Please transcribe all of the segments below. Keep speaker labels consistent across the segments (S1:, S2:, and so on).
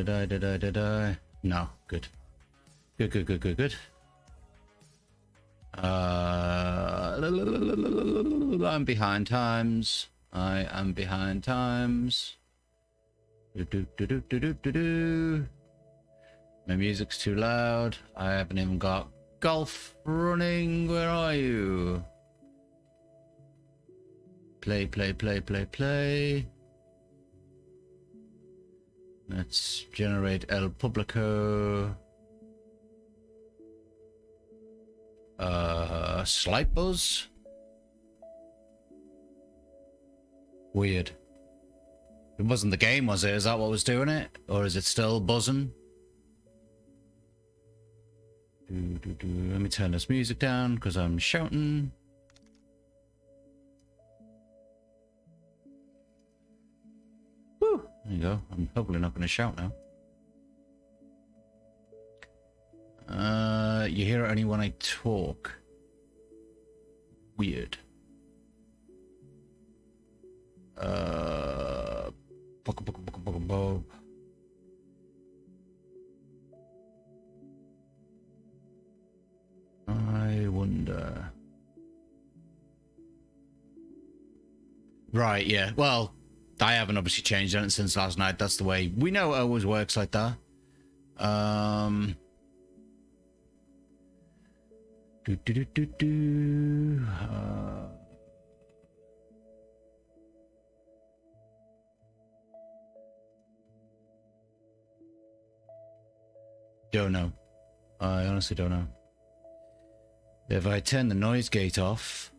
S1: Did I, did I, did I? No, good. Good, good, good, good, good. Uh, I'm behind times. I am behind times. Do, do, do, do, do, do, do, My music's too loud. I haven't even got golf running. Where are you? Play, play, play, play, play. Let's generate El Publico. Uh, buzz. Weird. It wasn't the game, was it? Is that what was doing it? Or is it still buzzing? Doo, doo, doo. Let me turn this music down because I'm shouting. There you go. I'm hopefully not going to shout now. Uh, you hear it only when I talk. Weird. Uh, I wonder. Right, yeah. Well, I haven't obviously changed it since last night. That's the way we know it always works like that. Um. Do, do, do, do, do. Uh, don't know. I honestly don't know. If I turn the noise gate off,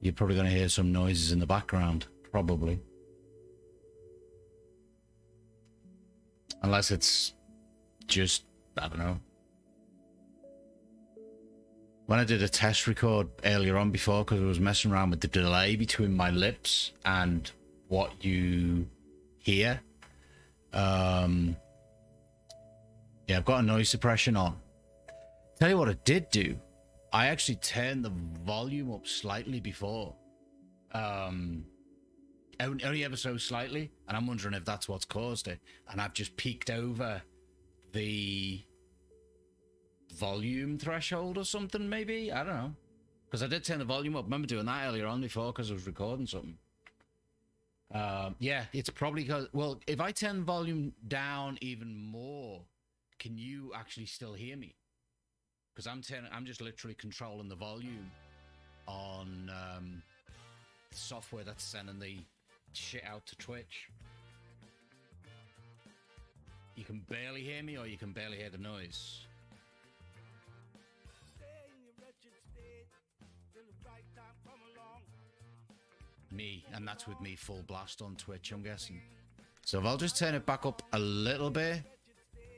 S1: you're probably going to hear some noises in the background, probably. Unless it's just, I don't know. When I did a test record earlier on before, because I was messing around with the delay between my lips and what you hear. Um, yeah, I've got a noise suppression on. Tell you what I did do I actually turned the volume up slightly before. Um, only ever so slightly, and I'm wondering if that's what's caused it. And I've just peeked over the volume threshold or something, maybe? I don't know. Because I did turn the volume up. remember doing that earlier on before because I was recording something. Um, yeah, it's probably because, well, if I turn volume down even more, can you actually still hear me? because I'm ten, I'm just literally controlling the volume on um, the software that's sending the shit out to Twitch. You can barely hear me, or you can barely hear the noise. Me, and that's with me full blast on Twitch, I'm guessing. So if I'll just turn it back up a little bit.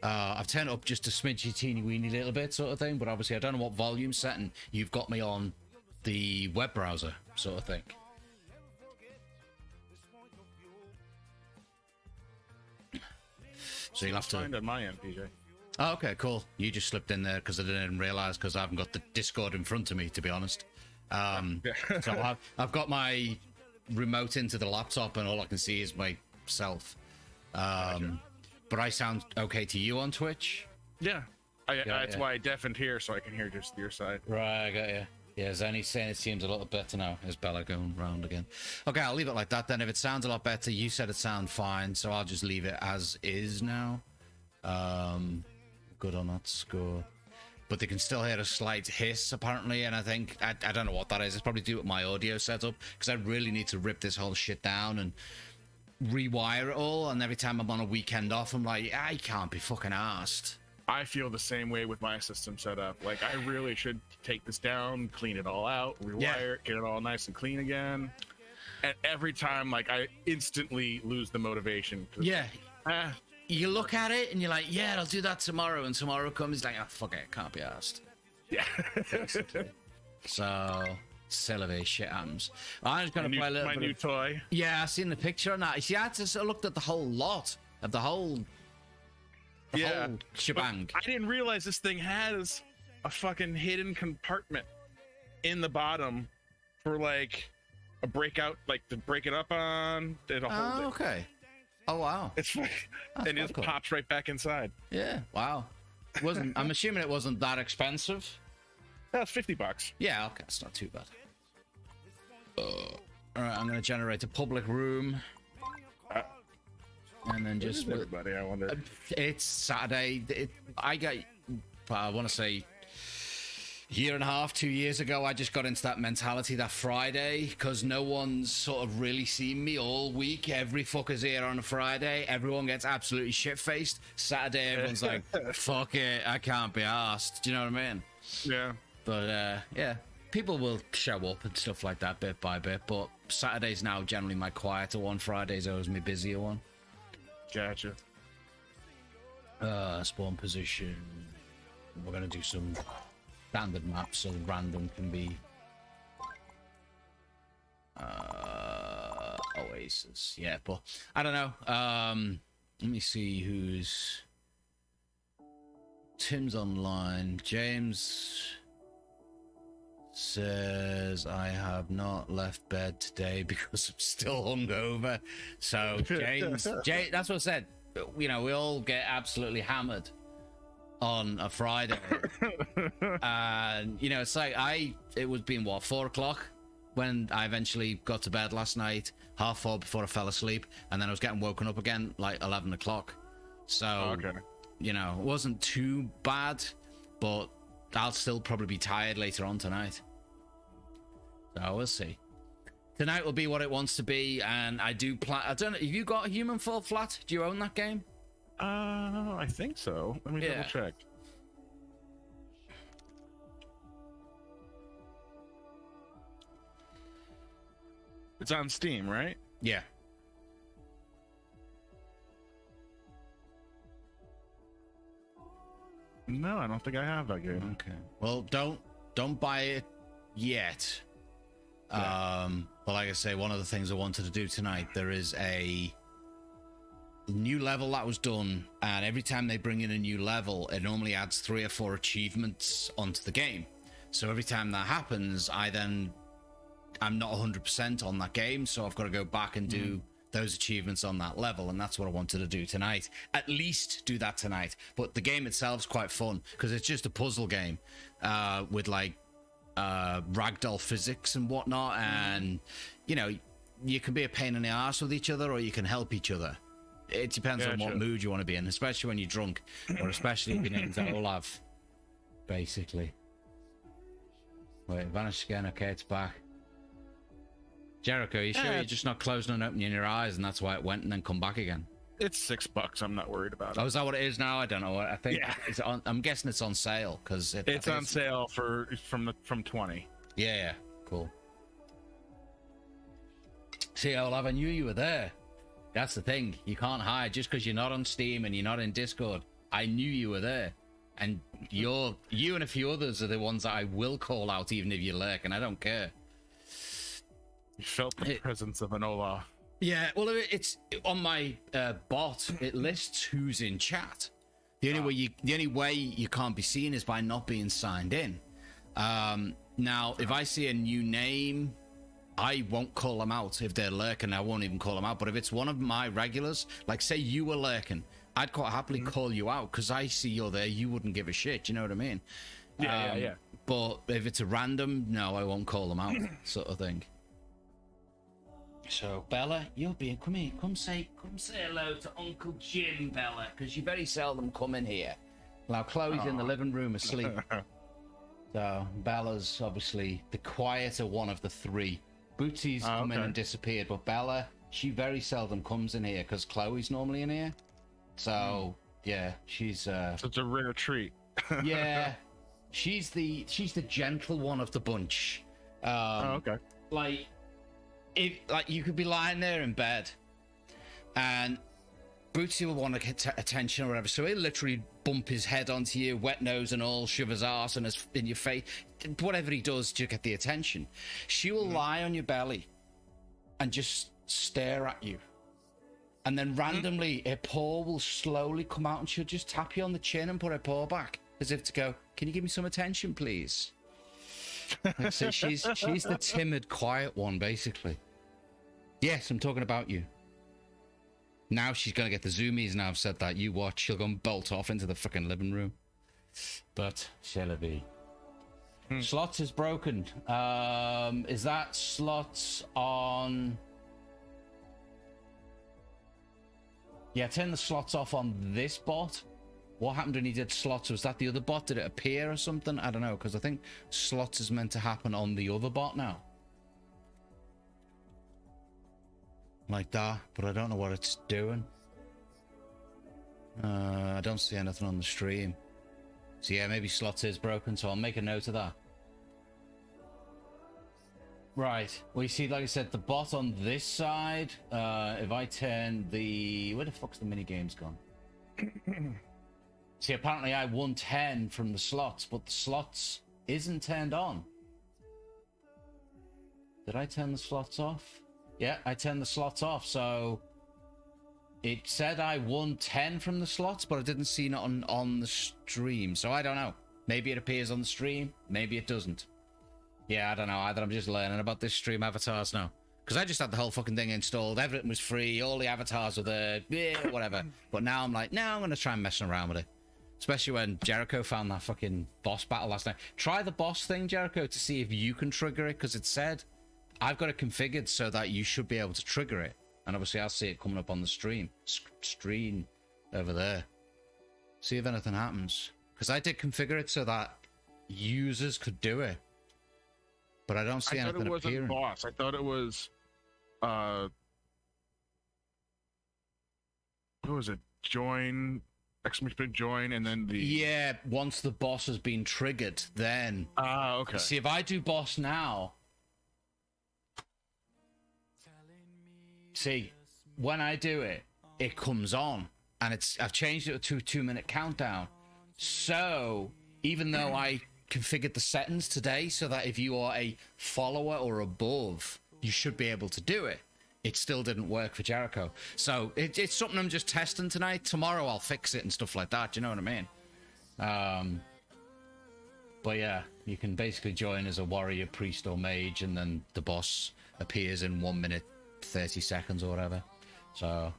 S1: Uh, I've turned up just a smidgey teeny weeny little bit sort of thing, but obviously I don't know what volume setting you've got me on the web browser sort of thing. So you'll have to find my end, PJ. Oh, okay, cool. You just slipped in there because I didn't realize because I haven't got the Discord in front of me, to be honest. Um, so I've, I've, got my remote into the laptop, and all I can see is myself. Um, gotcha. But I sound okay to you on Twitch.
S2: Yeah, I, that's yeah. why I deafened here, so I can hear just your side. Right, I got you.
S1: Yeah, Zanny's saying it seems a little better now. Is Bella going round again? Okay, I'll leave it like that then. If it sounds a lot better, you said it sounded fine, so I'll just leave it as is now. Um, good on that score. But they can still hear a slight hiss, apparently, and I think, I, I don't know what that is. It's probably due to my audio setup, because I really need to rip this whole shit down and rewire it all, and every time I'm on a weekend off, I'm like, I can't be fucking asked.
S2: I feel the same way with my system set up. Like, I really should take this down, clean it all out, rewire yeah. it, get it all nice and clean again. And every time, like, I instantly lose the motivation.
S1: Yeah. Ah. You look at it and you're like, yeah, I'll do that tomorrow. And tomorrow comes, like, oh, fuck it, can't be asked.
S2: Yeah.
S1: so salivate shit happens. I'm just going to play a little my bit. My new of, toy. Yeah, I seen the picture
S2: on that. You see, I just looked at the whole lot of the whole. The yeah, whole shebang. I didn't realize this thing has a fucking hidden compartment in the bottom for like a breakout, like to break it up on. It'll hold oh, okay. Oh wow! It's like, That's and it just cool. pops right back inside.
S1: Yeah. Wow. It wasn't I'm assuming it wasn't that expensive. That's fifty bucks. Yeah. Okay, it's not too bad. Uh, Alright, I'm gonna generate a public room. and then just everybody, I wonder. It's Saturday. It, I got. Uh, I want to say year and a half, two years ago, I just got into that mentality that Friday because no one's sort of really seen me all week. Every fucker's here on a Friday. Everyone gets absolutely shit faced. Saturday, everyone's like, "Fuck it, I can't be asked." Do you know what I mean? Yeah. But uh, yeah, people will show up and stuff like that bit by bit, but Saturday's now generally my quieter one. Friday's always my busier one. Gotcha. Uh, spawn position. We're gonna do some standard maps, so random can be. Uh, Oasis, yeah, but I don't know. Um, let me see who's Tim's online. James says I have not left bed today because I'm still hungover. So James, James, that's what I said. You know, we all get absolutely hammered on a Friday, and you know, it's like I. It was been what four o'clock when I eventually got to bed last night, half four before I fell asleep, and then I was getting woken up again like eleven o'clock. So, okay. you know, it wasn't too bad, but I'll still probably be tired later on tonight. So we'll see. Tonight will be what it wants to be, and I do plan. I don't know. Have you got Human Fall Flat? Do you own that game? Uh, I think so. Let me
S3: yeah. double check.
S2: It's on Steam, right? Yeah.
S1: No, I don't think I have that game. Okay. Well, don't don't buy it yet. Yeah. Um, but like I say, one of the things I wanted to do tonight, there is a new level that was done, and every time they bring in a new level, it normally adds three or four achievements onto the game. So every time that happens, I then I'm not 100% on that game, so I've got to go back and do mm those achievements on that level. And that's what I wanted to do tonight. At least do that tonight. But the game itself's quite fun because it's just a puzzle game uh, with like uh, ragdoll physics and whatnot. And, you know, you can be a pain in the ass with each other or you can help each other. It depends yeah, on what true. mood you want to be in, especially when you're drunk or especially if you're into Olaf, basically. Wait, vanished again. Okay, it's back. Jericho, you sure you're just not closing and opening your eyes and that's why it went and then come back again?
S2: It's six bucks. I'm not worried about
S1: it. Oh, is that what it is now? I don't know. I think yeah. it's on, I'm guessing it's on sale because it, it's on it's, sale
S2: for from the from twenty.
S1: Yeah, yeah, cool. See, Olaf, I knew you were there. That's the thing. You can't hide just because you're not on Steam and you're not in Discord. I knew you were there, and you're you and a few others are the ones that I will call out, even if you lurk, and I don't care. You felt the it, presence of an Olaf. Yeah, well, it's on my uh, bot. It lists who's in chat. The only ah. way you the only way you can't be seen is by not being signed in. Um, now, if I see a new name, I won't call them out. If they're lurking, I won't even call them out. But if it's one of my regulars, like say you were lurking, I'd quite happily mm-hmm. call you out because I see you're there. You wouldn't give a shit. You know what I mean? Yeah, um, yeah, yeah. But if it's a random, no, I won't call them out, sort of thing. So Bella, you'll be come here. Come say come say hello to Uncle Jim, Bella, because you very seldom come in here. Now Chloe's in the oh. living room asleep. so Bella's obviously the quieter one of the three. Bootsy's oh, ah, come okay. in and disappeared, but Bella, she very seldom comes in here because Chloe's normally in here. So mm. yeah, she's uh it's a rare treat. yeah. She's the she's the gentle one of the bunch. Um, oh, okay. Like if like you could be lying there in bed, and Bootsy will want to get attention or whatever, so he'll literally bump his head onto you, wet nose and all, shove his ass and his in your face, whatever he does to get the attention. She will mm. lie on your belly and just stare at you. And then mm. randomly, mm. her paw will slowly come out and she'll just tap you on the chin and put her paw back as if to go, Can you give me some attention, please? so she's she's the timid, quiet one, basically. Yes, I'm talking about you. Now she's gonna get the zoomies. Now I've said that. You watch. She'll go and bolt off into the fucking living room. But shall it be? Hmm. Slots is broken. Um, is that slots on? Yeah, turn the slots off on this bot. What happened when he did slots? Was that the other bot? Did it appear or something? I don't know, because I think slots is meant to happen on the other bot now. Like that, but I don't know what it's doing. Uh, I don't see anything on the stream. So yeah, maybe slots is broken, so I'll make a note of that. Right. Well, you see, like I said, the bot on this side. Uh, if I turn the... Where the fuck's the mini games gone? See, apparently I won 10 from the slots, but the slots isn't turned on. Did I turn the slots off? Yeah, I turned the slots off, so it said I won 10 from the slots, but I didn't see it on, on the stream, so I don't know. Maybe it appears on the stream, maybe it doesn't. Yeah, I don't know either. I'm just learning about this stream avatars now. Because I just had the whole fucking thing installed. Everything was free. All the avatars were there. Yeah, whatever. But now I'm like, now I'm going to try messing around with it. Especially when Jericho found that fucking boss battle last night. Try the boss thing, Jericho, to see if you can trigger it, because it said, I've got it configured so that you should be able to trigger it. And obviously I'll see it coming up on the stream. stream over there. See if anything happens. Because I did configure it so that users could do it.
S2: But I don't see I anything appearing. boss. I thought it was... Uh, what was it? Join exclamation join and then the
S1: yeah once the boss has been triggered then ah uh, okay see if i do boss now see when i do it it comes on and it's i've changed it to a two minute countdown so even though i configured the settings today so that if you are a follower or above you should be able to do it it still didn't work for Jericho. So it, it's something I'm just testing tonight. Tomorrow I'll fix it and stuff like that. Do you know what I mean? Um, but yeah, you can basically join as a warrior, priest, or mage, and then the boss appears in one minute, 30 seconds, or whatever. So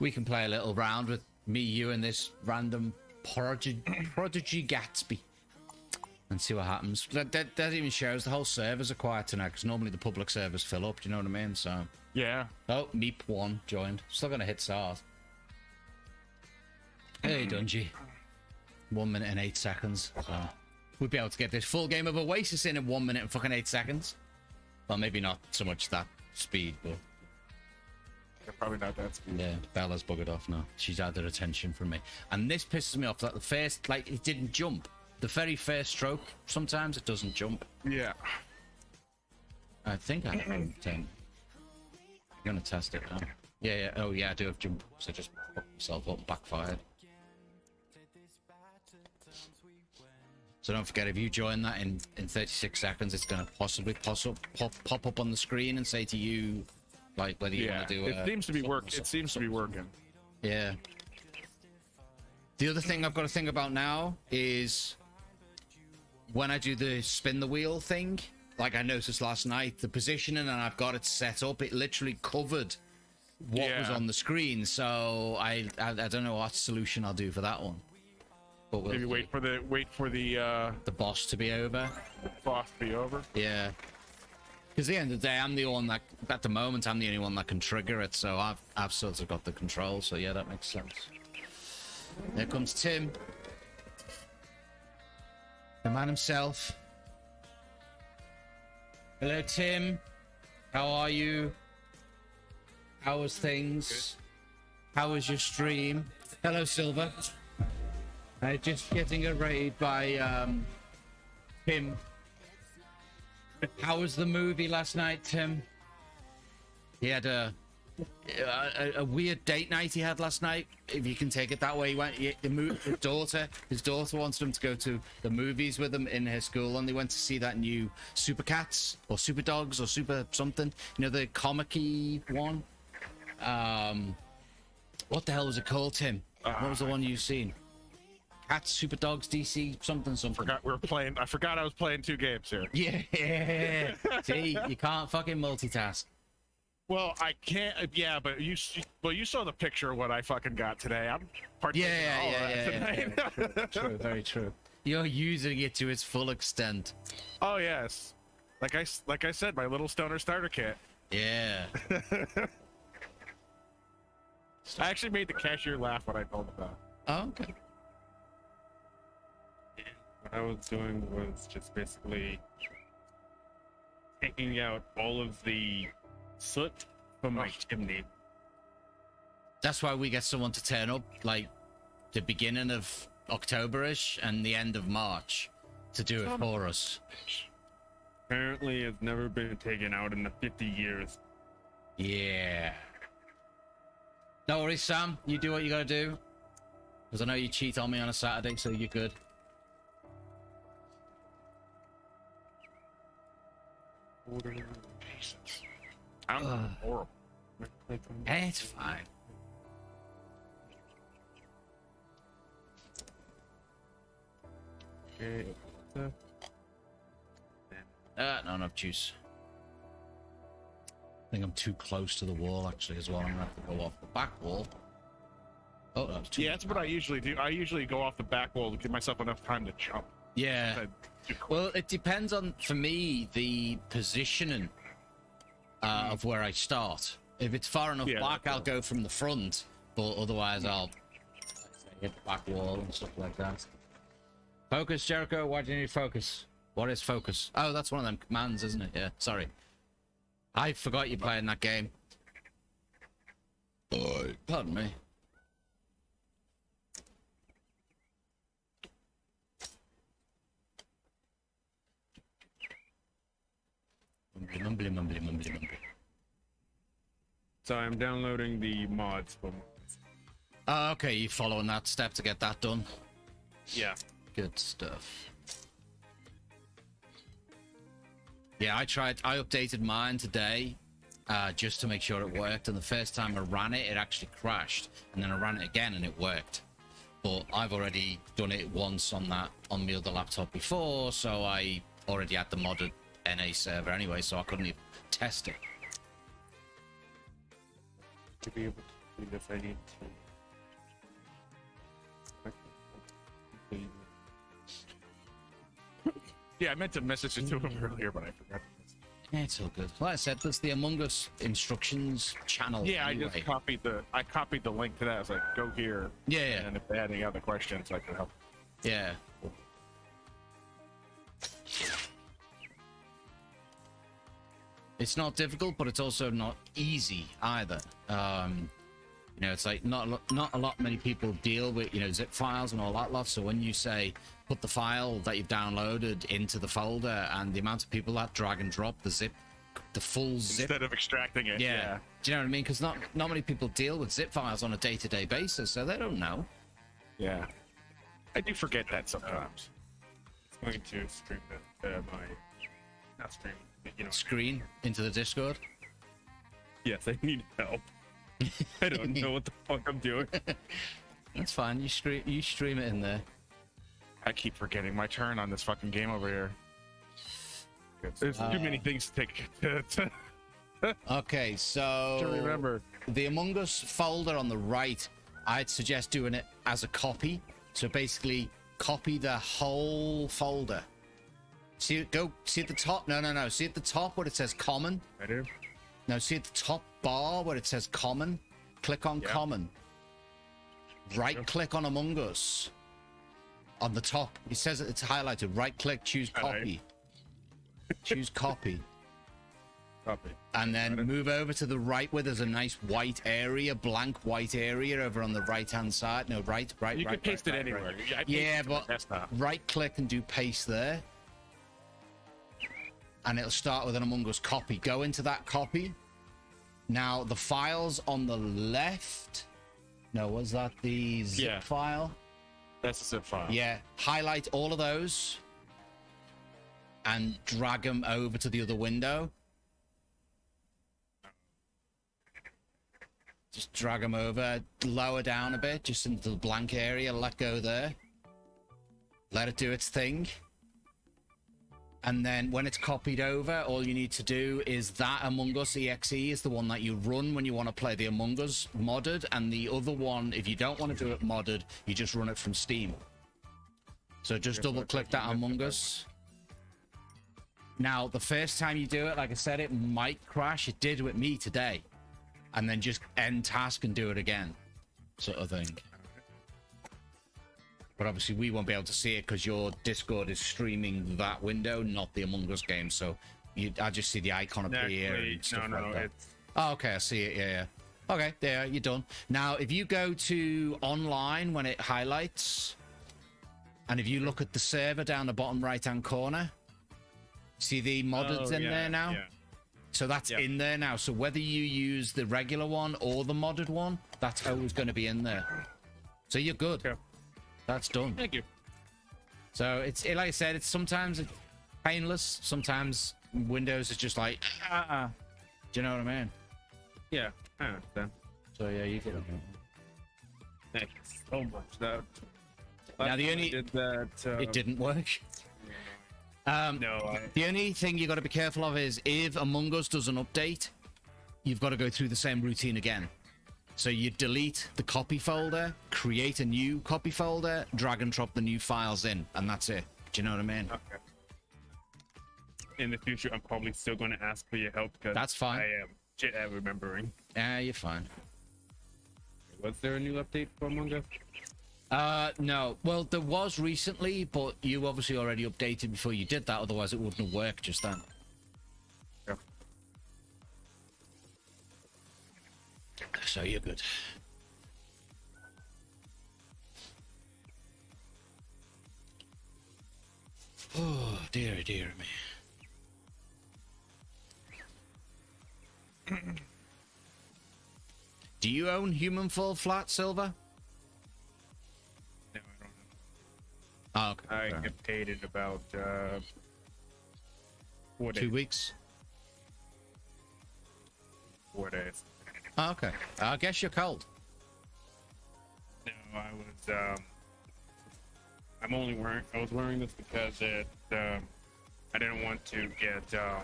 S1: we can play a little round with me, you, and this random prodigy, prodigy Gatsby and see what happens. That, that, that even shows the whole servers are quiet tonight because normally the public servers fill up. Do you know what I mean? So yeah. Oh, Neep one joined. Still gonna hit stars. Hey, Dungy. One minute and eight seconds. So we'd be able to get this full game of Oasis in in one minute and fucking eight seconds. Well, maybe not so much that speed, but. Yeah, probably not that speed. Yeah, Bella's buggered off now. She's had her attention from me. And this pisses me off that the first, like, it didn't jump the very first stroke, sometimes it doesn't jump. Yeah. I think I have 10. I'm gonna test it now. Yeah, yeah, oh yeah, I do have jump, so just put myself up, backfired. So don't forget, if you join that in, in 36 seconds, it's going to possibly up, pop, pop up on the screen and say to you, like, whether you yeah, want to do it. It seems to be
S2: working. It seems to be working.
S1: Yeah. The other thing I've got to think about now is when I do the spin the wheel thing, like I noticed last night, the positioning and I've got it set up, it literally covered what yeah. was on the screen. So I, I, I don't know what solution I'll do for that one. But we'll, maybe wait for the wait for the uh, the boss to be over. Boss to be over. Yeah. Because at the end of the day, I'm the one that at the moment I'm the only one that can trigger it, so I've I've sort of got the control. So yeah, that makes sense. There comes Tim the man himself. Hello, Tim. How are you? How was things? Good. How was your stream? Hello, Silver. Uh, just getting a raid by um, Tim. How was the movie last night, Tim? He had a uh, a, a, weird date night he had last night, if you can take it that way. He went he, the mo- his daughter, his daughter wanted him to go to the movies with him in her school, and they went to see that new Super Cats or Super Dogs or Super something. You know the comicky one. Um, what the hell was it called, Tim? Uh, what was the one you've seen? Cats, Super Dogs, DC, something, something. Forgot we were playing. I forgot I was playing two games here. Yeah. See, you can't fucking multitask.
S2: Well, I can't. Uh, yeah, but you. Well, you saw the picture of what I fucking got today. I'm partaking yeah, yeah, yeah, yeah, yeah, yeah. true,
S1: very true. You're using it to its full extent.
S2: Oh yes, like I like I said, my little stoner starter kit. Yeah. I actually made the cashier laugh when I told him that. Oh, okay. What I was doing was just basically taking out all of the soot from my chimney.
S1: That's why we get someone to turn up like the beginning of Octoberish and the end of March to do it for us. Apparently, it's never been taken out in the 50 years. Yeah. No worries, Sam. You do what you gotta do. Because I know you cheat on me on a Saturday, so you're good.
S4: Jesus. I'm uh, horrible. It's fine.
S3: Okay.
S1: Ah, not enough juice. I think I'm too close to the wall actually as well. I'm gonna have to go
S2: off the back wall. Oh, that too yeah, that's what I usually do. I usually go off the back wall to give myself enough time to jump.
S1: Yeah. Well, it depends on, for me, the positioning uh, of where I start. If it's far enough yeah, back, I'll go from the front, but otherwise I'll hit the back wall and stuff like that. Focus, Jericho. Why do you need focus? What is focus? Oh, that's one of them commands, isn't it? Yeah, sorry. I forgot you playing that game. Pardon me.
S2: So I'm downloading the
S1: mods for. Uh, okay, you following that step to get that done. Yeah. Good stuff. Yeah, I tried. I updated mine today uh, just to make sure it worked. And the first time I ran it, it actually crashed. And then I ran it again, and it worked. But I've already done it once on that on the other laptop before, so I already had the modded NA server anyway, so I couldn't even test it.
S4: To be able
S2: to do the Yeah, I meant to message it to him earlier, but I forgot.
S1: Yeah, it's all good. Like I said, there's the Among Us instructions channel. Yeah, anyway. I just
S2: copied the I copied the link to that. I was like, go here. Yeah, yeah. And if they had any other questions, I could help. Yeah,
S1: It's not difficult, but it's also not easy either. Um, you know, it's like not a lot, not a lot many people deal with you know zip files and all that lot. So when you say put the file that you've downloaded into the folder, and the amount of people that drag and drop the zip, the full zip instead
S2: of extracting it. Yeah. yeah.
S1: Do you know what I mean? Because not not many people deal with zip files on a day to day basis, so they don't know. Yeah, I do forget
S2: that sometimes. It's going to stream the, uh, my not stream you know, screen
S1: into the Discord?
S2: Yes, I need help. I don't know what the fuck I'm doing. That's fine. You stream, you stream it in there. I keep forgetting my turn on this fucking game over here. There's uh, too many
S1: things to take. okay, so to remember the Among Us folder on the right, I'd suggest doing it as a copy. So basically, copy the whole folder See, go see at the top. No, no, no. See at the top what it says common. I do. No, see at the top bar where it says common. Click on yeah. common. Right click on Among Us. On the top, it says it's highlighted. Right click, choose copy. choose copy. Copy. And then move over to the right where there's a nice white area, blank white area over on the right hand side. No, right, right, you right. You can paste right, it right,
S4: anywhere. Yeah,
S1: but right click and do paste there and it'll start with an Among Us copy. Go into that copy. Now, the files on the left. No, was that the zip yeah. file? That's a zip file. Yeah. Highlight all of those and drag them over to the other window. Just drag them over, lower down a bit, just into the blank area, let go there. Let it do its thing and then when it's copied over, all you need to do is that Among Us EXE is the one that you run when you want to play the Among Us modded, and the other one, if you don't want to do it modded, you just run it from Steam. So just double click that Among Us. Now, the first time you do it, like I said, it might crash. It did with me today. And then just end task and do it again, sort of thing. But obviously we won't be able to see it because your Discord is streaming that window, not the Among Us game. So you, I just see the icon appear exactly. and stuff no, no, like that. Oh, okay, I see it. Yeah, yeah. Okay, there, you're done. Now, if you go to online when it highlights, and if you look at the server down the bottom right-hand corner, see the modders oh, in yeah, there now? Yeah. So that's yep. in there now. So whether you use the regular one or the modded one, that's always going to be in there. So you're good. That's done. Thank you. So it's like I said, it's sometimes it's painless. Sometimes Windows is just like, uh, uh do you know what I mean?
S2: Yeah, I So yeah, you get it. Thank you so much. Though. Now the only did
S1: that, it um, didn't work. Um, no. I... The only thing you got to be careful of is if Among Us does an update, you've got to go through the same routine again. So you delete the copy folder, create a new copy folder, drag and drop the new files in, and that's it. Do you know what I mean?
S2: Okay. In the future, I'm probably still going to ask for your help because that's fine. I am shit at remembering.
S1: Ah, you're fine.
S2: Was there a new update for Monger?
S1: Uh, no. Well, there was recently, but you obviously already updated before you did that. Otherwise, it wouldn't have worked just then. so you're good. Oh, dear, oh, dear me. Do you own Human Fall Flat silver?
S2: No, I don't. Oh, okay. I updated about uh,
S1: what two weeks. What if? Oh, okay. I guess you're cold.
S2: No, I was. Um, I'm only wearing. I was wearing this because it. Um, I didn't want to get uh,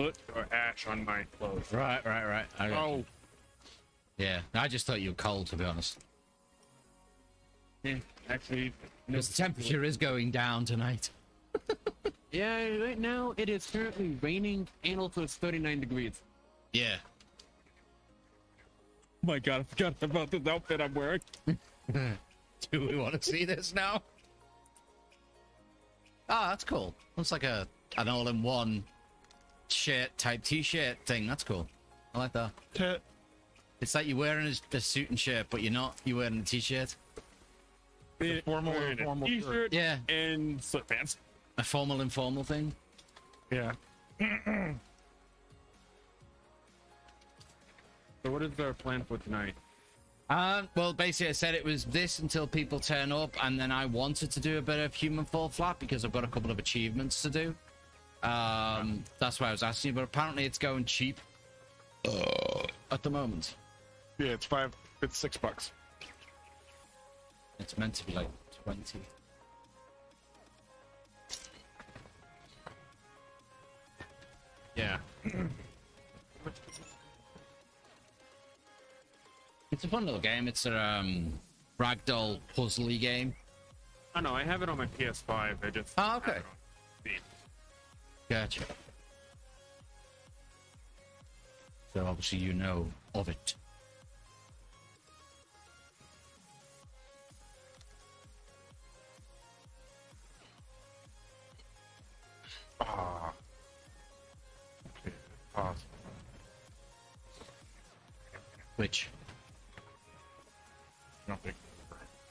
S2: or ash on my clothes. Right, right, right. I oh. You.
S1: Yeah, I just thought you were cold, to be honest.
S2: Yeah, actually. Because
S1: the temperature is going down tonight. yeah, right now it is currently
S2: raining and also it's 39 degrees. Yeah, Oh my god, I forgot about this outfit I'm wearing. Do we want to see this now?
S1: Ah, oh, that's cool. Looks like a an all-in-one shirt type t-shirt thing. That's cool. I like that. T- it's like you're wearing a, a, suit and shirt, but you're not. You're wearing a t-shirt. formal, wearing informal t-shirt. Shirt.
S2: Yeah. And sweatpants. A formal, informal thing. Yeah. So what is their plan for
S1: tonight? Um, well, basically, I said it was this until people turn up, and then I wanted to do a bit of human fall flat because I've got a couple of achievements to do. Um, that's why I was asking you, but apparently it's going cheap uh, at the moment. Yeah,
S2: it's five, it's six bucks.
S1: It's meant to be like 20. Yeah. It's a fun little game. It's a um, ragdoll puzzly game.
S2: Oh no, I have it on my PS5. I just. Oh, okay.
S1: Gotcha. So obviously you know of it. Ah. Which? nothing.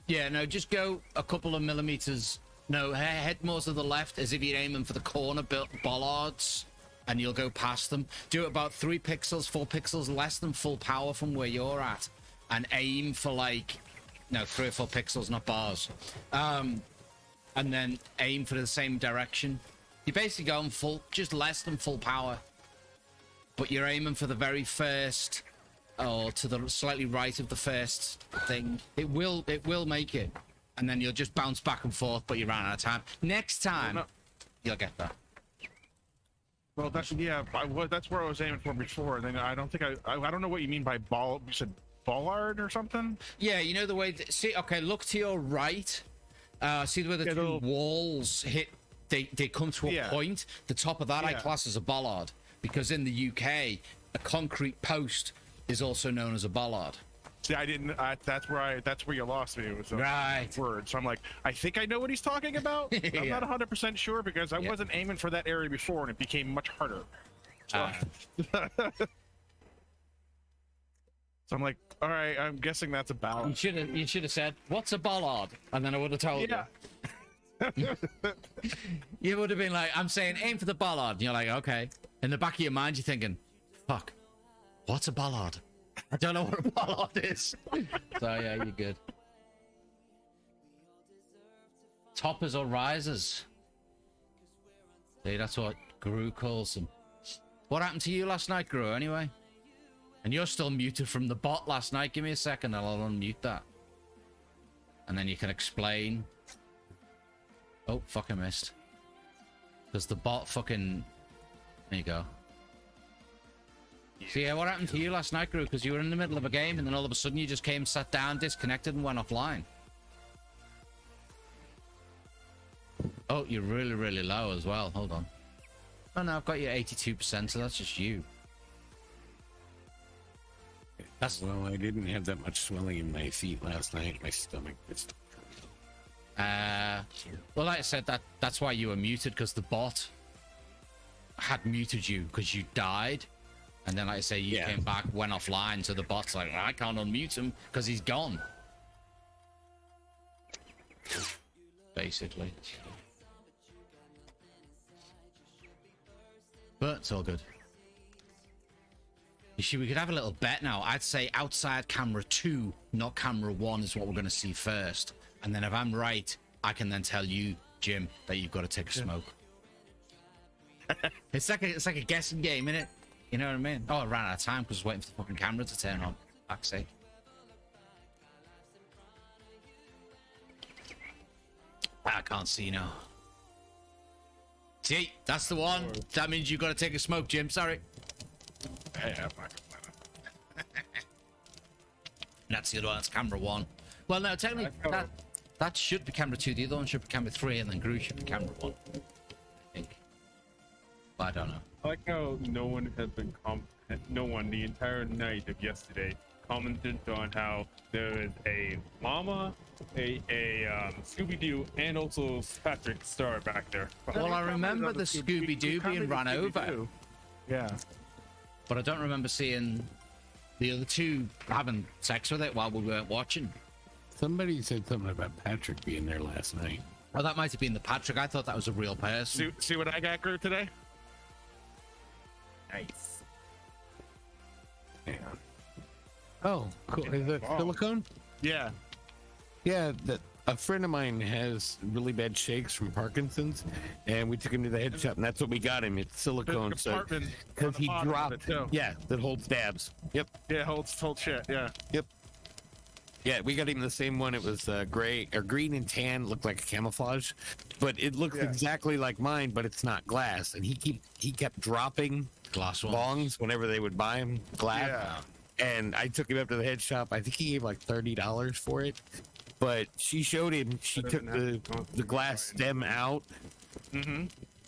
S1: Yeah, no, just go a couple of millimeters. No, head more to the left as if you're aiming for the corner bollards, and you'll go past them. Do about three pixels, four pixels less than full power from where you're at, and aim for like, no, three or four pixels, not bars. Um, and then aim for the same direction. You're basically going full, just less than full power, but you're aiming for the very first or to the slightly right of the first thing. It will it will make it, and then you'll just bounce back and forth, but you ran out of time. Next time, no. you'll get that.
S2: Well, that's yeah. I, well, that's where I was aiming for before. Then I don't think I, I, I. don't know what you mean by ball. You said bollard or something. Yeah, you know the way. That, see, okay, look to your right. Uh,
S1: see where the yeah, two little... walls hit. They they come to a yeah. point. The top of that yeah. I class as a bollard because in the UK, a concrete post is also known as a bollard.
S2: See, I didn't. I, that's where I. That's where you lost me. It was a right. word. So I'm like, I think I know what he's talking about. yeah. I'm not 100 percent sure because I yeah. wasn't aiming for that area before, and it became much harder. So, uh.
S5: So I'm like,
S1: all right, I'm guessing that's a ballard. You should have you should have said, "What's a ballard?" and then I would have told yeah. you. you would have been like, "I'm saying aim for the ballard." and you're like, "Okay." In the back of your mind, you're thinking, "Fuck, What's a ballad? I don't know what a ballad is. so yeah, you're good. Toppers or risers? See, that's what Gru calls them. What happened to you last night, Gru, anyway? And you're still muted from the bot last night. Give me a second and I'll unmute that. And then you can explain. Oh, fucking missed. Because the bot fucking... There you go. So yeah, what happened to you last night, Gru? Because you were in the middle of a game, and then all of a sudden you just came, sat down, disconnected, and went offline. Oh, you're really, really low as well. Hold on. Oh, no, I've got you 82%, so that's just you. That's... Well, I
S4: didn't have that much swelling in my feet last night. My stomach just...
S1: Uh, well, like I said, that that's why you were muted, because the bot had muted you, because you died. And then, like I say, you yeah. came back, went offline, so the bot's like, I can't unmute him because he's gone. Basically. But it's all good. You see, we could have a little bet now. I'd say outside camera two, not camera one, is what we're going to see first. And then if I'm right, I can then tell you, Jim, that you've got to take a smoke. it's like a, it's like a guessing game, isn't it? You know what I mean? Oh, I ran out of time because I was waiting for the fucking camera to turn on. Fuck's sake. I can't see now. See, that's the one. That means you've got to take a smoke, Jim. Sorry. Yeah, that's the other one. That's camera one. Well, no, tell that, that should be camera two. The other one should be camera three, and then Gru should be
S2: camera one. I think. But I don't know. I like how no one has been com no one the entire night of yesterday commented on how there is a llama, a, a um, Scooby Doo, and also Patrick Star back there. Well, I remember the Scooby Doo being run over.
S1: Yeah. But I don't remember seeing the other two having sex with it while we weren't watching. Somebody said something about Patrick being there last night. Well, that might have been the Patrick. I thought that was a real person. See, see what I got, through today? Nice. Yeah. Oh,
S4: cool. Is it silicone? Yeah. Yeah, a friend of mine has really bad shakes from Parkinson's, and we took him to the head shop, and that's what we got him. It's silicone, so because he dropped. it, too. Yeah, that holds dabs. Yep, Yeah, holds, holds shit. Yeah. yeah, we got him the same one. It was uh, gray or green and tan, looked like a camouflage, but it looks Yeah. exactly like mine, but it's not glass. And he keep he kept dropping glass ones. bongs whenever they would buy them, glass. Yeah. And I took him up to the head shop. I think he gave like thirty dollars for it. But she showed him. She took the oh, the glass stem out. Mm-hmm.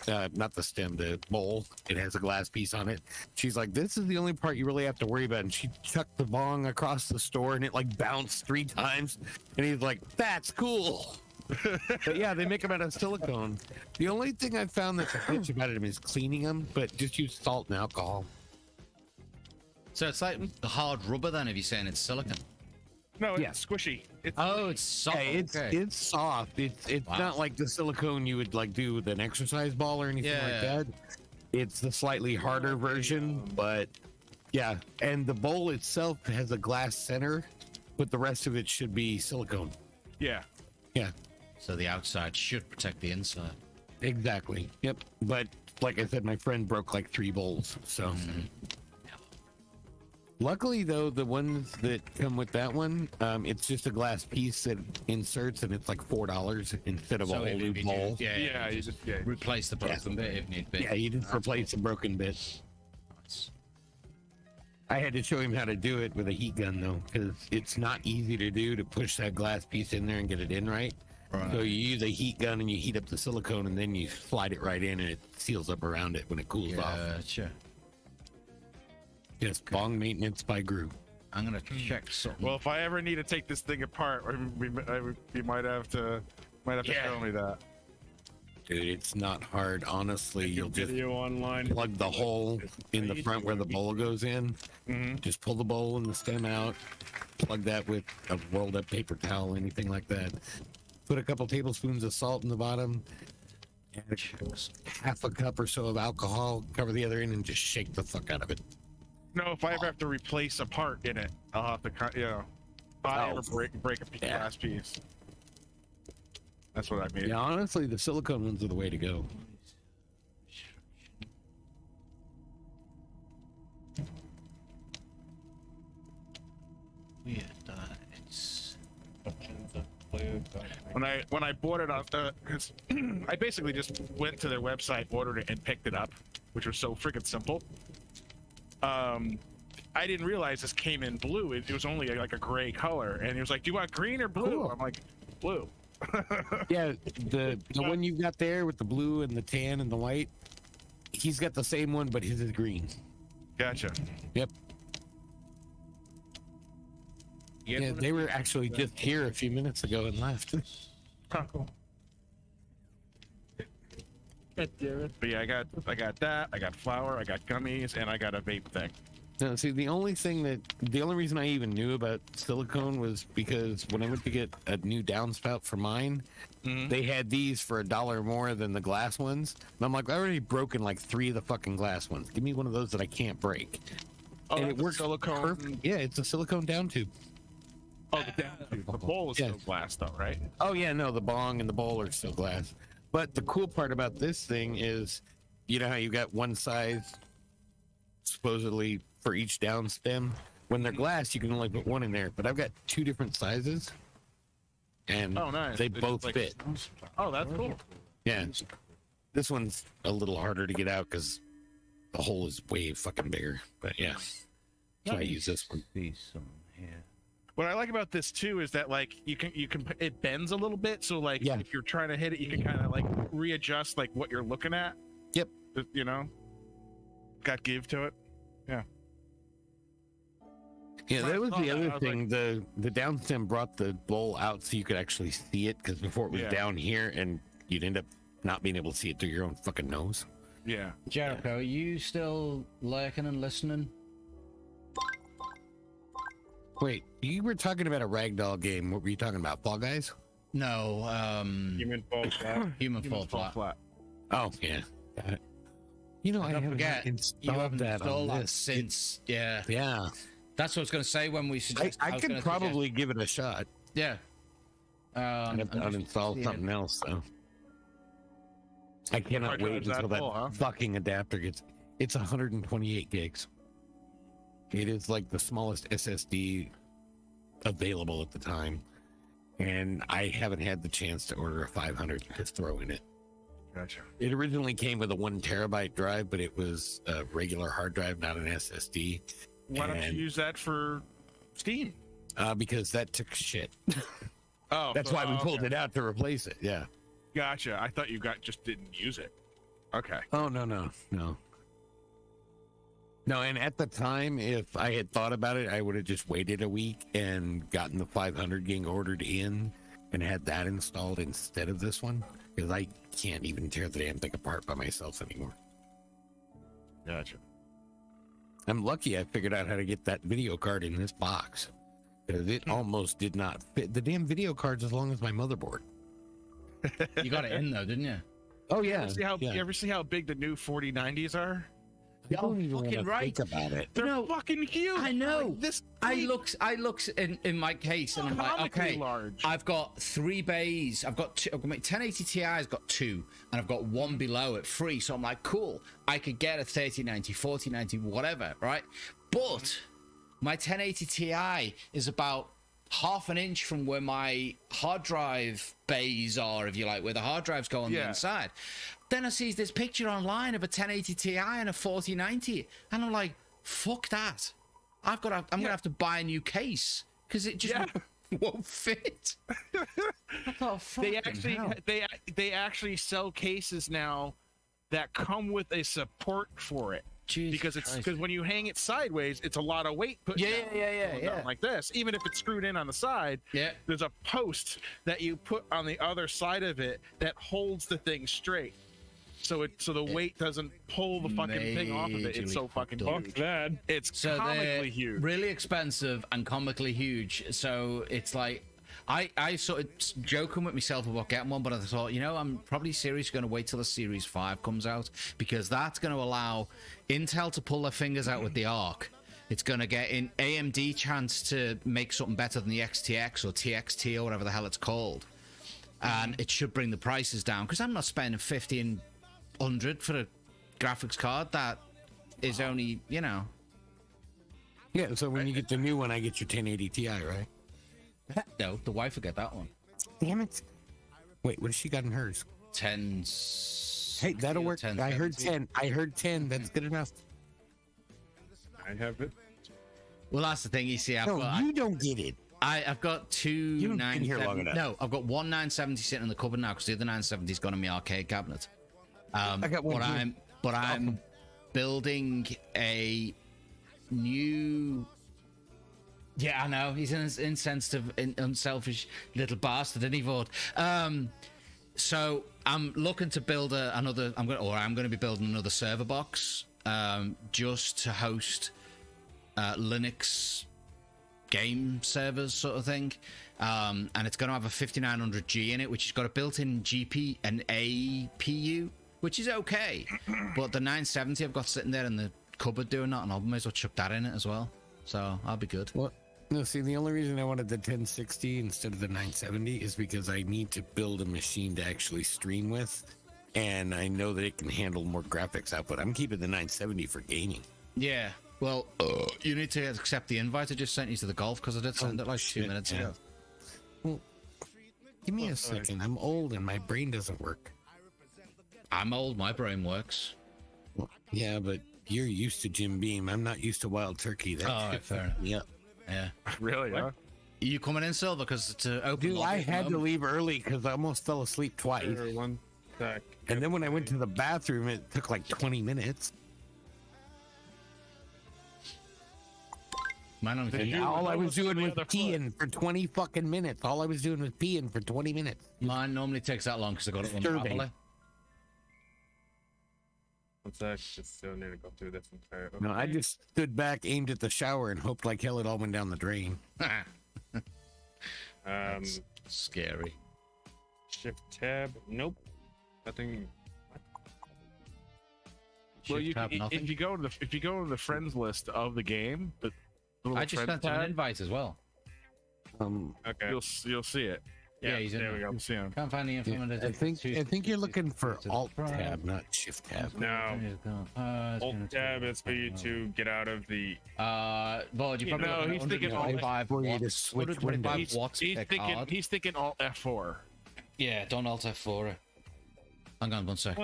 S4: Uh, not the stem, the bowl. It has a glass piece on it. She's like, "This is the only part you really have to worry about." And she chucked the bong across the store, and it like bounced three times. And he's like, "That's cool." but yeah, they make them out of silicone. The only thing I found that's a bitch about them is cleaning them, but just
S1: use salt and alcohol. So it's like hard rubber then if you're saying it's silicone?
S2: No, it's yeah. squishy. It's oh, it's soft. Yeah, it's okay.
S1: it's soft. It's it's wow.
S4: not like the silicone you would like do with an exercise ball or anything yeah. like that. It's the slightly harder version, but yeah. And the bowl itself has a glass center, but the rest of it should be silicone. Yeah. Yeah. So the outside should protect the inside. Exactly. Yep. But like I said, my friend broke like three bowls. So. Mm. Luckily, though, the ones that come with that one, um, it's just a glass piece that inserts, and it's like four dollars instead of so a whole new bowl.
S1: Yeah, yeah, yeah, you just yeah, replace the broken yeah. bit if
S4: need be. Yeah, you just That's replace cool. the broken bits. Nice. I had to show him how to do it with a heat gun, though, because it's not easy to do to push that glass piece in there and get it in right. So you use a heat gun and you heat up the silicone and then you slide it right in and it seals up around it when it cools gotcha. off. Gotcha. Yes, bong maintenance by Gru. I'm gonna check hmm. something.
S2: Well, if I ever need to take this thing apart, we, we, we might have to might have to yeah. show me that.
S4: Dude, it's not hard. Honestly, you'll just online. plug the hole in the front where the bowl goes in. Mm -hmm. Just pull the bowl and the stem out. Plug that with a rolled up paper towel, anything like that. Put a couple tablespoons of salt in the bottom. Add half a cup or so of alcohol. Cover the other end and just shake the fuck out of it.
S2: No, if I ever have to replace a part in it, I'll have to, you know, if I oh. ever break break a yeah. glass piece.
S4: That's what I mean. Yeah, honestly, the silicone ones are the way to go. We had died.
S2: When I when I bought it off, uh, I basically just went to their website, ordered it, and picked it up, which was so freaking simple. Um, I didn't realize this came in blue. It, it was only a, like a gray color, and he was like, "Do you want green or blue?" Cool. I'm like, "Blue."
S4: yeah, the the one you got there with the blue and the tan and the white, he's got the same one, but his is green. Gotcha. Yep. Yeah, they were actually just here a few minutes ago and left. oh, cool.
S2: But yeah, I got I got that. I got flour. I got gummies, and I got a vape thing.
S4: No, see, the only thing that the only reason I even knew about silicone was because when I went to get a new downspout for mine, mm-hmm. they had these for a dollar more than the glass ones, and I'm like, I already broken like three of the fucking glass ones. Give me one of those that I can't break. Oh, and it works silicone. Perfect. Yeah, it's a silicone down tube. Oh, the, down, the bowl is yes. still glass, though, right? Oh yeah, no, the bong and the bowl are still glass. But the cool part about this thing is, you know how you got one size, supposedly for each down stem. When they're glass, you can only put one in there. But I've got two different sizes, and oh, nice. they, both like, fit. Oh, that's cool. Yeah, this one's a little harder to get out because the hole is way fucking bigger. But yeah, so nice. I use this one. See some here
S2: what I like about this too is that like you can you can it bends a little bit, so like yeah. if you're trying to hit it, you can kind of like readjust like what you're looking at. Yep. Uh, you know, got give to it. Yeah. Yeah, that was the other was thing.
S4: Like, the the downstem brought the bowl out so you could actually see it because before it was yeah. down here and you'd end up not being able to see it through your own fucking nose.
S1: Yeah. Jericho, yeah. you still lurking and listening? Wait,
S4: you were talking about a ragdoll game. What were you talking about? Fall Guys? No. Um, human Fall Flat. Human, human Fall, flat.
S1: Oh, yeah. Got it.
S4: You know, I, I haven't forget, you haven't that installed on since.
S1: Yeah. Yeah. That's what I was going to say when we suggest. I, I, I could probably suggest. give it a shot. Yeah. Um, i am have to uninstall something else, though.
S4: I cannot wait until that, that huh? fucking adapter gets. It's 128 gigs. It is like the smallest SSD available at the time, and I haven't had the chance to order a 500 to throw in it. Gotcha. It originally came with a one terabyte drive, but it was a regular hard drive, not an SSD.
S2: Why and, don't you use that for Steam?
S4: Uh, because that took shit.
S2: oh, that's so, why we oh, pulled okay. it
S4: out to replace it. Yeah.
S2: Gotcha. I thought you got just didn't use it.
S4: Okay. Oh no no no. No, and at the time, if I had thought about it, I would have just waited a week and gotten the 500 gang ordered in and had that installed instead of this one because I can't even tear the damn thing apart by myself anymore. Gotcha. I'm lucky I figured out how to get that video card in this box because it hmm. almost did not fit the damn video card's as long as my motherboard.
S2: you got it in though, didn't you? Oh yeah. You ever see how yeah. you ever see how big the new 4090s are? I don't even want to
S1: right. think about it. They're no, fucking huge. I know. Like this. I look. looks. I looks in in my case, and I'm like, okay, large. I've got three bays. I've got two, I've got my 1080 Ti's got two, and I've got one below at free. So I'm like, cool. I could get a 3090, 4090, whatever, right? But my 1080 Ti is about half an inch from where my hard drive bays are, if you like, where the hard drives go on yeah. the inside. Then I sees this picture online of a 1080 Ti and a 4090, and I'm like, fuck that. I've got. To, I'm yeah. gonna have to buy a new case because it just yeah. won't fit. they actually hell.
S2: they they actually sell cases now that come with a support for it. because it's because when you hang it sideways, it's a lot of weight put. Yeah, down, yeah, yeah, yeah, yeah. Like this, even if it's screwed in on the side. Yeah. There's a post that you put on the other side of it that holds the thing straight so it so the weight doesn't pull the fucking thing off of it. It's so fucking bad. huge. that. It's so comically huge.
S1: really expensive and comically huge. So it's like. I, I sort of joking with myself about getting one, but I thought, you know, I'm probably serious. going to wait till the Series 5 comes out because that's going to allow Intel to pull their fingers out with the ARC. It's going to get an AMD chance to make something better than the XTX or TXT or whatever the hell it's called and it should bring the prices down because I'm not spending 15 hundred for a graphics card that is only you know. Yeah, so when you get the uh, new one, I get your 1080 Ti,
S4: right? No, the wife will get that one. Damn it! Wait, what has she got in
S1: hers? Ten. Hey, that'll work. 10, I heard 10. I
S4: heard 10. That's good enough.
S1: I have it. Well, that's the thing. You see, I've no, got, you I, don't get it. I, have got two. You nine, been here long enough. No, I've got one 970 sitting in the cupboard now because the other 970's gone in my arcade cabinet. Um, I got one. But here. I'm but I'm building a new. Yeah, I know he's an insensitive, unselfish little bastard, isn't he, Vord? Um, so I'm looking to build a, another. I'm going to, or I'm going to be building another server box, um, just to host uh, Linux game servers sort of thing um, and it's going to have a 5900g in it which has got a built-in gp and apu which is okay. but the 970 I've got sitting there in the cupboard doing that, and i may as well chuck that in it as well. So I'll be good. Well, no, see, the only
S4: reason I wanted the 1060 instead of the 970 is because I need to build a machine to actually stream with, and I know that it can handle more graphics output. I'm keeping the 970 for
S1: gaming. Yeah. Well, uh, you need to accept the invite I just sent you to the golf because I did send oh, it like oh, shit, two minutes yeah. ago. Well, give me well, oh, a second. I'm old and my brain
S4: doesn't work. I'm old. My brain works. Well, yeah, but you're used to Jim Beam. I'm not used to wild turkey. That oh, right, fair Yeah. Yep. Yeah.
S1: Really? Huh? You coming in, Silver? Because to open. Dude, I had to leave
S4: early because I almost fell asleep twice. One sec. And then when I went to the bathroom, it took like 20 minutes. Mine on all I was doing was peeing foot? for 20 fucking minutes. All I was doing was peeing for 20 minutes. Mine normally takes that long because I got it on
S2: one sec, just still need to go through this entire. Okay. No, I
S4: just stood back, aimed at the shower, and hoped like hell it all went down the drain.
S2: um, scary. Shift tab. Nope. Nothing. Well, you if you go to the if you go to the friends list of the game, the I just sent an invite as well. Um, okay, you'll you'll see it. Yeah, he's there. We go.
S1: See him. Can't find the
S4: information. Yeah, I think I think you're looking for Alt Tab, not Shift Tab.
S2: No. Uh, alt Tab is for you to uh, get out of the. Uh, well, you probably. No, he's thinking Alt Five.
S4: For you to switch He's, he's thinking.
S2: He's thinking Alt F4. Yeah, don't Alt F4.
S1: Hang on one sec.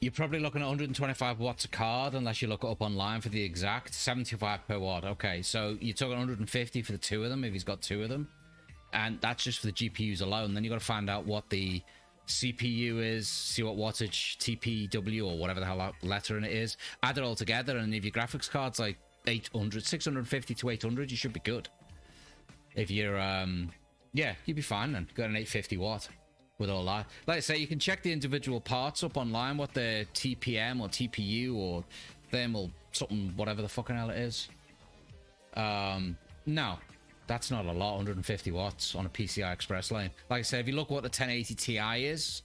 S1: You're probably looking at 125 watts a card unless you look it up online for the exact 75 per watt. Okay, so you're talking 150 for the two of them if he's got two of them and that's just for the GPUs alone. Then you got to find out what the CPU is, see what wattage TPW or whatever the hell letter in it is. Add it all together, and if your graphics card's like 800, 650 to 800, you should be good. If you're, um, yeah, you'd be fine then. Got an 850 watt with all that. Like I say, you can check the individual parts up online, what their TPM or TPU or thermal something, whatever the fucking hell it is. Um, now, that's not a lot, 150 watts on a PCI Express line. Like I said, if you look what the 1080 Ti is,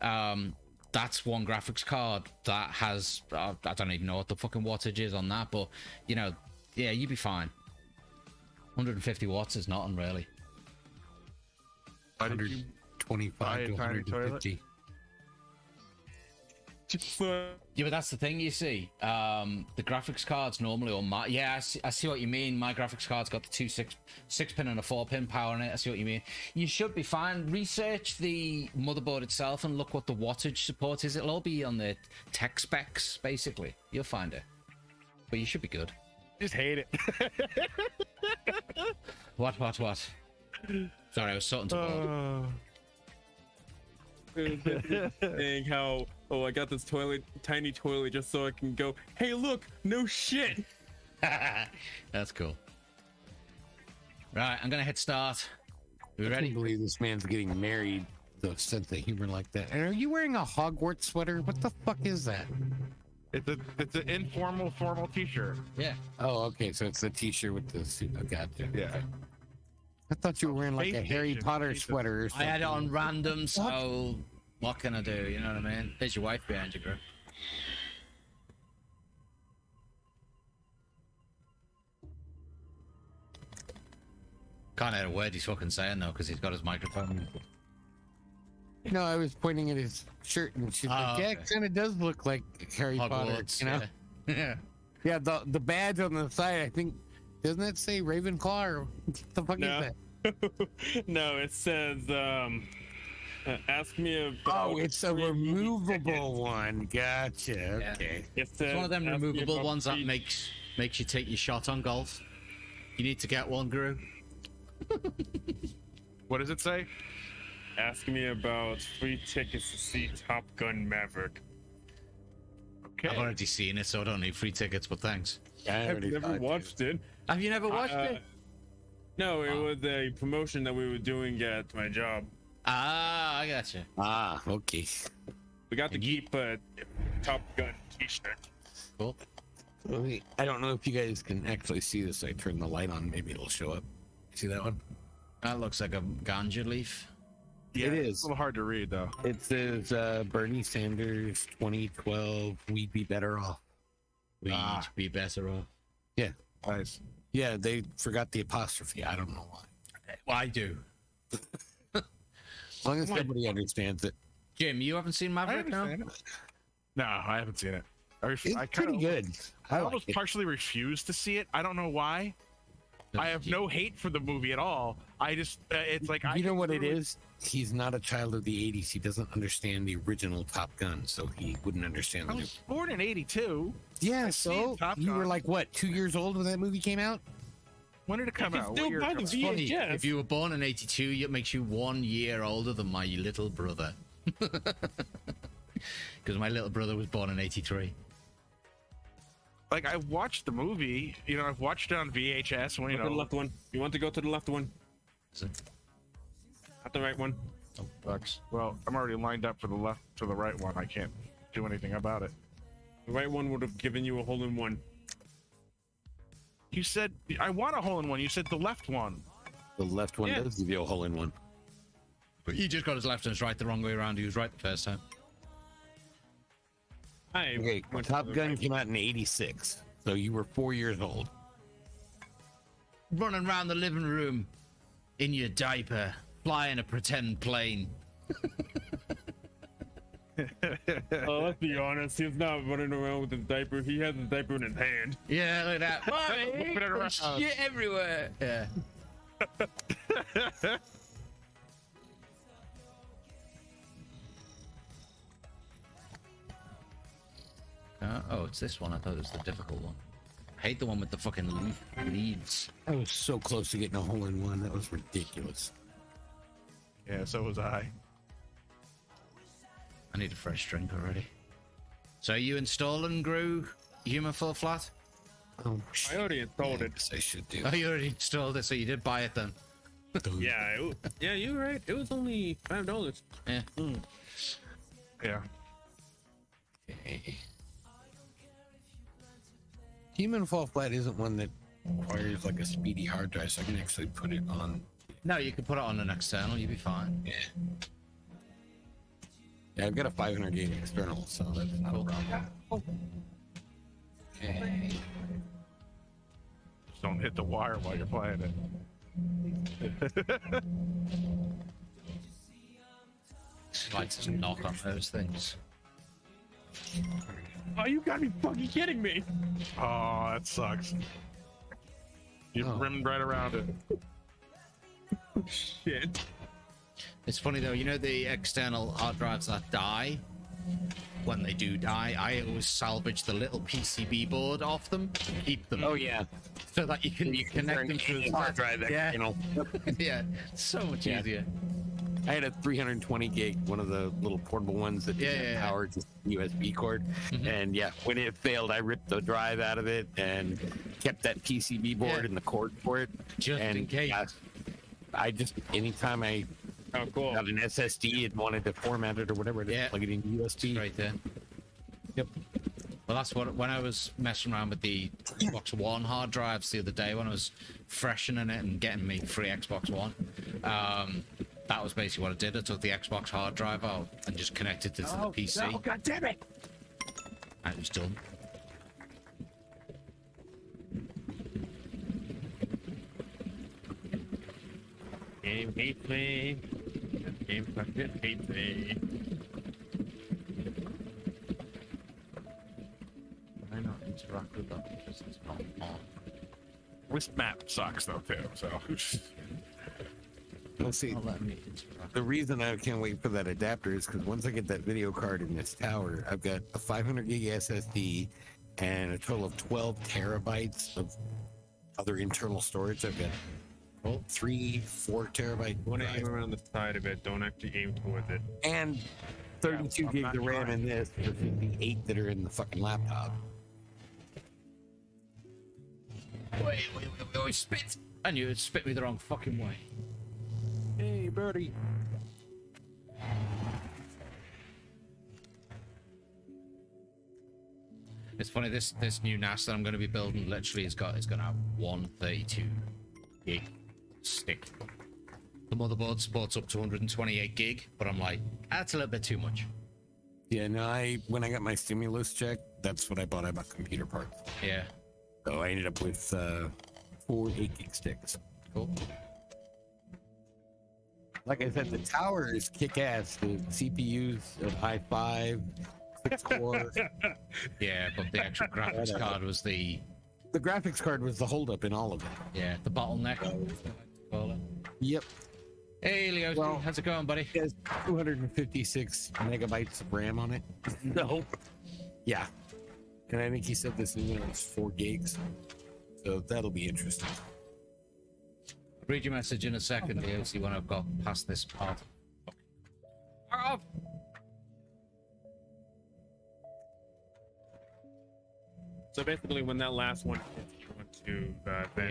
S1: um, that's one graphics card that has, uh, I don't even know what the fucking wattage is on that, but, you know, yeah, you'd be fine. 150 watts is nothing really. 125 to 150. Toilet? Yeah, but that's the thing, you see. Um, the graphics cards normally, or my, yeah, I see, I see, what you mean. My graphics card's got the two six six pin and a four pin power in it. I see what you mean. You should be fine. Research the motherboard itself and look what the wattage support is. It'll all be on the tech specs, basically. You'll find it, but you should be good. Just hate it. what?
S2: What? What? Sorry, I was sorting to. Uh... saying how oh I got this toilet tiny toilet just so I can go hey look no shit. That's cool. Right,
S4: I'm gonna hit start. ready? I can't believe this man's getting married. The sense of humor like that. And are you wearing a Hogwarts sweater? What the fuck is that? It's a it's an informal
S1: formal T-shirt. Yeah.
S4: Oh, okay. So it's the T-shirt with the suit. Oh, gotcha. Yeah. Okay.
S1: I thought you were wearing like a
S4: Harry Potter sweater or something. I had it on
S1: random, so what can I do? You know what I mean? There's your wife behind you, bro. Can't hear a word he's fucking saying though, because he's got his microphone.
S4: No, I was pointing at his shirt, and she's oh, like, "Yeah, okay. it kind of does look like Harry Hogwarts, Potter." You know? Yeah. yeah. yeah. The the badge on the side, I think, doesn't it say Ravenclaw or what the fuck no. is
S2: that? no, it says um uh, ask me about.
S1: Oh, it's a removable one. Gotcha. Yeah. Okay. It's, uh, it's, one of them removable ones that makes makes you take your shot on golf. You need to get one, Gru.
S2: what does it say? Ask me about free tickets to see Top Gun Maverick.
S1: Okay. I've already seen it, so I don't need free tickets. But thanks. I've never watched it. it.
S2: Have you never watched uh, it? No, it oh. was a promotion that we were doing at my job. Ah, I gotcha. Ah, okay. We got to keep a Top Gun T-shirt. Cool.
S4: I don't know if you guys can actually see this. I turn the light on, maybe it'll show up. See that
S1: one? That looks like a ganja leaf.
S4: Yeah, it is. It's a little hard to read though. It says uh, Bernie Sanders 2012. We'd be better off. We'd ah. be better off. Yeah. Nice. Yeah, they forgot the apostrophe. I don't know why. Well, I do. as long as Come everybody understands it.
S2: Jim, you haven't seen my Maverick now? No, I haven't seen it. I, ref- It's I kinda pretty good. I I almost partially refused to see it. I don't know why. I have no hate for the movie at all. I just uh, it's like you I know what it is.
S4: He's not a child of the '80s. He doesn't understand the original Top Gun, so he wouldn't understand. I was
S2: born in '82. Yeah, I've so
S4: you were like what, two years old when that movie came out? When did it come out? Still funny the VHS. If
S1: you were born in '82, it makes you one year older than my little brother. Because my little brother was born in '83
S2: like I watched the movie. You know, I've watched it on VHS. When you Look know, the left one. You want to go to the left one? Is it? Not the right one. Oh, bucks. Well, I'm already lined up for the left to the right one. I can't do anything about it. The right one would have given you a hole in one. You said I want a hole in one. You said the left one.
S4: The left one yeah. does give you a hole in one.
S1: But he just got his left and his right the wrong way around. He was right the first time. I
S4: okay, Top Gun came out in '86, so you were four years old.
S1: Running around the living room in your diaper, flying a pretend plane.
S2: Oh, let's be honest. He's not running around with his diaper. He has his diaper in his hand. Yeah, look at that. Why? Shit
S4: everywhere. Yeah.
S1: Uh, oh, it's this one. I thought it was the difficult one. I hate the one with the fucking leaf leads. I was so close to getting a hole in one. That was ridiculous. Yeah, so was I. I need a fresh drink already. So are you installing Gru Human Fall Flat? Oh, I already installed it. I should do. Oh, you already installed it, so you did buy it then.
S2: yeah, it, yeah, you're right. It was only five dollars. Yeah. Mm. Yeah. Okay.
S4: Human Fall Flat isn't one that requires like a speedy hard drive, so I can actually put it on. No, you can put it on an external. You'll be fine. Yeah. Yeah, I've got a 500 gig external, so that's
S2: not a problem. Okay. Just don't hit the wire while you're playing it. It's would to knock on those things. Oh, you gotta be fucking kidding me! Oh, that sucks. You oh. rimmed right around it.
S1: Shit. It's funny though, you know the external hard drives that die? When they do die, I always salvage the little PCB board off them, keep them. Oh yeah. So that you can you connect them to the hard drive Yeah, yeah. so much yeah.
S4: easier. I had a 320 gig, one of the little portable ones that didn't yeah, yeah, power, just USB cord. Mm-hmm. And yeah, when it failed, I ripped the drive out of it and kept that PCB board yeah. and the cord for it. Just and in case. I, I just anytime I oh, cool. got an SSD and wanted to format it or whatever, I
S1: just yeah. plug it into USB. Right there. Yep. Well, that's what when I was messing around with the Xbox One hard drives the other day when I was freshening it and getting me free Xbox One. Um, that was basically what I did. I took the Xbox hard drive out and just connected it to oh, the PC. Oh, no,
S4: God damn it!
S1: And it was done.
S2: Game me. Game fucking me. Why not interact with that because it's not on? This map sucks though too, so
S1: We'll see,
S4: the reason I can't wait for that adapter is because once I get that video card in this tower, I've got a 500 gig SSD and a total of 12 terabytes of other internal storage. I've got well, three, four terabyte. want to
S2: aim around the side of it. Don't actually aim towards it.
S4: And 32 yeah, gigs of RAM trying. in this, which the eight that are in the fucking laptop.
S1: Wait, wait, wait, wait, spit! I knew it spit me the wrong fucking way.
S2: Hey, birdie.
S1: It's funny this this new NAS that I'm going to be building literally has got is going to have 132 gig stick. The motherboard supports up to 128 gig, but I'm like that's a little bit too much.
S4: Yeah, no, I when I got my stimulus check, that's what I bought. I bought computer parts. Yeah. So I ended up with uh, four 8 gig sticks. Cool like I said, the tower is kick ass. The CPU's of high 5 six core.
S1: yeah, but the actual graphics card was
S4: the. The graphics card was the holdup in all of it. Yeah, the bottleneck. Yep. Hey, Leo, well, how's it going, buddy? It has 256 megabytes of RAM on it. no. Yeah. And I think he said this is was
S1: four gigs. So that'll be interesting. Read your message in a second, oh, see when I've got past this part.
S2: So basically, when that last one hits, you want to uh, then...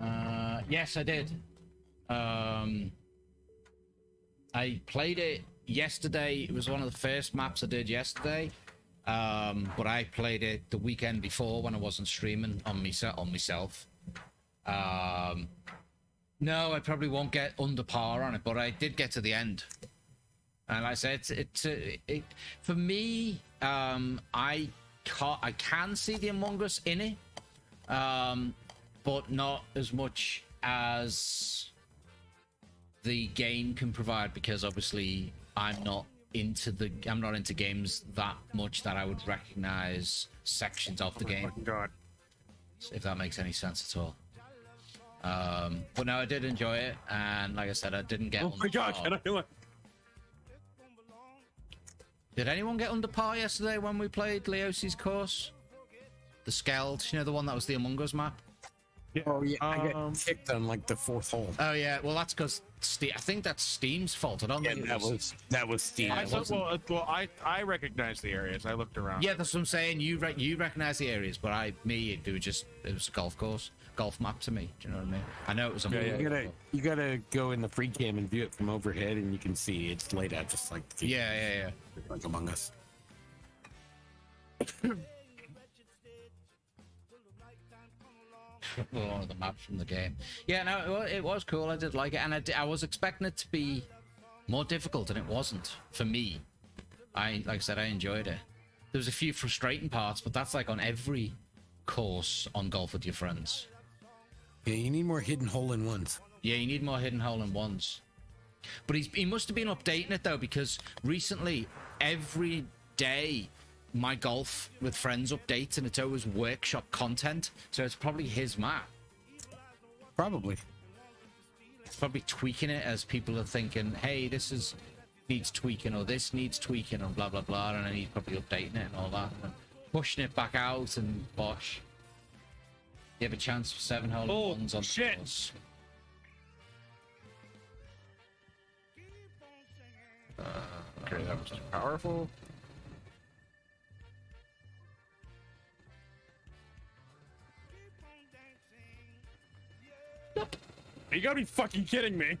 S1: Yeah. Uh, yes, I did. Um, I played it yesterday. It was one of the first maps I did yesterday. Um, but I played it the weekend before when I wasn't streaming on Misa on myself. Um, no, I probably won't get under par on it, but I did get to the end. And like I said, it's, it, uh, it, for me. Um, I can I can see the Among Us in it, um, but not as much as the game can provide because obviously I'm not into the I'm not into games that much that I would recognize sections of the oh game. God. If that makes any sense at all. Um, but no, I did enjoy it, and like I said, I didn't get. Oh my god! Can I do it? Did anyone get under par yesterday when we played Leosi's course? The Skeld, you know, the one that was the Among Us map. Yeah. Oh yeah, um, I
S4: got kicked on like the fourth hole.
S1: Oh yeah, well that's because that's I think that's Steam's fault. I don't yeah, think that was, was, that
S2: was Steam. I thought, well, well, I I recognize the areas. I looked around. Yeah,
S1: that's what I'm saying. You re- you recognize the areas, but I me it was just it was a golf course, golf map to me. Do you know what I mean? I know it was a. Yeah, You gotta you gotta go
S4: in the free cam and view it from overhead, and you can see it's laid out just like. yeah,
S1: yeah, yeah. Like Among Us. all the maps from the game. Yeah, no, it, it was cool. I did like it, and I, I was expecting it to be more difficult, and it wasn't for me. I, like I said, I enjoyed it. There was a few frustrating parts, but that's like on every course on golf with your friends. Yeah, you need more hidden hole in ones. Yeah, you need more hidden hole in ones. But he's, he must have been updating it though, because recently every day my golf with friends updates and it's always workshop content. So it's probably his map. Probably. It's probably tweaking it as people are thinking, hey, this is needs tweaking or this needs tweaking and blah blah blah and he's probably updating it and all that and pushing it back out and bosh. You have a chance for seven hole oh, ones on shit. the course. Uh, okay, that was powerful.
S2: You gotta be fucking kidding me.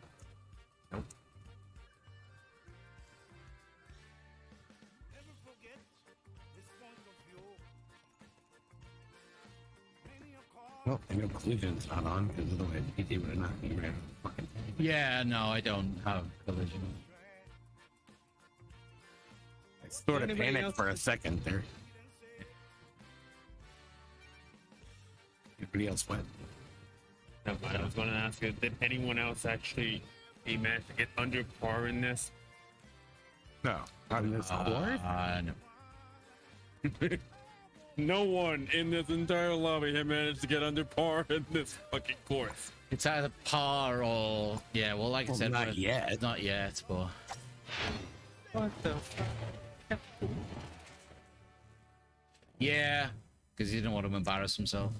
S3: Nope.
S4: Well, I know collision's not on because otherwise PT would have knocked me right out of the fucking thing. Yeah, no, I don't have collision. I sort of panicked for a second there. Everybody else went.
S2: I was going to ask you, did anyone else actually manage to get under par in this? No,
S4: not in this uh,
S2: uh no. no one in this entire lobby had managed to get under par in this fucking course.
S1: It's either par or yeah. Well, like well, I said, not yet. Not yet, but
S2: what the fuck?
S1: Yeah, because he didn't want to embarrass himself.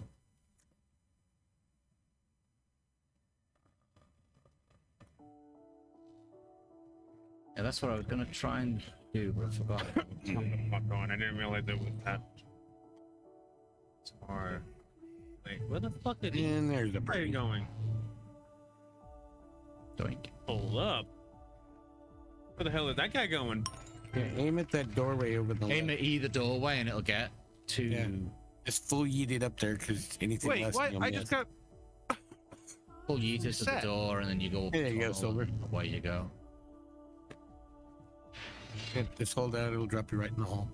S2: Yeah, that's what I was gonna try and do, but I forgot. Come the fuck on, I didn't realize it was that. Tomorrow. Wait, where the fuck did he? And there's the bird. Where are you going? Doink. Hold up. Where the hell is that guy going?
S4: Yeah, aim at that
S1: doorway over the
S4: Aim
S2: left. at either doorway and it'll get
S1: to. Yeah. Just full yeet it up there because anything Wait, less. what? I just got. Full yeet it to the door and then you go. There you go, Silver. Away you go. Good. Just hold out, it'll drop you right in the hole.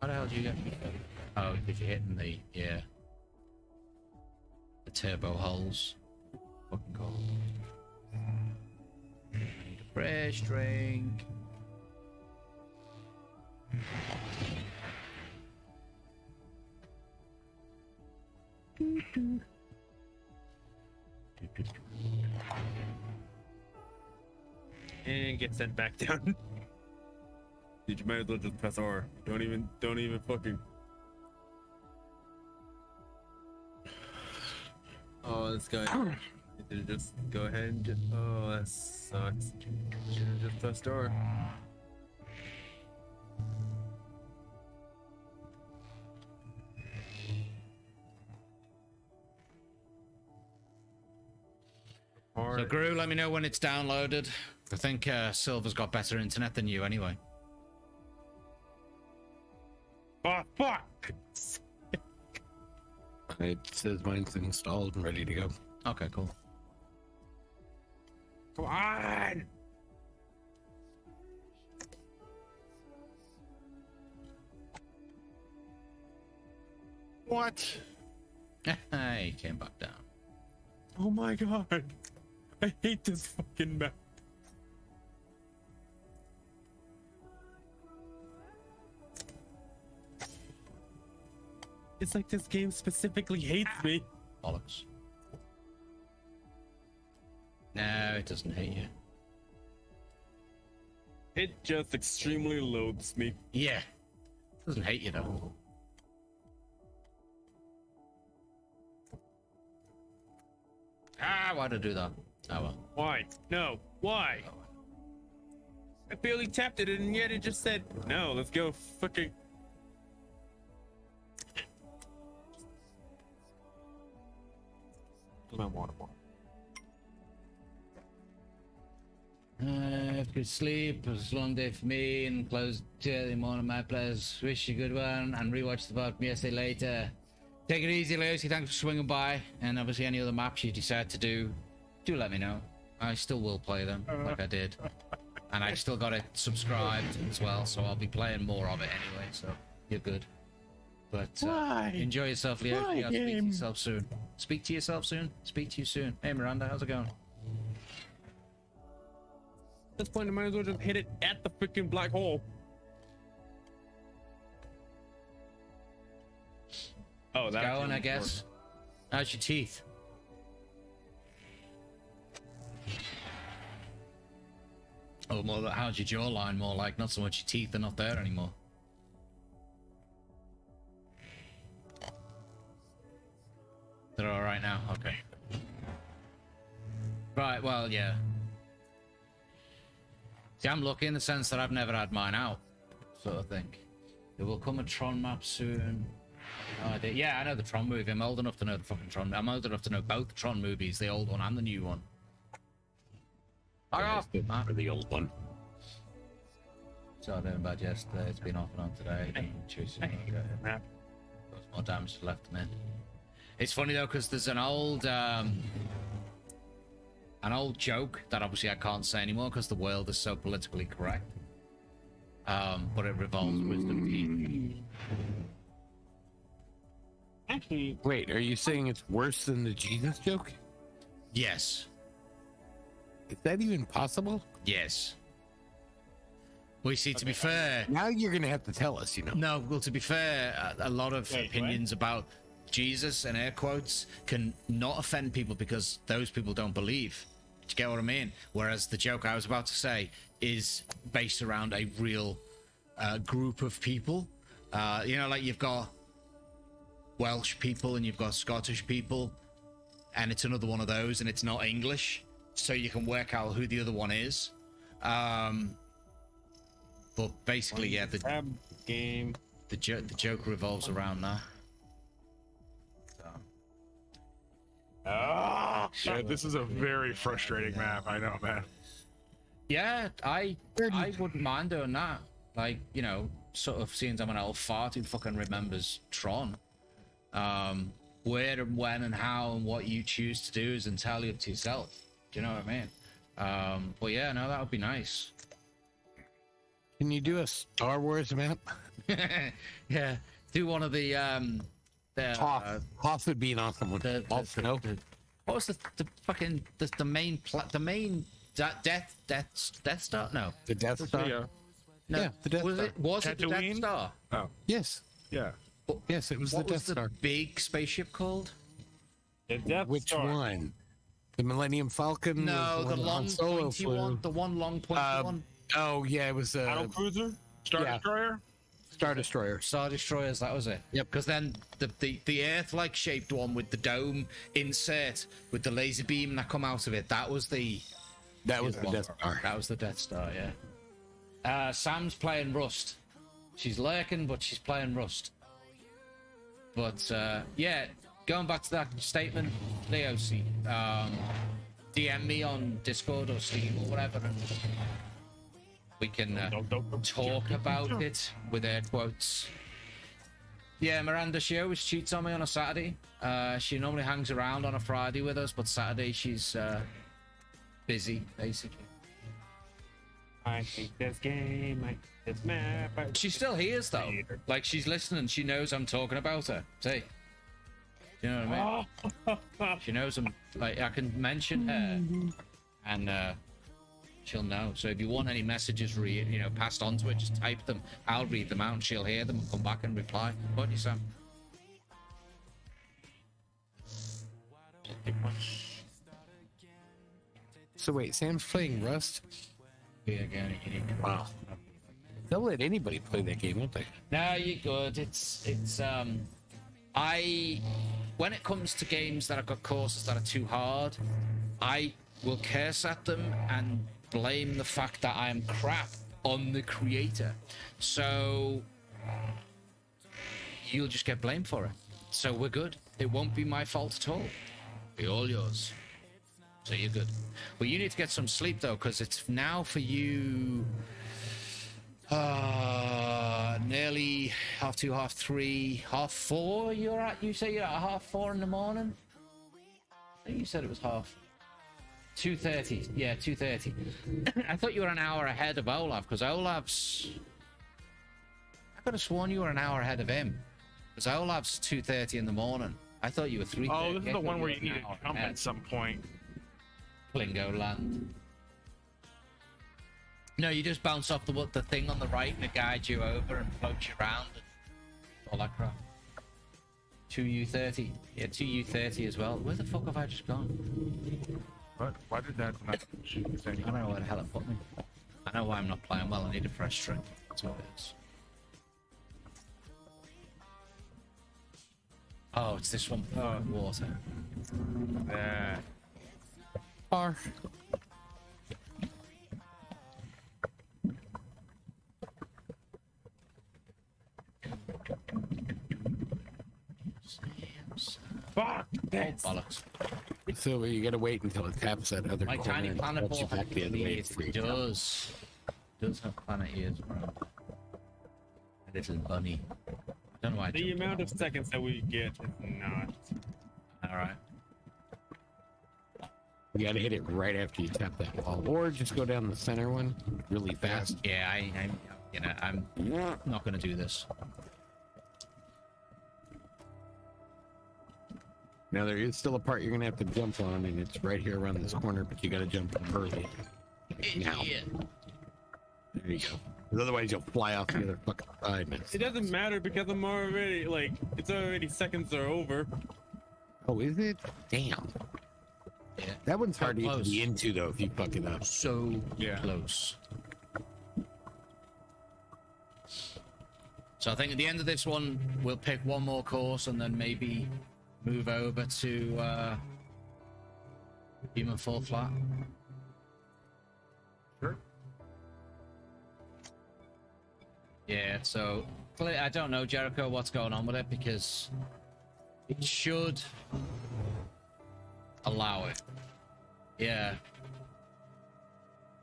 S1: How the hell do you get Oh, if you're hitting the, yeah. The turbo holes. Fucking cold. Need a fresh drink.
S2: Doo-doo. and get sent back down. Dude, you might as well just press R. Don't even, don't even fucking. Oh, this guy. Did just go ahead and just, oh, that sucks. Should have just pressed R.
S1: So, Gru, let me know when it's downloaded. I think uh, Silver's got better internet than you anyway.
S2: Oh, fuck!
S4: it says mine's installed and ready to go. Okay, cool.
S2: Come on! What? he came back down. Oh my god. I hate this fucking map. It's like this game specifically hates ah. me. Bollocks. No, it doesn't hate you. It just extremely loathes me. Yeah. It doesn't hate you though. Ah, why'd I do that? Oh well. Why? No. Why? Oh, I barely tapped it and yet it just said, no, let's go fucking my water bottle.
S1: Uh, good sleep. It was a long day for me and close to early morning my players. Wish you a good one and rewatch the VOD from yesterday later. Take it easy, Lucy. Thanks for swinging by. And obviously, any other maps you decide to do, do let me know. I still will play them like I did. And I still got it subscribed as well, so I'll be playing more of it anyway, so you're good. But uh, enjoy yourself, Leo. speak to yourself soon. Speak to yourself soon. Speak to you soon. Hey, Miranda, how's it going?
S2: At this point, I might as well just hit it at the freaking black hole. Oh,
S1: that's going, I guess. How's your teeth? Oh, more how's your jawline? More like, not so much your teeth are not there anymore. They're all right now. Okay. Right. Well, yeah. See, I'm lucky in the sense that I've never had mine out, sort of thing. There will come a Tron map soon. No idea. Yeah, I know the Tron movie. I'm old enough to know the fucking Tron. I'm old enough to know both Tron movies, the old one and the new one. asked off! For the old one. Sorry about yesterday. It's been off and on today. Hey, hey, map. There's more damage left than it's funny though because there's an old um, an old joke that obviously I can't say anymore because the world is so politically correct. Um, but it revolves wisdom teeth.
S4: Actually, wait, are you saying it's worse than the Jesus joke? Yes.
S1: Is that even possible? Yes. We you see, okay. to be fair, now you're going to have to tell us, you know. No, well, to be fair, a, a lot of wait, opinions what? about Jesus and air quotes can not offend people because those people don't believe. Do you get what I mean? Whereas the joke I was about to say is based around a real uh, group of people. Uh, you know, like you've got Welsh people and you've got Scottish people, and it's another one of those, and it's not English, so you can work out who the other one is. Um, but basically, yeah, the game, the, jo- the joke revolves around that.
S2: Oh, yeah, this is a very frustrating map. I know, man.
S1: Yeah, I I wouldn't mind doing that. Like, you know, sort of seeing someone else far too fucking remembers Tron. Um, where and when and how and what you choose to do is entirely up to yourself. Do you know what I mean? Um, but yeah, no, that would be nice. Can you do a Star Wars map? yeah, do one of the um, the Hoth. Uh, Hoth would be an awesome one. The, the, the, no. the what was the, the fucking the, the main pla- the main death death Death Star? No, the Death Star. Yeah. No, yeah, the Death was Star. it was Tatooine? it the Death Star?
S4: Oh, yes, yeah, well, yes, it was the Death was Star. The big spaceship called the Death Which Star. one? The Millennium Falcon? No, the, the long pointy flew. one.
S1: The one long pointy uh, one. Um, oh yeah, it was a uh, battle cruiser, Star yeah. Destroyer. Star Destroyer. Star Destroyers, that was it. Yep. Because then the, the, the Earth like shaped one with the dome insert with the laser beam that come out of it, that was the. That was the Death Star. That was the Death Star, yeah. Uh, Sam's playing Rust. She's lurking, but she's playing Rust. But uh, yeah, going back to that statement, Leo, see, um, DM me on Discord or Steam or whatever we can uh, talk about it with air quotes. Yeah, Miranda, she always cheats on me on a Saturday. Uh, she normally hangs around on a Friday with us, but Saturday she's uh, busy, basically. I hate this game. I hate this map. she still hears though. Like she's listening. She knows I'm talking about her. See. Do you know what I mean? Oh. she knows I'm like I can mention her, and uh, she'll know. So if you want any messages, re- you know, passed on to her, just type them. I'll read them out, and she'll hear them and come back and reply. What you, Sam?
S4: So wait, Sam's playing Rust. Yeah, again, wow. They'll let anybody play that game, won't they?
S1: No, you're good. It's it's um, I when it comes to games that I've got courses that are too hard, I will curse at them and blame the fact that I'm crap on the creator. So you'll just get blamed for it. So we're good. It won't be my fault at all. Be all yours. So you're good. Well, you need to get some sleep though, because it's now for you. Uh, nearly half two, half three, half four. You're at. You say you're at half four in the morning. I think you said it was half. 2.30. Yeah, 2.30. I thought you were an hour ahead of Olaf, because Olaf's... I could have sworn you were an hour ahead of him. Because Olaf's 2.30 in the morning. I thought you were three. Oh, this is the one where you need to jump ahead. at some point. Klingo land. No, you just bounce off the the thing on the right and it guides you over and floats you around. And all that crap. 2U30. Yeah, 2U30 as well. Where the fuck
S6: have I just gone?
S1: What? Why did that not shoot me? I don't know where the hell it put me. I know why I'm not playing well. I need a fresh drink. That's what it is. Oh, it's this one. Oh. Water. Yeah. Far.
S4: Fuck!
S6: Oh, bollocks.
S4: So you gotta wait until it taps that other My corner tiny and planet ball you back the other way. It free. does.
S1: Does have planet ears, bro. A little bunny. I
S2: don't know why. I the amount of seconds that we get is not.
S4: Alright. You gotta hit it right after you tap that wall. Or just go down the center one really fast.
S1: Yeah, I, I'm, you know, I'm not gonna do this.
S4: Now there is still a part you're gonna have to jump on, and it's right here around this corner, but you gotta jump early. now. Yeah. There you go. Because otherwise you'll fly off the other fucking side.
S2: It doesn't matter because I'm already like it's already seconds are over.
S4: Oh, is it? Damn. Yeah. That one's hard close. to get into though if you fuck it up. So yeah. close.
S1: So I think at the end of this one, we'll pick one more course and then maybe move over to uh, Human Fall Flat. Sure. Yeah, so I don't know, Jericho, what's going on with it because it should allow it. Yeah.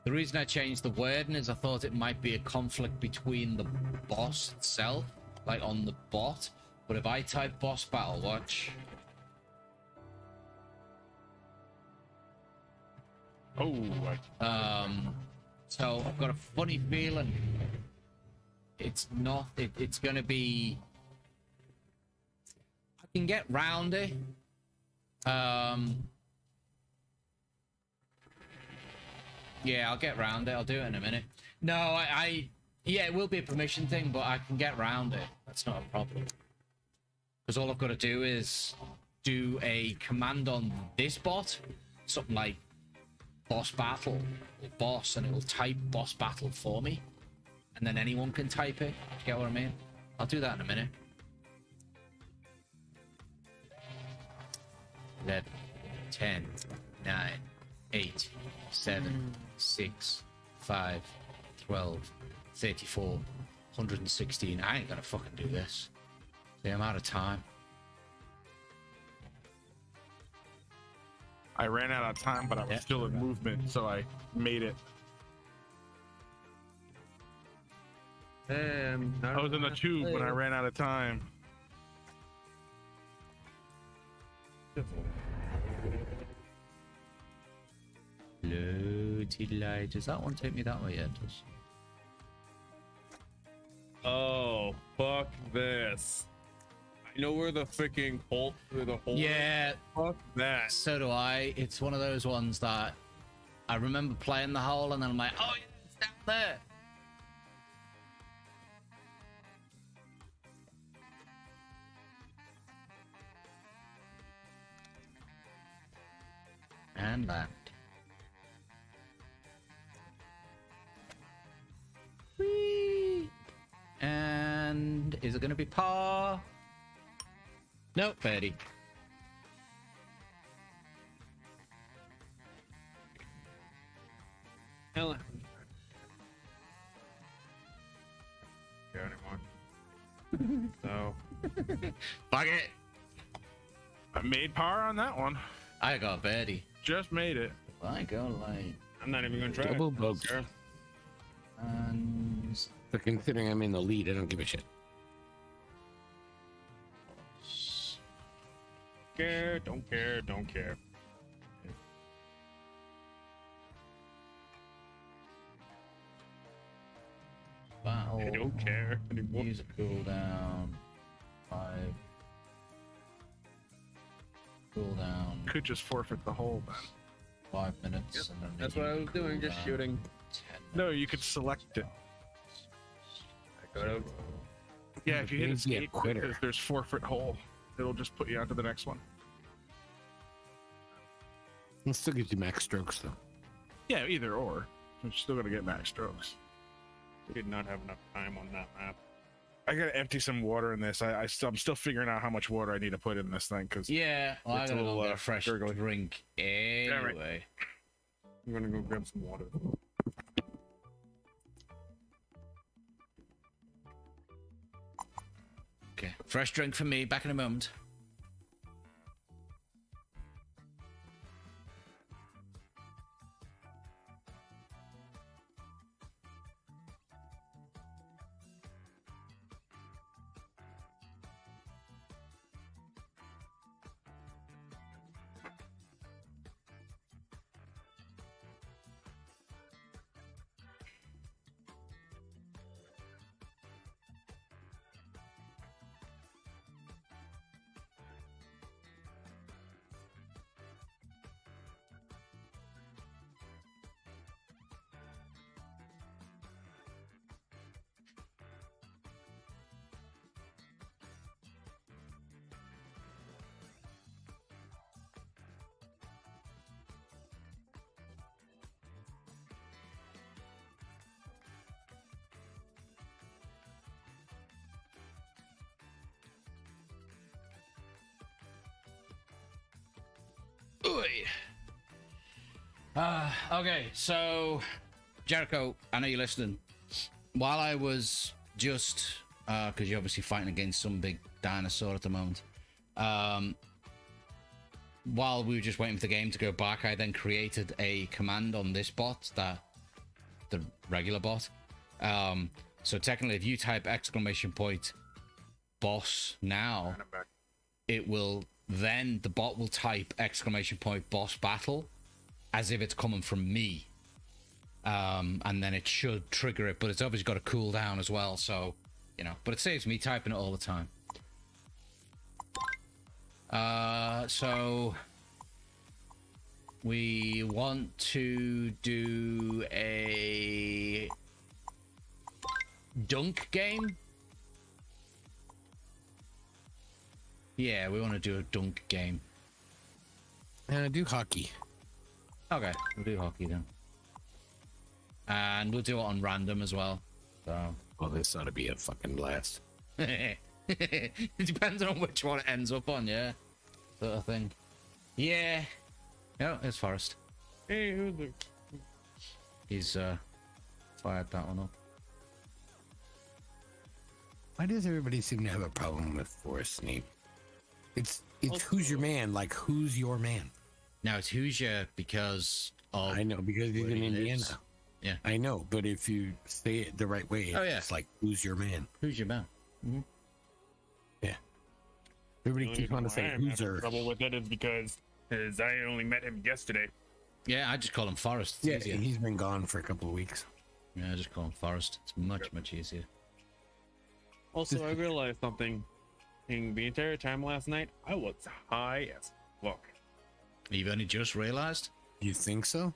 S1: The reason I changed the wording is I thought it might be a conflict between the boss itself, like on the bot, but if I type boss battle watch. Oh. Um. So I've got a funny feeling. It's not. It, it's going to be. I can get round it. Um. Yeah, I'll get round it. I'll do it in a minute. No, I, I yeah, it will be a permission thing, but I can get round it. That's not a problem. Because all I've got to do is do a command on this bot, something like boss battle or boss, and it will type boss battle for me. And then anyone can type it. You get what I mean? I'll do that in a minute. Eleven, ten, nine, eight, seven, six, five, twelve, thirty-four, hundred and sixteen. 10, 9, 8, 7, 6, 5, 12, 34, 116. I ain't gonna fucking do this. Damn, out of time.
S2: I ran out of time, but I was yeah, still in right. movement, so I made it. Hey, I was in the tube play. when I ran out of time.
S1: Bloody Tidlai. Does that one take me that way yet?
S2: oh, fuck this. You know where the freaking bolt through the hole? Yeah.
S1: Fuck that. So do I. It's one of those ones that I remember playing the hole and then I'm like, oh, yeah, it's down there. And land. Whee! And is it going to be par? Nope, Betty. Hello.
S2: Go anymore. no. Fuck it. I made par on that one. I got Betty. Just made it. I go like. I'm not even gonna try. Double bogey.
S1: And... considering
S4: I'm in the lead, I don't give a shit.
S2: care, don't care, don't care.
S1: I don't care anymore. Music cooldown. Five. Cooldown. Could just forfeit the whole then. Five minutes. Yep. And
S2: then That's what I was doing, just shooting. No, you could select it. I Yeah, if you hit escape, there's forfeit hole it'll just put you onto the next one.
S4: It still gives you max strokes, though.
S2: Yeah, either or. I'm still gonna get max strokes. did not have enough time on that map. I gotta empty some water in this. I, I still, I'm still figuring out how much water I need to put in this thing because yeah, well, I gotta little, uh, get a fresh gurgly. drink anyway. Right.
S1: I'm gonna go grab some water. Okay. Fresh drink for me. Back in a moment. Okay, so Jericho, I know you're listening. While I was just because uh, you're obviously fighting against some big dinosaur at the moment. Um, while we were just waiting for the game to go back, I then created a command on this bot that the regular bot. Um, so technically, if you type exclamation point boss now, it will then the bot will type exclamation point boss battle, as if it's coming from me. Um, and then it should trigger it, but it's obviously got to cool down as well. So, you know, but it saves me typing it all the time. Uh, so we want to do a dunk game. Yeah, we want to do a dunk game. And I do hockey. Okay, we'll do hockey then. And we'll do it on random as well. So. Well, this ought to be a fucking blast. it depends on which one it ends up on, yeah? Sort of thing. Yeah. No, it's Forrest.
S2: He's
S1: uh, fired that one up.
S4: Why does everybody seem to have a problem with Forrest Snape? It's it's who's your man? Like who's your man? Now it's Hoosier because of I know because he's in Indiana. Yeah, I know, but if you say it the right way, oh, yeah. it's like who's your man? Who's your man? Mm-hmm. Yeah. Everybody keeps on to say Hoosier. Trouble
S2: with it is because is I only met him yesterday.
S1: Yeah, I just call him Forrest. It's yeah, easier. he's been gone for a couple of weeks. Yeah, I just call him Forrest. It's much much easier.
S2: Also, I realized something. In the entire time last night, I was high as fuck.
S1: You've only just realized? You think so?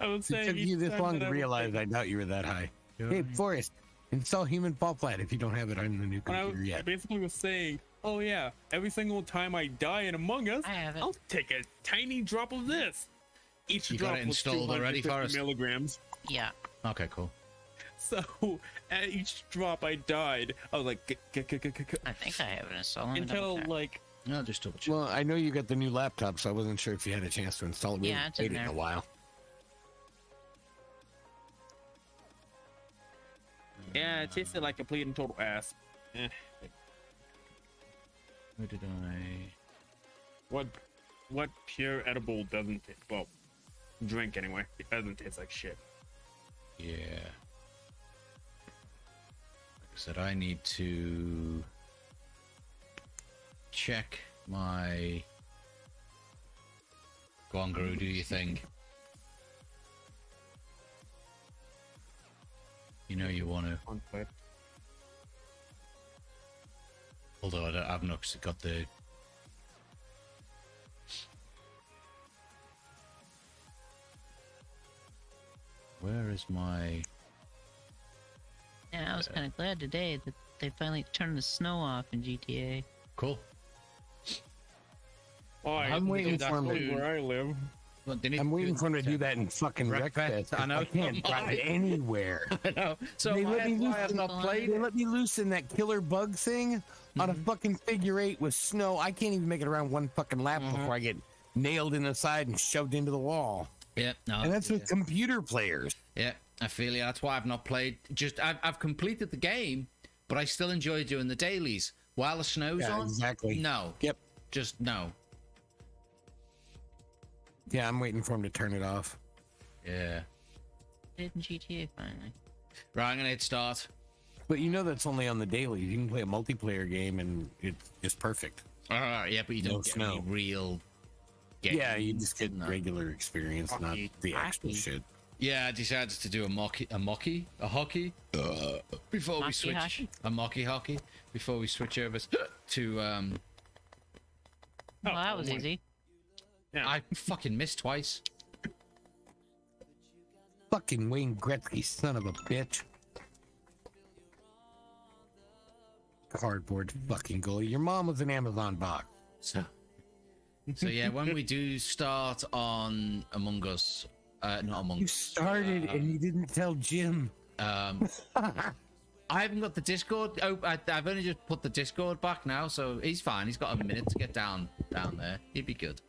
S4: I would say. It took you this long to realize I, doubt you were that high. Yeah. Hey, Forrest, install Human Fall Flat if you don't have it on the new computer I
S2: yet. I basically was saying, oh yeah, every single time I die in Among Us, I'll take a tiny drop of this. Each you drop was 250 already, milligrams. Yeah. Okay, cool. So at each drop I died, I was like, I think I have it installed. Until like
S4: no, just double check. Well, I know you got the new laptop, so I wasn't sure if you had a chance to install it. We yeah, it's in, there. in a while.
S2: Yeah, it tasted like complete and total ass. Eh. Where did I? What? What pure edible doesn't taste well? Drink anyway. It doesn't taste like shit. Yeah. Like
S1: I said, I need to check my. Go on, Gru, do your thing. You know you want to. Although I, don't, I haven't actually got the. Where is my.
S6: Yeah, I was uh, kind of glad today that they finally turned the snow off in GTA.
S4: Cool. Oh, I'm waiting for him to where I live. Well, I'm waiting for him to do that in fucking Wreckfest. I know. I can't drive anywhere. I know. So they let, me loosen, let me loosen that killer bug thing mm-hmm. on a mm-hmm. fucking figure eight with snow. I can't even make it around one fucking lap mm-hmm. before I get nailed in the side and shoved
S1: into the wall. Yeah, No, and that's yeah. with computer players. Yeah, I feel you. That's why I've not played. Just I've, I've completed the game, but I still enjoy doing the dailies while the snow's yeah, on. Exactly. No. Yep. Just no. Yeah,
S4: I'm waiting for him to turn it off. Yeah.
S6: Did in GTA finally.
S4: Right, I'm gonna hit start. But you know that's only on the daily. You can play a multiplayer game and it is perfect.
S1: Uh, yeah, but you don't no get snow. real. Games. Yeah, you just get regular experience, hockey. not the actual hockey. shit. Yeah, I decided to do a mocky, a mocky, a hockey uh, before mocky we switch hockey. a mocky hockey before we switch over to um. Well, oh, that was oh, easy. Yeah. I fucking missed twice.
S4: Fucking Wayne Gretzky, son of a bitch. Cardboard fucking goalie. Your mom was an Amazon box. So,
S1: so yeah, when we do start on Among Us, uh, not Among You started uh, and you didn't tell Jim. Um, I haven't got the Discord. Oh, I, have only just put the Discord back now, so he's fine. He's got a minute to get down down there. He'd be good.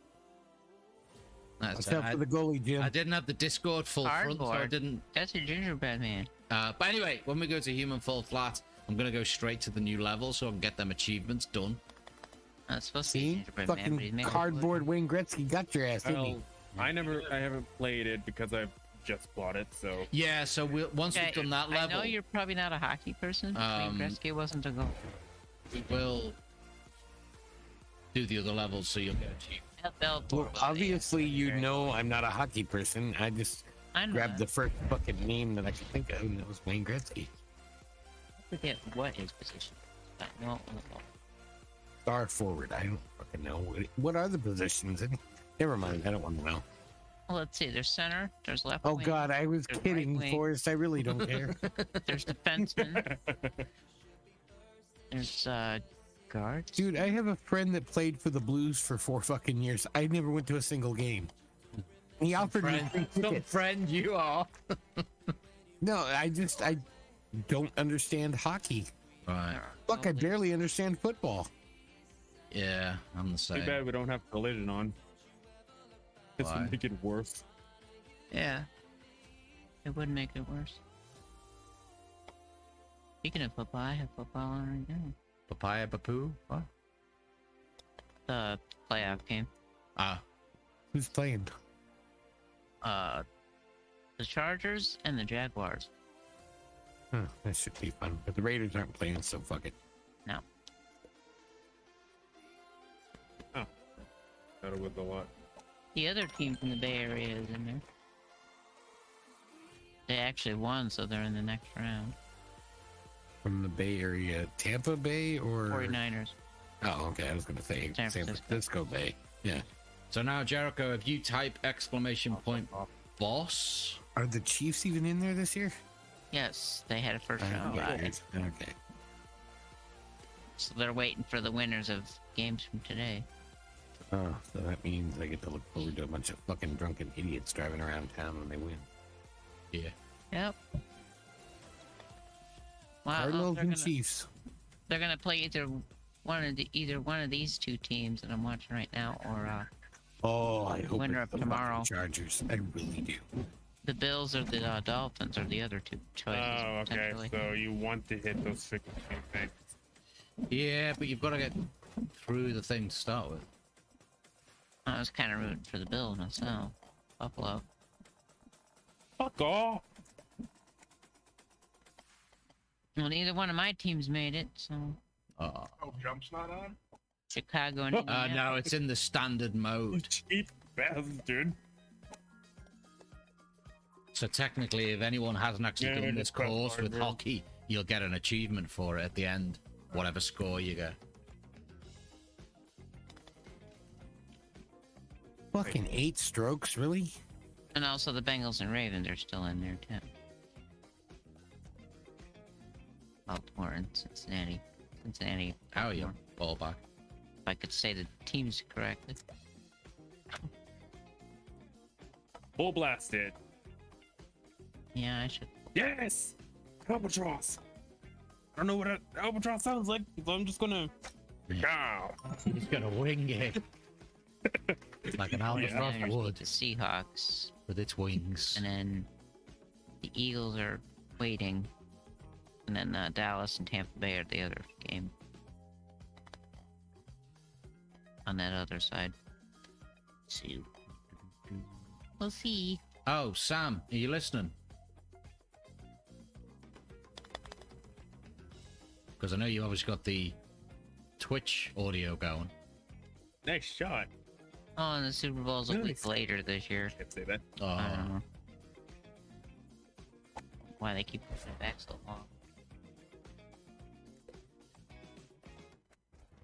S1: That's Except a, for I, the goalie, Jim. I didn't have the Discord full front, so I didn't. That's a gingerbread man. Uh, but anyway, when we go to Human Fall Flat, I'm gonna go straight to the new level so I can get them achievements done.
S2: That's supposed See? to be gingerbread Fucking man, but
S4: cardboard Wayne Gretzky got your ass, didn't well, he?
S2: I never, I haven't played it because I've just bought it, so. Yeah, so we'll, once yeah, we've done that level. I know you're
S6: probably not a hockey person. Um, Wayne Gretzky wasn't a goal.
S2: We will
S1: do the other levels so you'll get achievements well, obviously, you know
S4: I'm not a hockey person. I just I grabbed the first fucking name that I could think of, and that was Wayne Gretzky.
S6: I forget what his position
S4: is. I know Star forward. I don't fucking know. What, what are the positions? Never mind. I don't want to know.
S6: Well, let's see. There's center. There's left. Oh wing, God, I was kidding, right Forrest. I really don't care.
S4: there's defenseman.
S6: there's uh,
S4: Dude, I have a friend that played for the Blues for four fucking years. I never went to a single game. He offered friend, me some tickets. friend you are. no, I just I don't understand hockey. Right. Fuck, I, I barely understand football.
S2: Yeah, I'm the same. Too bad we don't have collision on. This would make it worse.
S6: Yeah. It would make it worse. Speaking of football, I have football on right now.
S1: Papaya Papu? What? The play game. Ah. Uh, who's playing?
S6: Uh, the Chargers and the Jaguars.
S4: Huh, hmm, that should be fun. But the Raiders aren't playing, so fuck it.
S6: No. Oh. Gotta with the lot. The other team from the Bay Area is in there. They actually won, so they're in the next
S4: round from the Bay Area, Tampa Bay or 49ers.
S1: Oh, okay. I was going to say San Francisco. San Francisco. Bay. Yeah. So now, Jericho, if you type exclamation point boss. Are the Chiefs even in there this year? Yes,
S6: they had a first oh, round
S4: Okay.
S6: So they're waiting for the winners of games from today.
S4: Oh, so that means I get to look forward to a bunch of fucking drunken idiots driving around town when they win. Yeah.
S6: Yep. Cardinals and gonna, Chiefs. They're gonna play either one of the either one of these two teams that I'm watching right now, or uh, oh, I hope winner of tomorrow. Chargers, I really do. The Bills or the uh, Dolphins are the other two choices.
S2: Oh, okay. So you want to hit those six
S6: things. Yeah, but you've got to get through the thing to start with. I was kind of rooting for the Bills myself. Buffalo. Fuck off. Well, neither one of my teams made it, so.
S1: Oh,
S3: oh jump's not on?
S6: Chicago and Uh, no, it's
S1: in the standard mode. Cheap bastard. So technically, if anyone hasn't actually Yeah, done this course with hockey, you'll get an achievement for it at the end, whatever score you get. Fucking eight strokes,
S4: really?
S6: And also the Bengals and Ravens are still in there, too. Baltimore and Cincinnati. Cincinnati. How oh, are you, Ballbach? If I could say the teams correctly.
S2: Bull blasted. Yeah, I should. Yes, albatross. I don't know what an albatross sounds like, so I'm just gonna. Yeah. He's gonna wing it.
S1: It's like an albatross yeah. would. The
S6: Seahawks with its wings, and then the Eagles are waiting and then uh, Dallas and Tampa Bay are the other game
S1: on that other side. See, we'll see. Oh, Sam, are you listening? Because I know you always got the Twitch audio going.
S6: Next shot. Oh, and the Super Bowl's a week later this year. Can't say that. Why they keep pushing back so long?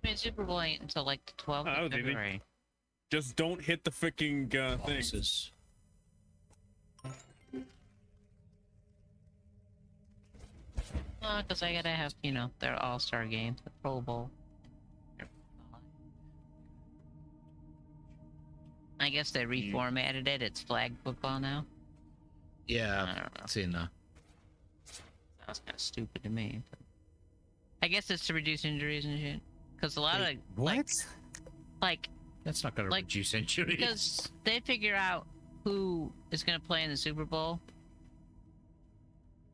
S6: mean, Super Bowl ain't until like the 12th oh, of baby. February.
S2: Just don't hit the freaking uh, thing.
S6: because I gotta have, you know, their All Star games, the Pro Bowl. I guess they mm. reformatted it. It's flag football now.
S1: Yeah, I've seen that.
S6: Sounds kind of stupid to me. I guess it's to reduce injuries and shit because a lot Wait, of what? like, like that's not gonna like, reduce injuries because they figure out who is gonna play in the Super Bowl,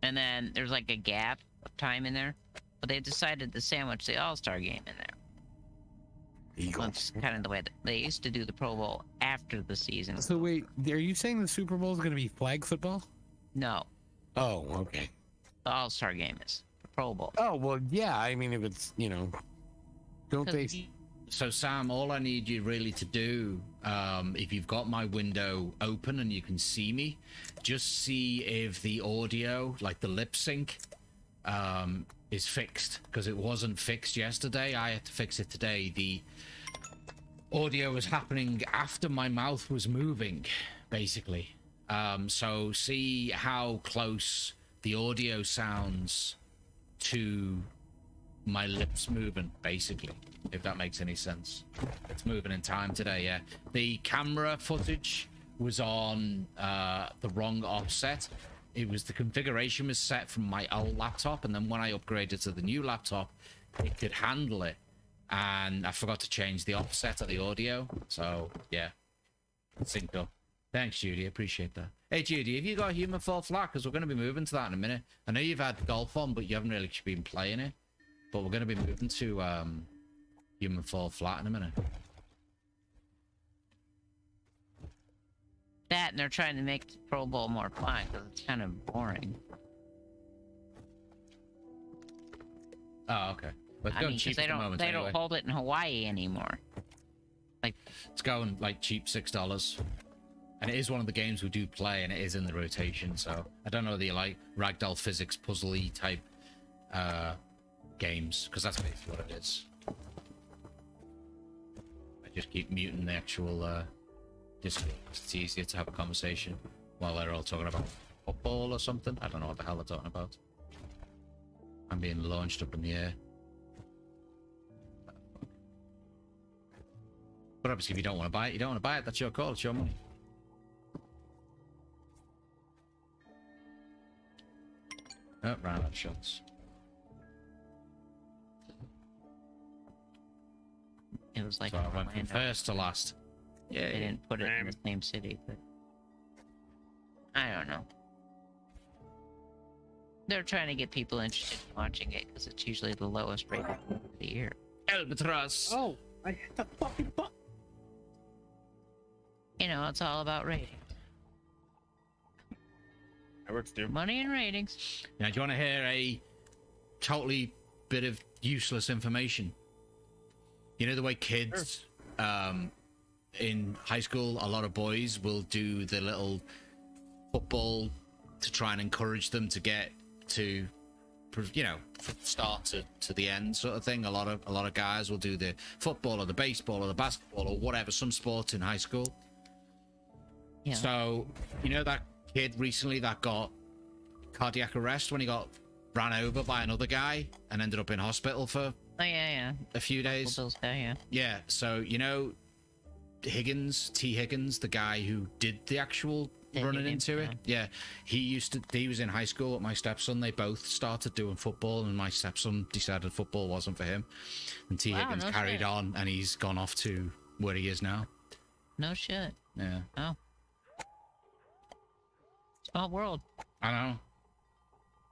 S6: and then there's like a gap of time in there, but they decided to sandwich the All Star game in there. That's kind of the way they used to do the Pro Bowl after the season.
S4: So wait, are you saying the Super Bowl is going to be flag football? No. Oh, okay. The All
S1: Star Game is the Pro Bowl. Oh well, yeah. I mean, if it's you know don't they? So Sam, all I need you really to do, um, if you've got my window open and you can see me, just see if the audio, like the lip sync, um, is fixed because it wasn't fixed yesterday. I had to fix it today. The audio was happening after my mouth was moving, basically. Um, so see how close the audio sounds to my lips moving, basically, if that makes any sense. It's moving in time today, yeah. The camera footage was on uh, the wrong offset. It was the configuration was set from my old laptop, and then when I upgraded to the new laptop, it could handle it. And I forgot to change the offset of the audio, so yeah, synced up. Thanks, Judy. Appreciate that. Hey, Judy, have you got Human Fall Flat? Because we're going to be moving to that in a minute. I know you've had golf on, but you haven't really been playing it. But we're going to be moving to um, Human Fall Flat in a minute.
S6: That and they're trying to make the Pro Bowl more fun because it's kind of boring.
S1: Oh, okay. But I mean, cheap they don't, the they anyway. don't hold it in Hawaii anymore. Like it's going like cheap six dollars, and it is one of the games we do play, and it is in the rotation. So I don't know you like ragdoll physics puzzly type uh, games, because that's basically what it is. I just keep muting the actual uh, Discord. It's easier to have a conversation while they're all talking about football or something. I don't know what the hell they're talking about. I'm being launched up in the air. But obviously, if you don't want to buy it, you don't want to buy it. That's your call. It's your money. Oh, round
S3: of shots.
S6: It was like so I went from first to last. Yeah. They didn't put it in um, the same city, but I don't know. They're trying to get people interested in watching it because it's usually the lowest rated of the year. Albatross. Oh, I hit the fucking button. You know, it's all about ratings.
S2: That works too. Money
S6: and ratings.
S2: Now, do you want to hear
S1: a totally bit of useless information? You know the way kids sure. um, in high school, a lot of boys will do the little football to try and encourage them to get to you know start to, to the end sort of thing a lot of a lot of guys will do the football or the baseball or the basketball or whatever some sport in high school yeah. so you know that kid recently that got cardiac arrest when he got ran over by another guy and ended up in hospital for Oh yeah, yeah. A few days. Bills, yeah, yeah. Yeah. So you know, Higgins, Tee Higgins, the guy who did the actual running into it. Yeah. He used to, he was in high school with my stepson. They both started doing football, and my stepson decided football wasn't for him. And T. Wow, Higgins no carried shit. on, and he's gone off to where he is now. No shit. Yeah. Oh. Small world. I know.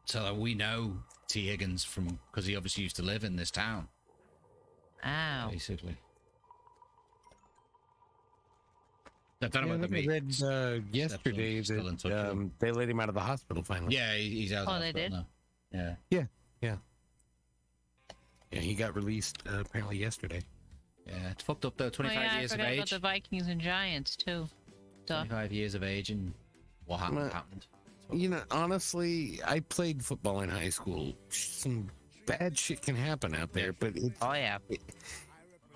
S1: So that we know Tee Higgins from because he obviously used to live in this town. Ow. Basically. I don't yeah, know they read uh,
S4: yesterday that um, they let him out of the hospital finally. Yeah, he's out. Oh, they did. Now.
S1: Yeah. Yeah. Yeah. Yeah, he got released uh, apparently yesterday. Yeah, it's fucked up though. Twenty-five oh, yeah, years I of age. About the
S6: Vikings and Giants too.
S1: Duh. Twenty-five years of age and what happened? happened.
S4: You know, honestly, I played football in high school. Some bad shit can happen out there, but it's, oh yeah, it,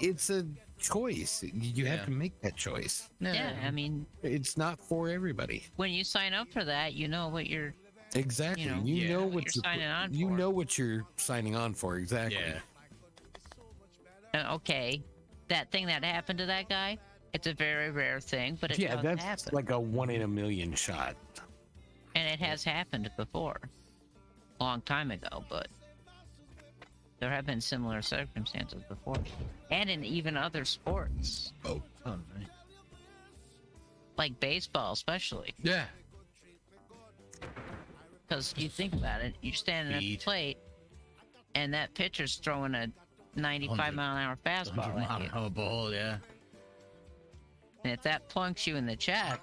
S4: it's a choice. You have to make that choice. yeah, I mean, it's not for everybody.
S6: When you sign up for that, you know what you're
S4: exactly. You know, you yeah. know what, what, you're signing on. For. You know what you're signing on for exactly.
S6: Yeah. Uh, okay, that thing that happened to that guy. It's a very rare thing, but it yeah, that's happen. like a one in a million shot. And it has happened before. Long time ago, but there have been similar circumstances before. And in even other sports. Oh. oh nice. Like baseball, especially. Yeah. Because you think about it, you're standing Speed. at the plate, and that pitcher's throwing a 95 mile an hour fastball. 100 mile an hour ball, yeah. And if that plunks you in the chest,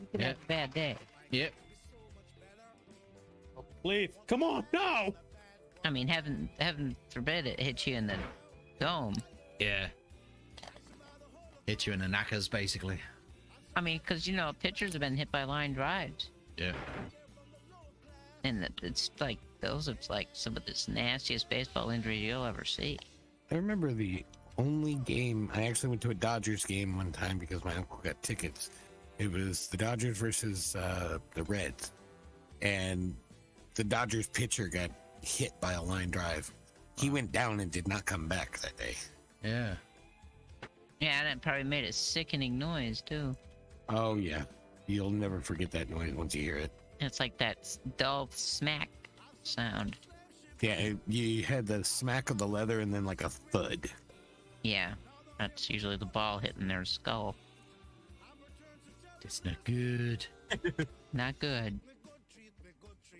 S6: you could yep. have a bad day. Yep. Leave. Come on. No. I mean, heaven, heaven forbid it hits you in the dome. Yeah.
S1: Hit you in the knackers, basically.
S6: I mean, because, you know, pitchers have been hit by line drives.
S1: Yeah. And it's like, those are
S6: like some of the nastiest baseball injuries you'll ever see.
S4: I remember the only game, I actually went to a Dodgers game one time because my uncle got tickets. It was the Dodgers versus uh, the Reds. And the Dodgers pitcher got hit by a line drive. He went down and did not come back that day.
S1: Yeah.
S6: Yeah, and it probably made a sickening noise too.
S4: Oh yeah, you'll never forget that noise once you hear it.
S6: It's like that dull smack
S4: sound. Yeah, you had the smack of the leather and then like a thud.
S6: Yeah, that's usually the ball hitting their skull. That's not good. not good.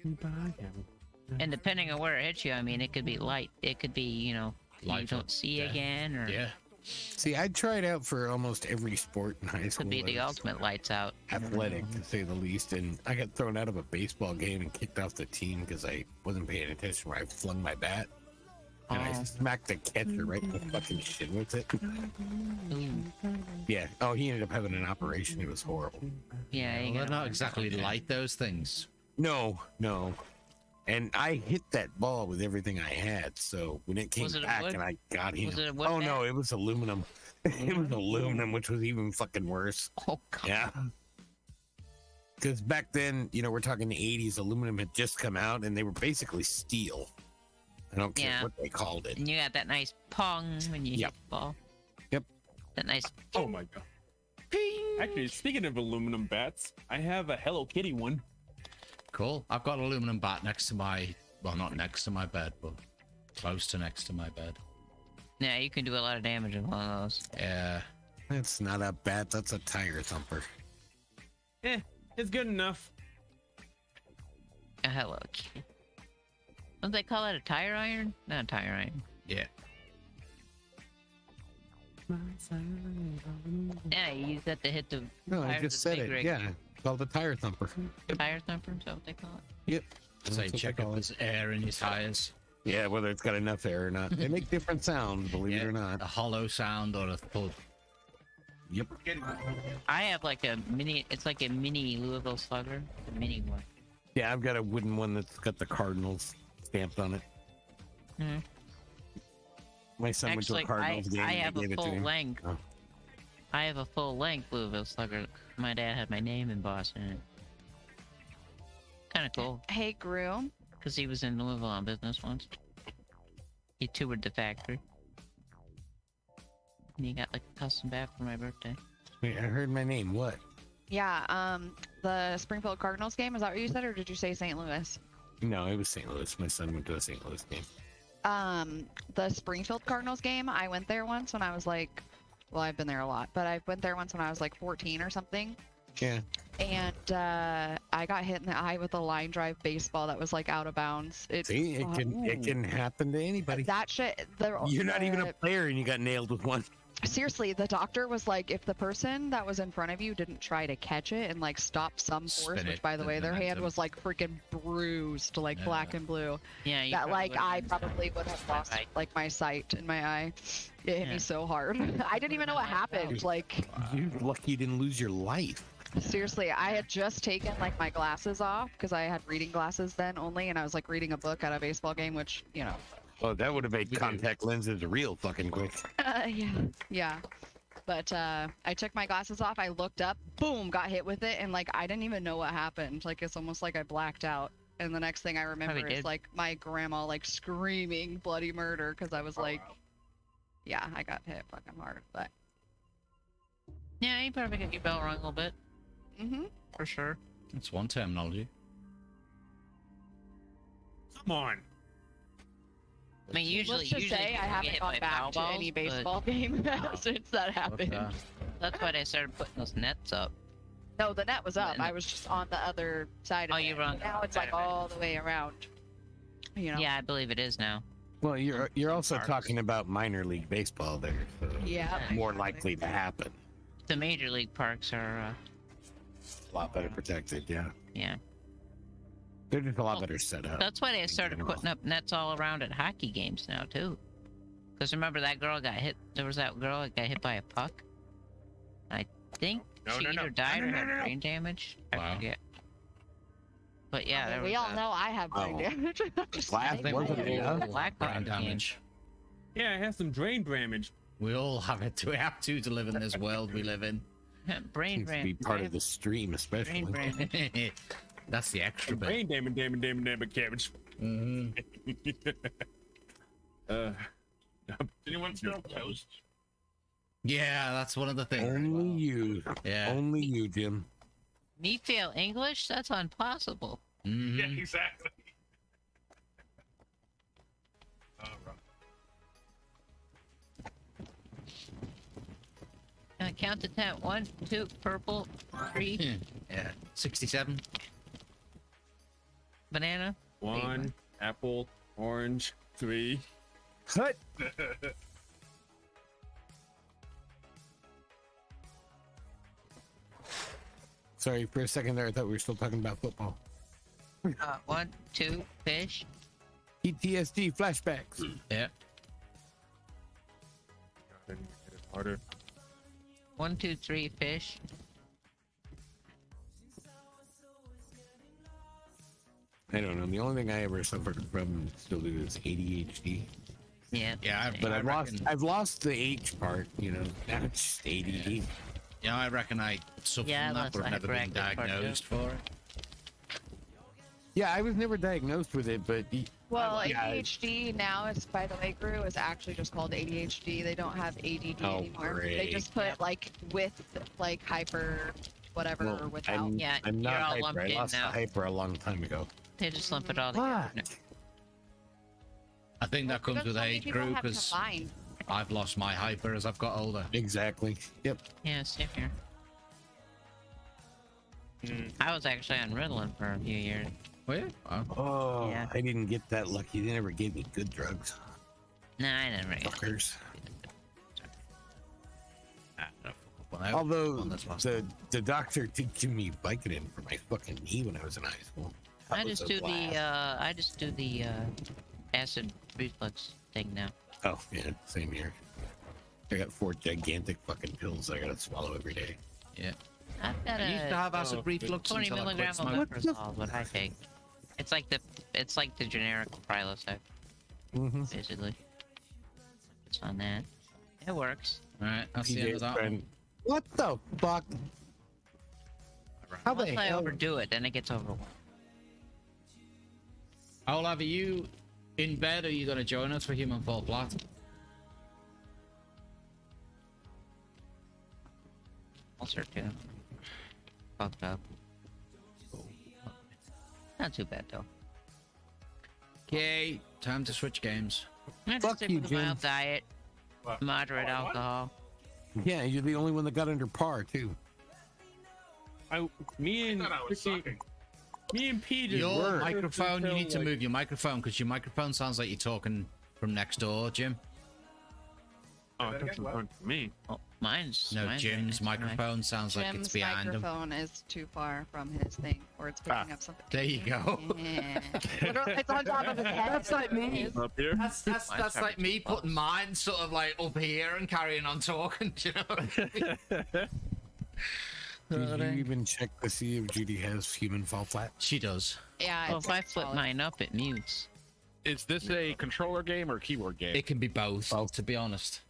S2: And
S6: depending on where it hits you, I mean, it could be light. It could be, you know, you don't see yeah. again or. Yeah.
S4: See, I tried out for almost every sport in high school. Could be the ultimate lights out. Athletic, to say the least, and I got thrown out of a baseball game and kicked off the team because I wasn't paying attention. Where I flung my bat and I smacked the catcher right in the fucking shin with it. yeah. Oh, he ended up having an operation. It was horrible. Yeah. Well, they're not exactly light those things. No, no. And I hit that ball with everything I had. So when it came it back and I got him. oh, no, it was aluminum. it was mm. aluminum, which was even fucking worse. Oh, God. Yeah. Because back then, you know, we're talking the 80s, aluminum had just come out and they were basically steel. I don't
S6: care yeah. what they called it. And you got that nice pong when you yep. hit the ball. Yep. That nice. Oh, my God.
S2: Ping. Actually, speaking of aluminum bats, I have a Hello Kitty one. Cool. I've got an aluminum bat next to my, well, not
S1: next to my bed, but close to next to my bed. Yeah, you can do
S6: a lot of damage in one
S4: of those. Yeah. That's not a bat, that's a tiger thumper.
S2: Eh, it's good enough. Oh, hello.
S6: Don't they call it a tire iron? Not a tire iron. Yeah. Yeah, you use that to hit the. No, I just said it. Rig. Yeah
S1: called the tire thumper.
S6: Tire thumper is that what they call
S1: it? Yep. So they check up his air in his
S4: tires. Yeah, whether it's got enough air or not. They make different sounds, believe yeah, it or not. A hollow sound or a thud. Yep.
S6: I have like a mini. It's like a mini Louisville Slugger, a mini one.
S4: Yeah, I've got a wooden one that's got the Cardinals stamped on it. Mm -hmm. My son Actually, went to a Cardinals I, game. I have a full length. Oh.
S6: I have a full length Louisville Slugger my dad had my name embossed in it. Kind of cool.
S7: Hey, Gru.
S6: Because he was in Louisville on business once. He toured the factory. And he got like a custom bat for my birthday.
S4: Wait, I heard my name. What?
S7: Yeah, um, the Springfield Cardinals game. Is that what you said, or did you say St. Louis?
S4: No, it was St. Louis. My son went to the St. Louis game.
S7: Um, the Springfield Cardinals game. I went there once when I was like well, I've been there a lot, but I went there once when I was like 14 or something. Yeah. And uh, I got hit in the eye with a line drive baseball that was like out of bounds. It, See, it uh, can ooh. it can
S4: happen to anybody. That shit. The, You're not even a player, and you got nailed with one
S7: seriously, the doctor was like, if the person that was in front of you didn't try to catch it and like stop some force, which by the, the way, their momentum. hand was like freaking bruised, like yeah. black and blue. Yeah, that like I probably would have lost eye. like my sight in my eye. It hit yeah. me so hard. I didn't even know what happened. Like
S4: you're lucky you didn't lose your life.
S7: Seriously, I had just taken like my glasses off because I had reading glasses then only, and I was like reading a book at a baseball game, which you know
S4: Oh, that would have made contact lenses real fucking quick.
S7: Uh, yeah, yeah. But uh, I took my glasses off. I looked up, boom, got hit with it, and like I didn't even know what happened. Like it's almost like I blacked out. And the next thing I remember is like my grandma like screaming bloody murder because I was oh, like, wow. yeah, I got hit fucking hard. But
S6: yeah, you probably get your bell rung a little bit. Mm-hmm.
S1: For sure. That's one terminology. Come on. I mean, usually, Let's just usually say I haven't gone back to any baseball but...
S3: game
S7: since that happened. Okay. That's why they started putting those nets up. No, the net was up. I was just on the other side of oh, it. Oh, you are on Now it's like all the way around. You know.
S6: Yeah, I believe it is
S4: now. Well, you're you're also talking about minor league baseball there. So yeah. More likely to happen.
S6: The major league parks are uh,
S4: a lot better protected. Yeah. Yeah. They're just a lot better set up. That's why
S6: they started putting up nets all around at hockey games now too. Because remember that girl got hit. There was that girl that got hit by a puck. I think no, she no, either no. died or had brain damage.
S2: Wow. I forget. But yeah, I mean, we all know I have brain oh. damage. Last name was black brain damage. Yeah, I have some brain damage. We all have
S1: it We have to to live in this world we live in. brain damage. Be part brain. of the stream, especially. Brain
S2: That's the extra bit. Rain damage, damage, damage, damage, cabbage. Mm -hmm. uh, anyone smell toast?
S4: Yeah, that's one of the things. Only wow. you. Yeah. Only you, Jim.
S2: Me
S6: fail English? That's impossible.
S2: Mm -hmm. Yeah, exactly.
S6: Can count to ten? One, two, purple, three.
S1: yeah,
S2: 67 banana. One apple, orange, three. Cut. Sorry, for a
S4: second there, I thought we were still talking about football. Uh, one, two, fish. PTSD flashbacks. Yeah. Harder.
S6: One, two, three, fish.
S4: I don't know. The only thing I ever suffered from still do is ADHD.
S1: Yeah. Yeah, but I have lost I've lost the H part, you know. That's ADHD. Yeah, I reckon I suffered yeah, that but I've never been diagnosed for it.
S4: Yeah, I was never diagnosed with it, but
S3: well,
S7: ADHD now is by the way, Gru is actually just called ADHD. They don't have ADD oh, anymore. Great. They just put like with like hyper whatever well, without. I'm, yeah,
S4: I'm not hyper. I lost the hyper
S1: a long time ago.
S6: They just lump it all together.
S1: I think that comes with age, group because I've lost my hyper as I've got older. Exactly. Yep.
S6: Yeah, same here. I was actually on Ritalin
S4: for a few years. Oh, yeah? Oh, yeah. I didn't get that lucky. They never gave me good drugs. No, I never. Fuckers. Although the, the doctor did give me Vicodin for my fucking knee when I was in high school.
S6: I just, the, uh, I just do the I just do the acid
S4: reflux thing now. Oh yeah, same here. I got four gigantic fucking pills I gotta swallow every day. Yeah.
S6: I've got I a, used to have acid oh, reflux 20 milligram. of omeprazole, what I take. It's like the it's like the generic Prilosec. Mm -hmm. Basically. It's on that. It works.
S1: Alright, I'll see you that
S6: What the fuck? How Once the I
S1: overdo it, then it gets overwhelmed. Olaf, are you in bed or are you going to join us for Human Fall Flat?
S6: I'll start too. Fucked up.
S1: Not too bad though. Okay, time to switch games.
S6: Fuck you, with a mild diet, what? moderate oh,
S1: alcohol.
S4: Yeah, you're the only one that got under par too.
S2: I, me and I, I Ricky, me and Peter. Your were. microphone. You need to move
S1: your microphone because your microphone sounds like you're talking from next door, Jim. Oh, that's to me. Oh, mine's no. Mine's Jim's microphone mic. sounds Jim's like it's behind him. Jim's
S7: microphone is too far from
S1: his thing, or it's picking ah, up something. There you go. Yeah. it's on top of his head. That's like me. Up here. That's that's, that's like me putting mine sort of like up here and carrying on talking. You know.
S4: Did you even check to see if Judy
S1: has human fall flat? She does. Yeah. if oh. I flip mine up, it mutes. Is
S2: this a controller game or keyboard game? It can be both, both. to be honest.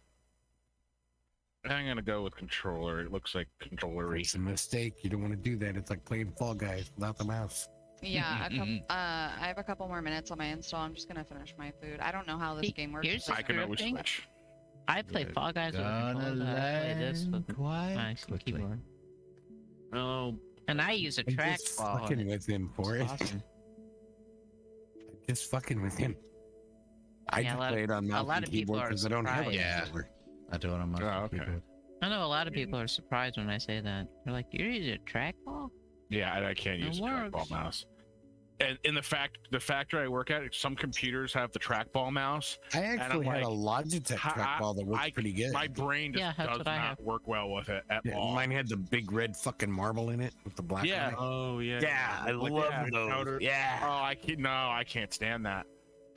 S2: I'm gonna go with controller. It looks like controller. It's a
S4: mistake. You don't want to do that. It's like playing Fall Guys without the mouse. Yeah, couple, uh,
S7: I have a couple more minutes on my install. I'm just gonna finish my food. I don't know how this game works. Here's I can always switch. I
S4: play Fall Guys with controller.
S6: I play this with my keyboard. Oh, and I use a i
S5: I'm just trackball. fucking
S4: with him, Forrest. Awesome. Just fucking with him.
S5: I Yeah, a can play it on a lot of people keyboard are because I don't have a surprised. Yeah. keyboard.
S1: I do it on my Oh, okay. keyboard.
S2: I
S6: know a lot of people are surprised when I say that. They're like, "You are using a trackball?"
S2: Yeah, I, I can't It use a trackball mouse and in the fact the factory I work at, some computers have the trackball mouse. I actually had like, a Logitech trackball that worked I, pretty good. My brain yeah, does not work well with it at yeah, all. Mine
S4: had the big red fucking marble in it with the black. Yeah. Oh yeah. Yeah, I like, love those. Powder. Yeah.
S2: Oh, I can No, I can't stand that.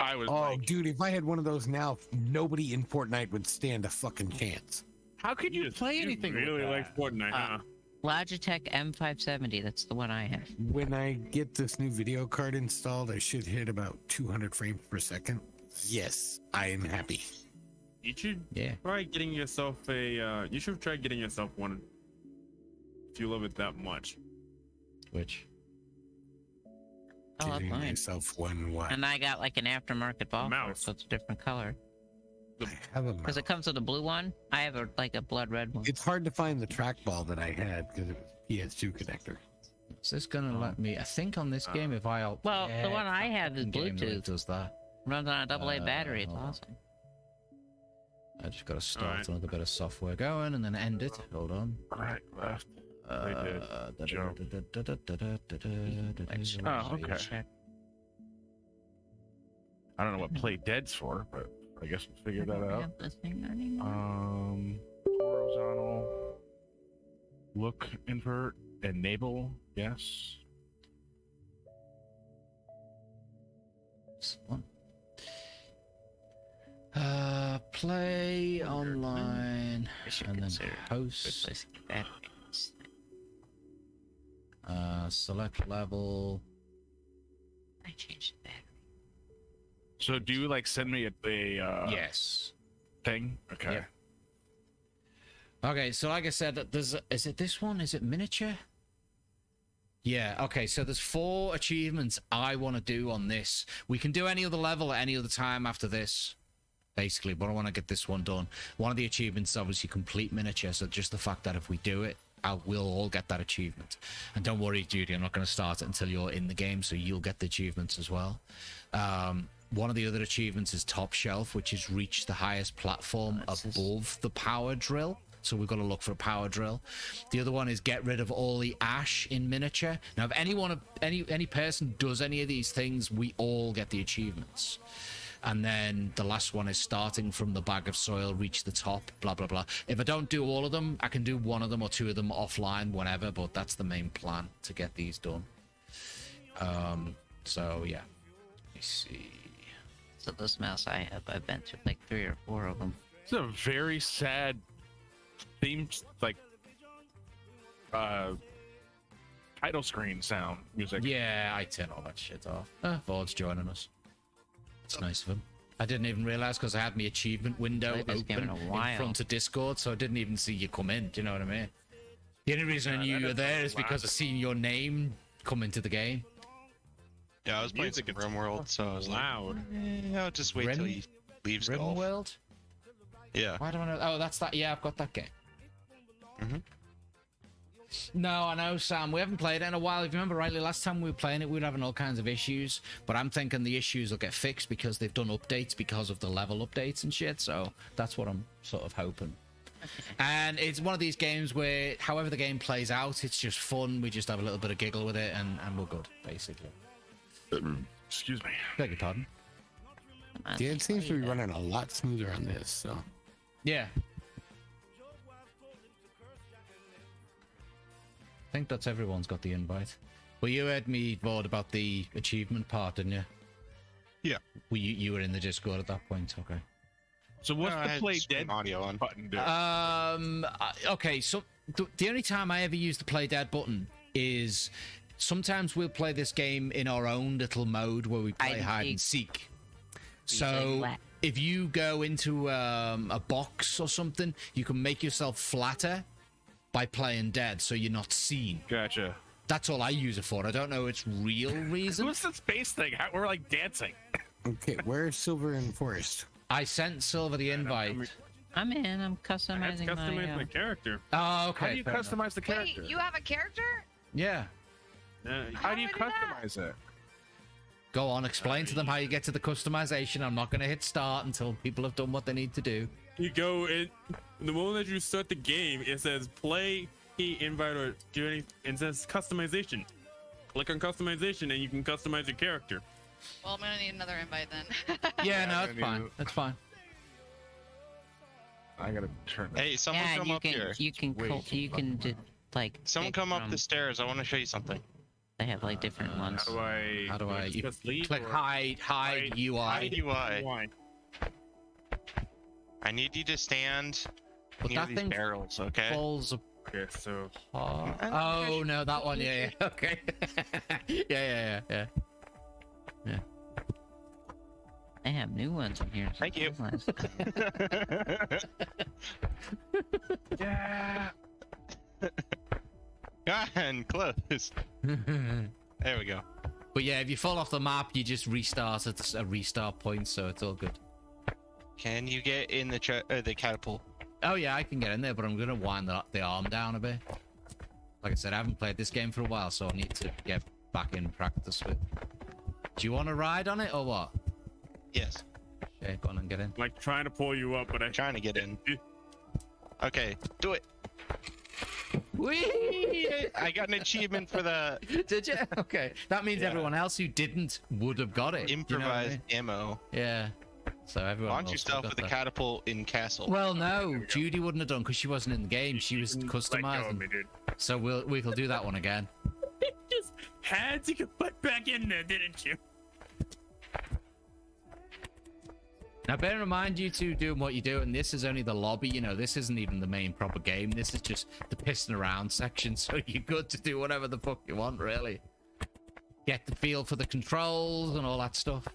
S2: I was. Oh,
S4: like, dude, if I had one of those now, nobody in Fortnite would stand a fucking chance.
S6: How could you, you play anything? You really like Fortnite, uh, huh? Logitech
S4: M570. That's the one I have. When I get this new video card installed, I should hit about 200 frames per second.
S2: Yes, I am happy. You should yeah. try getting yourself a. Uh, you should try getting yourself one. If you love it that much.
S3: Which?
S6: Getting oh,
S2: myself one what?
S6: And I got like an aftermarket ball mouse. so it's a different color. I have a because it comes with a blue one. I have a like
S4: a blood red one. It's hard to find the trackball that I had because it was PS2 connector.
S1: Is this gonna oh. let me? I think on this game, if I well, yeah, the one I have is Bluetooth. Does that runs on a double A uh, battery? It's awesome. I just got to start right. another bit of software going and then end it. Hold on. Right, left. Uh, Oh, okay.
S2: I don't know what play dead's for, but I guess we'll figure that out. Um, horizontal, look, invert, enable, yes.
S1: Uh, play online and then host. Uh, select level. I changed that.
S2: So do you like send me a, a uh, yes thing? Okay.
S1: Okay, so like I said, there's is it this one? Is it miniature? Yeah, okay, so there's four achievements I want to do on this. We can do any other level at any other time after this, basically, but I want to get this one done. One of the achievements is obviously complete miniature, so just the fact that if we do it, I will all get that achievement. And don't worry, Judy, I'm not going to start it until you're in the game, so you'll get the achievements as well. Um, one of the other achievements is top shelf, which is reach the highest platform oh, above just... the power drill. So we've got to look for a power drill. The other one is get rid of all the ash in miniature. Now, if anyone, any any person does any of these things, we all get the achievements. And then the last one is starting from the bag of soil, reach the top, blah, blah, blah. If I don't do all of them, I can do one of them or two of them offline, whatever, but that's the main plan to get these done. Um, so, yeah. Let me see
S6: most of those mouths I have. I've been to like three or four of them.
S2: It's a very sad theme, like uh, title screen
S1: sound music. Yeah, I turn all that shit off. Uh, Vord's joining us. It's nice of him. I didn't even realize because I had my achievement window open in, front of Discord, so I didn't even see you come in. Do you know what I mean? The only reason I knew you were there is because I seen your name come into the game.
S5: Yeah, I was playing some RimWorld, so I was loud. like, eh, I'll just wait Rim? till he leaves Rim golf. World? Yeah.
S1: Why do I know? Oh, that's that. Yeah, I've got that game. Mm-hmm. No, I know, Sam. We haven't played it in a while. If you remember rightly, last time we were playing it, we were having all kinds of issues. But I'm thinking the issues will get fixed because they've done updates because of the level updates and shit. So that's what I'm sort of hoping. and it's one of these games where, however the game plays out, it's just fun. We just have a little bit of giggle with it, and, and we're good, basically. Excuse me. Thank you, pardon. Yeah, it seems to be running a lot smoother on this, so. Yeah. I think that's everyone's got the invite. Well, you heard me, Vord, about the achievement part, didn't you? Yeah. Well, you, you were in the Discord at that point, okay.
S5: So what's no, the play dead audio on button do? Um.
S1: Okay. So the, the only time I ever use the play dead button is sometimes we'll play this game in our own little mode where we play hide, hide and seek. So if you go into um, a box or something, you can make yourself flatter by playing dead, so you're not seen. Gotcha. That's all I use it for. I don't know its real reason.
S2: What's the space thing? How, we're like dancing.
S1: okay, where's
S4: Silver and Forrest?
S1: I sent Silver the invite. I'm in. I'm customizing I have to customize my, uh... my
S2: character. Oh, okay. How do you customize enough. the
S1: character? Wait,
S7: you have a character?
S1: Yeah
S2: how, how, do you customize that? it?
S1: Go on, explain uh, to them how you get to the customization. I'm not going to hit start until people have done what they need to do.
S2: You go in the moment that you start the game, it says play, key, invite, or do anything. It says customization. Click on customization and you can customize your character.
S7: Well, I'm going to need another invite then.
S5: yeah, no, it's fine. That's fine. I gotta turn. Hey, someone yeah, come up can, here. You can, you can, like. Someone come up the stairs. I want to show you something. They have like uh, different uh, ones. How do I? How do I? You just leave click hide, hide, hide, UI. Hide UI. I need you to stand well, near these barrels, okay? Falls okay,
S2: so.
S1: Mm, oh, oh no, that one. Yeah, yeah. Okay. yeah, yeah, yeah, yeah. Yeah. I
S6: have new ones in here. Thank you. Nice.
S3: yeah.
S1: ahead, close there we go. But yeah, if you fall off the map, you just restart at a restart point, so it's all good. Can you get in the uh, the catapult? Oh yeah, I can get in there, but I'm gonna wind the, the arm down a bit. Like I said, I haven't played this game for a while, so I need to get back in practice with. Do you want to ride on it or what? Yes.
S5: Okay, go on and get in. Like trying to pull you up, but I am trying to get in. okay, do it. I got an achievement for the. Did you? Okay. That means yeah.
S1: everyone else who didn't would have got it. Improvised
S5: you know I mean? ammo. Yeah. So everyone. Launch yourself with a the catapult in castle. Well,
S1: no, Judy wouldn't have done because she wasn't in the game. She was customizing. Me, so we'll we'll do that one again.
S2: Just had to get put back in there, didn't you?
S1: Now, bear in mind, you two doing what you do, and this is only the lobby. You know, this isn't even the main proper game. This is just the pissing around section, so you're good to do whatever the fuck you want, really. Get the feel for the controls and all that stuff.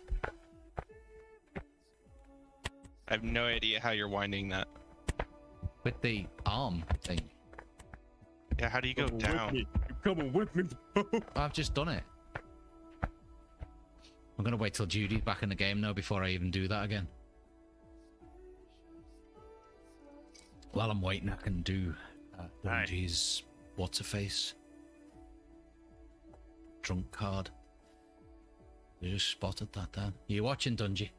S5: I have no idea how you're winding that.
S1: With the arm thing. Yeah,
S5: how do you go down?
S1: With coming with me. I've just done it. I'm going to wait till Judy's back in the game, now before I even do that again. While I'm waiting, I can do uh, Dungy's water face. Drunk card. You just spotted that, Dan. You watching, Dungy?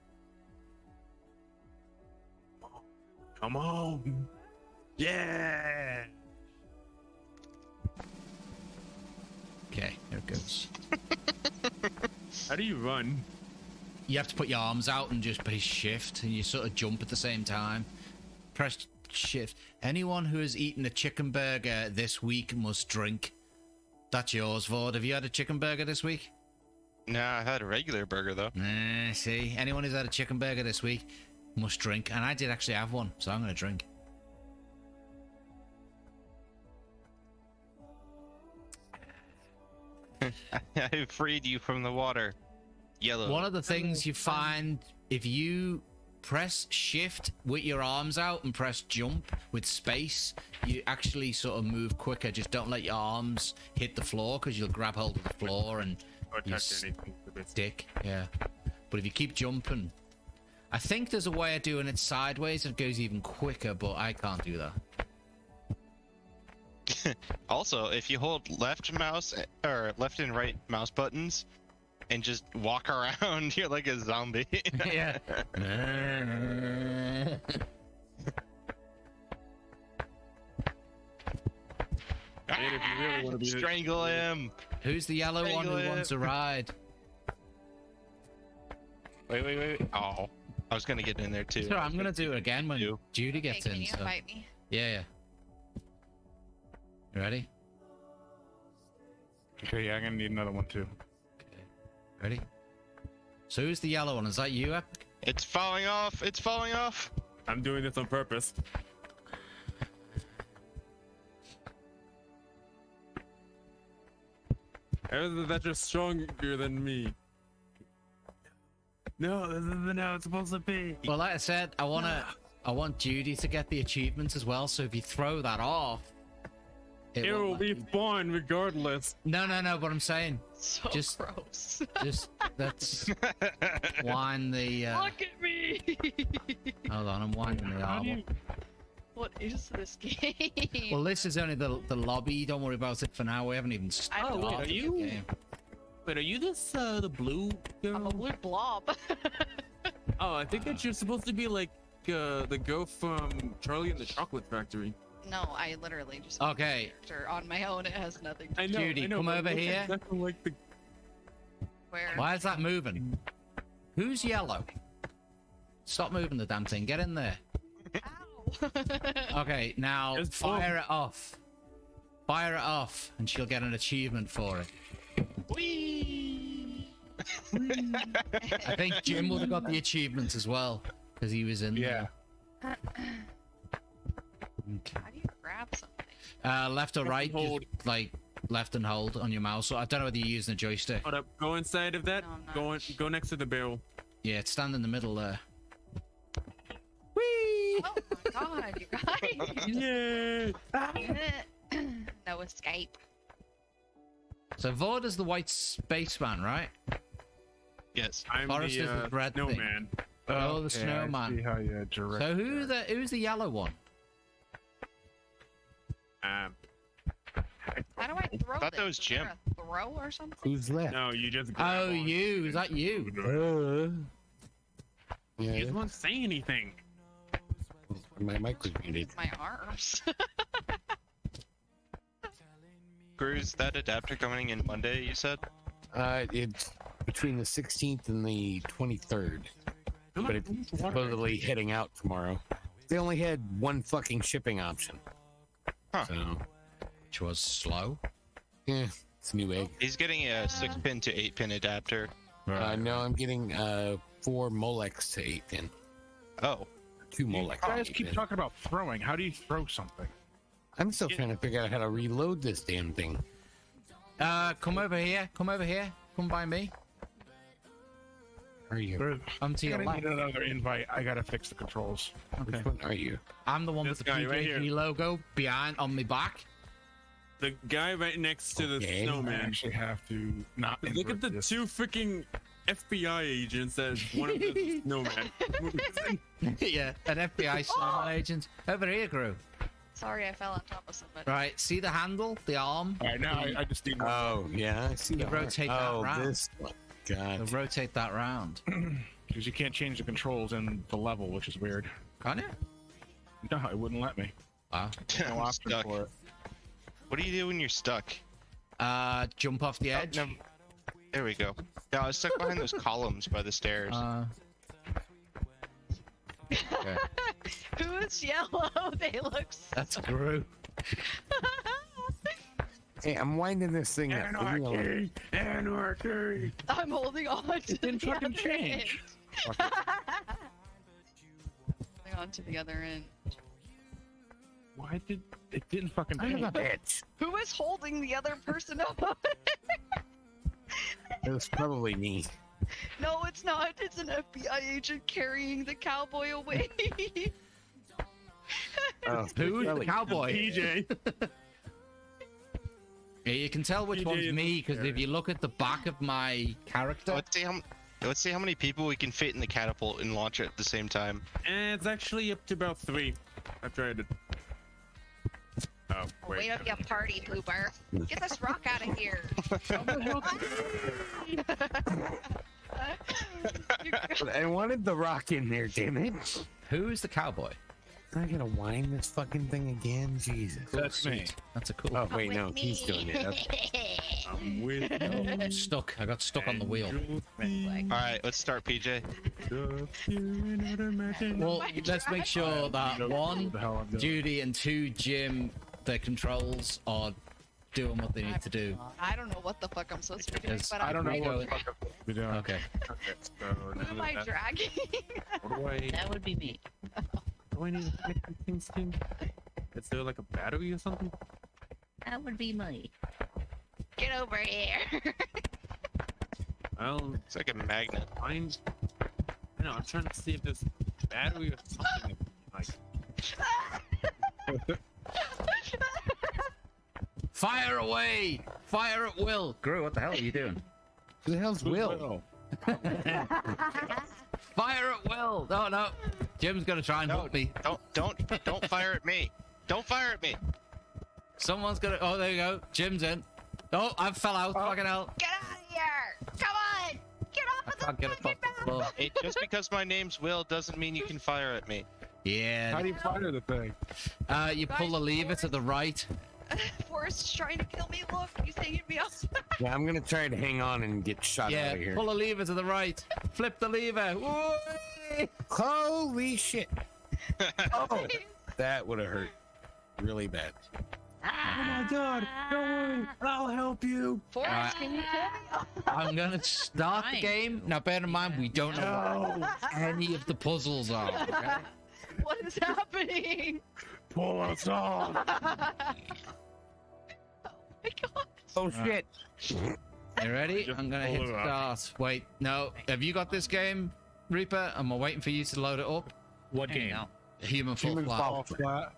S2: Come on!
S3: Yeah! Okay, here
S1: it goes. How do you run? You have to put your arms out and just push shift, and you sort of jump at the same time. Press shift. Anyone who has eaten a chicken burger this week must drink. That's yours, Vord. Have you had a chicken burger this week? No, nah, I had a regular burger though. Nah, eh, see, anyone who's had a chicken burger this week must drink, and I did actually have one, so I'm gonna drink.
S5: I freed you from the water. Yellow. One of the
S1: things you find if you press shift with your arms out and press jump with space, you actually sort of move quicker. Just don't let your arms hit the floor because you'll grab hold of the floor and you stick. Yeah. But if you keep jumping, I think there's a way of doing it sideways It goes even quicker, but I can't do that.
S5: also, if you hold left mouse eh, or left and right mouse buttons, and just walk around. You're like a zombie. yeah.
S3: Ah! strangle him.
S5: Who's the
S1: yellow strangle one who him. wants a ride?
S5: Wait, wait, wait. Oh, I was gonna get in there too. So I'm gonna do it again when you. Judy gets in. so. Yeah, yeah. You ready? Okay, yeah, I'm gonna
S1: need another one too. Ready? So who's the yellow one? Is that you, Epic?
S2: It's falling off. It's falling off. I'm doing this on purpose. that you're stronger than me. No, this isn't how
S1: it's supposed to be. Well, like I said, I wanna, I want Judy to get the achievements as well. So if you throw that off, it, it will be fine, regardless. No, no, no. What I'm saying. So just, gross. just that's wind the. Uh, Look at me. hold on, I'm winding the armor.
S7: What is this game? Well,
S1: this is only the the lobby. Don't worry about it for now. We haven't even started. Oh, are you? Game.
S2: Wait, are you this uh, the blue girl? I'm a blue blob. oh, I think that you're supposed to be like uh, the girl from Charlie and the Chocolate Factory.
S7: No, I literally
S2: just okay.
S7: on my own. It has nothing. to I know, Judy, I know, come over here.
S1: Like the... Where? Why is that moving? Who's yellow? Stop moving the damn thing. Get in there. okay, now fire it off. Fire it off, and she'll get an achievement for it. Whee! I think Jim would have got the achievement as well because he was in yeah.
S3: there. Yeah.
S7: Okay
S2: grab something?
S1: Uh, left or right, hold. Just, like left and hold on your mouse. So I don't know whether you're using a joystick.
S2: Hold up, go inside of that. No, go in, go next to the barrel.
S1: Yeah, it's stand in the middle there.
S7: Whee! Oh my god, you
S1: guys! yeah!
S7: Ah. no escape.
S1: So Vord is the white spaceman, right?
S5: Yes. I'm Forrest the, uh, is the red snowman.
S2: Thing. Oh, the okay,
S1: Yeah. so who the who's the yellow one?
S2: Um,
S7: How do I throw I
S2: thought that was Jim.
S7: Throw or
S4: something?
S2: Who's left? No, you just. Oh, you. Is that you? Uh, yeah. You just won't say anything.
S5: My mic was muted.
S2: My arms.
S5: Is that adapter coming in Monday, you said?
S4: Uh, it's between the 16th and the 23rd. But it's supposedly heading out tomorrow. They only had one fucking shipping option. Huh. So, which was slow. Yeah, it's a Newegg. He's getting a six pin to eight pin adapter. Right. Uh, no, I'm getting uh, four Molex to eight pin. Oh, two Molex. You guys keep pin. talking
S2: about throwing. How do you throw something?
S4: I'm still trying to figure out how to reload this damn thing. Uh, come over here.
S1: Come over here. Come by me are you? I'm to your I left. need another invite. I gotta fix the controls. Okay. Which one are you? I'm the one This with the guy right logo
S2: behind on my back. The guy right next to Okay. the I snowman. actually have to not. Look at the this. two freaking FBI agents as one of the snowman.
S1: yeah, an FBI oh! snowman agent over here, Gru. Sorry,
S7: I fell on top of somebody. Right,
S1: see the handle, the arm. All right, now I, I just need. one. Oh, yeah. I see. You rotate that oh, this one god! They'll rotate that round. Because you can't change the
S2: controls in the level, which is weird. Can you? No, it wouldn't let me. Wow. Ah. No stuck.
S5: for it. What do you do when you're stuck? Uh, jump off the oh, edge. no. There we go. No, I was stuck behind those columns by the stairs. Uh... Okay.
S7: Who's yellow? They look. So...
S5: That's
S4: Gru. Hey, I'm winding this thing Anarchy, up. Anarchy!
S3: Anarchy! I'm holding on to it didn't the fucking change.
S4: Okay.
S7: holding on to the other end.
S2: Why did it didn't fucking change? I'm bitch.
S7: Who is holding the other person up?
S4: it was probably me.
S7: No, it's not. It's an FBI agent carrying the cowboy away.
S1: oh, who's the cowboy? DJ.
S5: Yeah, you can tell which you one's me because if you look at the back of my character. Let's see, how, let's see how many people we can fit in the catapult and launch it at the same time. And eh, it's actually up to about three. I've tried it. Oh, wait. Way
S7: to a party pooper. Get this rock out of here.
S4: I wanted the rock in there, damn it. Who's the cowboy? I gotta wind this fucking thing again,
S1: Jesus. That's me. That's a cool. Oh wait, no, he's doing it. I'm with No, I'm stuck. I got stuck on the wheel. All right, let's start, PJ.
S7: Well, let's make sure that one,
S1: Judy, and two, Jim, their controls are doing what they need to do.
S7: I don't know what the fuck I'm supposed
S2: to be doing, but I don't know what the fuck I'm supposed to doing. Okay. Okay, so Who am I dragging? What do I? That would be me do I need to these things to? Is there like a battery or something?
S6: That would be me. Get over here.
S2: well, it's like a magnet. Find... I know, I'm trying to see if there's a battery or something. Like...
S1: Fire away! Fire at will! Gru, what the hell are you doing? Who the hell's Will? will? Oh, Fire at will. No, no. Jim's gonna try and no, help me. Don't, don't, don't fire at me. Don't fire at me. Someone's gonna. Oh, there you go. Jim's in. Oh, I fell out. Oh. Fucking hell. Get out of here. Come on. Get
S5: off I of the fucking mountain. Hey, just because my name's Will doesn't mean you can fire at me.
S1: Yeah.
S4: How
S5: do you fire
S1: the thing? Uh, you pull the lever to the right,
S7: is trying to kill me. Look, he's taking me off.
S1: yeah, I'm gonna try to hang on and get shot yeah, out of here. Pull a lever to the right. Flip the lever. Holy shit! oh,
S4: that would have hurt really bad. oh my god! Don't worry, I'll help you. Forrest, can
S3: you me?
S1: I'm gonna start the game. Now, bear in mind, we don't know what any of the puzzles are. Okay?
S7: what is happening?
S1: pull us off! oh my Oh shit. You ready? I'm gonna hit start. Wait, no. Have you got this game, Reaper? I'm waiting for you to load it up. What game? Human Fall Human Fall
S2: Flat. Right.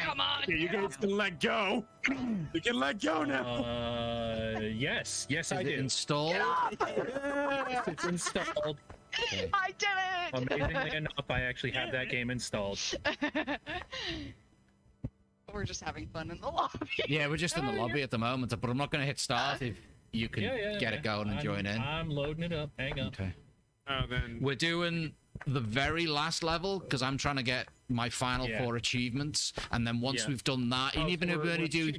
S2: Come on! Yeah, you guys can let go. you can let go now. Uh, yes, yes, Is I did. install. yes, it's installed. Okay.
S3: I did
S7: it. Amazingly
S2: enough, I actually have that game installed.
S7: We're just having fun in the lobby.
S1: Yeah, we're just in the oh, lobby at the moment, but I'm not going to hit start if you can yeah, yeah, get yeah. it going and I'm, join in. I'm
S2: loading it up. Hang on. Okay. Oh, then. We're
S1: doing the very last level because I'm trying to get my final yeah. four achievements, and then once yeah. we've done that, oh, and even if we only do,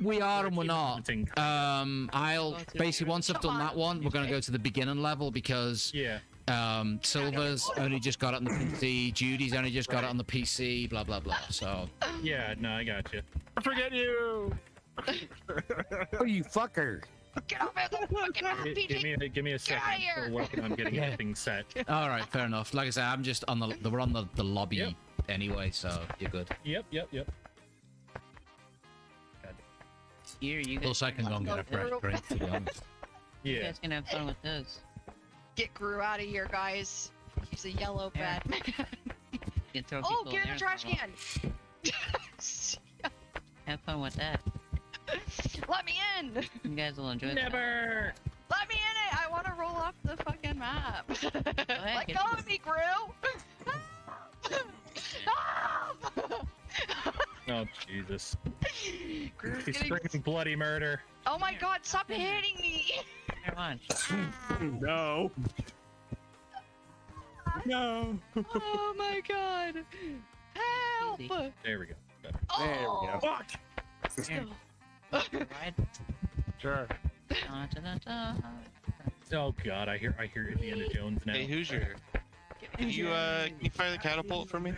S1: we're and we're not. Um, I'll basically once I've done that one, we're gonna go to the beginning level because yeah. Um, Silva's only just got it on the PC. Judy's only just got it on the PC. Blah blah blah. So.
S2: Yeah, no, I got you. I forget you. oh, you fucker! Get off it!
S3: Fucking give, me a,
S2: give me a second. We're working on getting everything set. All right, fair enough. Like I
S1: said, I'm just on the we're on the, the lobby yep. anyway, so you're good.
S2: Yep, yep, yep. Here, you guys. Plus, I can go and get a fresh drink. To be honest.
S1: Yeah. You guys
S7: can have fun with this. Get Gru out of here, guys. He's a yellow yeah. Batman.
S6: oh, get in the trash can! Have fun with that.
S7: Let me in!
S6: You guys will enjoy Never. that. Never!
S7: Let me in it! I want to roll off the fucking map! Ahead, Let go of me, Gru!
S2: oh, Jesus. Gru's He's getting... bloody murder.
S7: Oh my god, stop hitting me!
S2: their lunch. no. No.
S3: oh my god. Help!
S6: There we go. There we go. Oh, fuck!
S3: Right.
S2: Sure. Da,
S3: da,
S6: da,
S5: oh god, I hear I hear Indiana Jones now. Hey Hoosier. Can you uh can you fire the catapult for me?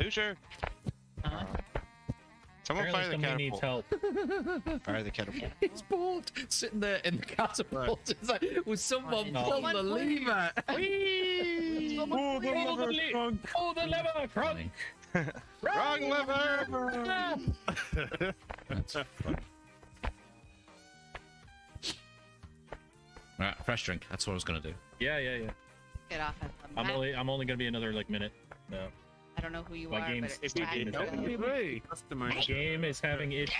S5: Hoosier. Uh, Someone Apparently fire the catapult.
S1: needs help.
S5: Fire the catapult.
S1: He's pulled, sitting there in the catapult. It's like, with someone no. pull the lever? Pull the lever,
S2: Pull the lever, Crunk! Wrong
S3: lever! That's funny.
S2: Right, fresh drink. That's what I was gonna do. Yeah, yeah, yeah.
S7: Get off. I'm only,
S2: I'm only gonna be another like minute. No.
S7: I don't know who you My are, but it's
S2: My game is having issues.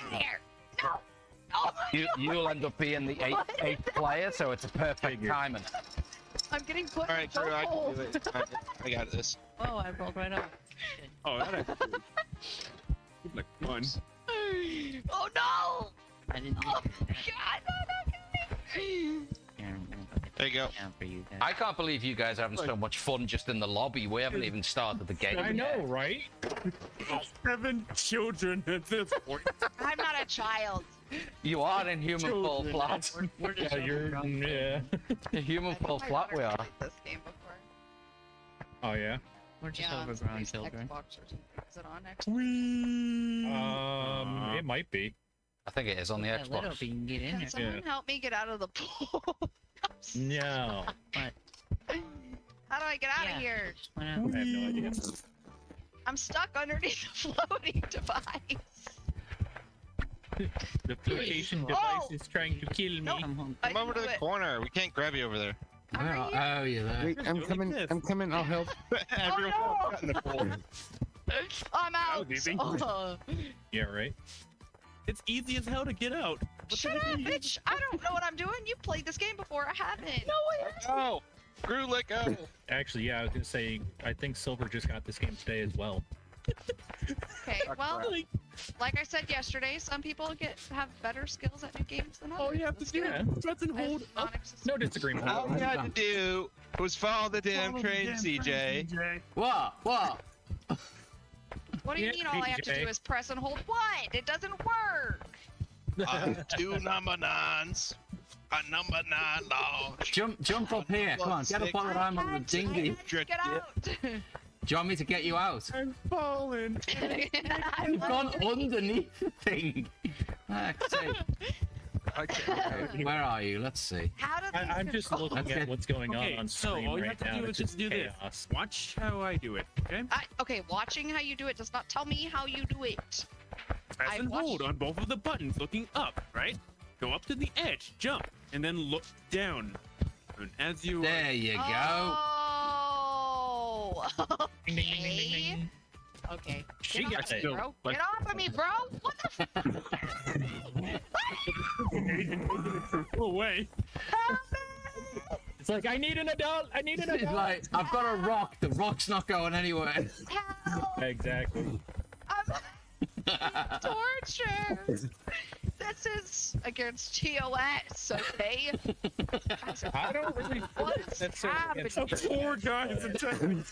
S2: Oh you, you'll
S1: end up being the eighth, eighth player, so it's a perfect timing.
S7: I'm getting put All right, in
S1: I can do it.
S5: I, got this.
S7: Oh, I rolled right up.
S5: oh, that actually like fun.
S3: Oh no! I didn't. Oh God!
S1: there you go. I can't believe you guys are having so much fun just in the lobby. We haven't even started the game. I know,
S2: yet. right? Seven children at this point.
S7: I'm not a child.
S2: You are in human children. full flat. We're, yeah, you're yeah. Human Fall Flat. We are. Oh yeah. We're just yeah, over around children. Xbox or
S3: Is it on Xbox?
S2: Um, um, it might be. I think it is on the yeah, Xbox. can can someone yeah.
S7: help me get out of the pool?
S2: no.
S7: How do I get out yeah. of here?
S2: I have no idea.
S7: I'm stuck underneath the
S1: floating device.
S5: the flotation oh! device oh! is trying to kill me. Come over to the it. corner. We can't grab you over there. Oh, oh yeah. Wait, I'm
S4: coming. This. I'm coming. I'll help.
S5: Everyone oh, no. in the pool. I'm out.
S2: Oh. Yeah, right. It's easy as hell to get out. What Shut up, bitch!
S7: I don't know what I'm doing. You played this game before. I haven't. No, I haven't. No. Screw let go.
S2: Actually, yeah, I was gonna say I think Silver just got this game today as well.
S7: okay, well, like, like I said yesterday, some people get have better skills at new games than others.
S5: All you have That's to do is press and hold. Up. No disagreement. All you had to do was follow the damn follow train, the damn CJ.
S4: Train,
S7: what do you yeah, mean
S5: all
S4: I
S7: have to do is press and hold what? It doesn't work.
S5: Uh, two number nines. A number nine large.
S1: Jump, jump up here. Come on, six. get up on the line on the dinghy. Get out. Do you want me to get you out? I'm falling. You've gone underneath the thing. okay, where are you? Let's see. How do I, am just looking okay. at what's going okay, on on so all you right have to now, do is just
S2: do this. Watch how I do it, okay? I,
S7: okay, watching how you do it does not tell me how you do it.
S2: Press I and hold on both of the buttons, looking up, right? Go up to the edge, jump, and then look down. And as you there, are... you go.
S7: Oh. Okay.
S6: Okay.
S2: She Get got it. Bro. Get off of me, bro!
S3: What the
S2: fuck? away. It's like, I need an adult! I need an adult! like,
S1: I've got a rock. The rock's not going anywhere. Help. Exactly.
S3: tortured.
S7: processes against TOS, okay?
S3: I don't
S7: really What's to. happening? It's four
S2: guys in tiny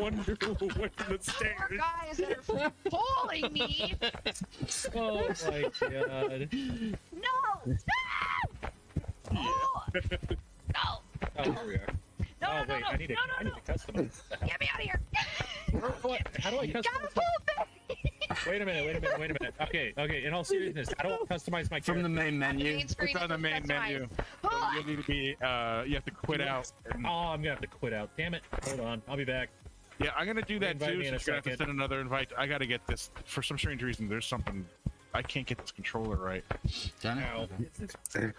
S2: wonder what the stairs. Four guys that are
S3: pulling me. Oh my
S2: god.
S3: No! No! Oh! No! Oh, here we are.
S5: No, oh, no, wait, no, I need,
S3: no, a, no, I need
S2: to customize. Get me out of here! how do I customize? wait a minute, wait a minute, wait a minute. Okay, okay, in all seriousness, how do I customize my character? From the main menu. It's on the main menu. Oh. You need to be, uh, you have to quit out. Oh, I'm gonna have to quit out. Damn it. Hold on, I'll be back. Yeah, I'm gonna do that too, so you're gonna have to send another invite. I gotta get this. For some strange reason, there's something... I can't get this controller right. Done. Nope.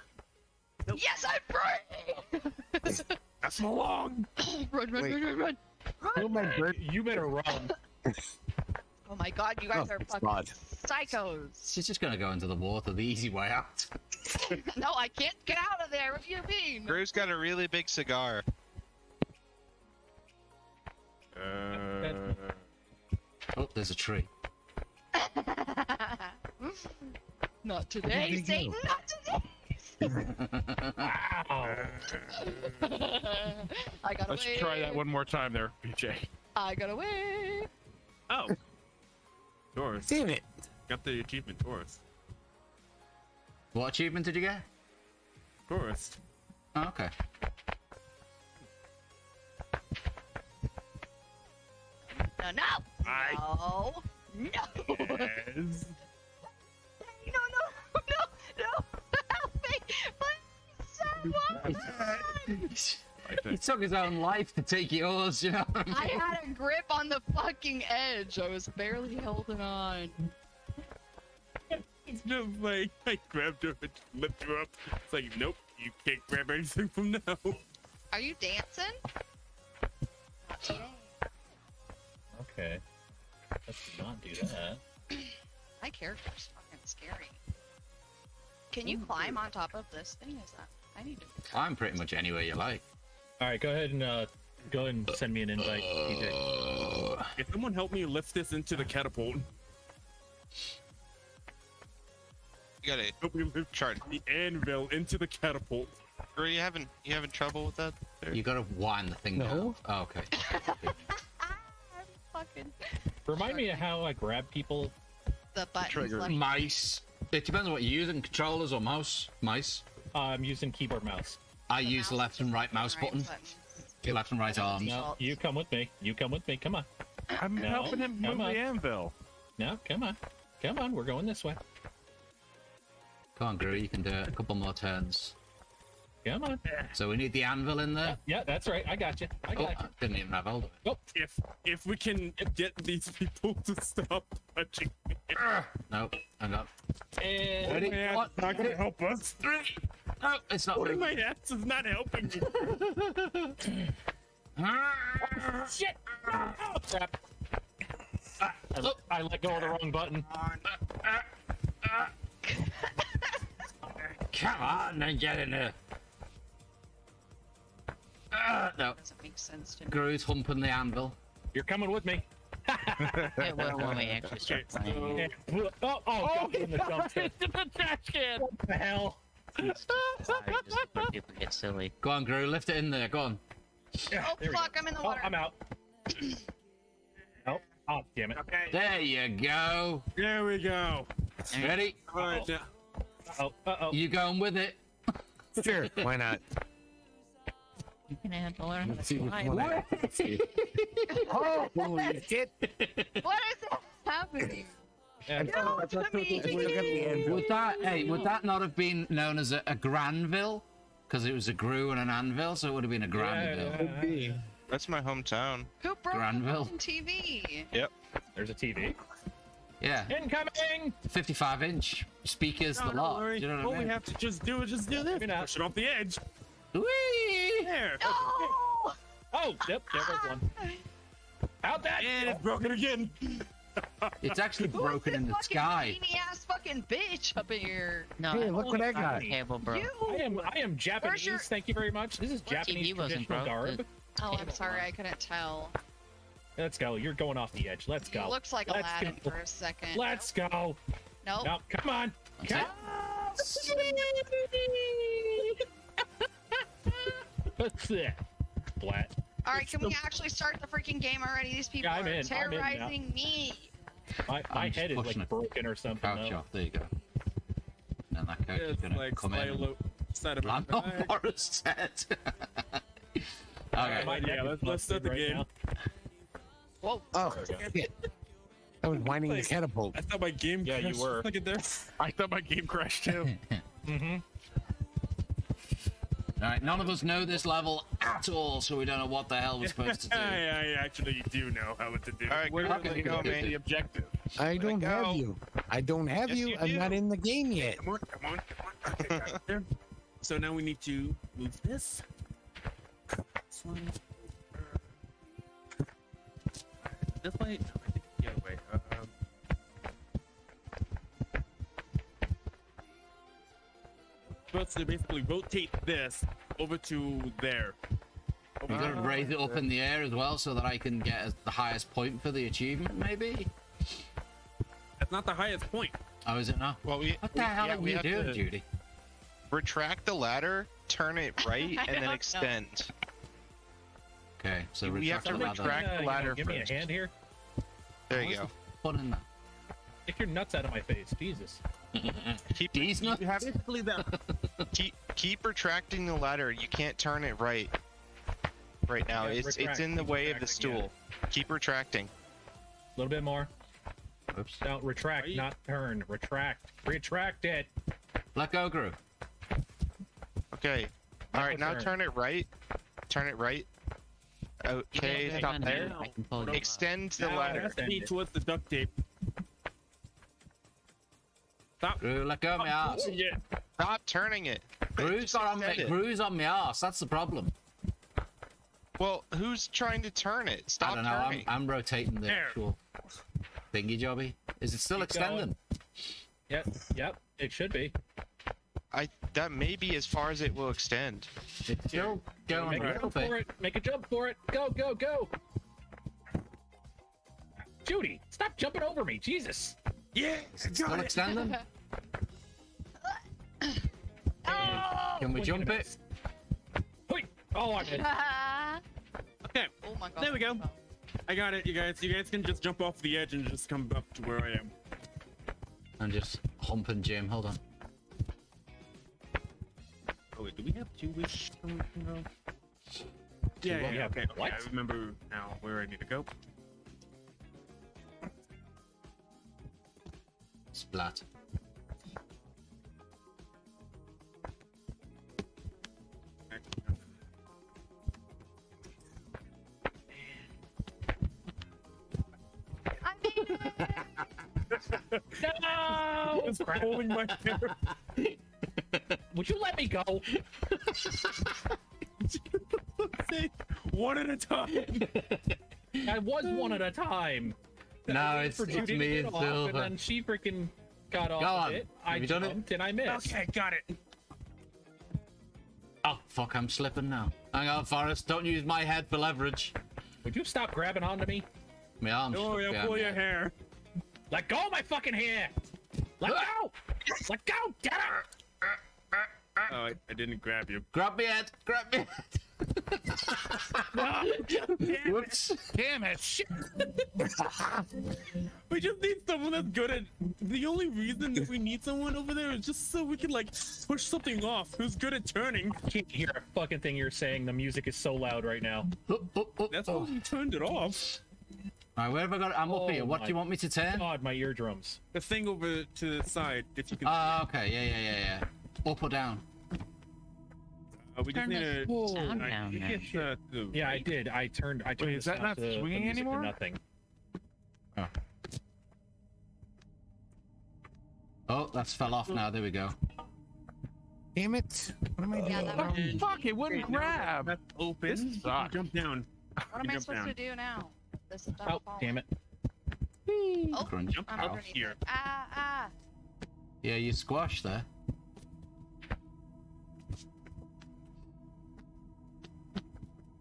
S3: Yes, I'm
S2: free! That's so long.
S7: run, run, run, run,
S2: run, my bird. You better run.
S7: oh my god, you guys oh, are fucking psychos.
S1: She's just gonna go into the water, the easy way out.
S7: no, I can't get out of there. What do you mean?
S5: Drew's got a really big cigar. Uh... Oh, there's a tree.
S3: Not today, Satan. Not today.
S2: I
S7: got Let's try that
S2: one more time there, PJ.
S7: I got away.
S2: Oh. Taurus. Damn it. Got the achievement, Taurus. What achievement did you get?
S1: Taurus. Oh, okay.
S7: No, no. I... No.
S3: No. Yes.
S1: he took his own life to
S2: take yours, you know. I, mean? I
S7: had a grip on the fucking edge. I was barely holding on.
S2: It's just like I grabbed her and lifted her up. It's like, nope, you can't grab anything from now.
S7: Are you dancing?
S2: Okay. Let's not do that.
S7: My character's fucking scary. Can you Ooh. climb on top
S3: of this thing? Is that I need to
S2: climb pretty much anywhere you like. All right, go ahead and uh, go ahead and send me an invite. Uh, Can someone help me lift this into the catapult?
S5: You got it. help me lift chart the anvil into the catapult. Or you having you having trouble with that?
S2: There. You gotta wind the thing no. down. Oh, okay. fucking. Remind me of how I grab
S1: people. The button. Trigger. Mice. It depends on what you're using: controllers or mouse. Mice.
S2: Uh, I'm using keyboard mouse. I the use mouse left and right mouse button. Right Left and right arms. No, you come with me. You come with me. Come on. I'm no, helping him move on. the anvil. No, come on. Come on, we're going this way. Come on, Gru, you can do it. A couple more
S1: turns. Come on. So we need the anvil in there.
S2: Yeah, that's right. I got you. I got oh, you. I didn't even have hold of it. Nope. If if we can get these people to stop punching me. Nope. I'm not. And Ready? My what? not gonna
S3: help us. No, it's not. Holding my ass is not helping you. shit!
S2: Oh, crap. I, oh. I let go of the wrong button. Come
S1: on and get in there. Uh, no. Doesn't make sense to me. Gru's humping the anvil. You're coming with me. it will when we actually start playing. Oh, oh, oh God, oh, in the dumpster.
S3: Into the trash can. What the hell?
S2: Sorry, just
S1: people get silly. Go on, Gru, lift it in there. Go on.
S2: Yeah, oh fuck! I'm in the oh, water. Oh, I'm out. oh, oh, damn it. Okay. There you go. There we go. Ready? Uh oh. Uh oh. Uh oh. You going with it? Sure. Why not?
S6: You can have the learn how to fly.
S1: Oh, what? Holy shit!
S3: What is happening?
S1: Oh, would that hey would that not have been known as a, a Granville? Because it was a Gru and an Anvil, so it would have been a Granville. Yeah, yeah,
S5: That's my hometown. Who broke Granville
S7: TV?
S5: Yep, there's a TV. Yeah. Incoming. 55 inch speakers, no, the lot. Worry. You know what, I mean? we have to just do
S2: is just do this. Push it off the edge. Whee! There. Oh! oh, yep, there was one. how that? And it's broken again. It's actually broken in the fucking sky.
S7: ass fucking bitch up in here. No, hey, look what I got. Cable,
S2: bro. I am I am Japanese. Your... Thank you very much. This is Where's Japanese he traditional garb. Oh, I'm
S7: sorry, I couldn't tell.
S2: Let's go. You're going off the edge. Let's go. He looks like Let's Aladdin go. for a
S7: second. Let's go. Nope. Nope.
S2: Come on. Come on. What's that? Flat.
S3: All right,
S7: can we actually start the freaking game already? These people Yeah, I'm are in. I'm in terrorizing me.
S2: My, my i head is pushing like broken or something. Couch off, there you go. And then that couch is It's gonna like come in. set of Land Forest set. okay. My Yeah, let's- let's start the game. now. Whoa. Oh, oh
S4: I was winding the catapult. I
S2: thought my game. Yeah, you crashed. were. Look at this. I thought my game crashed too.
S3: Mm-hmm
S1: none of us know this level at all, so we don't know what the hell we're
S4: supposed to
S2: do. I, I actually do know how to do. All right, where do we go, The objective.
S4: I Let don't have oh. you. I don't have yes, you. you I'm not in the game yet. Come on, come on, come
S2: on. Okay, got there. So now we need to move this. This one. This way. supposed to basically rotate this over to there. Over you there. gotta raise it up in
S1: the air as well so that I can get the highest point for the achievement,
S2: maybe?
S5: That's not the highest point. Oh, is it not? Well, we, what the we, hell yeah, are you doing, Judy? Retract the ladder, turn it right, and then extend. Okay, so we have to the retract the ladder you know, give first. Give me a hand here. There you go. The fun in that? Get your nuts out of my face, Jesus. keep basically keep keep retracting the ladder. You can't turn it right. Right now, yeah, it's retract. it's in the keep way of the stool. Yeah. Keep retracting. A little bit more. Oops. Don't retract, not turn. Retract. Retract it. Let go, Gru. Okay. All right, now turn. turn it right. Turn it right. Okay, stop there. Extend the ladder. Beach the duct tape. Stop. Gru, let go of my ass. Stop turning it.
S1: Gru's on, my, Gru's on my ass. That's the problem. Well, who's
S5: trying to turn it? Stop I don't know. Turning. I'm, I'm rotating the there. actual thingy jobby. Is it still Keep extending? Going. Yep. Yep. It should be. I that may be as far as it will extend. It's still going make a, jump for it.
S2: Make a jump for it. Go, go, go. Judy, stop jumping over me. Jesus. Yeah, still it. extending. oh, Can we oh, jump it? Wait. Oh, I did. okay. Oh my god. There we go. I got it, you guys. You guys can just jump off the edge and just come up to where I am.
S1: I'm just humping Jim. Hold on.
S2: Oh wait, do we have two wishes? Yeah, yeah, yeah, okay, okay. What? I remember now where I need to go. Splat. no! It's pulling my hair. Would you let me go? one at a time. I was one at a time no, it's, it's Judy me and And then she freaking got off Go of it. I jumped it? and I missed. Okay, got it.
S1: Oh, fuck, I'm slipping now. Hang on, Forrest. Don't use my head for leverage.
S2: Would you stop grabbing onto me? My arm's Oh, yeah, pull your hair. Let go of my fucking hair! Let ah! go! Let go! Get up! Oh, I, I didn't grab you. Grab me head! Grab me head! damn Whoops. It. Damn it. we just need someone that's good at. The only reason that we need someone over there is just so we can, like, push something off who's good at turning. I can't hear a fucking thing you're saying. The music is so loud right now. that's why you turned it off. Alright, where have I got it? I'm up here. Oh what do you want me to turn? God, my eardrums. The thing over to the side, that you can. Ah, uh, okay. Yeah, yeah, yeah, yeah. Up or down? Oh, we Turn just need to. Sound uh, Yeah, I did. I turned. I turned. Wait, is that not swinging anymore? Nothing. Oh.
S1: oh, that's fell off now. There we go.
S4: Damn
S2: it. What
S3: am I doing? Yeah,
S7: that
S2: Oh, one. fuck, it wouldn't grab. That's open. This You Jump down. What am I supposed down. to
S7: do now? This is Oh, falling. damn it! Oh, Crunch. Jump i out here. Ah, ah.
S1: Yeah, you squash there.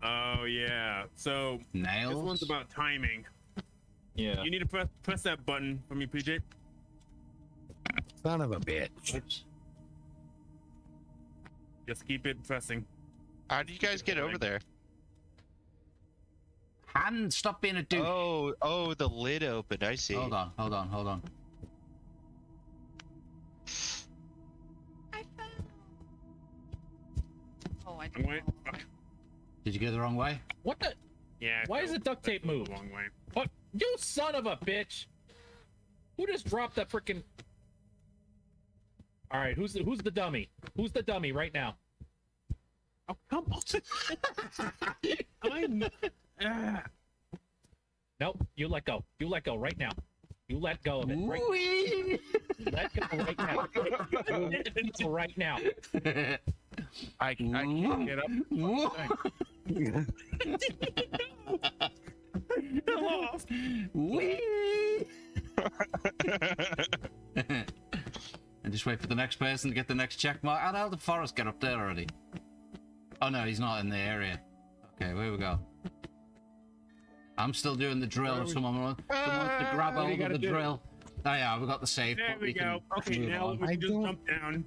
S2: Oh yeah. So Nails? this one's about timing. Yeah. You need to press press that button for me, PJ.
S4: Son of a bitch.
S5: Just keep it pressing. How do you guys get over there?
S1: Han, stop being a dude. Oh, oh, the lid opened. I see. Hold on, hold on, hold on.
S2: I found. Oh, I didn't. Did you go the wrong way? What the? Yeah. Why is the duct tape move? wrong way. What? You son of a bitch! Who just dropped that freaking? All right, who's the, who's the dummy? Who's the dummy right now? Oh come on! I'm. Ah. Nope. You let go. You let go right now. You let go of it. Right
S3: Wee! let
S2: go right now. right now. I, I can't get up.
S3: Hello. Wee.
S1: and just wait for the next person to get the next check mark. How the hell did Forrest get up there already? Oh no, he's not in the area. Okay, here we go? I'm still doing the drill. Someone, wants to ah, grab hold of the drill. Oh yeah, we got the safe. There we, we go. Okay, now on.
S2: we can just jump down.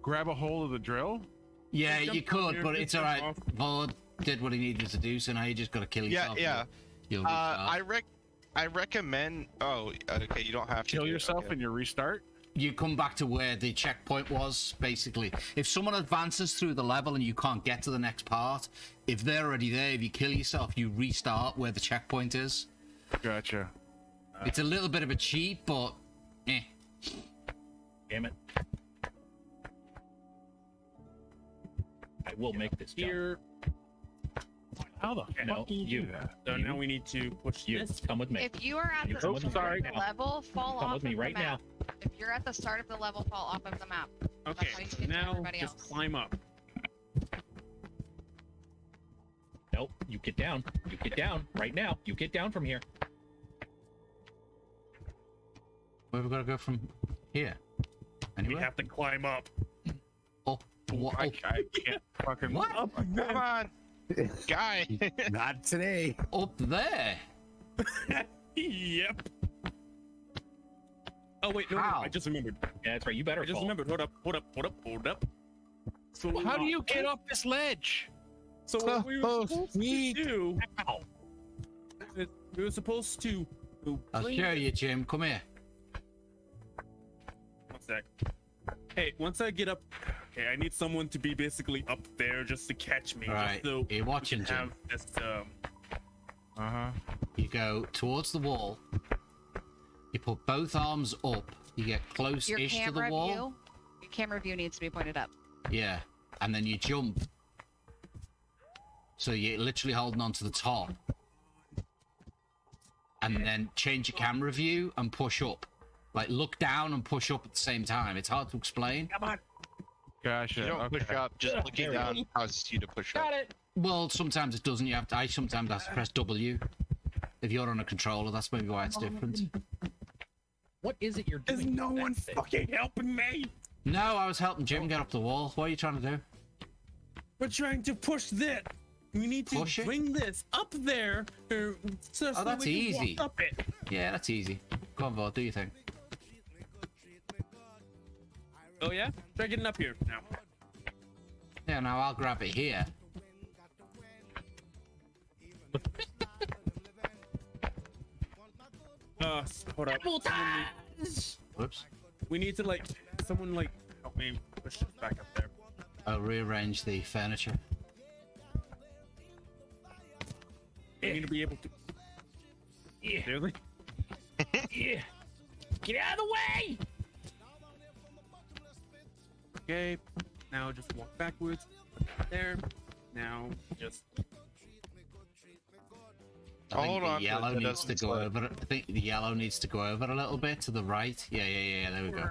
S2: Grab a hold of the drill?
S5: Yeah, you could, but it's all right.
S1: Vod did what he needed to do, so now you just got to kill yourself. Yeah,
S5: yeah. Uh, I rec, I recommend. Oh, okay. You don't have to kill yourself okay. and you restart. You come back to where the checkpoint was, basically. If someone
S1: advances through the level and you can't get to the next part, if they're already there, if you kill yourself, you restart where the checkpoint is. Gotcha. It's a little bit of a cheat, but
S2: eh. Damn it. I will make this here. How the fuck no, do you, you. do that? So now we need to push you. This. Come with me. If you are at you the start sorry. the level, fall Come off with me of right map. now.
S7: If you're at the start of the level, fall off of the map.
S2: Okay, so now just else. climb up. Nope, you get down. You get down right now. You get down from here. Where we gotta go from here? Anywhere? We have to climb up. Well, I, I can't fucking. What? Oh, come on, guy. Not today. Up there. yep. Oh wait, no, no, I just remembered. Yeah, that's right. You better. I just fall. remembered. Hold up, hold up, hold up, hold up. So Well, how do you get off this ledge? So what we were supposed sweet. to do. Ow. We were supposed to. I'll show you, Jim. Come here. One sec. Hey, once I get up Okay, I need someone to be basically up there just to catch me. All right, so you're watching, Jim. This, um...
S1: Uh-huh. You go towards the wall. You put both arms up. You get close-ish to the wall. View,
S7: your camera view needs to be pointed up.
S1: Yeah, and then you jump. So you're literally holding onto the top. And then change your camera view and push up. Like, look down and push up at the same time. It's hard to explain. Come on. Gosh, You don't okay. push up, just looking down causes you to push Got up. Got it. Well, sometimes it doesn't. You have to, I sometimes have to press W. If you're on a controller, that's maybe why it's different.
S2: What is it you're doing? Is no one thing? fucking helping me?
S1: No, I was helping Jim get up the wall. What are you trying to
S2: do? We're trying to push this. We need to push bring it? this up there. Uh, so oh, so that's easy. Up it.
S1: Yeah, that's easy. Come on, Vol, do you think?
S2: Oh yeah? Try getting up here now.
S1: Yeah, now I'll grab it here.
S2: uh, hold up. Whoops. We need to like, someone like, help me push this back up there.
S1: I'll rearrange the furniture.
S2: Yeah. We need to be able to. Yeah. Really? yeah. Get out of the way! Okay, now just walk backwards. There. Now just.
S1: I think Hold the on. yellow needs to go over. I think the yellow needs to go over a little bit to the right. Yeah, yeah, yeah. There we go.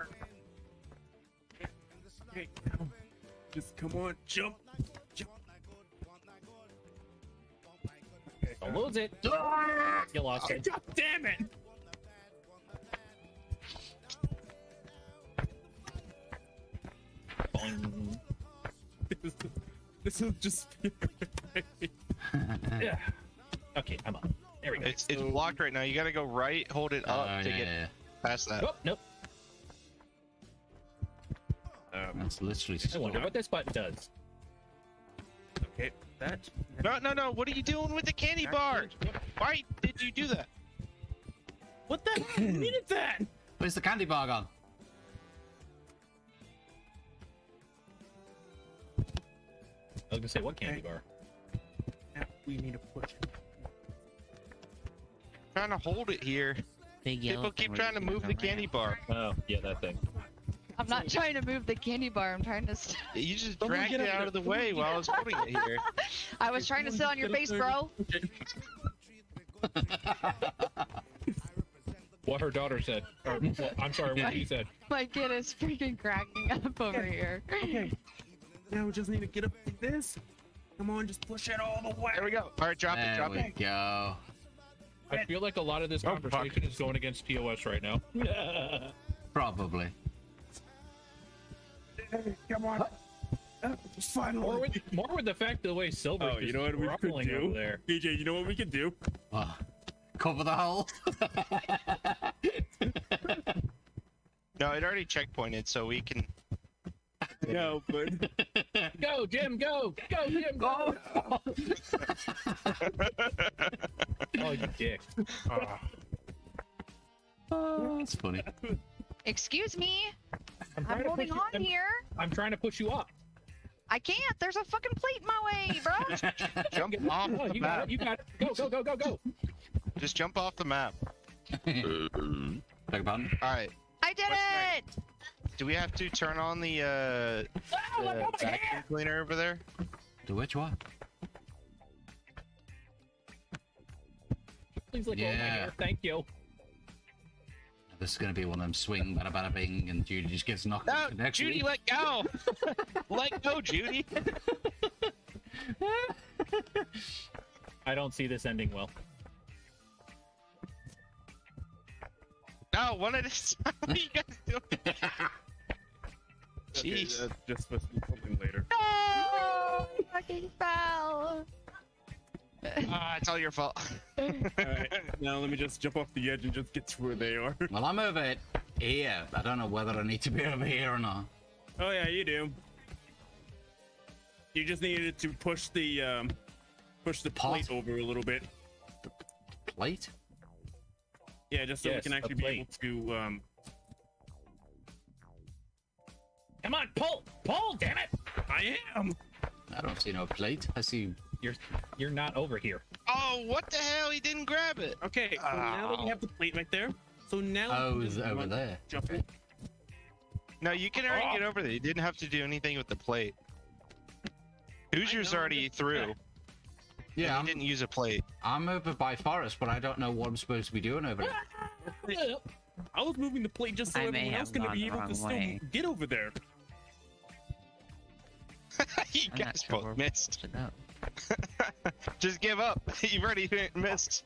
S2: Okay, now just come on, jump, jump. Don't lose it. Ah! You lost it. damn it! this, is just yeah. Okay, I'm up.
S5: There we go. It's, it's right now. You gotta go right, hold it up oh, to yeah, get yeah. past that. Oh, nope.
S1: Um, That's literally. I wonder what this button does.
S5: Okay, that. No, no, no! What are you doing with the candy bar? Why did you do that? What the? Who needed that? Where's the candy bar gone? was gonna say, what candy bar?
S2: we need to push. it.
S5: trying to hold it here. People keep trying to move the candy bar. Oh, yeah, that thing.
S7: I'm not trying to move the candy bar. I'm trying to.
S5: you just dragged it out of the way while I was holding it here.
S7: I was trying to sit on your face, bro.
S2: what her daughter said. Or, well, I'm sorry, what he said. My kid is freaking cracking up over here. Okay. Now we just need to get up like this. Come on, just push it all the way. There we go. All right, drop there it, drop we it. go. I feel like a lot of this oh, conversation fuck. is going against TOS right now. Probably. Come on. Uh, finally. More with, more with the fact the way Silver oh, you know what we could do? There. DJ, you know what we could do?
S5: Uh, cover the hole. no, it already checkpointed, so we can no, but go, Jim, go, go, Jim, go.
S2: oh, you dick. Ah. Oh. that's funny.
S7: Excuse me.
S2: I'm, I'm holding you, on I'm, here. I'm trying to push you up.
S7: I can't. There's a fucking plate in my way,
S5: bro. jump off the you map. Got it, you got it. Go, go, go, go, go. Just jump off the map. All right.
S7: I did it.
S5: Do we have to turn on the, uh, oh, the vacuum cleaner over there? Do which one? Please look yeah. over here. Thank you.
S1: This is gonna be one of them swing, bada bada bing, and Judy just gets knocked. No, Judy, let
S5: go. let go, Judy.
S2: I don't see this ending well.
S5: No, one at a time. you guys doing? Jeez. Okay, that's uh,
S2: just supposed to be something later.
S5: No! fucking fell! Ah, uh, it's all your fault.
S2: Alright, now let me just jump off the edge and just get to where they are. Well, I'm over here.
S1: I don't know whether I need to be over here or not.
S2: Oh yeah, you do. You just needed to push the um, push the Pot? plate over a little bit. The plate? Yeah, just so yes, we can actually be able to um, Come on, pull, pull, damn it! I am.
S1: I don't see no plate. I see you're you're not over here.
S5: Oh, what the hell? He didn't grab it. Okay, so oh. now that you have the plate right there, so now oh, it's over there. Jump No, you can already oh. get over there. You didn't have to do anything with the plate. Hoosier's already through. Yeah, I didn't use a plate. I'm
S1: over by Forrest, but I don't know what I'm supposed to be doing over
S2: there. I was moving the plate just so I everyone else can be able to way. still
S5: get over there. you I'm guys sure both missed. Just give up. You've already missed.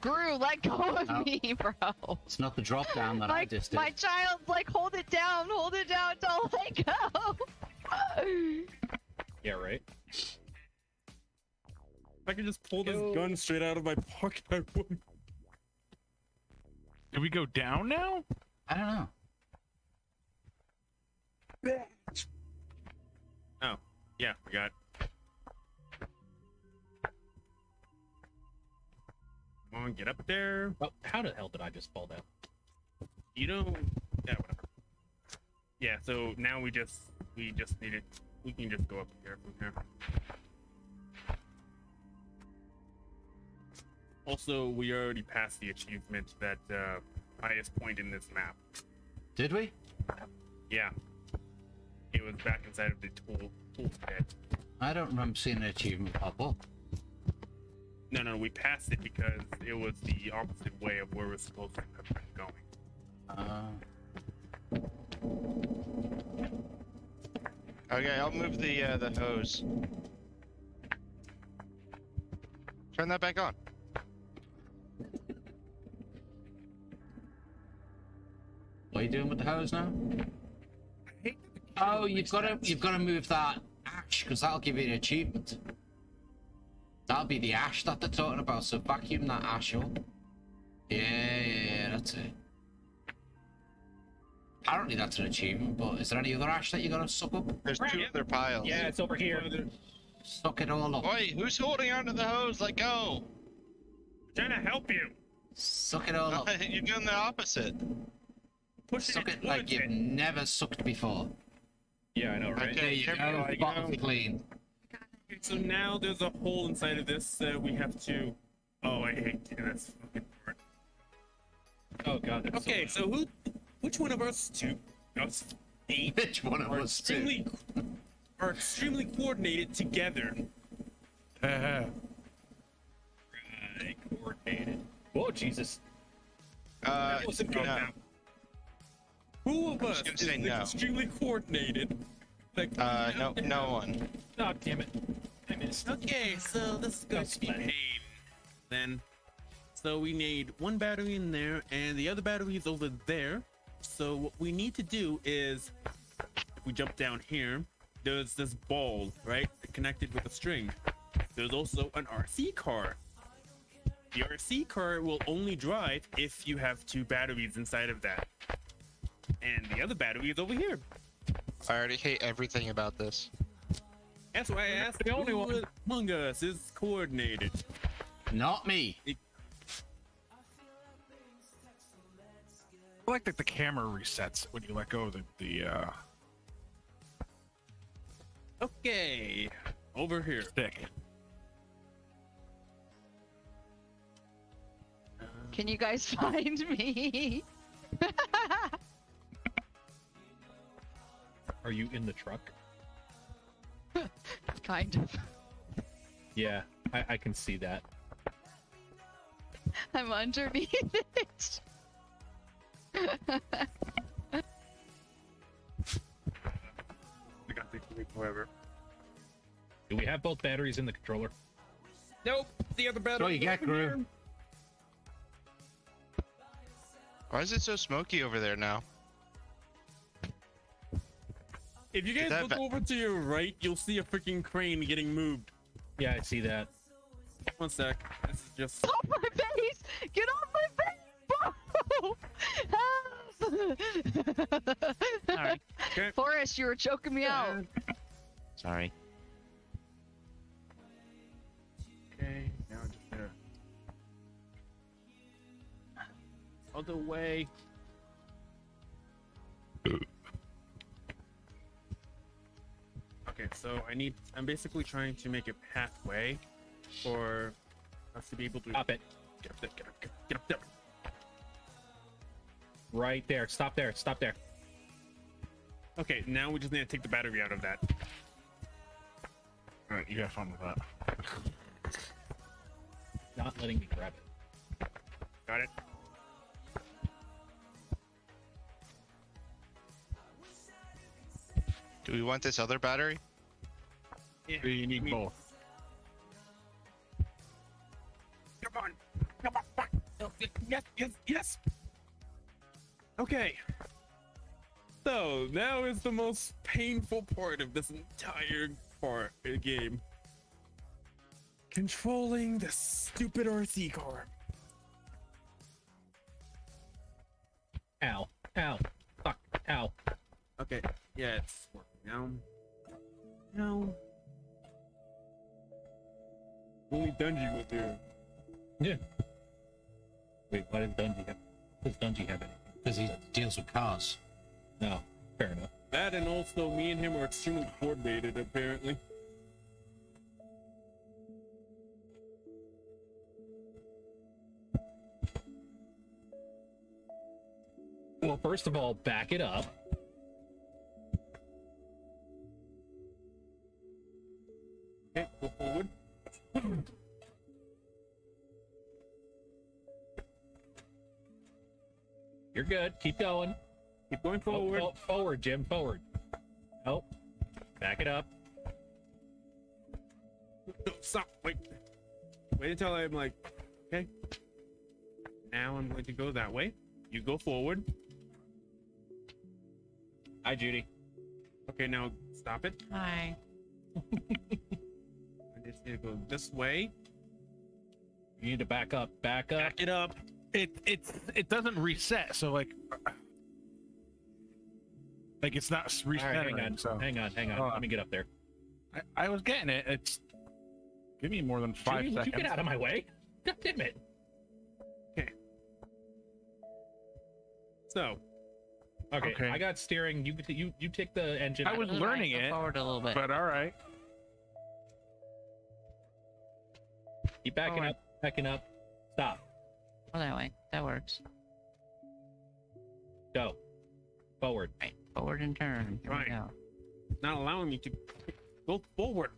S5: Gru, let go of
S7: oh. me,
S1: bro. It's not the drop down that my, I just did. My
S7: child, like, hold it down, hold it down, don't let go.
S2: yeah, right. If I can just pull this gun straight out of my pocket, I would. we go down now? I don't know bitch. Oh, yeah, we got. Come on, get up there. how the hell did I just fall down? You know, yeah, whatever. Yeah, so now we just we just need it. We can just go up here from here. Also, we already passed the achievement that uh, highest point in this map. Did we? Yeah. It was back inside of the tool tool pit.
S1: I don't remember seeing an achievement
S2: pop up. No, no, we passed it because it was the opposite way
S5: of where we're supposed to have been going. Uh... Okay, I'll move the uh, the hose. Turn that back on. What are you doing with the hose now?
S1: Oh, you've got to you've got to move that ash because that'll give you an achievement. That'll be the ash that they're talking about. So vacuum that ash up. Yeah, yeah, yeah that's it. Apparently that's an achievement, but
S5: is there any other ash that you gotta suck up? There's two other piles. Yeah, it's over here. Suck it all up. Wait, who's holding onto the hose? Let go. I'm trying to help you. Suck it all up. You're doing the opposite. Push suck it, it like it. you've never sucked before. Yeah, I know, right? Okay, you go. I go. clean. Okay, so now
S2: there's a hole inside of this that uh, we have to. Oh, I hate yeah, Oh god. Okay, so, so, who? Which one of us two? No, eight. Which one of us extremely, two? Are extremely coordinated together. Uh-huh. Right, coordinated. Whoa, Jesus.
S5: Uh, that wasn't good. Uh, no. Who of us is no. extremely coordinated? Like, uh, no, no one. God damn it. I missed.
S2: Okay, so this is going to be pain. Then, so we need one battery in there, and the other battery is over there. So what we need to do is, we jump down here. There's this ball, right, connected with a string. There's also an RC car. The RC car will only drive if you have two batteries inside of that. And the other battery is over here. I already hate everything about this. That's why I asked the only one among us is coordinated. Not me. It I like that the camera resets when you let go of the, the uh... Okay. Over here. Stick.
S7: Can you guys find me?
S2: Are you in the truck?
S7: kind of.
S2: Yeah, I, I can see that.
S7: I'm underneath
S3: it. I
S2: got the clip, however. Do we have both batteries in the controller? Nope, the other battery. Oh, you got crew?
S5: Why is it so smoky over there now? If you guys look ba- over to your right, you'll see a freaking crane getting moved.
S2: Yeah, I see that. One sec. This is just. Get
S3: off oh my face! Get off my face, bro! Alright.
S7: Forrest, you were choking me out.
S6: Sorry.
S2: Okay, now just there. Other way. Okay, so I need. I'm basically trying to make a pathway for us to be able to. Stop it. Get up there. Get up. Get, get up there. Right there. Stop there. Stop there. Okay, now we just need to take the battery out of that. Alright, you have fun with that. Not letting me grab it. Got it.
S5: Do we want this other battery? Yeah. Do you need both?
S2: Come on. Come on. Yes, yes, yes. Okay. So, now is the most painful part of this entire part of the game. Controlling the stupid RC car. Ow. Ow. Fuck. Ow. Okay. Yeah, it's working. No. No. Only Dungey was there.
S4: Yeah. Wait, why did Dungey have? Does Dungey have anything? Because he deals with cars. No, fair enough.
S2: That and also me and him are extremely coordinated, apparently.
S3: Well, first of all, back it up. Okay, go forward.
S2: You're good. Keep going. Keep going oh, forward. Oh, oh, forward, Jim. Forward. Nope. Oh, back it up. No, stop. Wait. Wait until I'm like, okay. Now I'm going to go that way. You go forward. Hi, Judy. Okay, now stop it. Hi. It's gonna go this way. You need to back up. Back up. Back it up. It it it doesn't reset. So like, like it's not resetting. Right, hang, on. So. hang on. Hang on. Let me get up there. I, I, was getting it. It's give me more than five seconds. You get out of my way. God damn it. Okay. So. Okay, okay, I got steering. You you you take the engine. I was learning it forward a little bit, but all right. Keep backing up, backing up. Stop. Oh, that way. That works. Go. Forward. Right. Forward and turn. Here right. go. not allowing me to go forward.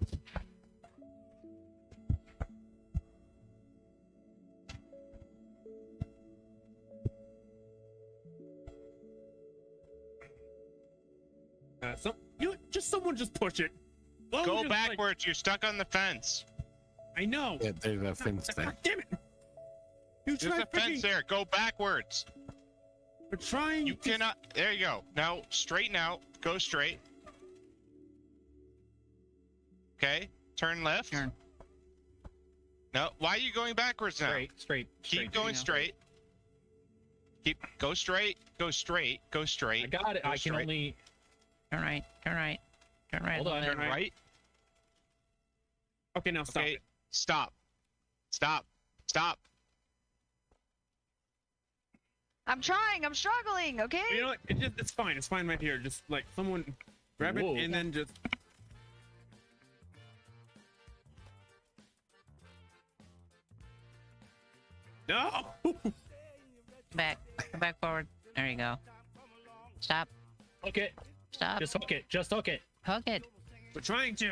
S2: Uh, so you just someone just push it. Someone go just, backwards. Like, You're stuck on the fence. I know.
S4: Yeah, there's a fence there.
S2: God
S5: damn it! You There's a fence there. Go backwards. We're trying. You to... cannot. There you go. Now straighten out. Go straight. Okay. Turn left. Turn. No. Why are you going backwards now? Straight. Straight. Keep going straight. Keep. Go straight. Go straight. Go straight. I got it. Go I straight. can only.
S6: Turn Turn right. right. Turn right. Hold on. Turn right. right.
S5: Okay. Now stop
S2: okay. it. Stop. Stop. Stop. I'm trying. I'm struggling. Okay. You know, what? it just, it's fine. It's fine right here. Just like someone grab Whoa. it and then just. No.
S6: back. Back forward. There you go. Stop. Hook it. Stop.
S1: Just hook
S2: it. Just hook it. Hook it.
S1: We're trying to.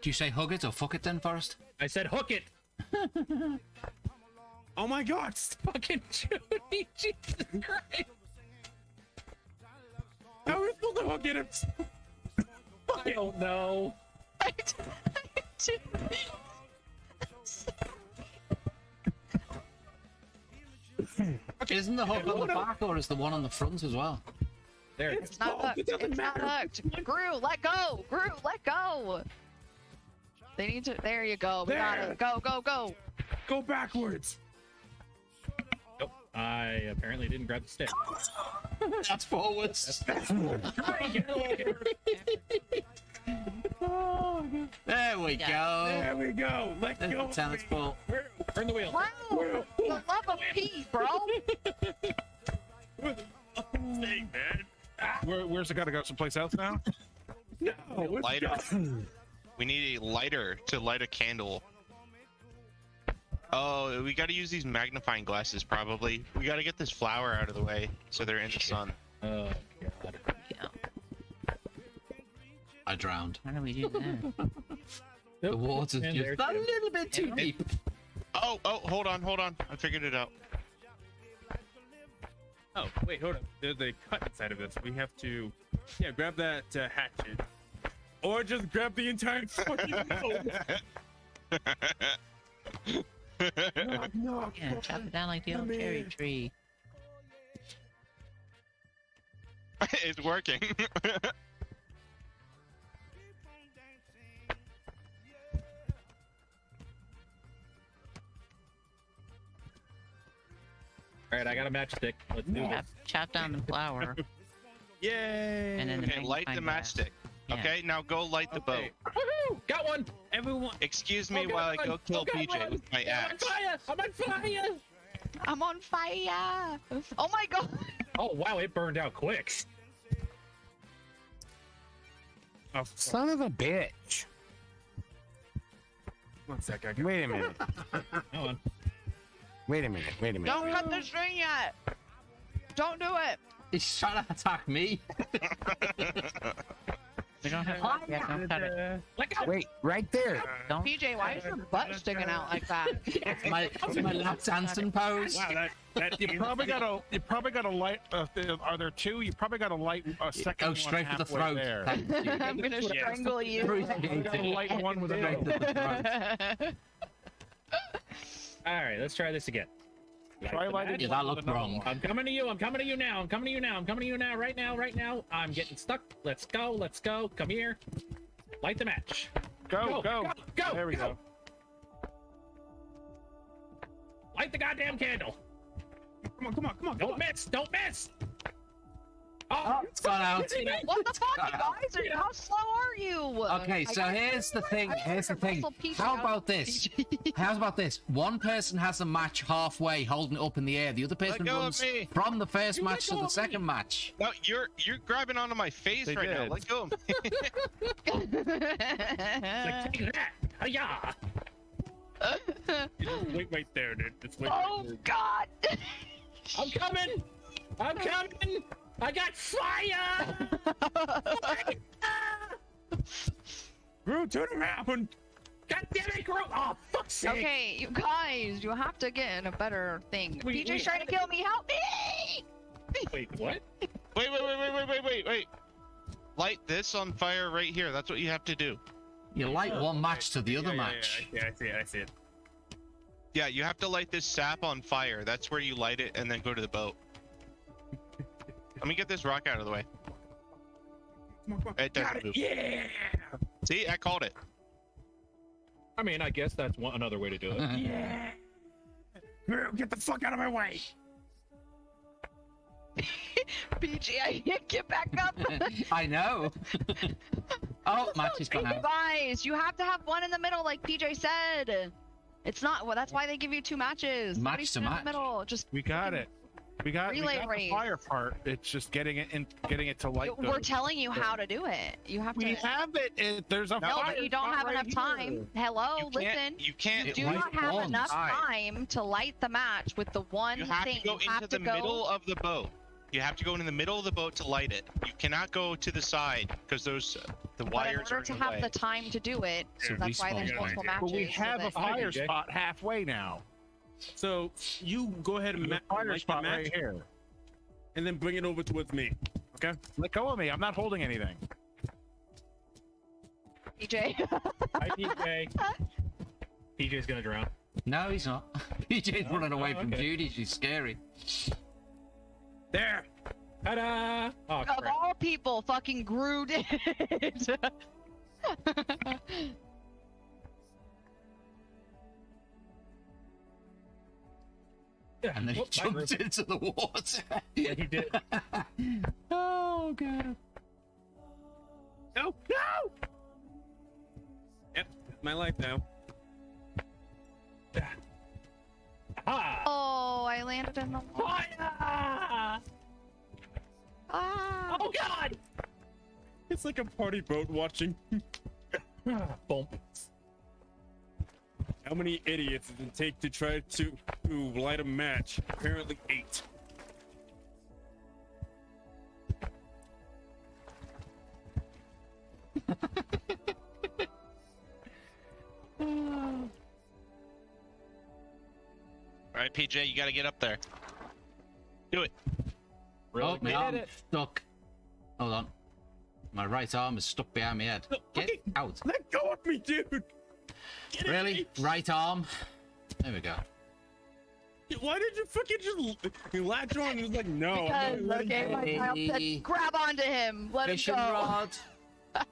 S1: Do you say hug it or fuck it then, Forrest?
S2: I said hook it. oh my God! It's fucking Judy! Jesus Christ! How are supposed to hook it? I don't know. I
S1: okay. Isn't the hook on the back or is the one on the front as well? There it's, it's not hooked. It doesn't it's matter. not
S7: hooked. Gru, let go. Gru, let go. They need to. There you go. We got it. Go, go, go. Go backwards.
S2: Nope. I apparently didn't grab the stick. That's forwards. That's forwards. there we yeah. go. There we go. Let That's go. Talent's ball. Turn the wheel. Wow. Wheel. The love of pee, bro. Thing, man. Where, where's it gotta go? Someplace else now? no. Lighter.
S5: we need a lighter to light a candle. Oh, we gotta use these magnifying glasses probably. We gotta get this flower out of the way so they're in the sun. Oh god. Yeah. I drowned.
S2: How do we do that? the water's just a
S5: little bit too deep. Oh, oh, hold on, hold on. I figured it out.
S2: Oh, wait, hold up. There's a cut inside of this. We have to, yeah, grab that uh, hatchet. Or just grab the entire fucking load. knock,
S6: yeah, chop it down like the old cherry
S2: tree.
S5: it's working. All right, I got a matchstick. Let's do yeah. this. Chop
S6: down the flower. Yay! And then okay, light the matchstick. Yeah. Okay,
S5: now go light the okay. boat. Woohoo! Got one! Everyone. Excuse me oh, while one. I go kill oh, PJ one. with my axe.
S7: I'm on fire! I'm on fire! I'm
S2: on fire! Oh my god! oh wow, it burned out quick. Oh, Son of a bitch. One
S4: sec, I can... Wait a minute. Hold on. Wait a minute, wait a minute. Don't cut
S7: the string yet!
S1: Don't do it! He's trying to attack me! we don't have oh, yeah. don't cut it. Look out. Wait, right there! Don't. PJ, why is your
S7: butt sticking out like that? it's my,
S6: it's my lap
S4: dancing pose. Wow,
S2: that, that, you probably got a you probably got a light. Uh, are there two? You probably got a light a oh, second. Go straight for the throat. There. I'm gonna strangle you. Light one with a knife. to the throat. All right, let's try this again. try why did that looked wrong. I'm coming to you. I'm coming to you now. I'm coming to you now. I'm coming to you now. Right now. Right now. I'm getting stuck. Let's go. Let's go. Come here. Light the match. Go. Go. Go. go, go there we go. go. Light the goddamn candle. Come on. Come on. Come on. Don't come on. miss. Don't miss. Oh, it out. What the fuck, guys? Are, how slow are you? Okay, so
S1: here's the thing. Here's the thing. How about this? How about this? One person has a match halfway, holding it up in the air. The other person runs
S5: from the first you match to the second me. match. No, you're you're grabbing onto my face they right did. now. Let go of me.
S6: like,
S2: that. wait right there, dude. wait oh, right God. I'm coming. I'm coming. I got fire! fire! Gru, turn around! God damn it, Gru! Oh, fuck's
S7: sake! Okay, you guys, you have to get in a better thing. Wait, PJ's wait, trying to kill me, help me!
S5: Wait, what? Wait, wait, wait, wait, wait, wait, wait, Light this on fire right here, that's what you have to do. You light oh, one match to the other yeah, match. Yeah, yeah, I see it, I see it. Yeah, you have to light this sap on fire. That's where you light it and then go to the boat. Let me get this rock out of the way. It doesn't move. Yeah. See, I called it. I mean,
S2: I guess that's one another way to do it. yeah. Get the fuck out of my way.
S1: BG, I can't get back up. I know. oh, Matty's gone out.
S7: Guys, you have to have one in the middle, like PJ said. It's not. Well, that's why they give you two matches. Match to match. In the middle. Just we got it.
S2: We got, Relay we got the fire part. It's just getting it and getting it to light. We're those. telling you how
S7: to do it. You have to. We have
S2: it. it there's a no, fire but you don't have right enough time.
S7: Here. Hello, you listen. You
S2: can't.
S5: You do not have enough
S7: time to light the match with the one thing. you have thing. To go you into the go... middle of
S5: the boat. You have to go into the middle of the boat to light it. You cannot go to the side because those uh, the but wires in order to have the
S7: time to do it, so that's why there's multiple matches. But we have so a fire spot
S2: halfway now. So you go ahead and fire spot match, right here, and then bring it over towards me. Okay. Let go of me. I'm not holding anything.
S7: PJ. Hi, PJ.
S1: PJ's gonna drown. No, he's not. PJ's oh, running away oh, from Judy. She's scary.
S2: There. Ta-da! Oh, of all
S7: people, fucking Gru did.
S3: Yeah. And then Whoop, my jumped into the water. Yeah, he did. oh god. No! No!
S2: Yep, my life now.
S7: Ah! Oh, I landed in the water.
S3: Ah!
S2: ah! Oh god! It's like a party boat watching. Ah, Bump. How many idiots does it take to try to, light a match? Apparently eight.
S3: All
S5: right, PJ, you gotta get up there. Do it.
S1: Really? Oh, my arm stuck. Hold on. My right arm is stuck behind my head. No, get out. Let go of me, dude! Get really? It, right arm? There we go. Why did you fucking just you latch
S4: on? He was like, no.
S2: Because, okay, my child
S7: said, grab onto him. Let Fishing him go. rod.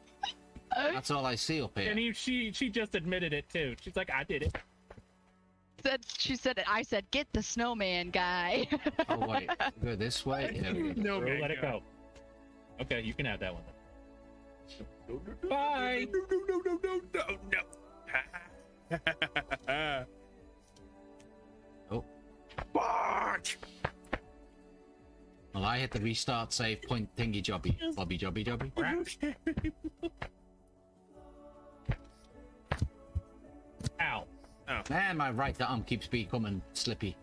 S2: That's all I see up here. And he, she, she just admitted it too. She's like, I did it.
S7: Said she said it. I said, get the snowman guy. oh
S2: wait, go this way. Yeah, no, okay, let it go. Okay, you can have that one. Bye. No, no, no, no, no, no, no. oh. Barge!
S1: Well, I hit the restart save point thingy jobby. Bobby jobby
S2: jobby.
S1: Ow. Oh. Man, my right arm keeps becoming slippy.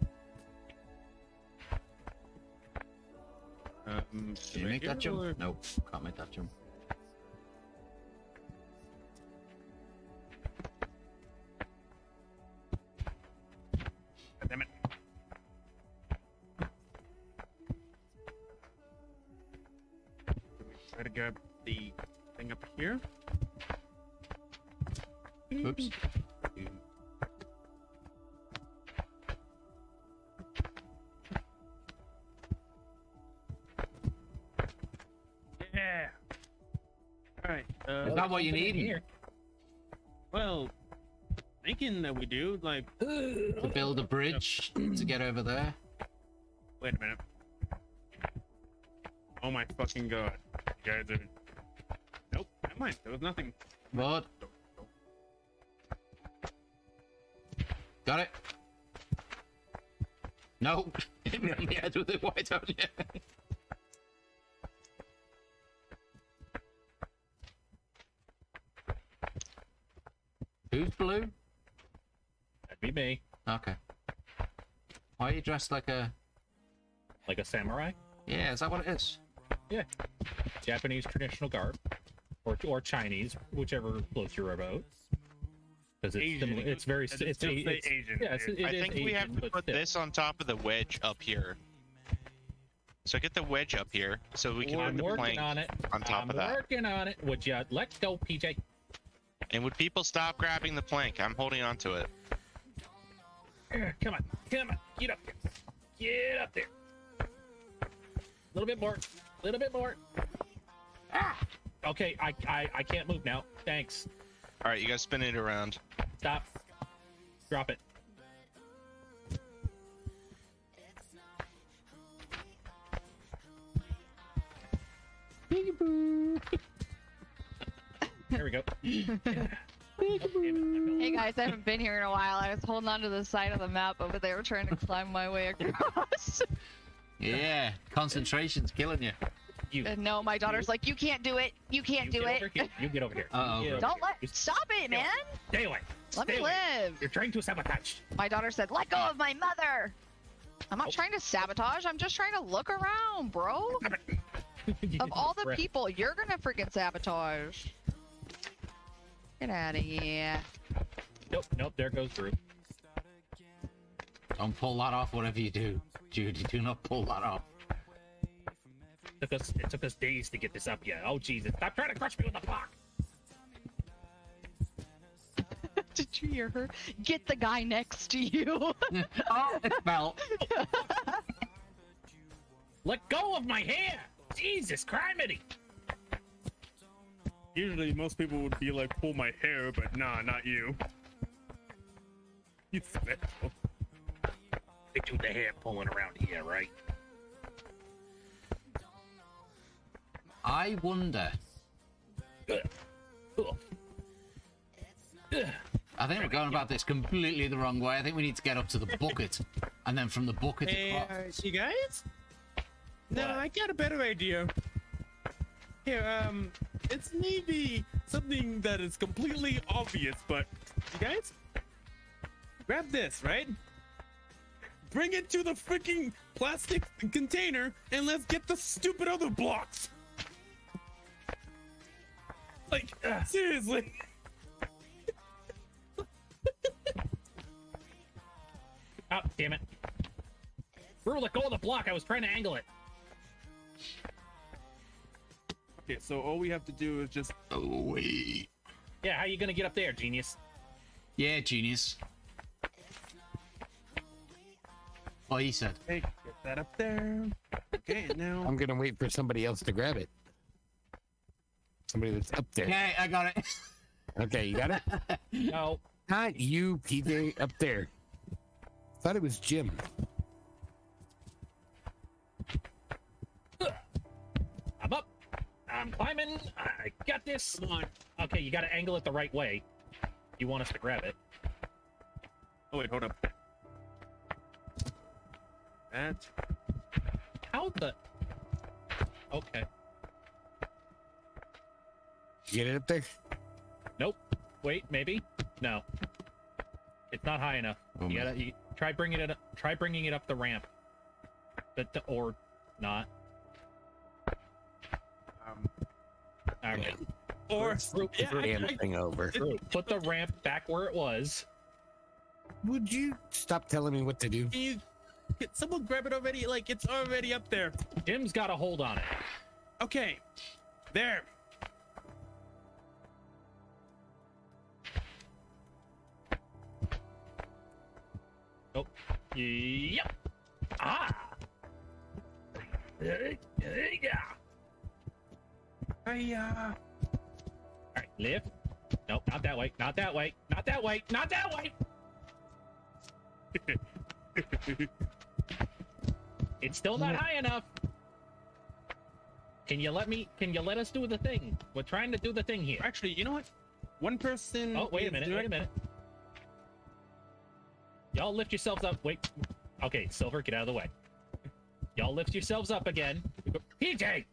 S1: Um, Can you make, make that jump? Or... Nope, can't make that jump.
S2: grab the thing up here. Oops. Yeah. All right. Uh, Is that what you need? Here? Well, thinking that we do, like, to build a bridge to get over there. Wait a minute. Oh my fucking god. You guys are. Nope, never mind. There was nothing. What?
S1: Got it. No, hit me on the head with it. Why don't you? Who's blue?
S2: That'd be me. Okay. Why are you dressed like a like a samurai? Yeah, is that what it is? Yeah. Japanese traditional garb, or or Chinese, whichever floats your boat.
S5: Because it's Asian. similar. It's very. It's, it's, it's Asian. Yeah, it's, it I think we Asian, have to put still. this on top of the wedge up here. So get the wedge up here, so we can we put the plank on, it. on top I'm of that.
S2: working on it.
S5: Would you let go, PJ? And would people stop grabbing the plank? I'm holding on to it.
S2: Come on, come on, get up Get up there. A little bit more little bit more. Ah! Okay, I, I, I can't move now. Thanks.
S5: All right, you guys spin it around. Stop.
S2: Drop it. there we go. Hey guys, I haven't been here in a
S7: while. I was holding onto the side of the map over there trying to climb my way across.
S1: Yeah, concentration's killing you. You.
S7: Uh, no, my daughter's like, you can't do it. You can't you do it.
S2: You get over here. Uh -oh. Don't let. Stop it, man. Stay away. Stay let me away. live. You're trying to sabotage.
S7: My daughter said, let go ah. of my mother. I'm not oh. trying to sabotage. I'm just trying to look around, bro. of all the people, you're gonna freaking
S2: sabotage.
S7: Get out of here.
S2: Nope, nope. There goes through.
S1: Don't pull that off, whatever you do. Judy, do not pull that
S2: off. It took us, it took us days to get this up yet. Oh, Jesus. Stop trying to crush me with the fuck!
S7: Did you hear her? Get the guy next
S2: to you! oh, it fell. Let go of my hair! Jesus, criminy! Usually, most people would be like, pull my hair, but nah, not you. You special picture with the hair pulling around here, right?
S1: I wonder. I think we're going about this completely the wrong way. I think we need to get up to the bucket, and then from the bucket. Hey,
S2: across. you guys? No, I got a better idea. Here, um, it's maybe something that is completely obvious, but you guys, grab this, right? bring it to the freaking plastic container and let's get the stupid other blocks. Like, seriously. oh, damn it. Bro, let go of the block. I was trying to angle it. Okay, so all we have to do is just. Oh, wait. Yeah, how are you gonna get up there, genius? Yeah, genius. Well, he said. Hey, get that up there. Okay, now.
S4: I'm gonna wait for somebody else to grab it. Somebody that's up there. Okay, I got it. Okay, you got it? no. Not you, PJ, up there. Thought it was Jim.
S2: I'm up. I'm climbing. I got this. Come on. Okay, you gotta angle it the right way. You want us to grab it. Oh, wait, hold up. That's how the Okay. Get it up there? Nope. Wait, maybe? No. It's not high enough. Oh, you gotta you, try bringing it up. Try bringing it up the ramp. But the, or not. Um. All right. Yeah. Or Drew, over. put the ramp back where it was. Would you stop telling me what to do? You could someone grab it already? Like, it's already up there. Jim's got a hold on it. Okay. There. Oh. Yep. Ah. Yeah. I, uh... All right, lift. Nope, not that way. Not that way. Not that way. Not that way. It's still not high enough. Can you let me? Can you let us do the thing? We're trying to do the thing here. Actually, you know what? One person. Oh wait a minute! Wait a minute! Y'all lift yourselves up. Wait. Okay, Silver, get out of the way. Y'all lift yourselves up again. PJ.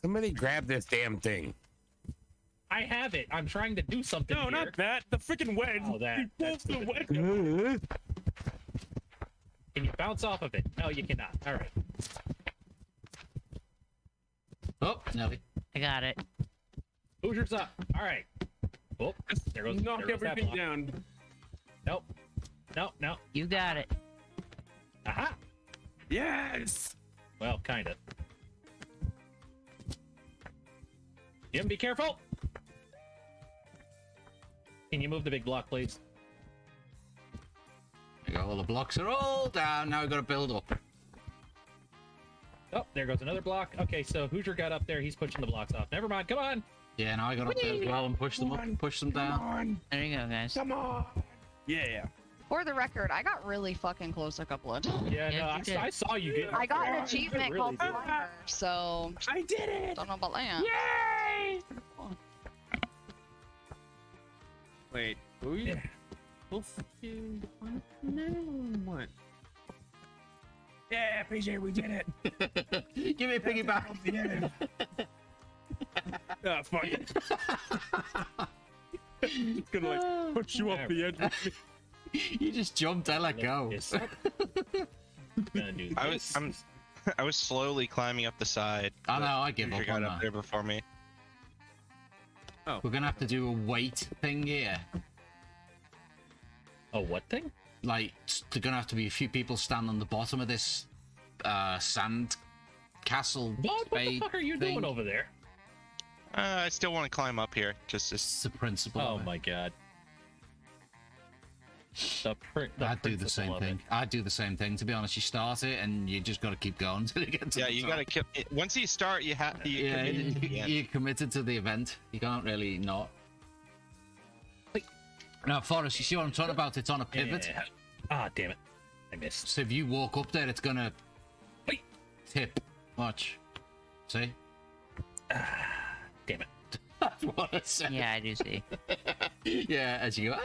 S2: Somebody
S4: grab this damn thing.
S2: I have it. I'm trying to do something. No, here. not that. The freaking wedge. Oh, that. You pulled the wedge. Can you bounce off of it? No, you cannot. All right. Oh, no. I got it. Hoosiers up. All right. Oh, there goes. Knock there goes everything down. Nope. Nope. Nope. You got it. Aha. Yes. Well, kind of. Jim, be careful. Can you move the big block, please? All the blocks are all down. Now we've got to build up. Oh, there goes another block. Okay, so Hoosier got up there. He's pushing the blocks off. Never mind. Come on. Yeah, now I got up there as well and push them up and push them down. There you go,
S1: guys. Come on. Yeah. For the record,
S7: I got really fucking close a couple of times. Yeah, no, I, I, saw you get. I got an achievement really called so. I did it. Don't know about that.
S2: Yay! Wait, who are you? Yeah go fucking no one. Yeah, PJ, we did it. Give me a piggyback. oh, fuck it. just gonna like push you off the edge
S1: You just jumped, I let go.
S5: I was I'm I was slowly climbing up the side. I know, I give up. got up there before me.
S1: Oh. We're gonna have to do a weight thing here. A what thing? Like there's gonna have to be a few people standing on the bottom of this uh, sand castle. What, what the fuck are you thing? doing over there?
S5: Uh, I still want to climb up here. Just it's the principle. Oh my god.
S1: The pr- the I'd do the same thing. It. I'd do the same thing. To be honest, you start it and you just got to keep going until you get to. Yeah, you got to
S5: keep. Once you start, you have. yeah, you,
S1: are committed to the event. You can't really not. Now, Forrest, you see what I'm talking about? It's on a pivot. Ah, damn it. I missed. So if you walk up there, it's going to tip. Watch. See? Ah, damn it.
S2: That's what I said. Yeah,
S1: I do see. yeah, as you are.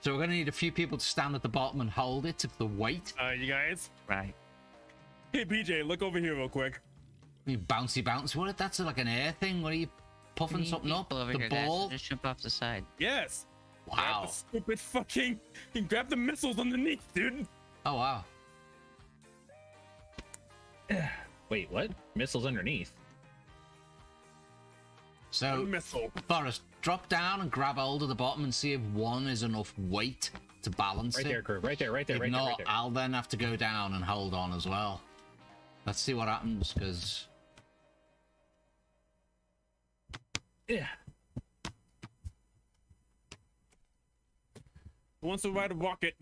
S1: So we're going to need a few people to stand at the bottom and hold it if the weight.
S2: Uh, you guys?
S1: Right. Hey, BJ, look over here real quick. You bouncy bounce. What? That's like an air thing. What are you puffing something up? Over the here, ball? Guys, just jump off the side. Yes.
S2: Wow. stupid fucking. He grabbed the missiles underneath, dude. Oh, wow. Wait, what? Missiles underneath?
S1: So, missile. Forrest, drop down and grab hold of the bottom and see if one is enough weight to balance right it. There, Right there, right there, if right not, there. If right not, I'll then have to go down and hold on as well. Let's see what happens, because... Yeah.
S2: Who wants to ride a rocket?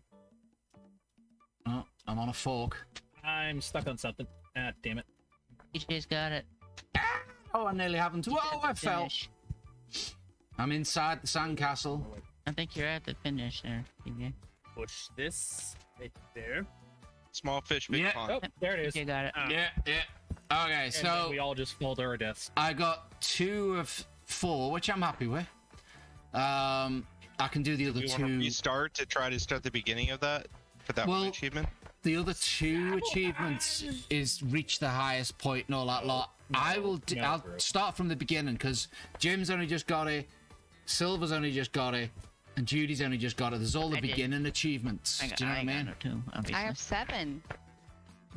S1: Oh, I'm on a fork.
S2: I'm stuck on something. Ah, damn it. You just got it. Ah! Oh,
S1: I nearly haven't. Oh, I fell. I'm inside the sandcastle. I think
S2: you're at the finish there, Push this right there. Small
S5: fish, big yeah. pond. Oh, there it is. You got it. Ah. Yeah, yeah. Okay, and so we
S2: all just fall to our deaths.
S1: I got two of four, which I'm happy with. Um, I can do the other do you
S5: two. to to try to start the beginning of that for that well, one achievement.
S1: The other two achievements is reach the highest point and all that lot. No, I will. D- no, I'll start from the beginning because Jim's only just got it, Silver's only just got it, and Judy's only just got it. There's all the I beginning did. achievements. do you know I what I mean? I have
S7: seven.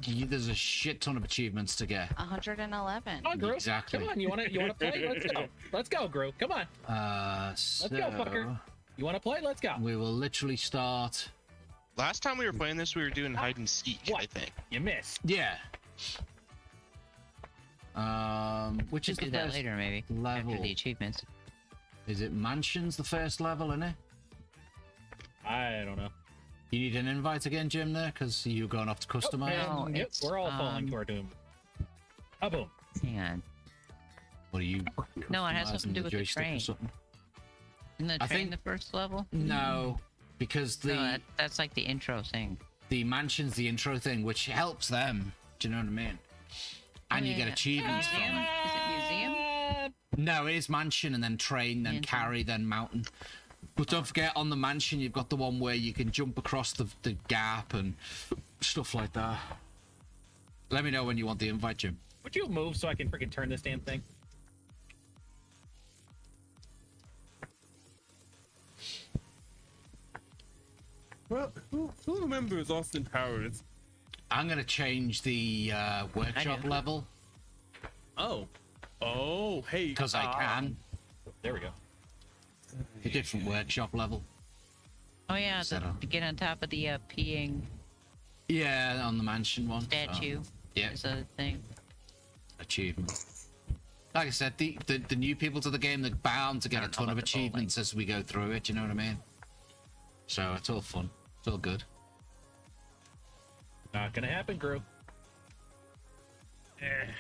S1: You, there's a shit ton of achievements to get.
S7: 111. Come on, Exactly. Come on, you
S2: want to you want to play? Let's go.
S5: Let's go, Gro. Come on. Uh, so... Let's go, fucker. You want to play? Let's go. We will literally start. Last time we were playing this, we were doing hide and seek. What? I think you missed.
S1: Yeah. Um, which is do the that later maybe level. after the achievements. Is it mansions the first level in it? I don't know. You need an invite again, Jim, there, because you're going off to customize. Oh, no, yep, we're all um, falling to our doom. Ah, boom. Hang on. What are you? No, it has something to do with the train.
S6: In the train, I think the first level. No,
S1: because the no, that, that's like the intro thing. The mansion's the intro thing, which helps them. Do you know what I mean? And yeah, you get yeah. achievements from
S3: it. Is it
S1: museum? No, it is mansion and then train, then carry, then mountain. But don't forget, on the mansion, you've got the one where you can jump across the, the gap and stuff like that. Let me know when you want the invite, Jim.
S2: Would you move so I can freaking turn this damn thing? Well, who, who remembers Austin Powers?
S1: I'm gonna change the uh, workshop level.
S2: Oh, oh, hey, because I ah. can. There we go.
S1: A different workshop level.
S6: Oh yeah, the, to get on top of the uh, peeing.
S1: Yeah, on the mansion one. Statue. Um, yeah. There's a thing. Achievement. Like I said, the, the, the new people to the game, they're bound to get a ton of achievements as we go through it. You know what I mean? So it's all fun. Still good.
S2: Not gonna happen, group. Eh.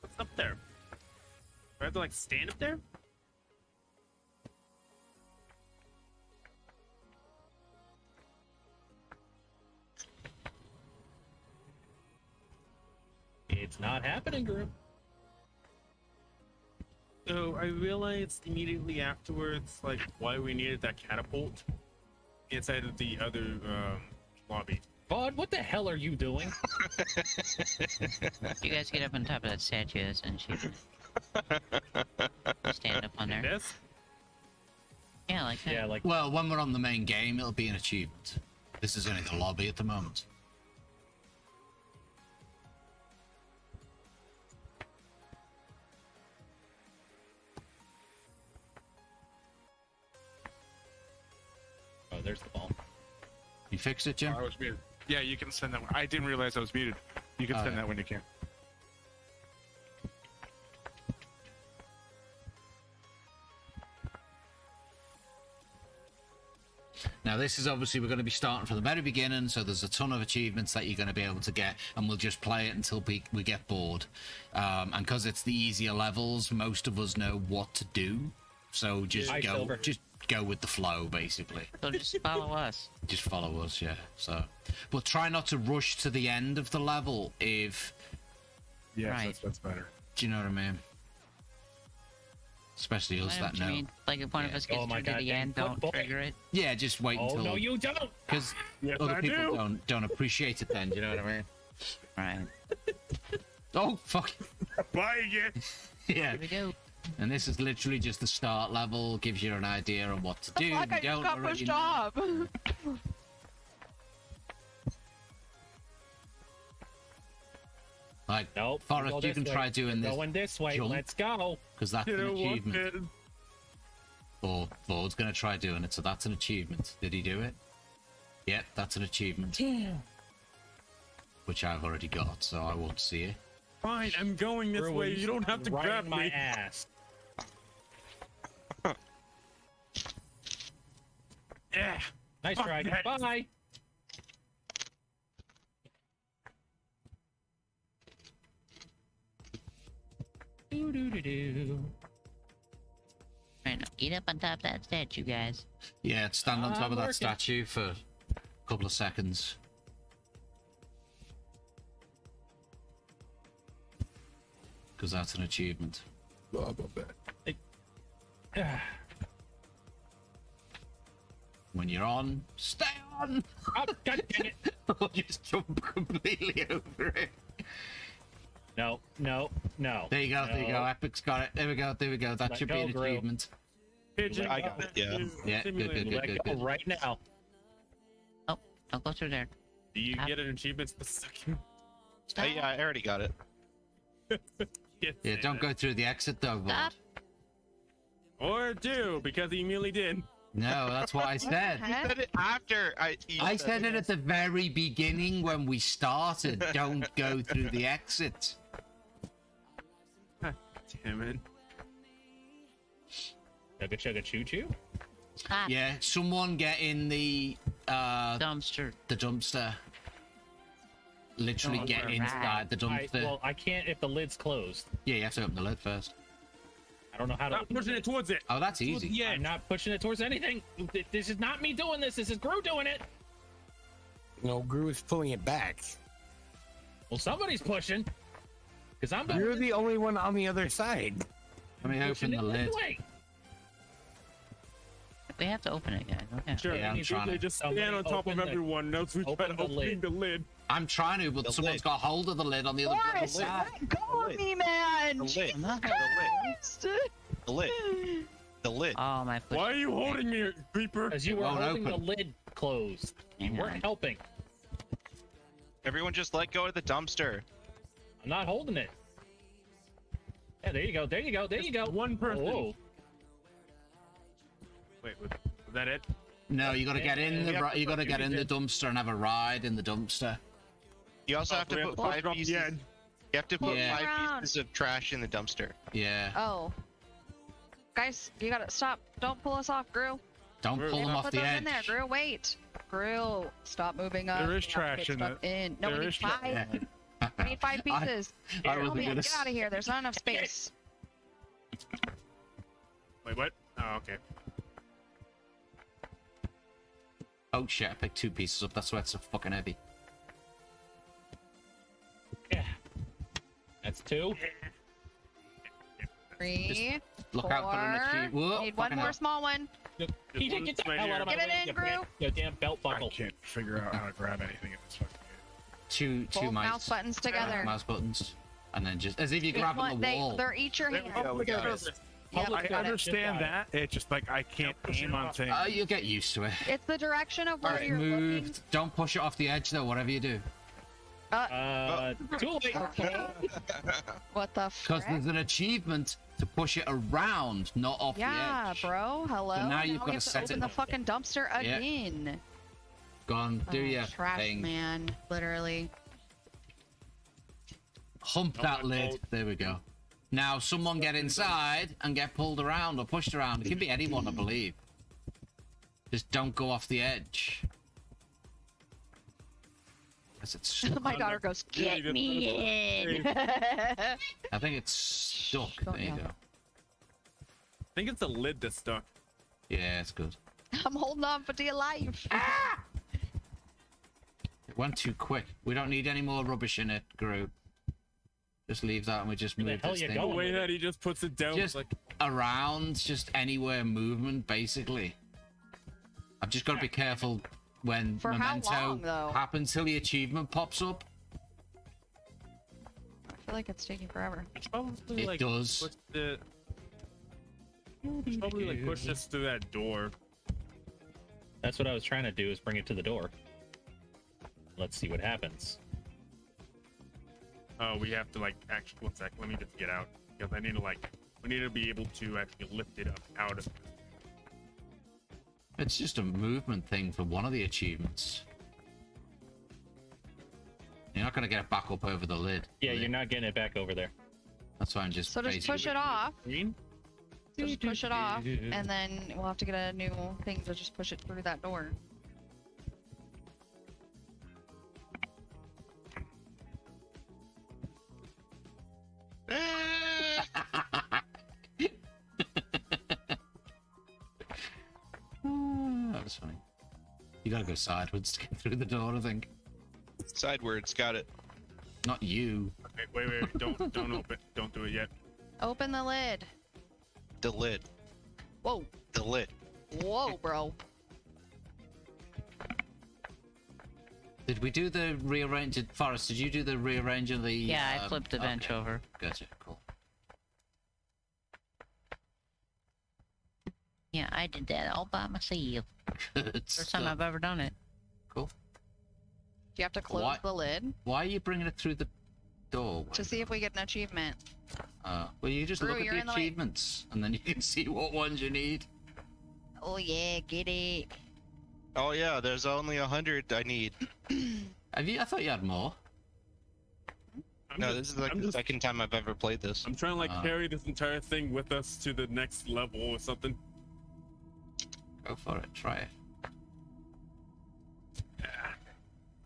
S2: what's up there? Do I have to like stand up there? It's not happening, group. So I realized immediately afterwards, like, why we needed that catapult inside of the other um, lobby. Bud, what the hell are you
S6: doing? you guys get up on top of that statue, and she Stand up on there. Yes. Yeah, like that. Yeah,
S1: like. Well, when we're on the main game, it'll be an achievement. This is only the lobby at the moment.
S2: there's the ball.
S5: You fixed it, Jim?
S2: Oh, I was muted. Yeah, you can send that one. I didn't realize I was muted.
S5: You can oh, send yeah. that when you can.
S1: Now, this is obviously we're going to be starting from the very beginning, so there's a ton of achievements that you're going to be able to get, and we'll just play it until we, we get bored. Um, and because it's the easier levels, most of us know what to do, so just go, just go with the flow, basically. So just follow us. Just follow us, yeah. So, but try not to rush to the end of the level if. Yeah, right. that's, that's, better. Do you know what I mean? Especially us that know.
S7: Like if one yeah. of us gets
S6: oh to the end, don't trigger it.
S1: Yeah, just wait oh, until. no, you don't. Because yes, other I people do. not don't appreciate it. Then, do you know what I mean? Right. oh fuck! Bye again. yeah. Here we go. And this is literally just the start level, gives you an idea of what to do. like I don't got
S2: like, nope, Forrest, you can way. try doing this. Going this way, jump, let's go. Because that's an achievement.
S1: Or Ford's going to try doing it, so that's an achievement. Did he do it? Yep, that's an achievement. Yeah. Which I've already got, so I won't see it.
S2: Fine, I'm going this way. You don't have to right grab my me. ass. yeah. Nice Fuck try. That. Bye.
S3: Do do do
S6: do. Right get up on top of that statue, guys.
S1: Yeah, stand on top of that working. statue for a couple of seconds. because that's an achievement. when you're on, stay
S2: on! Oh, God it!
S1: I'll just jump completely
S2: over it. No, no, no. There you go, no. there you go.
S1: Epic's got it. There we go, there we go. That Let should go, be an achievement.
S2: Pigeon, I got uh, it, yeah. Yeah, good, good, good, good, good. Right now. Oh, don't go through there.
S5: Do you get an achievement the second? Oh, Stop. yeah, I already got it.
S1: Yeah, don't go through the exit
S2: though, Stop. Or do, because he merely did. No, that's what I
S5: said. What said it after I. I said it at
S1: the very beginning when we started.
S2: Don't go through the exit. Damn it. Chugga chugga choo choo? Ah. Yeah,
S1: someone get in the. Uh, dumpster. The dumpster
S2: literally oh, get inside the dumpster. I, well, I can't if the lid's closed. Yeah, you have to open the lid first. I don't know how to. Not pushing it towards it. Oh, that's easy. Yeah, I'm not pushing it towards anything. This is not me doing this. This is Gru doing it.
S4: No, Gru is pulling it back. Well, somebody's pushing. Because I'm. You're the only one on the other side. Let me open the
S6: lid.
S1: Way.
S4: We have to open
S6: it, guys.
S1: Okay. Sure. Yeah, I'm trying just stand on top of everyone. Else we try to open the lid. The lid. I'm trying to, but the someone's lid. got hold of the lid on the other Boris, side.
S7: Let go of me, man! The
S1: lid.
S5: Jesus the lid. The lid. Oh my! Why are you holding me, creeper? Because you were holding open. the lid closed. You weren't helping. Everyone, just let go of the dumpster. I'm not holding it. Yeah, there you go. There you go. There just you go. One person. Whoa.
S2: Wait, was that it?
S1: No, you gotta get in the you gotta get in the dumpster and have a ride in the dumpster. You also oh, have to put five pieces.
S5: You have to put yeah. five pieces of trash in the dumpster. Yeah.
S7: Oh. Guys, you gotta stop. Don't pull us off, Grill.
S5: Don't pull them off put
S7: the them edge. in there, Grill. Wait. Grill, stop moving up. There is trash in it. In. No, there we need five.
S2: Yeah. we need five pieces. I, I Help me gonna... Get out of
S7: here. There's not enough space.
S2: Wait, what? Oh, okay.
S1: Oh shit, I picked two pieces up. That's why it's so fucking heavy.
S2: That's two.
S7: Three. Just look four. out for an achievement. Whoa, Need one more hell. small one.
S2: No, PJ, get the hell out of my get way. it in, Gru. Your damn belt buckle. I can't figure out how to grab anything in this fucking game.
S1: Two, two mice. mouse, buttons together. Yeah. Mouse buttons, and then just as if you grab on the they, wall. They're
S7: each your hand. Yeah,
S1: Yep, I understand it. that. It's just like I can't aim on things. Oh, uh, you'll get used to it.
S7: It's the direction of where right. you're
S1: moved. Looking. Don't push it off the edge though. Whatever you do. Uh, uh, Okay. what the Because there's an achievement to push it around, not off yeah,
S7: the edge. Yeah, bro. Hello. So now you've got to set open it. the fucking dumpster again. Yeah.
S1: Gone. Do oh, trash thing. man. Literally. Hump oh, that lid. There we go. Now someone get inside and get pulled around or pushed around. It can be anyone, I believe. Just don't go off the edge. Is it stuck? My daughter goes, get me in.
S3: I
S2: think it's stuck. there you go. I think it's the lid that's stuck. Yeah, it's good.
S7: I'm holding on for dear life. Ah!
S1: It went too quick. We don't need any more rubbish in it, group. Just leave that and we just move the this thing. Going? The way that
S2: he just puts it down. Just like...
S1: around, just anywhere movement, basically. I've just got to be careful when For Memento long, happens till the achievement pops up.
S7: I feel like it's taking forever. It's probably
S2: it like does. It's probably like push us through that door. That's what I was trying to do is bring it to the door. Let's see what happens. Oh, we have to like actually one sec. Let me just get out because I need to like we need to be able to actually lift it up out of
S1: it's just a movement thing for one of the achievements. You're not going to get it back up over the lid. Yeah, you're not getting it back over there. That's why I'm just. So just push it off.
S2: So
S7: just push it off, and then we'll have to get a new thing to just push it through that door.
S3: Ah!
S1: funny. You gotta go sideways to get through the door, I think.
S5: Sideways, got it.
S2: Not you.
S5: Okay, wait, wait, don't don't open don't do it yet.
S7: Open the lid. The lid. Whoa. The lid. Whoa, bro.
S1: Did we do the rearrange? Did Forrest? Did you do the rearrange of the? Yeah, um, I flipped the bench okay. over. Gotcha. Cool.
S6: Yeah, I did that all by myself.
S1: Good First stuff. time I've ever done it. Cool. Do
S7: you have to close Why- the lid
S1: Why are you bringing it through the door?
S7: to see if we get an achievement?
S1: Uh, well, you just Brew, look at the the achievements, and then you can see what ones
S5: you need.
S7: Oh yeah, get it.
S5: Oh yeah, there's only a hundred I need. Have you? I thought you had more. I'm No, just- this is like I'm the just- second time I've ever played this. I'm trying to like uh.
S2: carry this entire thing with us to the next level or something.
S5: Go for it, try it.
S2: Yeah.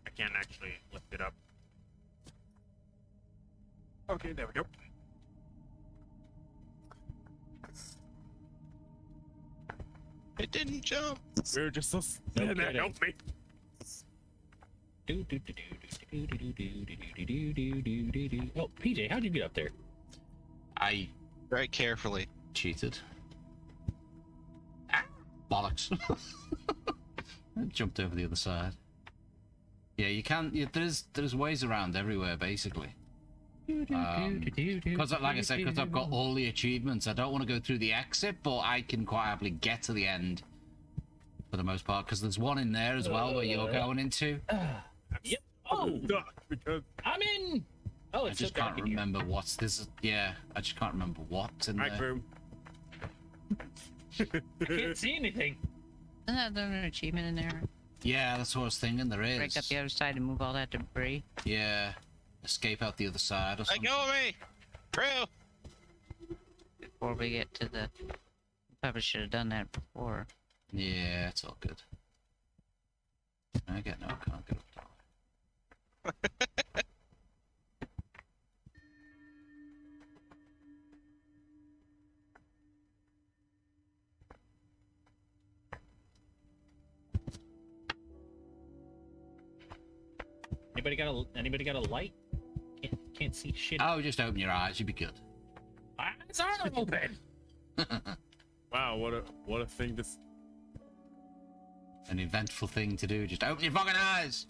S2: I can't actually lift it up. Okay, there we go. It didn't jump. We are just so no that helped me. Oh,
S5: PJ, how'd you get up there? I very carefully cheated bollocks.
S1: jumped over the other side. Yeah, you can. Yeah, there's there's ways around everywhere basically. Because, um, like I said, because I've got all the achievements, I don't want to go through the exit, but I can quite happily get to the end for the most part. Because there's one in there as well where you're going into. yep. Oh, I'm in. Oh, it's I just can't remember what's this. yeah, I just can't remember what's in right, there.
S2: I can't see anything.
S6: Isn't that an achievement in there?
S1: Yeah, that's what I was thinking. There is. Break
S6: up the other side and move all that debris.
S1: Yeah. Escape out the other side or something. Let go of me! Crew!
S6: Before we get to the... Probably should have done that before.
S1: Yeah, it's all good. I get no, I can't get up
S2: Anybody got a anybody got a light? Can't can't see shit. Oh, just open your eyes. you would be good. My eyes aren't open. wow, what a what a thing to.
S1: An eventful thing to do. Just open
S2: your fucking eyes.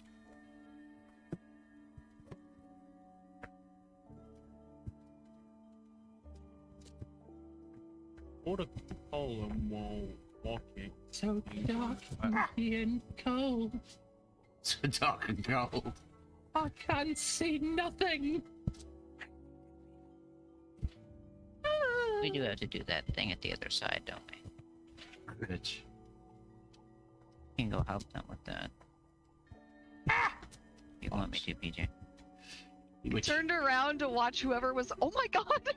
S2: What a column while walking. So dark and cold. So dark and cold. I can't see nothing.
S4: We
S6: do have to do that thing at the other side, don't we? Bitch. You can go help them with that. Ah! You want me to, PJ?
S7: Which... Turned around to watch whoever was. Oh my god!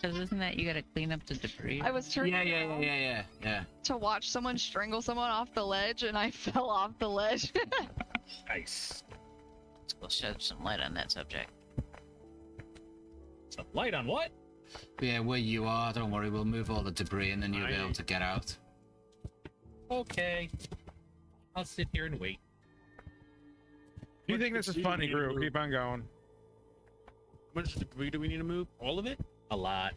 S7: Because isn't that you gotta clean up the debris? I was turning. Yeah, yeah, yeah, yeah, yeah, yeah. To watch someone strangle someone off the ledge, and I fell off the ledge.
S6: nice. We'll shed some light on that
S1: subject.
S2: Some light on what?
S1: Yeah, where you are, don't worry, we'll move all the debris and then you'll be able to get out.
S2: Okay. I'll sit here and wait. Do you think this is funny, Gru? Keep on going. How much debris do we need to move? All of it? A lot.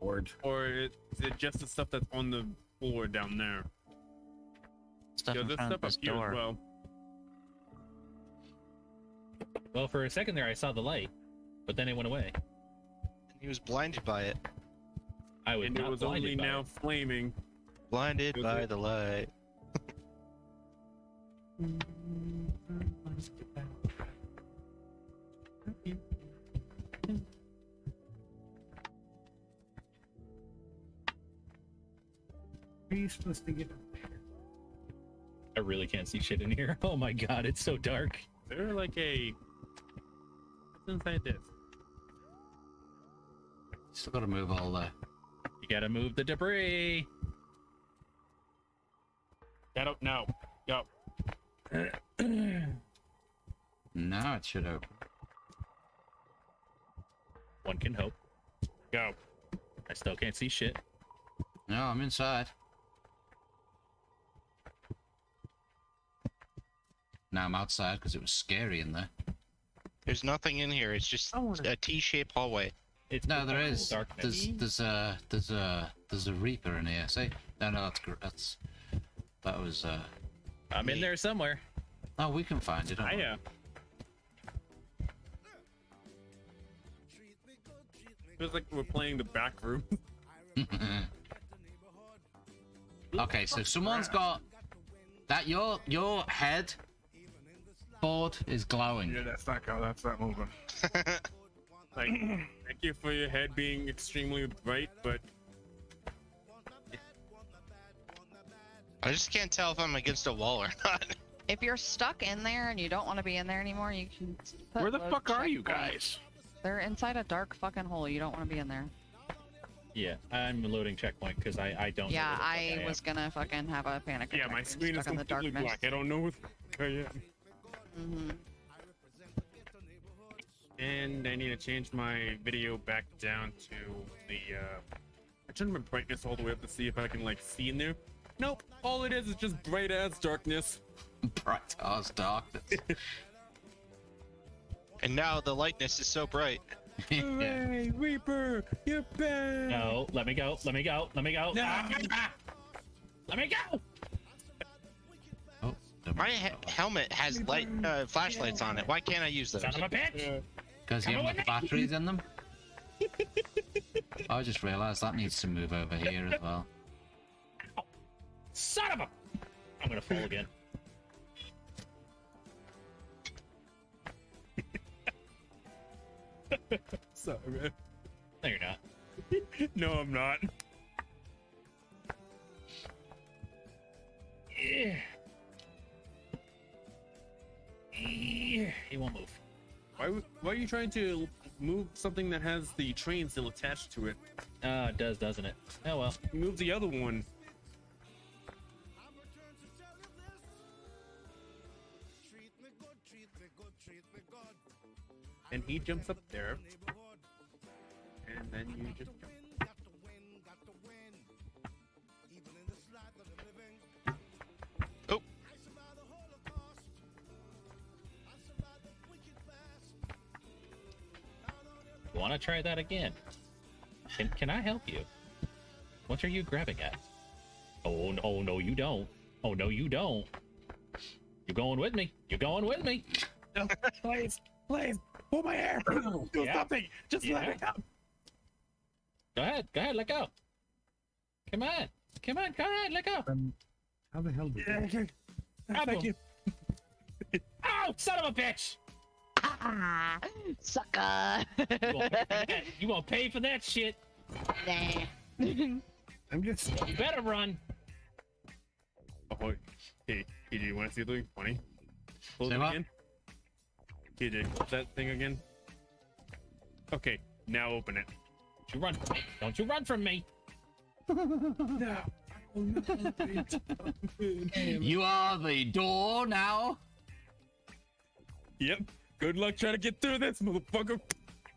S2: Board. Or is it just the stuff that's on the floor down there? Stuff Yo, in front of this door. Well. Well, for a second there, I saw the light, but then it went away.
S5: he was blinded by it. I was and not it was only now it. flaming. Blinded was by it? the light.
S2: Are you supposed to get up there? I really can't see shit in here. Oh my god, it's so dark there like a... What's inside this? Still gotta move all the... You gotta move the debris! I don't know. Go. now it should open. One can hope. Go. I still can't see shit. No, I'm inside.
S1: Now I'm outside because it was scary in there.
S5: There's nothing in here. It's just oh. a T-shaped hallway.
S1: It's no, there is. Darkness.
S5: There's there's a there's
S1: a there's a Reaper in here. Say, No, no, that's that's that was. uh
S2: I'm in there somewhere. Oh, we can find it. I know. It like we're playing the back room. okay, so someone's got that
S1: your your head board is glowing. Yeah, that's not go. That's not moving. like,
S5: thank you for your head being extremely bright, but. I just can't tell if I'm against a wall or not.
S7: If you're stuck in there and you don't want to be in there anymore, you can. Where the fuck are you guys? They're inside a dark fucking hole. You don't want to be in there.
S2: Yeah, I'm loading checkpoint because I I don't. Yeah, I, I was
S7: gonna fucking have a panic attack. Yeah, my screen is completely black. I
S3: don't know what. the fuck I am.
S2: And I need to change my video back down to the, uh, I turned my brightness all the way up to see if I can, like, see in there. Nope, all it is is just bright ass darkness.
S5: bright ass darkness. and now the lightness is so bright. Hooray,
S2: Reaper, you're back! No,
S5: let me go, let me go, let me go. No. ah, let me go! My he helmet has light uh, flashlights on it. Why can't I use those? Son of a bitch! Because you have batteries in them.
S1: I just realised that needs to move over here as well.
S2: Oh, son of a! I'm gonna fall again. Sorry. No, you're not. no, I'm not. Yeah. He won't move. Why, why are you trying to move something that has the train still attached to it? Ah, it does, doesn't it? Oh well. Move the other one. And he jumps up there. And then you just want to try that again? Can, can I help you? What are you grabbing at? Oh, no, no, you don't. Oh, no, you don't. You're going with me. You're going with me. No, please, please, pull my hair. Do yeah. something. Just yeah. let me go. Go ahead. Go ahead. Let go. Come on. Come on. Go ahead. Let go. Um, how the hell did yeah, that? Okay. Thank you. oh, son of a bitch! Ah, sucker! you, gonna you pay for that shit? Nah. I'm just. You better run. Oh, hey, TJ, you want to see something funny? Close it again. TJ, that thing again. Okay, now open it. Don't you run! Don't you run from me!
S3: no.
S2: you are the door now. Yep. Good luck trying to get through this, motherfucker.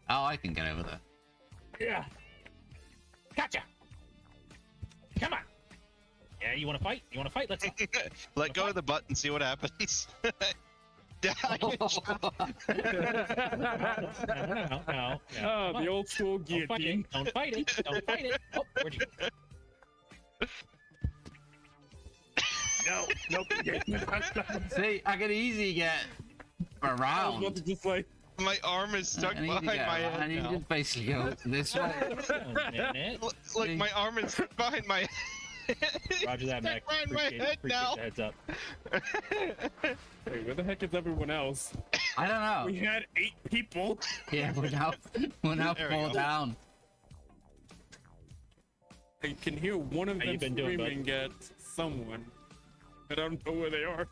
S2: Oh, I can get over there. Yeah. Gotcha.
S5: Come on. Yeah, you want to fight? You want to fight? Let's let go fight? of the butt and see what happens. no, no,
S2: no. Oh, the old school guillotine. Don't fight it. Don't fight it. Don't fight
S5: it. Oh, no, nope.
S1: See, I get easy again
S5: around. I was just like, my arm is stuck behind my head. I need now. to basically go this way. like my arm is stuck behind my head. Roger that, Mac. Appreciate, my head appreciate now. heads up.
S2: Wait, where the heck is everyone else? I don't know. We had eight people. Yeah, we're now, we're now there four we down. I can hear one of How them been screaming doing, at someone. I don't know where they are.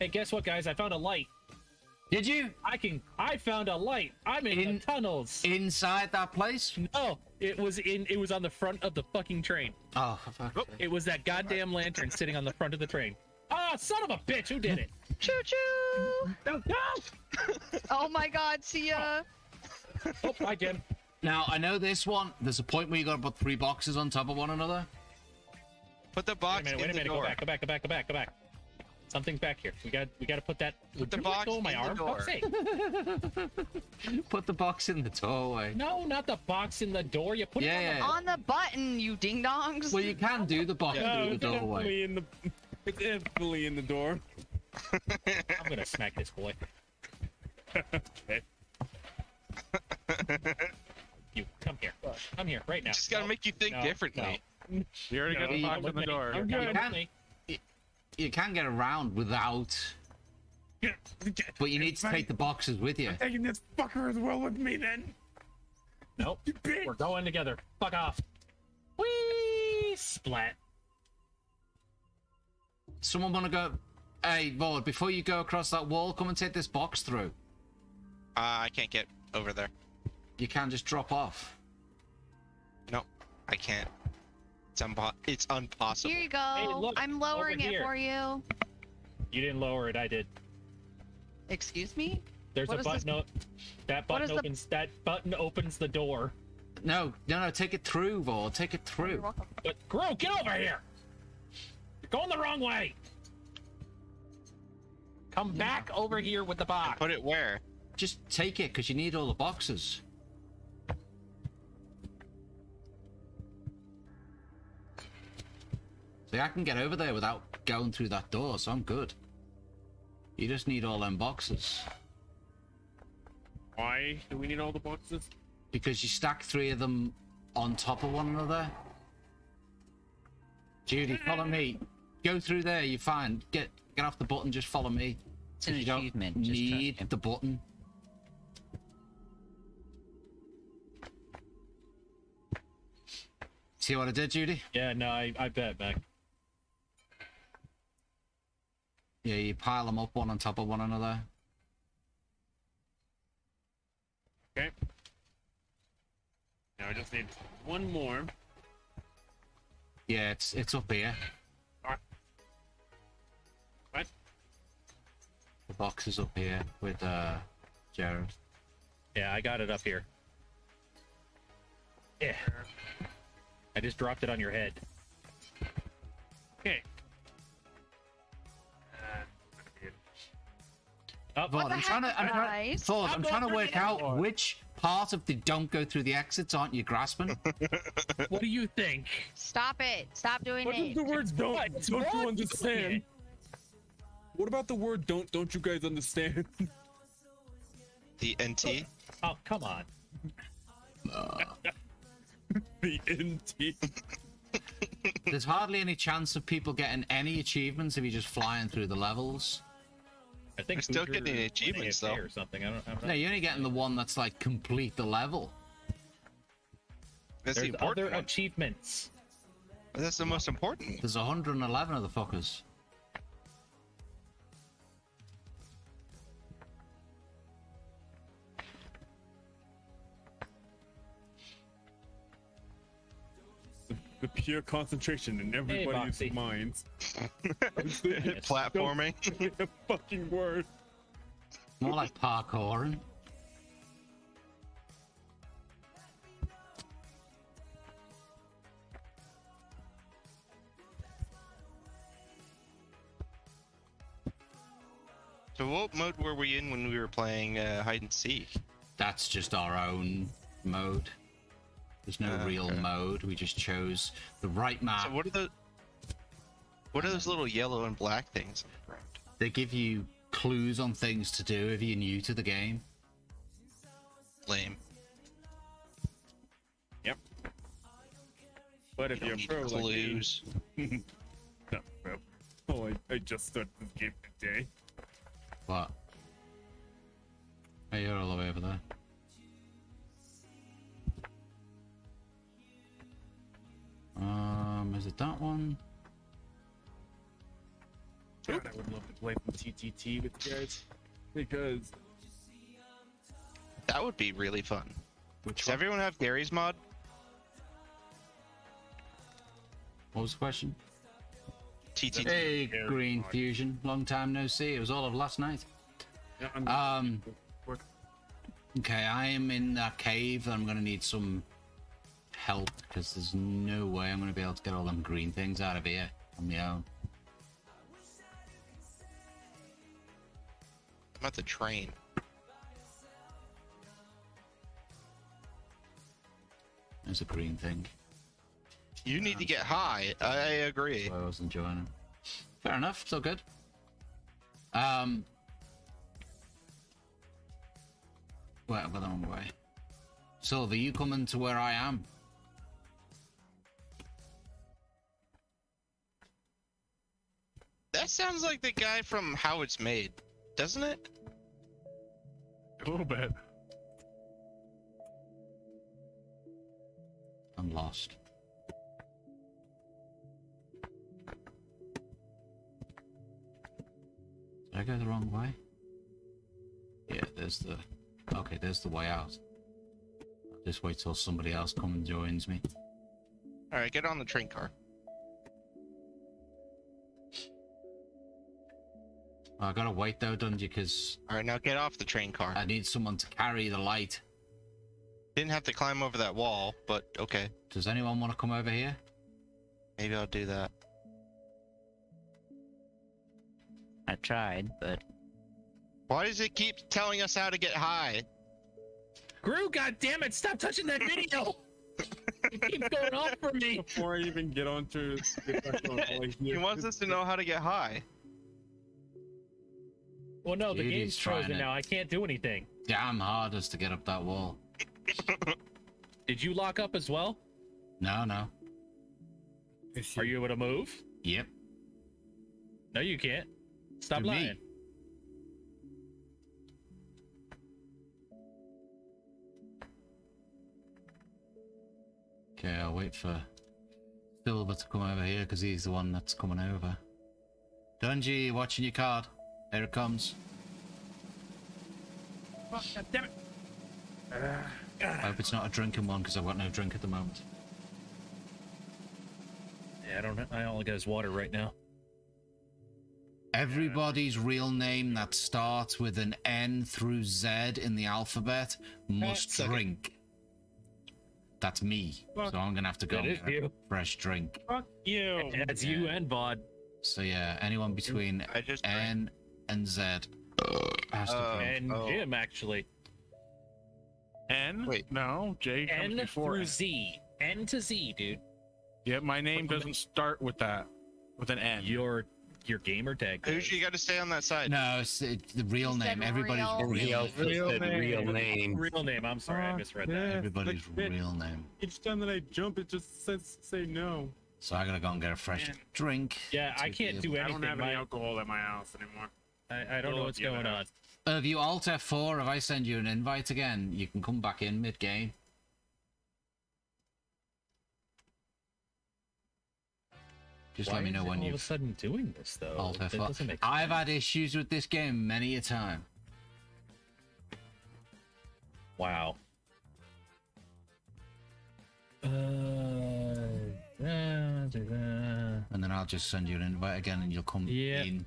S2: Hey, guess what, guys? I found a light. Did you? I can. I found a light. I'm in, in tunnels. Inside that place? No, it was in. It was on the front of the fucking train. Oh, fuck. Oh. it was that goddamn lantern sitting on the front of the train. Ah, oh, son of a bitch! Who did it?
S7: Choo choo! No, no! oh my God! See ya.
S1: Oh, oh hi Jim. Now I know this one. There's a point where you got to put three boxes on top of one
S2: another. Put the box. Wait a minute. Wait a minute. Go back. Go back. Go back. Go back. Go back. Something back here. We got we got to put that. Put the box in my arm? the door. put the box in the doorway. No, not the box in the door. You put yeah, it on, yeah. the, on the button, you ding dongs. Well, you can do the box yeah. through the doorway. Definitely in the, it's definitely in the door. I'm gonna smack this boy. okay. you come
S5: here. Come here right now. Just gotta no, make you think no, differently.
S1: No. You already got the box in the door. I'm good you can get around
S2: without. But you need to take the boxes with you. I'm taking this fucker as well with me then. Nope. We're going together. Fuck off. Whee! Splat. Someone wanna go Hey
S1: Vord, before you go across that wall, come and take this box through.
S5: Uh, I can't get over there. You can just drop off. Nope, I can't. It's, impo it's impossible. Here you go. Hey, look, I'm lowering it for you. You didn't lower it, I did.
S7: Excuse me? There's what a button. O-
S5: that button
S2: opens. The... That button opens the door. No, no, no. Take it through, Vol. Take it through. But Gru, get over here. You're going the wrong way.
S5: Come yeah. back over here with the box. put it where? Just take it, cause you need all the boxes.
S1: Like, I can get over there without going through that door, so I'm good. You just need all them boxes.
S2: Why do we need all the boxes?
S1: Because you stack three of them on top of one another. Judy, follow me. Go through there, you find. Get get off the button, just follow me. It's an achievement. Don't need the button.
S2: See what I did, Judy? Yeah, no, I, I bet back. Yeah,
S1: you pile them up one on top of one another.
S2: Okay. Now I just need one more.
S1: Yeah, it's it's up here. Alright.
S2: What? The box is up here with uh Jared. Yeah, I got it up here. Yeah. I just dropped it on your head. Okay. Uh, Vaughn, I'm trying to, I'm trying, Vaughn, I'm trying to work out anymore. which
S1: part of the don't go through the exits aren't you grasping? what do you think?
S7: Stop it. Stop doing what it. What the words don't? What? Don't you
S2: understand? What about the word don't? Don't you guys understand?
S5: the
S2: NT? Oh, oh come on. Uh. the NT.
S1: There's hardly any chance of people getting any achievements if you're just flying through the levels. I think still getting the achievements though, or
S5: something. I don't. I'm not... No, you're only
S1: getting the one that's like complete the level. That's There's the other one. achievements. That's the most important. There's 111 of the fuckers.
S2: the pure concentration in everybody's hey, minds. Platforming. the fucking word. More like parkour. Eh?
S5: So what mode were we in when we were playing uh, hide and seek? That's just
S1: our own mode. There's no uh, real okay. mode. We just chose the
S5: right map. So what are the what are those little yellow and black things?
S1: They give you clues on things to do if you're new to the game.
S2: Lame. Yep. But if you are pro, clues. Like me, no, bro. Oh, I, I just started this game today.
S1: What? Hey, you're all the way over there.
S2: Is it that one? God, I would love to play
S5: some TTT with you guys because that would be really fun. Which Does one? everyone have Garry's Mod? What was the question?
S1: TTT. Hey, Green mod. Fusion.
S5: Long time no
S1: see. It was all of last night. Yeah, um. Okay, I am in that cave. I'm gonna need some help because there's no way I'm going to be able to get all them green things out of here on my own.
S5: I'm at the train.
S1: There's a green thing. You need um, to get high. I agree. I was enjoying it. Fair enough. So good. Um. Wait, I'm on the wrong way. Silver, you coming to where I am?
S5: That sounds like the guy from How It's Made, doesn't it? A little bit.
S3: I'm lost. Did
S1: I go the wrong way? Yeah, there's the... Okay, there's the way out. I'll just wait till somebody else comes and joins me.
S5: Alright, get on the train car.
S1: I gotta wait though, you? because. Alright, now get off the train car. I need someone to carry the light.
S5: Didn't have to climb over that wall, but okay.
S1: Does anyone want to come over here?
S5: Maybe I'll do that. I tried, but. Why does it keep telling us how to get high? Gru, goddammit, stop touching that video! it keeps going off for me! Before I even get onto he wants us to know how to get high. Well, no, Judy's the game's frozen
S1: now.
S2: I can't do anything.
S1: Damn hard is to get up that wall.
S2: Did you lock up as well? No, no. Are you able to move? Yep. No, you can't. Stop to lying. Me.
S1: Okay, I'll wait for Silver to come over here because he's the one that's coming over. Dungy, watching your card. There it comes.
S2: Oh, God damn it! I
S1: hope it's not a drinking one because i want no drink at the moment. Yeah,
S2: I don't. I only got is water right now. Everybody's
S1: real name that starts with an N through Z in the alphabet must drink. That's me. Fuck. So I'm gonna have to go that a fresh drink.
S2: Fuck you.
S1: That's yeah. you and Bod. So yeah, anyone between N
S2: and Z, to Uh, and oh. Jim actually. N? Wait. No, J. N through Z, N to Z, dude. Yeah, my name doesn't start with that, with an N. Your your gamer tag. Who's
S5: you got to stay on that side? No, it's, it's the real name. Everybody's real. real. Real name. real name. real
S2: name. I'm sorry, I misread that.
S1: Everybody's real name.
S2: Each time that I jump, it just says say no.
S1: So I gotta go and get a fresh
S2: drink. Yeah, I can't do anything. I don't have any My, alcohol at my house anymore. I, I don't know what's going on.
S1: Uh, if you alt F4, if I send you an invite again, you can come back in mid-game. Just Why let me know when you. All of a
S2: sudden, doing this though. Alt F4. I've
S1: had issues with this game many a time. Wow. Uh, And then I'll just send you an invite again, and you'll come yeah. in.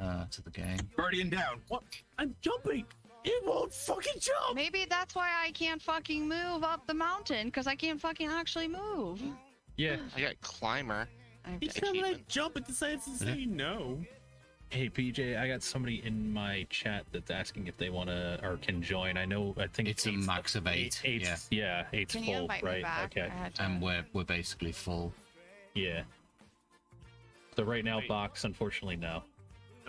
S2: Uh, to the gang. Guardian down. What? I'm jumping. It won't fucking jump.
S7: Maybe that's why I can't fucking move up the mountain because I can't fucking actually move.
S5: Yeah, I got climber. He's trying to like, jump, it decides to say
S2: no. Hey PJ, I got somebody in my chat that's asking if they want to or can join. I know, I think it's, it's a max of eight. eight yeah, yeah, eight's can full, right? Okay, and we're we're basically full. Yeah. So right now, Wait. box unfortunately no.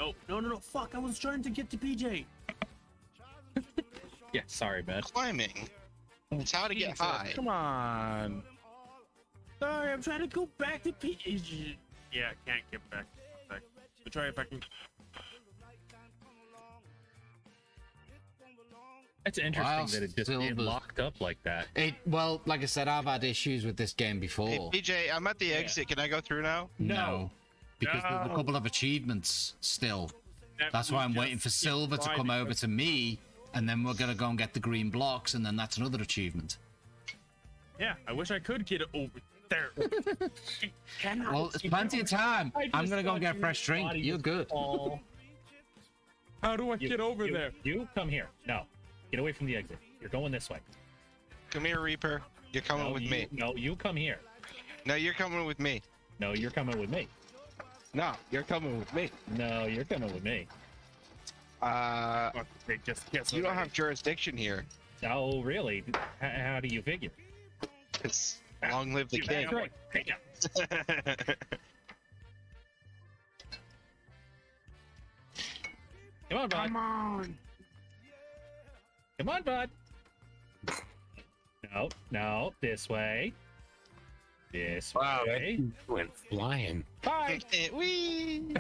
S2: Nope. No, no, no. Fuck, I was trying to get to PJ.
S5: yeah, sorry, man. Climbing. It's how to get high. Come on. Sorry, I'm trying to go back to
S2: PJ. Yeah, I can't get back. back. try if I can. That's interesting
S1: Whilst that it just it locked
S2: up like that.
S1: It well, like I said, I've had issues with this game before. Hey, PJ,
S5: I'm at the exit. Can I go through now? No. no
S1: because no. there's a couple of achievements still. that's why I'm waiting for silver to come over to me, and then we're gonna go and get the green blocks, and then that's another achievement.
S2: Yeah, I wish I could get it over there. well, it's plenty of time. I'm gonna go and get a fresh drink. You're good. How do I you, get over you, there? You come here. No, get away from the exit.
S5: You're going this way. Come here, Reaper. You're coming no, with you, me. No, you come here. No, you're coming with me. No, you're coming with me. No, you're coming with me. No, you're coming with me. Uh, they just guess you don't have jurisdiction here. Oh, really? H how do you figure? It's long live the king.
S2: Come on, bud. Come on. Come on, bud. No, no, this way. This wow, way. went flying. Bye. we.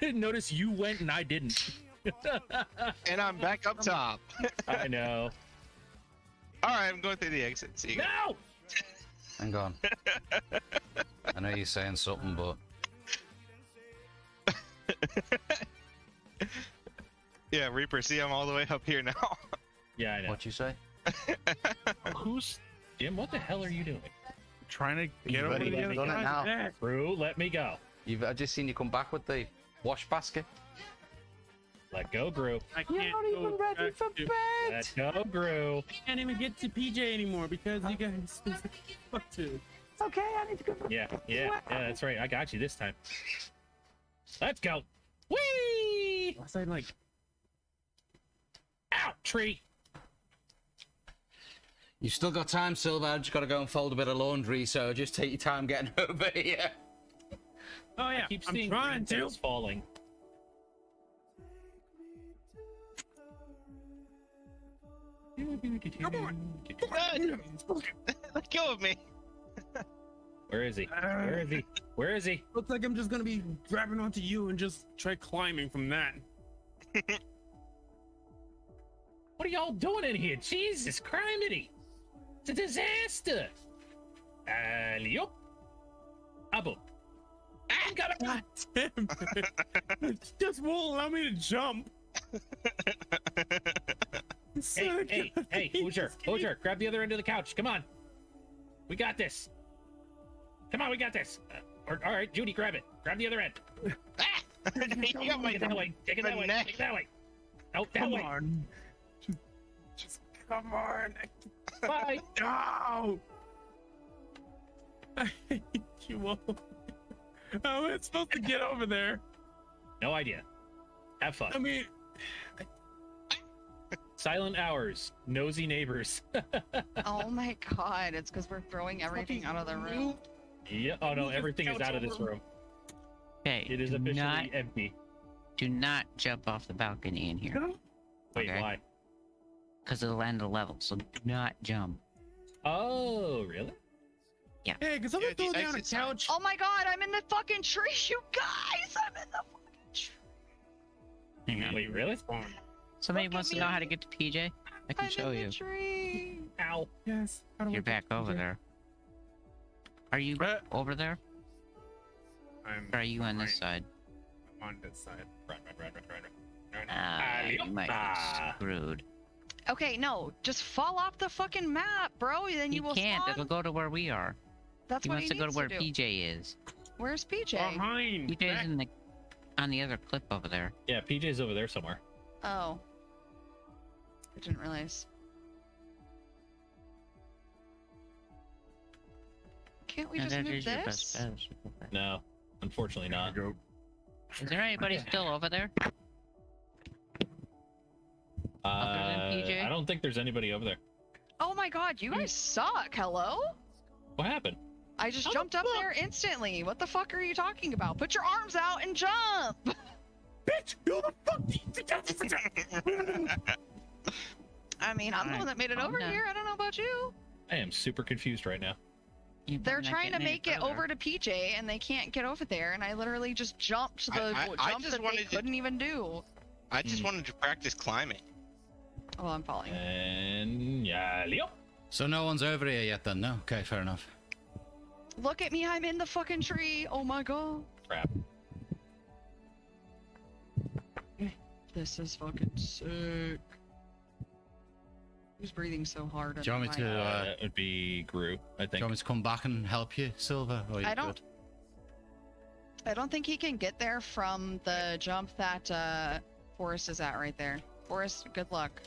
S2: didn't notice you
S5: went and I didn't. and I'm back up top. I know. All right, I'm going through the exit. See you. No. Hang on. I know you're saying something, but yeah, Reaper. See, I'm all the way up here now. yeah, I know. what you say?
S2: Who's Jim? What the hell are you doing? trying to get over
S1: the other guy. Now. Back. Gru, let me go. You've I just seen you come back with the wash basket.
S2: Let go, Gru. I You're not even ready for bed. Let go, Gru. can't even get to PJ anymore because you guys fuck to. Okay, I need to go. Yeah, yeah, yeah. That's right. I got you this time. Let's go. Whee! I said like. Out tree.
S1: You've still got time, Silva. I just got to go and fold a bit of laundry, so just take your time
S2: getting over here. Oh yeah, I keep I'm seeing trying to. falling. Come on! come on! Let go of me! Where is he? Where is he? Where is he? Looks like I'm just gonna be grabbing onto you and just try climbing from that. what are y'all doing in here? Jesus, criminy! It's a disaster. Alley up. Up I'm coming. God damn it. just won't allow me to jump. hey, hey, hey, Hoosier, Hoosier, grab the other end of the couch. Come on. We got this. Come on, we got this. Uh, all right, Judy, grab it. Grab the other end. ah! you got my Take it that way. Take it that way. Neck. Take it that way. Oh, that come way. On. Just, just come on. I Bye. No. I hate you all. How am I supposed to get over there? No idea. Have fun. I mean, silent hours, nosy neighbors.
S7: oh my god! It's because we're throwing everything out of the room.
S2: Yeah. Oh no, everything is out of this room. Okay. It is officially not, empty.
S6: Do not jump off the balcony in here. No? Wait, okay. why? because of the land of the level. So do not jump. Oh, really? Yeah. Hey, can someone throw down a
S7: couch? Oh my god, I'm in the fucking tree, you guys! I'm in the fucking tree.
S6: Hang on. Wait, really? Somebody Look wants to know how to get to PJ? I can I'm show in you. The
S2: tree. Ow. Yes. You're back
S6: over PJ. there. Are you uh, over there? I'm or are you on right. this side?
S2: I'm on this side. Right, right, right, right, right.
S6: right. Uh, ah, you might be screwed.
S7: Okay,
S2: no, just
S7: fall off the fucking map, bro. Then you he will. can't. Spawn. It'll
S6: go to where we are.
S7: That's he what wants he to go to where to
S6: PJ is.
S7: Where's PJ? Behind. PJ's in the
S6: on the other clip over there.
S2: Yeah, PJ's over there somewhere.
S7: Oh. I didn't realize. Can't
S6: we no, just move this?
S2: No, unfortunately not. Is there anybody
S6: still over there?
S2: PJ? Uh, I don't think there's anybody over there.
S7: Oh my god, you guys suck. Hello?
S2: What happened?
S5: I just How jumped the up there
S7: instantly. What the fuck are you talking about? Put your arms out and jump!
S3: Bitch,
S2: you're the fuck.
S7: I mean, I'm the one that made it over here. I don't know about you.
S2: I am super confused right now. You They're trying to make it
S7: over to PJ, and they can't get over there. And I literally just jumped the I, I, jump I that they couldn't even do.
S5: I just mm. wanted to practice climbing. Well, I'm falling. And
S1: yeah, Leo. So no one's over here yet, then? No. Okay, fair enough.
S7: Look at me! I'm in the fucking tree. Oh my god. Crap. This is fucking sick. Who's breathing so hard? Do you want me to? Uh,
S1: it would be Gru, I think. Do you want me to come back and help you, Silver? Or you I don't. Good?
S7: I don't think he can get there from the jump that uh, Forrest is at right there. Forrest, good luck.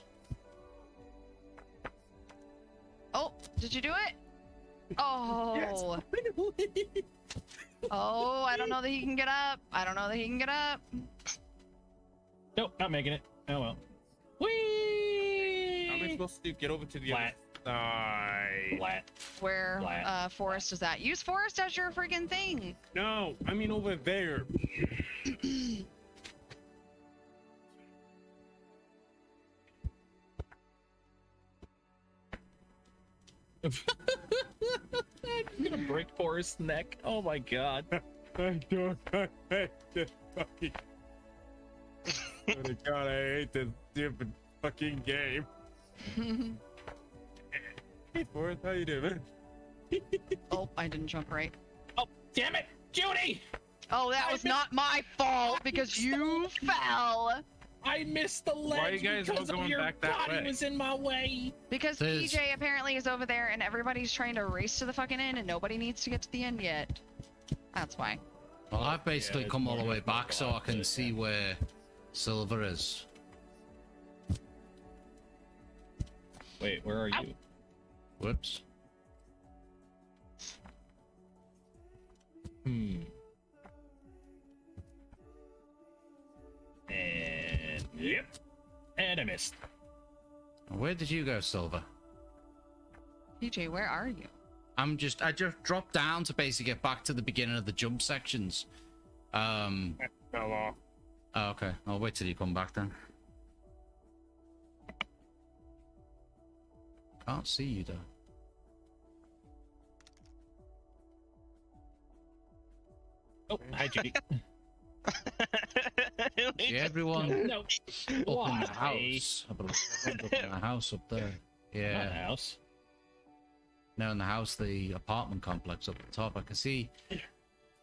S7: Oh, did you do it? Oh. oh, I don't know that he can get up. I don't know that he can get up.
S2: Nope, not making it. Oh well.
S7: Whee!
S2: How am I supposed to get over to the Flat. other side? Flat.
S7: Where Flat. uh forest is that? Use forest as your freaking thing.
S2: No, I mean over there. I'm gonna break Forrest's neck. Oh my god. I don't. I fucking. god, I hate this stupid fucking game.
S7: hey, Forrest, how you doing? oh, I didn't jump right. Oh, damn it, Judy! Oh, that was not my fault oh, because you fell. I missed the ledge Why are you guys because going your back that body way? was in my way. Because PJ EJ apparently is over there and everybody's trying to race to the fucking end and nobody needs to get to the end yet. That's why.
S1: Well, I've basically Yeah, come all the way back so I can see where Silver is. Wait, where are you? Whoops. Hmm.
S2: Eh. Yep. And I missed.
S1: Where did you go, Silver?
S7: PJ, where are you?
S1: I'm just I just dropped down to basically get back to the beginning of the jump sections. Um off. Oh, okay. I'll wait till you come back then. Can't see you though. Oh, hi Judy. See everyone no. up Why? in the house. up in the house up there. Yeah. The house. No, in the house, the apartment complex up the top. I can see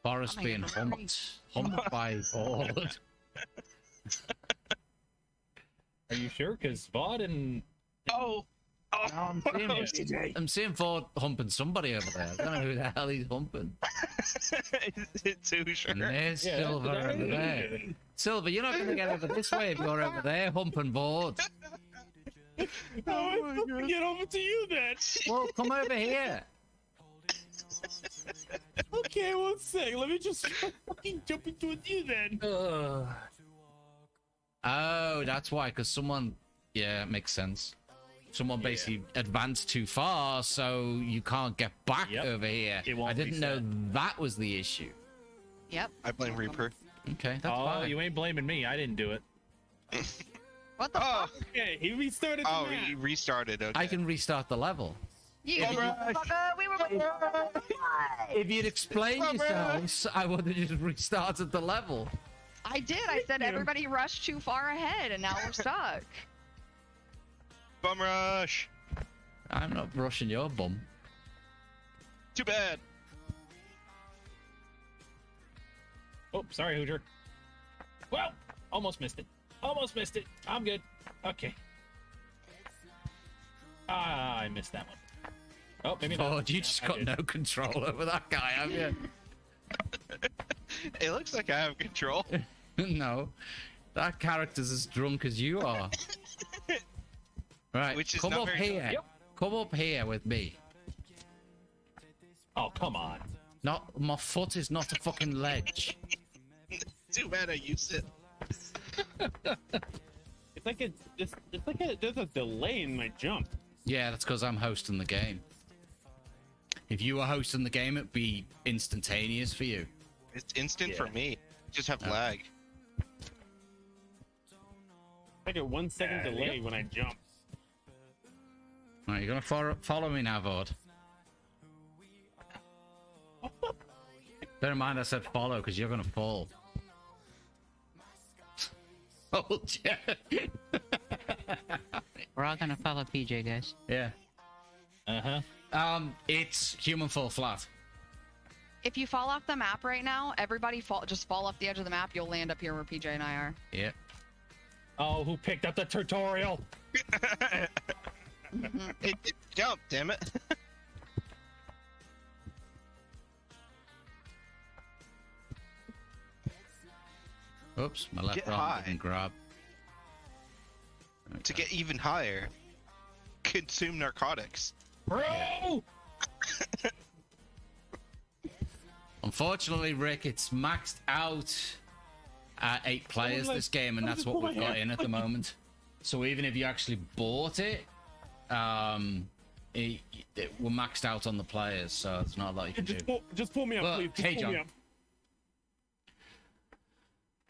S2: Boris being humped, humped by Vod. Are you sure? Because Vod and
S1: oh,
S5: Oh, I'm seeing, for
S2: I'm seeing Ford humping somebody over there. I
S1: don't know who the hell he's humping.
S5: it's too sure. And there's yeah, Silver over there. Silver, you're not going
S1: to get over this way if you're over there humping board.
S3: oh, gonna get
S2: over to you then. Well, come over here. okay, one sec. Let me just fucking jump into you then. Oh,
S1: that's why. Because someone. Yeah, makes sense someone basically yeah. advanced too far, so you can't get back yep. over here. I didn't know
S5: that was the issue. Yep. I blame Reaper. Okay, that's oh, fine. you
S2: ain't blaming me. I didn't
S5: do it. what the oh. fuck? Okay, he restarted. Oh, he restarted. Okay. I can
S1: restart the level.
S5: You, if,
S3: you,
S1: if you'd explained yourselves, I would have just restarted the level.
S7: I did. I said everybody rushed too far ahead, and now we're stuck.
S1: Bum rush! I'm not rushing your bum.
S2: Too bad. Oh, sorry, Hooter. Well, almost missed it. Almost missed it. I'm good. Okay.
S5: Ah, I missed that one. Oh, maybe not. Oh, you just yeah, got no
S2: control
S5: over that guy, have you? it looks like I have control. no.
S1: That character's as drunk as you are. Right. Which is come up here. Yep. Come up here with me.
S5: Oh, come on.
S1: Not my foot is not a fucking ledge.
S5: Too bad I used it.
S2: it's like a it's, it's like a there's a delay in my jump.
S1: Yeah, that's because I'm hosting the game. If you were hosting the game, it'd be
S5: instantaneous for you. It's instant yeah. for me. just have lag. I get one second uh, delay yep. when I jump
S1: you're gonna follow, follow me now, Vord. Bear in mind I said follow because you're gonna fall. oh, yeah. We're all gonna follow PJ, guys. Yeah. Uh huh. Um, it's human fall flat.
S3: If
S7: you fall off the map right now, everybody fall just fall off the edge of the map. You'll land up here where PJ and I are.
S2: Yeah.
S5: Oh, who picked up the tutorial? It, it damn it. Oops, my left get arm didn't grab. To go. get even higher, consume narcotics.
S3: Bro!
S1: Unfortunately, Rick, it's maxed out at eight players like, this game, and that's what we've got in at the moment. So even if you actually bought it, um, it, it, we're maxed out on the players, so it's not like you can just do.
S2: Pull, just pull me up, please. Just hey, John.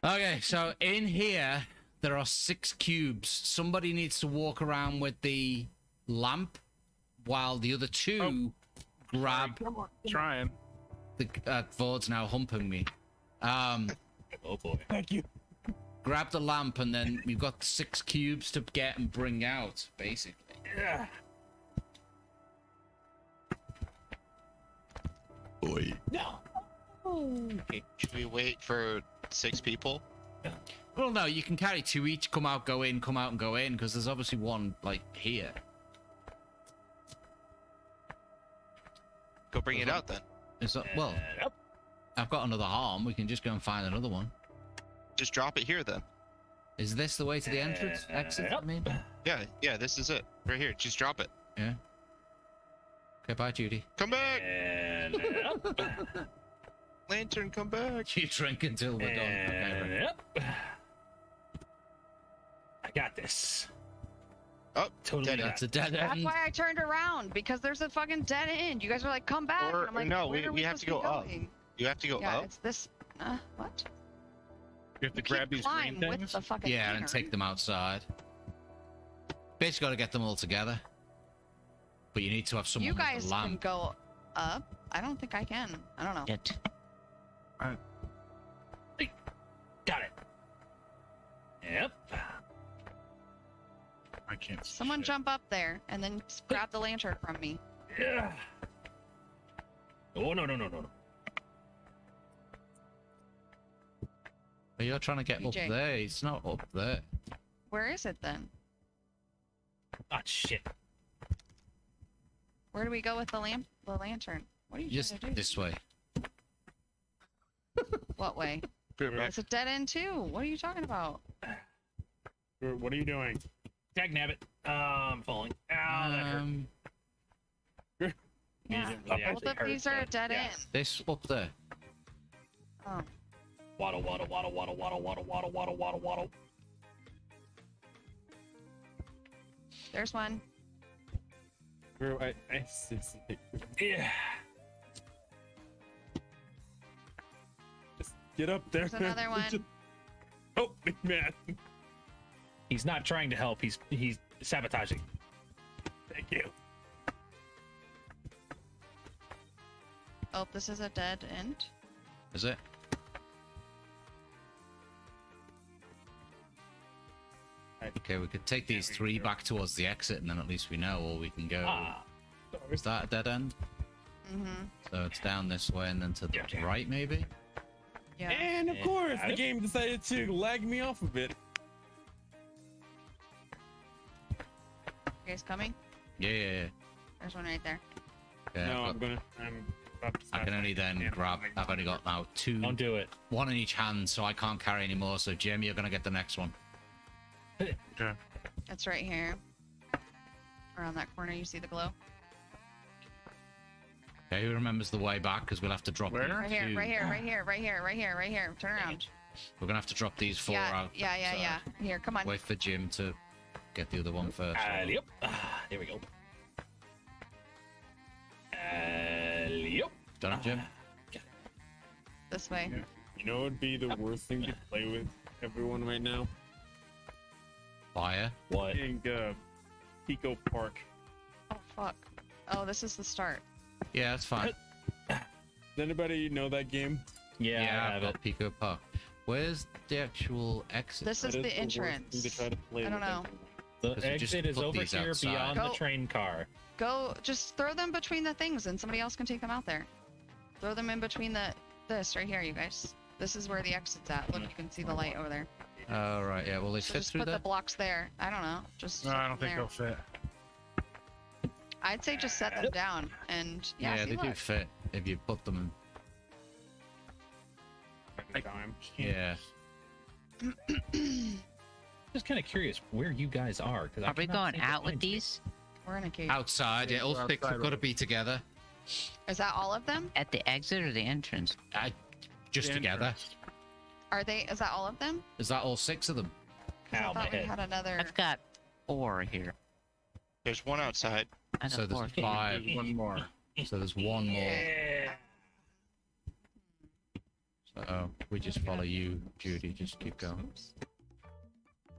S1: Okay, so in here there are six cubes. Somebody needs to walk around with the lamp, while the other two oh. grab. trying. The uh, Vord's now humping me. Um. oh boy. Thank you. Grab the lamp, and then we've got six cubes to get and bring out, basically.
S3: Yeah.
S2: Boy. No. Okay.
S5: Should we wait for six people?
S2: Well, no, you
S1: can carry two each, come out, go in, come out and go in, because there's obviously one, like, here.
S5: Go bring it out, then. Is that, well,
S1: uh, I've got another arm. We can just go and find another one.
S5: Just drop it here, then.
S1: Is this the way to the entrance? Exit, uh, I mean?
S5: Yeah, yeah, this is it. Right here. Just drop it.
S1: Yeah. Okay, bye, Judy.
S5: Come back! And up. Uh,
S1: Lantern, come back! You drink until we're done. Okay, I got this. Oh, totally. That's a dead end. That's why
S7: I turned around because there's a fucking dead end. You guys were like, "Come back." Or, like, no, we, we have to go
S5: up. You have to go yeah, up. it's
S7: this. Uh,
S1: what?
S5: You have to you grab these green things.
S7: yeah, and take them
S1: outside. Basically, got to get them all together. But you need to have someone. You guys can
S7: go up. I don't think I can. I don't know.
S3: got it.
S2: Yep. I can't. Someone
S7: shit. jump up there and then grab the lantern from me.
S2: Yeah. Oh no no no no no.
S1: you're trying to get DJ. up there. It's not up there.
S7: Where is it then? Ah, shit. Where do we go with the lamp, the lantern? What are you Just trying to do? this way. What way? It's a dead end too. What are you talking about?
S2: What are you doing? Dag nabbit. Uh, I'm falling. Ow, that hurt. Um, yeah. These Both of these are a dead yeah. end. this up there.
S7: Oh.
S3: Waddle, waddle, waddle, waddle, waddle, waddle, waddle, waddle, waddle, waddle.
S7: There's one.
S2: Bro, I, I yeah. Just get up there. There's another one. Just, oh, big man. He's not trying to help. He's he's sabotaging. Thank you.
S7: Oh, this is a dead end.
S1: Is it? Okay, we could take these three back towards the exit, and then at least we know, or we can go. Ah, is that a dead end? Mm-hmm. So it's down this way, and then to the
S2: yeah. right, maybe. Yeah. And of course, the game decided to lag me off a bit.
S7: You guys coming?
S2: Yeah,
S1: yeah, yeah. There's one right there. Yeah, no, I'm gonna. I'm. I can only then grab. I've only got now two. Don't do it. One in each hand, so I can't carry anymore. So Jim, you're gonna get the next one. Okay.
S7: It's right here. Around that corner, you see the glow?
S1: Yeah, who remembers the way back? Because we'll have to drop Where? Right here, two. right here, right
S7: here, right here, right here, right here. Turn around.
S1: We're gonna have to drop these four yeah, out. Yeah, yeah,
S7: uh, yeah. Here, come on.
S1: Wait for Jim to get the other one first. Uh, yep. Here there we go. Uh, yep.
S2: Done, ah, Jim. This way. you know, it'd be the worst thing to play with everyone right now. Fire. What? In uh, Pico Park.
S7: Oh fuck. Oh, this is the start.
S2: Yeah, that's fine. Does anybody know that game?
S1: Yeah, yeah I have it. Pico Park. Where's the actual exit? This is, is the, the
S7: entrance.
S2: To I don't know.
S1: The exit is over here outside.
S2: beyond go, the train car.
S7: Go, just throw them between the things, and somebody else can take them out there. Throw them in between the this right here, you guys. This is where the exit's at. Look, you can see the light over there.
S1: Oh, right, yeah. Well, they so fit just through put the
S7: blocks there. I don't know. Just. No, I don't think there. they'll fit. I'd say just set them down and yeah. Yeah, they look. do
S1: fit if you put them.
S2: I, yeah. just kind of curious where you guys are because are we going out with these? We're in a cave.
S1: Outside, yeah. All six have got to be together.
S7: Is that all of them? At the exit or
S1: the entrance? I, just the together. Entrance.
S7: Are they? Is that all of them?
S1: Is that all six of them?
S5: Ow, I thought we had another. I've got four here. There's one outside. So there's five. one more.
S1: So there's one more. So we just follow you, Judy. Just keep going.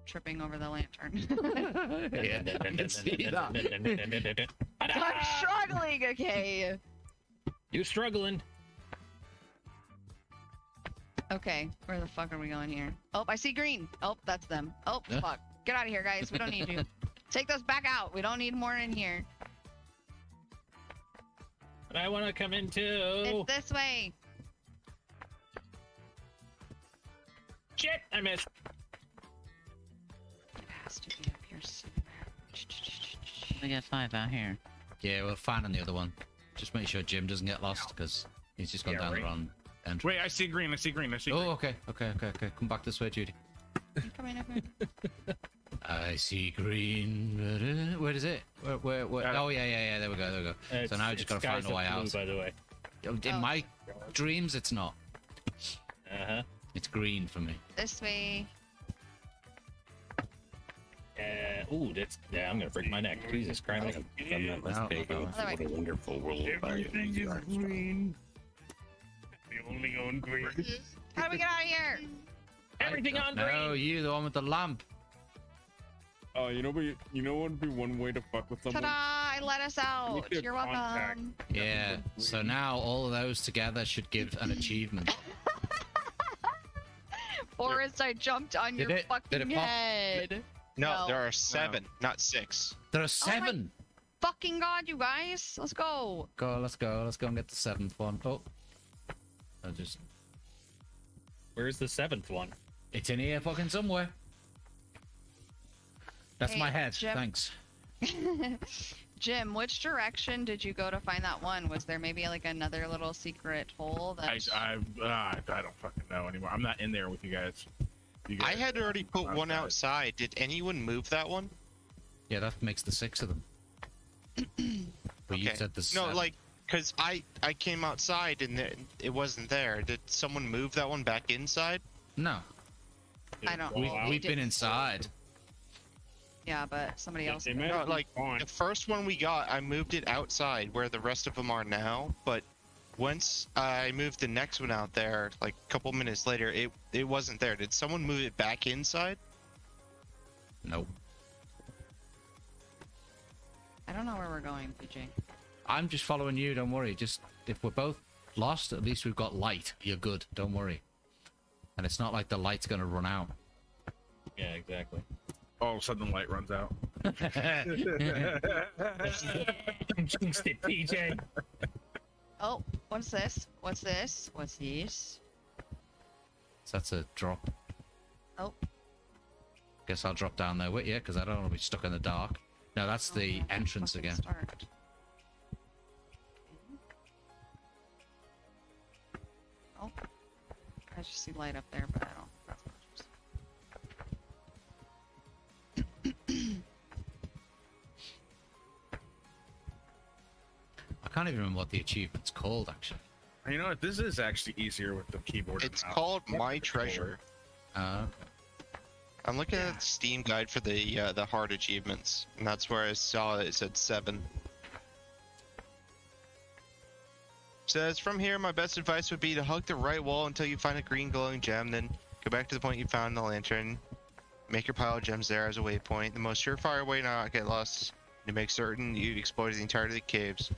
S7: Tripping over the lantern.
S1: yeah, I can see that.
S7: I'm struggling, okay.
S2: You struggling?
S7: Okay, where the fuck are we going here? Oh, I see green. Oh, that's them. Oh, yeah. fuck. Get out of here, guys. We don't need you. Take those back out. We don't need more in here.
S2: But I want to come in too. It's this way. Shit, I missed.
S7: It has to be up here somewhere.
S1: We got five out here. Yeah, we are fine on the other one. Just make sure Jim doesn't get lost because he's just gone yeah, down right. the wrong Wait, I see green. I see green. I see. Oh, green. Oh, okay, okay, okay, okay. Come back this way, Judy. i I see green. Where is it? Where? Where? where? Uh, oh yeah, yeah, yeah. There we go. There we go. so now I just gotta find a way blue, out. By the way, oh, in oh. my dreams,
S2: it's not. Uh huh. It's green for me.
S7: This way.
S2: Uh, ooh, that's yeah. I'm gonna break my neck. Jesus Christ! I'm not this What a wonderful world. Everything is green the only green.
S7: How do we get out of here? Everything on green.
S2: Oh, you, the one with the lamp. Oh, uh, you know, but you, know what would be one way to fuck with someone? Ta-da! I
S7: let us out. You're contact. welcome.
S1: Yeah. So now all of those together should give an
S5: achievement.
S7: Forrest, I jumped on did your it,
S5: fucking head. No, there are seven, no. not six.
S1: There are oh seven. Oh fucking
S7: god, you guys! Let's go.
S1: Go, let's go, let's go and get the seventh one. Oh, I just. Where's the seventh one? It's in here fucking somewhere. That's Hey, my head. Jim. Thanks.
S7: Jim, which direction did you go to find that one? Was there maybe like another little secret hole that?
S2: I, I, uh, I don't fucking know anymore. I'm not in there with you guys. You I had already put one
S5: outside. Did anyone move that one? Yeah, that makes the six of them. but you said the No, seven. like Cause I I came outside and it, it wasn't there. Did someone move that one back inside? No.
S7: I don't. We've, we been
S5: inside.
S7: Yeah, but somebody else. No, like
S5: the first one we got, I moved it outside where the rest of them are now. But once I moved the next one out there, like a couple minutes later, it it wasn't there. Did someone move it back inside? Nope.
S7: I don't know where we're
S3: going, PJ.
S1: I'm just following you, don't worry. Just, if we're both lost, at least we've got light. You're good, don't worry. And it's not like the light's going to run out. Yeah,
S2: exactly. All of a sudden the light runs out.
S3: Jinxed
S7: it, PJ. Oh, what's this? What's this? What's this?
S1: So that's a drop. Oh. Guess I'll drop down there with you because I don't want to be stuck in the dark. No, that's oh, the entrance again. Start.
S7: I just see light up there, but I don't.
S1: I can't even remember what the achievement's called, actually.
S2: You know what? This is actually
S5: easier with the keyboard. It's called My Treasure. Uh, okay. I'm looking yeah. at Steam guide for the uh, the hard achievements, and that's where I saw it, it said seven. Says, from here, my best advice would be to hug the right wall until you find a green glowing gem, then go back to the point you found the lantern. Make your pile of gems there as a waypoint. The most surefire way not to get lost to make certain you've explored the entirety of the caves.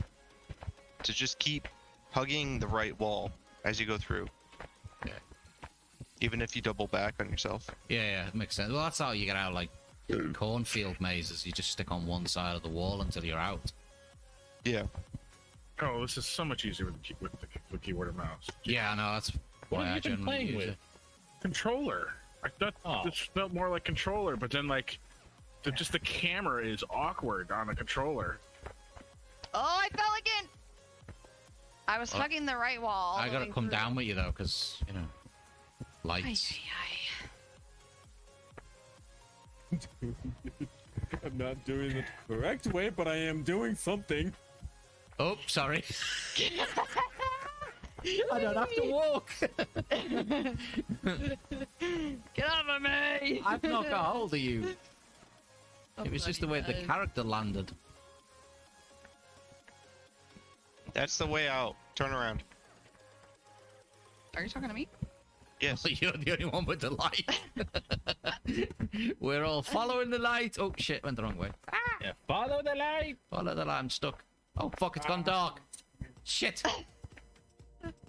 S5: To just keep hugging the right wall as you go through. Yeah. Even if you double back on yourself.
S1: Yeah, yeah, makes sense. Well, that's how you get out, like, cornfield mazes. You just stick on one side of the wall until you're out.
S2: Yeah. Oh, this is so much easier with the, key, with the, with keyboard and mouse. Yeah, no, that's what I you been playing with? Controller. I thought oh. this felt more like controller, but then like, the, just the camera is awkward on the controller.
S7: Oh, I fell again. I was hugging the right wall. I gotta come
S2: through.
S1: down with you though, because you know, lights.
S3: Aye,
S2: aye, aye. I'm not doing the correct way, but I am doing something. Oh, sorry.
S1: I don't have to walk. Get out of me! I've not got hold of you. Oh, it was just the way no. the
S5: character landed. That's the way out. Turn around. Are you talking to me? Yes. Well, you're the only one with the light.
S1: We're all following the light. Oh shit, went the wrong way. Ah! Yeah. Follow the light. Follow the light. I'm
S2: stuck. Oh fuck! It's gone dark. Shit.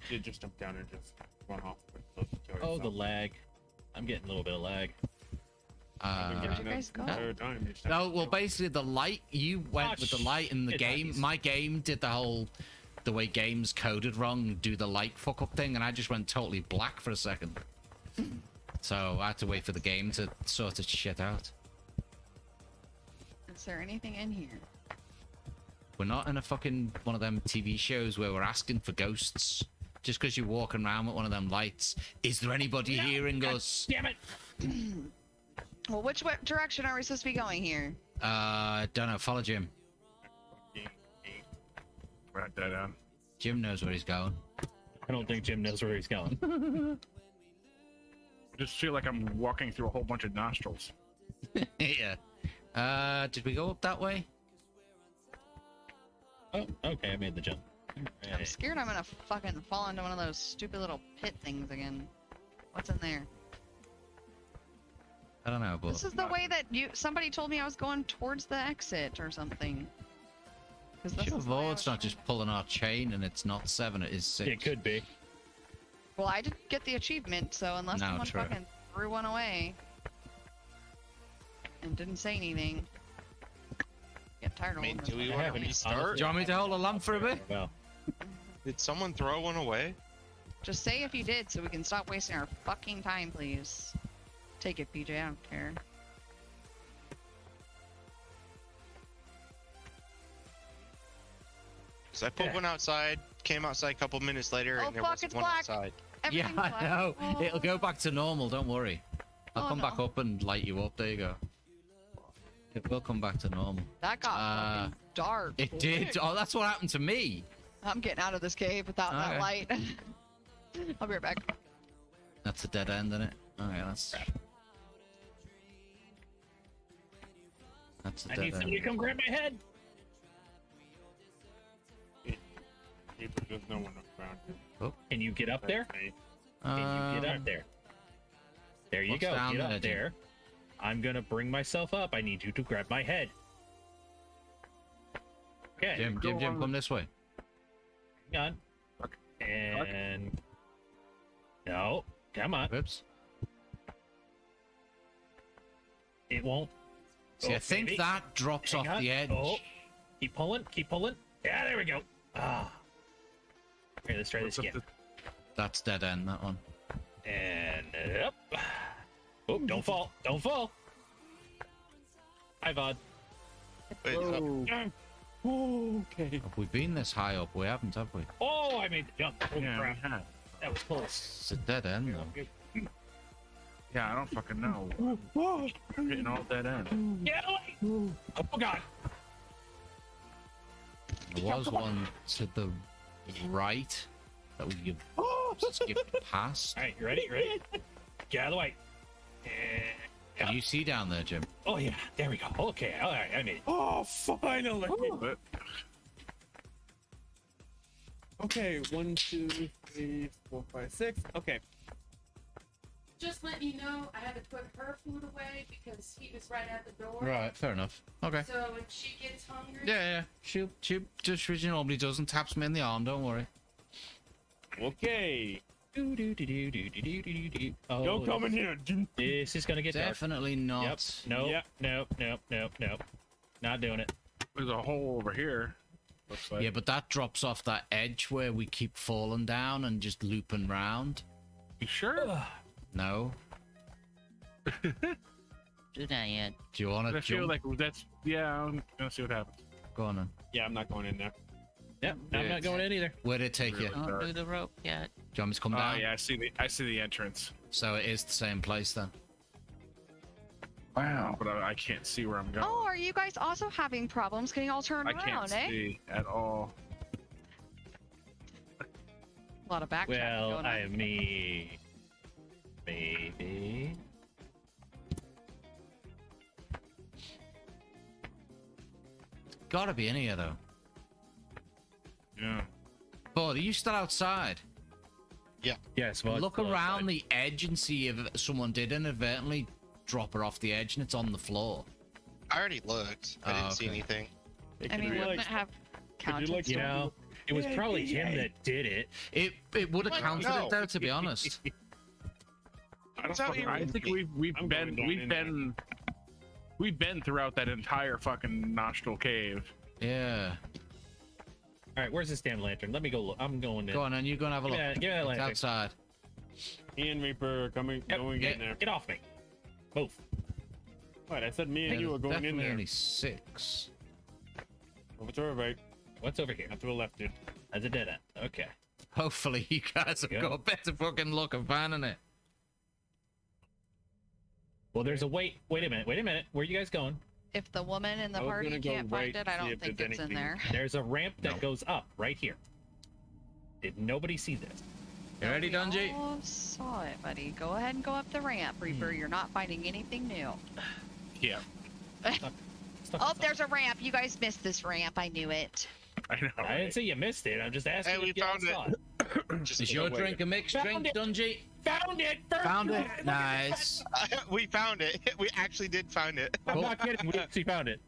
S2: You just jump down and just run off. oh, the lag. I'm getting a little bit of lag.
S1: Uh, no, no, well, basically the light. You went ah, with the light in the game. My game did the whole, the way games coded wrong, do the light fuck up thing, and I just went totally black for a second. so I had to wait for the game to sort of shit out.
S7: Is there anything in here?
S1: We're not in a fucking one of them TV shows where we're asking for ghosts. Just because you're walking around with one of them lights, is there anybody no, hearing God us? Damn it!
S7: well, which direction are we supposed to be going here?
S1: Uh, don't know. Follow Jim.
S2: Right that Jim knows where he's going. I don't think Jim knows where he's going. I just feel like I'm walking through a whole bunch of nostrils. yeah. Uh, did we go up that way? Oh, okay, I made the jump. Right. I'm
S7: scared I'm gonna fucking fall into one of those stupid little pit things again. What's in there?
S2: I don't know,
S1: but this is the way
S7: that you somebody told me I was going towards the exit or something.
S1: Sure, Lord's not just pulling our chain, and it's not seven; it is six. It could be.
S7: Well, I didn't get the achievement, so unless no, someone true. fucking threw one away and didn't say anything. I'm tired of I mean, do we want to restart? Do you want me
S5: to hold a lump for a bit? No. Did someone throw one away?
S7: Just say if you did so we can stop wasting our fucking time, please. Take it, PJ, I don't care.
S5: So I put yeah. one outside, came outside a couple minutes later, oh, and there was one black. outside.
S1: yeah, black. I know. Oh. It'll go oh. back to normal, don't worry. I'll oh, come no. back up and light you up. There you go. It will come back to normal. That got uh, dark. It did. Oh, that's what happened to me.
S7: I'm getting out of this cave without that light. I'll be right back.
S1: That's a dead end, isn't it? Okay, that's.
S2: That's a dead I need somebody to come grab my head. there's no one around. Oh. Can you get up there? Can you get up uh, there? There you go. Get up there. I'm gonna bring myself up. I need you to grab my head. Okay. Jim, Jim, Jim, come this way. Hang on. And no, come on. Oops. It won't. See, oh, I think maybe. that drops Hang off on. the edge. Oh. Keep pulling, keep pulling. Yeah, there we go. Ah. Okay, let's try What's this again. The... That's
S1: dead end. That one.
S2: And up. Uh, yep. Oh, don't fall. Don't fall. Hi, Vod. Wait, oh.
S1: okay. Have we been this high up? We haven't, have we?
S2: Oh, I made the jump. Oh, yeah, crap. We That
S1: was close. It's a dead end, though. Yeah, I don't fucking know. Getting all dead
S2: end. Get away! Oh, God.
S1: There was one to the right that we oh, skipped past.
S2: All right, you ready? ready? Get out of the way. Yeah. You see down there, Jim? Oh yeah, there we go. Okay, all right, I mean. Oh, finally. Okay, one, two, three, four, five, six. Okay.
S3: Just let you know, I had to put her food away
S5: because he was right at the door.
S1: Right, fair enough.
S5: Okay. So when she gets hungry. Yeah,
S1: yeah. She, she just she normally does and taps me in the arm. Don't worry. Okay.
S2: Do, do, do, do, do, do, do, do. Oh, Don't come in here. This is gonna get definitely dark. not. Yep. No. Yep. No. No. No. No. Not doing it. There's a hole over here. Looks like. Yeah, but
S1: that drops off that edge where we keep falling down and just looping round. You sure? no.
S2: Do that yet.
S1: Do you want to? I jump? feel like
S2: that's yeah. I'm gonna see what happens. Go on then. Yeah, I'm not going in there. Yep, I'm not going in either.
S1: Where'd it take really you? Don't do
S2: the rope yet.
S1: Jumps come oh, down. Oh yeah, I see the I see the entrance. So it is the same place then.
S2: Wow. But I, I can't see where I'm going. Oh,
S7: are you guys also having problems getting all turned I around? I can't eh? see
S2: at all.
S7: A lot of backtracking. Well, going on. I
S2: mean, maybe.
S1: Gotta be in here though. Yeah. But are you still outside? Yeah. Yes. Well, Look around outside. the edge and see if someone did inadvertently drop her off the edge and it's on the floor.
S5: I already looked. I oh, didn't ah, okay. see anything.
S1: I mean, wouldn't like, it have counted? You, like, you know, it was probably him that
S2: did it. It it would have counted no. it though, to be honest. I don't fucking, I think we've we've I'm been we've been there. we've been throughout that entire fucking nostril cave. Yeah. All right, where's this damn lantern? Let me go look. I'm going in. Go on, and you're
S1: gonna have a look. give me that lantern. It's
S2: outside. Ian Reaper coming, yep. going get, in there. Get off me. Both. What? I said me and you were going in there. only six. to our right? What's over here? Up to the left, dude. As a dead end. Okay. Hopefully you guys have go. got a better fucking luck of finding it. Well, there's a wait. Wait a minute. Wait a minute. Where are you guys going?
S7: if the woman in the party can't right find it, I don't think it's in there.
S2: There's a ramp that No. goes up right here. Did nobody see this? You ready, We
S7: Oh, Saw it, buddy. Go ahead and go up the ramp, Reaper. Hmm. You're not finding anything new.
S2: Yeah. Stuck,
S7: stuck, Oh, there's a ramp. You guys missed this ramp. I knew it.
S2: I know. I didn't say you missed it. I'm just asking. Hey, we found it. just Is your drink a mixed
S1: found drink, Dungy? Found it. First
S5: found it. nice. Uh, we found it. We actually did find it. I'm not kidding. We actually found it.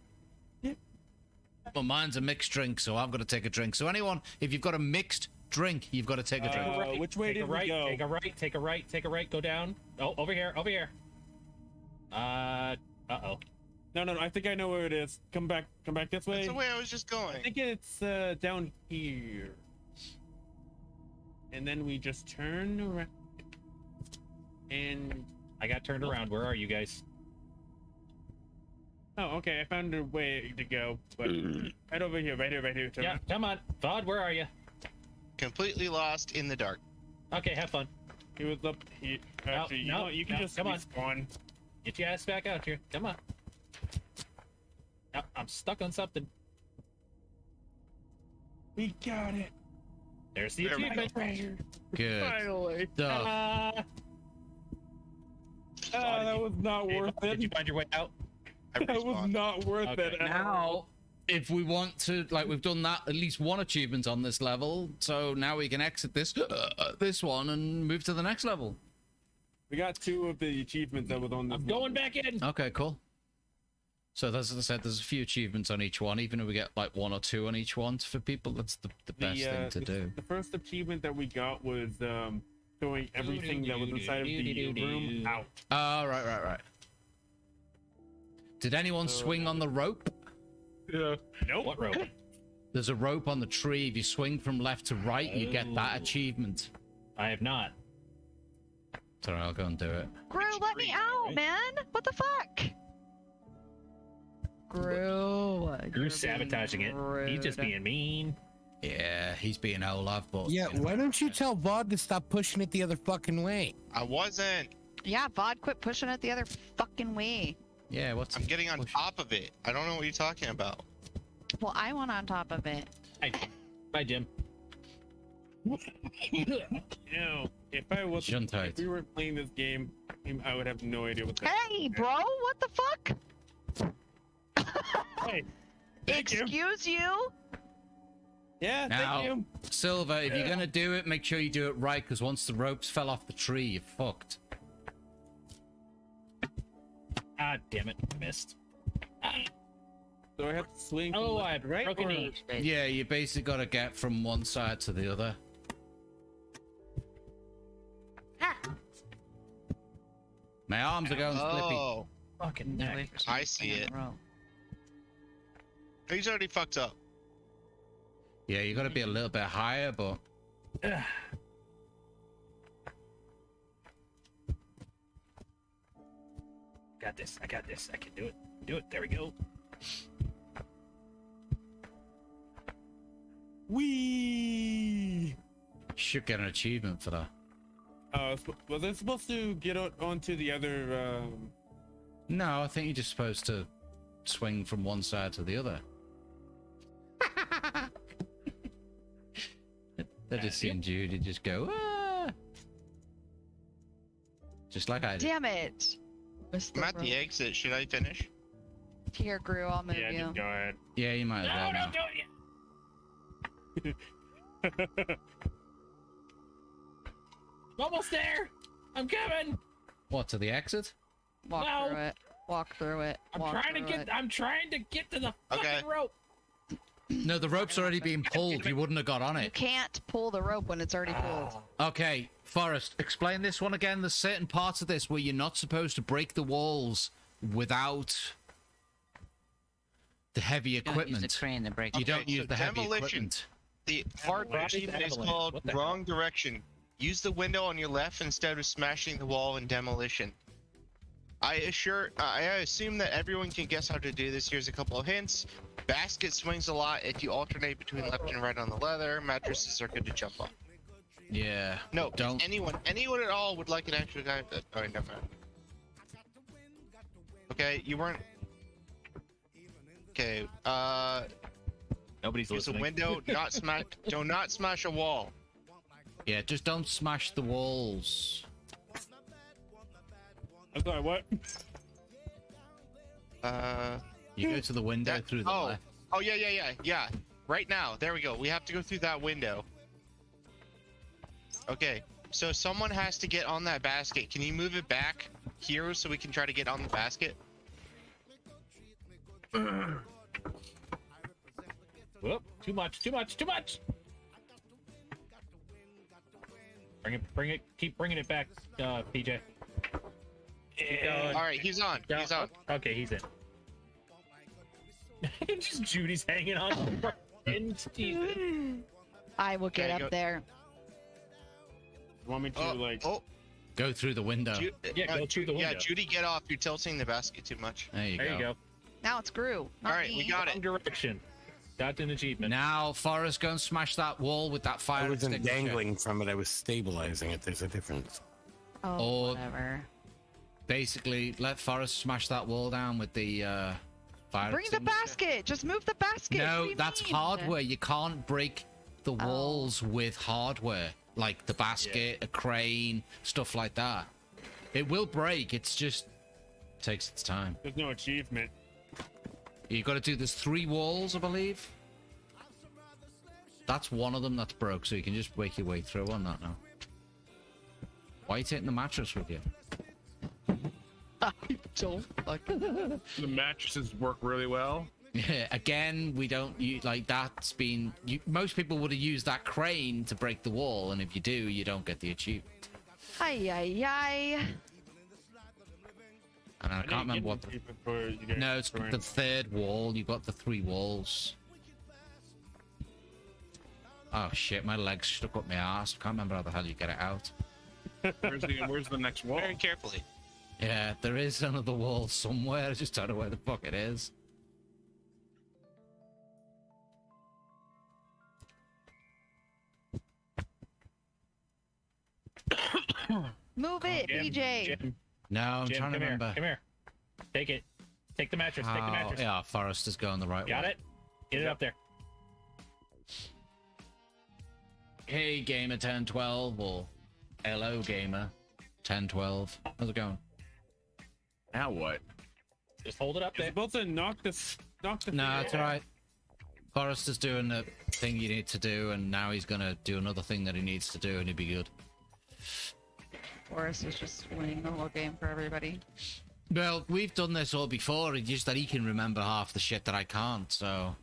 S1: Well, mine's a mixed drink, so i am going to take a drink. So anyone, if you've got a mixed drink, you've got to take a uh, drink. right. Which
S5: way take did right,
S2: we go? Take a right. Take a right. Take a right. Go down. Oh, over here. Over here. Uh. Uh oh. No, no, no, I think I know where it is. Come back, come back this way. That's the way I
S5: was just going. I think
S2: it's uh, down here. And then we just turn around. And I got turned around. Where are you guys? Oh, okay. I found a way to go, but right over here, right here, right here. yeah, come on, Vod. Where are you? Completely lost in the dark. Okay, have fun. He was up here. Actually, no, you, no, know, you can no, just come On. Get your ass back out here. Come on. I'm stuck on something. We got it. There's the there achievement. Treasure. Good. Finally. Stuff. Uh, that was not worth it. Did you find your way out? That was not worth okay. it. Now, if we want to, like, we've
S1: done that at least one achievement on this level, so now we can exit this uh, this one and
S2: move to the next level. We got two of the achievements that was on this. I'm level. going back in. Okay, cool.
S1: So as I said, there's a few achievements on each one. Even if we get like one or two on each one for people, that's the, the best the, uh, thing to the, do. The
S2: first achievement that we got was um, throwing everything that was inside of the room out. Oh, right, right,
S1: right. Did anyone swing on the rope?
S2: Yeah. Nope. What rope?
S1: There's a rope on the tree. If you swing from left to right, you get that oh. achievement. I have not. Sorry, I'll go and do it.
S7: Gru, let me out, right? man! What the fuck?
S1: Gru. Gru sabotaging it. He's just being mean. Yeah, he's being all off but Yeah,
S4: why don't you tell Vod to stop pushing it the other fucking way?
S5: I wasn't. Yeah,
S7: Vod quit pushing it the other fucking way.
S5: Yeah, what's I'm getting on top of it. I don't know what you're talking about.
S7: Well, I went on top of it.
S5: Hi, Bye, Jim.
S7: you
S2: know, if I was if we were playing this game, I would have no idea what
S7: Hey, bro, what the fuck? hey, Excuse you. you?
S2: Yeah, now, thank you.
S1: Silva, if yeah. you're gonna do it, make sure you do it right, because once the ropes fell off the tree, you're fucked. Ah, damn it, missed. So I have to swing. Oh, I right. Or... Each, yeah, you basically got to get from one side to the other. My arms are going oh.
S2: flippy.
S5: Fucking neck. I see it. He's already fucked up.
S1: Yeah, you gotta be a little bit higher, but.
S3: got this. I got
S2: this. I can do it. Do it. There we go.
S1: We should get an achievement for that.
S2: Uh, was I supposed to get onto the other? Um... No, I
S1: think you're just supposed to swing from one side to the other that, that just seemed you to just go, ah!
S5: Just like I did.
S7: Damn it! I'm at the
S5: exit. Should I finish?
S7: Here, Gru, I'll move yeah, you. Yeah, go
S5: ahead. Yeah, you might as well. No, no, don't you!
S2: I'm almost there! I'm coming!
S1: What, to the exit?
S2: Walk no. through it. Walk through it. Walk I'm trying to get. It. I'm trying to get to the fucking okay. rope.
S1: No, the rope's already been pulled. You wouldn't have got on it. You
S7: can't pull the rope when it's already pulled.
S1: Ah. Okay, Forrest, explain this one again. There's certain parts of this where you're not supposed to break the walls without the heavy equipment. You don't use the crane to break. You okay, don't use the heavy demolition. equipment.
S5: The hard is called wrong heck? direction. Use the window on your left instead of smashing the wall in demolition. I assure, I assume that everyone can guess how to do this. Here's a couple of hints. Basket swings a lot if you alternate between left and right on the leather. Mattresses are good to jump on. Yeah. No, don't. anyone, anyone at all would like an actual guy. oh, never mind. Okay, you weren't. Okay, uh. Nobody's here's listening. There's a window. not smash. do not smash a wall.
S1: Yeah, just don't smash the walls. I'm sorry, what? Uh, you go to the window that, through the oh, left.
S5: Oh yeah, yeah, yeah, yeah. Right now, there we go. We have to go through that window. Okay, so someone has to get on that basket. Can you move it back here so we can try to get on the basket?
S2: Whoop! Too much! Too much! Too much! Bring it! Bring it! Keep bringing it back, uh, PJ. All right, he's on. Go. He's on. Okay, he's in. Just Judy's hanging on. I will get okay, up go. there.
S5: You want me to oh, like? Oh. Go through the window. Ju yeah, uh, go through the window. Yeah, Judy, get off. You're tilting the basket too much. There you, there go. you go.
S7: Now it's Gru. All right, we got
S5: it. Direction. That's an achievement.
S4: Now, Forrest, go and smash that wall with that fire. I wasn't dangling from it. I was stabilizing it. There's a
S1: difference. Oh, or, whatever basically let Forrest smash that wall down with the uh, fire. Bring the basket.
S7: Just move the basket. No, that's mean? hardware. You
S1: can't break the oh. walls oh. with hardware like the basket, yeah. a crane, stuff like that. It will break. It's just it takes its time. There's no achievement. You got to do. this three walls, I believe. That's one of them that's broke, so you can just wake your way through on that now. Why are you taking the mattress with you? I don't fucking.
S2: The mattresses work really
S1: well. Yeah, again, we don't use, like that's been. You, most people would have used that crane to break the wall, and if you do, you don't get the achievement.
S7: Ay ay ay.
S1: And I, I can't remember what.
S3: The,
S6: no, it's the
S1: third wall. You got the three walls. Oh shit, my leg's stuck up my ass. Can't remember how the hell you get it out.
S2: where's the Where's the next wall? Very carefully.
S1: Yeah, there is another wall somewhere. I just don't know where the fuck it is.
S2: Move it, Jim, BJ. Jim. No, I'm Jim, trying to come remember. Here, come here. Take it. Take the mattress. Oh, take the mattress. Yeah,
S1: Forrest is going the right Got way. Got it. Get it up there. Hey, gamer 1012 or hello, gamer 1012. How's it going? Now what?
S2: Just hold it up there. both about to knock the knock the. Nah, it's all right.
S1: Forrester's doing the thing you need to do, and now he's gonna do another thing that he needs to do, and he'd be good.
S7: Forrest is just winning the whole game for everybody.
S1: Well, we've done this all before. It's just that he can remember half the shit that I can't. So.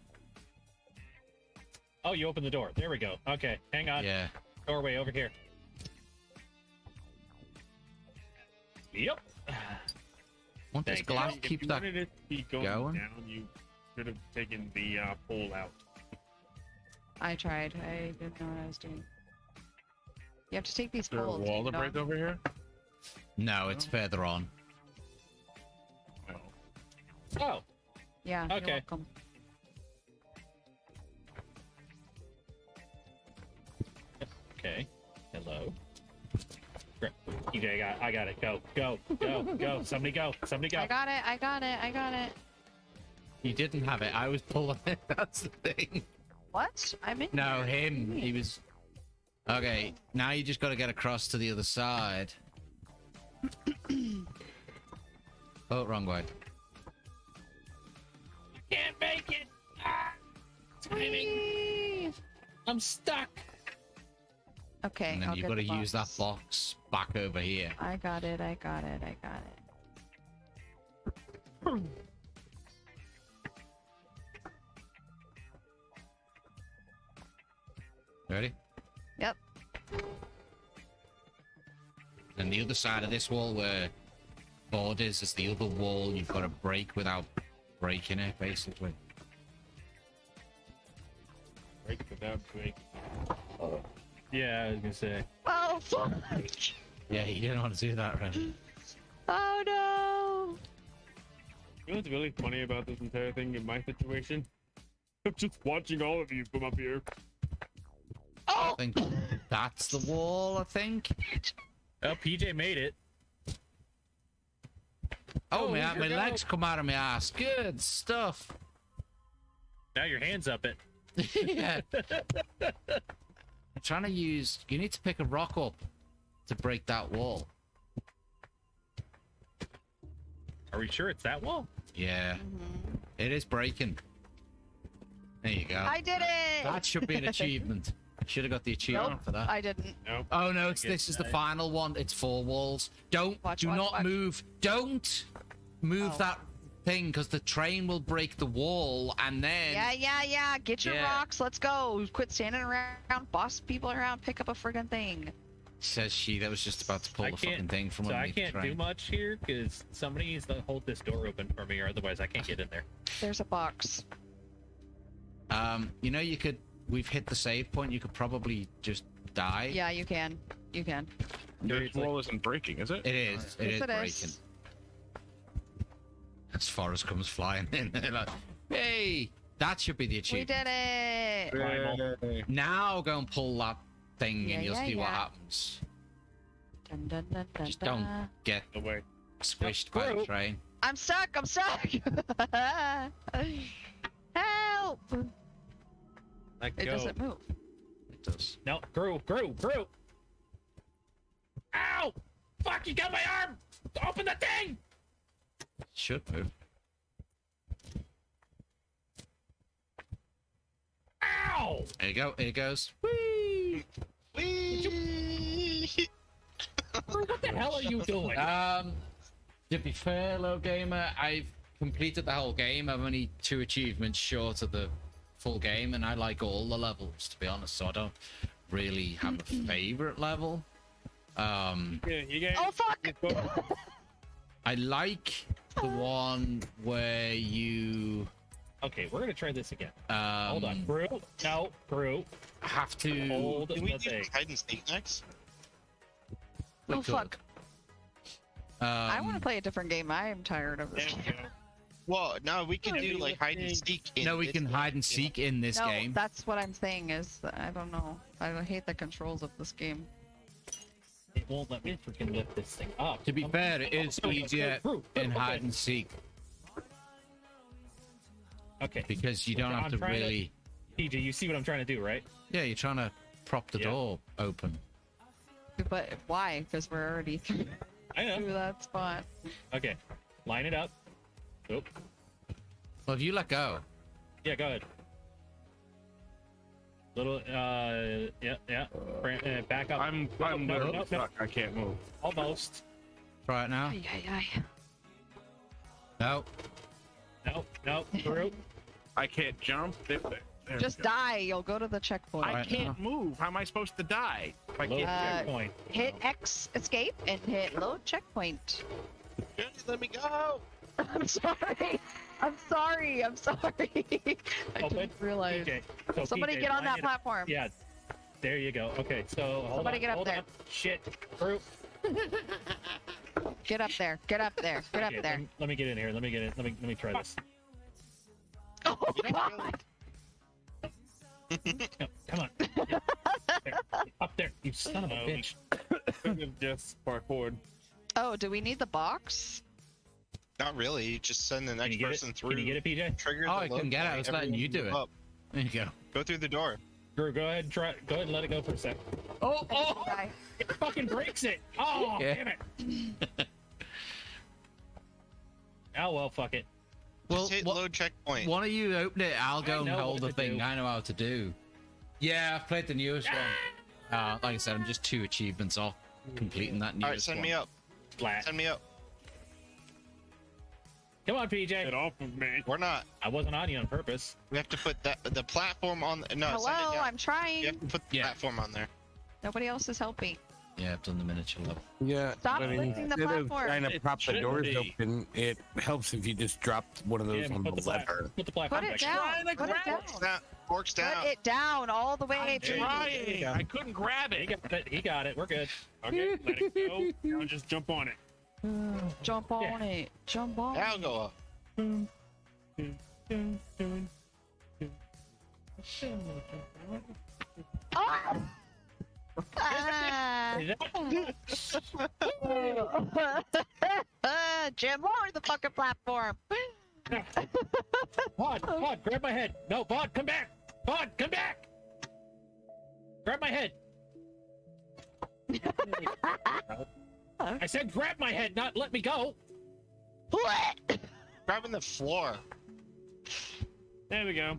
S2: Oh, you open the door. There we go. Okay, hang on. Yeah. Doorway over here. Yep
S6: this glass if keep
S2: that it to be going, going? down? You should have taken the uh, pole out.
S7: I tried. I didn't know what I was doing. You have to take these Is there a poles. wall to break over here?
S1: No, it's further on. Oh.
S3: oh, Yeah. you're Okay.
S2: welcome. okay. Hello. EJ, I got, I got it. Go, go, go, go. Somebody go. Somebody go. I
S7: got it. I got it. I got it.
S2: You didn't have it. I was pulling it. That's the thing.
S1: What? I'm in. No, here. him. He was. Okay, now you just got to get across to the other side. oh, wrong way.
S2: I can't make it. Ah, timing. I'm stuck.
S1: Okay. And then I'll you've got to use that box back over here.
S7: I got it. I got it. I got it. Ready? Yep.
S1: And the other side of this wall where borders is the other wall you've got to break without breaking it, basically.
S2: Break without breaking.
S1: Oh. Yeah, I was gonna say.
S2: Oh fuck!
S1: Yeah, you didn't want to do that, right?
S2: Oh no! You know what's really funny about this entire thing in my situation? I'm just watching all of you from up here. Oh! I think that's the wall, I think. Oh, PJ made it. Oh, oh man, my legs come out of my ass. Good stuff. Now your hands up it. yeah.
S1: I'm trying to use... You need to pick a rock up to break that wall. Are we sure it's that wall? Yeah. Mm -hmm. It is breaking. There you go. I did it! That should be an achievement. I should have got the achievement nope, for that. I didn't. Nope. Oh no, it's, this is the final one. It's four walls. Don't watch, do watch, not watch. move. Don't move oh. that thing because the train will break the wall and then. Yeah,
S7: yeah, yeah. Get your yeah. rocks. Let's go. Quit standing around, boss people around, pick up a friggin' thing.
S1: Says she that was just about to pull I the fucking thing from so I can't do
S2: much here because somebody needs to hold this door open for me or otherwise I can't get in there. There's a box.
S1: Um, you know, you could. We've hit the save point. You could probably just die.
S7: Yeah, you can. You can.
S1: This wall isn't breaking, is it? It is. It yes, is it breaking. Is. as Forrest comes flying in. like, hey, that should be the achievement. We did
S7: it.
S1: Yay. Now go and pull that thing yeah, and you'll yeah, see yeah. what happens. Dun, dun, dun, Just don't get away. squished by the train.
S7: I'm stuck, I'm stuck!
S3: Help!
S2: it go. doesn't move. It does. No, Gru, Gru, Gru! Ow! Fuck, you got my arm! Open the thing! Should move. Ow!
S1: There you go, here it goes. Whee! Whee! what the hell are you doing? Um, to be fair, low gamer, I've completed the whole game. I'm only two achievements short of the full game, and I like all the levels, to be honest. So I don't really have a favorite level. Um,
S2: yeah, you get. oh fuck!
S1: I like the one
S2: where you. Okay, we're gonna try this again. Um, Hold on, um, Brew. No,
S5: Brew. Have to. Hold Do we the do hide and seek next? We Oh could. fuck! Um, I want
S7: to play a different game. I am tired of this. game.
S5: Well, no, we can do like hide and seek. In No, we this can
S1: hide and seek in this no, game.
S7: that's what I'm saying. Is I don't know. I hate the controls of this game
S1: it won't let me freaking lift this thing up. To be I'm fair, it is easier in okay. hide and seek. Okay. Because you don't so have to really. DJ, PJ, you see what I'm trying to do, right? Yeah, you're trying to prop the yeah. door open. But why?
S2: Because
S7: we're already through, through that spot.
S2: Okay, line it up. Oop. Well, if you let go. Yeah, go ahead. Little, uh, yeah, yeah. Uh, back up. I'm, I'm no, no, no, I can't move. Almost. Try it now. Aye, aye, aye. Nope. Nope, nope, through. I can't jump. There, there Just
S7: die. You'll go to the checkpoint. I right can't
S5: now. move. How am I supposed to die? I can't checkpoint.
S7: hit X escape and hit load checkpoint.
S5: let me go.
S7: I'm sorry.
S2: I'm sorry. I'm sorry. I oh, didn't realize. PJ. So Somebody PJ, get on that platform. Up. Yeah. There you go. Okay. So Somebody on, get up there. On. Shit. Fruit.
S7: get up there. Get up there. Get okay, up there. Let me,
S2: let me, get in here. Let me get in. Let me let me try this. Oh God.
S5: no, come on. Yeah. Up there. You son of a bitch. just parkour.
S7: Oh, do we need the box?
S5: Not really. You just send the next person it? through. Can you get it, PJ? Trigger oh, I couldn't get it. I was letting you do it. Up. There you go. Go through the door. Drew, go ahead and try. Go ahead and let it go for a sec.
S2: Oh, oh! It fucking breaks it. Oh, yeah. damn it. oh well, fuck it.
S1: Well, just hit what, load checkpoint. Why don't you open it? I'll go and hold the thing. Do. I know how to do. Yeah, I've played the newest one. Uh, like I said, I'm just two achievements off completing
S5: that newest one. All right, send one. me up. Flat. Send me up. Come on, PJ. Get off of me. We're not. I wasn't on you on purpose. We have to put that the platform on. No. Hello,
S7: I'm
S1: trying.
S5: You have to put the yeah. platform on there.
S7: Nobody else is helping.
S1: Yeah, I've done the miniature level.
S4: Yeah. Stop I mean, lifting the platform. trying to prop the doors be. open, it helps if you just
S2: drop one of those yeah, on the, the lever. Put the platform. Put it down. Put ground.
S5: it down. Forks down. Put it
S7: down all the way. I'm trying. I
S2: couldn't grab it. He got it. He got it. We're good. Okay, let it go. Now just jump on it.
S7: Jump on yeah. it. Jump on I'll it.
S2: go up.
S3: Boom, Ah.
S2: Jim, lower the fucking platform. Vod, Vod, grab my head. No, Vod, come back. Vod, come back. Grab my head. I said grab my head, not let me go. What? Grabbing the floor. There we go.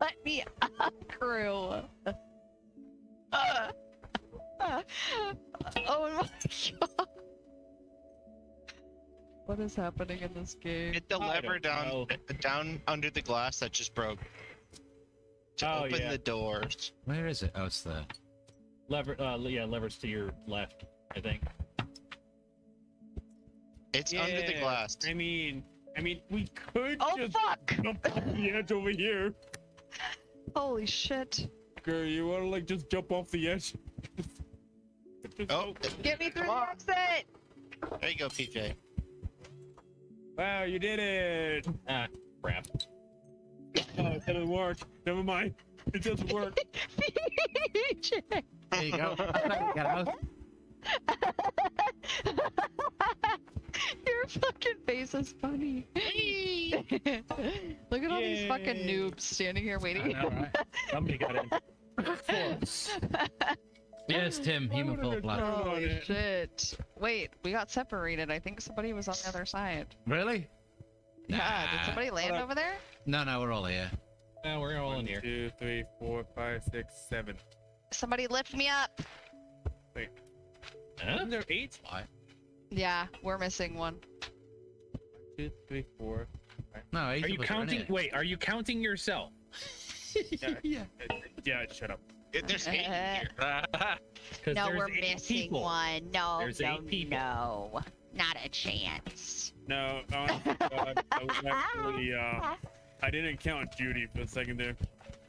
S2: Let me up, crew. Uh,
S7: uh, oh my god. What is happening in this game? Hit the lever down
S5: know. down under the glass that just broke. To oh, open yeah. the doors.
S1: Where is it? Oh, it's the
S2: Lever, uh, yeah, levers to your left, I think. It's yeah, under the glass. I mean, I mean, we could oh, just fuck. jump off the edge over here. Holy shit. Girl, you wanna like just jump off the edge? oh.
S3: Get me through the exit!
S2: There you go, PJ. Wow, you did it! Ah, crap. oh, it didn't work. Never mind. It doesn't work. PJ! There you go. Get out.
S7: Your fucking face is funny. Look at Yay. all these fucking noobs standing here waiting. I know, right?
S1: Somebody got in. Yes, Tim, hemophil blood. Holy
S7: shit. Wait, we got separated. I think somebody was on the other side.
S2: Really? Yeah, nah. did somebody land over there? No, no, we're all here. No, we're all One, in here. Two, three, four, five, six, seven.
S7: Somebody lift me up.
S2: Wait. Huh? There eight. Why?
S7: Yeah, we're missing one.
S2: Two, three, four. Right. No, are you counting? Wait, are you counting yourself? yeah. yeah. Yeah. Shut up. There's eight here. no, there's we're missing people. one. No, there's no,
S7: no, not
S2: a chance. No, honestly, uh, I was actually, uh, I didn't count Judy for a second there.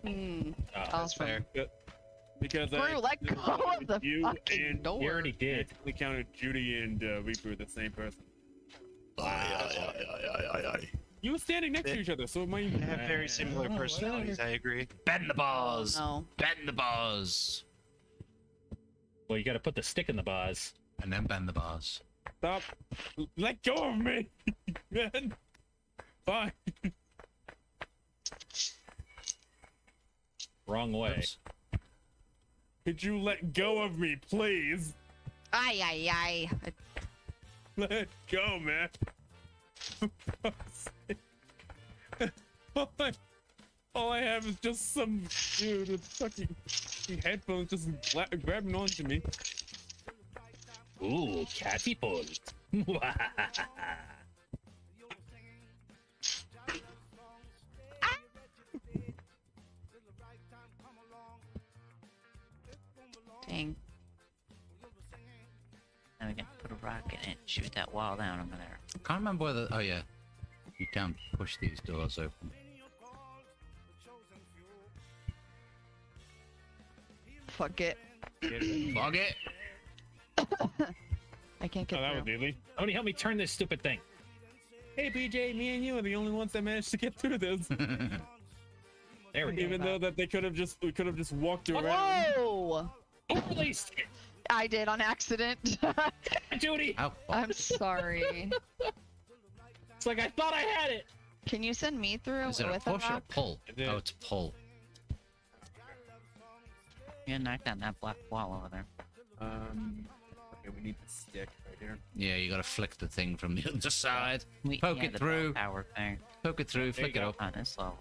S3: Hmm. Oh, that was fair.
S2: Because I let go
S3: of the
S7: you fucking
S2: and door. We already did. We counted Judy and uh, Reaper the same person. Aye, aye, aye, aye, aye, aye, aye. You were standing next to each other, so it might. have very
S5: similar oh, personalities. Whatever. I agree.
S1: Bend the bars. no. Bend the bars. Well, you got to put the stick in the bars. And then bend the bars.
S2: Stop. Let go of me, man. Fine. Wrong way. Oops. Could you let go of me, please?
S7: Ay, ay, ay.
S2: Let go, man. all, I, have is just some dude with fucking headphones just grabbing onto me. Ooh, catty ball.
S7: thing.
S6: And we can put a rocket and shoot that
S1: wall down over there. Can't remember whether. Oh yeah, you can push these doors open. Fuck
S3: it.
S2: Fuck it. I can't get. Oh, that was deadly. Tony, help me turn this stupid thing. Hey, BJ, me and you are the only ones that managed to get through this. there we go. Even though that they could have just could have just walked around. Oh.
S7: Who released it? I did on accident. Judy! Oh. I'm sorry. it's like I thought I had it! Can you send me through Is it with a push a or
S6: pull? Oh, it's pull. Yeah, knock down that
S1: black wall over there.
S2: Um, okay, we need the stick right here.
S1: Yeah, you gotta flick the thing from the other
S2: side. We, poke, yeah, it through,
S1: power thing. poke it through. Poke flick it up. On this level.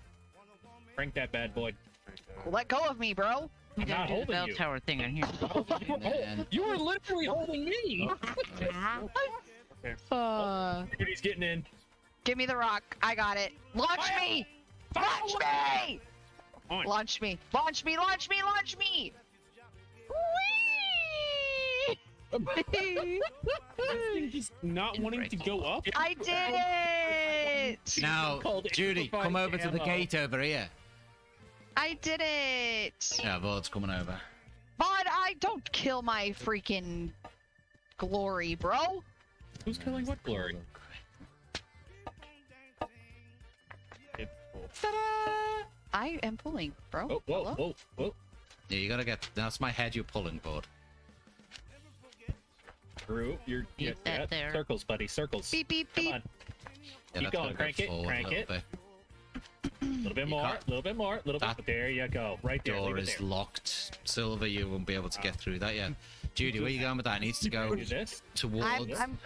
S1: Crank that
S7: bad boy. Let go of me, bro! I'm not do holding the bell you. tower thing
S2: on here. oh, you were literally holding me. okay.
S7: Uh, He's getting in. Give me the rock. I got it. Launch Fire! me! Fire! Launch me! On. Launch me! Launch me! Launch me! Launch me!
S2: just not In wanting break. to go up. I did it! Now, Judy, come over to the
S1: gate over here.
S7: I did it!
S1: Yeah, Vord's coming over.
S7: Vod, I don't kill my freaking glory, bro! Who's killing what glory? I am pulling, bro. Oh, whoa, Hello? whoa, whoa.
S1: Yeah, you gotta get. That's my head you're
S2: pulling, board. True. You're. that there. Circles, buddy. Circles. Beep, beep, beep. Come on. Yeah, Keep going. Crank it. Crank it little bit more, a little bit more, a little that bit.
S1: There you go. Right there. Door is there. locked. Silver, you won't be able to get through that yet. Judy, where are you going with that? It needs to go towards. I'm,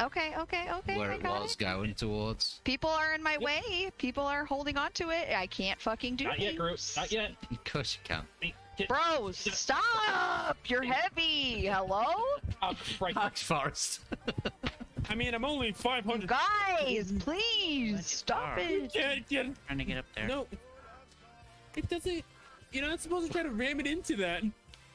S2: I'm, okay,
S7: okay, okay. Where it was
S1: it. going towards.
S7: People are in my way. People are holding on to it. I can't fucking do it. Not yet,
S1: Groot. Not yet. Of course you can. Bro, stop!
S7: You're heavy. Hello?
S1: Right. Thanks, I mean,
S2: I'm only 500. Guys, please stop it. You
S6: can't trying to get up there. No,
S2: it doesn't. You're not supposed to try to ram it into that.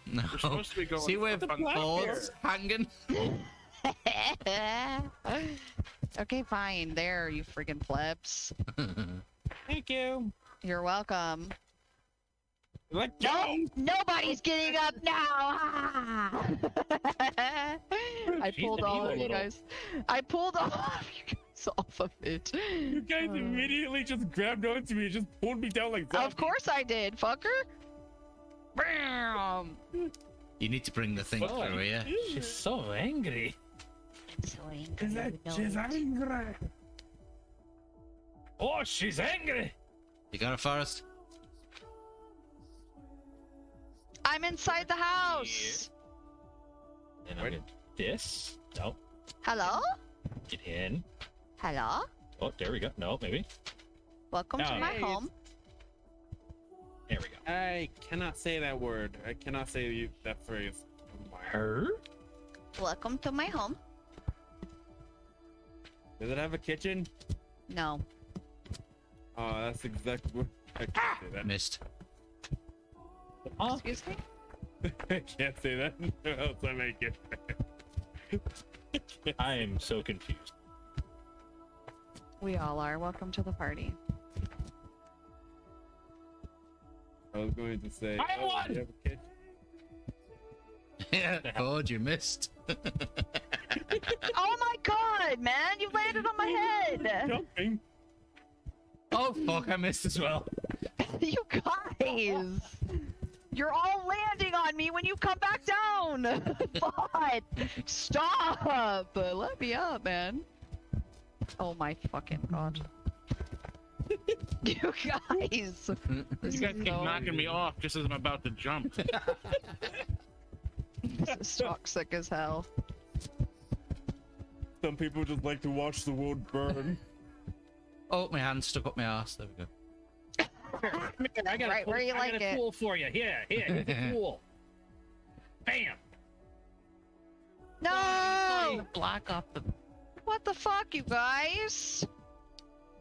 S2: No. We're supposed to be going See where the board's hanging.
S7: okay, fine. There, you freaking flips. Thank you. You're welcome. Let go! Nobody's getting up now! I pulled all of you guys.
S2: I pulled all of you guys off of it. You guys uh, immediately just grabbed onto me and just
S7: pulled me down like that. Of course I did, fucker!
S3: Bam!
S1: You need to bring the thing oh, through, here. She's so angry.
S7: so angry. That, she's angry.
S1: Oh, she's angry! You got it, Forrest?
S7: I'm inside the
S3: house.
S2: And Where did this? No. Oh. Hello? Get in. Hello? Oh, there we go. No, maybe.
S7: Welcome to my home.
S2: There we go. I cannot say that word. I cannot say that phrase. Her? Welcome to my home. Does it have a kitchen? No. Oh, that's exactly what I ah! missed. Huh? Oh. Excuse me? I can't say that. Or else I make it. I am so confused.
S7: We all are. Welcome to the party.
S2: I was going to say. I oh, won! You have a kid?
S1: yeah, God, oh, you missed. oh
S3: my god,
S7: man! You landed on my head!
S1: Jumping. Oh fuck, I missed as well.
S7: you guys! You're all landing on me when you come back down! but stop! Let me up, man. Oh my fucking god. you guys! You
S2: guys keep knocking me off just as I'm about to jump. this
S7: is toxic as hell. Some people just
S1: like to watch the world burn. Oh, my hand stuck up my ass. There we go.
S5: Here, I got right a pool, where you I like got a it. for you. Here, here, here's a pool.
S2: Bam. No! block off the.
S7: What the fuck, you guys?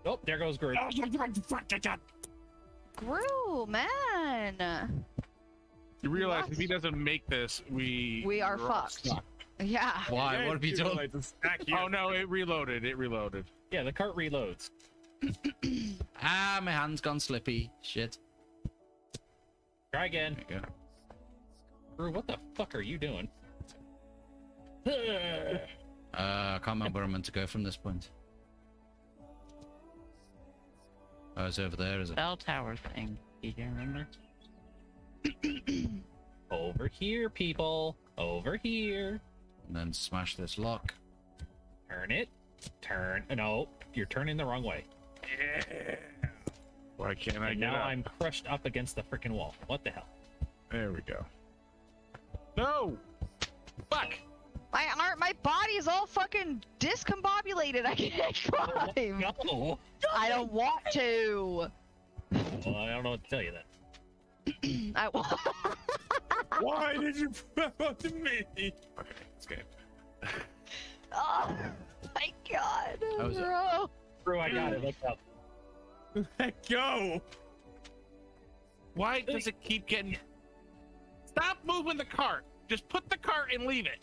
S2: Oh, there goes Groot. Oh,
S7: Groot, man.
S2: You realize What? if he doesn't make this, we We are fucked. stuck.
S7: Yeah. Why? What have you done?
S2: Oh no, it reloaded. It reloaded. Yeah, the cart reloads. ah, my hand's gone slippy. Shit. Try again. There you go. Bro, what the fuck are you doing? uh, I
S1: can't remember where I'm meant to go from this point. Oh, it's over there, is it? Bell
S6: tower thing. Do you remember?
S2: over here, people. Over here. And then smash this lock. Turn it. Turn. No, you're turning the wrong way. Yeah. Why can't I and get now up? I'm crushed up against the freaking wall. What the hell? There we go.
S4: No!
S7: Fuck! My arm, my body is all fucking discombobulated. I can't
S4: climb. No. no.
S7: I don't want to.
S2: Well, I don't know what to tell you then. I. Why did you promote to me? Okay, it's good. oh my god, that was bro. I got it. Let's go. Let go. Why does it keep getting? Stop moving the cart. Just put the cart and leave it.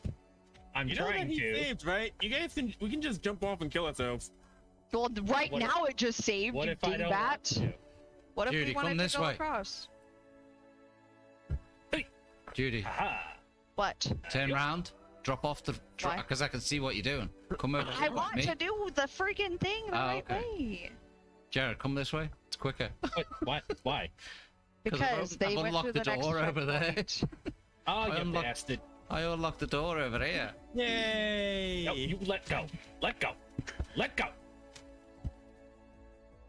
S2: I'm you know that he to. Saved, right? You guys can. We can just jump off and kill ourselves. Well, right what now if, it just saved. What you I don't that? Want What if Judy, we wanted to go way. across? Hey. Judy. Aha.
S1: What? Turn yep. round. Drop off the truck because I can see what you're doing. Come over. I want to
S7: do the freaking thing the oh, ah, right okay. way.
S1: Jared, come this way. It's quicker. Wait, why? Why?
S7: Because i they have unlocked the, the door over
S1: there. oh, you unlocked,
S2: bastard! I unlocked the door over here. Yay! No, you let go. Let go. Let go.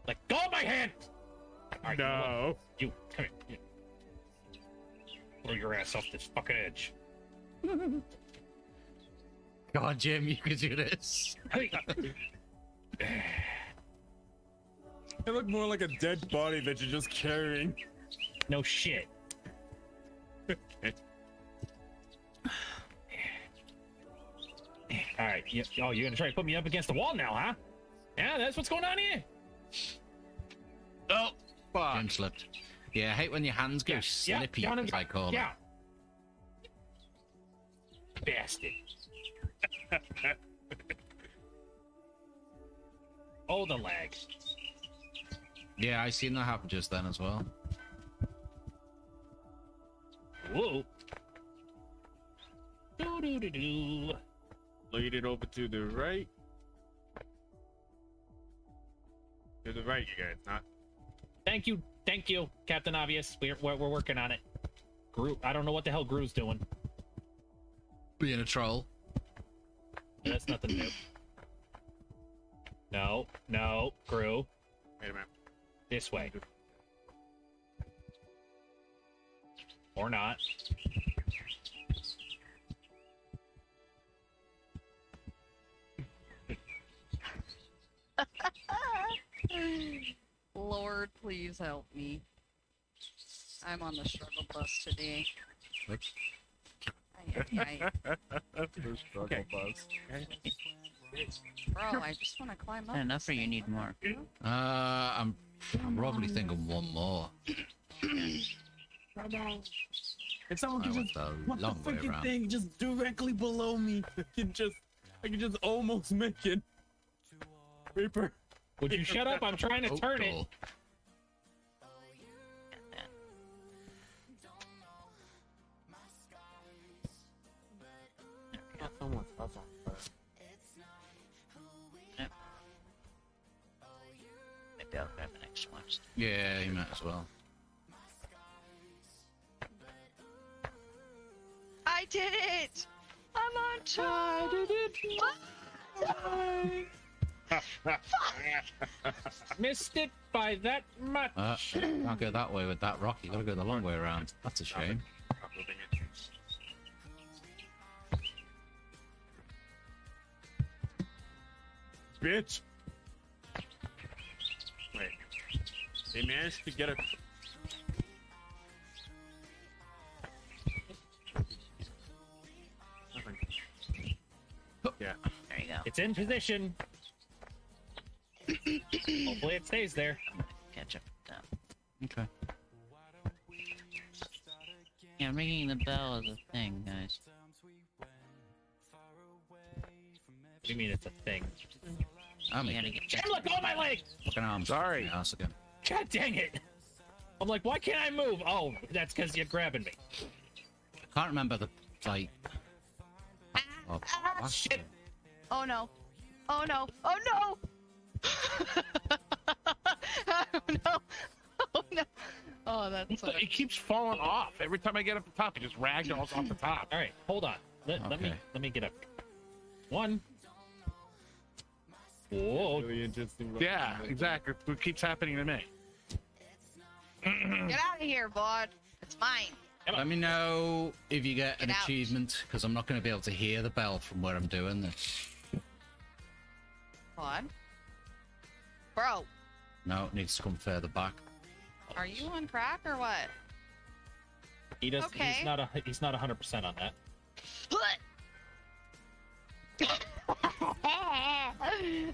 S2: Let go of my hand. Right, no. You, come here. Throw your ass off this fucking edge. God, Jim, you could do this. I look more like a dead body that you're just carrying. No shit. All right. Yep. Oh, you're gonna try to put me up against the wall now, huh? Yeah, that's what's going on here. Oh, fuck. Jim slipped. Yeah, I hate when your hands go yeah, slippy, yeah, I call yeah. it. Yeah. Bastard. oh, the lag.
S1: Yeah, I seen that happen just then as well.
S2: Whoa. Do do do do. Lead it over to the right. To the right, you guys. Not. Thank you, thank you, Captain Obvious. We're we're, we're working on it. Gru, I don't know what the hell Gru's doing. Being a troll. That's nothing new. No, no, crew. Wait a minute. This way. Or not.
S7: Lord, please help me. I'm on the struggle bus today.
S2: Oops. bus.
S7: Bro, I just want to climb up. Enough,
S1: or you need more? Uh, I'm probably thinking one more. If
S2: someone I can just what the fucking around. thing just directly below me, I can just I can just almost make it. Reaper.
S6: Would you shut up? I'm trying to oh, turn it.
S4: so much on her. Yep.
S1: Maybe I'll grab the next one. Yeah, you might as well.
S7: I did it! I'm on top! I did
S2: it! Missed it by that much. Uh,
S1: can't go that way with that rock. You gotta go the long way around. That's a shame.
S2: bitch! Wait. They managed to get a... Yeah. There you go. It's in position! Hopefully it stays there. Catch up with
S6: them. Okay. Yeah, I'm ringing the bell as a thing,
S1: guys. What do you mean it's a thing? I'm gonna get Jim,
S2: let go of my leg!
S1: Fucking arms. Sorry. Ass again.
S2: God dang it! I'm like, why can't I move? Oh, that's because you're grabbing me.
S1: I can't remember the, like... Ah, oh, ah, shit!
S7: Oh no. Oh no.
S2: Oh no! oh no. Oh no. Oh, that's. It a... keeps falling off. Every time I get up the top, it just ragdolls off the top. All right, hold on. Let, okay. let me let me get up. One, Whoa. Really interesting. Yeah, exactly. It keeps happening to me.
S7: Get out of here, bud. It's mine.
S2: Let me know if you get, get an out.
S1: achievement, because I'm not going to be able to hear the bell from where I'm doing this.
S7: What? Bro.
S1: No, it needs to come further back.
S7: Are you on crack or what?
S2: He does. Okay. He's not. A, he's not 100 percent on that.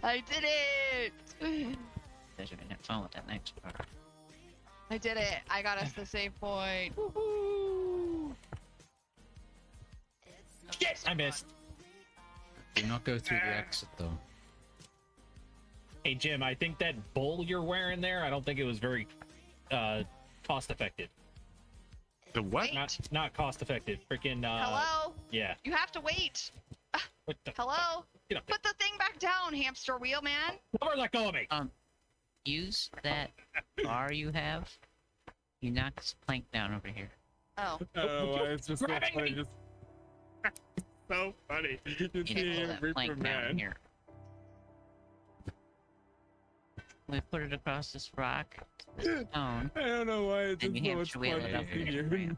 S7: I did it!
S6: follow that next part.
S7: I did it! I got us the save point! Woohoo!
S2: Yes! I missed! Do not go through the exit though. Hey Jim, I think that bowl you're wearing there, I don't think it was very uh, cost effective. The what? Not, not cost effective. Freaking. Uh, Hello? Yeah.
S7: You have to wait. Hello? Put the thing back down, hamster wheel man.
S6: Never let go of me. Um, use that bar you have. You knock this plank down over here.
S7: Oh. Oh, uh, it's just so funny. me!
S3: so funny. You need
S6: to seeing pull that Ripper plank down here. We put it across this rock, stone, I don't
S2: know why it's just so have much to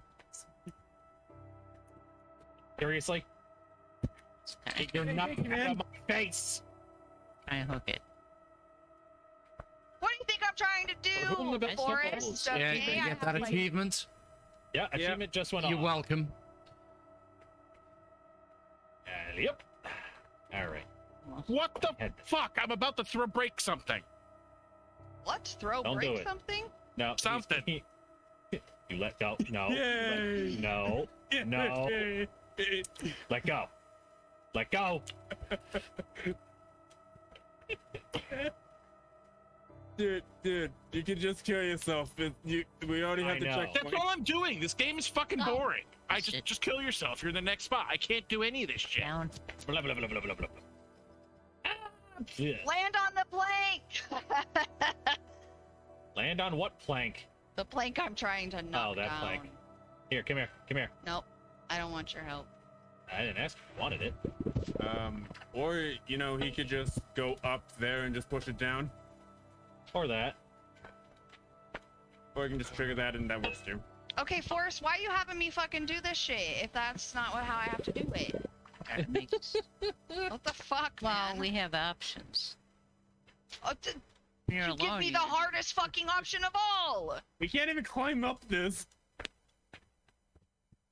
S2: Seriously? I do not have my face. I hook it.
S7: What do you think I'm trying to do? Oh, Forrest.
S1: Okay, yeah, you get that achievement.
S2: Yeah, achievement yep. just went You're on. welcome. Uh, yep. All right. What the Head. fuck? I'm about to throw break something.
S7: What? Throw Don't break do something?
S2: No. Something. you let go. No. Yay. Let, no. No. let go. Let go. dude, dude, you can just kill yourself. you, we already have I to know. check. That's all I'm doing. This game is fucking oh, boring. I just just kill yourself. You're in the next spot. I can't do any of this shit. Blah blah blah blah blah blah. yeah. Ah,
S7: Land on the plank.
S2: Land on what plank?
S7: The plank I'm trying to knock. Oh, that down. plank.
S2: Here, come here, come here.
S7: Nope, I don't want your help.
S2: I didn't ask if wanted it. Um, or, you know, he could just go up there and just push it down. Or that. Or I can just trigger that and that works too.
S7: Okay, Forrest, why are you having me fucking do this shit if that's not what, how I have to do it? what the fuck, man? Well, we have options.
S2: Oh, You're you give me the
S7: hardest fucking option of all!
S2: We can't even climb up this!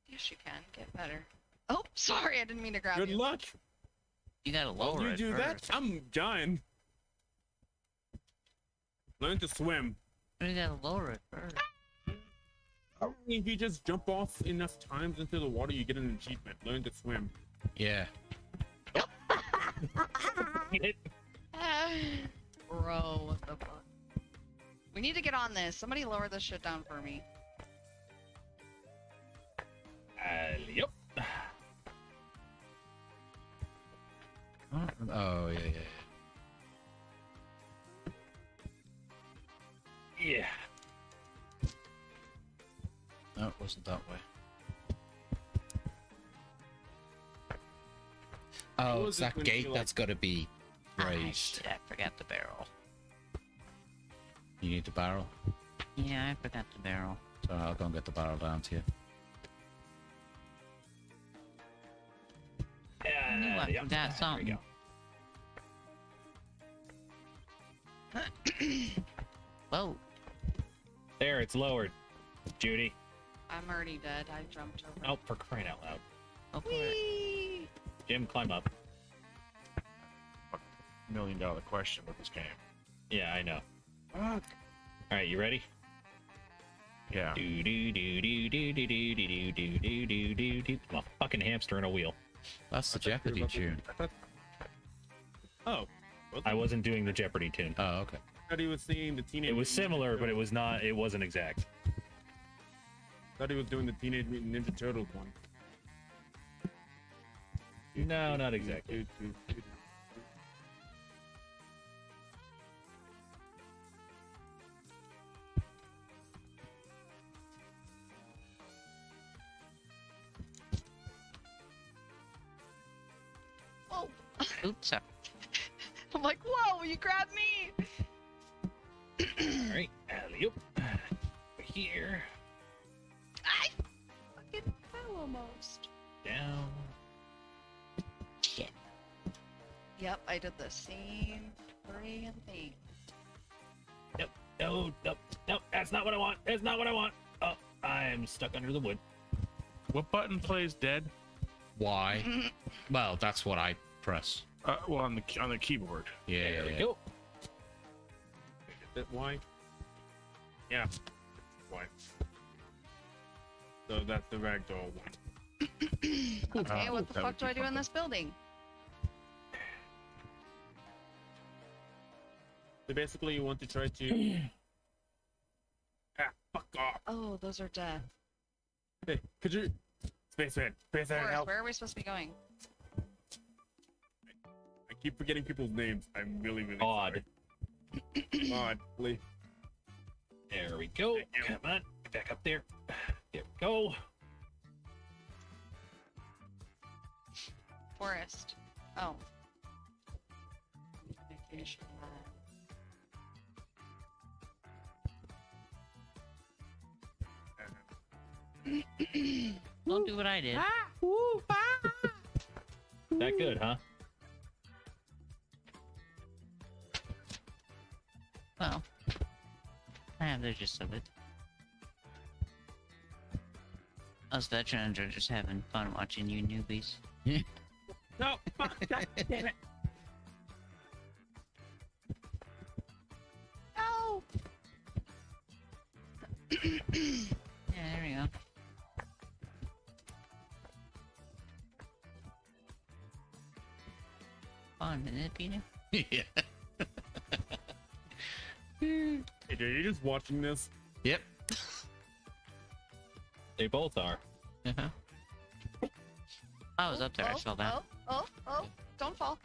S7: Yes, you can. Get better.
S2: Oh, sorry, I didn't mean to grab Good you. Good luck. You gotta lower While you do that, I'm dying. Learn to swim. You gotta lower it first. If you just jump off enough times into the water, you get an achievement. Learn to swim. Yeah. Bro, what the fuck?
S7: We need to get on this. Somebody lower this shit down for me.
S2: Uh, yep.
S1: Oh yeah, yeah. Yeah. No, it wasn't that way. Oh, it's that gate like... that's got to be ah, raised. I, I forgot the barrel. You need the barrel? Yeah, I forgot the barrel. So I'll go and get the barrel down to you.
S3: Uh, I knew I forgot yep.
S6: something.
S7: There we go.
S2: Whoa. There, it's lowered. Judy.
S7: I'm already dead. I jumped over.
S2: Oh, for crying out loud.
S3: Oh, Whee!
S2: Jim, climb up. Million dollar question with this game. Yeah, I know. Fuck. All right, you ready? Yeah. Do do do do do do do do do do do do. I'm a fucking hamster in a wheel. That's the Jeopardy tune. Oh. I wasn't doing the Jeopardy tune. Oh, okay. I thought he was singing the teenage. It was similar, but it was not. It wasn't exact. I thought he was doing the Teenage Mutant Ninja Turtles one. No, not exactly.
S6: Oops.
S7: I'm like, whoa, you grabbed me!
S2: Alright, alley Over here.
S3: I fucking fell almost. Down. Shit.
S7: Yep, I did the same freaking thing.
S2: Nope, no, nope, nope, that's not what I want. That's not what I want. Oh, I'm stuck under the wood. What button plays dead? Why? well, that's what I press. Uh, well, on the on the keyboard.
S1: Yeah. There we go.
S2: Is it Y? Yeah. Y. So that's the ragdoll one.
S7: okay, Uh, what the fuck do I do in this building?
S2: So basically, you want to try to. ah, fuck off.
S7: Oh, those are dead.
S2: Hey, could you. Spaceman, Spaceman, help.
S7: where are we supposed to be going?
S2: keep forgetting people's names. I'm really, really Odd. sorry. Odd, please. There we go. Come on, get back up there. There we go.
S7: Forrest. Oh.
S3: Vacation
S6: Don't do what I did. Ah, ah. that good, huh? Well, I have the gist of it. Us veterans are just having fun watching you newbies.
S3: no, fuck, that, damn it. No!
S6: yeah, there we go.
S2: Fun, isn't it, Peter? yeah. Hey, dude, are you just watching this? Yep. they both are. Uh-huh. I was up there, oh, I fell down.
S7: Oh, oh, oh, don't fall.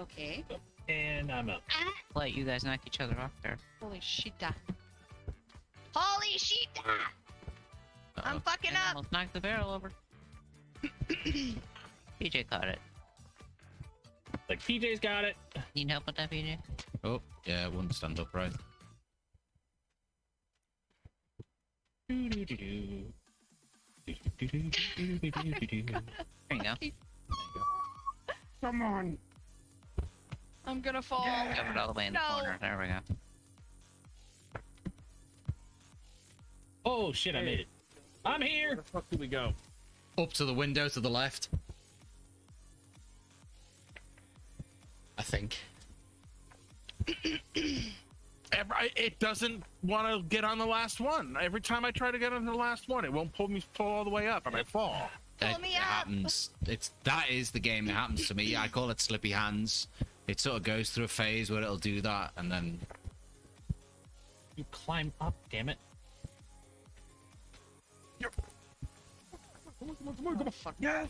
S7: Okay. And I'm up. Ah.
S6: Let you guys knock each other off there. Holy shit! Holy shit! Uh -oh. I'm fucking and up! Almost knocked the barrel over. PJ caught it. Like PJ's got it. Need help with that, PJ?
S1: Oh, yeah, it wouldn't stand upright.
S2: there you go.
S4: Come on. I'm
S7: gonna fall. Yeah. Cover it all the way in no. the corner.
S2: There we go. Oh shit, I made it. I'm here! Where the fuck do we go? Up to the window
S1: to the left. I think.
S2: it doesn't want to get on the last one. Every time I try to get on the last one, it won't pull me pull all the way up, and I fall. Pull it, me
S1: up. happens. It's that is the game. It happens to me. I call it slippy hands. It sort of goes through a phase where it'll do that, and then
S2: you climb up. Damn it! Yep. Come on, come on, come on, come on. Oh, yeah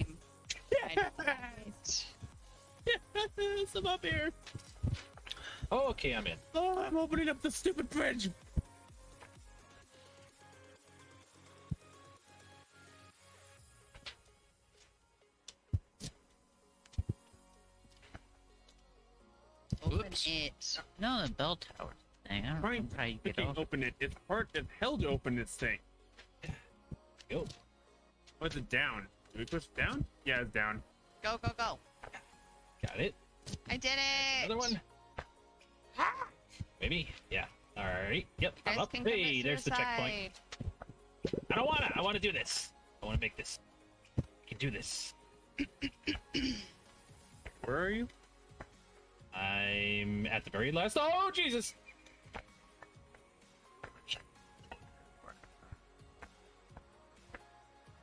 S2: yes, I'm up here. Oh, okay, I'm in. Oh, I'm opening up the stupid bridge. Open Oops. it. No, the bell tower thing. I Trying to get off. open it. It's hard as hell to open this thing. Oh. Was it down? Do we push down? Yeah, it's down. Go, go, go. Got it.
S7: I did it. Another one.
S2: Maybe. Yeah. All right. Yep. I'm up. Hey, there's the checkpoint. I don't wanna. I wanna do this. I wanna make this. I can do this. Where are you? I'm at the very last. Oh Jesus!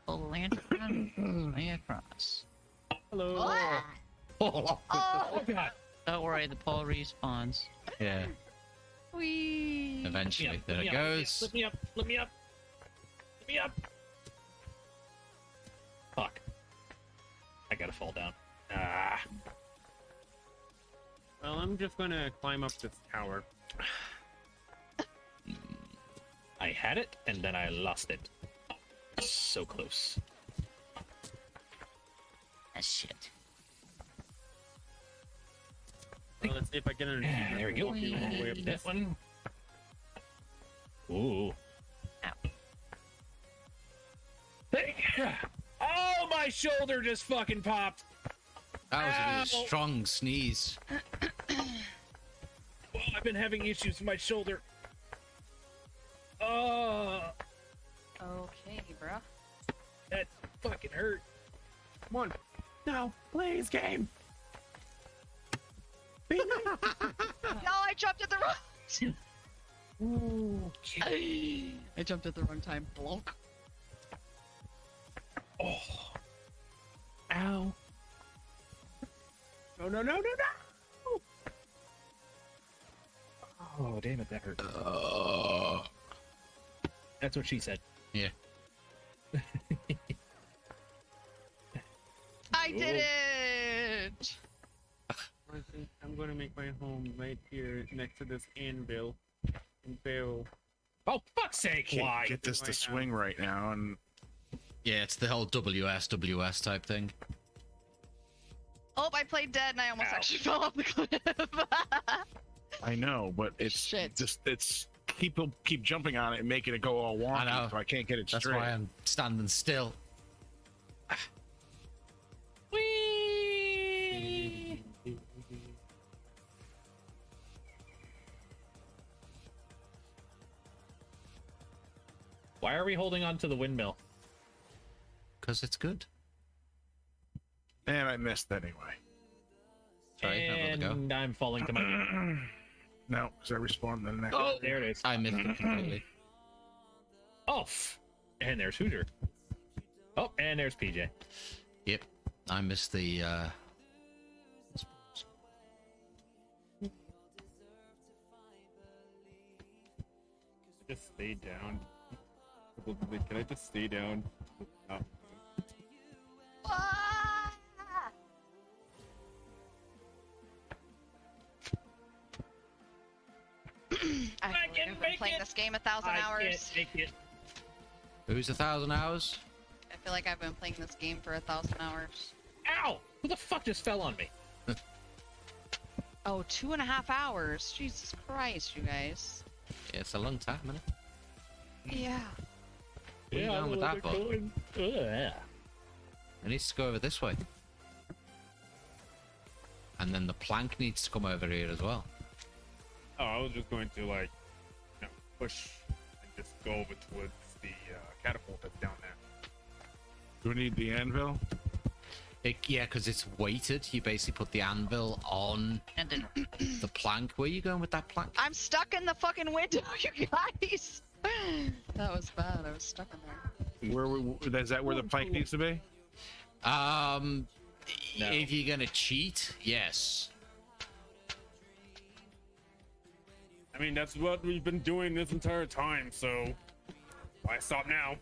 S6: Land across. Hello pole off. Oh, God. Don't worry, the pole respawns. Yeah.
S2: Wee. Eventually, there it goes. Lift me up. Lift me up. Lift me up.
S7: Fuck. I gotta fall down. Ah.
S2: Well, I'm just gonna climb up this tower. I had it, and then I lost it. So close. That ah, shit. Well, let's see if I get an. there we go. this. one. Ooh. Oh, my shoulder just fucking popped.
S1: That was Ow. a strong sneeze. well,
S2: oh, I've been having issues with my shoulder. Oh. Okay, bro. That fucking hurt. Come on.
S4: No, please, game no,
S7: I jumped at the wrong. Ooh, I jumped at the wrong time. Blonk.
S2: Oh. Ow. No, no, no, no, no! Oh, damn it, that hurt. Uh... That's what she said. Yeah. I did it! I'm gonna make my home right here next to this anvil and barrel. Oh fuck's sake! Why? Get this to right
S1: swing now. right now and Yeah, it's the whole WSWS type thing.
S7: Oh, I played dead and I almost Ow. actually fell off the cliff.
S1: I know, but it's Shit. just it's keep keep jumping on it and making it go all wonky, I know. so I can't get it straight. That's why I'm standing still.
S2: Why are we holding on to the windmill?
S1: Because it's good.
S2: And I missed anyway.
S1: Sorry, and
S2: I'm falling to my. no, because I respawned the next. Oh, there it is. I missed it completely. Off, oh, and there's Hooter. Oh, and there's PJ.
S1: Yep, I missed the. uh
S2: Just stay down. Like, can I just stay down? No.
S7: I've been playing it. this game a thousand I hours.
S1: Who's a thousand hours?
S7: I feel like I've been playing this game for a thousand hours. Ow! Who the fuck just fell on me? oh, two and a half hours. Jesus Christ, you guys.
S1: Yeah, it's a long time, isn't it? Yeah. Where yeah, are you going with that going. Oh, yeah. It needs to go over this way. And then the plank needs to come over here as well.
S2: Oh, I was just going to like you know, push and just go over towards the uh, catapult that's down there.
S1: Do we need the anvil? It, yeah, because it's weighted. You basically put the anvil on and then the plank. Where are you going with that plank?
S7: I'm stuck in the fucking window, you guys. that was bad. I was stuck in
S1: there. Where we, is that? Where the plank needs to be? Um, no. if you're gonna cheat, yes.
S2: I mean, that's what we've been doing this entire time. So, why stop now?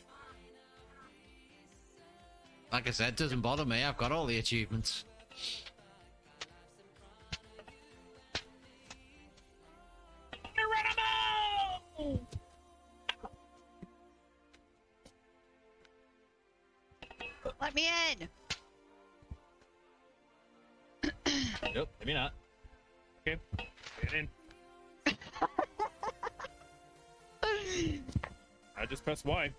S1: Like I said, doesn't bother me. I've got all the achievements.
S3: Geronimo! Let me in! nope, maybe not. Okay,
S2: get in. I just pressed Y.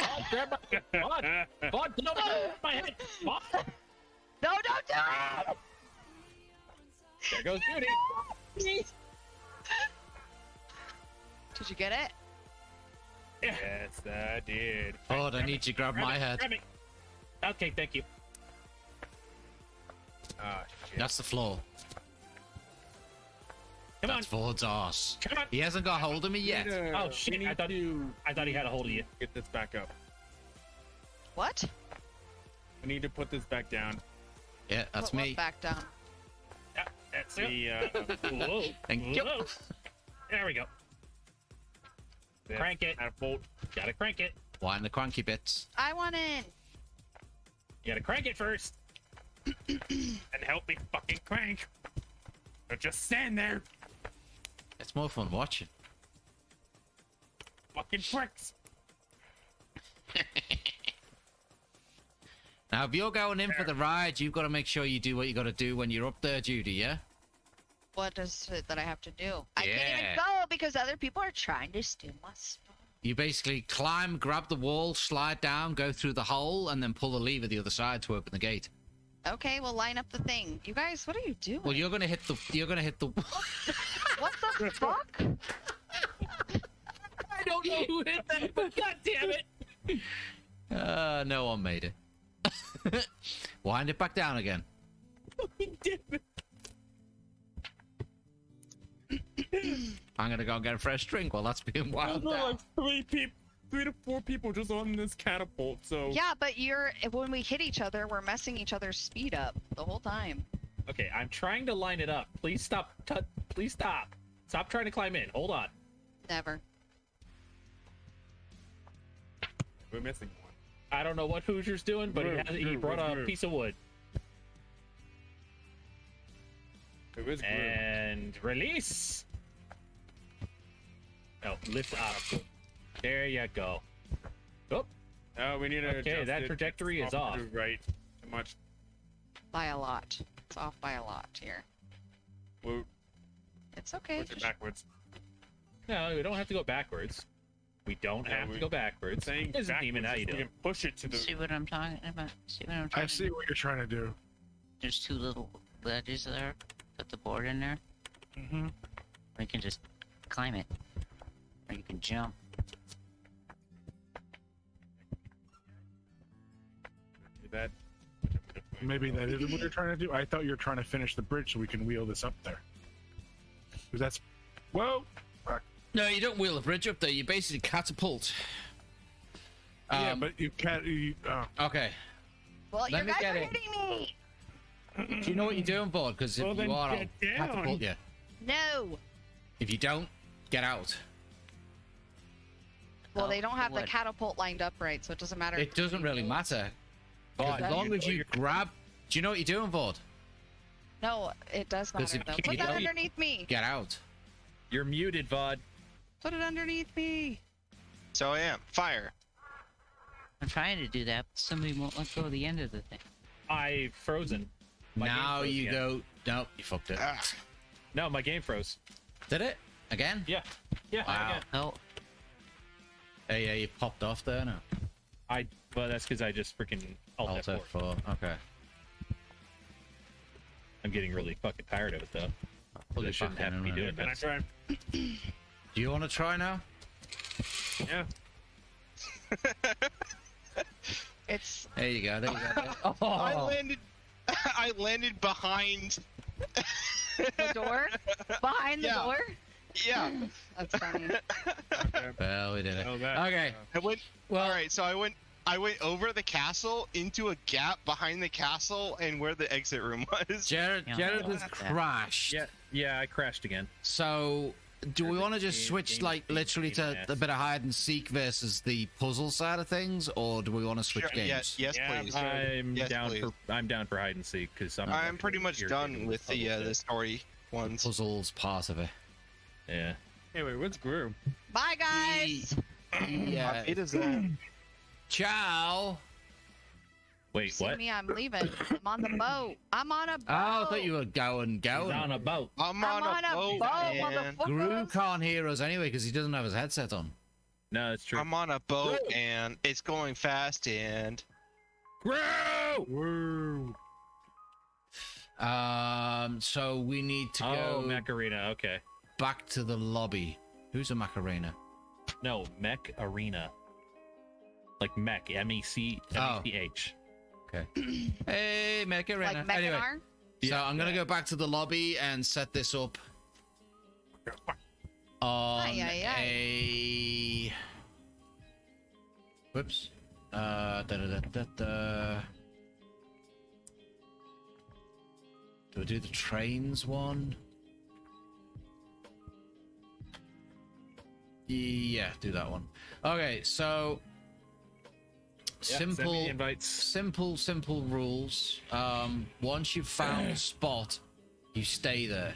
S2: Oh, grab my butt! my head! No, don't do it! There goes
S3: Judy!
S2: Did you get it? Yes, I did. Hold, I
S1: need it, you grab, grab my it, head.
S2: Grab okay, thank you.
S1: Ah, shit. That's the floor. Come That's on. Ford's ass. Come on. He hasn't got a hold of me yet. Oh shit! I thought,
S2: to... I thought he had a hold of you. Get this back up. What? I need to put this back down. Yeah, that's put me. back down. Yeah, that's yep. the. Uh, whoa, Thank whoa. you.
S7: There we go. Yeah, crank it. Bolt. Gotta crank it.
S1: Line the cranky
S2: bits.
S7: I want in.
S2: You gotta crank it first. and help me fucking crank. Or just stand there.
S1: It's more fun watching.
S2: Fucking pricks.
S1: now, if you're going in for the ride, you've got to make sure you do what you got to do when you're up there, Judy, yeah?
S7: what is it that I have to do? Yeah. I can't even go because other people are trying to steal my spot.
S1: You basically climb, grab the wall, slide down, go through the hole, and then pull the lever the other side to open the gate.
S7: Okay, we'll line up the thing. You guys, what are you doing?
S1: Well, you're gonna hit the. You're gonna hit the.
S7: what the fuck? I
S3: don't know who hit that, but god damn it!
S1: Uh, no one made it. Wind it back down again.
S2: damn it.
S1: I'm gonna
S2: go get a fresh drink while that's being wild. There's like three people, three to four people just on this catapult. So yeah,
S7: but you're when we hit each other, we're messing each other's speed up the whole time.
S2: Okay, I'm trying to line it up. Please stop. please stop. Stop trying to climb in. Hold on. Never. We're missing one. I don't know what Hoosier's doing, but he, has, he brought a piece of wood. It was and release. No, lift up. There you go. Oh. Oh, we need to Okay, adjust that it. trajectory It's is off. to Right. Too much?
S7: By a lot. It's off by a lot here. we It's okay. it
S2: backwards. No, we don't have to go backwards. We don't Yeah, have we- to go backwards. Saying Isn't even how you do. it. can push it to the. See
S6: what I'm talking about? See what I'm talking I see about? what you're trying to do.
S2: There's two little
S6: ledges there. Put the board in there. Mm-hmm. We can just climb it. You can jump.
S2: That maybe that is what you're trying to do. I thought you were trying to finish the bridge so we can wheel this up there. Because that's whoa. No, you don't wheel a bridge up there. You basically catapult. Um, yeah, but
S1: you can't. You, oh. okay.
S7: Well, Let you me guys get are it. hitting
S1: me. Do you know what you're doing, board? Because if well, you are, I'll catapult you. No. If you don't, get out.
S7: Well, they don't have the catapult lined up right, so it doesn't matter. It
S1: doesn't really matter. But as long as you grab... Do you know what you're doing, Vod?
S7: No, it does matter, though. Put that underneath me!
S5: Get out. You're muted, Vod.
S7: Put it underneath me!
S5: So I am. Fire.
S6: I'm trying to do that, but somebody won't let go of the end of the thing. I frozen.
S1: My now froze you again. go... Nope, you fucked it. Ah. No, my game froze. Did it? Again? Yeah. Yeah, wow. again. Oh. Yeah, yeah, you popped off there now. I,
S2: well, that's because I just freaking alt F4. F4. Okay. I'm getting really fucking tired of it though. Probably shouldn't have to be doing that. Can I try?
S1: Do you want to try now?
S5: Yeah. it's.
S1: There you go. There you go. Oh. I landed.
S5: I landed behind. the door. Behind the yeah. door yeah. That's funny. Okay. Well, we did it. Okay. I went. Well, all right, so I went. I went over the castle into a gap behind the castle and where the exit room was. Jared, Jared has crashed. Yeah,
S2: yeah, I crashed again. So, do we want
S1: to just switch, like, literally to a bit of hide and seek versus the puzzle side of things, or do we want to switch Sure, yeah, games? yes, yeah, please. I'm Yes, down please.
S5: for
S2: I'm down for hide and seek because I'm.
S1: I'm
S5: pretty much done with the uh, the story ones. Puzzles part of it. Yeah. Anyway, what's Gru?
S7: Bye, guys.
S5: yeah. It is. Uh... Ciao. Wait, See what?
S7: me, I'm leaving. I'm on the boat. I'm on a boat.
S1: Oh, I thought
S5: you were going, going. He's on a boat.
S1: I'm, I'm on, a, boat, boat Gru can't hear us anyway because he doesn't have his headset on.
S5: No, it's true. I'm on a boat Gru. and it's going fast and. Gru! Gru!
S1: Um, so we need to oh, go. Oh, Macarena. Okay back to the lobby.
S2: Who's a Macarena? No, Mech Arena. Like Mech, M E C M E C H. Oh. Okay. hey, Mech Arena. Like anyway,
S1: yeah, so I'm gonna yeah. go back to the lobby and set this up on aye, aye, aye. a. Whoops. Uh, da, da, da, da, Do I do the trains one? Yeah, do that one. Okay, so yeah, simple invites. Simple, simple rules. Um, once you've found a spot, you stay there.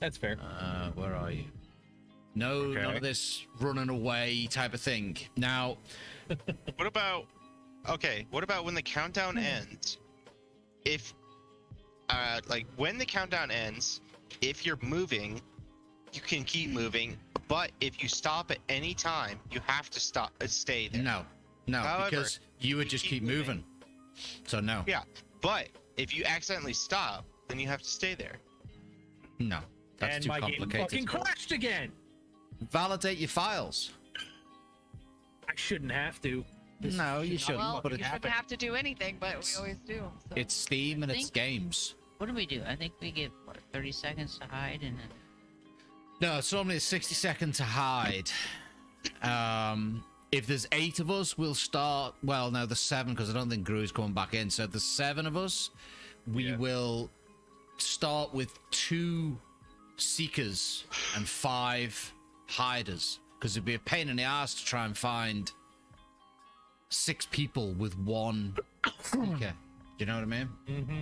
S1: That's fair. Uh, where are you? No, okay. none of this running away type of thing. Now,
S5: what about? Okay, what about when the countdown hmm. ends? If, uh, like when the countdown ends, if you're moving, you can keep moving but if you stop at any time, you have to stop uh, stay there. No, no, However, because
S1: you would just keep, keep moving. moving. So no.
S5: Yeah, but if you accidentally stop, then you have to stay there.
S1: No, that's and too my complicated. Game fucking crashed
S5: again. Validate
S1: your files. I
S5: shouldn't have to.
S1: This no, you shouldn't. Well, but you it shouldn't happen. have
S7: to do anything, but we always do.
S1: So. It's Steam and it's
S6: games. What do we do? I think we give what, 30 seconds to hide and then
S1: no, normally only 60 seconds to hide. Um, if there's eight of us, we'll start. Well, no, there's seven because I don't think Gru's coming back in. So there's seven of us. We yeah. will start with two seekers and five hiders because it'd be a pain in the ass to try and find six people with one seeker. Do you know what I mean? Mm-hmm.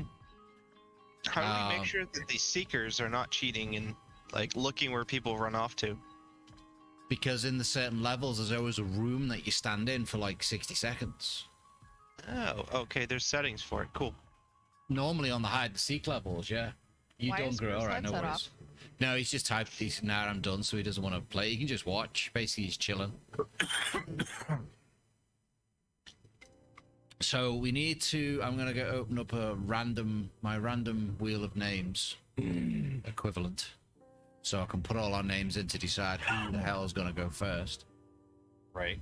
S5: How do we um, make sure that the seekers are not cheating and like looking where people run off to.
S1: Because in the certain levels, there's always a room that you stand in for like 60 seconds.
S5: Oh, okay. There's settings for it. Cool.
S1: Normally on the hide and seek levels, yeah. You Why don't Gru, all right? No worries. Off? No, he's just typed. now I'm done, so he doesn't want to play. He can just watch. Basically, he's chilling. so we need to. I'm gonna go open up a random, my random wheel of names hmm. equivalent. So I can put all our names in to decide who the hell is going to go first. Right.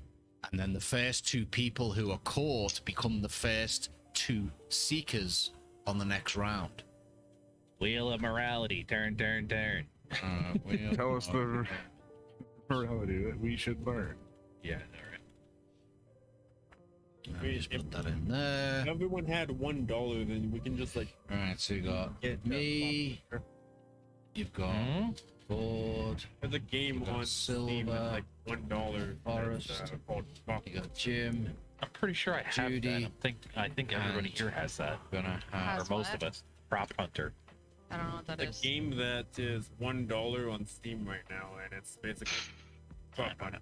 S1: And then the first two people who are caught become the first two seekers on the next
S2: round. Wheel of morality. Turn, turn, turn. Uh, Tell us the morality that we should learn. Yeah, all right. Just put that in there. If everyone had one dollar, then we can just like. All
S1: right, so you got
S2: me.
S1: You've got mm-hmm. gold.
S2: There's a game on Steam that's like one dollar. Uh, forest. you got Jim. I'm pretty sure I have Judy, that. I think I think everybody here has that. Gonna, uh, or most what? of us. Prop Hunter. I don't know what that the is. game that is one dollar on Steam right now, and it's basically Prop Hunter.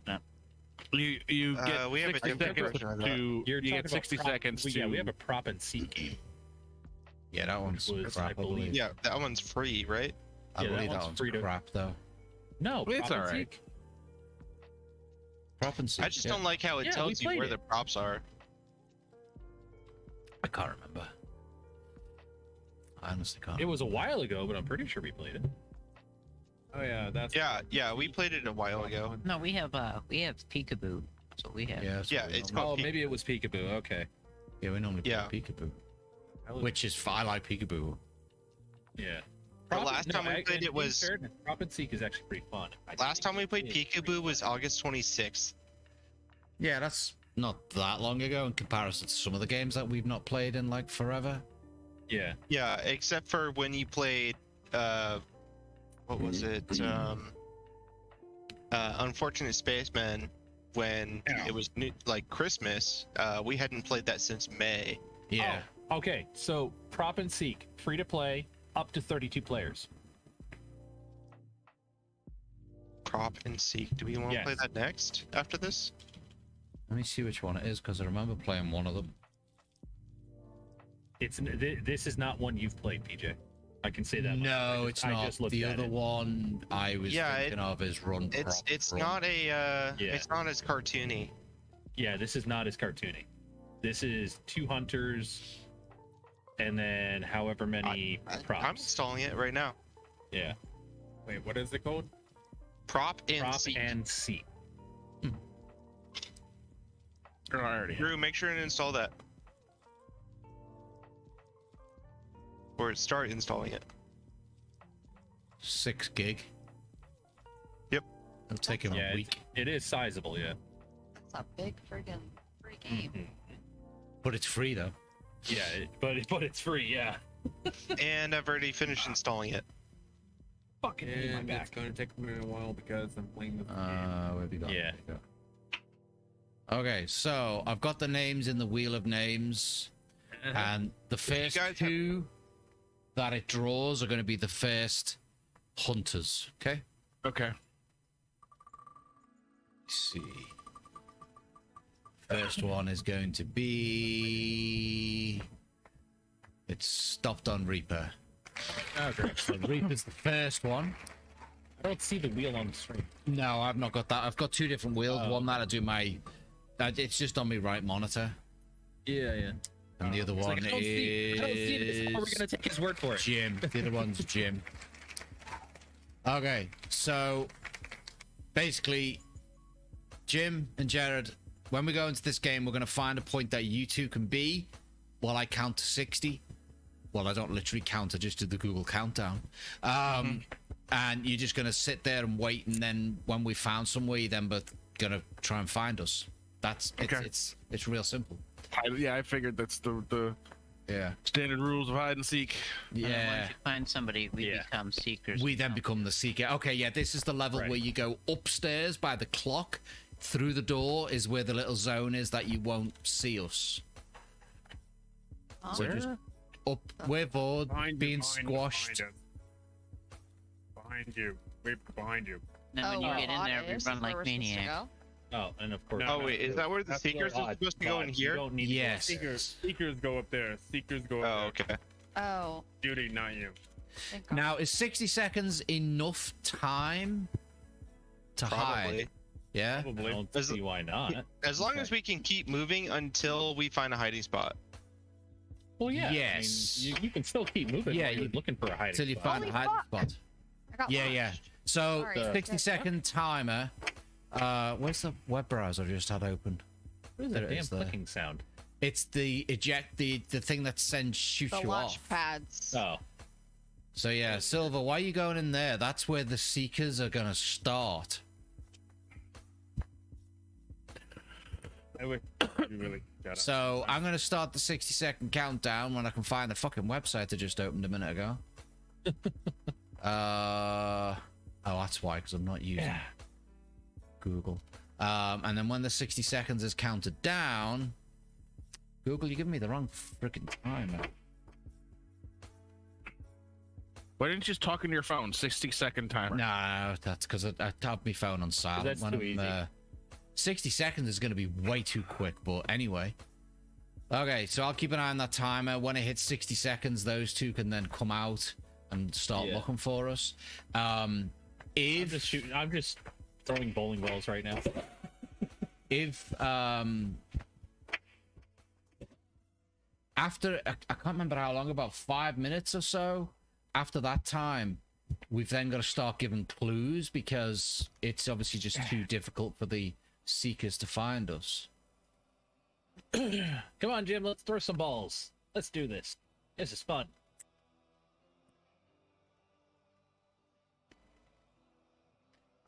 S2: You you uh, get uh, we have 60 a seconds to you get 60 prop, seconds to yeah we have a
S5: prop and seat game. Yeah, that one's was, probably. Yeah, that one's free, right? I yeah, believe that, that one's, one's crap though. No, it's alright. Prop and seek. I just yeah. don't like how it yeah, tells you where it. the props are. I can't remember.
S2: I honestly can't. It was a while ago, but I'm pretty sure we played it. Oh yeah, that's. Yeah,
S5: yeah, we played it a while ago. No,
S6: we have uh, we have peekaboo.
S5: That's what we have.
S1: Yeah, yeah it's called. Oh, maybe it was peekaboo. Okay. Yeah, we normally play yeah. peekaboo, which is I like peekaboo.
S5: Yeah the last no, time we I, played it was.
S1: Prop and
S2: Seek is actually pretty
S1: fun.
S5: I last time we played Peekaboo was August 26th.
S1: Yeah, that's not that long ago in comparison to some of the games that we've not played in like forever.
S5: Yeah. Yeah, except for when you played, uh, what was it? Um, uh, Unfortunate Spaceman when it was new, like Christmas. Uh, we hadn't played that since May. Yeah.
S2: Oh, okay, so Prop and Seek, free to play, up to 32 players.
S5: Prop and Seek. Do we want to play that next after this?
S1: Let me see which one it is because I remember playing one of them.
S5: It's th this is not one you've
S2: played, PJ.
S1: I can say that. No, just, it's not. the other it. one I was yeah, thinking it, of is Run. It's it's run. not
S5: a. Uh, yeah. It's not as cartoony. Yeah, this is not as cartoony. This is two hunters, and then however many I, I, props. I'm installing it right now. Yeah. Wait, what is it called? Prop and Prop seat. and seat. Hmm. Oh, I already Drew, have. make sure and install that. Or start installing it. Six gig. Yep. I'm taking a yeah, week.
S2: It is sizable, yeah.
S7: That's a big friggin'
S5: free game.
S2: Mm-hmm. But it's free though. Yeah, it- but but it's free.
S5: Yeah. and I've already finished installing it. Fucking hate my back. it's going to
S2: take me a while because I'm playing this uh,
S1: game. Uh, where have you gone? Yeah. Okay, so I've got the names in the wheel of names, uh-huh. and the first guys have- two that it draws are going to be the first hunters. Okay. Okay. Let's see. First one is going to be. It's stopped on Reaper. Okay, oh, So Reaper's the first one. I don't see the wheel on the screen. No, I've not got that. I've got two different wheels. Oh. One that I do my. It's just on my right monitor. Yeah, yeah. And the oh, other one like, I don't is. See, I don't see this. are we gonna take his word for it? Jim. The other one's Jim. Okay, so basically, Jim and Jared when we go into this game, we're going to find a point that you two can be while I count to 60. Well, I don't literally count. I just did the Google countdown. Um, mm-hmm. And you're just going to sit there and wait. And then when we found somewhere, you're then both going to try and find us. That's it's, okay. it's, it's real simple.
S2: I, yeah, I figured that's the, the yeah standard rules of hide and seek.
S1: Yeah, once you find somebody, we yeah. become seekers. We then become the seeker. Okay, yeah, this is the level right. where you go upstairs by the clock through the door is where the little zone is that you won't see us. Oh. So just up, we're bored, behind being you, behind, squashed.
S2: Behind, behind, you, we're behind you. And oh, when you get in there, we run like maniacs. Oh, and of course. No, oh wait, is that where the seekers are supposed to go in here? You yes. Seekers, seekers go up there. Seekers go. Up oh, okay. Oh.
S5: Judy, not you.
S1: Now, is 60 seconds enough time
S5: to Probably. hide? Yeah, probably. I don't as, see why not. As long okay. as we can keep moving until we find a hiding spot.
S2: Well, yeah. Yes. I mean, you, you, can still keep moving. Yeah, you're looking for a hiding until you spot. find a hiding fuck. spot. yeah, launched. yeah. So Sorry. 60 uh,
S1: second timer. Uh, where's the web browser I just had open? What is that damn clicking there. sound? It's the eject the the thing that sends shoots the you launch off.
S7: pads.
S1: Oh. So yeah, Silver, why are you going in there? That's where the seekers are gonna start.
S2: Really,
S1: so I'm gonna start the 60 second countdown when I can find the fucking website I just opened a minute ago. uh, oh, that's why, because I'm not using yeah. Google. Um, and then when the 60 seconds is counted down, Google, you're giving me the wrong freaking timer.
S2: Why didn't you just talk into your phone? 60 second timer.
S1: No, that's because I, I tapped my phone on silent. That's when too I'm, easy. Uh, 60 seconds is going to be way too quick, but anyway. Okay, so I'll keep an eye on that timer. When it hits 60 seconds, those two can then come out and start yeah. looking for us. Um, if I'm just, shooting, I'm just throwing bowling balls right now. if um, after I, I can't remember how long, about five minutes or so after that time, we've then got to start giving clues because it's obviously just too difficult for the seekers to find us.
S2: Come on, Jim, let's throw some balls. Let's do this. This is fun.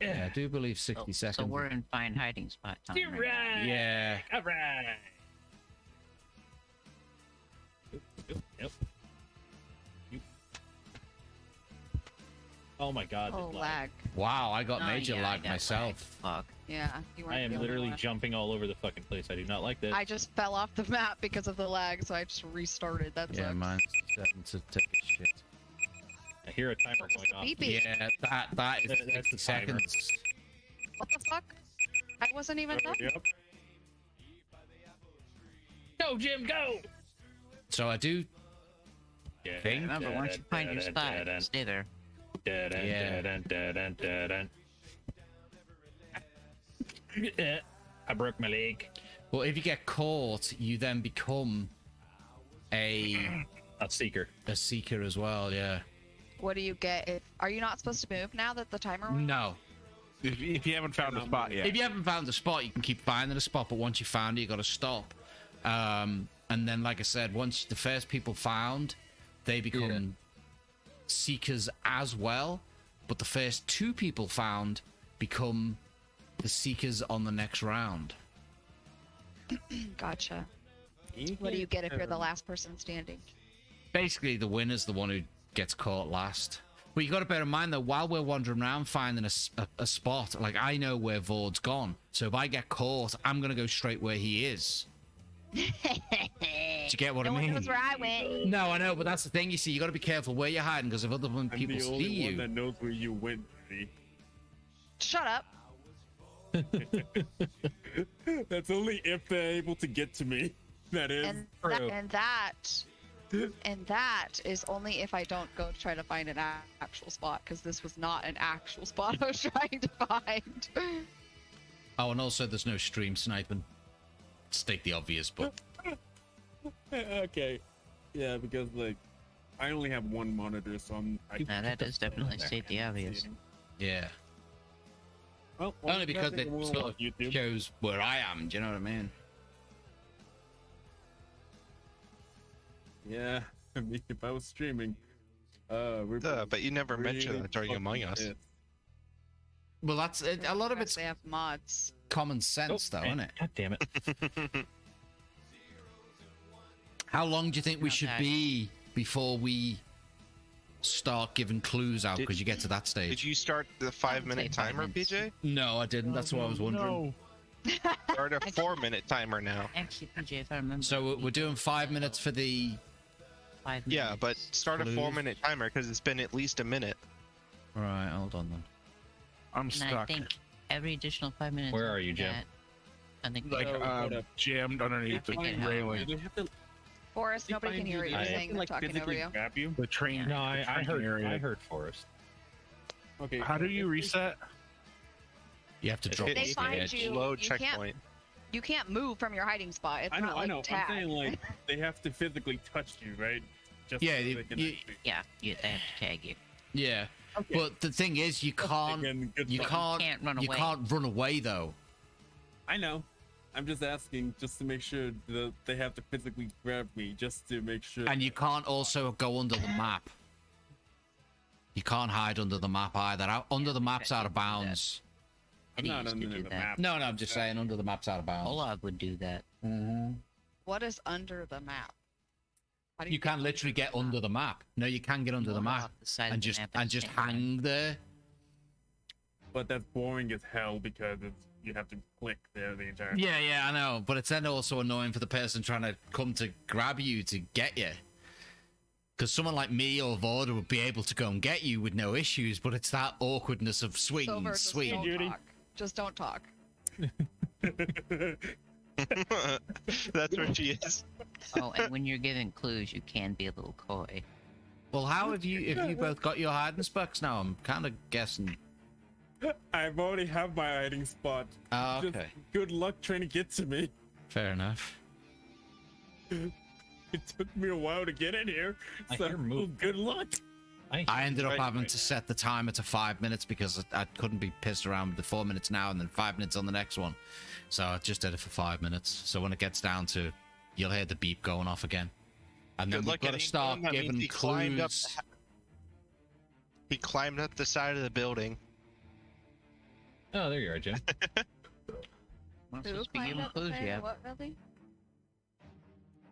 S2: Yeah, I
S6: do believe 60 seconds. So we're in fine hiding spot. Tom, right? right. Yeah.
S2: All right. Yep. yep. Oh my god! Oh lag. Wow, I got oh, major yeah, lag myself. Lag. Fuck.
S7: Yeah, I am literally
S2: jumping all over the fucking place. I do not like this. I
S7: just fell off the map because of the lag, so I just restarted. That's yeah,
S2: sucks. starting to take a
S1: shit. I hear a timer going off. Beeping? Yeah, that that is that, that's the seconds.
S7: What the fuck? I wasn't even done. Yep.
S2: Go, Jim, go!
S1: So I do. Yeah, think. Remember, once you find your spot,
S2: stay there. Yeah. I broke my leg. Well, if you get
S1: caught, you then become a a seeker. A seeker as well, yeah.
S7: What do you get? If, are you not supposed to move now that the timer?
S1: Went? No. If, if, you haven't found a um, spot yet. If you haven't found a spot, you can keep finding a spot, but once you found it, you got to stop. Um, and then, like I said, once the first people found, they become yeah seekers as well, but the first two people found become the seekers on the next round.
S7: gotcha. What do you get if you're the last person standing?
S1: Basically, the winner's the one who gets caught last. But you got to bear in mind that while we're wandering around finding a, a, a spot, like I know where Vord's gone, so if I get caught, I'm gonna go straight where he is. Do you get what no I mean? That's where
S7: I went.
S1: No, I know, but that's the thing. You see, you got to be careful where you're hiding because if other people I'm the see you, that
S2: knows where you went. See?
S7: Shut up.
S2: that's only if they're able to get to me. That is. And, that, and
S7: that, and that is only if I don't go try to find an actual spot because this was not an actual spot I was trying to
S2: find.
S1: Oh, and also there's no stream sniping state the obvious, but
S2: okay. Yeah, because like I only have one monitor, so I'm. I now that does definitely state the obvious. Yeah. Well, only because it sort of
S1: YouTube. shows where I am. Do you know what I mean?
S2: Yeah, I mean, if I was streaming,
S5: uh, we're. but you never mentioned that during Among Us. It.
S1: Well, that's it, a lot of it's have mods. common sense, oh, though, man. isn't it? God damn it! How long do you think we should okay. be before we
S5: start giving clues out? Because you get to that stage. Did you start the five-minute timer, minutes. PJ? No, I didn't. That's what I was oh, wondering. No. Start a four minute timer now. Actually, PJ, if I remember. So we're doing five minutes for the. Five minutes. Yeah, but start a four minute timer because it's been at least a minute. All right, hold on then. I'm and stuck. I think
S6: every additional five minutes. Where are you, Jim?
S2: I think
S5: like um, jammed underneath
S2: the railing.
S7: Forrest,
S6: nobody can hear you. like, talking over you.
S2: Grab you. The train. Yeah. No, I, I heard. Area. I heard Forrest. Okay. How do you reset? You have to drop. They find you. Low you checkpoint. Can't,
S7: you can't move from your hiding spot. It's I know. Not,
S2: like, I know. I'm saying like they have to physically touch you, right? Just yeah. So you, yeah. Yeah. They have to tag you. Yeah.
S1: But the thing is, you can't you can't, can't run away. you can't
S2: run away though. I know. I'm just asking just to make sure that they have to physically grab me just to make sure. And you can't also go under the map.
S1: You can't hide under the map either. under the map's out of bounds.
S2: I'm not under the map.
S1: No, no, I'm just saying under the map's out of bounds. Olaf would do that. Mm-hmm.
S7: What is under the map?
S1: You, you can literally get map? under the map. No, you can get under the map the and just map and just hang there.
S2: But that's boring as hell because it's, you have to click there the entire. Time. Yeah,
S1: yeah, I know. But it's then also annoying for the person trying to come to grab you to get you. Because someone like me or Vorder would be able to go and get you with no issues, but it's that awkwardness of swing, Silver, just Don't talk.
S7: Just don't talk.
S6: That's where she is oh, and when you're given clues, you can be a little coy. Well,
S2: how have you? If you both
S1: got your hiding spots now, I'm kind of guessing.
S2: I've already have my hiding spot. Oh, okay. Just good luck trying to get to me. Fair enough. It took me a while to get in here, so good luck.
S1: I, I ended up having right to set the timer to five minutes because I, I couldn't be pissed around with the four minutes now and then five minutes on the next one. So I just did it for five minutes. So when it gets down to you'll hear the beep going off again. And then you we've got to start giving he clues. Climbed up,
S5: he climbed up the side of the building. Oh, there you are, Jim. clues, yeah.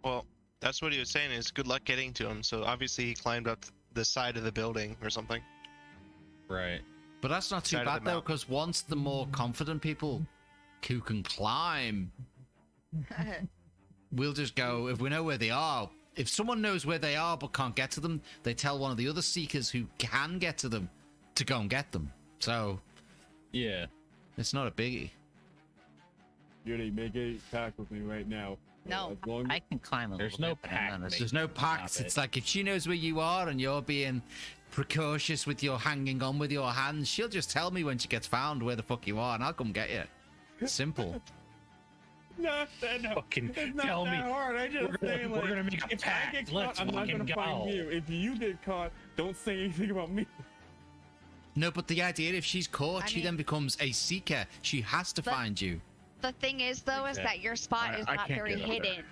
S5: Well, that's what he was saying is good luck getting to him. So obviously he climbed up the side of the building or something. Right. But that's not too side bad though,
S1: because once the more confident people who can climb we'll just go if we know where they are. If someone knows where they are but can't get to them, they tell one of the other seekers who can get to them to go and get them. So, yeah, it's not a biggie.
S2: Beauty, make a pack with me right now.
S1: No, uh, I can climb a There's no bit, there's no packs. It's it. like if she knows where you are and you're being precocious with your hanging on with your hands, she'll just tell me when she gets found where the fuck you are, and I'll come get you. Simple.
S2: No, no, fucking it's not tell that me. hard. I just we're gonna, saying, like, we're gonna make a if pact. I get caught, I'm not gonna go. find you. If you get caught, don't say anything about me. No, but the idea
S1: if she's caught, I she then becomes a seeker. She has to find you.
S7: The thing is, though, is that your spot I, is not very hidden.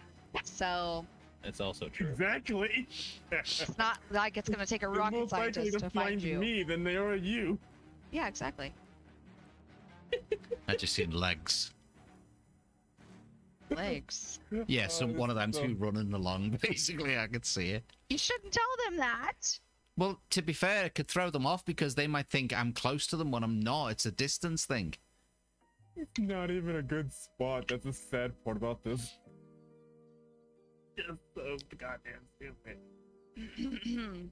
S7: So.
S2: That's also true. Exactly. it's
S7: not like it's gonna take a rocket scientist to find you.
S2: me than they are you.
S7: Yeah, exactly.
S1: I just seen legs
S7: legs. Yeah, so oh, one of them's who
S1: running along, basically, I could see it.
S7: You shouldn't tell them that.
S1: Well, to be fair, it could throw them off because they might think I'm close to them when I'm not. It's a distance
S2: thing. It's not even a good spot. That's the sad part about this. Just so goddamn
S3: stupid.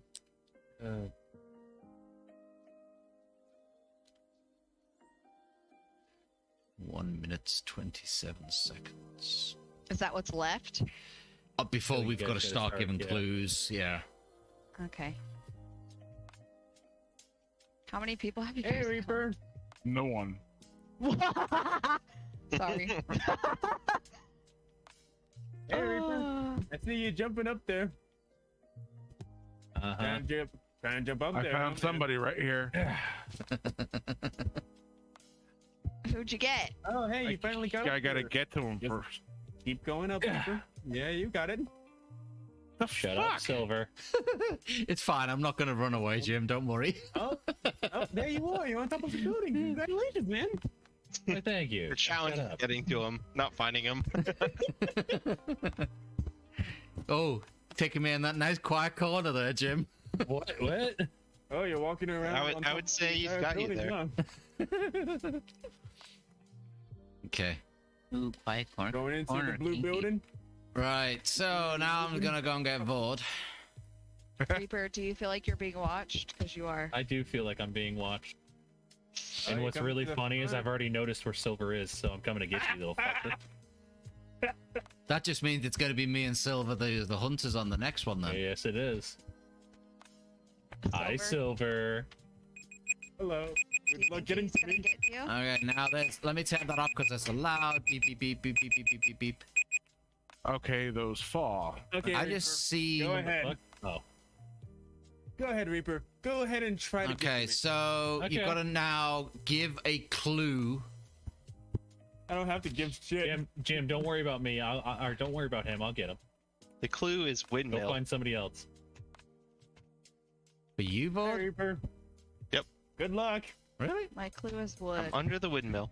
S4: uh.
S1: one minute twenty seven seconds.
S7: Is that what's left?
S1: Uh, before we have got to start, start giving yeah. clues, yeah.
S7: Okay. How many people have you? Hey, Reaper.
S1: No one.
S6: Sorry.
S2: hey, Reaper. Ah. I see you jumping up there. Uh huh. Trying to jump, up I there. I found somebody right here.
S7: Who'd you get? Oh, hey, you I finally got him. I gotta
S2: get to him first. Keep going up. yeah, you got it. The Shut fuck? up, Silver. it's fine.
S1: I'm not gonna run away, Jim. Don't worry.
S4: oh, oh, there you are. You're on top of the building. Congratulations,
S5: man. Well, thank you. The challenge is getting to him, not finding him.
S1: oh, taking me in that nice quiet corner there, Jim.
S2: What? What? Oh, you're walking around. I would, I would say he's got you there.
S1: Okay. quiet corner. Going into corner, the blue kinky. building. Right. So now I'm gonna go and get Vord. Reaper, do you feel
S7: like you're being watched? Because you are.
S2: I do feel like I'm being watched. And what's really funny is I've already noticed where Silver is, so I'm coming to get you, little fucker. That
S1: just means it's going to be me and Silver, the the hunters, on the next one, then. Yes, it is. Silver. Hi, Silver.
S2: Hello. Good luck getting to me.
S1: Okay, now let's Let me turn that off because it's loud. Beep, beep, beep, beep, beep, beep, beep, beep, beep.
S2: Okay, those fall. Okay. I just see. Go ahead. Oh. Go ahead, Reaper. Go ahead and try to. Okay, so okay. you've got to now give a clue. I don't have to give shit. Jim, Jim, don't worry about me. I'll, I, or don't worry about him. I'll get him. The clue is windmill. Go find somebody else. But you, have Hey, Reaper. Good luck. Really?
S7: My clue is wood. I'm under
S2: the windmill.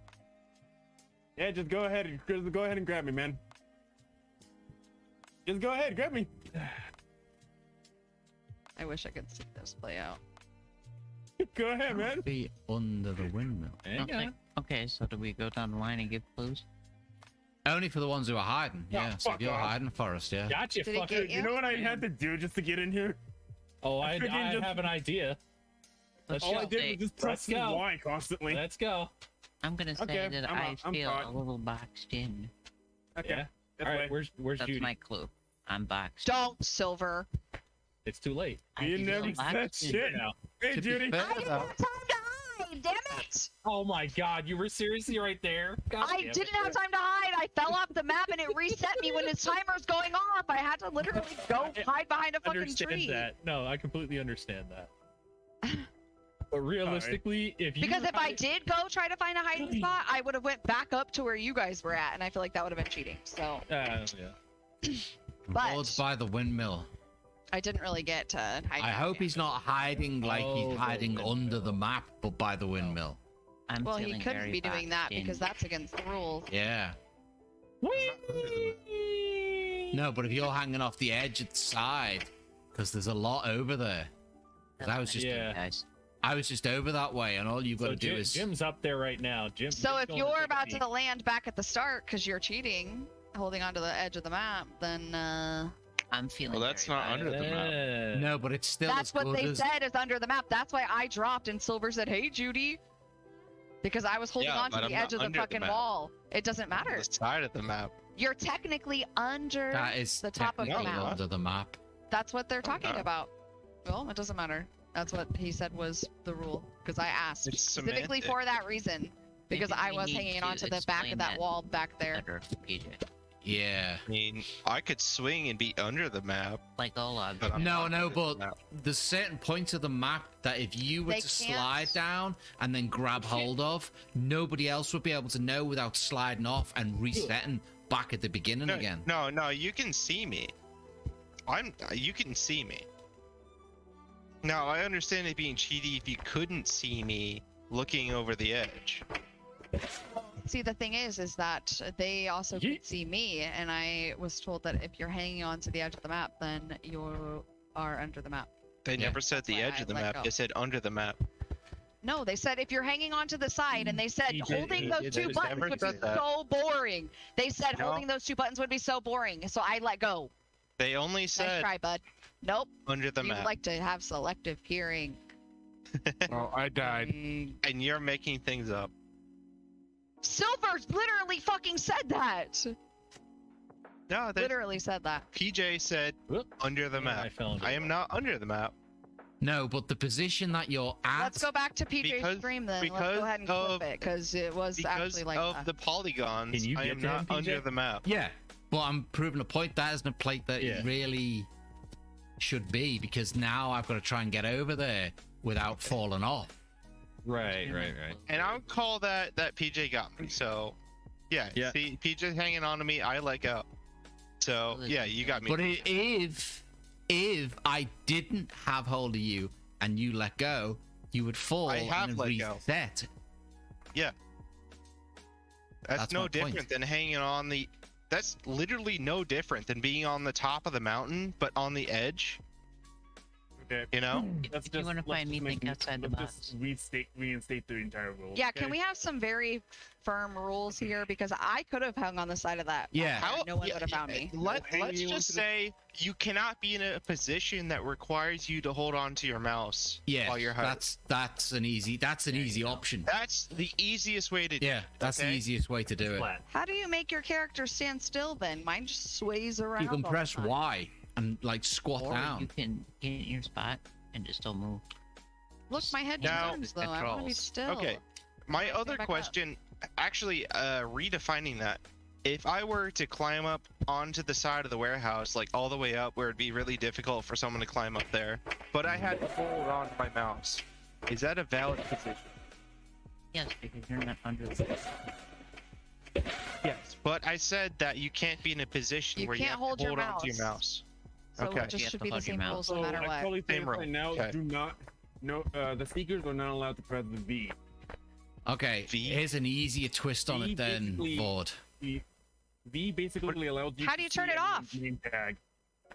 S2: Yeah, just go ahead and go ahead and grab me, man. Just go ahead, grab me. I wish I could see
S7: this play out. Go
S6: ahead, man.
S1: Be under the windmill. okay, so do we go down the line and give clues? Only for the ones who are hiding. Oh, yeah, so if you're off. hiding for
S2: yeah. Gotcha, fucker. You? you know what I had to do just to get in here? Oh, I, I, I just... have an idea. Let's All go. I did was just press Y constantly. Let's go. I'm gonna say okay, that i feel a little
S6: boxed in. Okay. Yeah. All right. Way. Where's Where's That's Judy? my clue. I'm boxed. Don't silver. It's too late. I you never
S3: said shit. Now.
S2: Hey, Judy. Fair, I didn't have time to hide. Damn it! Oh my God, you were seriously right there. God I didn't it. have
S7: time to hide. I fell off the map and it reset me when the timer's going off. I had to literally go hide behind a fucking understand tree. That.
S2: No, I completely understand that. But realistically, right. if you because if hiding... I
S7: did go try to find a hiding spot, I would have went back up to where you guys were at, and I feel like that would have been cheating. So.
S2: Uh, yeah.
S1: but rolled by the windmill.
S7: I didn't really get to. Hide I hope
S1: he's not hiding like oh, he's hiding the under the map, but by the windmill. I'm well, he couldn't be doing that because
S7: that's against the rules. Yeah. Whee!
S1: No, but if you're hanging off the edge at the side, because there's a lot over there. That was just yeah. I was just over that way, and all you've got so to do Jim, is
S2: Jim's up there right now.
S1: Jim. So Jim's if you're about to
S7: land back at the start because you're cheating, holding onto the edge of the map, then uh,
S1: I'm feeling. Well, that's not bad. under the map. No, but it's still. That's what they
S7: as... said is under the map. That's why I dropped, and Silver said, "Hey, Judy," because I was holding yeah, onto the I'm edge of the fucking the wall. It doesn't matter. the
S5: side of the map.
S7: You're technically under. That is the top of the map. Under the map. That's what they're oh, talking about. Well, it doesn't matter. That's what he said was the rule because I asked
S1: it's specifically semantic. for
S7: that reason because I was hanging onto the back of that, that wall back
S1: there.
S5: Yeah. I mean, I could swing and be under the map. Like Olaf. No, no, but the there's certain
S1: points of the map that if you were they to can't. slide down and then grab hold of, nobody else would be able to know without sliding off and resetting back at the beginning no, again.
S5: No, no, you can see me. I'm. You can see me. Now, I understand it being cheaty if you couldn't see me looking over the edge.
S7: See, the thing is, is that they also Ye- could see me, and I was told that if you're hanging on to the edge of the map, then you are under the map.
S5: They Yeah. never said the That's edge of the map. go. They said under the map.
S7: No, they said if you're hanging on to the side, and they said did- holding those two buttons would be that. so boring. They said No. holding those two buttons would be so boring, so I let go.
S5: They only Nice said try,
S7: bud. Nope.
S5: Under the you map. like
S7: to have selective hearing.
S5: well, oh, I died. And you're making things up.
S7: Silvers literally fucking said that. No, they literally said that.
S5: PJ said Whoop. under the yeah, map. I, fell I am not under the map. No, but the position that you're at. Let's
S7: go back to PJ's because, stream then. Let's go
S5: ahead and clip of, it because it was actually like of that. the polygons. Can you I am not under the map.
S1: Yeah, but I'm proving a point. That isn't a plate that yeah. really should be because now I've got to try and get
S5: over there
S1: without falling
S5: off. Right, right, right. And I will call that that PJ got me. So, yeah, yeah. PJ hanging on to me, I let go. So yeah, you got me. But
S1: if if I didn't have hold of you and you let go, you would fall I have and let reset. Go.
S5: Yeah. That's, That's no different point. than hanging on the that's literally no different than being on the top of the mountain, but on the edge Okay. You know? let hmm.
S2: if just, you want to find me, think outside the box.
S5: Reinstate, reinstate the entire rule. Yeah, okay? can
S7: we have some very firm rules here? Because I could have hung on the side of that. Yeah. How, no one yeah, would have found yeah, me. Eh,
S5: let, let's just say you cannot be in a position that requires you to hold on to your mouse
S1: yeah, while you're hurt. That's, that's an easy, that's an easy option. That's the easiest way to do Yeah, that's okay? the easiest way to do it.
S7: How do you make your character stand still then? Mine just sways around. You can press
S1: Y and like squat or down. You can get in your spot and just
S5: don't move.
S7: Look, my head now, turns though. Controls. I want to be still. Okay.
S5: My other question, up. actually, uh, redefining that. If I were to climb up onto the side of the warehouse, like all the way up, where it'd be really difficult for someone to climb up there, but I had hold on to my mouse, is that a valid position?
S6: Yes, because you're not under
S5: the Yes, but I said that you can't be in a position you where you have hold hold on to your mouse. So okay. it just should be the same rules so no matter what. I totally same rule. Right now, okay. do
S2: not. No, uh, the speakers are not allowed to press the V. Okay, v. here's
S1: an easier twist v on it then, board.
S2: V, v basically allows you. How do
S1: you turn it
S7: off? Tag.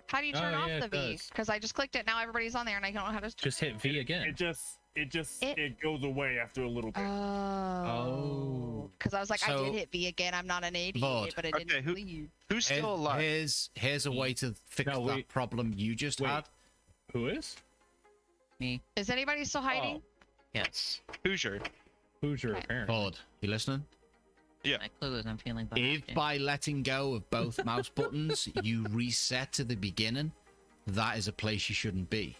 S7: How do you turn oh, off yeah, the V? Because I just clicked it. Now everybody's on there, and I don't know how to.
S2: Just hit V again. It just it just it, it goes away after a little bit. Oh. Because oh. I was like, so, I did
S7: hit B again. I'm not an idiot, Lord. but I didn't
S2: okay, who, leave. Who's still and alive?
S1: Here's here's a way to fix no, that problem you just wait. had. Who is? Me.
S7: Is anybody still oh. hiding? Oh.
S1: Yes. Hoosier. Hoosier, okay. apparently. Lord, you listening? Yeah. clue is I'm feeling. Bad. If by letting go of both mouse buttons you reset to the beginning, that is a place you shouldn't be.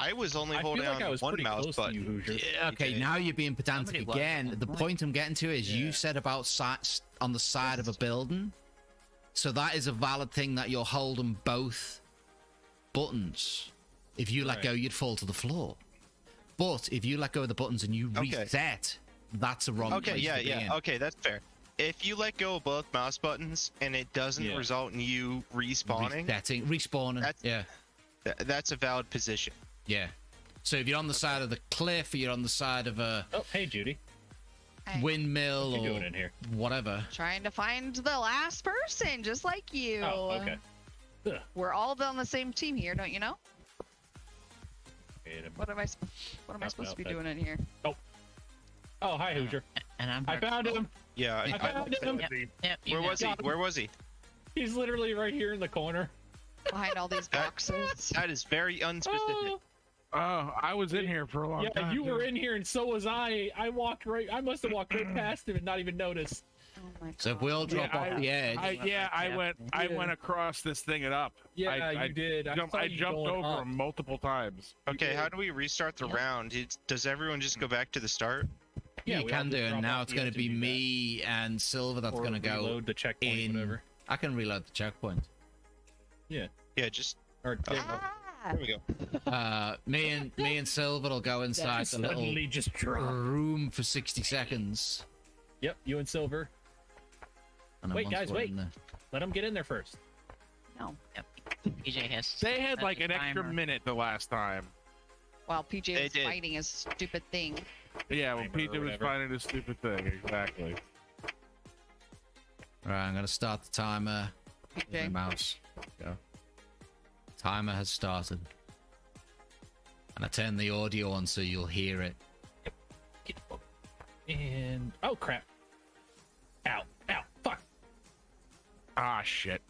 S5: I was only holding like on I was one mouse button. You, yeah,
S1: okay, now you're being pedantic again. The point I'm getting to is yeah. you said about sites on the side of a building. So that is a valid thing that you're holding both buttons. If you let go, you'd fall to the floor. But if you let go of the buttons and you reset, okay. that's a wrong. Okay, yeah, yeah. In.
S5: Okay, that's fair. If you let go of both mouse buttons and it doesn't yeah. result in you respawning, resetting, respawning, that's, yeah, th that's a valid position.
S1: Yeah. So if you're on the side of the cliff, or you're on the side of a Oh, hey Judy. windmill What doing in or here? whatever.
S7: Trying to find the last person, just like you. Oh, okay. Ugh. We're all on the same team here, don't you know? What am I? What am I oh, supposed no, to be that- doing in here?
S2: Oh. Oh, hi uh, Hoosier. And I'm. I found him. Yeah, I, I found him. Yep, yep, Where was he? Where was he?
S5: He's literally right here in the corner. Behind all these That- boxes. That is very unspecific. Oh. Oh, I was in here for a long yeah, time.
S2: Yeah, you dude. were in here, and so was I. I walked right. I must have walked right past him and not even noticed. Oh my God. So Will drop yeah, off I, the edge. I, yeah, I went. I went across this thing and up. Yeah, I, I you did. I, jumped, jumped over him multiple times.
S5: Okay, how do we restart the yeah. round? does everyone just go back to the start? Yeah, you can do, and
S1: now it's going to be me that. and Silver that's going to go. Reload the checkpoint. In, whatever. I can reload the checkpoint. Yeah. Yeah, just. Or, uh, there we go. Uh, me and me and Silver will go inside the little suddenly just room for sixty seconds.
S2: Yep, you and Silver. And Wait, guys, wait. Let them get in there first. No. Yep. PJ has. They had like an extra minute the last time.
S7: While PJ They was did. fighting his stupid thing.
S2: Yeah, when PJ was fighting a stupid thing. Exactly.
S1: All right, I'm gonna start the timer. with my mouse. Go. Timer has started. And I turn the audio on so you'll hear it.
S2: And oh crap. Ow, ow, fuck. Ah shit.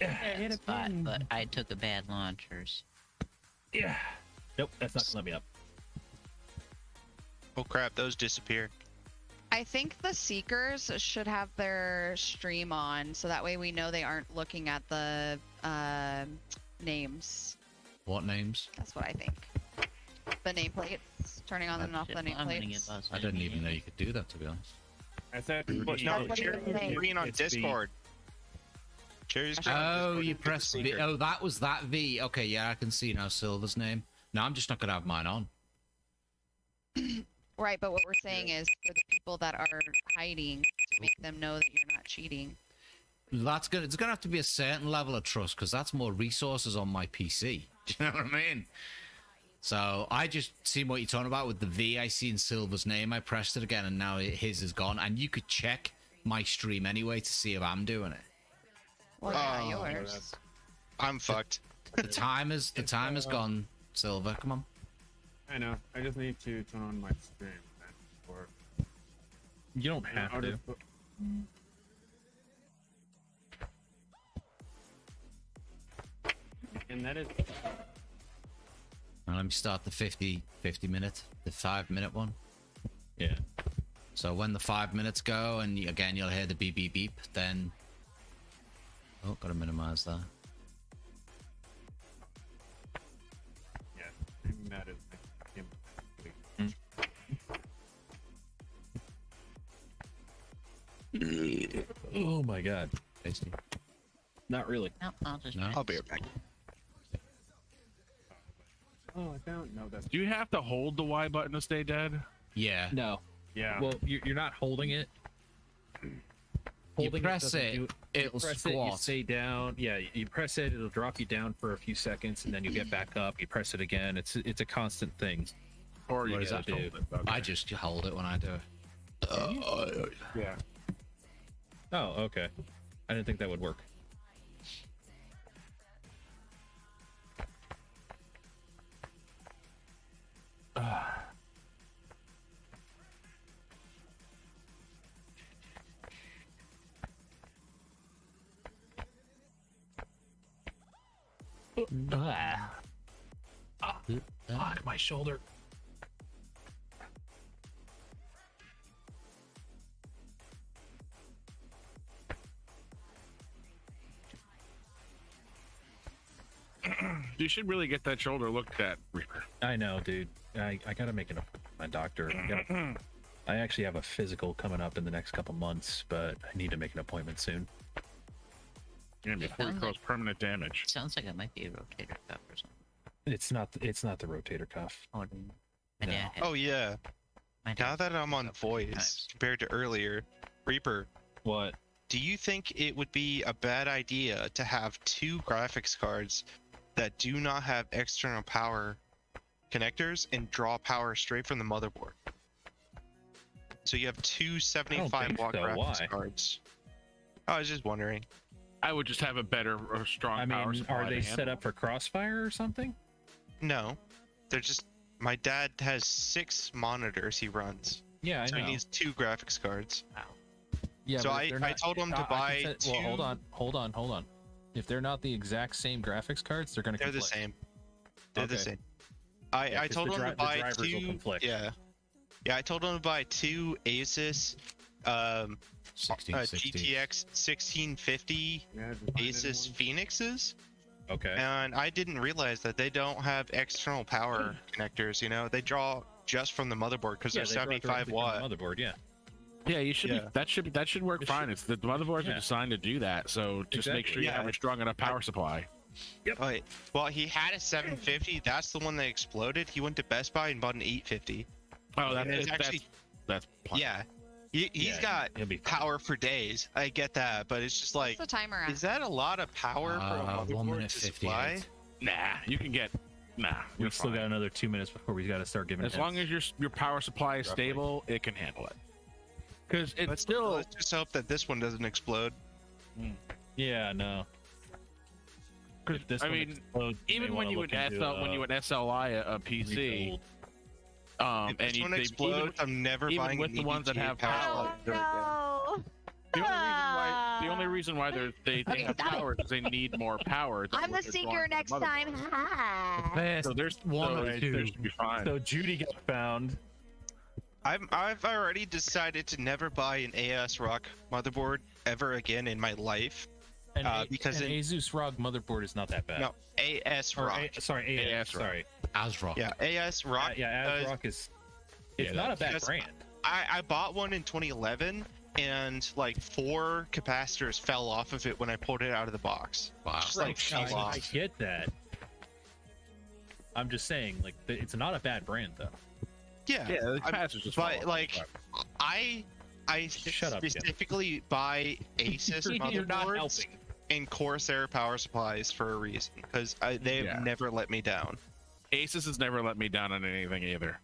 S6: Yeah, spot, but I took a bad launchers.
S5: Yeah. Nope, that's not gonna let me up. Oh crap, those disappear.
S7: I think the Seekers should have their stream on, so that way we know they aren't looking at the uh, names.
S1: What names? That's what I think.
S7: The nameplates, turning on and off the nameplates.
S1: I didn't even know you could do that, to be honest.
S5: I said, well, no, green on Discord. Cheers, green. Oh,
S1: you press V. Oh, that was that V. Okay, yeah, I can see now Silver's name. No, I'm just not gonna have mine on.
S7: Right, but what we're saying is for the people that are hiding, to make them know that you're not cheating.
S1: That's good. It's going to have to be a certain level of trust because that's more resources on my PC. Do you know what I mean? So I just see what you're talking about with the V I see in Silver's name. I pressed it again and now his is gone. And you could check my stream anyway to see if I'm doing it.
S5: Well, oh, yours. I'm fucked. The, the
S1: is the time has gone, Silver. Come on.
S2: I know. I just need to turn on my stream you don't have to. And that is.
S1: and let me start the 50, 50 minute, the five minute one. Yeah. So when the five minutes go, and again you'll hear the beep beep beep, then. Oh, gotta minimize that.
S2: Oh my god. see. Not really. I'll just. No. I'll be right back. Oh, I found. No, that's. Do you have to hold the Y button to stay dead? Yeah. No. Yeah. Well, you- are not holding it. Holding press it, it'll press it, you stay down. Yeah, you press it, it'll drop you down for a few seconds, and then you get back up. You press it again. It's it's a constant thing. Or What you does that do? I just hold it when I do it. Uh, yeah. Oh, okay.
S5: I didn't think that would work. Uh.
S2: Ah. ah. my shoulder. you should really get that shoulder looked at, Reaper. I know, dude. I, I gotta make an appointment with my doctor. I, gotta, I actually have a physical coming up in the next couple months, but I need to make an appointment soon. Yeah,
S6: before you cause like, permanent damage. Sounds like it might be a rotator cuff or
S2: something. It's not. It's not the rotator cuff. Oh,
S5: no. oh yeah. Now that I'm on voice times. compared to earlier, Reaper. What? Do you think it would be a bad idea to have two graphics cards that do not have external power connectors and draw power straight from the motherboard. So you have two 75 watt so. graphics Why? cards. Oh, I was just wondering. I would just have a better or strong. I mean, are they set up
S2: for crossfire or
S5: something? No, they're just. My dad has six monitors he runs. Yeah, I so know. he needs two graphics cards. Wow. Yeah. So I, not, I told him to buy. Set, well, hold on,
S2: hold on, hold on. If they're not the exact same graphics cards, they're going to. They're conflict. the same.
S5: They're okay. the same. I yeah, I told the dri- them to buy two. Yeah, yeah. I told them to buy two Asus, um, uh, GTX 1650 Asus Phoenixes. Okay. And I didn't realize that they don't have external power hmm. connectors. You know, they draw just from the motherboard because yeah, they're 75 watt. The motherboard, yeah.
S2: Yeah, you should. Yeah. Be, that should that should work it fine. Should, it's the motherboards yeah. are designed to do that. So just exactly. make sure you yeah. have a strong enough power supply.
S5: Yep. Oh, Well, he had a 750. That's the one that exploded. He went to Best Buy and bought an 850. Oh, that, that's actually that's, that's yeah. He, has yeah, got power for days. I get that, but it's just like the timer. Is that a lot of power uh, for a uh, motherboard to supply? Nah, you can get Nah, we've still got another two minutes before we got to start giving. As
S2: long as your your power supply is
S5: Roughly. stable, it can handle it. Because it's let's, still. Let's just hope that this one doesn't explode. Mm. Yeah, no. Because I mean, explodes, even when you
S2: would SL, into, uh, when you would SLI a, a PC, um, if and one explodes, even, I'm never even buying with the ones that have power. power.
S3: Oh, no.
S2: The only reason why the only reason why they they okay, have power it. is they need more power. I'm the seeker next time.
S5: So there's one so, two.
S2: So Judy got found.
S5: I've I've already decided to never buy an ASRock motherboard ever again in my life. uh, because an in, ASUS ROG motherboard is not that bad. No, ASRock. sorry, AS, AS sorry, ASRock. Yeah, AS Uh, yeah, ASRock is. It's yeah, not a bad brand. I, I bought one in 2011, and like four capacitors fell off of it when I pulled it out of the box. Wow, just like I get that. I'm just saying, like, it's not a bad brand though. Yeah, yeah, the passage But like, I I Shut up, specifically buy Asus motherboards and Corsair power supplies for a reason because they've yeah. never let me down. Asus has never let me down on anything either.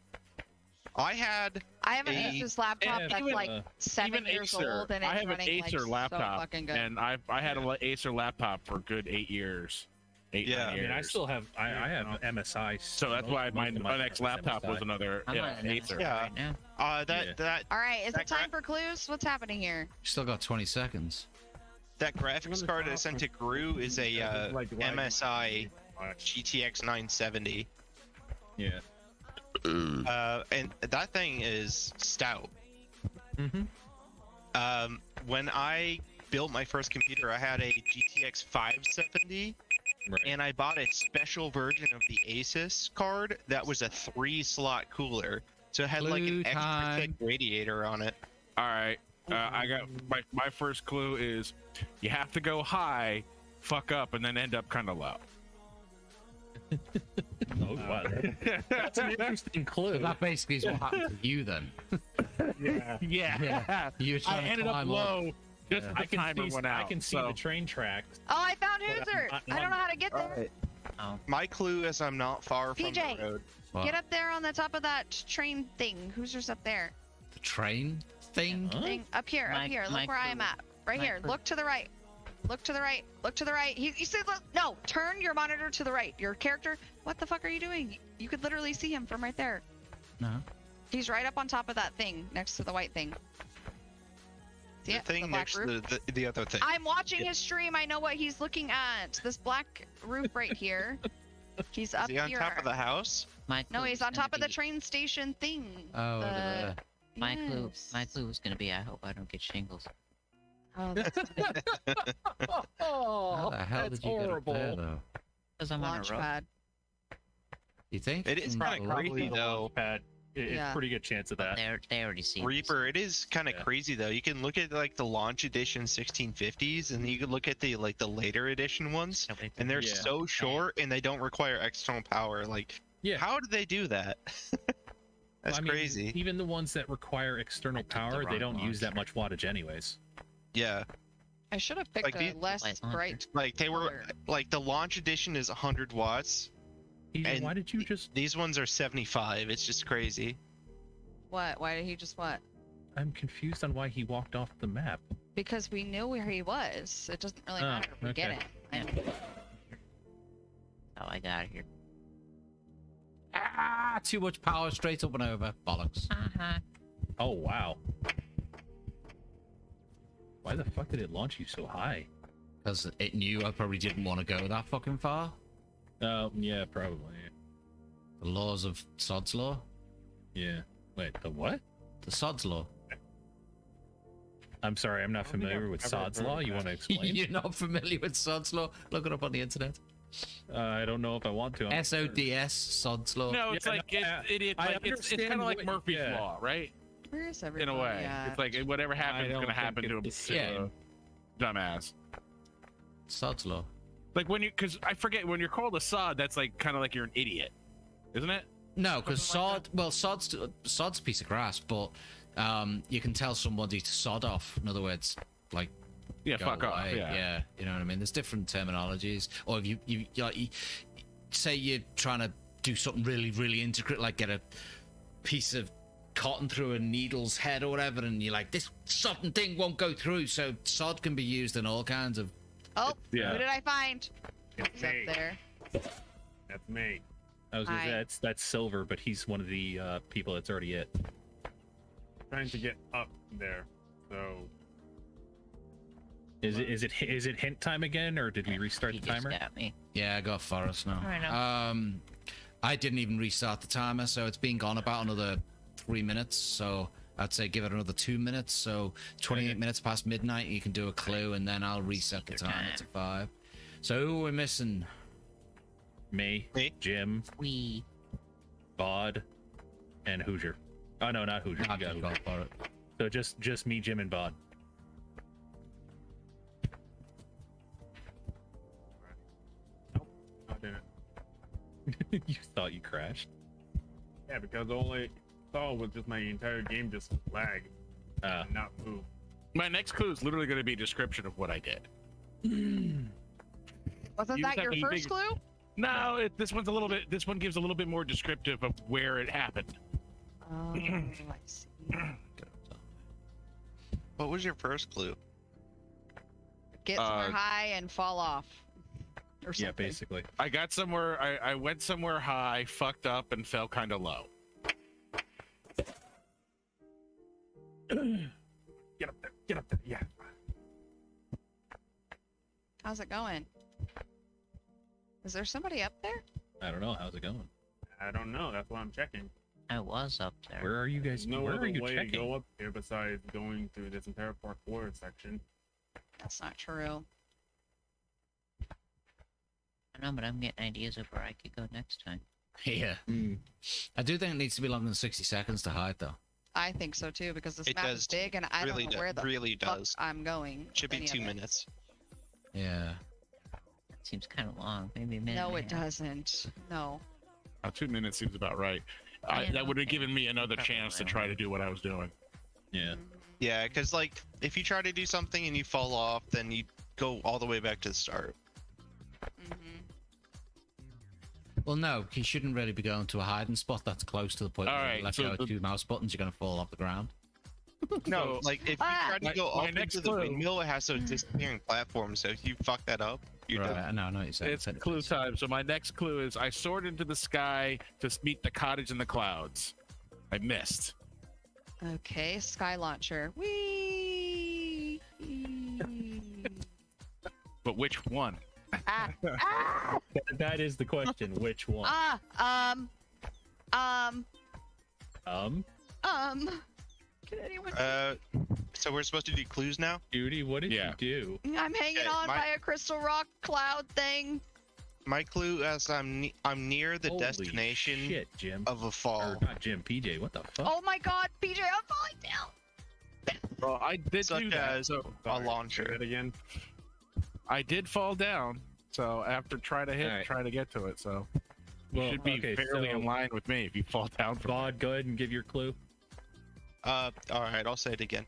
S5: I had.
S7: I have an a, Asus laptop that's even, like uh, seven years Acer, old, and it's I have running an Acer like laptop, so fucking good. and
S2: I've I had yeah. an Acer laptop for good eight years eight yeah. I mean, I still have I, I have MSI. So that's why my, my next laptop MSI. was another uh, yeah, Yeah. Right now.
S5: Uh, that, yeah.
S7: that, All right, is it time for clues? What's happening here?
S1: Still got 20 seconds.
S5: That graphics card I sent to Gru is a uh, MSI GTX 970. Yeah. Uh, and that thing is stout. Mm-hmm. Um, when I built my first computer, I had a GTX 570 Right. And I bought a special version of the Asus card that was a three slot cooler. So it had Blue like an extra time. thick radiator on it. All right. Uh, I got my, my first clue is
S2: you have to go high, fuck up, and then end up kind of low.
S1: oh, wow. That's an interesting clue. That basically is what happened to you then.
S3: Yeah.
S2: yeah. yeah. You I ended up low. Up just yeah. I can see, out, I can
S5: see so. the train tracks.
S7: Oh, I found Hoosier. I don't know how to get there.
S5: Right. Oh. My clue is I'm not far PJ, from the road. What? Get up
S7: there on the top of that train thing. Hoosier's up there.
S5: The train thing? thing up here, my, up here. Look where clue. I am at. Right my here. Clue. Look to the
S7: right. Look to the right. Look to the right. He, he said, look. No, turn your monitor to the right. Your character. What the fuck are you doing? You could literally see him from right there. No. He's right up on top of that thing next to the white thing
S5: the yeah, thing the next the, the, the, other thing. I'm
S7: watching yeah. his stream. I know what he's looking at. This black roof right here. He's up Is he on top of the
S6: house? My no, he's on top be... of the
S7: train station thing. Oh, the... Uh, uh,
S6: my yes. clue. My clue is gonna be. I hope I don't get shingles.
S7: Oh, that's,
S6: horrible. Because I'm Launch on a road. Pad.
S5: You think?
S2: It is probably of creepy though. Pad. It's pretty good chance of that.
S5: They already see Reaper. It is kind of yeah. crazy though. You can look at like the launch edition 1650s, and you can look at the like the later edition ones, and they're yeah. so short, and they don't require external power. Like, yeah, how do they do that? That's well, I mean, crazy. Even the ones that require external power, the they don't use that much wattage, anyways. Yeah. I
S7: should have picked like a less bright.
S5: Like they were, like the launch edition is 100 watts, and why did you just? These ones are seventy-five. It's just crazy.
S7: What? Why did he just what?
S2: I'm confused on why he walked off the map.
S7: Because we knew where he was. It doesn't really oh, matter if we okay.
S1: get it.
S2: Oh, I got here.
S1: Ah, too much power straight up and over. Bollocks. Uh-huh. Oh, wow. Why the fuck did it launch you so high? Because it knew I probably didn't want to go that fucking far. Um, yeah,
S2: probably. The laws of Sod's Law? Yeah. Wait, the what? The Sod's Law. I'm sorry, I'm not familiar with Sod's Law. You want to explain? You're
S1: not familiar with Sod's Law? Look it up on the internet.
S2: Uh, I don't know if I want
S1: to. D S Sod's Law. No, it's yeah, like no,
S2: it, it, it, like it's, it's kind of like Murphy's yeah. Law, right?
S7: Where is everybody? In a way, it's
S2: like whatever happens is going to happen to him. Yeah. Dumbass. Sod's Law. Like when you, because I forget when you're called a sod, that's like kind of like you're an idiot, isn't it?
S1: No, because sod. Like well, sod's sod's a piece of grass, but um, you can tell somebody to sod off. In other words, like yeah, fuck away. off. Yeah. yeah. you know what I mean. There's different terminologies. Or if you you, you, like, you say you're trying to do something really really intricate, like get a piece of cotton through a needle's head or whatever, and you're like, this sodden thing won't go through. So sod can be used in all kinds of
S7: Oh, yeah. who did I find? It's, me. up there.
S1: That's
S2: me. I was gonna say that's that's Silver, but he's one of the uh, people that's already it. Trying to get up there, so. Is it is it is it hint time again, or did we restart he the timer? Got me. Yeah, I got Forrest now. I
S1: um, I didn't even restart the timer, so it's been gone about another three minutes. So I'd say give it another two minutes. So 28 okay. minutes past midnight, you can do a clue, and then I'll reset the time. to It's a five. So who are we missing? Me, Me?
S2: Jim, we, Vord, and Hoosier. Oh no, not Hoosier. Not you got Hoosier. So just just me, Jim, and Vord. you thought you crashed? Yeah, because only saw was just my entire game just lag, uh, not move. My next clue is literally going to be a description of what I did. Wasn't you that your first big... clue? No, it, this one's a little bit. This one gives a little bit more descriptive of where it happened.
S4: Oh, I see.
S2: What was your first clue? Get somewhere uh,
S7: high and fall off.
S2: Yeah, basically. I got somewhere. I, I went somewhere high, fucked up, and fell kind of low. get up there. Get up there. Yeah.
S7: How's it going? Is there somebody up there?
S2: I don't know. How's it going? I don't know. That's why I'm checking. I was up there. Where are you guys? No where other are you way checking? to go up here besides going through this entire park forward section. That's not true.
S6: I know, but I'm getting ideas of where I could go
S1: next time. Yeah. Mm. I do think it needs to be longer than 60 seconds to hide, though.
S7: I think so too because this it map does is big and I really don't know do, where the really fuck does. I'm going. Should be two minutes.
S6: Yeah. seems kind of long. Maybe a minute. No, it
S7: doesn't. No.
S5: Uh, two minutes seems about right. I, I that would have given me another chance to try to do what I was doing. Yeah. Yeah, because like if you try to do something and you fall off, then you go all the way back to the start. Mm -hmm.
S1: Well, no, he shouldn't really be going to a hiding spot that's close to the point All where right, you left so the... two mouse buttons, you're going to fall off
S5: the ground. no, like if you ah, try to go off. up my next the clue. windmill, it has a disappearing platform. So if you fuck that up, you're right, done. No, no, it's, it's clue time. So
S2: my next clue is I soared into the sky to meet the cottage in the clouds. I missed.
S7: Okay, sky launcher. Wee.
S2: but which one? that is the question. Which
S5: one?
S7: Ah, um, um, um, um.
S5: Can anyone? Uh, so we're supposed to do clues now. Judy, what did yeah. you do?
S7: I'm hanging okay, on my... by a crystal rock cloud thing.
S5: My clue is I'm ne- I'm near the Holy destination shit, Jim. of a fall. Or not Jim, PJ. What the fuck?
S7: Oh my God, PJ,
S3: I'm falling down.
S5: Bro, I did Such do that. As so, a launcher. Again.
S2: I did fall down, so after trying to hit, right. trying to get to it, so well, you should be okay, fairly so in line
S5: with me if you fall down. Vord, go ahead and give your clue. Uh, all right, I'll say it again.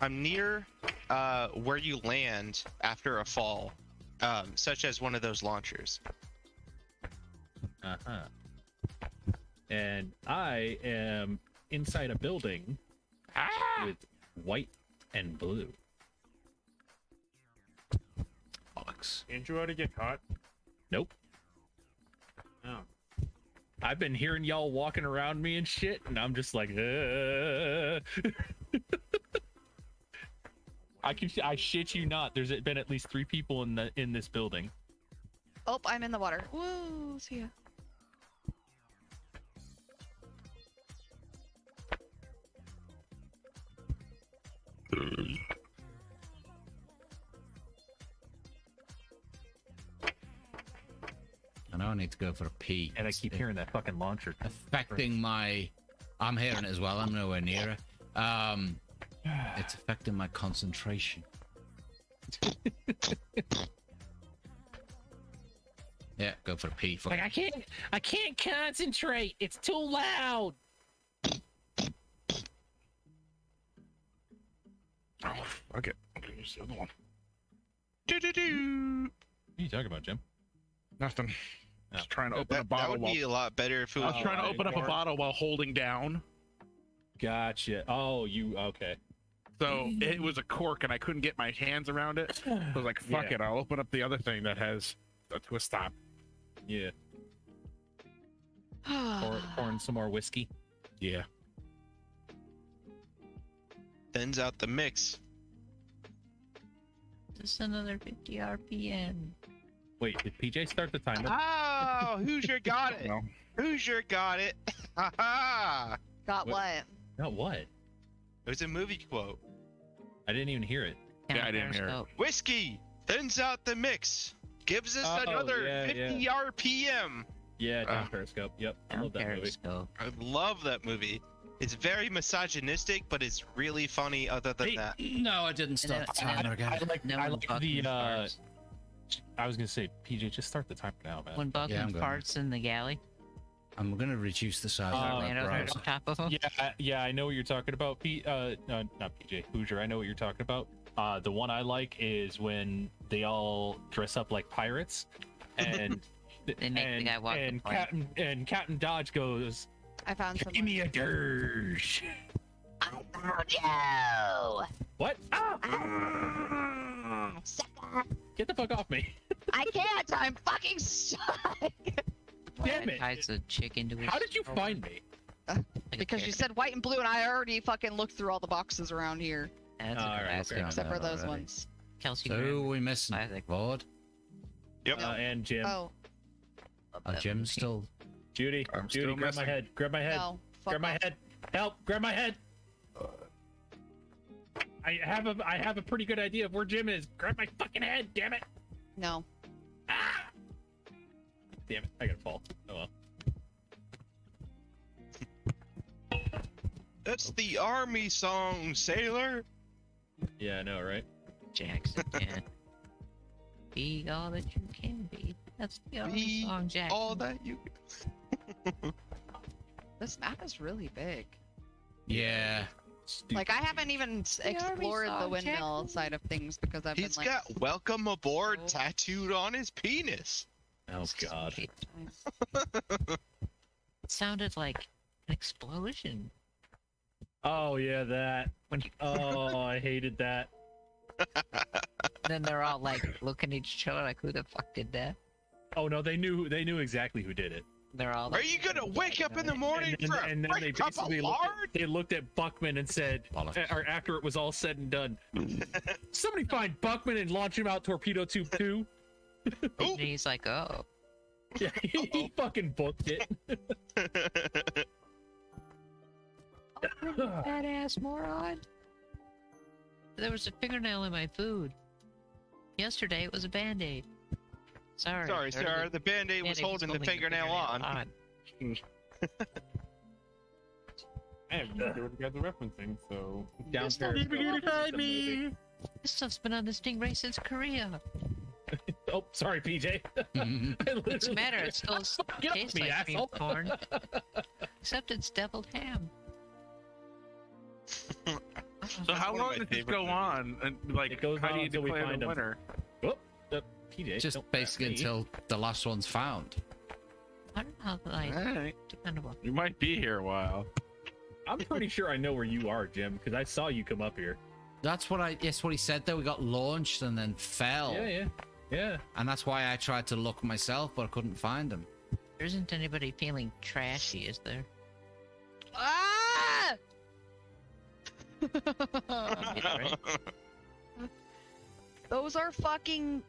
S5: I'm near uh, where you land after a fall, um, such as one of those launchers.
S2: Uh huh. And I am inside a building ah! with white and blue. box. Didn't you already get caught? Nope. No. Oh. I've been hearing y'all walking around me and shit, and I'm just like, I can, I shit you not. There's been at least three people in the in this building.
S7: Oh, I'm in the water. Woo! See ya.
S1: know I need to go for a pee.
S2: And I keep hearing that fucking launcher
S1: affecting my. I'm hearing it as well. I'm nowhere near it. Um, it's affecting my concentration. yeah, go for a pee. Fuck. Like I can't,
S2: I can't concentrate. It's too loud. Oh, fuck it. I'm gonna use the other one.
S5: Do do do. What
S2: are you talking about, Jim? Nothing. I was trying to open that, a bottle. That would while, be a lot better if it was. I was trying to open up a bottle while holding down. Gotcha. Oh, you okay? So it was a cork, and I couldn't get my hands around it. I was like, "Fuck yeah. it! I'll open up the other thing that has a twist top." Yeah.
S3: or
S5: pouring some more whiskey. Yeah. Thins out the mix. Just another 50 RPM. Wait, did PJ start the timer? Oh, Hoosier got it. no. Hoosier got it. Ha Got what? what? Got what? It was a movie quote. I didn't even hear it. Yeah, I didn't hear it. Whiskey thins out the mix, gives us oh, another yeah, 50 yeah. RPM. Yeah, uh, down uh, Periscope. Yep, I love that Periscope. movie. I love that movie. It's very misogynistic, but it's really funny. Other than that,
S1: no, I didn't stop. the I,
S2: I, I, like, no I like the uh, I was gonna say, PJ, just start the timer now, man. When Buck yeah, farts
S6: in the galley.
S2: I'm
S1: gonna reduce the size uh, of my right top of them. Yeah, I,
S2: yeah, I know what you're talking about, P. Uh, no, not PJ Hoosier. I know what you're talking about. Uh, the one I like is when they all dress up like pirates, and and, and Captain and Captain Dodge goes. I found. Give me a dirge. I found you. What? Oh. Get the fuck off me.
S7: I can't. I'm fucking stuck. Damn
S6: it. Ties a How did you find me?
S7: Uh, because you said white and blue, and I already fucking looked through all the boxes around here.
S6: that's
S1: all right, okay. Except for those already. ones. Kelsey. So we we missing think Vord. Yep. Uh, and Jim. Oh. Oh, Jim's still.
S2: Judy. I'm Judy, still grab missing. my head. Grab my head. No, grab off. my head. Help! Grab my head. I have a I have a pretty good idea of where Jim is. Grab my fucking head, damn it. No. Ah! Damn it, I gotta fall. Oh well.
S5: That's the army song, sailor. Yeah, I know, right? Jackson can
S7: be all that you
S5: can be. That's the army be song, Jackson. All that you.
S7: This map is really big.
S1: Yeah, Stupid. Like I
S7: haven't even explored the windmill check. side of things because I've He's been like.
S5: He's got "Welcome aboard" oh. tattooed on his penis. Oh God. sounded like an explosion. Oh
S2: yeah, that. When oh, I hated that. then they're all like looking at each other, like, "Who the fuck did that?" Oh no, they knew. They knew exactly who did it. They're all. Are you
S5: gonna wake up in the morning and, then, and then they basically looked
S2: they looked at Buckman and said, Bollocks. or after it was all said and done, somebody find Buckman and launch him out torpedo tube two. and he's like, oh. Yeah, he, he fucking booked it. badass
S6: moron. There was a fingernail in my food. Yesterday it was a band aid. Sorry, Sorry, sir. The, the band-aid was holding, the fingernail, on. on. I
S2: have no idea what you guys are referencing, so. Down Downstairs. me!
S6: This stuff's been on the Stingray since Korea.
S2: oh, sorry, PJ. It's a matter? It still
S6: tastes me, like asshole. corn. Except it's deviled ham.
S2: so how long does this go on? And like, how do you declare the winner?
S1: did. just basically until the last one's found.
S6: I don't know. Like, right. dependable.
S1: You might be here a while. I'm pretty sure I know where you are, Jim, because I saw you come up here. That's what I. guess what he said. That we got launched and then fell. Yeah, yeah, yeah. And that's why I tried to look myself, but I couldn't find him.
S6: There isn't anybody feeling trashy, is there? Ah!
S7: Those are fucking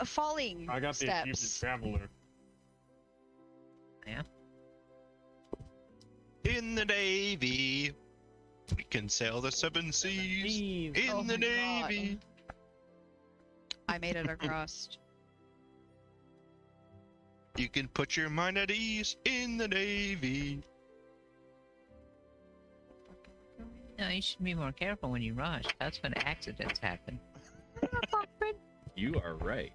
S5: uh, falling. I got the steps. achievement traveler. Yeah. In the navy, we can sail the seven seas. Seven In oh the navy. God.
S7: I made it across.
S5: You can put your mind at ease in the Navy.
S6: No, you should be more careful when you rush. That's when accidents happen.
S2: You are right.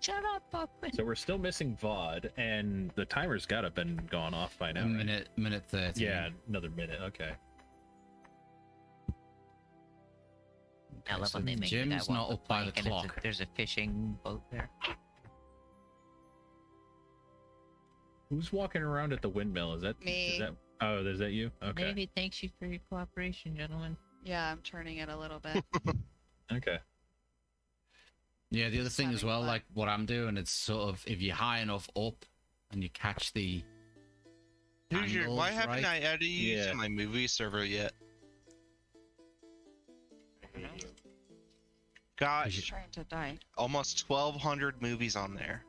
S2: Shut up, Buckman. So we're still missing Vord, and the timer's gotta been gone off by now. right? minute, minute thirty. Yeah, another minute. Okay. I love so when they make Jim's the not up by the clock. A, there's a fishing boat there. Who's walking around at the windmill? Is that me? Is that, oh, is that you? Okay. Maybe
S7: thanks you for your cooperation, gentlemen. Yeah, I'm turning it a little bit.
S2: okay.
S1: Yeah, the other thing as well, like what I'm doing, it's sort of if you're high enough up
S5: and you catch the. Angles, your, why haven't I added you yeah. to my movie server yet? Gosh, trying to die. Almost 1,200 movies on there.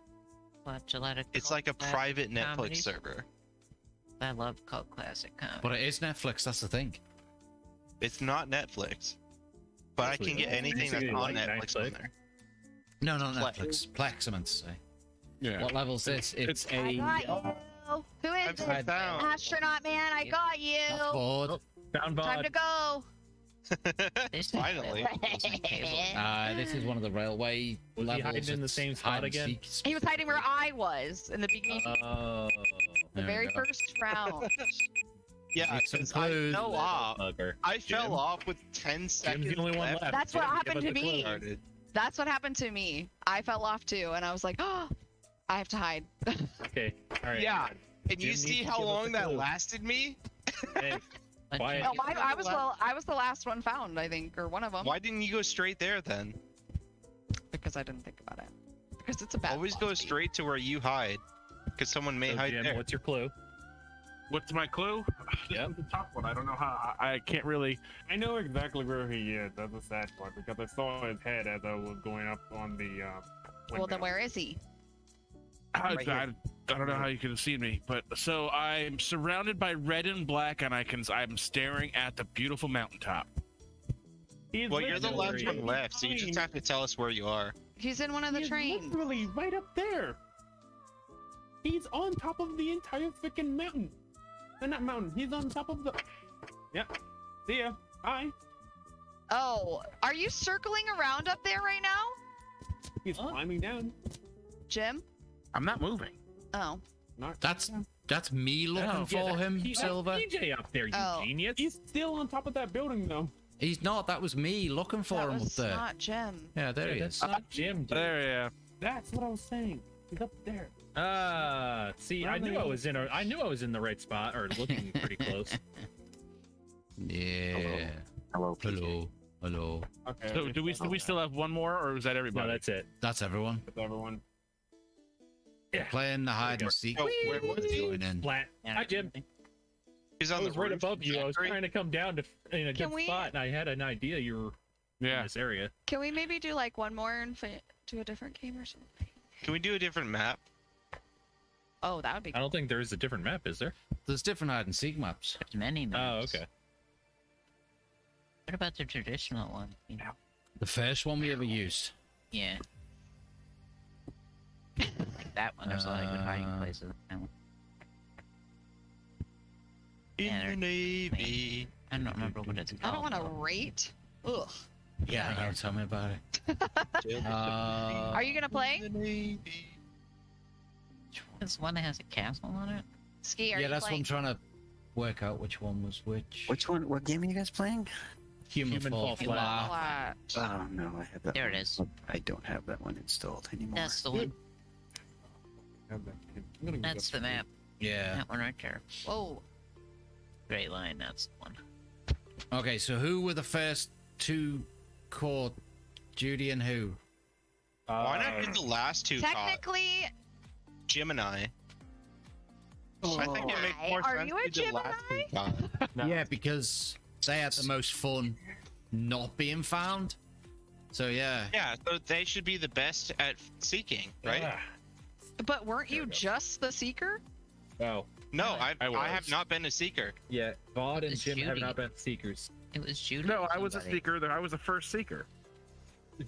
S5: Watch a lot of. It's like
S6: a private Netflix server. I love cult classic comedy.
S5: But it is Netflix. That's the thing. It's not Netflix,
S1: but I can get anything that's on like Netflix, Netflix on there. No, no, Netflix. Plex, I meant to say. Yeah. What level is this? It's, it's a. I got you. Who is it? Astronaut
S7: man, I got you. Board.
S1: Down board. Time to go. Finally. uh, this is one of the railway was levels. he hiding in the same spot again?
S7: He was hiding where I was in the beginning.
S5: Oh, the very first round. Yeah, since I fell off, I fell off with 10 seconds Jim's the only one left. left. That's what happened to me. Started.
S7: That's what happened to me. I fell off too, and I was like, oh, I have to hide.
S5: okay. All right. Yeah. And you, see how long that clue. lasted me? Hey, no, oh, I, I, was well.
S7: I was the last one found, I think, or one of them. Why
S5: didn't you go straight there then? Because I didn't think about it. Because it's a bad. Always go straight to where you hide, because someone may so, hide Jim, there. What's your clue? What's my clue? Yeah, the top one. I don't know
S2: how. I, I, can't really. I know exactly where he is. That's the sad part because I saw his head as I was going up on the. Uh, well,
S7: then where is he?
S2: I, right I, I don't know how you could have seen me, but so I'm surrounded by red and black, and I can I'm staring
S5: at the beautiful mountaintop. He's well, you're the last one left, so you just have to tell us where you are.
S2: He's in one of the he trains. Literally right up there. He's on top of the entire freaking mountain in that mountain. He's on top of the. Yep. See ya. Bye. Oh, are you circling around up there right now? He's climbing down. Jim. I'm not moving. Oh. Not that's down. that's me looking oh. for yeah, him, he, Silver. PJ up there, you oh. genius. He's still on top of that building though. He's not. That was me looking for that him up there. That's not Jim. Yeah, there yeah, he is. That's not Jim. Dude. There he is. That's what I was saying. He's up there. Ah, uh, see, I knew I was in. A, I knew I was in the right spot, or looking pretty close.
S1: Yeah. Hello. Hello. Hello. Hello. Okay. So do we do we
S2: still have one more, or is that
S5: everybody? No, that's it.
S1: That's everyone. That's everyone. Yeah. Playing the hide and
S2: seek. Oh, where was he? Flat. Hi, Jim.
S5: He's on I was right above you. I was trying to
S2: come down to in a Can good we... spot, and I had an idea you were yeah. in this area.
S7: Can we maybe do like one more and do a different game or something?
S2: Can we do a different map? Oh, that would be. I don't think there is a different map, is there? There's different hide and seek maps. There's many oh, maps. Oh, okay.
S1: What about the
S6: traditional one? You know,
S1: the first one we ever used.
S6: Yeah. that one. There's a lot of hiding uh, places. In yeah, the navy. I don't remember what it's called. I don't want
S7: to rate. Ugh.
S6: Yeah, yeah. tell me about
S7: it.
S6: uh,
S1: Are you
S7: gonna play? This one
S6: that has a castle
S7: on it? Ski,
S6: yeah, that's playing?
S1: what I'm trying to work out which one was which. Which one? What game are you guys playing? Human, Human Fall, Fall Flat. Flat. Oh no, I have that. There one. it is.
S6: I don't have that one installed anymore. That's the one. That's the map. Yeah. That one right there. Whoa. Great line. That's the one.
S1: Okay, so who were the first two caught? Judy and
S5: who? Uh, Why not in uh, the last two?
S7: Technically,
S5: Gemini. Oh. I think it makes more Are sense you a Gemini? no. Yeah, because
S1: they had the most fun not being found. So yeah. Yeah,
S5: so they should be the best at seeking, right? Yeah.
S1: But weren't there you we just the
S5: seeker?
S2: No. Oh. No, I, I, I, have not
S5: been a seeker.
S2: Yeah, Vord and Jim Judy. have not been seekers. It was Judy. No, I was somebody. a
S5: seeker. I was the first seeker.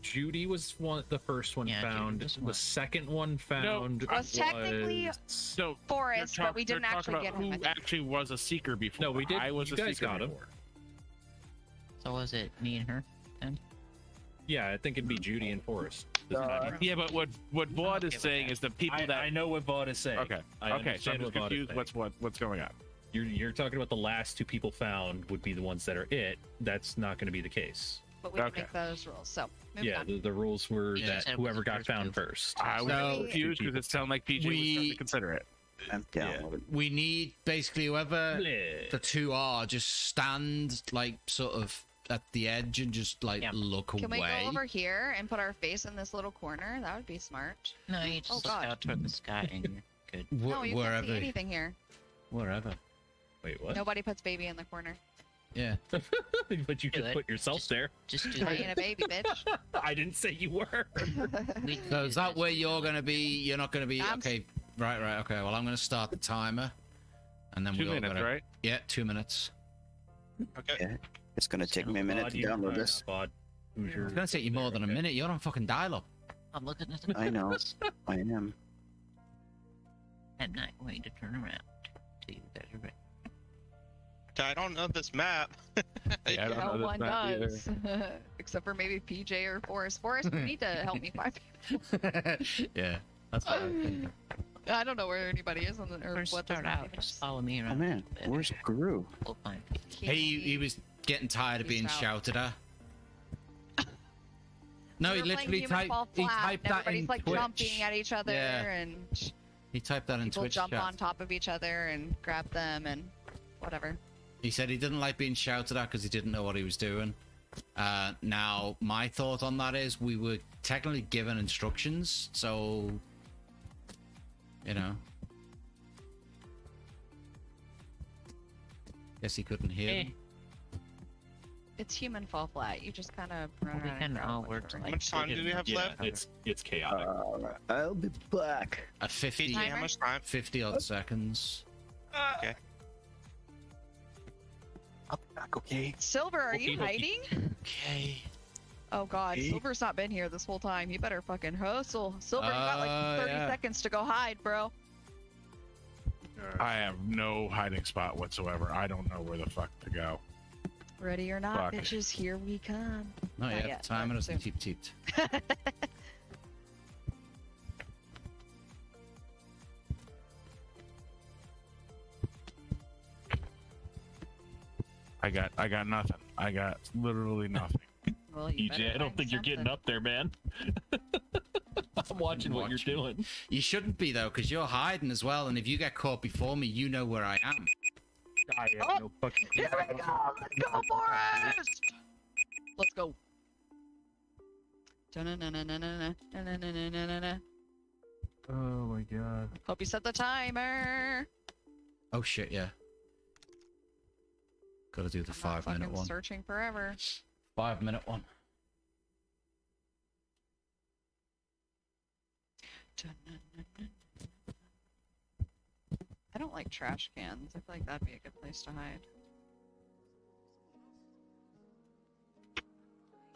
S2: Judy was one the first one yeah, found. The one. second one found no, was, technically no, Forrest, talk, but we didn't actually get him. Who actually was a seeker before? No, we did. I was you a guys seeker got him. Before. So was it me and her then? Yeah, I think it'd be Judy and Forrest. Uh, yeah, but what what Vord is saying that. is the people I, that I know what Vord is saying. Okay, I okay, so I'm just confused. What's what what's going on? You're you're talking about the last two people found would be the ones that are it. That's not going to be the case
S7: but we okay. make those rules. So yeah,
S2: the, the, rules were yeah, that whoever got found first. I was so, confused because it sounded like PJ we, was to consider it.
S1: Yeah. We need basically whoever Bleh. the two are just stand like sort of at the edge and just like yeah. look Can away. Can we go over
S7: here and put our face in this little corner? That would be smart. No, oh, you just
S1: oh, look God. out toward the sky and good. Wh-
S7: no, you wherever. can't see anything here.
S2: Wherever. Wait, what?
S7: Nobody puts baby in the corner.
S2: Yeah. but you do just it. put yourself just, there. Just do being a baby, bitch. I didn't say you were.
S1: we so is that, where you're going to be? You're not going to be. I'm... Okay, right, right. Okay, well, I'm going to start the timer. And then two we minutes, gotta... right? Yeah, two minutes.
S6: Okay. Yeah. It's going to take me a minute to download this. It's
S1: going to take you more than a minute. You're on fucking dial up. I'm looking at
S6: it. I
S5: know. I am.
S6: I'm not going to turn around.
S5: So you better. I don't know this map.
S3: yeah,
S7: no know one does, except for maybe PJ or Forrest. Forrest, you need to help me find
S3: people. yeah, that's fine.
S7: I don't know where anybody is on the earth. First what start
S1: out. Just follow me around. Oh man, where's Gru? Hey, he, he was getting tired of being out. shouted at. no, we he literally typed. He typed that in like Twitch. jumping at each other yeah. and. He typed that in Twitch. jump chat. on
S7: top of each other and grab them and whatever.
S1: He said he didn't like being shouted at because he didn't know what he was doing. Uh, now, my thought on that is we were technically given instructions, so you know. Guess he couldn't hear.
S7: It's human fall flat. You just kind of run
S1: we around. How
S5: like, much time do
S2: we have yeah, left? It's it's chaotic. Uh, I'll be back. At 50, how much time?
S1: 50 odd oh. seconds. Uh, okay. I'll be back, okay? Silver, are okay, you hiding? Okay.
S7: Oh god, okay. Silver's not been here this whole time. You better fucking hustle. Silver, uh, you got like uh, 30 yeah. seconds to go hide, bro.
S2: I have no hiding spot whatsoever. I don't know where the fuck to go.
S7: Ready or not, fuck. bitches, here we come. Not, not yet. yet.
S1: Time and teep teep teeped.
S2: I got I got nothing. I got literally nothing.
S3: well, EJ, I don't think something. you're getting up
S2: there, man. I'm watching what you're doing. You shouldn't be though, because you're hiding as well.
S1: And if you get caught before me, you know where I am. I oh, no fucking
S3: Here we go! Let's go, Forrest!
S7: Let's go.
S1: Oh my god.
S7: Hope you set the timer.
S1: Oh shit, yeah. Gotta do the I'm five minute one.
S7: Searching forever.
S1: Five minute one.
S7: I don't like trash cans. I feel like that'd be a good place to hide.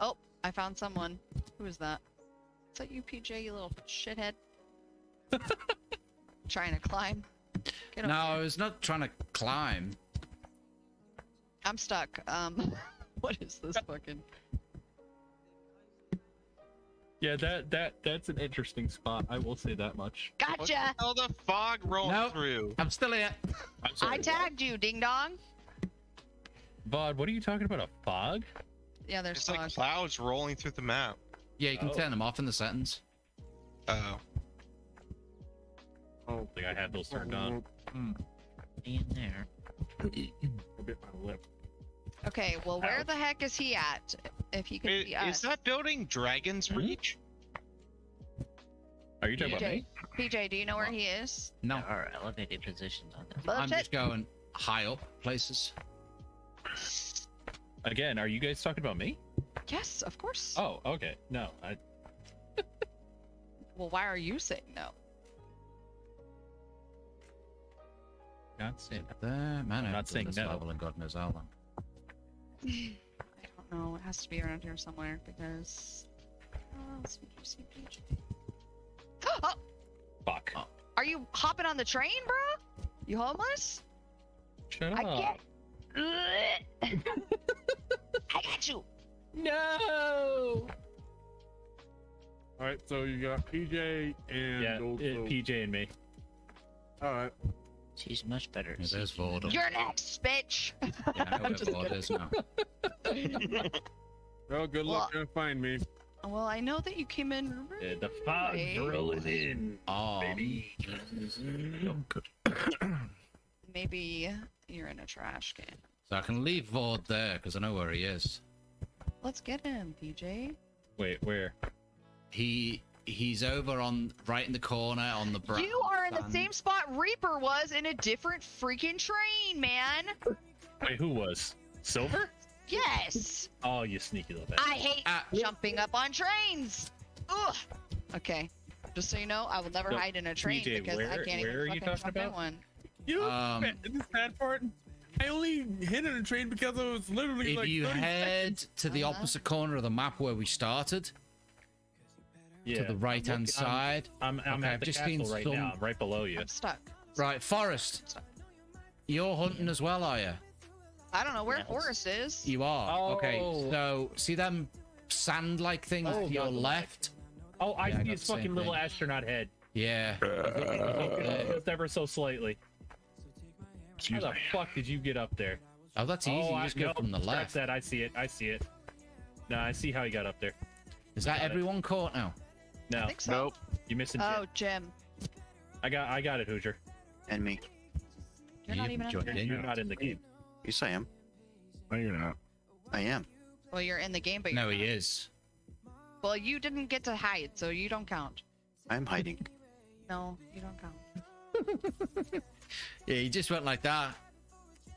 S7: Oh, I found someone. Who is that? Is that you, PJ, you little shithead? trying to climb. no, I
S1: was not trying to climb.
S7: I'm stuck. Um, what is this fucking?
S2: Yeah, that that that's an interesting spot. I will say that much. Gotcha. All the fog rolling
S5: nope, through. I'm still in. I'm
S2: sorry, I
S7: tagged what? you, ding dong.
S5: Vord, what are you talking about? A fog? Yeah, there's it's fog. like clouds rolling through the map. Yeah, you can oh. turn them off in the settings. Uh oh. I think I had those turned on. Mm. In there bit by the lip.
S7: Okay, well, where the heck is he at? If he can is, us.
S5: Is that building Dragon's mm-hmm. Reach? Are you talking PJ, about me?
S7: PJ, do you know where he is?
S5: No. There are
S2: elevated positions on this. I'm just going high up places. Again, are you guys talking about me? Yes, of course. Oh, okay. No, I.
S7: well, why are you saying no?
S1: Not saying there, man. I'm not saying this no. level God knows how long.
S7: I don't know. It has to be around here somewhere because. Oh, oh! Fuck. Oh. Are you hopping on the train,
S3: bro?
S7: You homeless? Shut I up.
S3: I I
S2: got you. No. All right, so you got PJ and yeah, also... PJ and me. All right. She's much better. Yeah, there's You're
S7: next, bitch! yeah, I know
S6: where Voldemort is now.
S2: well, good well, luck trying to find me.
S7: Well, I know that you came in.
S2: Really yeah, the fog rolling in. baby.
S7: Maybe you're in a trash can.
S1: So I can leave Vord there because I know where he is.
S7: Let's get him, PJ.
S1: Wait, where? He He's over on right in the corner on the brown. You are in the same
S7: spot Reaper was in a different freaking train, man.
S2: Wait, who was? Silver?
S7: Yes.
S2: Oh, you sneaky little I hate ah.
S7: jumping up on trains. Ugh. Okay. Just so you know, I will never no, hide in a train DJ, because where, I can't where even fucking jump
S2: about? in one. You know um, this bad part? I only hid in a train because I was literally if like. If you head seconds. to the uh -huh. opposite
S1: corner of the map where we started, yeah. to the right hand side. I'm, I'm, okay, just castle right now. I'm right below you. I'm stuck. Right, Forrest. You're hunting as well, are you?
S7: I don't know where yes. Forrest
S1: is. You are. Oh. Okay, so see them sand like things oh, to your left?
S2: Oh, I yeah, see his fucking little thing. astronaut head.
S5: Yeah. just uh, ever so
S2: slightly. How the fuck did you get up there? Oh, that's easy. Oh, you just I, go no, from the left. That I see it. I see it. No, I see how he got up there. Is that everyone it. caught now? No. So. Nope. You missing? Oh, Jim. I got. I got it, Hoosier. And me. You're not even. You're, you're not in the game. you I am. No, you're
S1: not. I am.
S7: Well, you're in the game, but no,
S1: not. he is.
S7: Well, you didn't get to hide, so you don't count. I'm hiding. No, you don't count.
S5: yeah, you just went like that.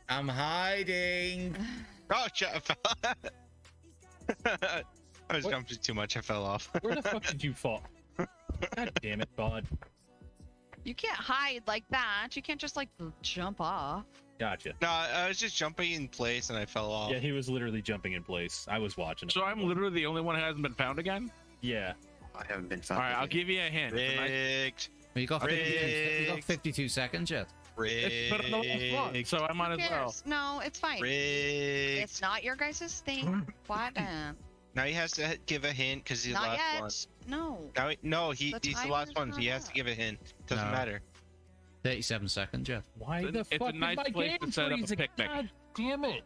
S5: I'm hiding. Gotcha. I was what? jumping too much. I fell off. Where the fuck did you fall? God damn it, bud.
S7: You can't hide like that. You can't just like jump off.
S5: Gotcha. No, I was just jumping in place and I fell off. Yeah, he was literally jumping in place. I was watching. So I'm literally the only one who hasn't been found again. Yeah.
S2: I haven't been found. All right, again. I'll give you a hint. Rigged. Well, you got Rigged. 52, you got 52
S1: seconds
S5: yet. Rigged. So I might as well.
S7: No, it's fine. Rigged. It's not your guys' thing. What? Uh,
S5: now he has to give a hint because he's Not the last yet. one. No. Now he, no, he, The he's the last one. so He has to give a hint. Doesn't No. matter. 37 seconds, Jeff. Why It's the it's a fuck nice did my place to set up a picnic. God damn it!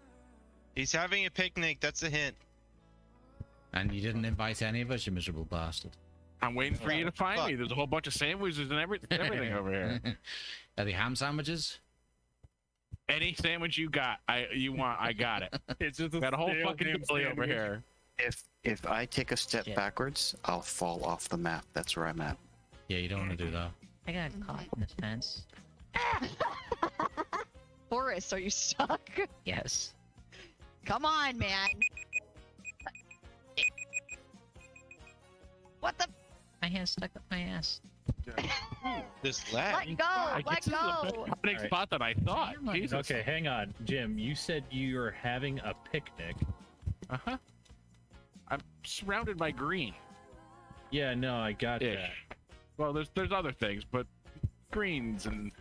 S5: He's having a picnic. That's a hint. And you didn't invite any of us, you miserable bastard.
S2: I'm waiting for you to find Fuck. me. There's a whole bunch of sandwiches and every, everything over here. Are they ham sandwiches? Any sandwich you got, I you want, I got it. It's just a Got a whole fucking damn over here.
S4: If if I take a step Shit. backwards, I'll fall off the map. That's where I'm at. Yeah, you don't want to do that.
S7: I got caught
S6: in the fence.
S7: Boris, are you stuck? Yes. Come on, man.
S6: What the? My hand stuck up my ass.
S2: this lag. Let go! let go! Is a big right. spot than I thought. Jesus. Okay, hang on, Jim. You said you were having a picnic. Uh huh. I'm surrounded by green. Yeah, no, I got Ish. that. Well, there's there's other things, but greens and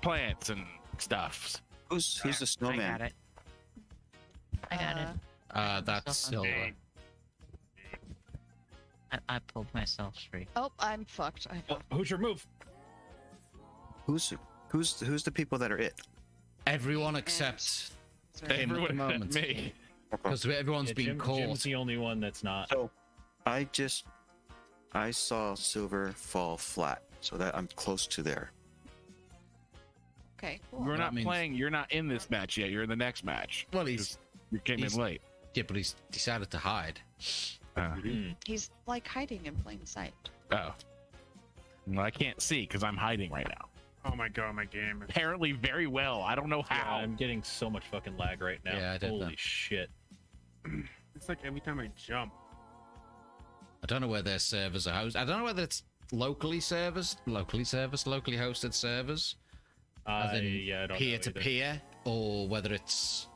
S2: plants and stuff. Who's who's the snowman? I got it.
S3: I
S6: got uh, it. Uh, uh that's Silver. I, I, pulled myself free.
S1: Oh, I'm fucked. I... Oh,
S6: who's your move? Who's who's
S2: who's the people that are it?
S1: Everyone except everyone moment. me. Uh-huh. Because everyone's yeah, being Jim, cold. Jim's
S2: the only one that's not. So I just
S6: I saw silver fall flat, so that I'm close to there.
S4: Okay, cool. We're not means... playing.
S1: You're not in this match yet. You're in the next match. Well, he's you came he's, in late. Yeah, but he's decided to hide. Uh, hmm.
S7: he's like hiding in plain
S2: sight. Oh, well, I can't see because I'm hiding right now. Oh my god, my game. Apparently, very well. I don't know how. Yeah, I'm getting so much fucking lag right now. Yeah, I did Holy that. shit. it's like every time I jump.
S1: I don't know where their servers are hosted. I don't know whether it's locally serviced, locally serviced, locally hosted servers,
S2: uh, in yeah, peer to peer, or whether it's.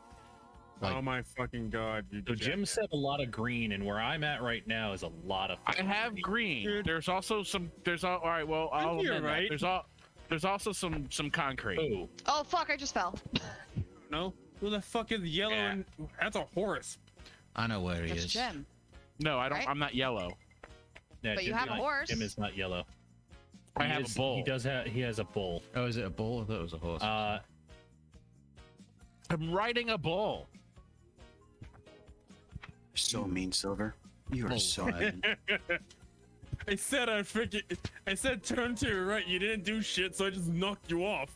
S2: Like... oh my fucking god! So Jim said a lot of green, and where I'm at right now is a lot of. I have green. green. There's also some. There's all. All right. Well, I'll here, right? There's all. There's also some some concrete. Ooh.
S7: Oh fuck! I just fell.
S2: no. Who the fuck is yellow? Yeah. And, that's a horse. I know where he is. Jim. No, I don't. Right? I'm not yellow. Yeah, but Jim, you have a horse. Jim is not yellow. I have is, a bull. He does have. He has a bull. Oh, is it a bull? I thought it was a horse. Uh, I'm riding a bull.
S4: So mean, Silver. You are so.
S2: I said I freaking. I said turn to your right. You didn't do shit, so I just knocked you off.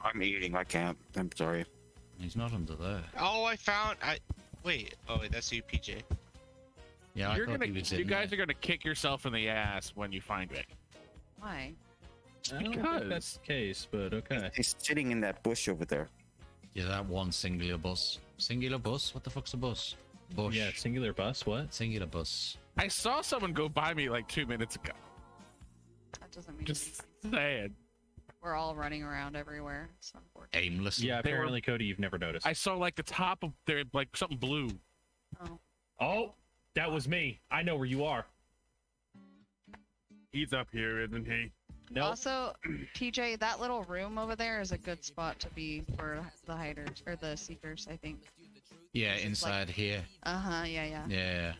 S6: I'm eating. I can't. I'm sorry. He's not under there.
S5: Oh, I found. I Wait, oh wait, that's you, PJ.
S2: Yeah, you're gonna. You guys
S5: there. are gonna kick yourself in the
S2: ass when you find it.
S7: Why? I don't because think
S5: that's the case, but okay.
S1: He's sitting in that bush over there. Yeah, that one singular bus. Singular bus? What the fuck's a
S2: bus? Bush. Yeah, singular bus. What? Singular bus. I saw someone go by me like two minutes ago. That doesn't mean. Just anything. saying.
S7: We're all running around everywhere. It's
S2: Aimless. Yeah, were- apparently, Cody, you've never noticed. I saw like the top of there, like something blue. Oh. Oh, that was me. I know where you are. He's up here, isn't he? No, Also,
S7: TJ, that little room over there is a good spot to be for the hiders or the seekers, I think.
S2: Yeah, inside
S1: here. Uh huh. Yeah, yeah. Yeah.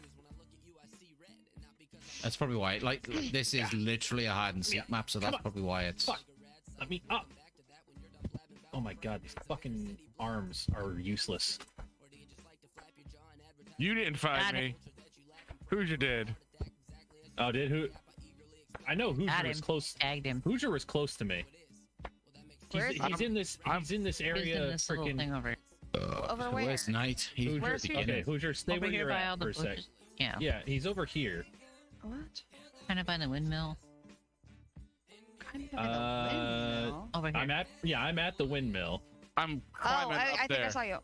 S1: That's probably why. Like, this is literally a hide and seek map, so that's probably why it's.
S2: fuck. Let me up! Oh my god, these fucking arms are useless. You didn't find Got me. Hoosier did. Oh, did who? I know Hoosier was close. Tagged him. Hoosier was close to me.
S3: He's,
S6: he's in
S2: this. I'm, he's in this area. In this thing over. Uh,
S3: over
S6: where? West
S2: night. He's Where's Hoosier? Okay, Hoosier, stay over where you're at for a sec. Yeah. Yeah, he's over here.
S6: What? Kind of by the windmill.
S2: Uh, Over here. I'm at yeah, I'm at the windmill. I'm oh, climbing oh, I, up I there. think I saw you.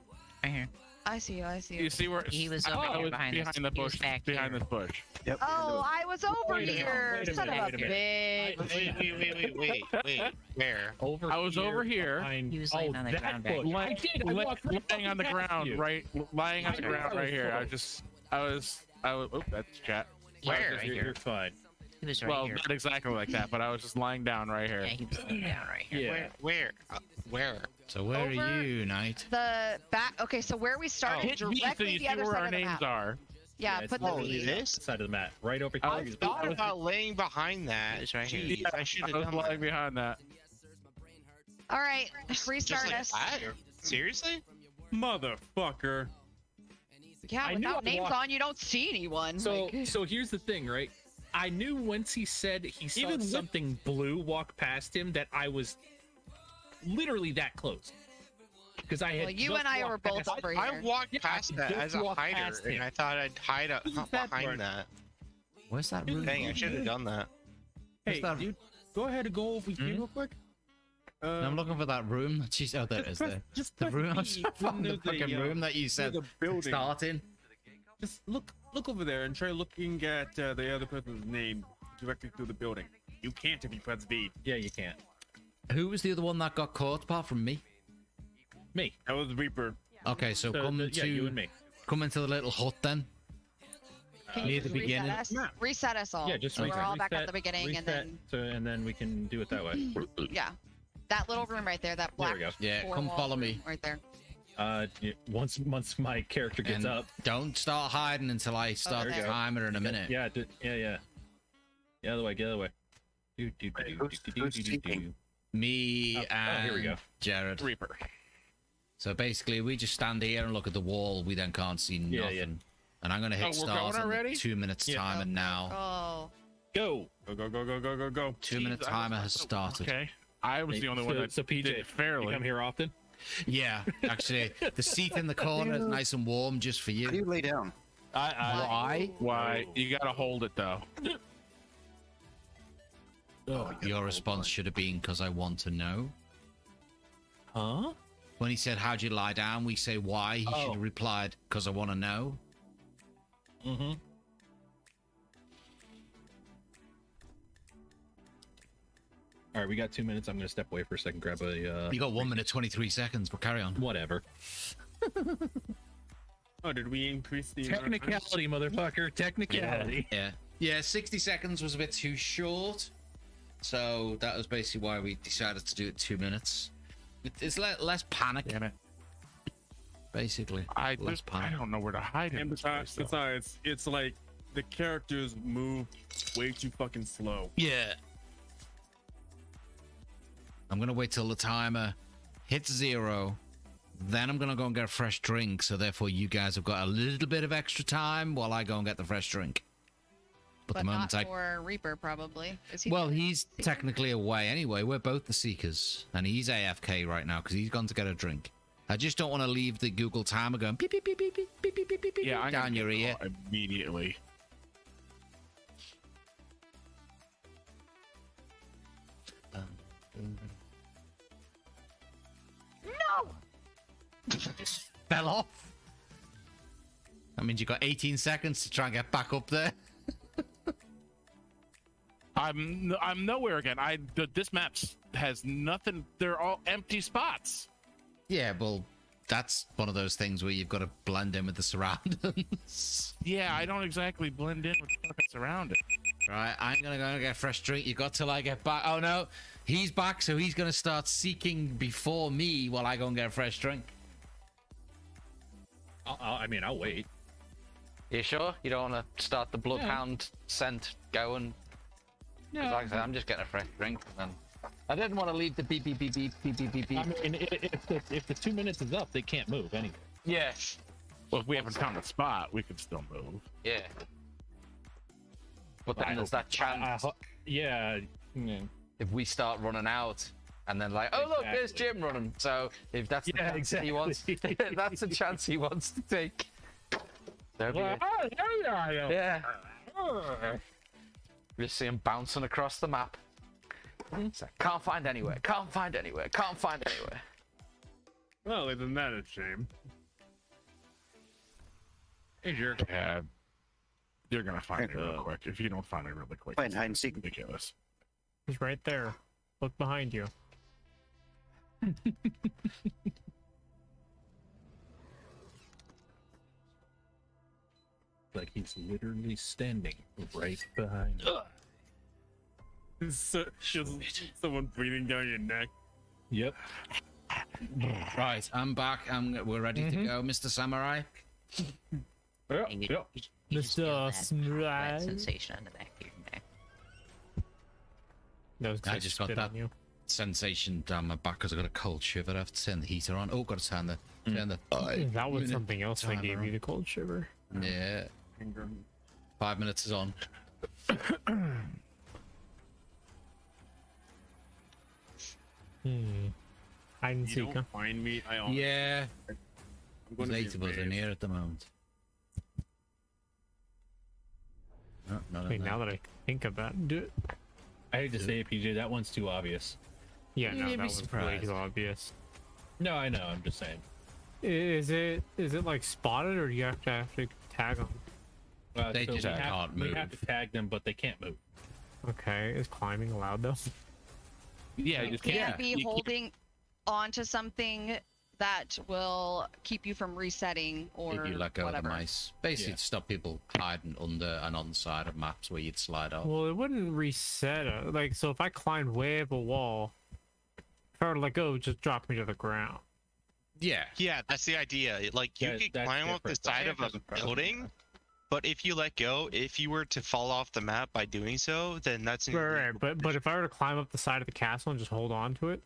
S2: Right here.
S7: I see you. I see
S6: you.
S2: You see where he was over oh, here behind, behind the bush. Back behind here. this bush. Yep.
S7: Oh, I was over wait
S3: here.
S2: Minute, Son of a bitch.
S3: Wait, wait, wait, wait, wait,
S2: wait. Where? Over. I was here, over here. Behind... He was laying oh, on the ground. Back. Lying, I did. I lying on the ground, you. right? Lying on the ground, right here. I was just, I was, I was. Oh, that's chat. Where? Right here. You're fine. He was right well, here. not exactly like that, but I was just lying down right here. Yeah, he was
S5: lying down right here. Yeah. Where? Where?
S2: Uh, where? So where Over are you, Knight?
S7: The back. Okay, so where we oh. started, oh, directly
S2: the other side of the map.
S5: Are. Yeah, yeah put the this side of the mat right over here. I thought about, about laying behind that. It's right here. Yeah, I should have done lying that. behind that.
S3: All
S7: right, restart like us. That?
S5: Seriously? Motherfucker.
S7: Yeah, I without names on, you
S2: don't see anyone. So, like... so here's the thing, right? I knew once he said he saw Even something with- blue walk past him that I was
S5: literally that close. Because I had well, you and I were both past, over I, here. I walked yeah, past I that as a hider, and I thought I'd hide up behind part? that. What's that? Really Dang, I should have done that.
S1: Hey, that... dude, go ahead and go over mm-hmm. here hmm? real quick. Um, I'm uh, looking for that room. Jeez, oh, there it is. there. Just the room. I just found the, the fucking uh, room that you said the building. starting.
S2: Just look Look over there and try looking at uh, the other person's name directly through the building. You can't if you press V. Yeah, you can't.
S1: Who was the other one that got caught apart from me?
S2: Me. That was Reaper. Okay, so, so come uh, to yeah, you and me.
S1: Come into the little hut then.
S7: Can uh, near the beginning. Us? Reset us all. Yeah, just so reset. we're all back reset, at the beginning, reset, and then
S2: so and then we can do it that way.
S7: yeah, that little room right there, that black. There we go. Yeah, come follow me.
S2: Right there. Uh, once once my character gets and
S1: up, don't start hiding until I start okay. timing in a minute. Yeah, yeah, yeah, yeah.
S2: The other way, the way. Do, do, do, who's, who's do,
S1: Me oh, and oh, here we go. Jared Reaper. So basically, we just stand here and look at the wall. We then can't see nothing. Yeah, yeah. And I'm gonna oh, hit oh, start already. two minutes yeah. timer now. Oh. Go.
S2: Go go go go go go go. Two Jeez, minute timer
S1: has started. Okay.
S2: I was the only so, one that so PJ, did fairly. You come here often.
S1: Yeah, actually, the seat in the corner is nice and warm just for
S2: you. How do you lay down? I, I, Why? Why? You gotta hold it though.
S1: Oh, oh Your response should have been because I want to know. Huh? When he said, How'd you lie down? We say, Why? He oh. should have replied, Because I want
S2: to know. Mm-hmm. All right, we got two minutes. I'm going to step away for a second, grab a. Uh, you got
S1: one minute, 23 seconds, but carry on. Whatever.
S2: oh, did we increase the. Technicality, motherfucker. Technicality. Yeah. yeah. Yeah, 60 seconds was a bit
S1: too short. So that was basically why we decided to do it two minutes. It's le- less panic. Damn it.
S2: Basically. I, less panic. I don't know where to hide it. besides, besides, it's like the characters move way too fucking slow.
S1: Yeah. I'm going to wait till the timer hits zero. Then I'm going to go and get a fresh drink. So therefore, you guys have got a little bit of extra time while I go and get the fresh drink. But, but the moment not I...
S7: for Reaper, probably. He well,
S1: he's technically away anyway. We're both the Seekers, and he's AFK right now because he's gone to get a drink. I just don't want to leave the Google timer going beep beep beep beep beep beep beep beep beep yeah, down your ear immediately.
S3: Just
S1: fell off. That means you've got 18 seconds to try and get back up there.
S2: I'm I'm nowhere again. I this map has nothing. They're all empty spots.
S1: Yeah, well, that's one of those things where you've got to blend in with the surroundings.
S2: yeah, I don't exactly blend in with the fucking surroundings. Right, I'm
S1: gonna go and get a fresh drink. You got till I get back. Oh no, he's back, so he's gonna start seeking before me while I go and get a fresh drink i i mean, I'll wait. You sure you don't want to start the bloodhound yeah. scent going? No. Like I said, I'm just getting a fresh drink and
S2: I didn't want to leave the beep beep beep beep beep beep beep. I mean, if the, if the two minutes is up, they can't move anyway. Yeah. Well, if we haven't found a spot, we can still move. Yeah. But then there's that chance.
S4: I, I
S1: yeah. yeah. If we start running out, and then like, oh exactly. look, there's Jim running. So if that's yeah, exactly. he wants, that's a chance he wants to take. There we go.
S2: Yeah.
S1: Just see him bouncing across the map. So, can't find anywhere. Can't find anywhere. Can't find
S2: anywhere. Well, isn't that a shame? Hey, jerk. Yeah, you're gonna find it real uh, quick. If you don't find it really quick, find hide and seek. Ridiculous. He's right there. Look behind you. like he's literally standing right behind. Ugh. someone breathing down your neck. Yep.
S1: right, I'm back. I'm, we're ready mm-hmm. to go, Mr. Samurai. yeah, yeah.
S6: Mr. Samurai. Sensation in the back of
S1: your neck. I just got that. You sensation down my back because I got a cold shiver. I have to turn the heater on. Oh, got to turn the mm. turn the. Uh, that was something else that gave you the cold shiver. Yeah. Five minutes is on. hmm.
S2: Hide and seek. Find me. I honestly, yeah. I'm eight of
S1: us here at the moment.
S3: Oh,
S2: no, Wait, now that I think about it, do it. I hate to say it, PJ. That one's too obvious. Yeah, no, that was surprised. way too obvious. No, I know. I'm just saying. Is it is it like spotted, or do you have to have to tag them? Uh, they so just can't have, move. We have to tag them, but they can't move. Okay, is climbing allowed though? Yeah, you, you can't, can't be you holding
S7: can't. onto something that will keep you from resetting or if you let go whatever. of the
S1: mice. Basically, yeah. stop people hiding under and on the side of maps where you'd slide off.
S2: Well, it wouldn't reset. Uh, like, so if I climbed way up a wall, if I were to let go, just drop me to the ground.
S5: Yeah. Yeah, that's the idea. Like you could climb up the side of a building, but if you let go, if you were to fall off the map by doing so, then that's right.
S2: right. But but if I were to climb up the side of the castle and just hold on to it,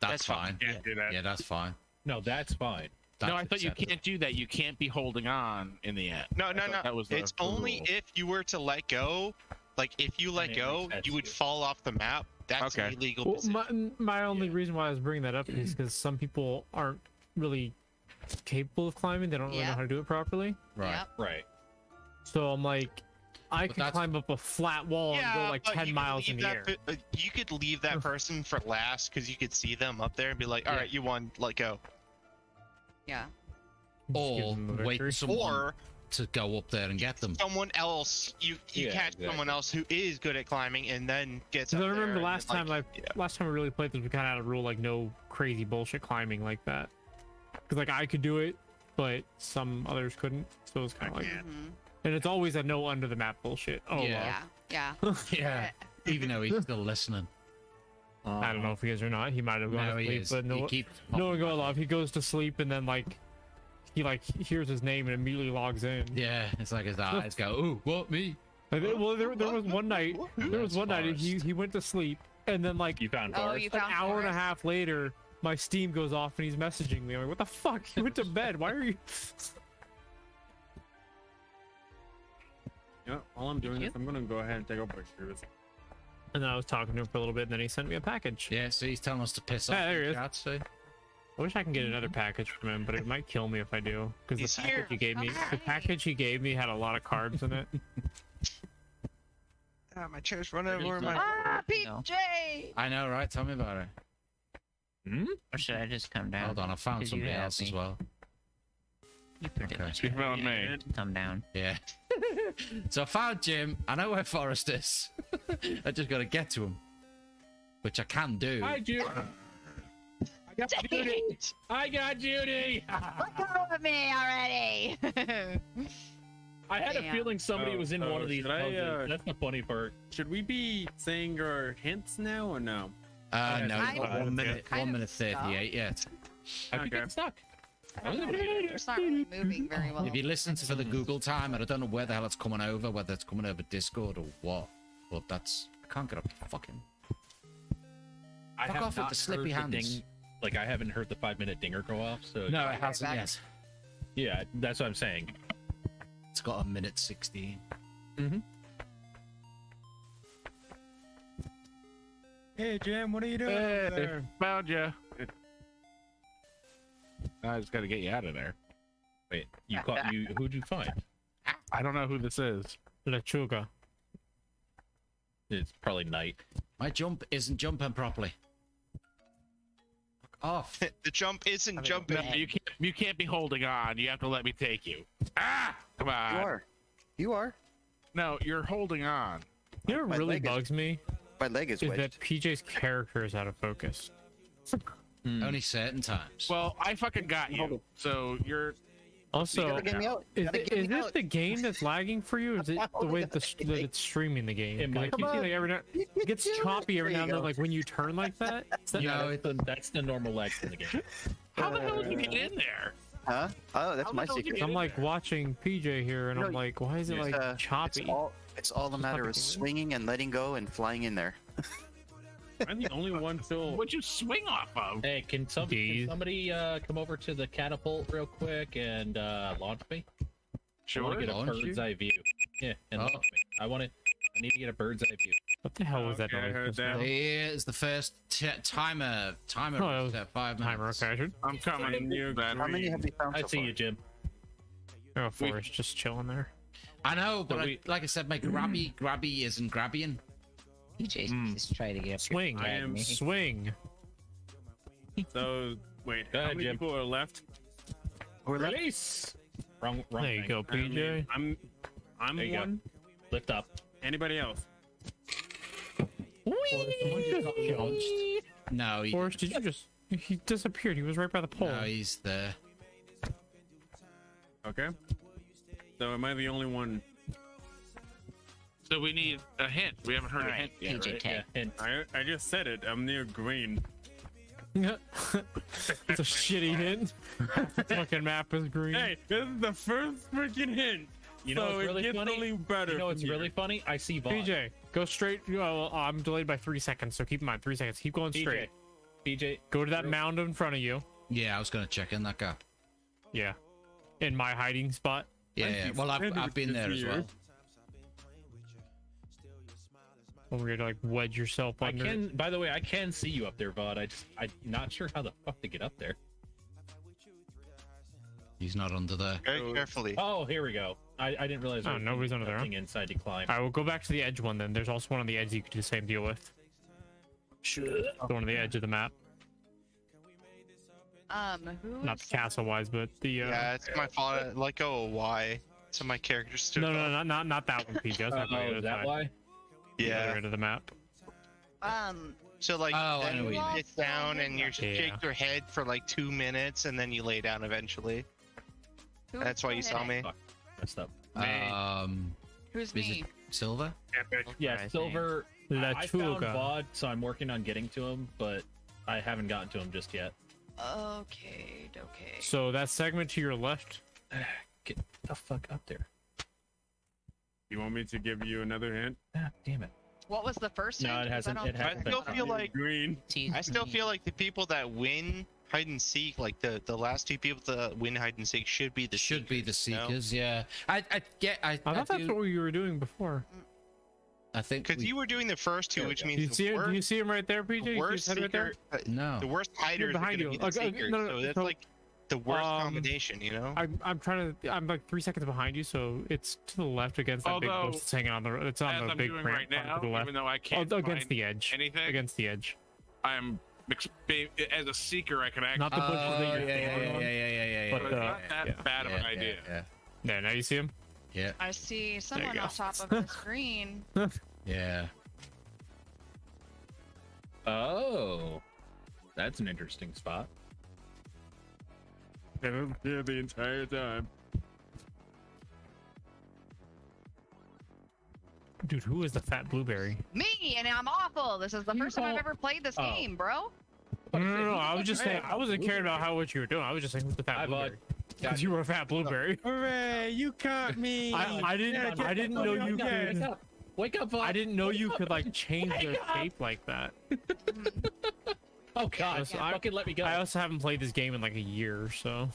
S2: that's, that's fine. fine.
S5: Yeah. That. yeah, that's fine.
S2: No, that's fine. That's no, I thought you
S5: can't do that. You can't be holding on in the end. No, no, no. That was it's only rule. if you were to let go. Like if you let go, you would it. fall off the map that's okay. illegal.
S2: Well, my, my only yeah. reason why I was bringing that up is because some people aren't really capable of climbing. They don't really yeah. know how to do it properly.
S5: Right. Right. So
S2: I'm like, I but can climb up a flat wall yeah, and go like 10 miles in the air.
S5: Uh, you could leave that person for last because you could see them up there and be like, all yeah. right, you won, let go. Yeah. Oh, wait, someone, or
S1: to go up there and get them.
S5: Someone else, you you yeah, catch exactly. someone else who is good at climbing, and then gets. I remember last time like,
S2: I yeah. last time I really played this, we kind of had a rule like no crazy bullshit climbing like that, because like I could do it, but some others couldn't, so it's kind of like. Mm-hmm. And it's always a no under the map bullshit. Oh yeah,
S3: wow. yeah, yeah.
S2: Even though he's still listening. Um, I don't know if he is or not. He might have gone no, to sleep, but no, he keeps no one go alive. He goes to sleep and then like he like hears his name and immediately logs in. Yeah, it's like his eyes go, "Ooh, what me?" well, there, there was one night. There was one night he he went to sleep, and then like you found Oh, you found an hour and a half later, my Steam goes off and he's messaging me. I'm like, "What the fuck? You went to bed? Why are you?" Yeah, all I'm doing is I'm gonna go ahead and take a picture. And then I was talking to him for a little bit, and then he sent me a package. Yeah, so he's telling us to piss off. Yeah, there he is. I wish I can get another package from him, but it might kill me if I do. Because the package here. he gave me, the package he gave me had a lot of carbs in it.
S5: Ah, my chair's running
S6: over my. Ah,
S7: PJ.
S2: I know, right? Tell me about it. Hmm? Or should
S1: I just come down? Hold on, I found somebody else me. as well. You pretty okay. much. You found me. Come down. Yeah. so I found Jim. I know where Forrest is. I just got to get to him, which I can do. Hi, Jim
S2: got Judy. I got Judy. Look over me already? I had Damn. a feeling somebody oh, was in oh, one of these. I, uh, That's the funny part. Should we be saying our hints now or no? Uh, oh, no, I, one, I, minute, one minute thirty-eight. i Have okay. stuck? I don't know.
S7: It's not really moving very well. If you
S2: listen to
S1: for the Google time, and I don't know where the hell it's coming over, whether it's coming over Discord or what, but that's I can't get up. Fucking.
S2: I Fuck off with the slippy hands like I haven't heard the five minute dinger go off. So no, it hasn't. Yes. Yeah, that's what I'm saying. It's got a minute 16 mm Hey Jim, what are you doing hey, there? Found you. I just got to get you out of there. Wait, you caught you? Who'd you find? I don't know who this is. Lechuga. It's probably night.
S1: My jump isn't jumping properly
S5: off. the jump isn't I mean, jumping. No, you can't. You can't be holding on. You have to let me take you. Ah! Come on. You
S2: are. You are. No, you're holding on. You know what really bugs is, me? My leg is, is that PJ's character is out of focus. Mm. Only certain times. Well, I fucking got you, so you're
S1: also, is, it,
S2: is this out. the game that's lagging for you? Is it the way the, that it's streaming the game? It might like, be. like, every now, it gets choppy every now and then, like when you turn like that. that no, it's a, that's the normal lag in the game. How the hell did you get uh, in there? Huh? Oh, that's How my secret. I'm like watching PJ here, and no, I'm like, why is it like uh,
S6: choppy? It's all, it's all a matter of swinging and letting go and
S5: flying in there.
S2: I'm the only one still. What'd you swing off of? Hey, can, some, can somebody uh, come over to the catapult real quick and uh, launch me? Sure. I want to get a Launch bird's you? eye view. Yeah, and Oh. launch me. I want to. I need to get a bird's eye view. What the hell was that? Yeah, I heard that.
S1: Here's the first t- timer. Timer. Oh, reset, five Timer, okay. I should. I'm coming. that How many have you found? I so see far? you, Jim.
S2: Oh, Forrest just chilling there. I
S1: know, but I, like I said, my grabby grabby isn't grabbing.
S2: DJ mm. just try to get up swing. I am swing. so wait, go how ahead, many Jim. people are left? Or release. Wrong, wrong. There you thing. go, PJ. I'm, I'm there one. Lift up. Anybody else? Whee! No, he... Forrest, did you just? He
S1: disappeared. He was right by the pole. No, he's there. Okay.
S2: So am I the only one so we need a hint. We haven't heard All a right, hint yet. PJ right? Yeah, hint. I, I just said it. I'm near green. it's a shitty hint. the fucking map is green. Hey, this is the first freaking hint. You know so what's really it gets funny? better you know it's really funny? I see Vord. PJ, go straight. Oh, I'm delayed by three seconds, so keep in mind three seconds. Keep going straight. PJ, go to that mound in front of you.
S1: Yeah, I was gonna check in that guy.
S2: Yeah, in my hiding spot. Yeah, yeah. well, I've, I've been there as well. Over we to like wedge yourself under. I can. By the way, I can see you up there, Vord. I just I'm not sure how the fuck to get up there.
S1: He's not under there.
S2: Very carefully. Oh, here we go. I, I didn't realize. Oh, nobody's under there. Inside to climb. I will we'll go back to the edge one then. There's also one on the edge you could do the same deal with. Sure. The one on the edge of the map.
S7: Um,
S5: not the castle wise, but the. Uh, yeah, it's my fault. Let go of Y. So my character's. No, no, no, not not that one, PJ. That's uh, oh, that why? yeah. other end of the map. Um. So like, oh, then you sit down and you yeah. shake your head for like two minutes, and then you lay down eventually. That's why you saw me. Messed up. Um.
S2: Who's me? Silver.
S5: Yeah, Silver.
S2: I found Vord, so I'm working on getting to him, but I haven't gotten to him just yet.
S7: Okay. Okay.
S2: So that segment to your left. Get the fuck up there. You want me to give you another hint? Ah, damn it.
S7: What was the first no, hint? it hasn't. I, it hasn't I still feel like
S5: green. I still feel like the people that win hide and seek, like the the last two people that win hide and seek, should be the should seekers, be the seekers. No? Yeah, I I get. I, I thought I that's do... what you were doing before. I think because we... you were doing the first two, which means you see worst, do you see him right there, PJ? The worst seeker, right there? Uh, no, the worst hider behind you. Okay, no, no, so that's no. like the worst um, combination, you know.
S2: I'm I'm trying to. I'm like three seconds behind you, so it's to the left against that Although, big post that's hanging on the. It's on the I'm big doing ramp right now, to the left. Even though I can't oh, against the edge. Anything against the edge. I'm as a seeker, I can actually. Not the bushes uh, that oh, you're yeah, yeah, yeah, yeah, yeah, yeah, yeah, But not that yeah, bad yeah, of an idea. Yeah, yeah. Now you see him. Yeah. I
S7: see someone on top of the screen.
S2: yeah. Oh, that's an interesting spot. They do the entire time. Dude, who is the fat blueberry? Me,
S7: and I'm awful. This is the first time I've ever played this oh. game, bro.
S2: No, no, no, no I was just saying, I wasn't caring about how what you were doing. I was just saying, who's the fat Hi, blueberry? Because you were a fat blueberry. Hooray! You caught me. I, I didn't. Yeah, I didn't know you could. Wake up! Wake up I didn't know you could like change their shape like that. Oh god, so yeah. fucking let me go. I also haven't played this game in like a year, or so.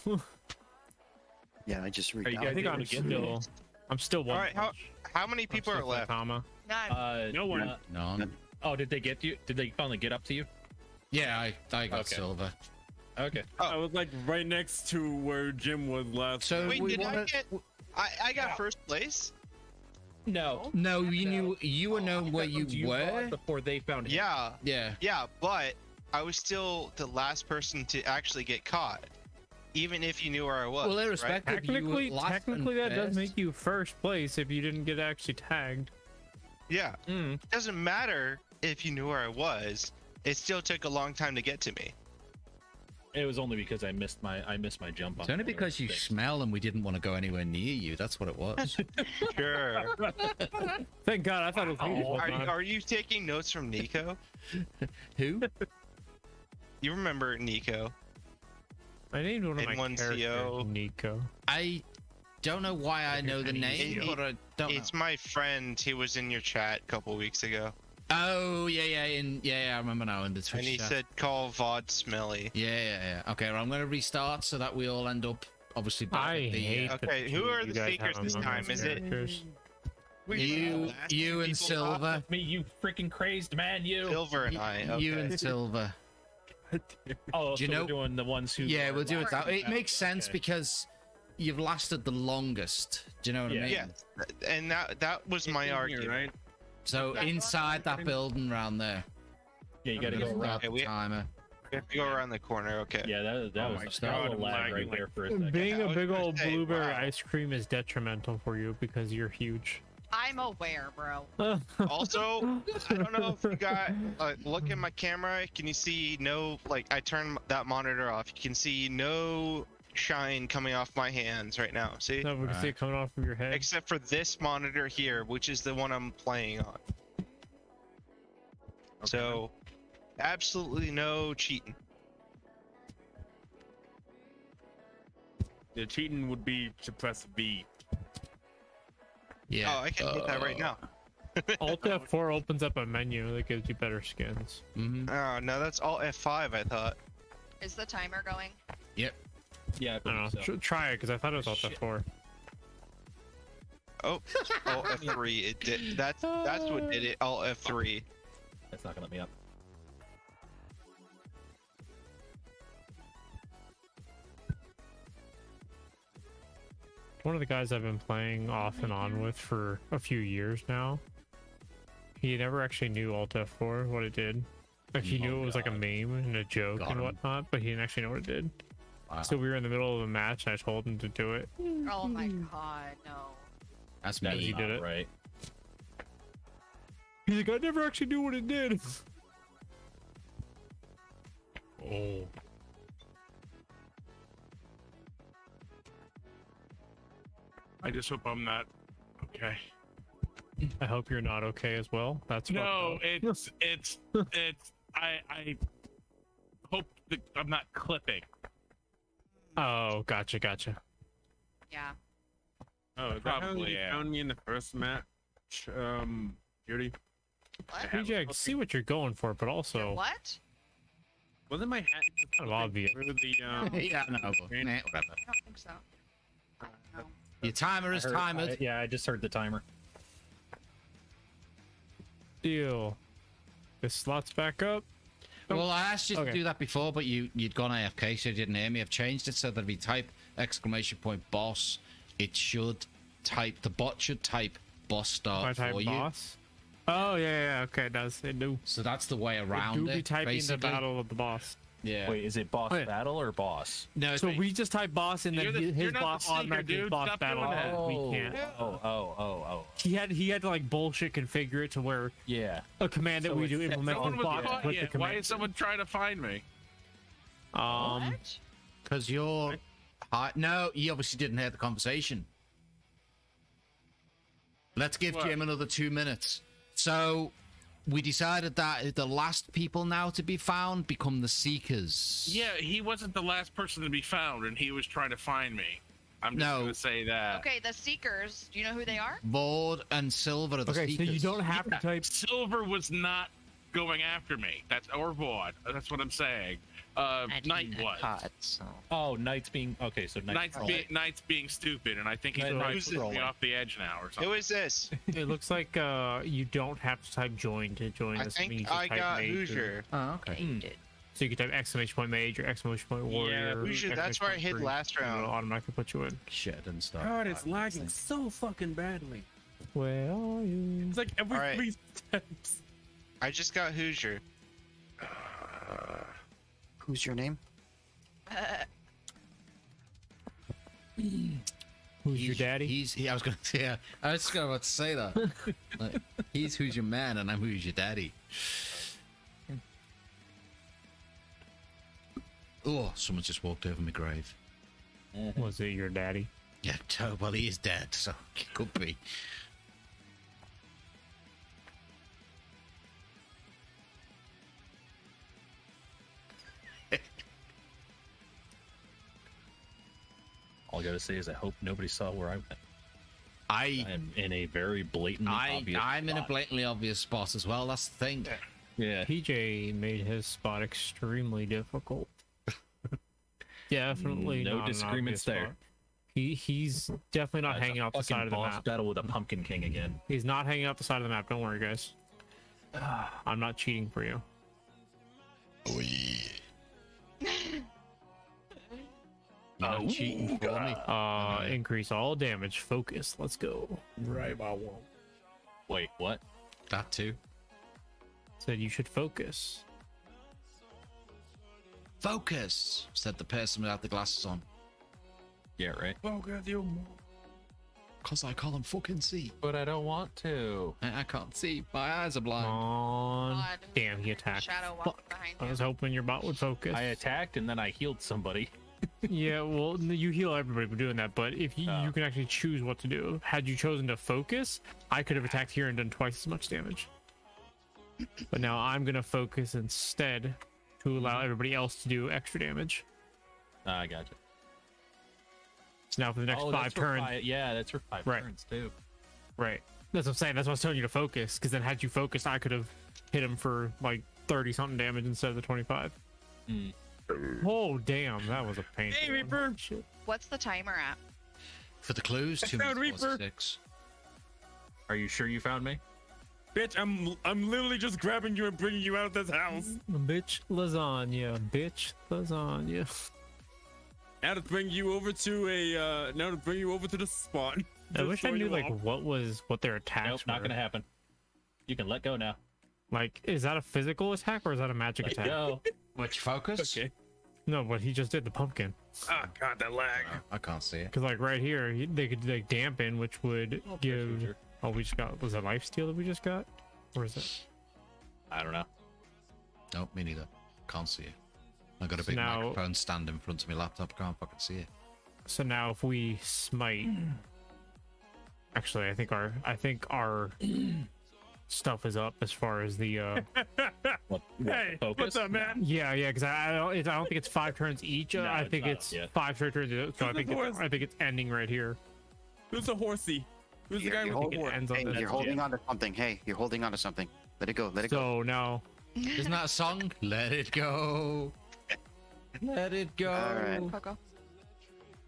S2: yeah, I just. Read I think I'm still.
S5: I'm still one. All right, how, how many people are left? Comma. None. Uh, no one.
S2: No. Oh, did they get you? Did they finally get up to you? Yeah, I I got okay. silver. Okay. Oh. I was like right next to where Jim was last. So wait, did wanna... I
S5: get? I I got yeah. first place. No. No, you no. knew you were oh, known oh, where you were before they found him. Yeah. Yeah. Yeah, but I was still the last person to actually get caught, even if you knew where I was. Well, irrespective, right? technically, technically that does
S2: make you first place if you didn't get actually tagged.
S5: Yeah, mm. it doesn't matter if you knew where I was. It still took a long time to get to me. It
S2: was only because I missed my I missed my jump. It's on
S1: only because you smell and we didn't want to go anywhere near you. That's
S5: what it was. sure. Thank God. I thought it was. Wow. Oh, are, you taking notes from Nico? Who? You remember Nico? I named one of N1 my characters CO. Nico. I
S1: don't know why I know the name, but I
S5: don't. It's know. my friend. He was in your chat a couple weeks ago. Oh yeah, yeah, and yeah, yeah, I remember now in the Twitch. And he chat. said, "Call Vord Smelly." Yeah, yeah,
S1: yeah. Okay, well, I'm gonna restart so that we all end up obviously. I the, uh, hate Okay, who are the speakers this time? Is it?
S2: We you, you and Silver. Me, you freaking crazed man, you. Silver and I. Okay. You and Silver. oh, do you so know, we're doing
S1: the ones who. Yeah, we'll do it that. It makes sense okay. because you've lasted the longest.
S5: Do you know what yeah. I mean? Yeah, and that that was it's my argument. Here, right? So that inside that building around there. Yeah, you got to go around the timer. We have to go around the corner. Okay. Yeah, that, that oh was that God, a lag right there for a second.
S2: Being a big old blueberry wow. ice cream is detrimental for you because you're
S5: huge.
S7: I'm aware, bro. also, I don't know if you got
S5: uh, look at my camera. Can you see no like I turned that monitor off. You can see no shine coming off my hands right now. See? No, we can right. see it coming off of your head. Except for this monitor here, which is the one I'm playing on. Okay. So, absolutely no cheating.
S2: The cheating would be to press B.
S5: Yeah. Oh, I can uh, hit that right uh, now.
S2: Alt F4
S5: opens up a menu that gives you better skins. Mm -hmm. Oh, no, that's Alt F5, I thought.
S7: Is the timer going?
S5: Yep. Yeah, I, I don't know. So. Try it, because I thought it was Alt F4. Oh, Alt F3, it did. That's, that's what did it, Alt F3. That's not gonna let me up.
S2: one of the guys I've been playing off and on with for a few years now. He never actually knew Alt F4, what it did. Like he knew oh, it was like a meme and a joke Got and whatnot, him. but he didn't actually know what it did. Wow. So we were in the middle of a match and I told him to do it.
S7: Oh my hmm. God, no.
S2: That's me. He did it. Right. He's like, I never actually
S6: knew what it did.
S2: Oh. I just hope I'm not okay. I hope you're not okay as well. That's no, it's it's it's I I hope that I'm not clipping. Oh, gotcha, gotcha. Yeah. Oh, probably. you yeah. found me in the first match, um, Judy. What? PJ, see what you're going for, but also what? Wasn't my hat kind of obvious? The, um, yeah, no, whatever. I don't think so. Your timer is heard, timed. I, yeah, I just heard the timer. Deal.
S1: This slot's back up.
S2: Oh. Well, I asked you okay. to do
S1: that before, but you, you'd gone AFK, so you didn't hear me. I've changed it so that if you type exclamation point boss, it should type, the bot should type boss star I type for boss?
S2: You. Oh, yeah, yeah, okay, it does. It do. So that's the way around it, do be it, typing basically. the battle of the boss. Yeah. Wait, is it boss oh, yeah. battle or boss? No. So me. we just type boss and then the, his boss the sneaker, automatically dude. boss Stop battle. Oh, we can't. Oh, oh, oh, oh. He had he had to like bullshit configure it to where yeah a command so that we do implement boss with the command. Why is someone trying to find me? Um,
S1: because you're hot. No, you obviously didn't have the conversation. Let's give what? Jim another two minutes. So we decided that the last people now to be found become the seekers.
S2: Yeah, he wasn't the last person to be found, and he was trying to find me. I'm just no. going to say that.
S1: Okay, the
S7: seekers. Do you know who they are?
S1: Lord and Silver. okay, seekers. so you don't have yeah. to type. Silver was
S2: not going after me. That's or Vord. That's what I'm saying. Uh, Knight was. Caught, so. Oh, Knight's being okay. So Knight's, Knight's, be, Knight's being stupid, and I think he's probably me off the edge now or something. Who is this? it looks like uh, you don't have to type join to join I this. Think means I got major. Hoosier. Oh, okay. Mm. So you can type exclamation point mage or exclamation point warrior. Yeah, Hoosier. That's where I hit last round. It'll automatically put you in. Shit, and stuff. God, it's lagging so
S5: fucking badly. Where are you? It's like every right. three steps. I just got Hoosier. Uh, Who's your name?
S3: Uh, who's
S5: he's, your daddy? He's. He, I
S1: was gonna say. Yeah, I was just about to say that. like, he's who's your man, and I'm who's your daddy. Oh, someone just walked over my grave. Was it your daddy? Yeah, well, he is dead, so it could be.
S2: All I gotta say is I hope nobody saw where I went. I, I am in a very blatant. I I'm spot. in a
S1: blatantly obvious spot as well. That's the thing.
S2: Yeah. PJ made his spot extremely difficult. definitely no disagreements there. Spot. He he's definitely not That's hanging off the side of the map. Battle with a pumpkin king again. He's not hanging off the side of the map. Don't worry, guys. I'm not cheating for you. Oh yeah. You know, cheating for me. Uh, increase all damage. Focus. Let's go. Right, my one. Wait, what? That too?
S1: Said you should focus. Focus, said the person without the glasses on. Yeah, right. Focus, you. Cause
S2: I can't fucking see. But I don't want to. I, can't see. My eyes are blind. on. Damn, he attacked. Shadow behind I was hoping your bot would focus. I attacked and then I healed somebody yeah, well, you heal everybody for doing that, but if you, you oh. can actually choose what to do. Had you chosen to focus, I could have attacked here and done twice as much damage. But now I'm gonna focus instead to allow everybody else to do extra damage. Uh, I gotcha. So now for the next oh, five turns. Five, yeah, that's for five right. turns too. Right. That's what I'm saying. That's why I was telling you to focus, because then had you focused, I could have hit him for like 30 something damage instead of the 25. Mm. Oh damn, that was a pain. Hey
S7: Reaper! What's the timer at?
S2: For the clues, two minutes Reaper. six. Are you sure you found me? Bitch, I'm I'm literally just grabbing you and bringing you out of this house. Bitch lasagna, bitch lasagna. Now to bring you over to a uh, now to bring you over to the spot. I wish I knew like what was what their attack. Nope, were. not gonna happen. You can let go now. Like, is that a physical attack or is that a magic let attack? Go. Which focus? Okay. No, but he just did the pumpkin. Oh god, that lag. I can't see it. Cause like right here, they could like dampen, which would oh, give. Oh, we just got was that life steal that we just got, or is it?
S1: I don't know. Nope, me neither. Can't see it. I got a big now, microphone stand in
S2: front of my laptop. Can't fucking see it. So now, if we smite, hmm. actually, I think our I think our stuff is up as far as the uh what, what, hey focus? what's up man yeah yeah because I, don't it, i don't think it's five turns each uh, no, i think it's, five turns so Who's i think i think it's ending right here Who's the horsey
S5: Who's you're, the guy you're, holding, hey, you're holding on to something hey you're holding on to something let it go let it so, go
S1: so no it's not song? let it go let it go all right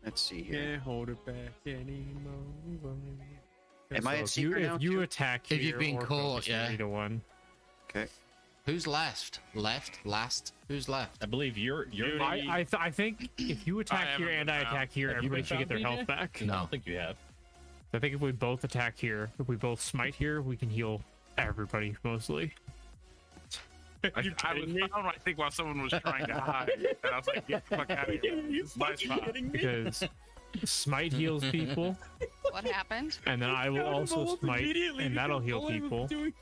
S1: let's see here
S2: can't hold it back anymore Am so I secret you, now? If you attack if you've been caught, yeah. Three to
S1: one. Okay. Who's left? Left? Last? Who's left? I believe you're. you're I, I, th
S2: I think if you attack here and I attack here, have everybody should get their health back. No. I don't think you have. I think if we both attack here, if we both smite here, we can heal everybody mostly. I, I, was me? I think, while someone was trying to hide, and I was like, "Get the fuck out of here!" This is my spot. Because smite heals people.
S7: What happened?
S2: And then I will also smite, and that'll heal people. Doing,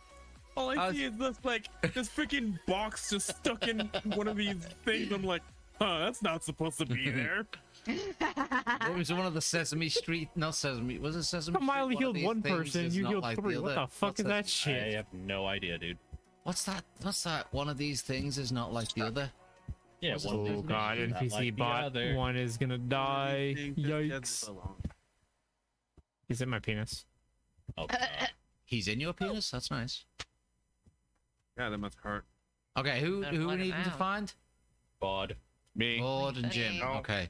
S2: all I, I was, see is this like this freaking box just stuck in one of these things. I'm like, huh, that's not supposed to be there.
S1: it was one of the Sesame Street, No Sesame. Was it Sesame? Street? healed one person, you healed like three. The what the fuck What's is that shit? I have
S2: no idea, dude. What's
S1: that? What's that? One of these things is not like the other.
S2: Yeah, oh, god, NPC bot one is gonna die. Yikes! He's in my penis. Oh, god. he's in your penis. That's nice.
S1: Yeah, that must hurt. Okay, who who we need to find?
S2: Vord. Me. Vord and
S1: Jim. No. Okay.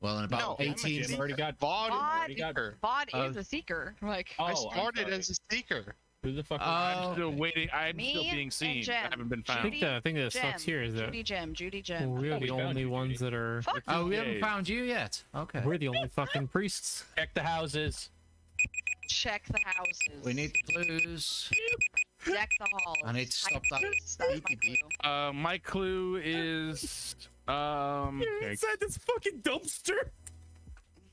S1: Well, in about no, 18, already got Vord. Vord, already got her. Vord is uh, a
S5: seeker. Like oh, I started as a seeker.
S2: Who the fuck? Oh, I'm still waiting. I'm me still being seen. I haven't been found. I think the thing that sucks here is that Judy
S7: Jim. Judy Gem. We're the we only
S2: ones Judy. that are. Oh, we haven't found you yet. Okay. We're the only fucking priests. Check the houses.
S7: Check the houses.
S2: We need clues.
S7: Check the halls. I need to stop
S2: that. my clue. Uh, my clue is um. Inside this fucking dumpster.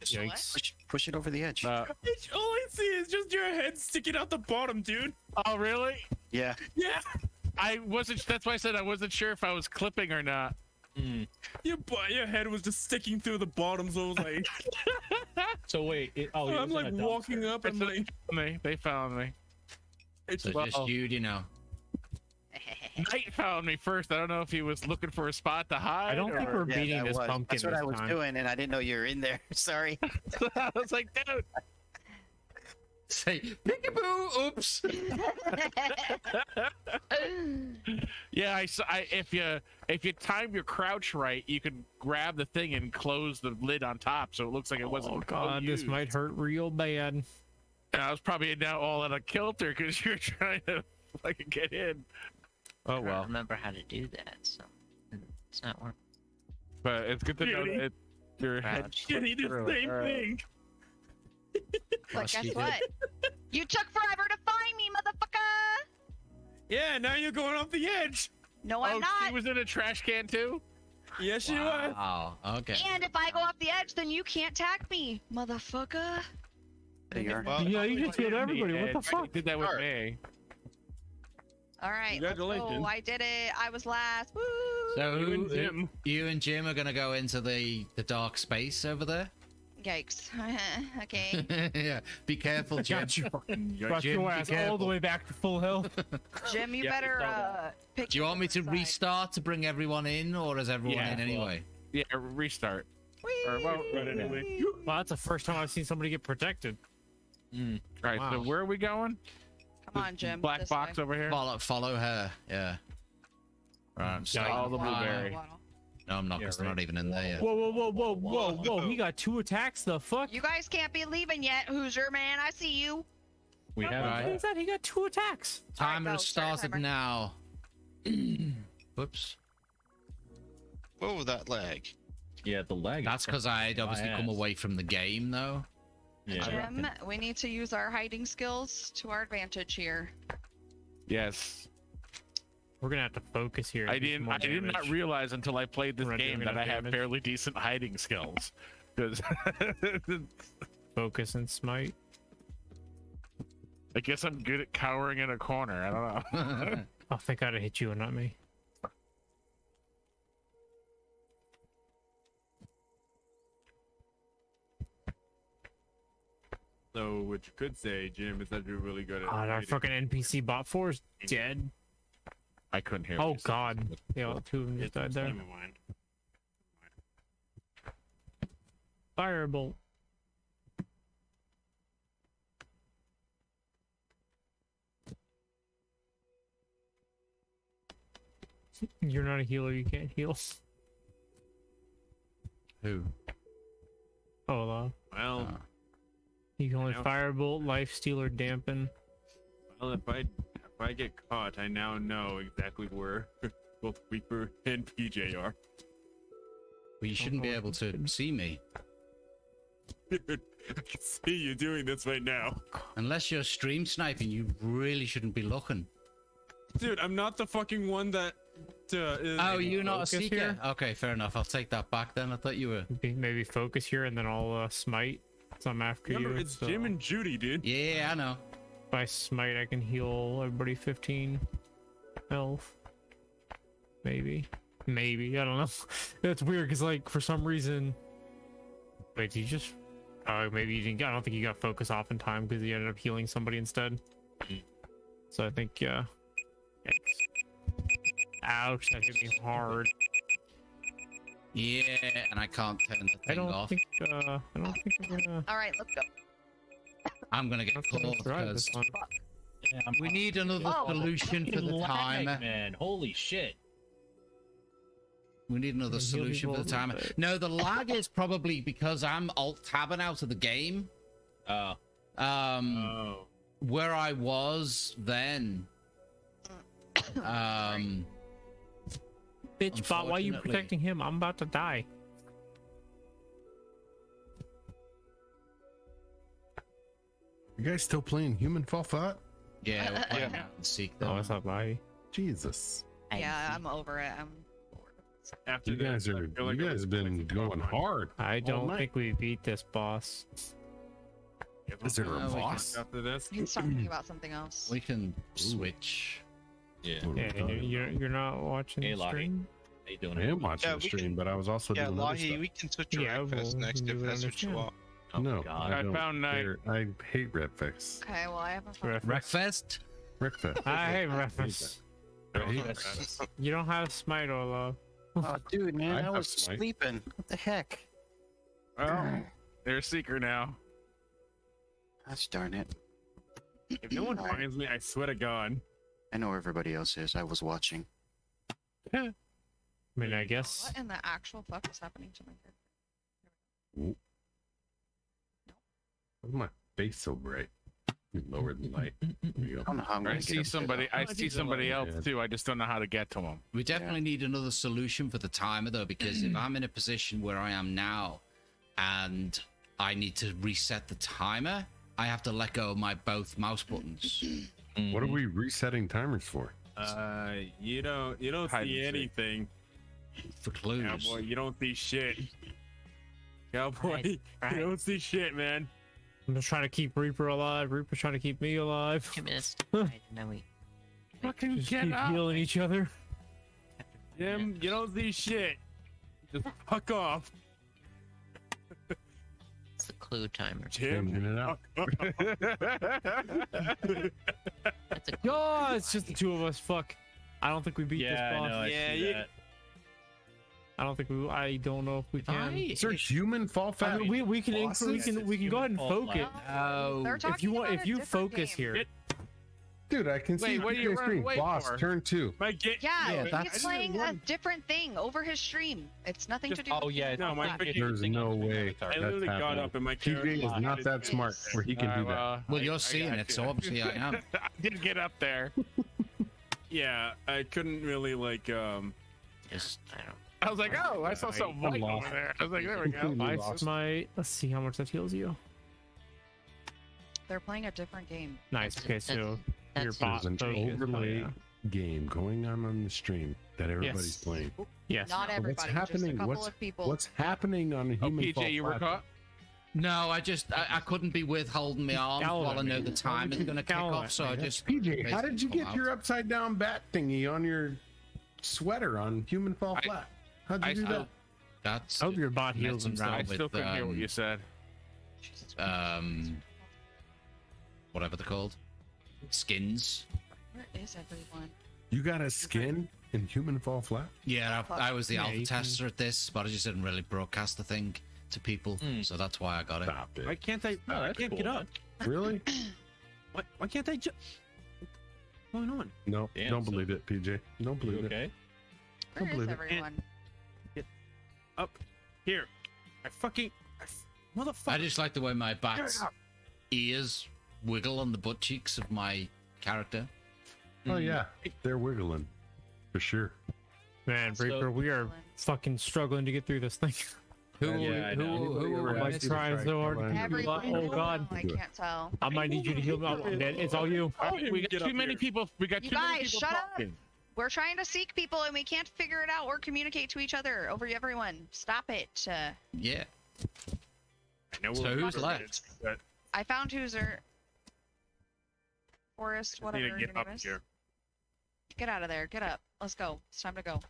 S2: Yikes. Push, push, it over the edge. Uh, all I see is just your head sticking out the bottom, dude. Oh, really? Yeah. Yeah. I wasn't. That's why I said I wasn't sure if I was clipping or not. Mm. Your your head was just sticking through the bottom, so I was like. so wait, it, oh, I'm like walking up and like, they, they found me. It's so just you, you know. Knight found me first. I don't know if he was looking for a spot to hide. I don't or... think we're yeah, beating this was. pumpkin. That's what I was time. doing,
S6: and I didn't know you were in there. Sorry. I was like, dude.
S2: Say
S3: peekaboo. Oops.
S2: yeah, I, I if you if you time your crouch right, you can grab the thing and close the lid on top, so it looks like it wasn't. Oh god, this might hurt real bad. And I was probably now all out of kilter because you're trying to like get in.
S6: Oh well. remember how to do that, so it's not working. But it's good to know that it,
S2: your head. Jenny did the same thing. But guess did. what?
S7: you took forever to find me, motherfucker!
S2: Yeah, now you're going off the edge. No, I'm not! Oh, she not. was in a trash can too. Yes, you was. Wow. Okay.
S7: And if I go off the edge, then you can't tag me, motherfucker.
S2: There you Yeah, you just hit everybody. What the fuck? Did that with me.
S7: All right.
S1: Congratulations. I
S7: did it. I was last. Woo!
S1: So you and Jim, you and Jim are gonna go into the the dark space over there.
S7: Yikes. okay.
S1: yeah. Be careful, Jim. Jim, your ass all the way
S2: back to full health.
S1: Jim, you yeah, better uh, pick. Do you want me to side. restart to bring everyone in, or is everyone yeah, in anyway?
S2: yeah, restart. Or well, right anyway. Well, that's the first time I've seen somebody get protected. Mm. All right. Wow. So where are we going? Come on, Jim. Black this box way. over here. Follow, follow her. Yeah. All right, I'm sorry. the blueberry.
S1: No, I'm not. Yeah, right. I'm not even in there yet. Whoa,
S2: whoa, whoa, whoa, whoa, whoa! He got two attacks. The fuck?
S7: You guys can't be leaving yet, Hoosier man. I see
S2: you.
S1: We have. Right. That
S2: he got two attacks.
S1: Time right, start started now. Whoops. Oh, that lag. Yeah, the lag. That's because I'd obviously come away from the game though. Yeah.
S7: Jim, we need to use our hiding skills to our advantage here.
S1: Yes.
S2: We're gonna have to focus here. I didn't. I did not realize until I played this game that I have fairly decent hiding skills. Because focus and smite. I guess I'm good at cowering in a corner. I don't know. oh, thank God it hit you and not me. So what you could say, Jim, is that you're really good at. God, our fucking NPC bot four is dead. I couldn't hear. Oh God! Yeah, two of them just died there. Firebolt. You're not a healer. You can't heal. Who? Oh, on. well. Uh. You can only firebolt, life or dampen. Well, if I if I get caught, I now know exactly where both Reaper and PJ are. Well, you shouldn't be able to see me. Dude, I can see you doing this right now.
S1: Unless you're stream sniping, you really shouldn't be looking.
S2: Dude, I'm not the fucking one that. Uh, oh, you're not a seeker? Here?
S1: Okay, fair enough. I'll take that back then. I thought you were. Maybe
S2: focus here and then I'll uh, smite. It's I'm after Remember, you. It's so. Jim and Judy, dude. Yeah, I know. If I smite, I can heal everybody 15 health. Maybe. Maybe. I don't know. That's weird because, like, for some reason. Wait, you just. Oh, maybe you didn't. I don't think you got focus off in time because you ended up healing somebody instead. So I think, yeah. Ouch, that hit me hard. Yeah, and I can't
S1: turn the thing I don't off. Think,
S2: uh, I don't
S1: think
S7: I'm gonna... Alright, let's go.
S1: I'm gonna get caught because... Yeah, we need another oh, solution for the time. timer. Man, holy shit. We need another solution for the timer. No, the lag is probably because I'm alt-tabbing out of the game. Oh. Um, oh. Where I was then. Mm. Um... Bitch, bot, why are you protecting
S2: him? I'm about to die.
S4: You guys still playing Human Fall Flat?
S2: Yeah, we're playing and Seek them. Oh, that's not my Jesus.
S7: Yeah, I'm over it. I'm
S2: after you guys this, are like you guys have been going hard. I don't think we beat this boss. Is there a boss? After this, he's talking
S7: about something else.
S2: We can Ooh. switch. Yeah. yeah you're, you're not watching hey, the stream? How don't I am watching yeah, the stream, can, but I was also yeah, doing Lahi, other stuff. we can
S5: switch to yeah, Redfest next if that's what you want.
S2: Oh no, God. I, I found night. I hate Redfest.
S7: Okay, well, I have a
S2: phone. Redfest? Redfest. I hate Redfest. I hate Redfest. You don't have Smite, Olaf. Oh, dude, man, I, I was smite. sleeping. What the heck? Oh, they're a seeker now. Gosh darn it. If no one finds me, I swear to God. I know everybody else is. I was watching. I mean, I guess. What
S7: in the actual fuck is happening to my
S2: character? Why is my face so bright? Lower the light. I, I see somebody. I see somebody else too. I just don't know how to get to them.
S1: We definitely yeah. need another solution for the timer though, because if I'm in a position where I am now, and I need to reset the timer, I have to let go
S2: of my both mouse buttons. Mm-hmm. What are mm-hmm. we resetting timers for? Uh, you don't you don't Hide see anything. For clues. Cowboy, you don't see shit. Cowboy, right. you don't see shit, man. I'm just trying to keep Reaper alive. Reaper's trying to keep me alive. Two minutes. and then we fucking just get keep up. healing each other. Jim, you don't see shit. Just fuck off
S6: clue timer.
S4: Changing it up.
S2: That's a clue oh, it's just the two of us. Fuck. I don't think we beat yeah, this boss. I, know, I yeah, see you... that. I don't think we. I don't know if we can. I, Is there human fall flat? I mean, we we can we can we can, we can go ahead and focus.
S4: No, if you want, if you focus game. here. It,
S2: Dude, I can wait, see what are you running Boss, for? turn two. My ga- Yeah, that's- he's playing a
S7: different thing over his stream. It's nothing to do. Oh with yeah, No, my
S2: There's no way. I That's literally got up and my character is not that smart where he can do that. Well, you're
S1: seeing it, so obviously I am.
S2: I did get up there. yeah, I couldn't really like. um Just, I don't- I was like, oh, I saw something I'm white lost. over there. I was like, there we go. I lost. my. Let's see how much that heals you. They're
S7: playing a different game.
S2: Nice. Okay, so your bot an focus. overlay oh, yeah. game going on on the stream that everybody's yes. playing. Yes. Not everybody. What's happening? what's, what's happening
S1: on oh, human? Oh, PJ, you were caught. No, I just I, I, couldn't be withholding my arms Calum, while I know the time is going to kick off. So I just PJ, how did you get your
S4: upside down bat thingy on your sweater on Human Fall I, Flat? How'd you I, do that?
S2: That's. I hope your bot heals and I still can not um, hear what you um, said. Um,
S1: whatever they're called skins.
S7: Where is everyone?
S1: You got a skin
S4: in human fall flat?
S1: Yeah, I, I was the yeah, alpha tester can... at this, but I just didn't really broadcast the thing to people, mm. so that's why I got it. Stop it. Why
S2: can't I? No, I can't cool, get up. Really? why, why can't I just? What's going on? No, Damn, don't so... believe it, PJ. Don't believe okay? it. Okay. Where is everyone? It. Get up here.
S1: I fucking. I, motherfucker. I just like the way my bat's ears wiggle on the butt cheeks of my character. Oh yeah,
S2: they're wiggling for sure. Man, So- Reaper, we are fucking struggling to get through this thing. Who, Yeah, I who, who, who, Everybody I missed? try Oh, God. I can't tell. I might need you to heal me Oh, It's all you. Oh, we got too many people. We got You too many guys, people shut up.
S7: We're trying to seek people and we can't figure it out or communicate to each other over everyone. Stop it. Uh,
S1: Yeah. I know we're who's left?
S7: I found Hoosier. Forest, whatever need to get your up is. here. Get out of there. Get up. Let's go. It's time to go.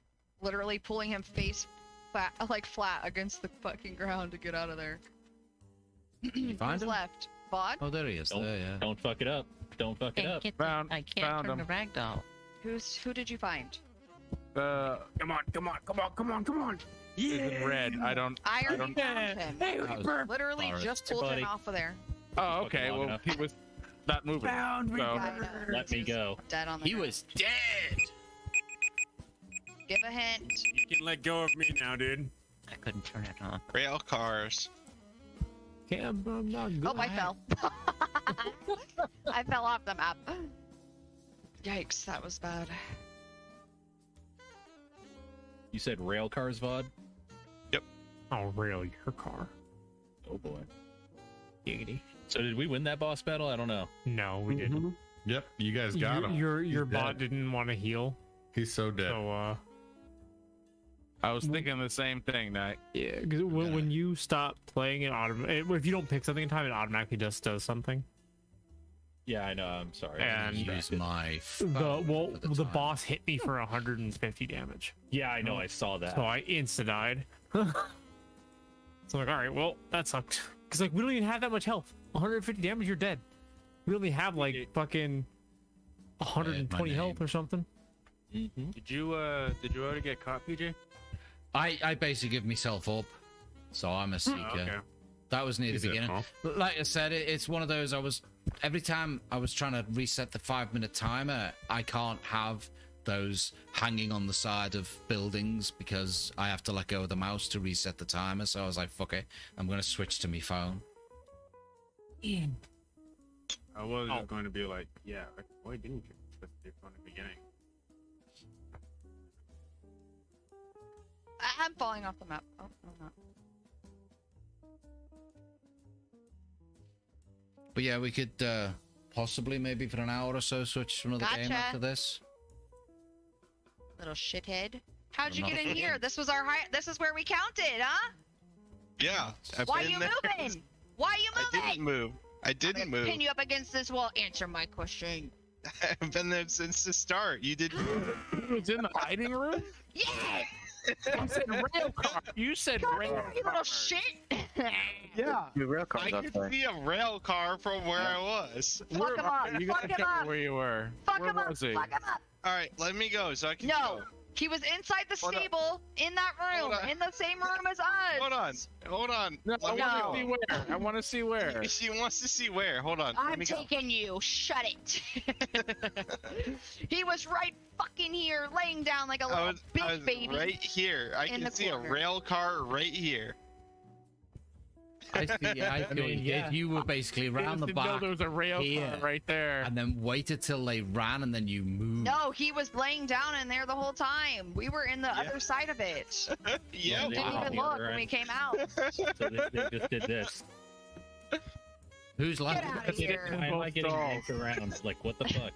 S7: Literally pulling him face flat, like flat against the fucking ground to get out of there.
S2: You find Who's him? left? Vod? Oh, there he is. Don't, there, yeah. don't fuck it up. Don't fuck it up. The,
S7: found, I can't found turn him. the ragdoll. Who's who did you find?
S2: Uh, come on, come on, come on, come on, come on. Yeah. Red. I don't. I already I don't, found him. Hey, literally just pulled him off of there. Oh, okay. Well, enough. he was not moving. so. Let me go. Dead
S7: on the he ground. was dead. Give a hint.
S2: You can let go of
S5: me now, dude. I couldn't turn it on. Rail cars.
S7: Damn, I'm not good. Oh, I fell. I fell off the map. Yikes, that was bad.
S2: You said rail cars, Vord? Yep. I'll rail your car. Oh boy. Giggity. So did we win that boss battle? I don't know. No, we mm-hmm. didn't. Yep, you guys got your, him. Your your He's bot dead. didn't want to heal. He's so dead. So uh, I was mm-hmm. thinking the same thing. That yeah, because when, when, you stop playing it, autom- if you don't pick something in time, it automatically just does something. Yeah, I know. I'm sorry. And use my the well, the, the boss hit me for 150 damage. Yeah, I know. Oh. I saw that. So I insta died. so like, all right, well, that sucked. Because like we don't even have that much health. 150 damage, you're dead. We only have like fucking 120 health or something. Mm-hmm. Did you uh did you already get caught, PJ?
S1: I I basically give myself up, so I'm a oh, seeker. okay. That was near the beginning. It, like I said, it, it's one of those I was every time I was trying to reset the five minute timer, I can't have those hanging on the side of buildings because I have to let go of the mouse to reset the timer. So I was like, fuck it, I'm gonna switch to my phone
S2: in. I was oh. going to be like, yeah, like, why didn't you put this from the beginning?
S7: I- am falling off the map. Oh, no. am
S1: But yeah, we could uh, possibly maybe for an hour or so switch to another gotcha. game after this.
S7: Little shithead. How'd I'm you get in here? This was our high. This is where we counted, huh?
S5: Yeah. I've Why are you moving?
S7: Why are you moving? I
S5: didn't move. I didn't I'm move. Pin you
S7: up against this wall. Answer my question.
S5: I've been there since the start. You didn't move. was in the hiding room. Yeah. I said rail car. You said God, rail you car. little shit. yeah. rail car. I could there. see a rail car from where yeah. I was. Fuck where, him up. You Fuck him up. Where you were. Fuck where him up. Fuck him up. All right, let me go so I can. No. Go.
S7: He was inside the stable in that room, in the same room as us.
S5: Hold on, hold on. No, I want to see where. I want to see where. she wants to see where. Hold on. I'm taking
S7: go. you. Shut it. he was right fucking here, laying down like a little was, bitch baby. Right
S5: here. I can see corner. a rail car right here. I see. I, I mean, you yeah. did. You
S1: were basically around the back. There was a rail here, right there, and then waited till they ran, and then you moved.
S7: No, he was laying down in there the whole time. We were in the yeah. other side of it.
S2: yeah, we didn't wow. even look when we came out. so they, they just did this. Who's left? Get out of here. Why am I getting knocked around? Like what the fuck?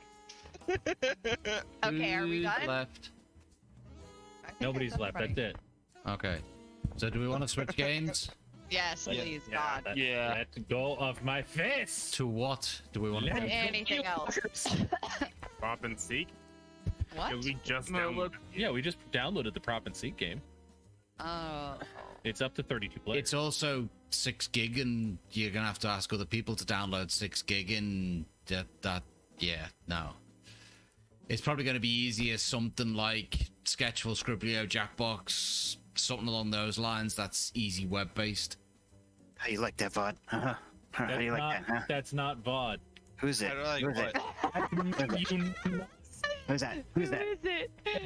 S2: okay, are we done? Left. Nobody's left. Funny. That's it.
S1: Okay. So do we want to switch games?
S7: Yes, please, yeah, God.
S1: That, yeah. Let go
S2: of my fist! To what do we want to do?
S7: Anything else.
S2: prop and seek? What? Yeah, we just download- yeah, we just downloaded the prop and seek game.
S1: Oh. It's up to 32 players. It's also 6 gig, and you're going to have to ask other people to download 6 gig, and that, that yeah, no. It's probably going to be easier something like Sketchful, Skribbl.io, Jackbox, something along those lines that's easy web based. How you like that, Vord? Uh-huh.
S2: How you like not, that, huh? That's not Vord. Who's it? Like Who's it? Who's that? Who's that?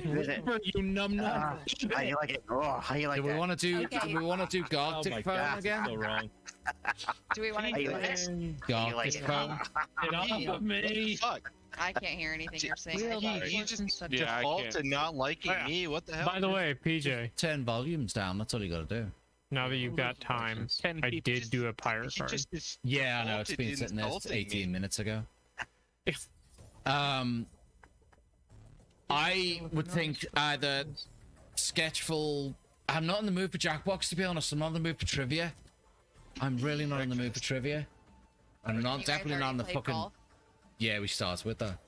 S2: Who is it? Who's it? You numbnut! uh, How you like it? Oh, how
S1: you like do We wanna do, okay. Do we want to do Gartic oh Phone God. again? So wrong.
S7: Do we want to do this?
S1: Gartic Phone?
S7: Get off of me! Fuck. I can't hear anything you're saying.
S1: Well, you,
S5: just yeah, default to not liking oh, yeah. me. What the hell? By the
S1: way, PJ, turn volumes down. That's all you got to do.
S2: Now that you've got time, I did just, do a pirate card. yeah, no, it's been sitting there 18 me. minutes ago. um,
S1: I would think either Sketchful. I'm not in the mood for Jackbox to be honest. I'm not in the mood for trivia. I'm really not in the mood for trivia. I'm not definitely not in the fucking. Yeah, we start with that.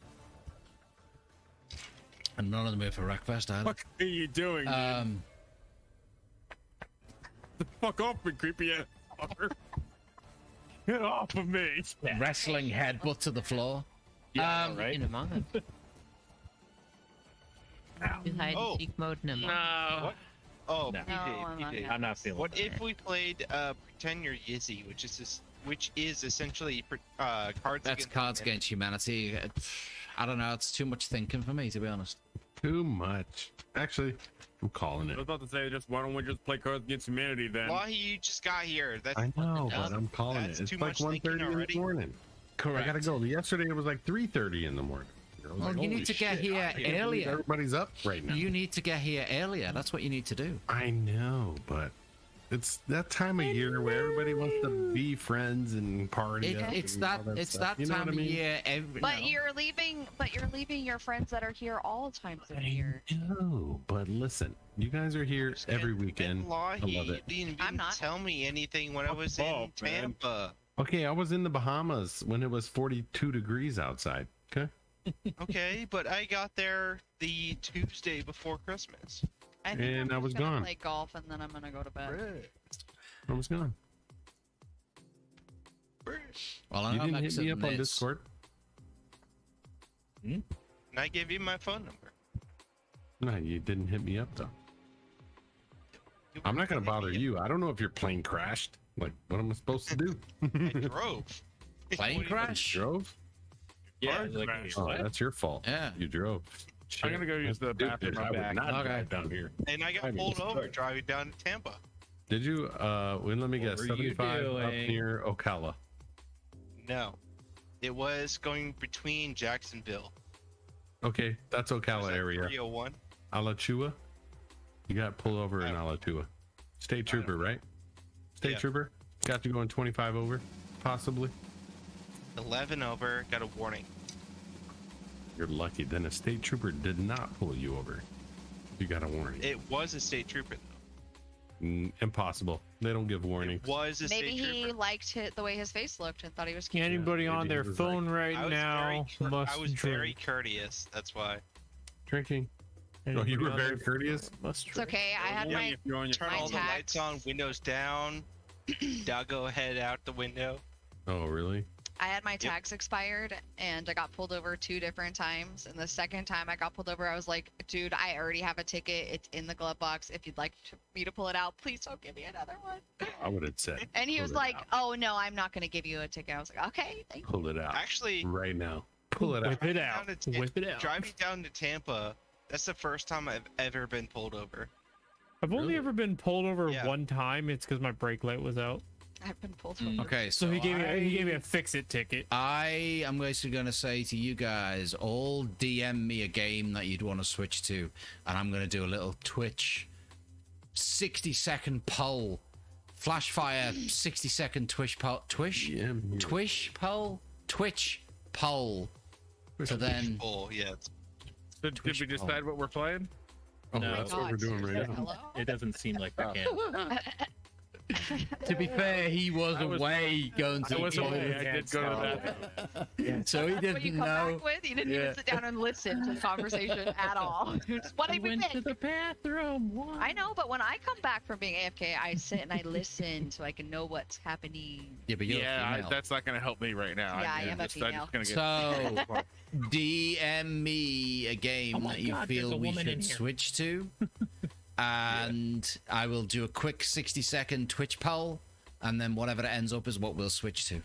S1: I'm not in the mood for Rackfest either. What
S2: are you doing? Um. Dude? the fuck off me, creepy ass fucker. Get
S1: off of me. Wrestling headbutt to the floor. Yeah, um, right? In a moment.
S6: Do oh. seek mode in a moment. No. What?
S5: Oh, no. he did. He did. I'm not feeling What if we played uh, Pretend You're Xyzzy, which is this, which is essentially uh, cards. That's against cards humanity.
S1: against humanity. Uh, I don't know. It's too much thinking for me, to be honest. Too much. Actually, I'm calling
S5: it. I was about to say, just why
S2: don't we just play Cards Against Humanity then? Why you just got here? That's I know, but I'm calling That's it. It's like 1.30 in the morning. Correct. I gotta go. Yesterday it was like 3.30 in the morning. Well, like, you need to get shit, here earlier. Everybody's up right now.
S1: You need to get here earlier. That's what you
S2: need to do. I know, but it's that time of year where everybody wants to be friends and party. It, it's and that, that, it's stuff. that you know time I mean? of year. Every, but no.
S7: you're leaving, but you're leaving your friends that are here all the time
S2: year. No, but listen, you guys are here every weekend. I love it.
S5: Didn't I'm not. Tell me anything when I was oh, in man. Tampa.
S2: Okay, I was in the Bahamas when it was 42 degrees outside. Okay.
S5: okay, but I got there the Tuesday before Christmas. I think and I'm I was gone. Play golf, and then I'm gonna go to bed. I was gone. Well, you I'm didn't hit me up this. on Discord. Hmm? And I gave you my phone number.
S2: No, you didn't hit me up though. I'm not gonna bother you. I don't know if your plane crashed. Like, what am I supposed to do? I drove.
S5: Plane crash? drove? Yeah. Like, oh,
S2: that's your fault. Yeah. You drove. I'm gonna go use the bathroom I would Not okay. drive down here. And I got I pulled over
S5: driving down to Tampa.
S2: Did you? Uh, when let me what guess, 75 up near Ocala.
S5: No, it was going between Jacksonville.
S2: Okay, that's Ocala area. 301. Alachua. You got pulled over in oh. Alachua. State trooper, right? State yeah. trooper. Got you going 25 over, possibly.
S5: 11 over. Got a warning.
S2: You're lucky. Then a state trooper did not pull you over. You got a warning.
S5: It was a state trooper, though.
S2: Mm, impossible. They don't give warnings. It was
S7: a Maybe state he liked it, the way his face looked and thought he was
S2: cute. Anybody yeah, on their phone like, right now very, must I was drink. very
S5: courteous. That's why. Drinking. Oh, you were very courteous.
S2: Must It's
S7: okay. I had yeah, my, your, turn all the lights
S5: on, windows down. Doggo head out the window. Oh, really?
S7: I had my tags yep. expired and I got pulled over two different times. And the second time I got pulled over, I was like, dude, I already have a ticket. It's in the glove box. If you'd like to, me to pull it out, please don't give me another one.
S2: I would have said. And he was like, out.
S7: oh, no, I'm not going to give you a ticket. I was like, okay.
S2: pull it out.
S5: Actually, right now. Pull it whip out. It out. Whip it out. Whip it out. Driving down to Tampa, that's the first time I've ever been pulled over.
S2: I've really? only ever been pulled over yeah. one time. It's because my brake light was out.
S3: I've been pulled
S5: from. Hmm. Okay,
S2: so, so he gave I, me a,
S1: he gave me a fix it ticket. I am basically going to say to you guys, all DM me a game that you'd want to switch to, and I'm going to do a little Twitch, sixty second poll, flashfire, sixty second Twitch poll, Twitch, yeah, Twitch poll, Twitch poll. so then, oh yeah. So
S2: did Twitch we decide poll. what we're playing? Oh, no, oh that's God. what we're doing right now. It doesn't seem like we can to be fair, he was, was away going to I was the
S1: I did go to that. yeah. So he didn't what you come Back with, you didn't yeah. even sit down and listen to the
S7: conversation at all. what I went to the bathroom. I know, but when I come back from being AFK, I sit and I listen so I can know what's happening.
S2: Yeah, but yeah, that's not going to help me right now. Yeah, I, I am just, a female. Get... So DM me
S1: a game oh that you feel we should switch to. and yeah. I will do a quick 60 second Twitch poll, and then whatever it ends up is what we'll switch to.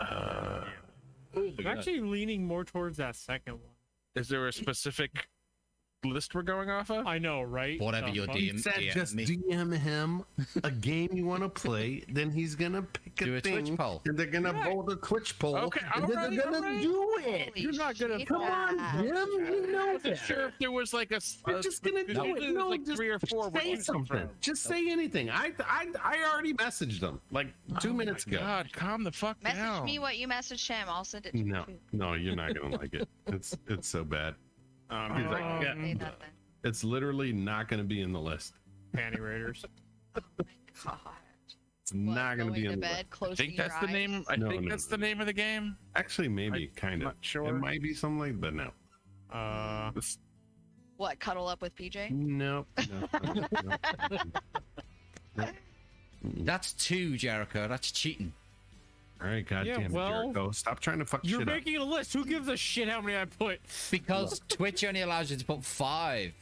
S2: Uh, I'm actually leaning more towards that second one. Is there a specific list we're going off of? I know, right? Whatever your fuck? DM, said DM just me. DM him a game you want to play, then he's gonna
S4: pick do a, a thing, Twitch poll. and they're gonna yeah. a Twitch poll, okay, and then they're gonna do it. Holy You're
S2: not gonna come that. on, Jim. You know that. Sure, if there was like a, a, just gonna do it. No, like just three or four. Say something. Just say anything. I, I, I already messaged them like two oh minutes ago. God, calm the fuck Message down. Message
S7: me what you messaged him. I'll send it. To no,
S2: no, you're not gonna like it. It's it's so bad. Um, he's like, yeah, it's literally not going to be in the list. Panty Raiders. God. It's What, not going to be in the list. I think that's the name. I No, think no, that's no. the name of the game. Actually, maybe kind of. not sure. It might be something like, but no, Uh,
S7: What, cuddle up with PJ?
S2: no,
S1: no, no, no. That's two, Jericho. That's cheating. All right,
S2: goddamn yeah, well, Jericho.
S1: Stop trying to fuck
S2: You're making up. a list. Who gives a shit
S1: how many I put? Because Twitch only allows you to put five.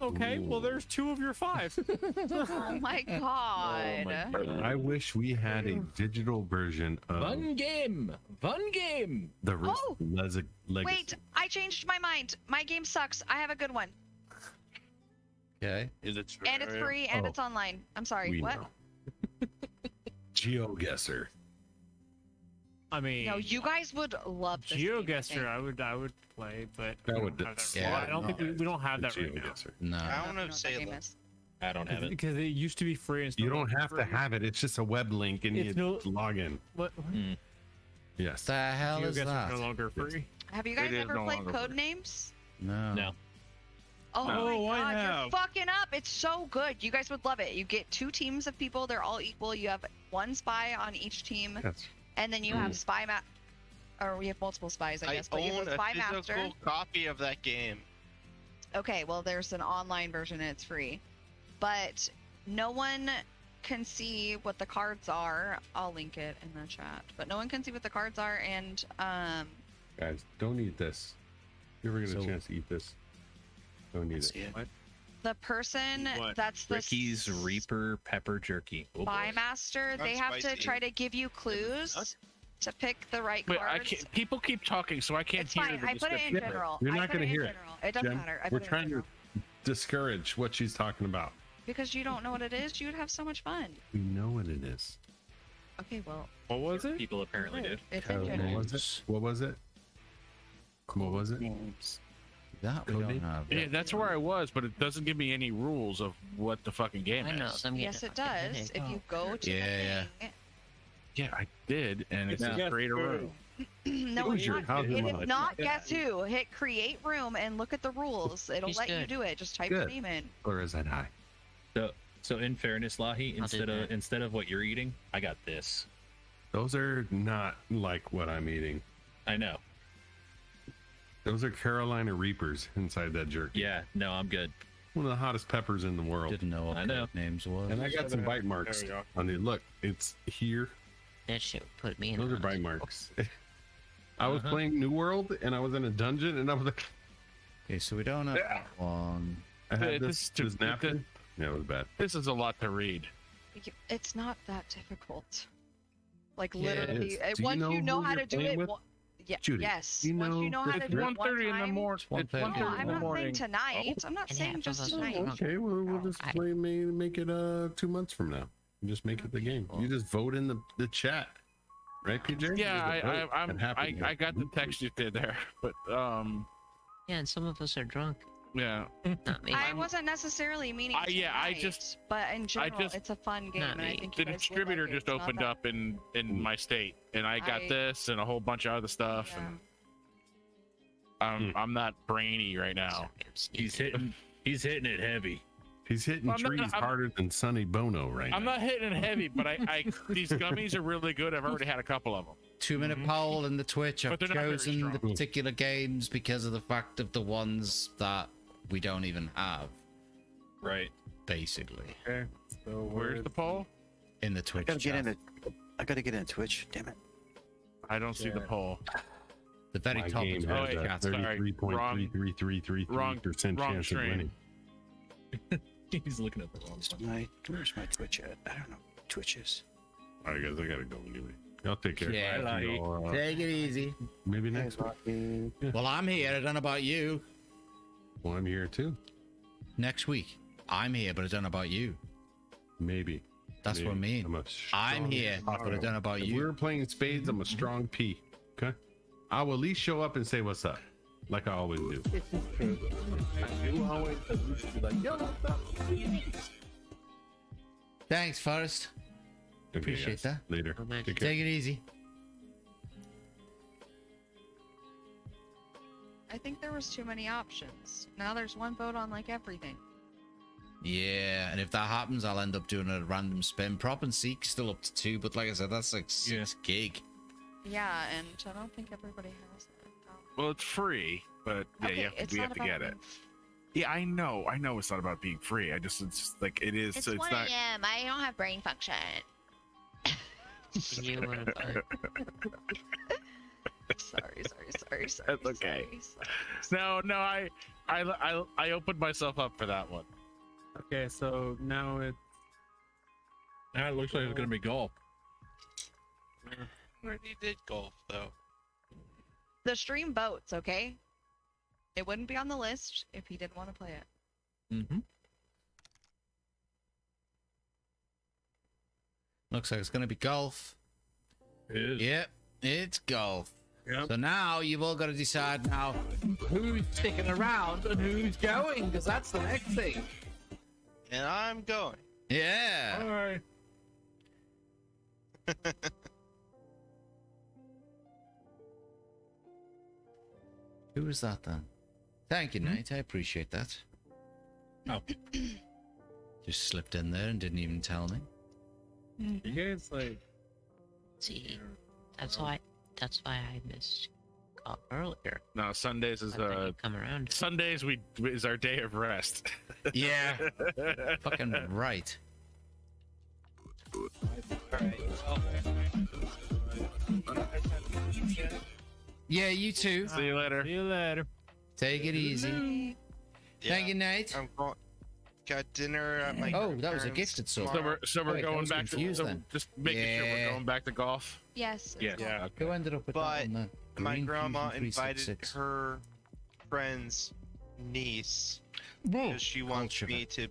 S2: Okay, Ooh. well, there's two of your five. Oh, oh, my god. oh my god. I wish we had a digital version of. Fun game! Fun game! The was oh, Legacy. Wait,
S7: I changed my mind. My game sucks. I have a good one.
S4: Okay.
S2: Is it true? And it's free and oh. it's
S7: online. I'm sorry. what?
S2: GeoGuessr. I mean, no, you guys
S7: would love this GeoGuessr. Game,
S2: I, I, would, I would play, but that would. That yeah, I don't no, think we, we, don't have that right now. No, I don't, know. Salem. I don't have it because it used to be free. And you don't have to have it. It's just a web link, and it's you no, log in.
S4: What? Mm.
S2: Yes. The hell GeoGuessr is that? No longer free.
S4: Have you guys ever no played Code Names? No. No. Oh no, my oh, god, you're
S7: fucking up. It's so good. You guys would love it. You get two teams of people, they're all equal. You have one spy on each team. That's and then you have mm. Spy Map, or we have multiple spies, I guess. I but own you have a Spy a Master. physical
S5: copy of that game.
S7: Okay, well, there's an online version and it's free, but no one can see what the cards are. I'll link it in the chat, but no one can see what the cards are. And um,
S2: guys, don't eat this. You ever get so, a chance to eat this? Don't eat it. it
S7: the person that's the
S2: Ricky's Reaper Pepper Jerky. Oh
S7: master. they have spicy. to try to give you clues to pick the right Wait, But I
S2: can't, people keep talking, so I can't it's hear fine. I put it in general. You're not going to hear it. General. It doesn't matter. I we're trying to discourage what she's talking about.
S7: Because you don't know what it is, you would have so much fun.
S2: We know what it is. Okay, well. What was it? People apparently oh, did. It's What was it? What was it?
S3: What was it? That we don't have.
S2: Yeah, that's where I was, but it doesn't give me any rules of what the fucking game I know. is. yes, it does. If you go oh. to yeah, the thing, yeah, I did, and it's, it's a create a room. no, it's not. not guess
S7: who. Hit create room and look at the rules. It'll He's let good. you do it. Just type good. your name in.
S2: Or is that high? So, so in fairness, Lahi, instead of instead of what you're eating, I got this. Those are not like what I'm eating. I know. Those are Carolina Reapers inside that jerky. Yeah, no, I'm good. One of the hottest peppers in the world. Didn't know what I know. names was. And I got some bite marks on it. Look, it's here. That shit put me in. Those are bite marks. Uh-huh. I was Uh-huh. playing
S4: New World and I was in
S2: a dungeon and I was like, Okay, so we don't have Yeah. long. I had this, is this napkin. Yeah, it was bad. This is a lot to read.
S7: It's not that difficult. Like literally, uh, you once know you know how to do it, yeah, Judy, yes. You know, Once you know how to It's do one thirty
S3: in the morning.
S4: It's one thirty in No, I'm the saying morning.
S7: tonight. I'm not saying just on- tonight. Okay,
S4: well,
S2: we'll oh, just play, may, make it uh two months from now. Just make it the game. You just vote in the, the chat, right, PJ? Yeah, I, I, I'm, I, I got the text you did there, but um,
S6: Yeah, and some of us are drunk. Yeah. I
S7: wasn't necessarily meaning. I, yeah, I just. But in general, just, it's a fun game. And I think the distributor like just opened up
S2: in in my state, and I got I, this and a whole bunch of other stuff. Yeah. And I'm hmm. I'm not brainy right now. He's hitting he's hitting it heavy. He's hitting well, trees not, harder than Sonny Bono right I'm now. I'm not hitting it heavy, but I, I these gummies are really good. I've already had a couple of them
S1: two minute mm-hmm. poll in the Twitch. I've chosen the particular games because of the fact of the ones that we don't even have. Right. Basically. Okay. So where's the poll? In the Twitch. I gotta chat. get in the, I gotta get in Twitch. Damn it. I don't yeah. see the poll.
S2: The very My top game has oh, a thirty-three point three three three three three percent chance train. of winning. He's looking at the wrong stuff. where's my Twitch at? I don't know. Twitch is. All right, guys, I gotta go anyway. Y'all take care. Yeah, like, uh, take it easy. Maybe next. Hey,
S1: well, I'm here. I don't know about you.
S2: Well, I'm here too. Next week, I'm here, but I don't know about you. Maybe. That's Maybe. what I mean. I'm, am here, but I don't know about if you. We are playing spades. I'm a strong P. Okay. I will at least show up and say what's up, like I always do.
S1: Thanks, Forrest. Okay, Appreciate guys. that. Later. Take it easy.
S7: I think there was too many options. Now there's one vote on like everything.
S1: Yeah, and if that happens, I'll end up doing a random spin. Prop and seek still up to two, but like I said,
S2: that's like six yeah. gig.
S7: Yeah, and I don't think everybody has it.
S2: Well, it's free, but yeah, okay, you have to, we have to get it. Yeah, I know, I know. It's not about being free. I just it's just like it is. It's so it's 1 not...
S7: a.m. I don't have brain function.
S2: you sorry, sorry, sorry, sorry. That's okay. Sorry, sorry, No, no, I, I, I, I opened myself up for that one. Okay, so now it's. Now it looks like it's gonna be golf.
S5: Where already did golf though.
S7: The stream boats, okay? It wouldn't be on the list if he didn't want to play it.
S5: Mm-hmm.
S1: Looks like it's gonna be golf. It is. Yep, it's golf. Yep. So now you've all got to decide
S5: now who's sticking around and who's going, because that's the next thing. And I'm going. Yeah. All right.
S1: Who was that then? Thank you, Knight. Hmm? I appreciate that. Oh. Just slipped in there and didn't even tell me.
S2: You guys like.
S6: See, that's why. That's why I missed
S2: call earlier. No, Sundays is uh come around. Sundays we is our day of rest. yeah. Fucking right.
S1: Yeah, you too. See you later. See you
S5: later. Take it easy. Yeah. Thank you, Nate got dinner at my. Oh, that was a gifted sword. So we're, so we're going back to so just making yeah. sure we're going back to golf. Yes. Yeah. yeah. Okay. Who ended up with but that one, my grandma invited her friend's niece because she wants me to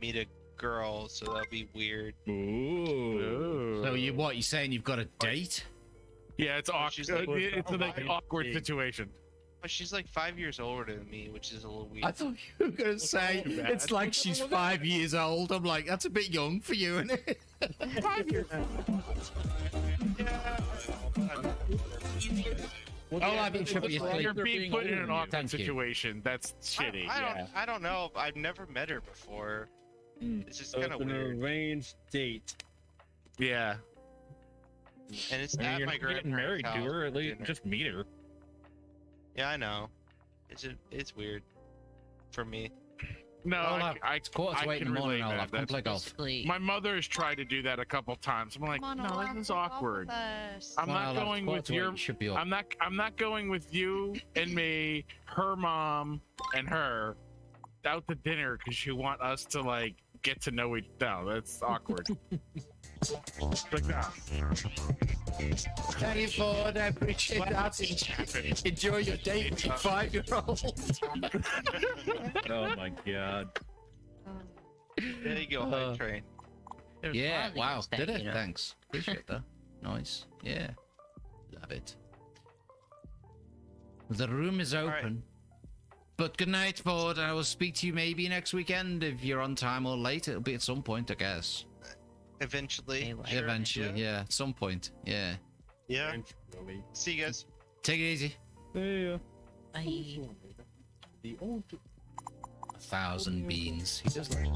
S5: meet a girl, so that'll be weird.
S1: Ooh. So you what? You saying you've got a date? Yeah, it's
S5: awkward. Like, it's, an oh like, awkward situation. But she's like five years older than me, which is a little weird. I thought
S1: you were gonna say it's like she's five years old. I'm like, that's a bit young for you, isn't it?
S5: five years. yeah. Well, oh, yeah, I've been you You're being put in an awkward Thank situation.
S2: You. That's shitty. I, I yeah. don't.
S5: I don't know. I've never met her before. It's just kind of weird.
S2: arranged date. Yeah.
S3: And it's and not my grandparents' married house to her. At least just
S5: meet her. Yeah, I know. It's just, it's weird for me. No, i I, have, I, it's
S2: I eight in the morning. i play golf. My
S5: mother has tried to do that a couple times. I'm like, no,
S2: this is awkward. I'm not going with your. i I'm not. I'm not going with you and me, her mom and her, out to dinner because you want us to like get to know each. No, that's awkward.
S1: Like that. Hey, Ford, I appreciate that. Enjoy your day, uh, five year old.
S2: oh my god.
S5: There you go, uh, train.
S2: Yeah, wow, did it. You know? Thanks. Appreciate
S1: that. Nice. Yeah. Love it. The room is open. But good night, Ford. I will speak to you maybe next weekend if you're on time or late. It'll be at some point, I guess.
S5: Eventually.
S1: Sure. Eventually, yeah. yeah. At some point, yeah.
S5: Yeah. Eventually. See you guys. Take it easy. See ya. Bye. The old.
S1: A thousand beans. He does like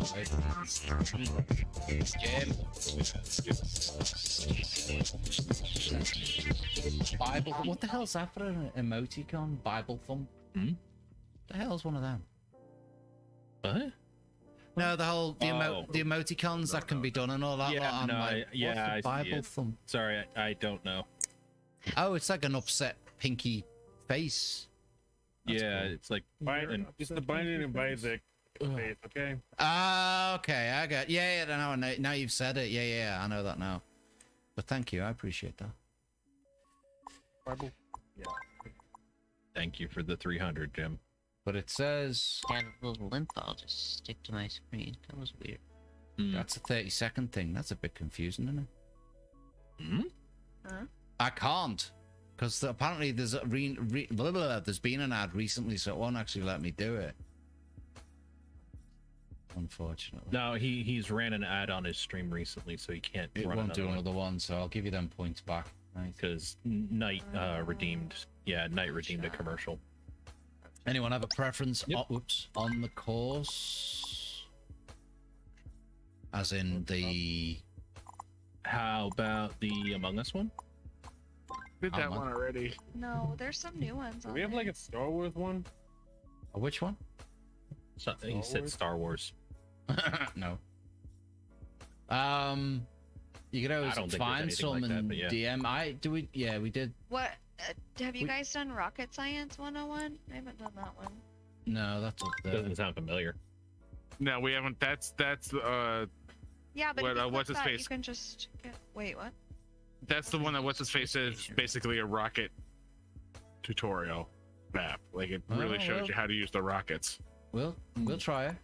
S1: Bible. What the hell is that for an emoticon? Bible thumb? Hmm? The hell is one of them? What? No, the whole the, emo- oh. the emoticons no, that can no. be done and all that. Yeah, lot. no, like, yeah, I Bible thumb.
S2: Sorry, I, I, don't know.
S1: Oh, it's like an upset pinky face.
S2: That's yeah, cool. it's like Biden. Just the Biden and Isaac face, okay?
S1: Ah, uh, okay, I got. Yeah, yeah, I know. Now you've said it. Yeah, yeah, I know that now. But thank you, I appreciate that.
S2: Bible. Yeah. Thank you for the 300, Jim.
S1: But it says... And the lint will just stick to my screen. That was weird. Mm. That's a 30 second thing. That's a bit confusing, isn't it? Hmm? Huh? I can't. Because apparently there's a re, re blah, blah, blah, there's been an ad recently, so it won't actually let me do it. Unfortunately.
S2: No, he he's ran an ad on his stream recently, so he can't. It run won't another do another
S1: one. one. so I'll give you them points back. Because nice. Knight uh, redeemed, yeah, Knight redeemed a commercial. Anyone have a preference yep. oh, oops, on the course? As in the. How about the
S2: Among Us one? Did that one already.
S7: No, there's some new ones. Do we
S2: have there. like a Star Wars one? A which one? Something you said Star Wars.
S1: no. Um, you could always find some yeah. DM. I do we? Yeah, we did.
S7: What uh, have you we... guys done Rocket Science 101? I haven't done that one.
S1: No, that's what
S2: that doesn't sound familiar. No, we haven't. That's that's uh.
S7: Yeah, but what, uh, what's his that, face? You can just get... wait. What?
S2: That's the one that what's his face is basically a rocket tutorial map. Like it oh, really oh, shows you how to use the rockets. We'll
S1: we'll try it.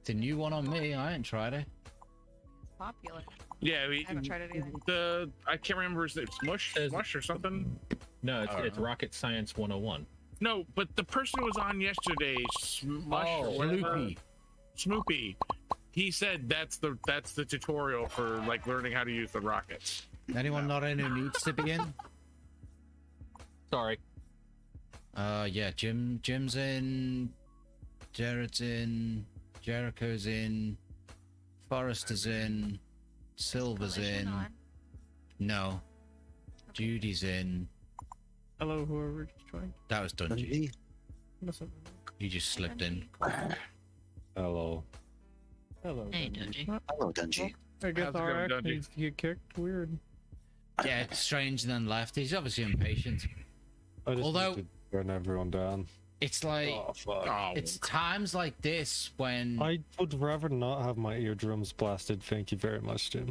S1: It's a new one on me. I ain't tried it.
S5: Popular. Yeah, we,
S2: I haven't tried it either. The I can't remember is it Smush, Smush or something. No, it's, it's Rocket Science 101. No, but the person who was on yesterday, Smush oh, or Snoopy. Snoopy. He said that's the that's the tutorial for like learning how to use the rockets.
S1: Anyone not in who needs to begin? Sorry. Uh yeah, Jim Jim's in Jared's in Jericho's in Forrester's in Silver's in. On? No. Okay. Judy's in.
S2: Hello, whoever just joined.
S1: That was Dungey. Dungy. You just slipped in. Hello.
S2: Hello. Hey, Dungey.
S1: Hello, Dungey.
S2: I guess our act needs to get kicked. Weird.
S1: Yeah, it's strange and then left. He's obviously impatient. I
S2: just Although, to burn everyone down.
S1: It's like oh, oh, it's times like this when
S4: I
S2: would rather not have my eardrums blasted. Thank you very much, Jim.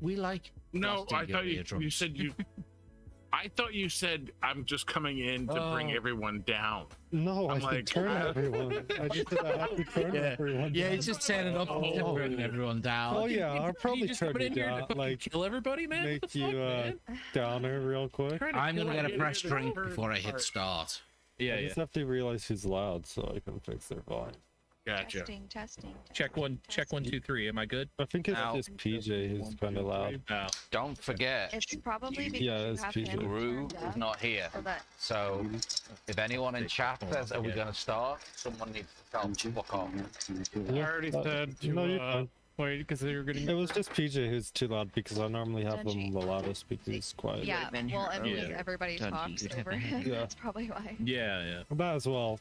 S2: We like no. I thought you, you, said you. I thought you said I'm just coming in to uh, bring oh. everyone down. No, I'm I like, turn everyone.
S1: I just said I have to turn yeah. everyone. Yeah, down. it's just turning up oh, and bringing
S2: everyone down. Oh yeah, I'll probably you turn you down. Like kill everybody, man. Make you fuck, uh, man? downer real quick. I'm gonna get a press drink
S1: before I hit
S2: start. Yeah, I just yeah. have to realize who's loud so I can fix their volume. Gotcha. Testing, testing, testing check one, testing. check one, two, three. Am I good? I think it's Ow. just PJ who's kind of loud. Now. Don't forget.
S7: It's probably because yeah, is
S2: not here.
S1: So if anyone in chat says, "Are we going to start?" Someone needs to tell them to fuck off.
S2: I already said. To, uh, point because they were getting. It was just PJ who's too loud because I normally have Dungy. them the loudest because He's quiet. Yeah, well, oh, and yeah. everybody Dungy. talks Dungy. over him. Yeah. That's
S7: probably why.
S2: Yeah, yeah. About as well.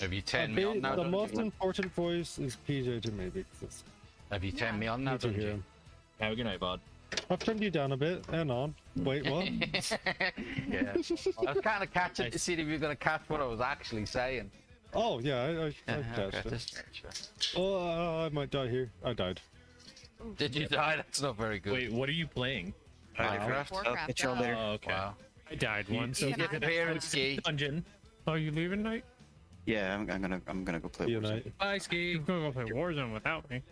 S2: Have you turned me on now? The most important voice is PJ to me because. Have you turned yeah. me on now? Dungy? Here. Have a good night, bud. I've turned you down a bit and on. Wait, what?
S3: yeah.
S2: I was
S1: kind of catching to see if you were going to catch what I was actually saying.
S2: Oh, yeah, I, I, I uh-huh, passed it. Oh, I might die here. I died. Did you die? That's not very good. Wait, what are you playing? Minecraft. Oh, Warcraft. It's all there. Oh, okay. Wow. I died once. You, you get the parents ski. Dungeon. Are oh, you leaving, Knight? Yeah, I'm, I'm, gonna I'm gonna go play See Warzone. Night. Bye, Ski. I'm gonna go play Warzone without me.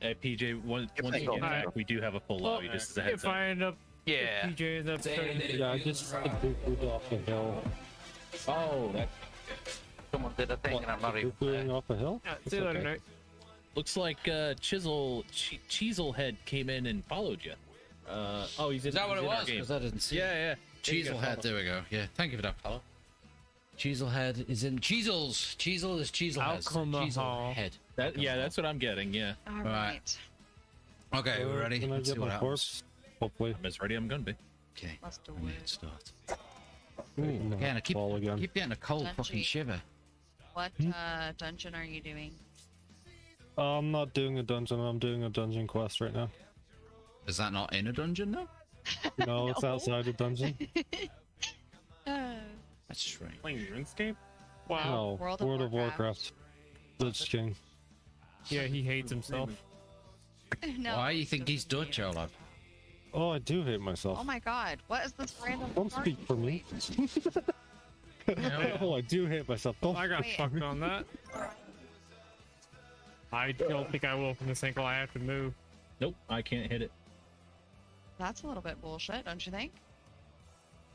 S2: Hey, uh, PJ, once, once you get back, we do have a full well, lobby, just as a heads up. If I end up... Yeah. PJ ends up... Yeah, I just... off the hill. Oh, that's... Someone did a thing what, and I'm not even. Going off a hill. Yeah, see you later, Looks like uh, Chisel Ch- Chiselhead came in and followed you. Uh, oh, he's in. Is that what it was? Because I didn't see. Yeah, yeah. Head, There
S1: we go. Yeah. Thank you for that, fellow. Head is in Chisels. Chisel is
S2: come the That, yeah, that's what I'm getting. Yeah. All right. Okay, we're ready. Let's see what happens. Horse? Hopefully, I'm as ready. I'm gonna be. Okay. Let's start. Ooh, Ooh, again, I keep, keep getting a cold fucking shiver.
S7: What hmm? uh, dungeon are you doing?
S2: I'm not doing a dungeon. I'm doing a dungeon quest right now. Is that not in a dungeon now? no, no, it's outside a dungeon. uh, That's right. Playing RuneScape? Wow. No, World, of, World Warcraft. of Dutch King. Yeah, he hates hmm. himself. No, Why do you think he's Dutch, Olaf? Oh, I do hate myself. Oh
S7: my god, what is this random? Don't speak
S2: for me. oh, I do hit myself. I got fucked on that. I don't think I will from this angle. I have to move. Nope, I can't hit it.
S7: That's a little bit bullshit, don't you think?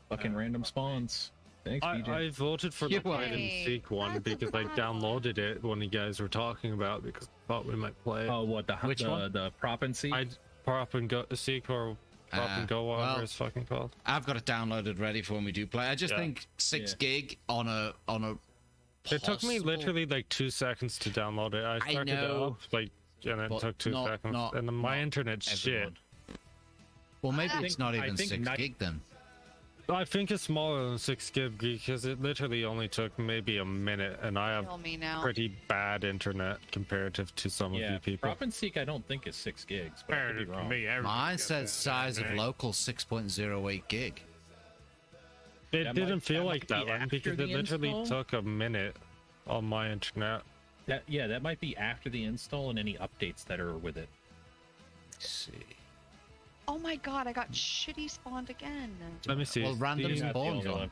S2: Fucking uh, random spawns. Thanks, I, BJ. I voted for the hide and seek one That's because I downloaded it when you guys were talking about because I thought we might play. oh, what the Which the, one? the propency? I prop and go seek or uh, Pop uh, and go, well, it's fucking called.
S1: I've got it downloaded ready for when we do
S2: play. I just yeah. think six yeah. gig on a on a. It took me literally like two seconds to download it. I started I know, it up like and it took two not, seconds, not, and my internet shit. Well, maybe I it's think, not even six gig then. I think it's smaller than 6 gig because it literally only took maybe a minute and I have pretty bad internet comparative to some yeah, of you people. Prop and Seek I don't think is 6 gigs, but I could be wrong. Me, Mine says size of local 6.08 gig. It that didn't might, feel that like that be one because it literally install? took a minute on my internet. That Yeah, that might be after the install and any updates that are with it. Let's see.
S7: Oh my god, I got shitty spawned again. Let
S2: me see. Well, random spawns on.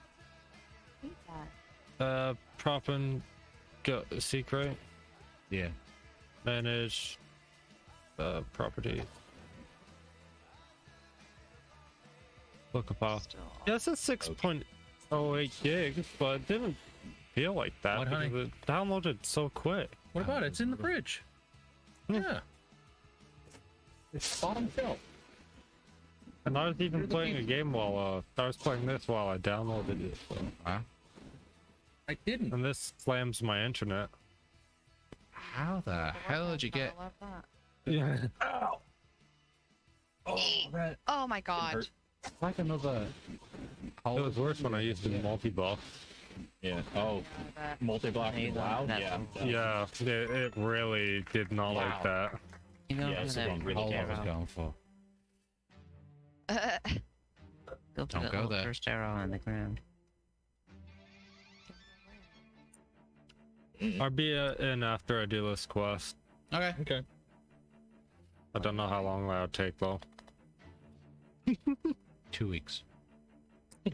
S2: Uh, prop and got a secret. Yeah. Manage uh, property. Look up Yeah, that's a six point oh eight gig, but it didn't feel like that what, because honey? it downloaded so quick. What about it? It's in the bridge? Hmm. Yeah. It's spawned shelf. And I was even playing a game while uh, I was playing this while I downloaded it. Huh? I didn't. And this slams my internet. How the hell did you get? I love that. Yeah. Ow.
S7: Oh, that. Oh my god.
S1: It's like another.
S2: It was worse when I used the yeah. multi-block. Yeah. Oh, multi-blocking loud. Yeah. Yeah. It, it, really did not wow. like that. You know yeah, that's what I really going for
S3: go for
S2: Don't go there. first arrow on the ground. Arbia uh, in after I do this quest. Okay. Okay. I don't know how long that'll take though. Two weeks.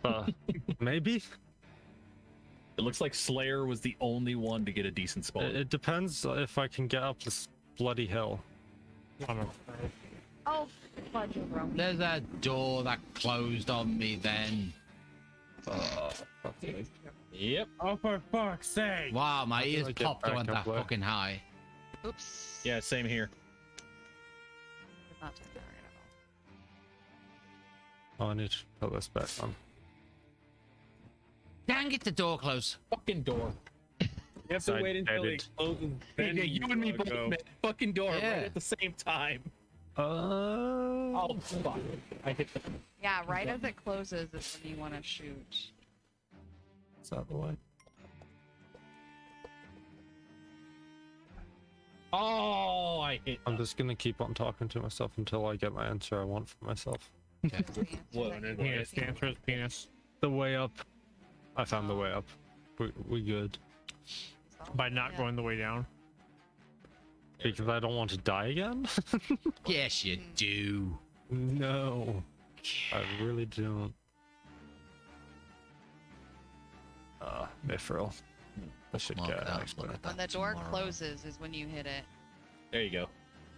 S2: Uh, maybe. It looks like Slayer was the only one to get a decent spot. It, it depends if I can get up this bloody hill. i
S4: Oh, fudge
S1: There's that door that closed on me then. Oh, yep. Oh, for fuck's sake! Wow, my ears like popped. I went that way.
S2: fucking high. Oops. Yeah, same here. Oh, I need to put this back on. Dang it, the door closed. Fucking door. You have to wait until it closes. Yeah, you and me both man. fucking door yeah. right at the same time. Oh! Oh, fuck. I hit
S7: the... Yeah, right as it closes is when you want to shoot.
S2: It's out the way. Oh, I hit. I'm just gonna keep on talking to myself until I get my answer I want for myself. Yeah. what? Yeah, answer his penis. The way up. I found the oh. way up. We we good. By not yeah. going the way down. Because I don't want to die again? yes, you do. No. I really don't. Uh, Mithril. I should get out, uh, look at that When the door
S7: closes is when you hit it.
S2: There you go.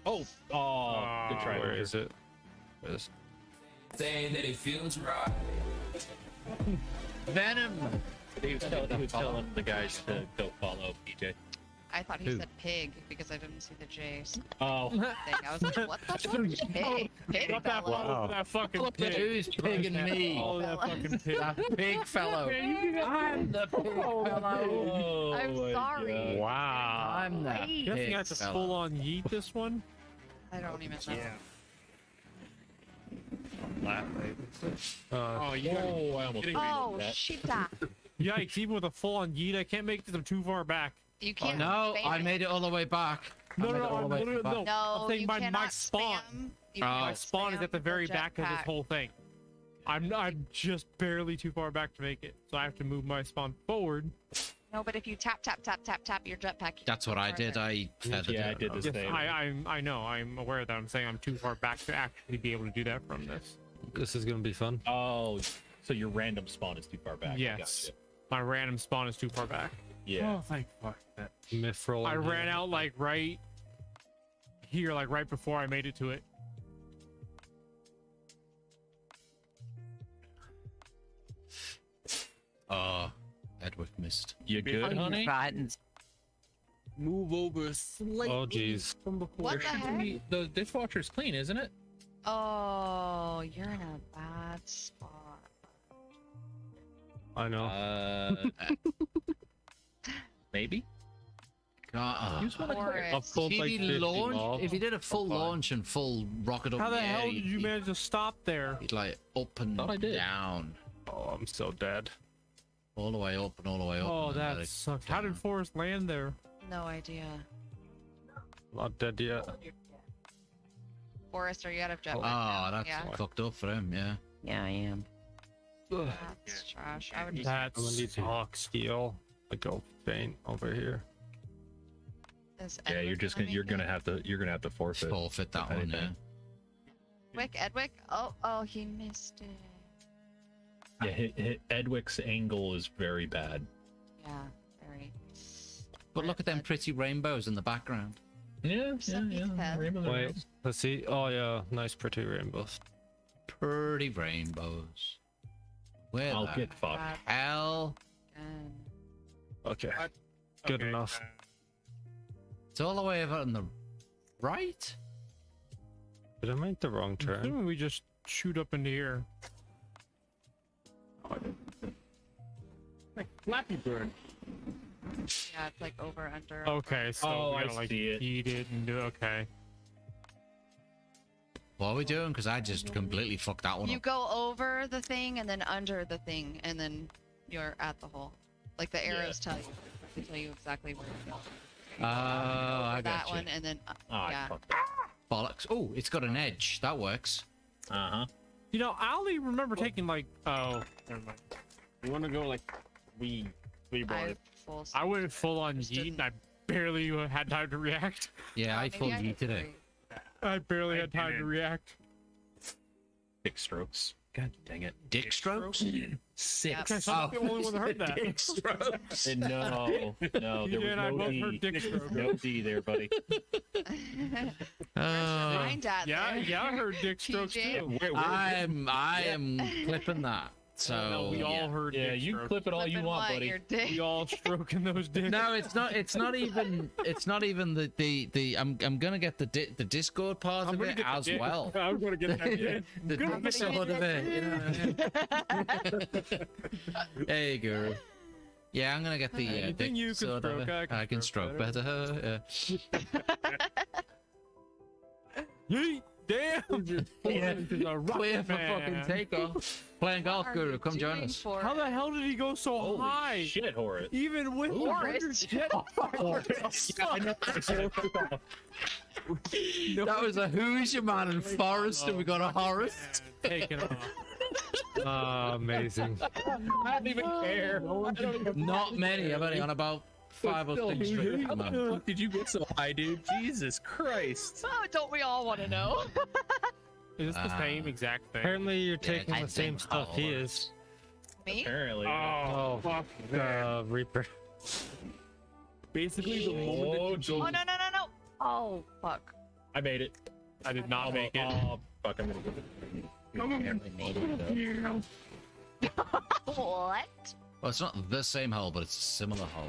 S2: Oh, oh, good try. it? Where is it? Saying that it feels right. Venom! He was, telling, he was telling the guys to go follow PJ.
S7: I thought he Who? said pig because I didn't see the J. Oh. Thing. I was like, what the fuck? pig?
S3: Pig what that, wow. that fucking pig. Who's pig and me? Oh, that
S2: fucking pig. That pig fellow.
S3: I'm the pig oh, fellow. I'm sorry.
S2: Wow. I'm the pig You think I have to full on yeet this one? I don't even know. Yeah. uh, oh, you oh, I almost Oh, shit. Yikes, even with a full on yeet, I can't make them too far back.
S7: You oh, can't. Oh, no, I made
S2: it all the way back. No, no, no, I'm no. no. I'm saying my, my spawn. Oh. My spawn is at the very back pack. of this whole thing. I'm I'm just barely too far back to make it, so I have to move my spawn forward.
S7: No, but if you tap tap tap tap tap your jetpack.
S2: That's what I did. I feathered yeah, I did the same. I I'm, I know. I'm aware of that. I'm saying I'm too far back to actually be able to do that from this. This is gonna be fun. Oh, so your random spawn is too far back. Yes, my random spawn is too far back. Yeah. Oh, thank fuck that mithril. I ran out like right here, like right before I made it to it. Ah, uh, Edward missed. You are good, honey? Rotten. Move over slightly. Oh, jeez. From before. What the heck? The dishwasher's clean, isn't it?
S7: Oh, you're in a bad spot.
S2: I know. Uh, Maybe.
S1: God, you just want
S3: if you he if he did a full launch
S1: and full rocket up How the, hell did you he, manage to stop there? He'd like up and down. Oh, I'm so dead.
S2: All the way up and all the way up. Oh, that sucked. How did Forrest land there? No idea. Not dead yet.
S7: Forrest, are you out of jet? Oh, oh that's yeah.
S6: fucked up for him. Yeah. Yeah, I am.
S7: That's trash.
S2: I would just. That's hawk steel a gold chain over here. yeah, you're just gonna you're gonna have to you're gonna have to forfeit. Forfeit that one. Yeah.
S7: Edwick, Edwick. Oh, oh, he missed it.
S2: Yeah, hit, hit Edwick's angle is very bad.
S7: Yeah, very.
S2: But look at them pretty
S1: rainbows in the background.
S3: Yeah, yeah, yeah. Rainbows
S7: Wait,
S1: let's see. Oh yeah, nice pretty rainbows. Pretty rainbows. Where I'll get fucked. Hell. God. Okay. I, Good okay, enough. Uh, it's all the way over on the right? Did I make the wrong
S2: turn? Didn't we just shoot up in the air?
S7: Oh, like Flappy Bird. Yeah, it's like over, under. Okay,
S2: so oh, we're gonna I like eat it and do okay. What are we
S1: doing? Because I just completely fucked that one you up.
S7: You go over the thing and then under the thing and then you're at the hole. Like the arrows yeah. tell you. They tell you exactly where to go.
S1: Oh, I got That you. one, and then uh, oh, yeah. Bollocks! Oh, it's got an edge. That
S2: works. Uh huh. You know, I only remember well, taking like oh, never mind. You want to go like we we board. I, went full on yeet, and I barely had time to react. Yeah, I full yeet today. I barely I had time didn't. to react. Six strokes. God dang it. Dick, strokes? Six. Yes. I'm oh. the only one that heard that. Dick strokes. And no, no, there was no D. no D there, buddy. Uh, yeah, yeah, I heard dick
S1: strokes
S3: too. Where, where, I am, I
S1: am clipping that. So no, we all heard. Yeah, you stroke. clip it all Clipping you want, buddy.
S2: We all stroking those dicks. No, it's not. It's not even.
S1: It's not even the the the. I'm I'm gonna get the di- the Discord part I'm of it as dick. well. I'm
S2: gonna
S3: get that. the, the Discord of
S1: it. hey, girl. Yeah, I'm gonna get the. Uh, Anything you can stroke, I can, I can stroke, better. better. Yeah. Damn! Just yeah.
S2: Clear for fucking takeoff.
S1: Playing golf guru, come join us.
S2: How the hell did he go so Holy high? Shit, Horace. Even with Horace. Jet Horace. Oh, yeah, that was a man and Forrest,
S1: and we got a Horace. it off.
S2: Oh, amazing. I
S1: don't even care. Don't Not many. I'm only on about
S2: five of things straight. the fuck did you get so high, dude? Jesus Christ!
S7: Oh, don't we all want to know?
S2: is this the uh, same exact thing? Apparently, you're yeah, taking the same stuff he is.
S7: Me? Apparently.
S2: Oh, oh fuck the Reaper. Basically, the moment. Oh, that you... Oh, oh no no
S7: no no! Oh fuck!
S2: I made it. I did not make it. Oh fuck! I'm gonna it.
S7: what?
S1: Well, it's not the same hole, but it's a similar hole.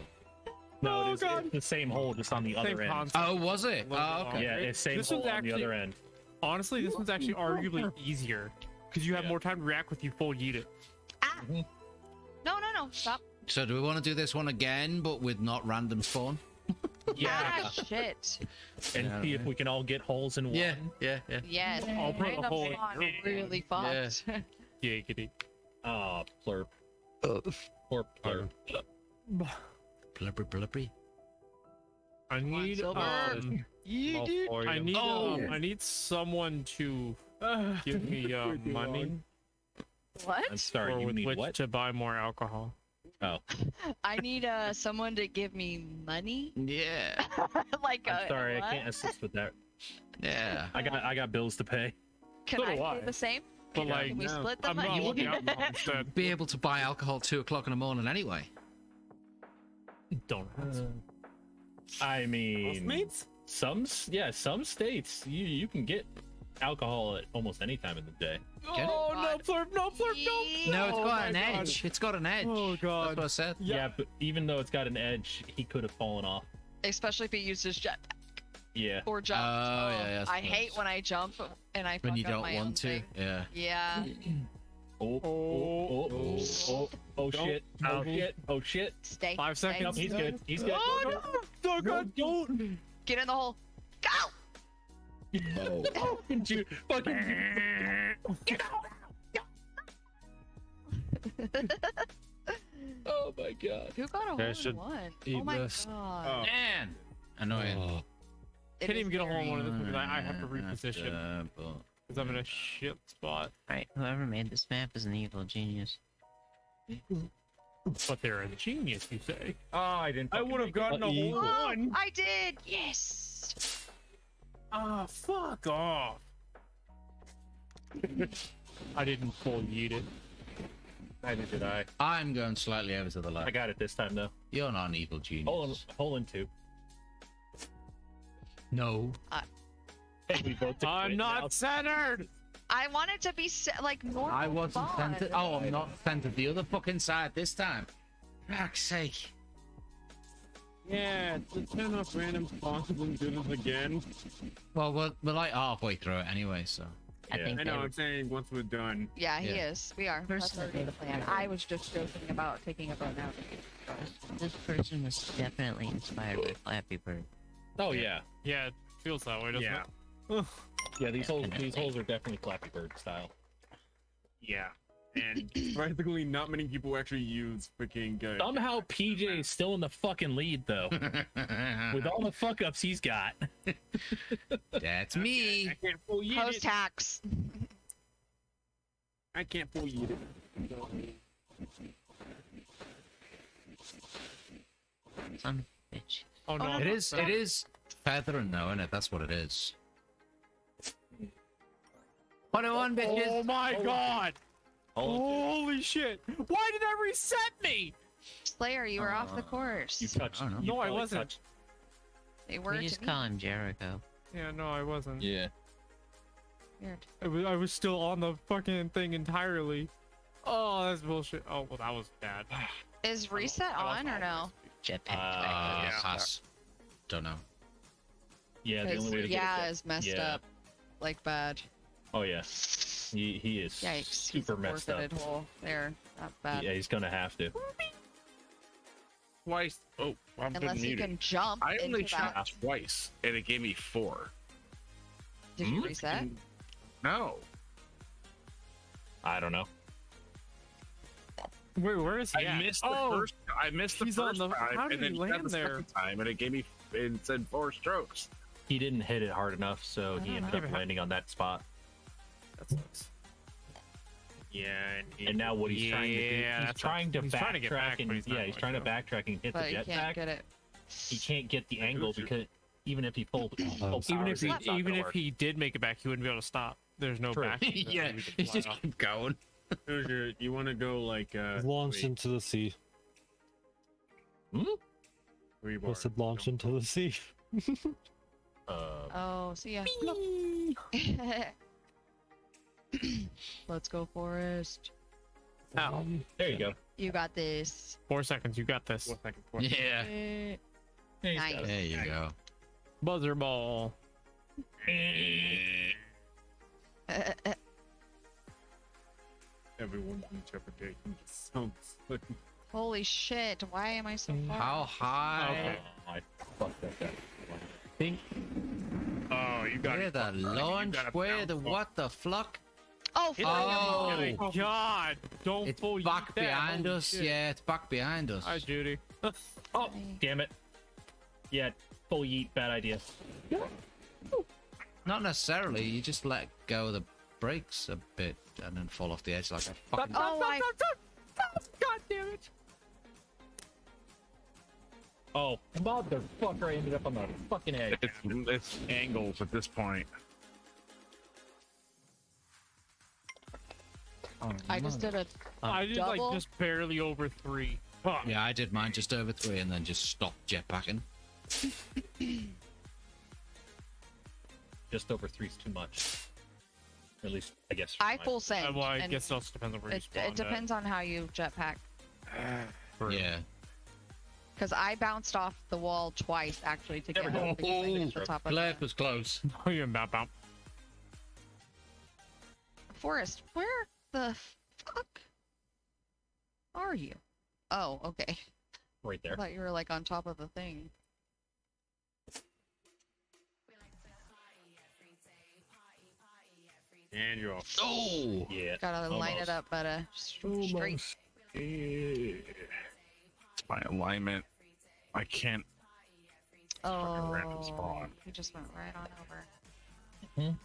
S1: No, oh, it is, God. it's the same hole, just on the same other concept. end. Oh, was it? Oh, okay. Yeah, it's same this hole on the other end.
S2: Honestly, this one's actually arguably easier because you have yeah. more time to react with you full yeet it. Ah. Mm-hmm.
S7: No, no, no! Stop.
S1: So, do we want to do this one again, but with not random spawn? Yeah.
S2: Ah,
S7: shit.
S2: And yeah, see if we can all get holes in one. Yeah, yeah, yeah. Yes. I'll put Random a hole in really fucked. Yeah. kitty. Ah, oh, plurp. Uh, plurp, plurp. Blubber, blubber. I need um, you, dude. I need oh. um, I need someone to give me uh, money. What? I'm sorry. You need what? To buy more alcohol. Oh.
S7: I need uh someone to give me money.
S2: Yeah.
S7: like I'm a, uh, sorry, what? I can't
S2: assist with that. Yeah. I got I got bills to pay.
S7: Can so I, I pay the same? But like, can we no, split the I'm money? Not, You would
S2: not Be able to buy alcohol two
S1: o'clock in the morning
S2: anyway. Donuts.
S1: Uh,
S2: I mean, some yeah, some states you you can get alcohol at almost any time of the day. Get
S3: oh it? no, flurp, no, flurp, no!
S7: No, it's oh
S2: got an edge. God. It's got an edge. Oh god, that's what I said. Yeah. yeah, but even though it's got an edge, he could have fallen off.
S7: Especially if he used his jetpack.
S2: Yeah. Or jump. Oh, oh yeah, yeah I hate
S7: when I jump and I when you don't want
S1: to. Thing. Yeah.
S7: Yeah.
S1: Oh, oh, oh, oh, oh, shit.
S2: Oh, shit. Oh, shit. Stay. Five seconds. He's good. He's good. Oh,
S7: no. good. Don't. Get in the hole.
S2: Go! Oh. fucking Jude. Fucking
S1: Jude.
S2: oh my god. Who got a hole in one? Oh my this. god. Oh.
S1: Man! Annoying. Oh. Can't even get a hole in one of this because I, have to reposition. Double. Cause I'm in a
S6: shit spot. Alright, whoever made this map is an evil genius.
S2: but they're a genius, you say? Ah, oh, I didn't. I would have gotten a evil.
S7: one. I did.
S2: Yes. Ah, oh, fuck off.
S1: I didn't full yeet it. Neither did I. I'm going slightly over to the left. I got it this time though. You're not an evil genius. Hole in, hole in two. No. Uh, I'm not now. centered.
S7: I wanted to be se- like normal. I
S1: wasn't Bond. centered. Oh, I'm not centered. The other fucking side this time. Fuck's sake.
S2: Yeah, to turn off random possible and do this again.
S1: Well, we're, we're like halfway through it anyway, so. I, yeah. I know. I'm
S2: saying once we're done. Yeah, he yeah.
S7: is. We are. First That's already the plan. I was just joking about
S2: taking a vote now.
S6: This person was definitely inspired
S2: by Flappy Bird. Oh yeah. Yeah, it feels that way, doesn't yeah. it? yeah, these holes these holes are definitely Flappy Bird style. Yeah. And practically not many people actually use freaking. uh, Somehow PJ is still in the fucking lead though. With all the fuck ups he's got. That's me. I can't
S7: fool you. Post tax.
S2: I can't fool you.
S1: Son bitch. Oh no. It is it is feather though, isn't it? That's what it is.
S2: Oh bitches. Oh my oh. god. Holy shit. Why did that reset
S7: me? Slayer, you were uh, off the uh, course. You touched.
S6: I
S2: you no, I wasn't. Touched. They were. just call him Jericho. Yeah, no, I wasn't. Yeah. Weird. I was, I was still on the fucking thing entirely. Oh, that's bullshit. Oh, well, that was bad.
S7: Is reset on or no?
S2: Jetpack. Uh, yeah. Don't know. Yeah, the only way to yeah, get it. Yeah, is messed yeah. up.
S7: Like bad.
S2: Oh yeah, he he is Yikes, super messed up. Hole.
S7: There, not bad. Yeah,
S2: he's gonna have to. Twice. Oh, I'm unless you muted. can
S7: jump. I only shot that.
S2: twice, and it gave me four.
S7: Did you mm? reset?
S2: No. I don't know. Wait, where is he? I at? missed the oh, first. I missed the first on the, time, how did and then he land the there? time, and it gave me and said four strokes. He didn't hit it hard enough, so he ended up landing on that spot. That's nice. Yeah, and, and now what he's yeah, trying to do, he's trying to backtrack trying to back, and he's yeah, he's trying to backtrack and hit but the jetpack. He can't get the angle because even if he pulled, pulled oh, even if he even if work. he did make it back, he wouldn't be able to stop. There's no True. back. yeah, he just, just keep going. you want to go like uh launch wait. into the sea? Hmm. You I said launch into the sea. uh,
S7: oh, see yeah. Let's go, Forest.
S2: Ow. There you go.
S7: You got this.
S2: Four seconds. You got this. Four seconds. Four seconds. Yeah. There you nice. go. There you nice. go. Buzzer ball. Everyone's interpretation just sounds like.
S7: Holy shit, why am I so mm. far? How high?
S2: Oh, okay. Oh,
S1: think. Oh, you got Where the launch? Where the what the fuck?
S2: Oh, oh my god! Don't it's fool back behind us. Yeah, it's back behind us. Hi, Judy. oh, damn it! Yeah, full yeet.
S1: Bad idea. Not necessarily. You just let go of the brakes a bit and then fall off the edge like a fucking. Oh,
S2: I... God damn it! Oh, motherfucker! I ended up on the fucking edge. It's, it's angles at this point. Oh, I just did I did double? like just barely over three.
S1: Huh. Yeah, I did mine just over three and then just stopped jetpacking.
S2: just over three's too much. At least, I guess. I full send. well, I guess it also depends on where it, you It depends
S7: on how you jetpack.
S1: yeah.
S7: Because I bounced off the wall twice, actually, to get home. Oh, the top
S2: Glad was close. Oh, you're about bounce.
S7: Forrest, where the fuck are you? Oh, okay. Right there. I thought you were like on top of the thing.
S3: And you're
S2: off. Oh! Yeah. Gotta almost. line it
S7: up, but uh, straight. Yeah.
S2: my alignment. I can't. Oh.
S7: Random spawn. He just went right on over.
S2: Mm hmm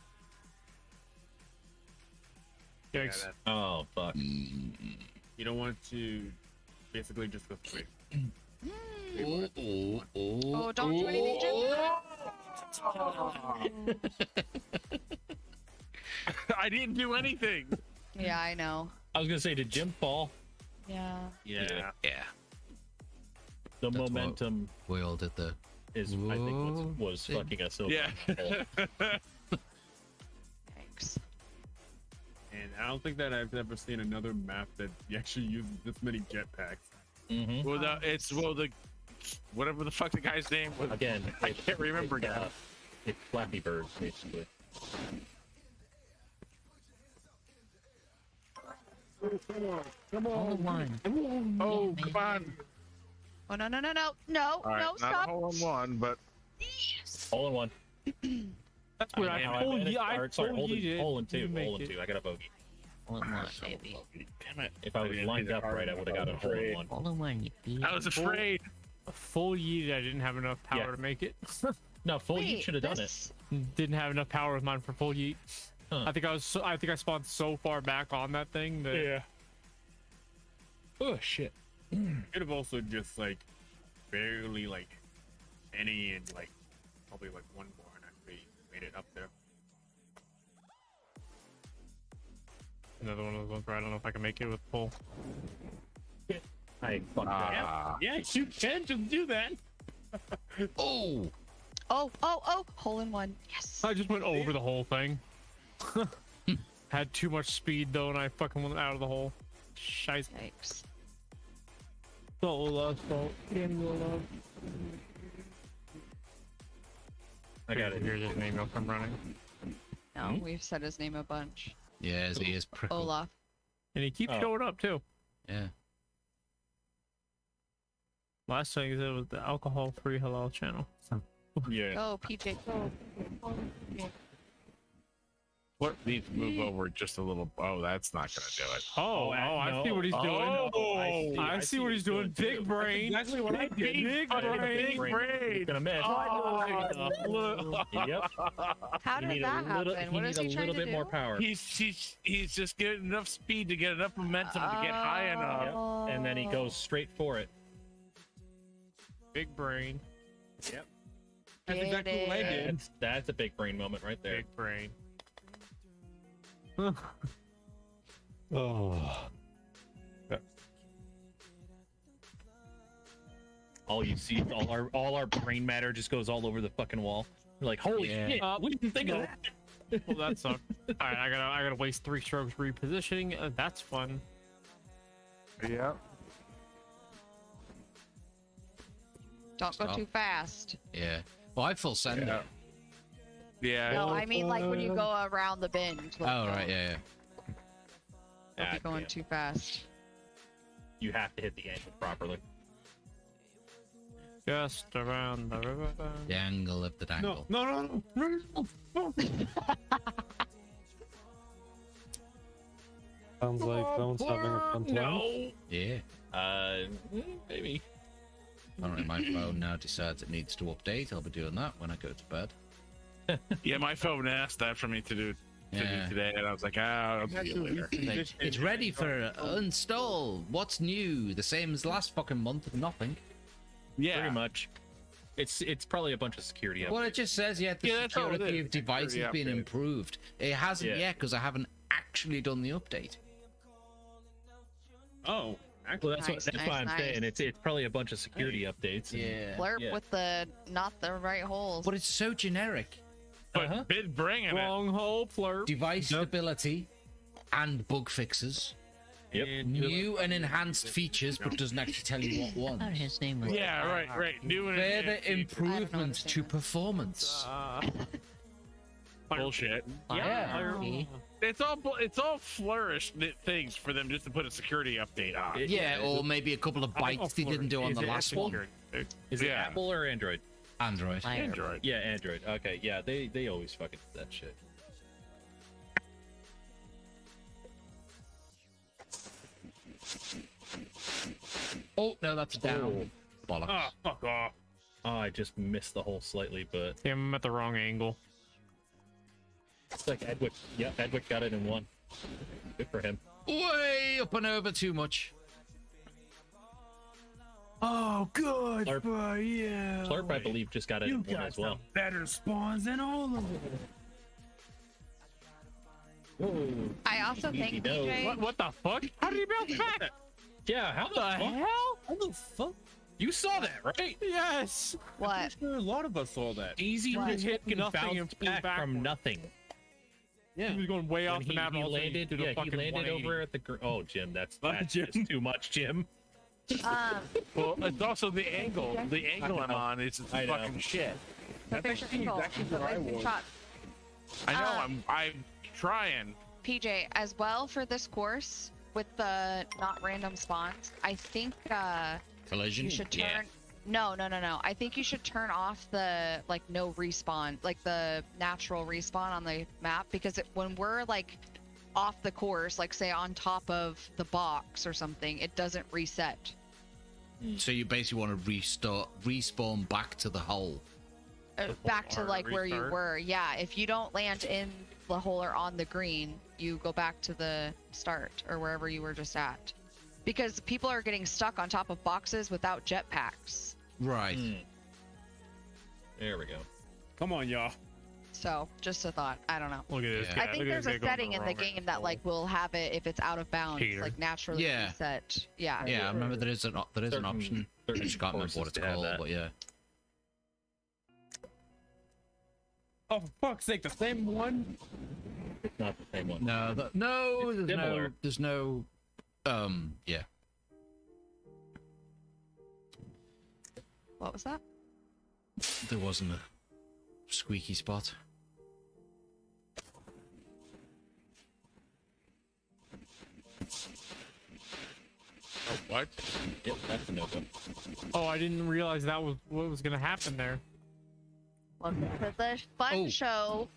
S2: Yikes. Yeah, oh, fuck. Mm-hmm. You don't want to basically just go straight. Oh, oh, oh, oh, don't do anything, I didn't do anything. Yeah, I know. I was gonna say, did Jim fall? Yeah. Yeah.
S1: Yeah. The That's momentum. We all did the Whoa. I think was, was fucking us over. Yeah.
S2: Thanks. and I don't think that I've ever seen another map that actually uses this many jetpacks. Mm-hmm. Well, the, um, it's well the whatever the fuck the guy's name was. Again, I can't remember it, now. Uh, it's Flappy Bird, basically.
S3: Come on, come on, come on. Oh, come on.
S7: Oh no no no no no right, no stop! All in
S2: one, but yes. all in one. That's where I, mean, I told you. I sorry, told you. Hole two. Hole two. I got a bogey. Hole one, ah, baby. Damn it! If I was lined up right, I would have got a hole one. one, I was afraid. A full yeet. I didn't have enough power yeah. to make it. no, full Wait, yeet should have done this... it. Didn't have enough power with mine for full yeet. Huh. I think I was. So, I think I spawned so far back on that thing that. Yeah. Oh shit. Could have also just like barely like any and like probably like one made it up there. Another one of those ones where I don't know if I can make it with pull. I fucked ah. yeah, yeah, you can just do that. oh! Oh, oh, oh! Hole in one. Yes. I just went over the whole thing. Had too much speed though, and I fucking went out of the hole. Scheiße. Thanks. Soul love, soul. Game love. I got it. Here's his name I'm running. No, -hmm.
S7: we've said his name a bunch.
S2: Yeah, he is prickled. Olaf. And he keeps oh. showing up too. Yeah. Last thing is it was the alcohol free halal channel. yeah.
S7: Oh, PJ. Oh.
S2: What needs to move over just a little? Oh, that's not gonna do it. Oh, oh, I no. Oh, see what he's doing. Oh, I oh, see, I I see what he's doing. Big brain. That's exactly what I did. Big, brain. Big brain. brain. Gonna miss. Oh, oh, yep.
S7: How did that little, happen? What is he trying to do? a little bit more power.
S2: He's, he's he's just getting enough speed to get enough momentum to get high oh. enough, yep. and then he goes straight for it. Big brain. Yep. That's exactly what I did. That's, that's a big brain moment right there. Big brain. oh. All you see, all our all our brain matter just goes all over the fucking wall. You're like, holy yeah. shit, uh, we didn't think no. of that. Well, that sucked. Uh, all right, I gotta I gotta waste three strokes repositioning. Uh, that's fun. Yeah.
S7: Don't Stop. go too fast.
S2: Yeah. Well, I
S1: feel send yeah. Yeah. No, I mean like when you
S7: go around the bend. Like,
S1: oh right, um, yeah, yeah. Don't be ah,
S2: going too fast. You have to hit the angle properly.
S6: Just around the river. The angle
S4: of the dangle.
S2: No, no, no, no.
S1: Sounds like
S4: someone's having a fun time. No.
S1: Yeah.
S2: Uh, maybe.
S1: Apparently, my phone now decides it needs to update. I'll be doing that when I go to bed
S2: yeah, my phone asked that for me to do, to yeah. do today, and I was like,
S1: ah, oh, I'll later. Like, it's ready for uh, install. What's new? The same as last fucking month. Nothing. Yeah, pretty much. It's it's probably a bunch of security. Well, it just says yeah, the yeah, security of devices has been improved. It hasn't yeah. yet because I haven't actually done the update.
S2: Oh, well, that's, nice, what, that's nice, why I'm nice. saying it's it's probably a bunch of security updates. And, yeah. Blurb yeah. with
S7: the not the right holes.
S1: But it's so generic
S2: but uh-huh. bringing it. hole flirt. Device yep. stability
S1: and bug fixes. Yep. New and enhanced features, but doesn't actually tell you what one. his name was. Yeah, right, uh, right. New and further improvements to performance. Uh, bullshit. Yeah.
S2: It's all it's all flourished things for them just to put a security update on. Yeah, or maybe
S1: a couple of bites they didn't do on the last one.
S2: Is it yeah. Apple or Android? Android. Android. Yeah, Android. Okay, yeah, they they always fucking do that shit. Oh no, that's oh. down. Oh. Bollocks. Ah, fuck off. Oh, I just missed the hole slightly, but him I'm at the wrong angle. It's like Edwick. Yeah, Edwick got it in one. Good for him. Way up and over too much. Oh, good Slurp. for you. Slurp, I believe, just got it you got as well. Some better spawns than all of them.
S7: I also think DJ. What, what,
S2: the fuck? How did he bounce back? yeah, how the, the hell? How the fuck? You saw that, right? Yes. What? Sure a lot of us saw that. Easy what? just hit nothing and back, back from nothing. Yeah, he was going way when off he, the map. He landed. Yeah, he landed over at the. Oh, Jim, that's that's Jim. too much, Jim well, it's also the angle. The angle I'm on is it's fucking shit. I I know. Um, I'm I'm trying.
S7: PJ, as well for this course with the not random spawns, I think uh, collision. You should turn. Yeah. No, no, no, no. I think you should turn off the like no respawn, like the natural respawn on the map because it, when we're like off the course, like say on top of the box or something, it doesn't reset.
S1: So you basically want to restart, respawn back to the hole.
S7: Uh, back to like restart. where you were. Yeah. If you don't land in the hole or on the green, you go back to the start or wherever you were just at. Because people are getting stuck on top of boxes without jetpacks.
S2: Right. Mm. There we go. Come on, y'all.
S7: So just a thought. I don't know. Look at this. Yeah. I think there's a setting in the game that like will have it if it's out of bounds, Hater. like naturally yeah. reset. Yeah. Yeah, I remember
S1: there is an there is an option. I just can't remember what it's called, but yeah.
S2: Oh, for fuck's sake, the same one? It's not the same one. No, the, no, there's no,
S1: there's no, um, yeah. What was that? There wasn't a squeaky spot.
S3: Oh, what? Yep, that's an open.
S2: Oh, I didn't realize that was what was gonna happen there.
S7: Welcome to the fun oh. show.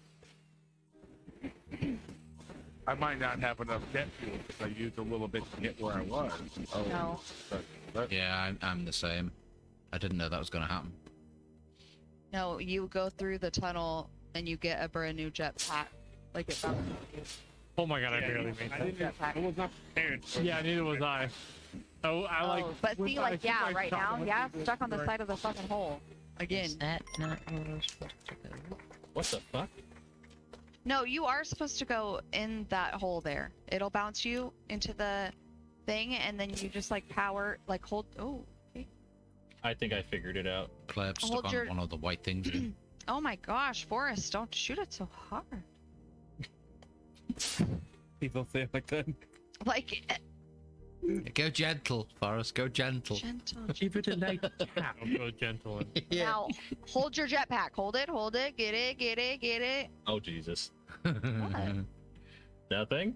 S2: I might not have enough jet fuel because I used a little bit to get where I was. Oh, no. But,
S1: but... Yeah, I'm, I'm the same. I didn't know that was gonna happen.
S7: No, you go through the tunnel and you get a brand new jet pack, Like it bounces
S2: Oh my god, yeah, I barely made that. I was not prepared. Yeah, neither was I. Oh, I oh, like. Oh, but see, like, yeah, right now, yeah, stuck on the side of
S3: the fucking
S7: hole. Again. Is that
S3: not where we're supposed to go? What the fuck?
S7: No, you are supposed to go in that hole there. It'll bounce you into the thing, and then you just like power, like hold. Oh. Okay.
S2: I think I figured it out. Claps stuck hold on your... one of the white things.
S7: oh my gosh, Forrest, don't shoot it so hard.
S1: People say it like that. Eh, like. Yeah, go gentle, Forrest. Go gentle.
S2: Gentle. Keep it in that cap. go gentle. Yeah.
S7: Now, hold your jetpack. Hold it. Hold it. Get it. Get it. Get it.
S2: Oh Jesus. What? Nothing.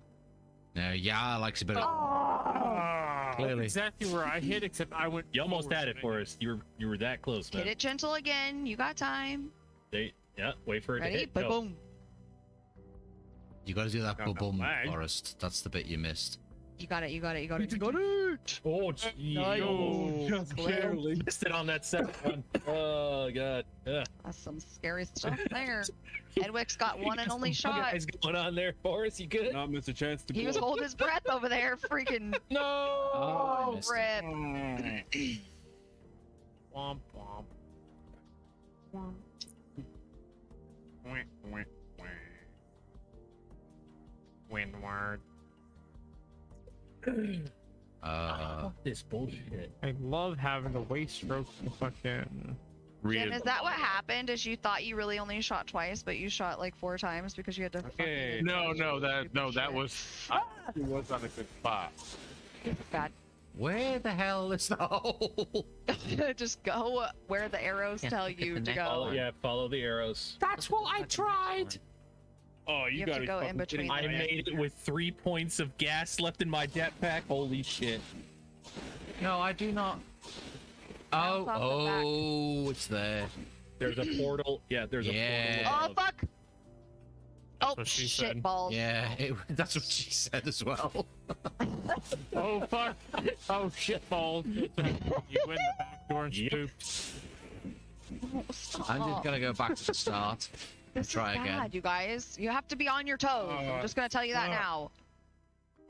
S2: No, yeah, likes a bit of. Oh.
S3: Ah,
S2: Clearly. Exactly where I hit, except I went. You almost had it, Forrest. You were you were that close, man. Get
S7: it gentle again. You got time.
S2: They yeah. Wait for it Ready? to hit. Boom. You got to do that boom,
S1: Forrest. That's the bit you missed.
S7: You got it. You got it. You got it. You got it. Oh, gee. clearly
S2: missed it on that second one. Oh god. Ugh.
S7: That's some scary stuff there. Edwick's got one and only shot. What's
S2: going on there, Boris? You good? Not miss a chance to. He was holding his
S7: breath over there, freaking. no. Oh, rip.
S2: womp womp. Womp. Windward uh, this bullshit. I love having the waste stroke fucking. is
S7: that what happened? Is you thought you really only shot twice, but you shot like four times because you had to.
S2: Okay. No, no, that no, shit. that was. He ah, was on a good spot.
S7: Bad.
S1: Where the hell is the
S7: hole? Just go where the arrows tell you to go. Follow, yeah,
S2: follow the arrows. That's what I tried. Oh, you, you gotta go in between. I made it with three points of gas left in my debt pack. Holy shit! No, I do not. Oh, oh, it's there. There's a portal. Yeah, there's yeah. a portal. Oh fuck! That's oh shit, said. balls. Yeah, it, that's what
S1: she said as well.
S2: oh fuck! Oh shit, balls! you went the back door and
S1: yep. pooped. Oh, I'm just gonna go back to
S2: the start. This try is again. bad,
S7: you guys. You have to be on your toes. Uh, I'm oh, just gonna tell you that uh, now.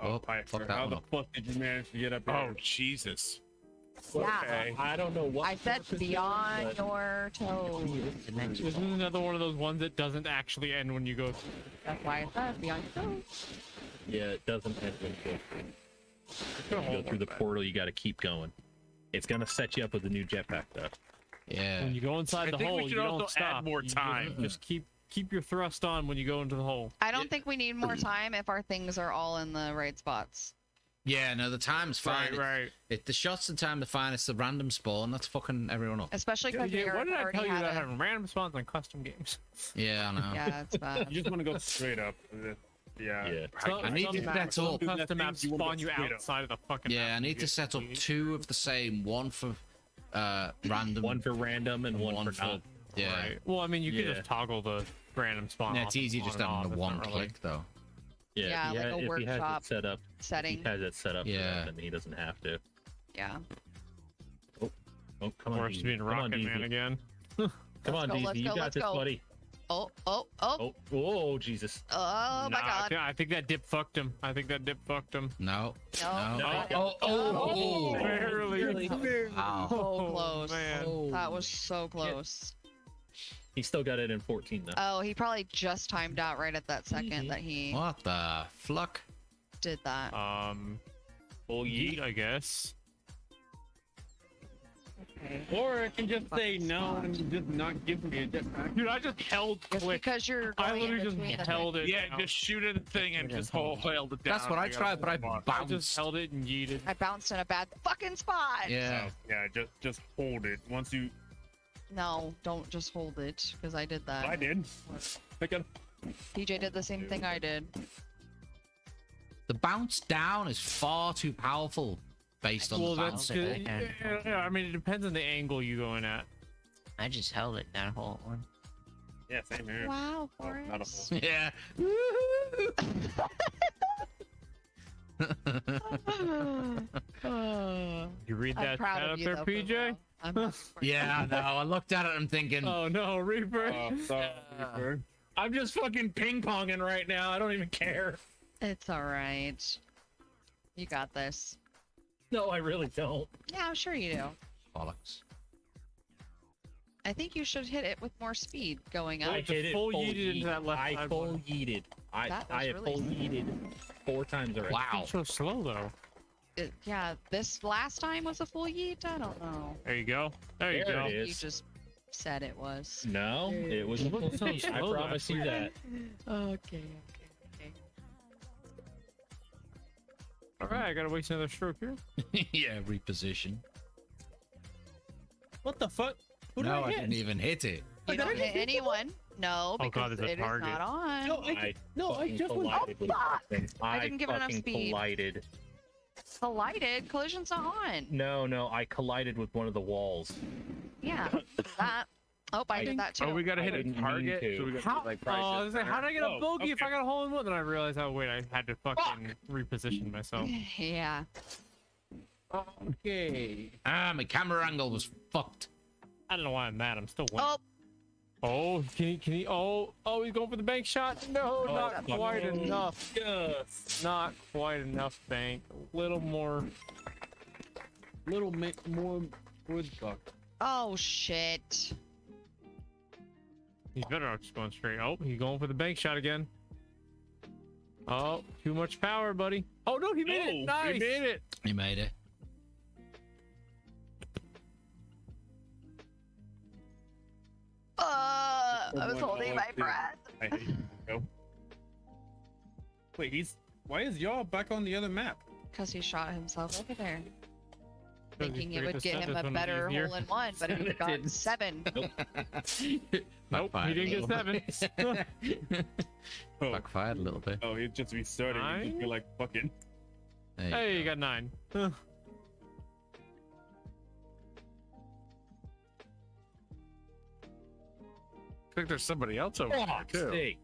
S2: Oh, oh Piper, fuck that how the up. fuck did you manage to get up here? Oh, Jesus. Yeah. Okay. I don't
S7: know what. I said beyond is, your toes.
S2: This another one of those ones that doesn't actually end when you go. Through. That's why I said beyond your toes. Yeah, it doesn't end when you go. you go through the portal, you got to keep going. It's gonna set you up with a new jetpack though. Yeah. When you go inside the hole, you don't stop. more time. You just keep keep your thrust on when you go into the hole.
S1: I
S7: don't think we need more time if our things are all in the right spots.
S1: Yeah, no, the time's fine. Right, right. the shot's and time to find. It's the random spawn that's fucking everyone up.
S2: Especially because yeah, yeah, what tell you about having random spawns on custom games?
S1: Yeah, I know. yeah, it's
S2: bad. You just want to go straight up. Yeah. yeah. So, I need to set up custom maps spawn you outside
S1: up. of the fucking. Yeah, I need to set up two of the same,
S2: one for uh random, one for random, and, and one, one for, for yeah. Right. Well, I mean, you yeah. could just toggle the random spawn. That's yeah, easy just on, the one click, really... though. Yeah, yeah like had, a if workshop he has it set up, setting. he has it set up, yeah. That, then he doesn't have to. Yeah. Oh, oh come we on. We're being Rocket Man again. come let's on, go, DZ. You go, got this, go. buddy. Oh, oh, oh. Oh, oh Jesus. Oh, my nah, God. I think that dip fucked him. I think that dip fucked him. No. No. no. Oh, oh, oh, oh, Barely.
S7: Barely. Oh, close. That was so close.
S2: He still got it in 14 though.
S7: Oh, he probably just timed out right at that 2nd mm -hmm. that he.
S2: What the fuck? Did that? Um, well, mm-hmm. yeet, I guess. Okay. Or I can just say no and just not give me a it. Dude, I just held it's click. because you're. I literally just held it. Yeah, down. just shoot at the thing and just hold, it down. That's what I, I tried, but I bounced. I just held it and yeeted. I
S7: bounced in a bad fucking spot. Yeah. So,
S2: yeah, just just hold it. Once you
S7: no, don't just hold it, because I did
S2: that. I did. Again.
S7: DJ did the same Dude. thing I did.
S1: The bounce down is far too powerful based on well, the bounce. that's good. Yeah,
S6: yeah, I mean, it depends on the angle you're going at. I just held it that whole one.
S3: Yeah, same here. Wow, oh, Yeah. you read that,
S1: out there, PJ? Though. yeah, no. I looked at it. I'm thinking. Oh no, Reaper. Oh, sorry,
S2: Reaper. I'm just fucking ping ponging right now. I don't even care. It's all right. You got this. No, I really don't. Yeah, I'm sure
S7: you do. Bollocks. I think you should hit it with more speed going up. I
S2: hit it full yeeted into that left. I full yeeted. I, I really have full yeeted four times already. Wow. So slow though
S7: yeah, this last time was a full yeet. I don't know.
S2: There you go. There, you There go. You just
S7: said it was. No, it was. a full not I promise you that.
S3: Okay, okay, okay.
S2: All right, I gotta waste another stroke here. yeah, reposition. What the fuck? Who did no, I, I didn't
S1: even hit it. You oh, Did I don't
S2: hit anyone.
S7: No, Oh, God, because there's a it is not on. No, I, I just, no, I did just was.
S2: collided oh, with I didn't give it enough speed. collided
S7: collided. Collision's not on.
S2: No, no, I collided with one of the walls.
S7: Yeah, that. Oh, I, I did that too. Oh, we gotta hit a
S2: target. So we How? like Oh, I like, how did I get a bogey oh, if I got a hole in one? Then I realized, oh wait, I had to fucking reposition myself. Yeah. Okay. Ah, my camera angle was fucked. I don't know why I'm mad. I'm still winning. Oh, Oh, can he? Can he? Oh, oh, he's going for the bank shot. No, oh, not quite enough. Yes. Not quite enough bank. A little more. Little more woodcock. Oh
S7: shit.
S2: He's better off just going straight. Oh, he's going for the bank shot again. Oh, too much power, buddy. Oh no, he made oh, it. Nice. He made it. He made it. Uh, I was holding my breath. Wait, he's. Why is y'all back on the other map?
S7: Because he shot himself over there.
S2: Thinking it would get him a better hole in one, but he got seven. Nope. nope, he didn't get seven. oh. Backfired a little bit. Oh, he'd just be starting. He'd just be like, fucking. Hey, go. you got nine. think there's somebody else over there too. Steak.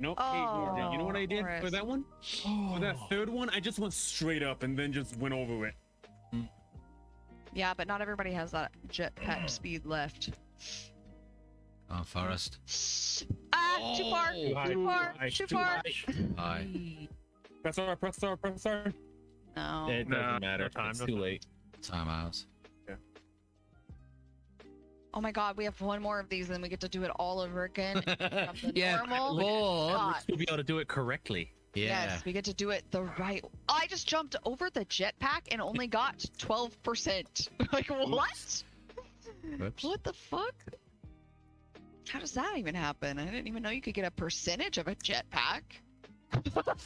S2: No, oh, hey, you know what I did Morris. for that one? Oh. For that oh. third one, I just went straight up and then just went over it.
S7: Yeah, but not everybody has that jetpack mm. speed left.
S1: Come uh, on, Forrest. Ah, oh, too far, too far, too far.
S2: That's Press R, press R, press R. No. It doesn't no, matter. time it's too
S1: late. Time out
S7: oh my god, we have one more of these and we get to do it all over again. yeah, normal.
S2: We'll be able to do it correctly. Yeah. Yes,
S7: we get to do it the right. I just jumped over the jetpack and only got 12%. like, what? Oops. What the fuck? How does that even happen? I didn't even know you could get a percentage of a jetpack.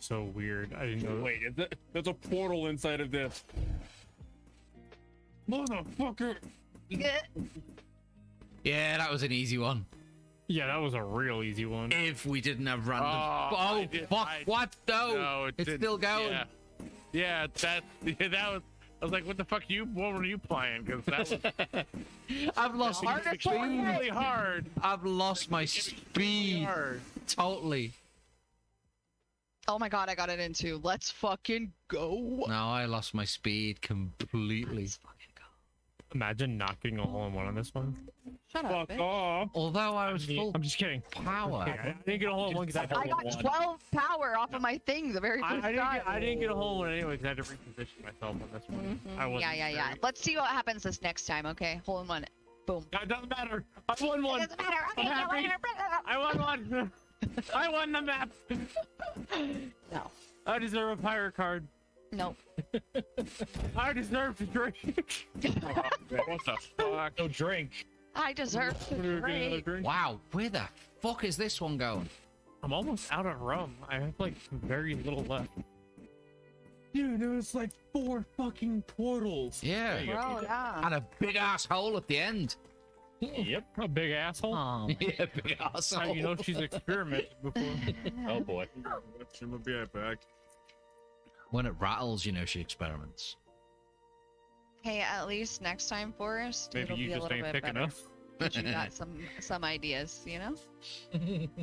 S2: so weird. I didn't know. Wait, that, there's a portal inside of this. Motherfucker yeah, that was an easy one. Yeah, that was a real easy one. If we didn't have random. Oh, oh did, fuck! I, what? though? no it it's didn't. still going. Yeah, yeah that yeah, that was. I was like, "What the fuck? You what were you playing?" Because that was. I've lost my speed. Really hard. I've lost my speed. totally.
S7: Oh my god, I got it into. Let's fucking go.
S1: No, I lost my speed completely.
S2: Imagine not getting a hole in one on this one. Shut up. Fuck off. Although I was full. I'm just kidding. Power. Okay, I didn't get a hole in one because I had I got one. 12 power
S7: off of my thing the very first I, I didn't Get, I didn't get a hole in
S2: one anyway because I had to reposition myself on this one. Mm -hmm. I wasn't
S7: yeah, yeah, yeah. Let's see what happens this next time, okay? Hole in one. Boom.
S2: It doesn't matter. I won one. It doesn't matter. Okay, I'm happy. I won one. I won the map. no. I deserve a pirate card. Nope. I deserve to drink. oh, what the fuck? No drink. I deserve to
S1: drink. drink. Wow, where the fuck is this one going? I'm almost out of rum. I have like very little left.
S2: Dude, there was like four fucking portals. Yeah. Bro, oh, yeah.
S1: And a big asshole at the end. Hmm. Yep, a big asshole.
S2: Oh, yeah, big asshole. How you know she's experimented before? oh boy. She to be right back.
S1: When it rattles, you know she experiments.
S7: Hey, at least next time, Forrest, Maybe it'll you be a little ain't bit thick better. enough. But you got some some ideas, you know.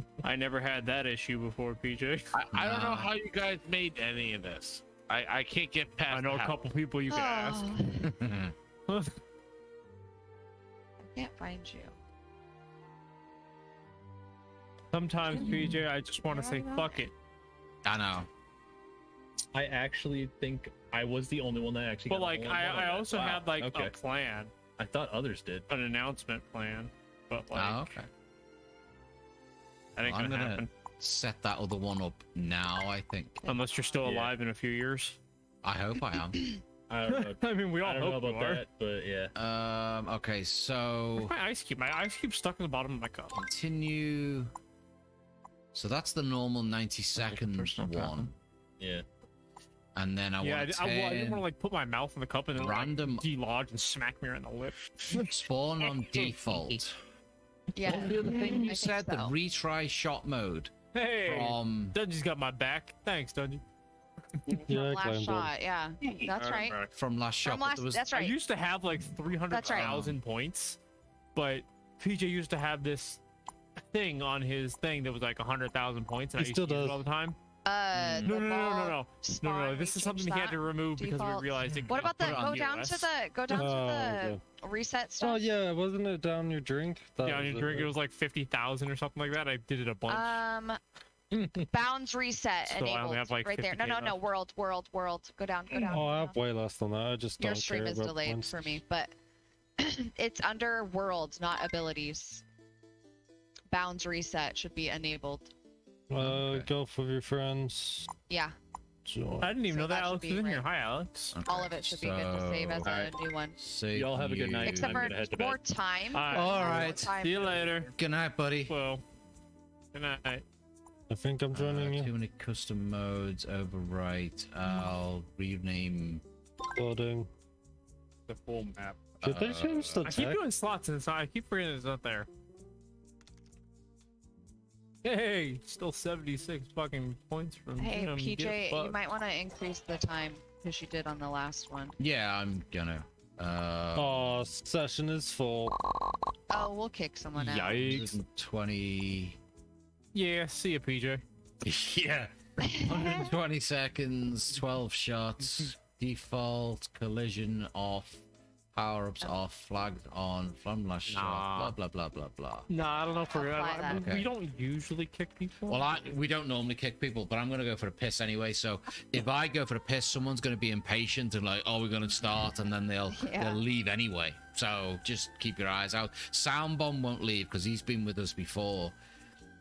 S2: I never had that issue before, PJ. I, I don't know how you guys made any of this. I, I can't get past. I know a couple people you can ask. I
S7: can't find you.
S2: Sometimes, PJ, I just want to say fuck it. I know. I actually think I was the only one that actually. But like, I, I also wow. had like okay. a plan. I thought others did. An announcement plan, but like. Oh, okay. That ain't well, gonna, gonna, happen.
S1: Set that other one up now. I think. Unless you're still alive yeah. in a few years. I hope I am. I don't
S2: know. I mean, we all I hope about are. that,
S1: but yeah. Um. Okay, so. Where's my ice cube. My ice cube stuck in the bottom of my cup. Continue. So that's the normal ninety second one. Yeah and then I yeah, want to I, I, I, didn't want to
S2: like put my mouth in the cup and then random like, delodge and smack me around in the lip. Spawn on default.
S1: Yeah. What the thing mm, you I said? So. The retry shot mode. Hey. From Dungeon's got my
S2: back. Thanks, Dungeon. yeah, last shot,
S7: yeah, that's right.
S2: From last shot, from last, was, that's right. I used to have like three hundred thousand right. points, but PJ used to have this thing on his thing that was like hundred thousand points, and he I used still to use does. it all the time. Uh, mm. no, no, no, no, no, no, no, no. This is something that. we had to remove Default. because we realized it. What about the go down the to the go down oh, to the okay.
S7: reset stuff? Oh yeah,
S2: wasn't it down your drink? That down your drink. It. it was like fifty thousand or something like that. I did it a bunch.
S7: Um, bounds reset so enabled like right there. No, no, no. World, world, world. Go down, go down. Oh,
S2: I have way less than that. I just your stream is delayed points.
S7: for me, but it's under worlds, not abilities. Bounds reset should be enabled.
S2: Uh, golf with your friends. Yeah. So, I didn't even so know that, that Alex was in here. Hi, Alex. Okay, All of it should so, be good to save as right. a new one. Save Y'all have a good night. Except for more time. All right. All right. Time. See you
S1: later. Good night, buddy. Well, good night. I think I'm joining uh, you. Too many custom modes. Overwrite. I'll rename. Loading.
S2: The full map. Did uh, they change the I tech? keep doing slots inside. I keep forgetting it's not there. Hey, still 76 fucking points from Hey, him. PJ, you might
S7: want to increase the time because you did on the last one.
S2: Yeah, I'm
S1: gonna. Uh,
S2: oh, session is full.
S7: Oh, we'll kick someone out. Yikes.
S1: 20.
S2: Yeah, see you, PJ. yeah.
S1: 120 seconds, 12 shots, default, collision off power-ups oh. are flagged on from last nah. blah, blah, blah, blah, blah.
S2: Nah, I don't know for we okay. we don't usually kick people. Well, I,
S1: we don't normally kick people, but I'm gonna go for a piss anyway. So if I go for a piss, someone's gonna be impatient and like, oh, we're gonna start, and then they'll yeah. they'll leave anyway. So just keep your eyes out. Soundbomb won't leave because he's been with us before.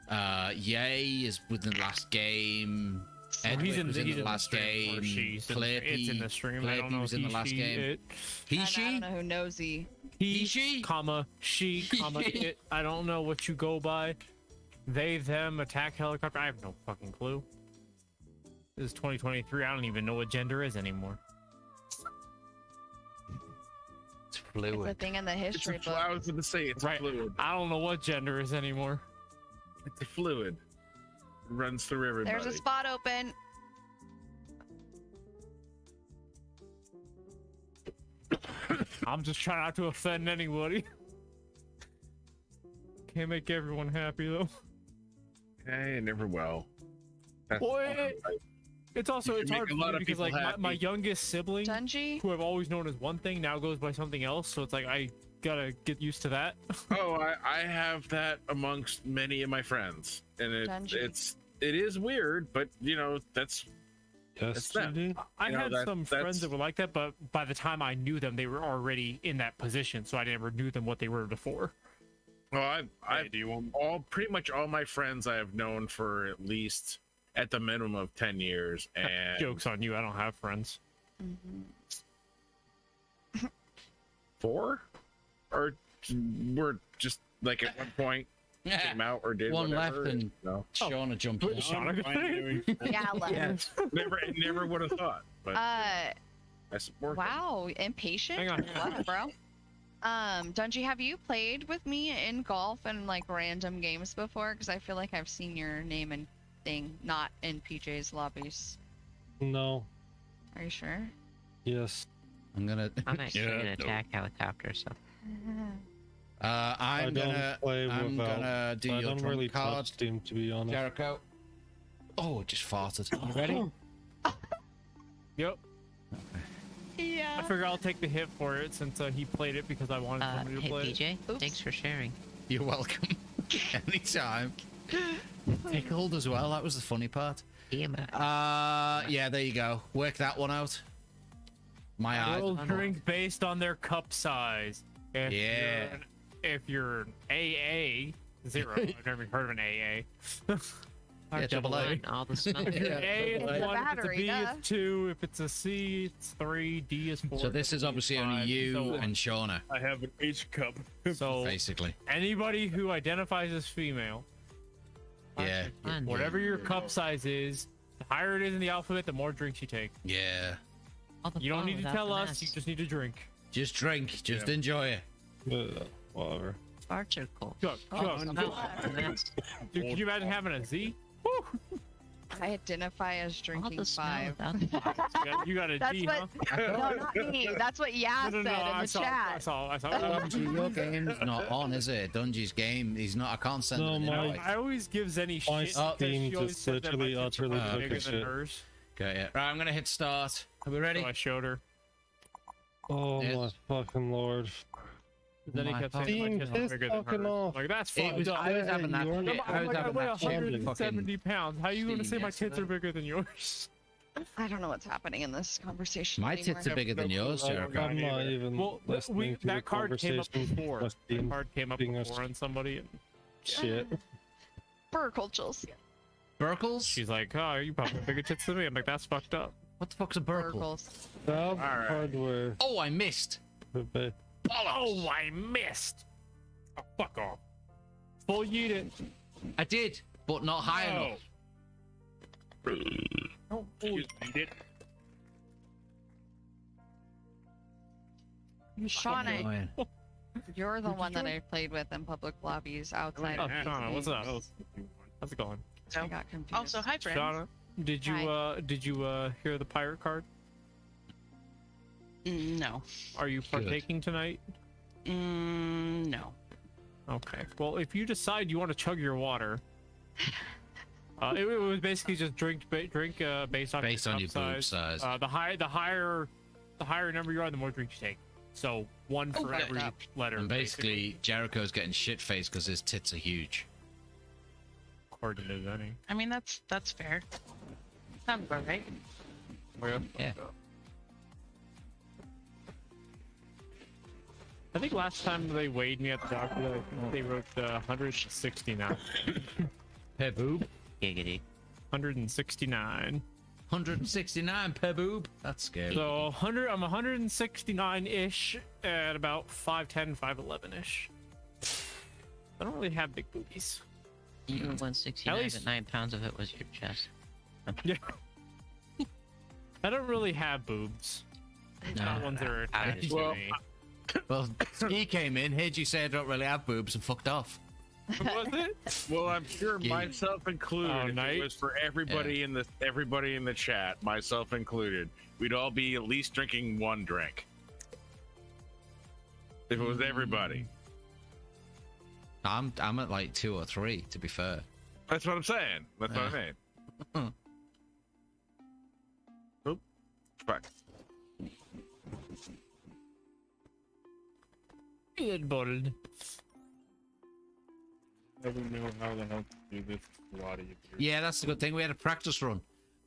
S1: Uh, Yay is within the last game. And he's in, the, in the last game. Clippy. It's in the stream. Clippy I don't know was in the last game. It.
S2: He, she? I don't know who knows he. He, she? comma, she, comma, it. I don't know what you go by. They, them, attack helicopter. I have no fucking clue. This is 2023. I don't even know what gender is anymore. It's fluid. It's a
S7: thing in the history it's
S2: a, book. I was going to say it's right. fluid. I don't know what gender is anymore. It's a fluid runs through everybody. There's a
S7: spot open.
S2: I'm just trying not to offend anybody. Can't make everyone happy though. Hey, never will. Boy, it's also it's hard because like my, my, youngest sibling, Dungy? who I've always known as one thing, now goes by something else. So it's like I gotta get used to that. oh, I, I have that amongst many of my friends, and it, it's it is weird, but you know that's Yes, I had that, some that's... friends that were like that, but by the time I knew them, they were already in that position, so I never knew them what they were before. Well, I, I hey, do you want... all pretty much all my friends I have known for at least at the minimum of ten years. And jokes on you, I don't have friends. Mm-hmm. Four? or were just like at one point came out or did one whatever. left and no.
S1: Shauna jumped oh, in. Shauna yeah,
S2: left. never, never would have thought. But uh, I support. Wow,
S7: them. impatient. Hang on, what, bro. Um, Dungy, have you played with me in golf and like random games before? Because I feel like I've seen your name and thing, not in PJ's lobbies. No. Are you sure?
S1: Yes. I'm gonna.
S3: I'm actually yeah, gonna attack
S1: no. helicopter or something. Uh, I'm gonna, I'm without, gonna do your really card. to be honest. Jericho. Oh, just farted.
S2: You ready? yep. Yeah. I figure I'll take the hit for it since uh, he played it because I wanted uh, somebody to hey, play BJ, it. Oops. thanks for sharing. You're welcome.
S1: Anytime. Tickled as well. That was the funny part. Yeah, uh, yeah, there you go. Work that one out. My eyes. Roll drink
S2: based on their cup size. If yeah. You're, if you're AA zero, I've never heard of an AA. yeah, double A. All the yeah, A is one. Battery, if it's a B, yeah. it's two. If it's a C, it's three. D is four. So this is obviously five. only you so and Shauna. I have an H cup. so basically, anybody who identifies as female. Yeah. Whatever your cup size is, the higher it is in the alphabet, the more drinks you take. Yeah. You don't need to tell us. You just need to
S1: drink. Just drink. Just yeah. enjoy it. Whatever. Article. oh, no.
S2: can you imagine having a Z?
S7: I identify as drinking five.
S2: you, got, a D. That's what, huh? No, not me.
S7: That's what Yas no,
S1: no, no, said in I the saw, chat. I saw. I saw. Dungy, your game's not on, is it? Dungy's game. He's not. I can't send no, him my, invite. I
S2: always give Zenny shit. Oh, my Steam just literally utterly bigger than shit. hers. Okay, yeah. Right, I'm gonna hit start. Are we ready? So I showed her. Oh it, my fucking lord.
S1: Then he kept saying Steam pissed fucking off. Like that's fucked
S2: was, up. I was having that. Shit. Like, I was having I that. 170 pounds. How are you going to say my tits are bigger than yours?
S7: I don't know what's happening in this conversation. My anymore. tits are bigger than yours, Jericho. I'm not even well, we, that card came up before.
S2: That card came up before on somebody. And... Shit. Uh, Burkle Burkles? She's like, oh, you probably bigger tits than me. I'm like, that's fucked up. What the fuck's a burkle? All right. hardware. Oh, I missed. Oh, I missed. Oh, fuck off. Full unit. I did, but not high no. enough. Oh, you did.
S7: Shauna, you're the one that I played with in public lobbies
S2: outside. Oh, Shauna, what's up? How's it going? So, I got
S7: confused.
S3: Also, hi,
S6: friends. Shauna.
S2: Did you Hi. uh did you uh hear the pirate card? Mm, no. Are you partaking tonight? Mm, no. Okay. Well, if you decide you want to chug your water, uh, it, it, was basically just drink ba- drink uh, based on based your on your size. boob size. Uh, the higher the higher the higher number you are, the more drink you take. So one oh, for every letter. And basically,
S1: basically. Jericho's getting shit faced because his tits are huge. According to Zenny.
S6: I mean, that's that's fair right?
S2: Oh, yeah. I think last time they weighed me at the doctor, they wrote the uh, 169. Peboob. Giggity. 169. 169 peboob. That's scary. So 100. I'm 169 ish at about 5'10, 5'11 ish. I don't really have big boobies. You were 169, at least... but
S6: nine pounds of it was your chest yeah.
S1: I don't really have boobs. No, Not ones that are attached well,
S2: to
S1: me. Well, he came in, heard you say I don't really have boobs, and fucked off.
S2: was it? Well, I'm sure myself included. Oh, It was for everybody yeah. in the everybody in the chat, myself included. We'd all be at least drinking one drink. If it was everybody. I'm I'm
S1: at like two or three, to be fair. That's what I'm saying. That's yeah. what I mean. Correct. Never
S2: knew how the hell to do this lot of
S1: Yeah, that's the good thing. We had a practice run,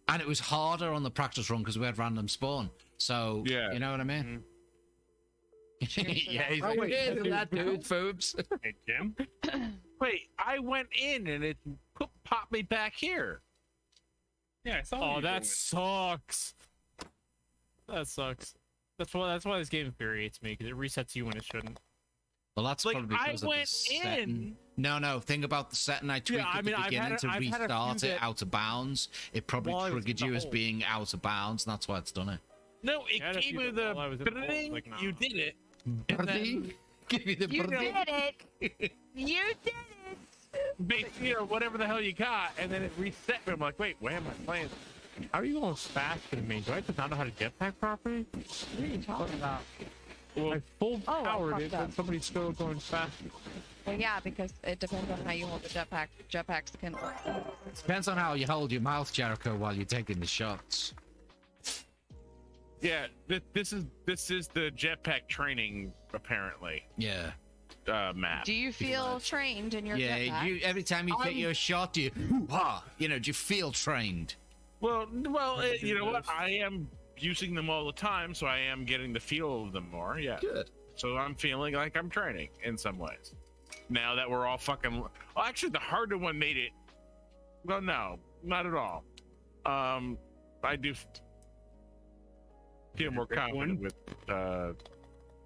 S1: and it was harder on the practice run because we had random spawn. So yeah, you know what I mean. Mm
S2: -hmm. yeah, he's oh, like, wait, yeah, that dude, Foobs. Hey, Jim. wait, I went in and it popped me back here. Yeah, I saw. Oh, that sucks. That sucks. That's why that's why this game infuriates me because it resets you when it shouldn't. Well, that's like, probably because I went of the setting. in. No,
S1: no. Think about the setting I tweaked yeah, at mean, the beginning a, to I've restart it out of bounds. It probably triggered you as being out of bounds, and that's why it's done it.
S2: No, it gave came the. Like, nah. You did it. Give me the You did it. you did it. you know, whatever the hell you got, and then it reset me. I'm like, wait, where am I playing? How are you going faster than me? Do I just not know how to get that properly? What are you talking about? Well, I full powered oh, I it, up. but somebody's still going faster.
S7: Well, yeah, because it depends on how you hold the jetpack. Jetpacks can work.
S1: Depends on how you hold your mouth, Jericho, while you're taking the shots.
S2: Yeah, this, this is this is the jetpack training apparently. Yeah. Uh, map. Do
S7: you feel trained in your
S1: yeah, jetpack? Yeah, you every time you i take your shot, do you, ha, you know, do you feel trained?
S2: Well, well, it, eh, you know what? I am using them all the time, so I am getting the feel of them more. Yeah. Good. So I'm feeling like I'm training in some ways. Now that we're all fucking, well, actually, the harder one made it. Well, no, not at all. Um, I do feel more confident with. Uh,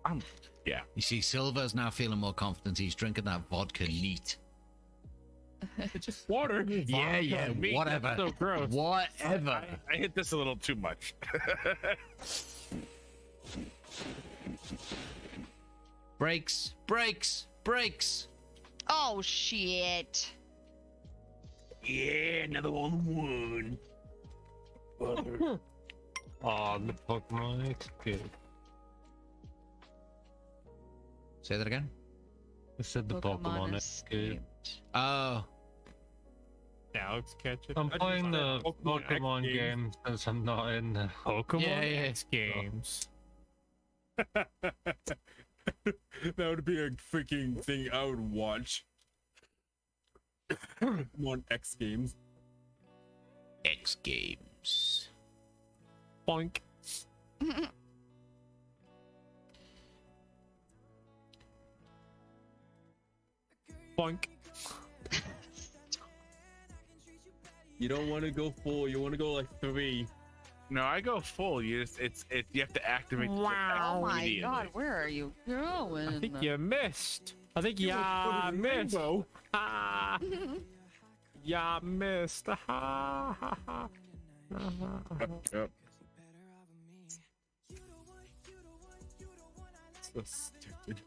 S1: I'm, um, yeah. You see, Silver's now feeling more confident. He's drinking that vodka neat.
S2: It's just water. yeah, yeah, meat. whatever. so gross. Whatever. I, I hit this a little too much. breaks, breaks, breaks. Oh
S1: shit. Yeah, another one won.
S4: oh,
S2: the Pokemon X
S1: Say that again. I said the Pokemon, Pokemon
S2: Oh. Alex catch it. I'm playing the Pokemon, Pokemon games. game since I'm not in the Pokemon yeah, yeah. X games. that would be a freaking thing I would watch. Pokemon X games. X games. Boink. Boink. You don't want to go full. You want to go like three. No, I go full. You just it's it. You have to activate. Wow! Oh my God,
S7: where are you going? I think you
S2: missed. I think you yeah, missed. Ha! yeah, missed. Ha ha ha. Yep, So stupid.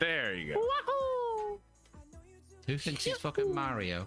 S2: There you go. Who thinks
S1: he's fucking Mario?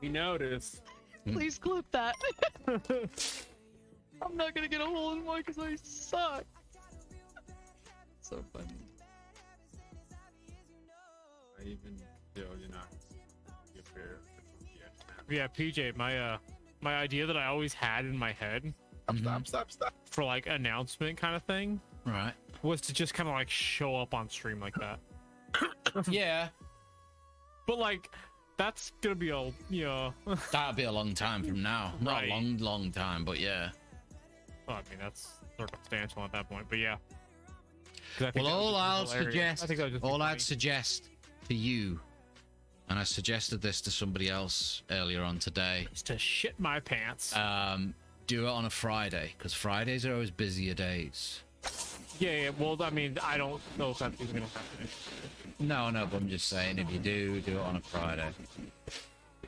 S2: We notice. Mm. Please clip that. I'm
S7: not gonna get a hole in one because I suck. so funny.
S2: I even still, you know, Yeah, PJ, my uh, my idea that I always had in my head. Stop, mm-hmm. stop, stop, stop. For like announcement kind of thing. Right. Was to just kind of like show up on stream like that. yeah. But like, that's gonna be
S1: a yeah. That'll be a long time from now. Not a long, long time, but yeah.
S2: Well, I mean that's circumstantial at that point, but yeah.
S1: Well, all I'll suggest, I think all I'd suggest to you, and I suggested this to somebody else earlier on today. is to shit my pants. Um, do it on a Friday because Fridays are always busier days. Yeah, yeah, well, I mean, I don't know if that's gonna happen. No, no, but I'm just saying, if you do, do it on a Friday.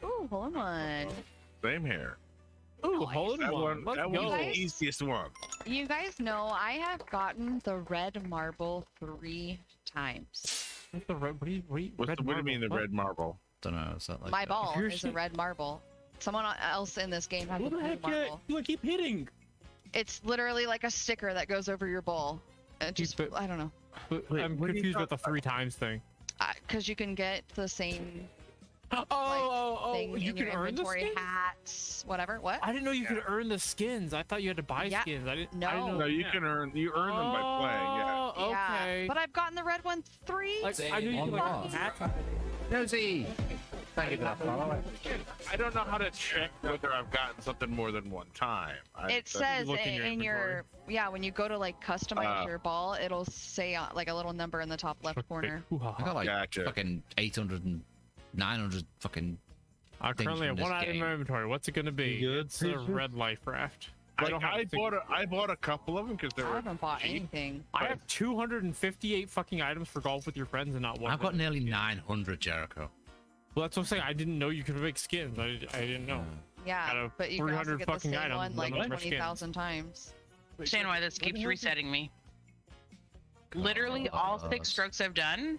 S7: Ooh, hold on.
S2: Same here. Ooh, hold that one. one that one's the easiest one.
S7: You guys know I have gotten the red marble three times.
S2: What's the red? What do you, what do you, What's red the, what do you mean the what? red marble? Don't know. It's not like my ball is a
S7: red marble. Someone else in this game has what a blue marble.
S2: You, keep hitting.
S7: It's literally like a sticker that goes over your ball. Uh, just but, I don't know.
S2: Wait, I'm confused about the three times thing.
S7: Because uh, you can get the same.
S3: Oh, like, oh, oh!
S7: oh you can earn the skins? hats, whatever.
S2: What? I didn't know you yeah. could earn the skins. I thought you had to buy yeah. skins. I didn't. No, I didn't know, no, you can earn. You earn them by playing. Oh, yeah. Okay. But
S7: I've gotten the red one
S1: three. Like, I knew you could like, hats.
S2: I don't know how to check whether I've gotten something more than one time. I, it says in, your, in your,
S7: yeah when you go to like customize uh, your ball, it'll say uh, like a little number in the top
S2: left corner. I
S1: got like gotcha. fucking 800 and 900 fucking.
S2: I currently have one item in my inventory. What's it gonna be? Good it's a red life raft. But I, I bought a, I bought a couple of them because they were. I haven't bought cheap. anything. I have 258 fucking items for golf with your friends and not one. I've got nearly 900, Jericho. Well, that's what I'm saying. I didn't know you could make skins. I, I didn't know. Yeah, but you can also get the same items, one like 20,000
S7: times. Understand why this keeps resetting me. God. Literally all six strokes
S2: I've done,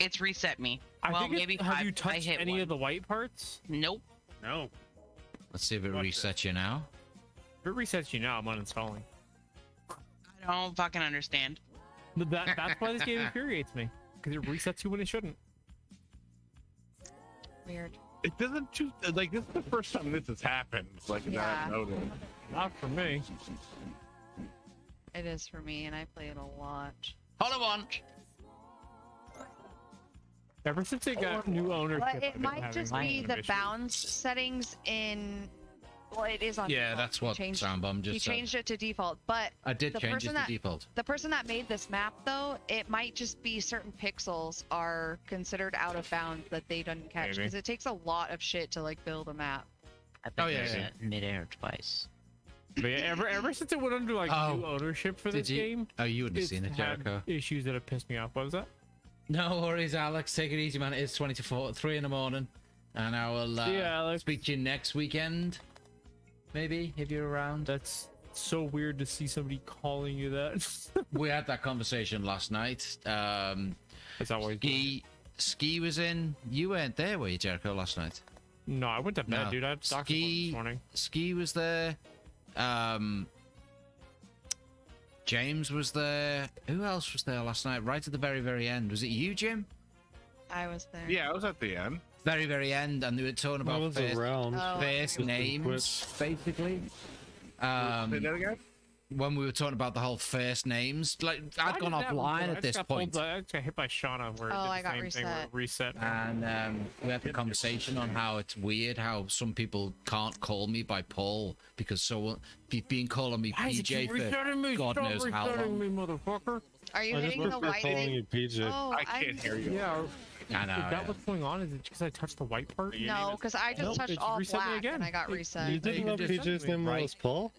S2: it's reset me. I well, maybe have I you touched any one. of the white parts? Nope. No.
S1: Let's see if it resets you now. If it resets you now, I'm
S2: uninstalling.
S7: I don't fucking understand.
S2: But that, that's why this game infuriates me. Because it resets you when it shouldn't weird. It doesn't too like this is the first time this has happened. like yeah. that noted. Not for me.
S7: It is for me, and I play it a lot. Hold on.
S2: Ever since they got new ownership, but it might just be the
S7: bounce settings in well, it is on. Yeah, default. that's what changed,
S2: Soundbomb just. He said. changed
S7: it to default, but I did change it to that, default. The person that made this map, though, it might just be certain pixels are considered out of bounds that they didn't catch because it takes a lot of shit to like build a map. I bet oh, yeah, yeah.
S6: midair twice. But yeah, ever ever since
S1: it went under
S2: like oh, new ownership for this you, game, oh, you wouldn't have seen it, Jericho. Issues that have pissed me off. What was that?
S1: No worries, Alex. Take it easy, man. It's twenty to four, three in the morning, and I will uh,
S2: Alex. speak to you next weekend maybe if you're around. That's so weird to see somebody calling you that.
S1: we had that conversation last night. Um, that what ski, ski was in. You weren't there, were you, Jericho, last night? No, I went to bed, no. dude. I had ski this morning. Ski was there. Um, James was there. Who else was there last night? Right at the very, very end. Was it you, Jim? I was there. Yeah, I was at the end very, very end, and they were talking about first, oh, first oh, names, basically. Um, When we were talking about the whole first names, like i had gone offline at this point. I got hit by Shauna where oh, I got reset. reset. And um, we had the conversation on how it's weird how some people can't call me by Paul because so you have been calling me Why PJ for me? God Stop knows how long.
S2: Me, motherfucker. Are you I hitting the white thing? You PJ. Oh, I can't I'm... hear you. Yeah. I know. Is that yeah. what's going on? Is it because I touched the white part? No, because I just nope, touched all black again. and I got reset. You didn't know PJ's name right. was Paul?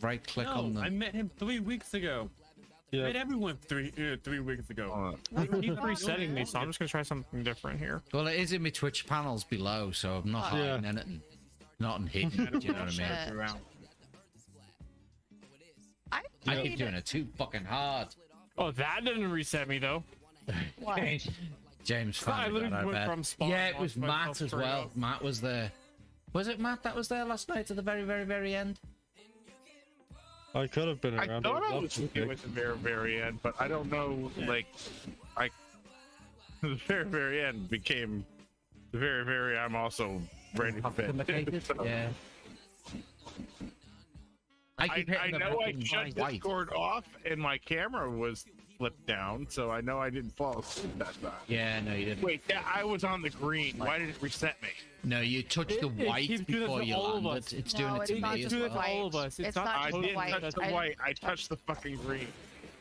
S2: Right click no, on them. I met him three weeks ago. Yeah. I met everyone three uh, three weeks ago. Uh, keep resetting me, so I'm just gonna try something different here.
S1: Well, it is in my Twitch panels below, so I'm not oh, hiding yeah. anything. Not hidden. do you know what I mean? I, I keep doing it too fucking hard. Oh, that didn't reset me though. What? James found yeah, it was Matt as well. Off. Matt was there. Was it Matt that was there last night at the very, very, very end?
S2: I could have been around. I thought I was with you at the very, very end, but I don't know. Yeah. Like, I the very, very end became the very, very. I'm also brandy for so. Yeah.
S5: I, I, I know
S2: I shut Discord off and my camera was slipped down, so I know I didn't fall asleep that time. Yeah, no, you didn't. Wait, yeah, I was on the green. Why did it reset me? No, you touched It- the it white keeps doing that to you all of us. It's doing No, it it's to not as doing it to all of us. It's It's not not I didn't white. touch the white. I touched the fucking green.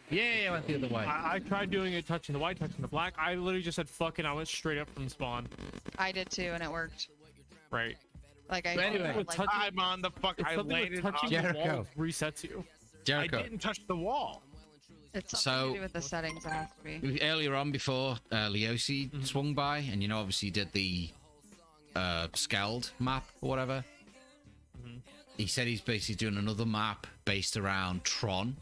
S2: Yeah, yeah, I went the white. I, I tried doing it, touching the white, touching the black. I literally just said fucking. I went straight up from spawn.
S7: I did too, and it worked. Right. Like I. anyway. like, Touch- I'm on the fuck. I landed on. the wall
S2: resets you. I didn't
S7: touch the wall.
S2: It's so, to do with the
S7: settings. It has to
S2: be. Earlier on,
S1: before uh, Leosi mm -hmm. swung by, and you know, obviously did the uh, Scald map or whatever. Mm -hmm. He said he's basically doing another map based around Tron,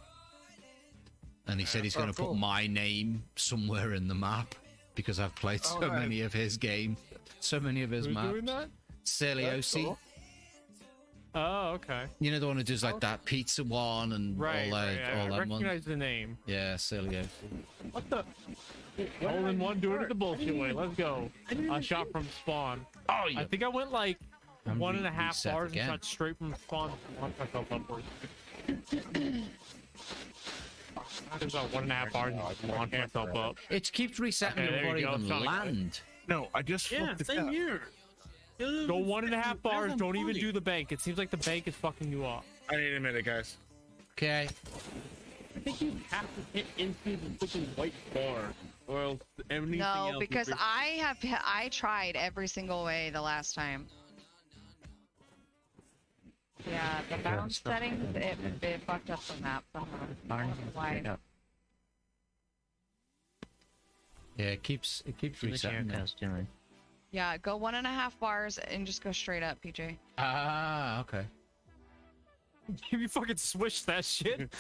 S1: and he said he's oh, going to cool. put my name somewhere in the map because I've played oh, so many of his game, so many of his are maps. Doing that? Cool.
S2: Oh, okay.
S1: You know the one who does like oh. that pizza one and right, all that. Right, I recognize one. the name. Yeah, Celio. What the?
S2: What all in one, doing it the bullshit way. Let's go. A shot from spawn. Oh, yeah. I think I went like I'm one and a half bars again. and shot straight from spawn. Launched myself upwards. about one and a half bars and launched myself up. It keeps resetting okay, before you even land. No, I just yeah, same here.
S3: Go one and a half bars. Don't even do
S2: the bank. It seems like the bank is fucking you off. I need a minute, guys. Okay. I think you have to hit into the fucking white bar. Or anything no, else because
S7: I have I tried every single way the last time.
S2: Yeah, the bounce yeah, settings it,
S3: it fucked up the map somehow.
S7: Why?
S1: Yeah, it keeps it keeps resetting.
S7: Yeah, go one and a half bars and just go straight up, PJ.
S1: Ah, okay. you fucking swish that
S2: shit.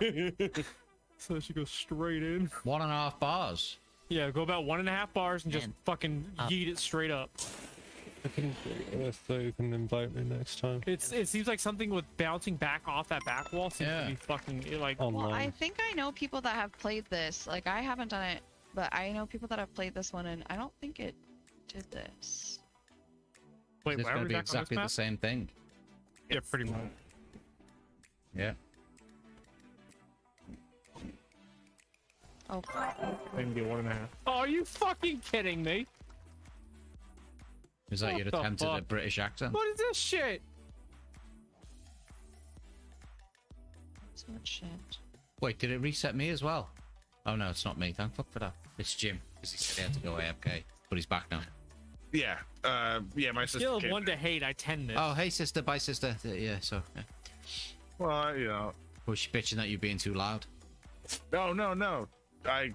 S2: so she goes straight in. One and a half bars. Yeah, go about one and a half bars and just Man, fucking up. Uh. yeet it straight up. I can if uh, they can invite me next time. It's it seems like something with bouncing back off that back wall seems yeah. to be fucking like. Well, I
S7: think I know people that have played this. Like I haven't done it, but I know people that have played this one, and I don't think it did this.
S2: Wait,
S1: it's gonna be exactly the same thing. Yeah, pretty much. Yeah.
S2: Oh to
S5: Maybe one and a half.
S2: are you fucking kidding me?
S5: Is that what your attempt fuck? at a British
S1: accent? What is
S2: this shit?
S1: So much shit. Wait, did it reset me as well? Oh no, it's not me. Thank fuck for that. It's Jim,
S2: because he said he had to go AFK, but he's back now yeah, uh, yeah, my sister. Still one to hate. I tend to. Oh,
S1: hey, sister, bye, sister. Uh, yeah, so. Yeah.
S2: Well, you know.
S1: Was she bitching that you are being too loud?
S2: No, no, no. I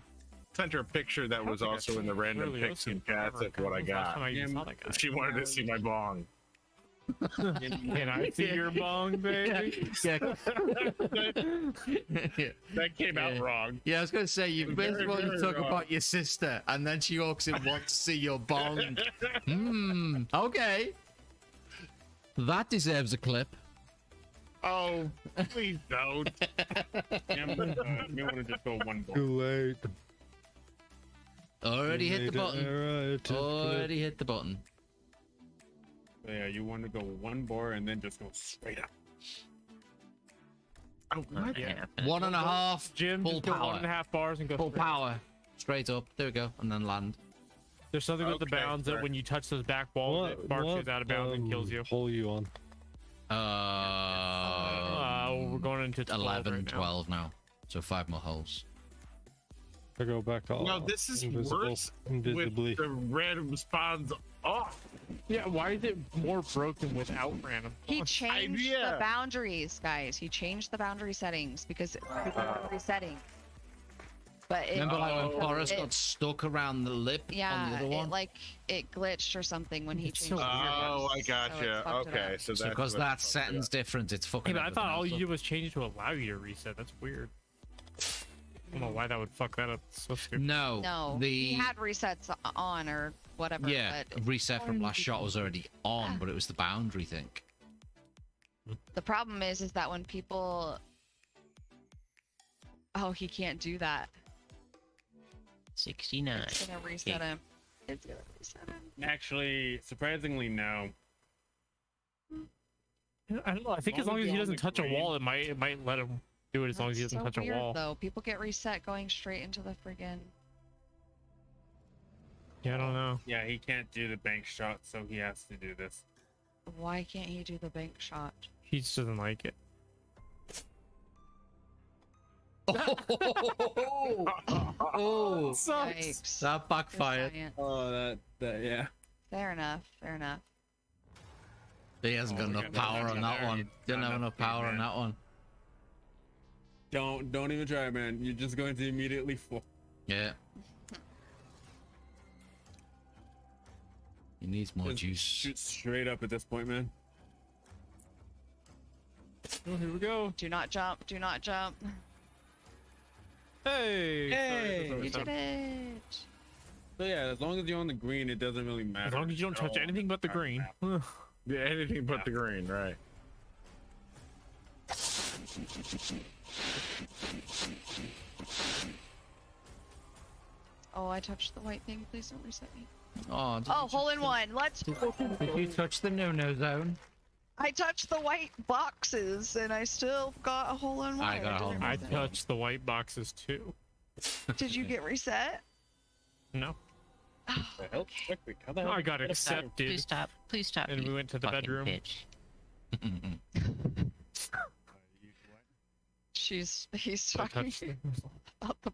S2: sent her a picture that was also in the random really pics and cats. what I got. I yeah, she wanted to see my bong can, can, I see your bong, baby? Yeah. yeah. that, came yeah. out wrong.
S1: Yeah, I was going to say, you basically very, very talk wrong. about your sister, and then she walks in, wants to see your bong. Hmm, okay. That deserves a clip.
S2: Oh, please don't. You want to just go one ball. Too late. Already hit the button. Already hit the button. So yeah, you want to go one bar and then just go straight up. Oh, what? Yeah. One and a half. Jim, full power. one and a half bars and go full straight. power. Straight up. There
S1: we go, and then land.
S2: There's something okay, with the bounds fair. that when you touch those back walls, what, it barks what, you out of bounds um, and kills um, you. Pull you on. Uh, uh we're going into 12 11, right 12
S1: now. now. So five more holes. I go back to all. No, this is invisible, worse invisibly. with the
S2: red responds Oh, yeah. Why is it more broken without random? He changed I, yeah. the
S7: boundaries, guys. He changed the boundary settings because resetting. But it, remember, like when Boris got
S2: stuck
S1: around the lip yeah, on the other one. It, like
S7: it glitched or something when he it's changed. So oh, I
S1: gotcha. So okay, so that's because that setting's different. It's
S2: fucking. Hey, I thought all you did was change to allow you to reset. That's weird. I don't know why that would fuck that up. so stupid. No, no. The... He had
S7: resets on or whatever. Yeah,
S2: reset from last shot was already on, yeah. but
S1: it was the boundary thing.
S7: The problem is, is that when people, oh, he can't do that.
S2: Sixty-nine. It's gonna reset him. It's gonna reset him. Actually, surprisingly, no. I don't know. I think as long, as, long as he doesn't touch green. a wall, it might it might let him do it as That's long as he doesn't so touch weird, a wall.
S7: Though people get reset going straight into the friggin'
S2: Yeah, I don't know. Yeah, he can't do the bank shot, so he has to do this.
S7: Why can't he do the bank shot?
S2: He just doesn't like it.
S7: oh,
S2: oh,
S1: sucks. that backfired. Oh, that, that, yeah.
S7: Fair enough. Fair enough.
S2: He hasn't oh, got enough power on that one. Didn't have enough power on that one. Don't, don't even try, man. You're just going to immediately fall. Yeah. He needs more juice. Shoot straight up at this point, man.
S7: Oh, here we go. Do not jump. Do not jump.
S2: Hey! Hey! you did
S7: it!
S2: So yeah, as long as you're on the green, it doesn't really matter. As long as you don't touch all. anything but the green. yeah, anything but yeah. the green, right.
S7: Oh, I touched the white thing. Please don't reset me. Oh, oh hole in one. Let's. Did, you
S1: touch the no-no zone?
S7: I touched the white boxes, and I still got a hole in one. I got a hole in one. I
S2: touched the white boxes too.
S7: Did you get reset?
S2: No.
S3: Oh, okay. I got accepted. Please stop.
S2: Please stop. And we went to the bedroom.
S7: She's he's talking I,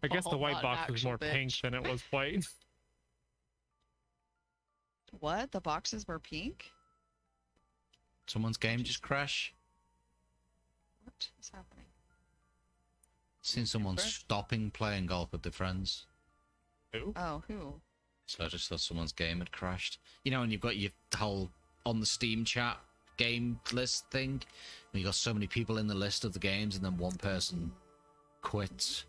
S7: I guess the white box was more bitch. pink
S2: than it was white.
S7: What? The boxes were pink?
S1: Someone's game just crashed.
S3: What is happening?
S1: Seen someone stopping playing golf with their friends.
S3: Who? Oh, who?
S1: So I just thought someone's game had crashed. You know, and you've got your whole on the Steam chat game list thing. And you got so many people in the list of the games, and then one
S2: person quits.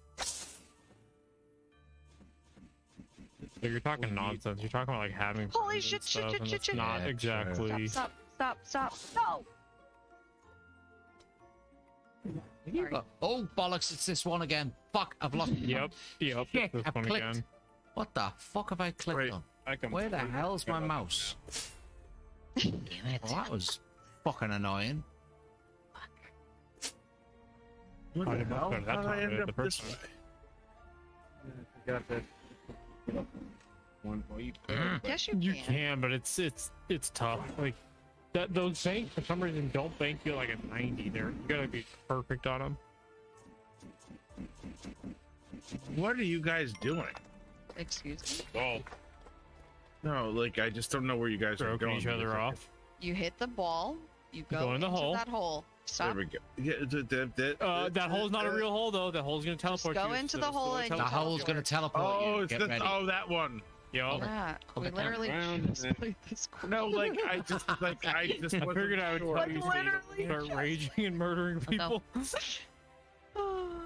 S2: So you're talking nonsense. You're talking about like having. Holy shit! Shit! Shit! Shit! Shit! Not yeah, exactly. Stop!
S7: Stop! Stop! stop.
S1: No. Oh bollocks! It's this one again. Fuck! I've lost. yep. Yep. Shit, this i one clicked. again. What the fuck have I clicked Wait, on? I Where the hell's my mouse? Damn it! Well, that was fucking annoying. Fuck. What
S3: the hell? How did I end up this way? I got this.
S2: One point. Mm. Yes, you can. You can, but it's it's it's tough. Like that those banks for some reason don't bank you like a 90. There, you gotta be perfect on them. What are you guys doing?
S3: Excuse
S7: me.
S2: Well, no, like I just don't know where you guys Broke are going. each other off.
S7: You hit the ball. You go, go in the hole. That hole.
S2: Stop. There we go. Yeah, that, uh, that hole's not a real uh, hole though. That hole's gonna teleport go you. into so the hole and the hole's gonna teleport oh, you. Get ready. oh, that one. Yo. Yeah, we literally No, like I just like I just I figured I would sure. like, literally start just... raging and murdering people. No.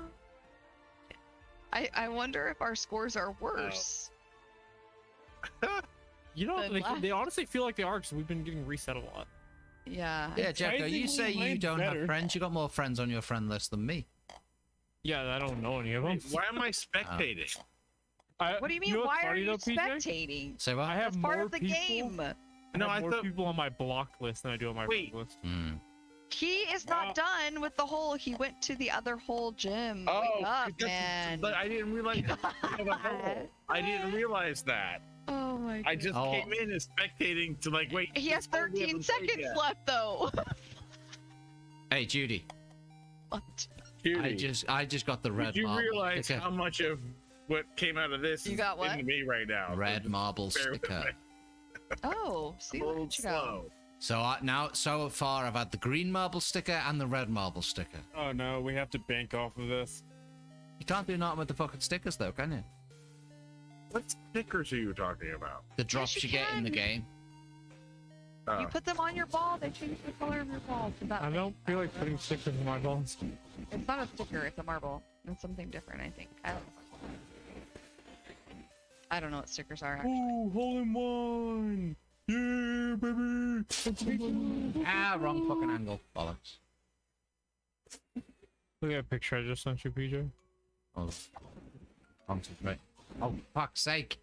S7: I I wonder if our scores are worse.
S2: Oh. you know, they, they honestly feel like they are because we've been getting reset a lot.
S7: Yeah. Yeah, Jacko, you say you don't better. have
S1: friends. You got more friends on your friend list than me.
S2: Yeah, I don't know any of them. Why am I spectating?
S3: I,
S7: what do you mean? You why are you though, spectating?
S2: Say what? I have That's part more of the people, game. I no, I more thought... people on my block list than I do on my Wait. friend list. Mm.
S7: He is not done with the whole. He went to the other whole gym. Oh, Wake up, man. but
S5: I didn't realize.
S2: I didn't realize that.
S7: Oh my! I just oh. came
S2: in as spectating to like wait.
S7: He has 13 seconds
S2: left though.
S1: hey, Judy. What? Judy, I just I just got the red. Did you marble. realize how
S2: much of what came out of this you got what? into me right now?
S1: Red marble sticker.
S2: oh, see what you got.
S1: So now, so far, I've had the green marble sticker and the red marble sticker.
S2: Oh no, we have to bank off of this. You can't do nothing with the fucking stickers though, can you? What stickers are you talking about?
S1: The drops yes, you, you get in the game. Uh, you put them on your
S7: ball, they change the color of your ball. I
S2: don't feel like putting stickers on my balls.
S7: It's not a sticker, it's a marble. It's something different, I think. I don't, I don't know what stickers are,
S2: actually. Oh, hole in one! Yeah, baby! ah, wrong fucking
S1: angle. Bollocks. Look at that picture I
S2: just sent you, PJ.
S1: Oh. Concentrate. Oh, fuck's sake.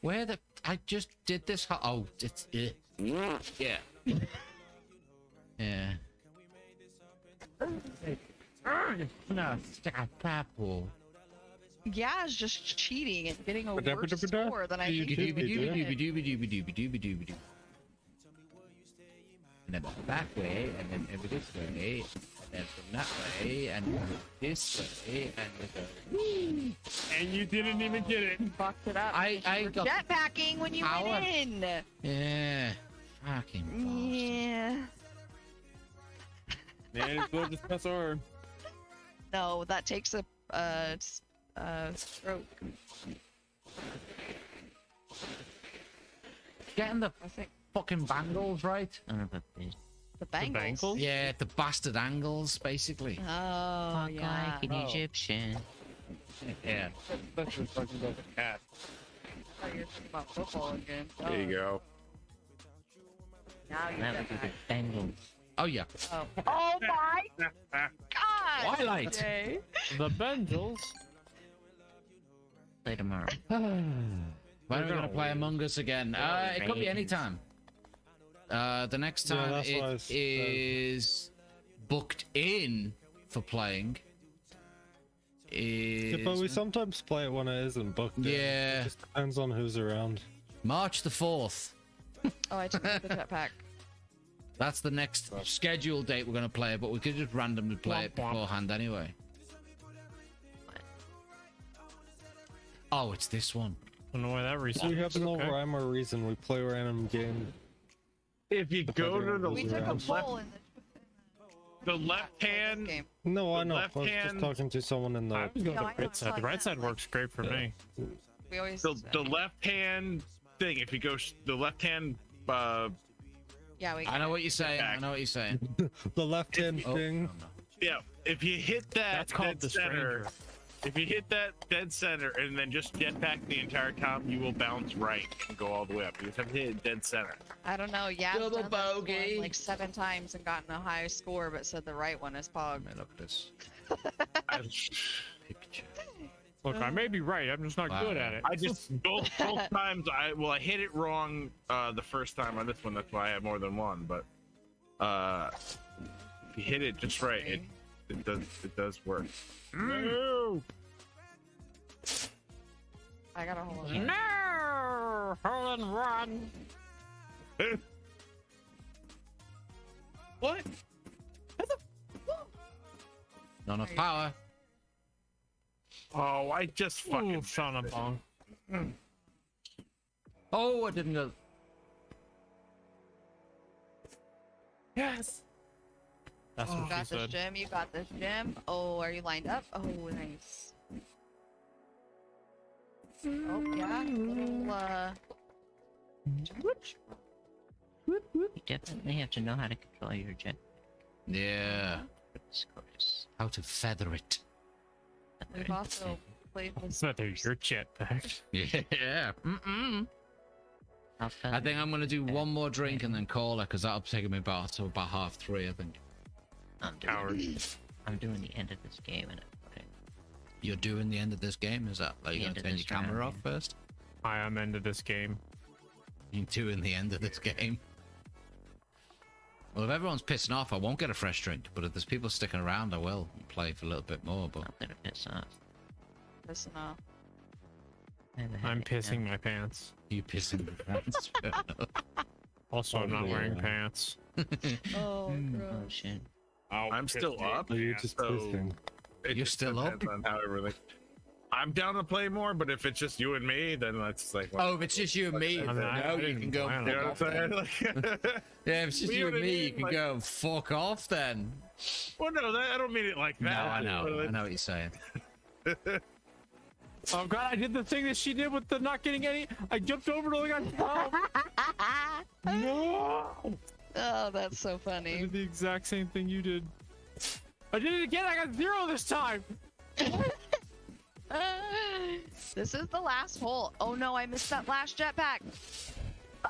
S1: Where the... I just did this... Oh, it's... Uh, yeah. yeah. No, apple.
S7: Yeah, it's just cheating and getting a worse score than I think we
S1: would and then back way, and then over this way, and
S2: then from that way, and this way, and we go. And you didn't oh, even get it. Fucked it up. I I got
S7: jetpacking when you power. went in.
S1: Yeah, fucking.
S7: Bastard. Yeah. Man, it's going to pass R. No, that takes a uh,
S1: stroke. Get in the. I think fucking bangles, right? The bangles. The bangles? Yeah, the bastard angles, basically. Oh,
S7: Fuck yeah. like an oh.
S1: Egyptian. Yeah.
S4: That's just talking about the cat. About football again.
S1: There you go.
S4: Now you are the
S1: bangles. Oh yeah.
S4: Oh, oh
S3: my god! Twilight. Today.
S1: The Bengals. Play tomorrow. when are we gonna play Among Us again? Uh, it could be any time. Uh, the next time yeah, it uh, is um, booked in for playing. Is... Yeah, but we
S2: sometimes play it when it isn't booked yeah. in. Yeah. It just depends on who's around. March the 4th.
S7: oh, I took the
S1: jetpack. That's the next That's... scheduled date we're going to play it, but we could just randomly play it beforehand anyway.
S2: Oh, it's this one. I don't know why that reason. We have no okay. rhyme or reason. We play random
S5: games. If you go to the we took a poll left,
S2: in the, the, left hand.
S5: No, I know. I was hand, just talking to someone in the. I was going no, the right side. The right side
S2: works great for yeah. me. We always. The, the left hand thing. If you go the left hand. Uh, yeah, we. I know what you're saying. Back. I know what you're saying. the left hand if, thing. Oh, no. Yeah, if you hit that, that's called the center. Stranger. If you hit that dead center and then just jetpack the entire time, you will bounce right and go all the way up. You just have to hit dead center.
S7: I don't know. Yeah, double bogey. Like seven times and gotten a high score, but said the right one is pog. Man, look at
S2: this. Look, I may be right. I'm just not wow. good at it. I just both both times. I well, I hit it wrong uh, the first time on this one. That's why I have more than one. But uh, if you hit it just right, it it does. It does work.
S3: No.
S2: I got a hole in No! Hole in one! Eh. what? Not enough power. Oh, I just fucking Ooh, shot a bong. oh, I didn't know. Yes! That's oh, what
S7: got she said. this gem, you got this gem. Oh, are you lined up? Oh, nice. Oh, yeah. Little, uh... Whoop,
S6: whoop. You definitely have to know how to control your jet. Yeah.
S1: How to feather it.
S3: Feather We've also played
S7: this.
S1: Feather your jetpack. yeah. Mm-mm. I think I'm gonna do one more drink and then call her, because that'll take me about to about half three, I think. I'm doing, I'm doing
S6: the end of this game and
S1: okay. You're doing the end of this game? Is that like you gonna turn your camera round, off yeah. first? I am end of this game. You're doing the end of this game. Well, if everyone's pissing off, I won't get a fresh drink. But if there's people sticking around, I will play for a little bit more. But I'm gonna piss off. Pissing off. I'm
S2: pissing my pants. You pissing your pants? also, oh, I'm not yeah. wearing pants.
S3: Oh, hmm, oh, gross. Oh,
S2: shit. Oh, I'm still up. Oh, you're just so pissing. you're still up. On how everything. I'm down to play more, but if it's just you and me, then that's like. Well,
S1: oh, if it's just you and me, I mean, then I, no, I you can go. You know off yeah, if it's just you and me, mean, you can like, go fuck off then.
S2: Well, no, that, I don't mean it like that. No, I know, I know what you're saying. oh god, I did the thing that she did with the not getting any. I jumped over to the guy.
S7: no. Oh,
S2: that's so funny. I did the exact same thing you did. I did it again. I got zero this time.
S7: this is the last hole. Oh no, I missed that last jetpack. Uh,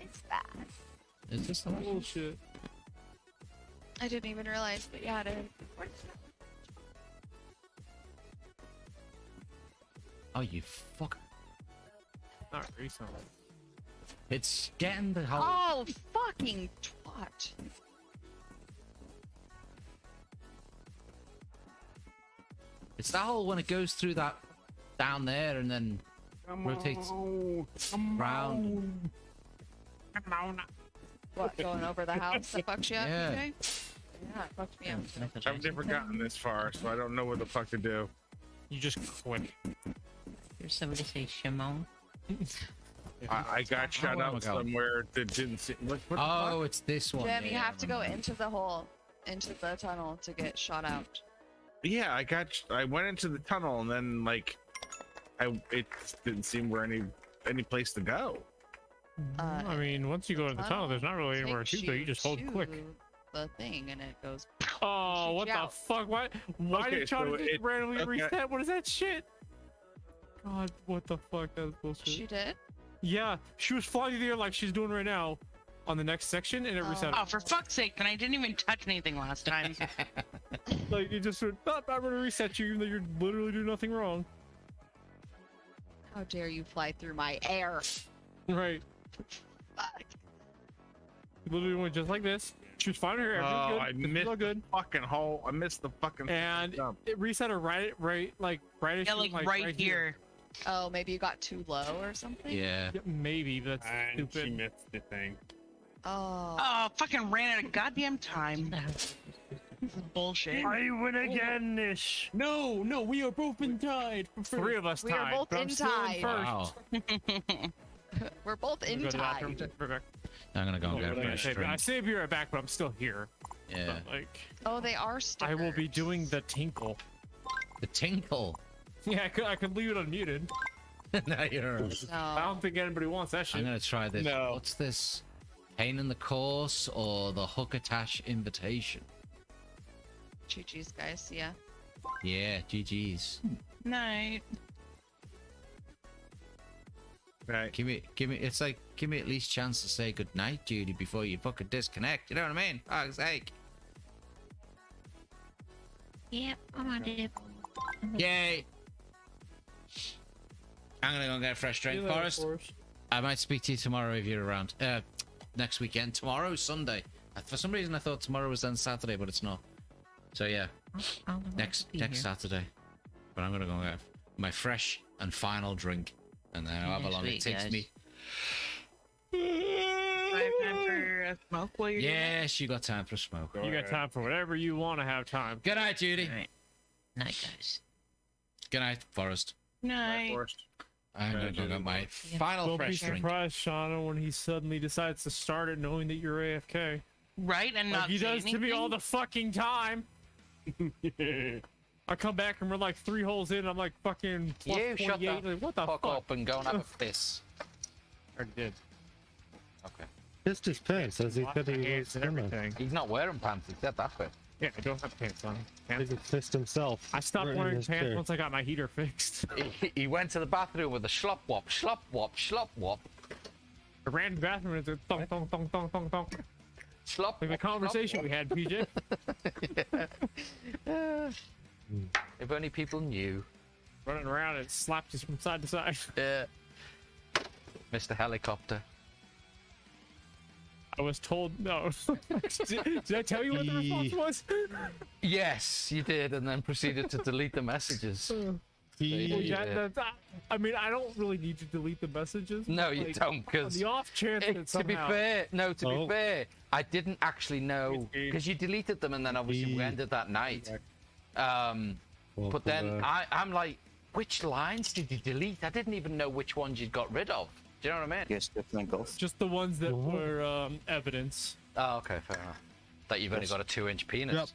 S7: it's that.
S4: Is this some bullshit?
S7: I didn't even realize, but yeah, did.
S1: Oh, you fuck.
S4: Not recently.
S1: It's scan the hole.
S7: Oh, fucking twat.
S1: It's that hole when it goes through that down there and then
S7: Come rotates
S1: around. Come
S2: round. on. What, going over the house that fucks you up? Yeah. Okay? Yeah, fucked me up. I've never gotten this far, so I don't know what the fuck to do. You just quit.
S6: Here's somebody say Shimon. I, I got
S2: shot out somewhere that didn't see. What, what oh, it's this one. Jim, yeah, you have
S7: to go into the hole, into the tunnel to get shot out.
S2: Yeah, I got. I went into the tunnel and then like, I it didn't seem where any any place to go. Mm, uh, I mean, once you go to the tunnel, there's not really anywhere to go. You just hold quick. The thing and it goes. Oh, what the out. fuck? Why? Why okay, did Shauna so just randomly okay. reset? What is that shit? God, what the fuck? That's bullshit. She did. Yeah, she was flying through the air like she's doing right now on the next section, and it oh. reset. Oh, for fuck's sake! And I didn't even touch anything last time. like you just I'm gonna reset you, even though you're literally doing nothing wrong.
S7: How dare you fly through my air?
S2: Right. Fuck. Literally went just like this. She was flying with her. air. oh, good. I missed all good. the fucking hole. I missed the fucking. And jump. it reset her right, right, like right. Yeah, like, right, right, here. here.
S7: Oh, maybe you got too low or something? Yeah.
S2: yeah maybe, but that's and stupid. she missed the thing. Oh. Oh, fucking ran out of goddamn time. bullshit. I win again, Nish. No, no, we are both in tied. Three of us we tied. We are both in tied. Wow.
S1: We're
S2: both in go tied. I'm gonna go oh, grab my save I save you right back, but I'm still here. Yeah. But like. Oh, they are still. I will be doing the tinkle. The tinkle. Yeah, I could, I could leave it unmuted. no, you're No.
S1: I don't think anybody wants that shit. I'm gonna try this. No. What's this? Pain in the course or the Hookatash invitation?
S7: GG's, guys. Yeah.
S1: Yeah, GG's. Night. Right. Give me, give me. It's like, give me at least chance to say good night, Judy, before you fucking disconnect. You know what I mean? Fuck's
S5: sake.
S6: Yep, I'm on it.
S1: Yay! I'm gonna go and get a fresh drink, Forrest. I might speak to you tomorrow if you're around. Uh, next weekend. Tomorrow, Sunday. For some reason, I thought tomorrow was then Saturday, but it's not. So yeah,
S3: I'll, I'll next next here.
S1: Saturday. But I'm gonna go get my fresh and final drink, and then have however long it takes guys. me.
S2: smoke while you're Yes,
S1: you got time for a smoke. You got time
S2: for whatever you want to have time. Good night, Judy. All right.
S1: Night, guys. Good night, Forrest. Night. Night Forrest. I gonna do my
S4: yeah. final Don't fresh be drink.
S2: surprised, Shauna, when he suddenly decides to start it knowing that you're AFK. Right, and like not he does anything? to me all the fucking time. I come back and we're like three holes in. I'm like fucking plus you shut the like, what the fuck, fuck, up and go and have a piss. Already did. Okay. Pissed his pants as he said he everything. He's not
S1: wearing pants. He's that bad. Yeah, I don't have pants on.
S2: Pants. He's pissed himself. I stopped wearing pants chair.
S1: once I got my heater fixed. he, he, went to the bathroom with a schlop wop, schlop wop, schlop wop.
S2: I ran to the bathroom and said thong thong thong thong thong thong. Schlop. Like the conversation we had, PJ. if only people knew. Running around and slapped us from side to side. Yeah. Mr.
S1: Helicopter.
S2: I was told no. did, did, I
S1: tell you what the response was? yes, you did, and then proceeded to delete the messages. Well, yeah,
S2: I mean, I don't really need to delete the messages. No, you don't, because the off chance it, that somehow... to be fair, no, to oh. be fair,
S1: I didn't actually know because you deleted them, and then obviously we ended that night. Um, but then uh, I, I'm like, which lines did you delete? I didn't even know which ones you'd got rid of. Do you know what I mean? Yes, definitely golf. Just the ones that were um, evidence. Oh, okay, fair enough. That you've yes. only got a two-inch penis. Yep.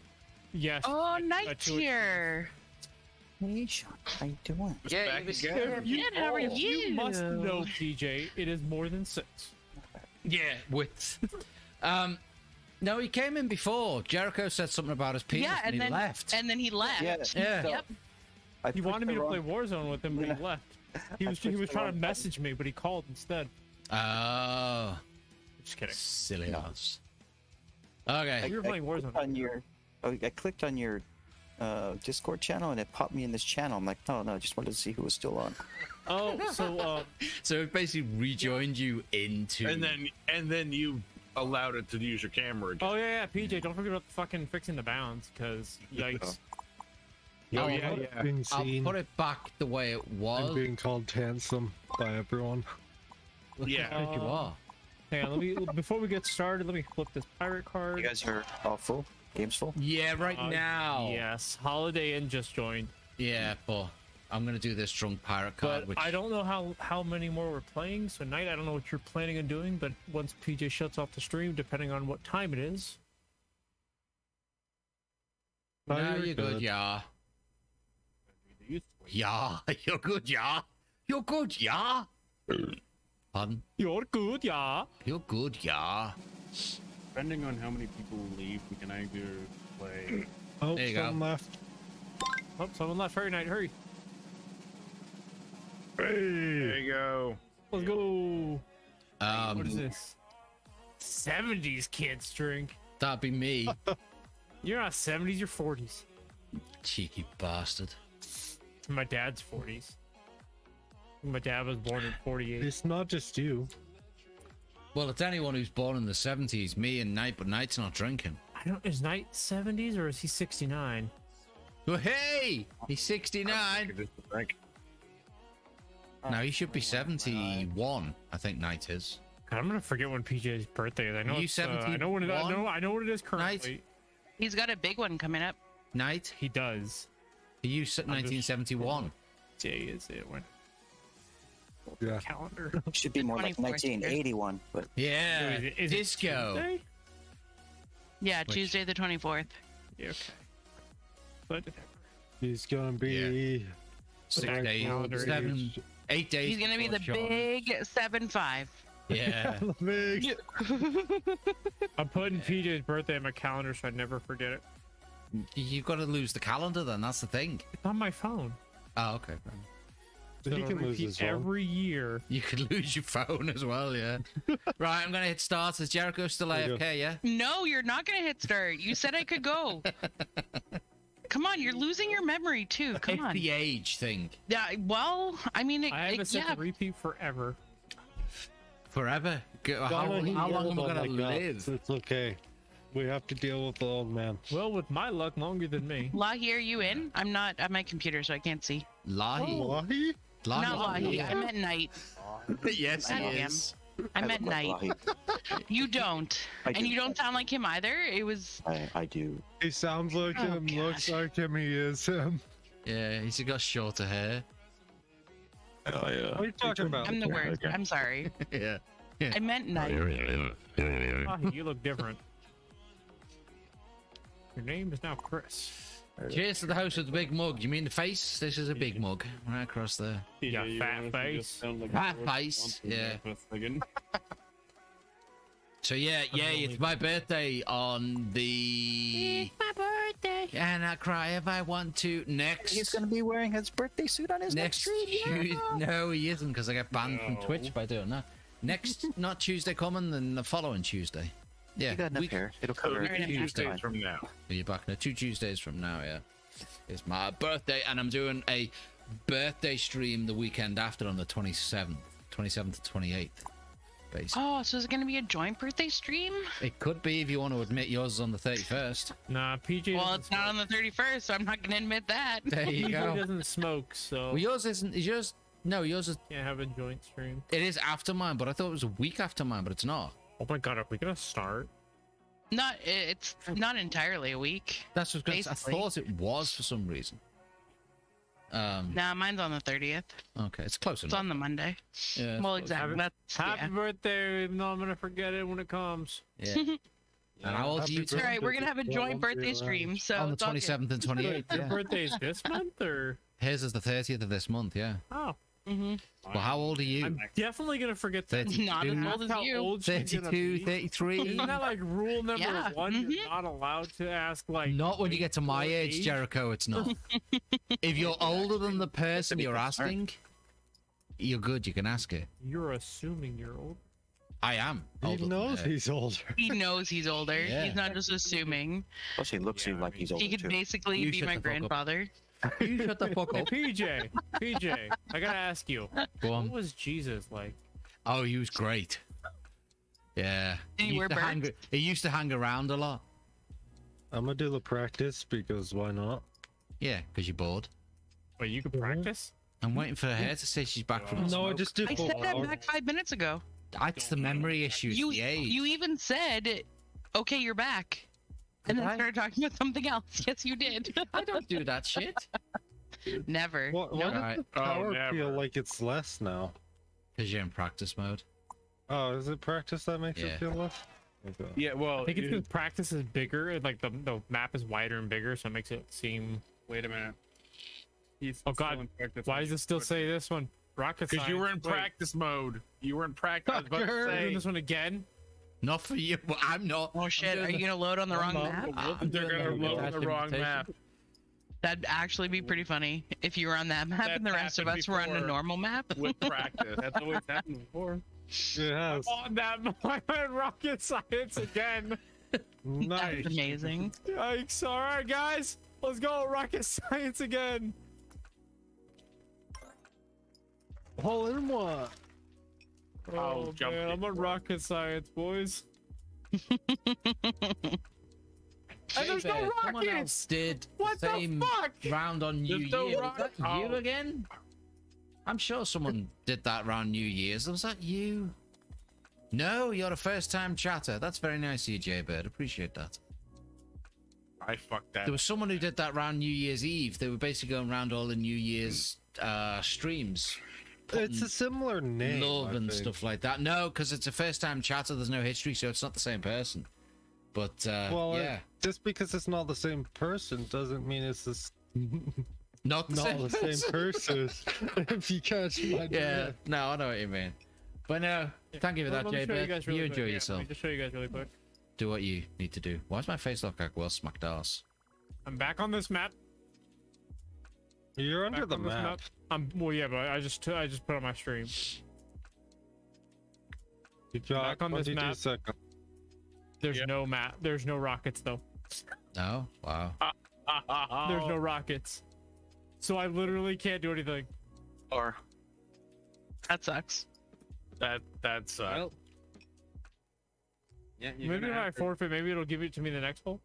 S2: Yes. Oh, night here. Nisha,
S6: how you
S1: doing? Yeah, you, scared. You, yeah, how are you? You must know, DJ, it is more than six. Yeah, width. um, no, he came in
S2: before. Jericho said something about his penis, yeah, and, and then, he left.
S6: And then he left. Yeah, yeah. yep.
S2: I he wanted me to play Warzone with him, but yeah. he left. He was he was trying to message me, but he called instead.
S1: Oh. Just kidding. Silly ass. Okay. I, are
S4: playing
S6: Warzone. On your, oh, I clicked on your uh, Discord channel and it popped me in this channel. I'm like, oh no, I just wanted to see who was still on.
S2: Oh, so uh, so it basically rejoined you into, and then and then you allowed it to use your camera again. Oh yeah, yeah, PJ, don't forget about fucking fixing the bounds because yikes. Oh, I'll yeah, yeah. Being seen. I'll put it
S1: back the way it was. I'm being called handsome by everyone.
S2: Look yeah, how you are. Hang on, let me before we get started, let me flip this pirate card. You guys are all full? Game's full? Yeah, right uh, now. Yes. Holiday Inn just joined. Yeah,
S1: but I'm gonna do this drunk pirate card. But which... I
S2: don't know how how many more we're playing. So night, I don't know what you're planning on doing. But once PJ shuts off the stream, depending on what time it is. Now you're good. good.
S1: Yeah yeah. You're good, yeah. You're good, yeah. Pardon?
S2: You're good, yeah. You're good, yeah. Depending on how many people leave, we can either play. Oh, there you someone go. left. Oh, someone left. Hurry, Knight, hurry. Hey. There you go. Let's go. Um, what is this? 70s kids drink. That'd be me. you're not 70s, you're 40s.
S1: Cheeky bastard
S2: my dad's 40s. My dad was born in 48. It's not just you.
S1: Well, it's anyone who's born in the 70s. Me and Knight, but Knight's not drinking.
S2: I don't. Is Knight 70s or is he 69? Well, hey, he's 69.
S1: Now he should be 71. I think Knight is. I'm gonna forget when PJ's birthday is. I know. he's you 71? Uh, I know when it, I know.
S2: I know what it is currently.
S6: Knight? He's got a big one coming up.
S1: Knight. He does. He used 1971. Day is it when? Yeah. Calendar should be more like 1981, but yeah, is, disco.
S6: Yeah, Which? Tuesday the 24th. Yeah, okay.
S2: But he's gonna be yeah. six days, seven, eight days. He's gonna be the Sean.
S7: big seven five.
S2: Yeah. I'm putting PJ's birthday in my calendar so I never forget it. You've got to lose the calendar then. That's the thing. It's on my phone.
S1: Oh, okay. So he can lose his phone. every year. You could lose your phone as well, yeah. right, I'm gonna hit start. Is Jericho still AFK? Yeah.
S5: No, you're not gonna hit start.
S4: You said I could go. Come on, you're losing your memory too. Come it's on. The
S1: age thing.
S2: Yeah. Well, I mean, it, I haven't set yeah. repeat forever. Forever. How, how long am I gonna live? it's okay. We have to deal with the old man. Well, with my luck, longer than me.
S6: Lahi, are you in? I'm not at my computer, so I can't
S1: see. Lahi? Oh, Lahi? Lahi? Not Lahi. I'm at night. yes, he is. I'm at night. you don't. And you don't
S7: sound like him either. It was.
S1: I, I do.
S2: He sounds like oh, him, looks like him, he is him.
S1: Yeah, he's got shorter hair. Oh, yeah. What are you talking about? I'm the worst. Okay. I'm
S2: sorry. yeah. yeah. I meant oh, night.
S1: Lahi,
S2: you look different. Your name is now Chris.
S1: Uh, Cheers to the host of the big mug. You mean the face? This is a big mug right across there. Yeah, fat face. Like fat face. Yeah. so yeah, yeah, it's my birthday on the. It's my birthday. And I cry if I want to. Next. He's gonna be wearing his birthday suit on his next. next Yeah. No, he isn't, because I got banned no. from Twitch by doing that. Next, not Tuesday coming, then the following Tuesday. Yeah, you got enough we, It'll cover Two Tuesdays from now. You're back now. Two Tuesdays from now. Yeah, it's my birthday, and I'm doing a birthday stream the weekend after on the 27th, 27th to 28th. Basically.
S7: Oh, so is it going to be a joint birthday stream?
S1: It could be if you want to admit yours is on the
S2: 31st. Nah, PJ. Well, it's smoke. not on the 31st, so I'm not going to admit that. There you go. PJ doesn't
S1: smoke, so. Well, yours isn't. Is yours? No, yours is. Can't have a joint stream. It is after mine, but I thought it was a week after mine, but it's not. Oh my god, are we gonna start?
S6: Not it's oh. not entirely a week.
S1: That's just because I thought it was for some reason. Um, nah, mine's on the thirtieth. Okay, it's close enough. It's on the Monday.
S2: Yeah.
S6: Well, exactly. Happy, happy yeah.
S2: birthday! I'm gonna forget it when it comes. Yeah. yeah. And how old you? All right, we're gonna have a joint birthday uh, stream. So on the twenty seventh and twenty eighth. Your yeah. birthday's this month, or his
S1: is the thirtieth of this month. Yeah.
S2: Oh. Mm-hmm.
S1: Well, how old are you? I'm definitely gonna forget that. not as old as you. Old 32, 33. Isn't that
S2: like rule number yeah. one?
S1: Mm-hmm. You're not allowed
S2: to ask like. Not when you
S1: get to my age, age, Jericho. It's not. if you're older than the person you're asking, you're good. You can ask it.
S2: You're assuming you're old. I am. He knows he's older. He knows he's older. Yeah. He's not just assuming.
S4: Plus,
S1: he looks yeah, like he's older. He could too. basically you be my grandfather. You shut the fuck up.
S3: PJ,
S1: PJ, I gotta ask you, Go on. what was Jesus like? Oh, he was great. Yeah. He used, to hang, he used to hang around a lot. I'm gonna do the practice because why not? Yeah, because you're bored. Wait, you could practice? I'm waiting for her to say she's back from. No, I just did. I said that back five minutes ago. That's the memory issue. You the age. you
S7: even said, "Okay, you're back." and then I? started talking about something else. Yes, you did. I don't do that shit. Never.
S2: What, what no. does the oh, power oh, feel like it's less now? Because you're in practice mode. Oh, is it practice that makes yeah. it feel less? Yeah, well, I think it's because practice is bigger. Like the the map is wider and bigger, so it makes it seem. Wait a minute. He's oh God! Why does it still say this one? Rocket. Because you were in Wait. practice mode. You were in practice. Fucker. I was about to say. Doing this one again. Not for you. I'm not. Oh shit! Are you gonna load on the wrong map?
S1: I'm They're gonna load on the wrong map.
S7: That'd actually be pretty funny if you were on
S3: that
S2: map and the rest of us were on a normal map. with practice, that's always happened before. Yes. on that I rocket science again. nice. That's amazing. Yikes! All right, guys, let's go rocket science again. Hole in one. I'll oh, jump. Man, I'm a rocket science, boys. And there's no rockets. Someone else did what same the fuck? round on New Year. was that oh.
S1: you again? I'm sure someone did that round New Year's. Was that you? No, you're a first-time chatter. That's very nice of you, Jaybird. Appreciate that.
S2: I fucked that. There was
S1: someone who did that round New Year's Eve. They were basically going around all the New Year's uh, streams it's a similar name. Love I and think. stuff like that. No, because it's a first time chatter. There's no history, so it's not the same person. But uh, well, yeah, it,
S2: just because it's not the same person doesn't mean it's this. Not the, not same, the person. same person. if you catch my yeah, no, I know what you mean. But no, thank you for that, Jay. You, really you enjoy quick. yourself. me just show you guys really quick.
S1: Do what you need to do. Why is my face look like well smacked ass?
S2: I'm back on this map. You're under the map. map. I'm well, yeah, but I just I just put on my stream. You
S1: back on this map. Seconds.
S2: There's yep. no map. There's no rockets though. No. Wow. Uh, uh, uh, there's no rockets, so I literally can't do anything. Or that sucks. That that sucks. Well, yeah. Maybe when I forfeit, maybe it'll give it to me the next hole.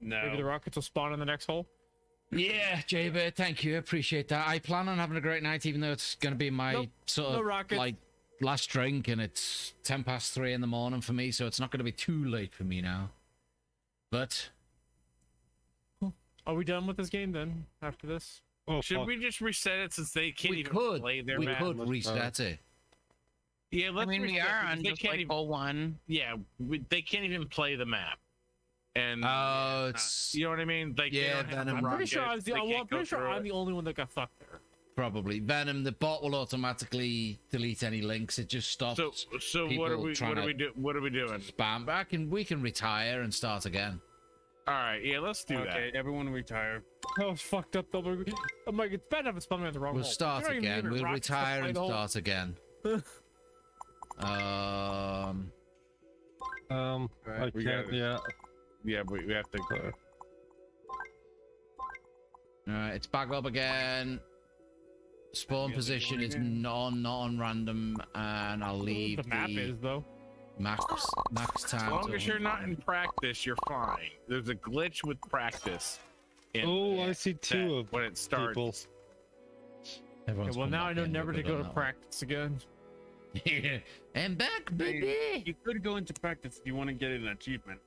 S2: No. Maybe the rockets will spawn in the next hole. Yeah, Jaybird, thank you. Appreciate
S1: that. I plan on having a great night, even though it's going to be my nope, sort of no like
S2: last drink, and
S1: it's ten past three in the morning for me, so it's not going to be too late for me now.
S2: But are we done with this game then? After this, oh, should fuck. we just reset it since they can't we even could. play their We could uh, reset it. Yeah, let's I mean, we are on just like even, 01. Yeah, we, they can't even play the map and oh, it's you know what I mean. Like yeah, Venom. I'm pretty sure, I'm the, well, I'm, pretty sure I'm the only one that got fucked there.
S1: Probably Venom. The bot will automatically delete any links. It just stops. So, so what are we? What are we do? What are we doing? Spam back, and we can retire and start again.
S2: All right, yeah, let's do okay, that. Okay, everyone retire. That was fucked up. Double. I'm like, it's bad enough it's spelling the wrong. We'll hole. start again. We'll retire and start again.
S1: um. Um. Right, not Yeah. Yeah, we,
S2: we have to go.
S1: Alright, it's back up again. Spawn position is non on random, and I'll leave. The map the is though. Max max time. As long as you're not
S2: in practice, you're fine. There's a glitch with practice. Oh, I see two of when it starts. People. Okay, well, now I know never to go to practice one. again. and back, baby. You could go into practice if you want to get an achievement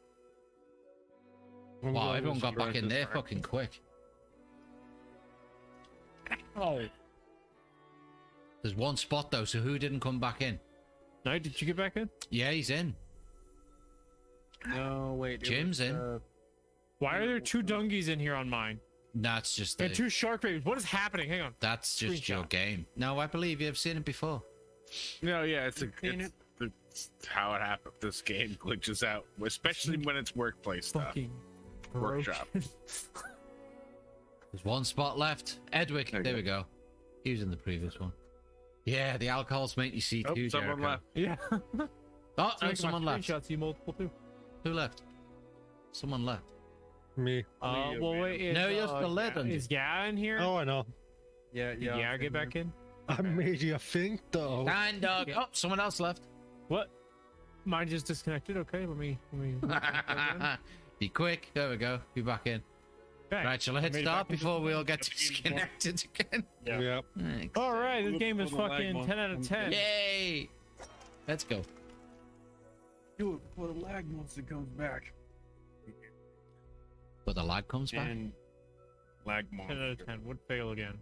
S1: wow, everyone got back in there fucking quick. Oh. There's one spot though, so who didn't come back in? No,
S2: did you get back in? Yeah, he's in. No, wait. Jim's was, in. Uh, Why are there two dungies in here on mine? That's just the... and two shark babies. What is happening? Hang on. That's just Screenshot. your game.
S1: No, I believe you have seen it before.
S2: No, yeah, it's a, it's, it? it's how it happened. This game glitches out, especially when it's workplace Fucking workshop. There's one spot left. Edwick, there, there
S1: we go. He was in the previous one. Yeah, the alcohols make you see oh, someone Jericho. left. Yeah. oh, no, someone left. Shots
S2: you multiple too. Who left? Someone left. Me. Uh, Me well, wait. Is, no, you're uh, still left. Is Gavin here? Oh, I know.
S1: Yeah, yeah. Yeah, get back in.
S2: I made you think though. Nine dog.
S1: Yeah. Oh, someone else left. What? Mine
S2: just disconnected. Okay, let me let me. Be quick.
S1: There we go. Be back in. Okay. Right, shall I hit start before we all get disconnected again?
S2: Yeah. All right, this game is fucking 10 out of 10. Yay! Let's go. Do it before the lag monster comes back. But the lag comes back? lag monster. 10 out of 10 would fail again.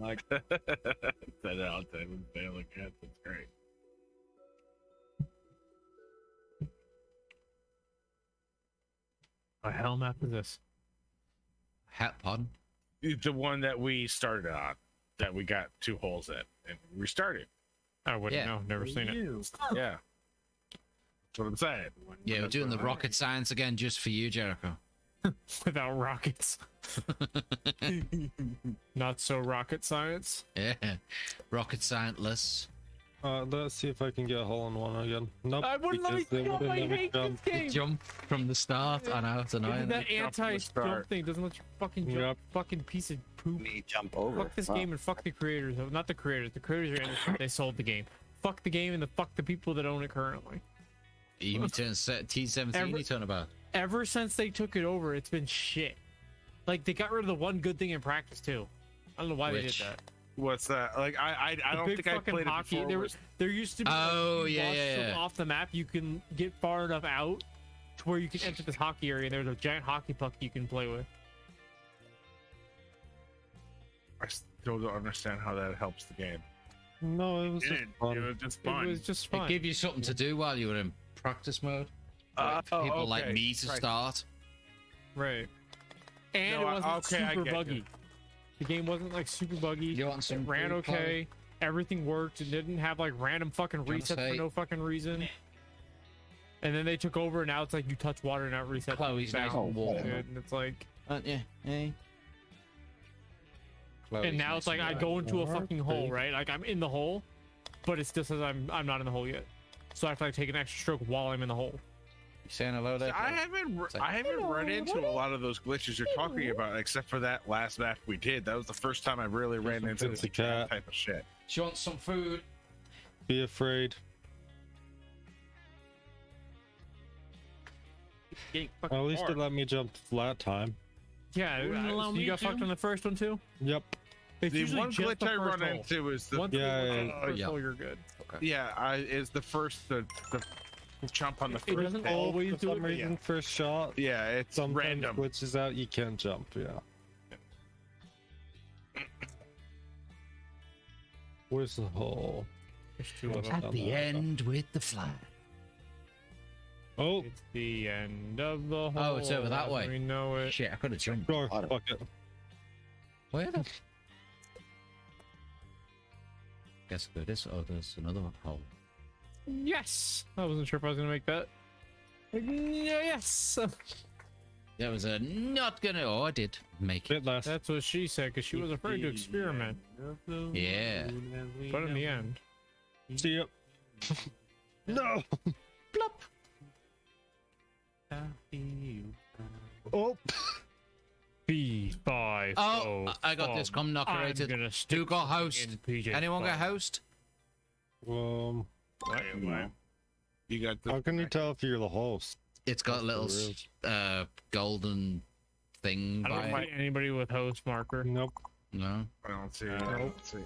S2: like 10 out of 10 would fail again. That's great. A hell map is this? Hat pod? The one that we started on, that we got two holes in and restarted. I wouldn't yeah. know. Never seen you. it. Yeah. That's what I'm saying. Yeah, we're doing the rocket science again just for you, Jericho. Without rockets. Not so rocket science. Yeah. Rocket scientless. Uh, let's see if I can get a hole in one again. Nope. I wouldn't let me jump. I hate jump. this game. You jump from the start. I know of annoying. That anti-jump thing doesn't let you fucking jump. Yep. Fucking piece of poop.
S1: Me jump over.
S4: Fuck this wow. game
S2: and fuck the creators. Oh, not the creators. The creators are innocent. they sold the game. Fuck the game and the fuck the people that own it currently.
S1: You turn T17. Ever, you turn about.
S2: Ever since they took it over, it's been shit. Like they got rid of the one good thing in practice too. I don't know why Which? they did that. What's that? Like I I, I don't think I played hockey. it before. There was there used to be oh like, yeah, yeah, yeah. off the map. You can get far enough out to where you can enter this hockey area. and There's a giant hockey puck you can play with. I still don't understand how that helps the game. No, it was just it, fun. It was just fun. It was just fun. It gave you something to do while you were in practice mode.
S1: Uh, people okay. like me to
S2: right. start. Right. And no, it wasn't okay, super buggy. You. The game wasn't like super buggy. You want some it ran okay. Everything worked. It didn't have like random fucking resets for no fucking reason. And then they took over, and now it's like you touch water and it resets. Chloe's nice and And it's like, uh, yeah, hey. Chloe's and now nice it's like I go into a fucking hole, right? Like I'm in the hole, but it still says I'm I'm not in the hole yet. So I have to like take an extra stroke while I'm in the hole saying hello there. I haven't like, I haven't hello, run into a lot of those glitches you're talking about, except for that last map we did. That was the first time I really There's ran into this type of shit. She wants some food. Be afraid. Well, at least hard. it let me jump flat time. Yeah, it wouldn't uh, allow so me you got to? fucked on the first one too. Yep. It's the one glitch I run hole. into is the oh, one yeah, yeah, yeah. Oh, yeah. you're good. Okay. Yeah, I, is the first the, the jump on the first. It doesn't always do it yeah. first shot. Yeah, it's Sometimes random. Which is out. You can jump. Yeah. Where's the hole? At the end
S1: with the flag.
S2: Oh, it's the end of the hole. Oh, it's over that way. We know it. Shit, I could have jumped. Sure, oh, fuck it.
S1: Where the? Guess go this. Oh, there's another hole.
S2: Yes! I wasn't sure if I was gonna make that. Yes!
S1: That was a not gonna. Oh, I did make it. Less. That's what she said because she was afraid to
S2: experiment. Yeah. But in the end. See ya. no! Plop! Oh! B5. Oh, oh, I got um,
S1: this. Come knock rated. Who got host? Anyone got host?
S2: Um. Why, why? You got the How can you tell if you're the host? It's got little
S1: uh, golden thing I don't by it.
S2: anybody with host marker. Nope. No. I don't see. Uh, it. I don't see.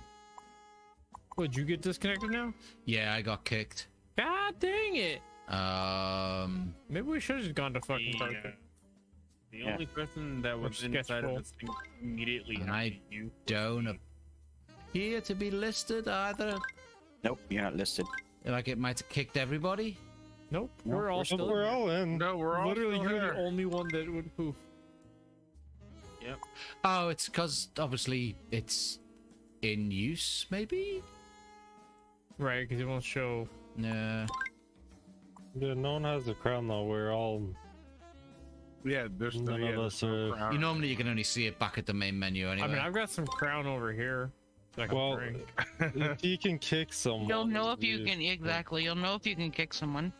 S2: Would you get disconnected now? Yeah, I got kicked. God dang it! Um. Maybe we should have just gone to fucking uh, yeah. The Yeah. only person that was inside of this thing immediately And
S1: I- you. don't appear to be listed either. Nope, you're not listed. Like it might have kicked everybody? Nope. we're all we're still. We're in. all
S2: in. No, we're all literally you're the only one that would poof. Yep.
S1: Oh, it's because obviously
S2: it's in use, maybe. Right, because it won't show. Nah. Yeah, no one has the crown though. We're all. Yeah, there's none the, of yeah, us are. You
S1: normally you can only see it back at the main menu anyway. I mean, I've
S2: got some crown over here well, he can kick someone. You'll know if you can exactly. You'll know if you can kick someone.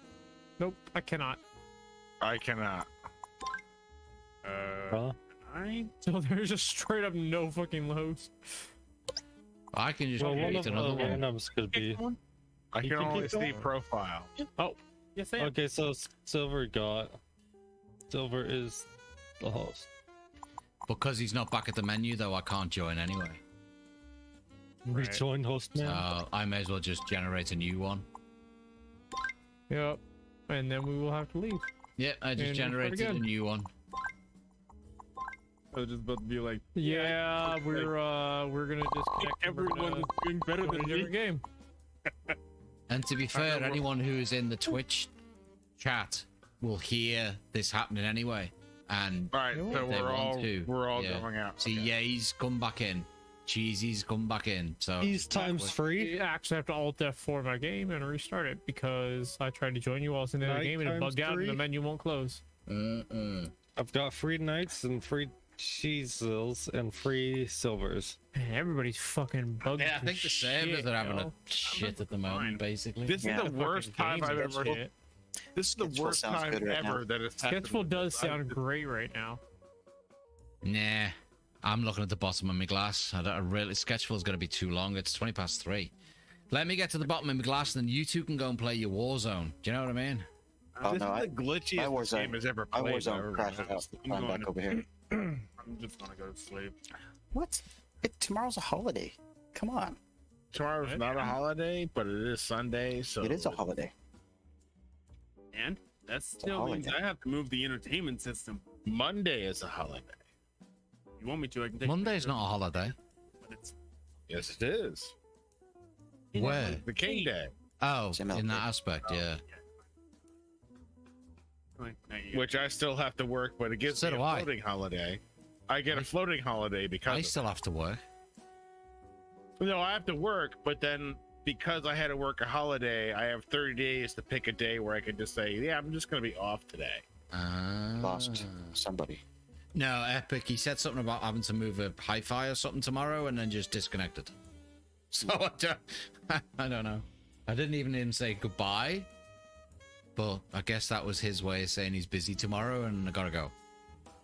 S2: Nope, I cannot. I cannot. Uh, huh? I... So there's just straight up no fucking host. I can just well, one of another uh, one. randoms could be. I can, can only see going. profile. Oh, yes I am. Okay, so silver got.
S1: Silver is the host. Because he's not back at the menu, though, I can't join anyway. Rejoin host Uh, I may as well just generate a new one.
S2: Yep. And then we will have to leave. Yep, I just and generated a new one. I was just about to be like, yeah, yeah we're uh, we're gonna disconnect. Everyone going is doing better than a different game.
S1: and to be fair, anyone who is in the Twitch chat will hear this happening anyway. And right, so we're all, we're all yeah. going out. So okay. come back in. Cheesy's come back in. So these times free.
S2: I actually have to alt F4 my game and restart it because I tried to join you while in the game and it bugged three. out and the menu won't close. Uh-uh. I've got free nights and free cheeses and free silvers. Man, everybody's fucking bugged. Yeah,
S1: I think the servers they are having a
S2: shit at the moment, basically.
S1: This yeah, is the, the worst time I've ever shit. hit.
S2: This is the worst time right ever now. that it's Sketchful does sound great right now.
S1: Nah. I'm looking at the bottom of my glass. I, I really Sketchful is going to be too long. It's 20 past three. Let me get to the bottom of my glass, and then you two can go and play your Warzone. Do you know what I mean? Oh, this no, is I, the glitchiest Warzone, game has ever played. My Warzone crashed out. I'm, I'm back to, over here.
S2: I'm just gonna go to sleep. What? It, tomorrow's a holiday. Come on. Tomorrow's not a holiday, but it is Sunday, so it is a holiday. And that still means I have to move the entertainment system. Monday is a holiday you want me to, I can take Monday's not a holiday. Yes, it is. Where? The King Day.
S1: Oh, in that aspect, oh, yeah.
S2: yeah. Which I still have to work, but it gives so me a floating holiday. I get I, a floating holiday because I still have to work. No, I have to work, but then because I had to work a holiday, I have 30 days to pick a day where I can just say, "Yeah, I'm just going to be off today." Uh, Lost somebody.
S1: No, Epic. He said something about having to move a hi-fi or something tomorrow, and then just disconnected. So I don't, I don't know. I didn't even even say goodbye, but I guess that was his way of saying he's busy tomorrow and I gotta go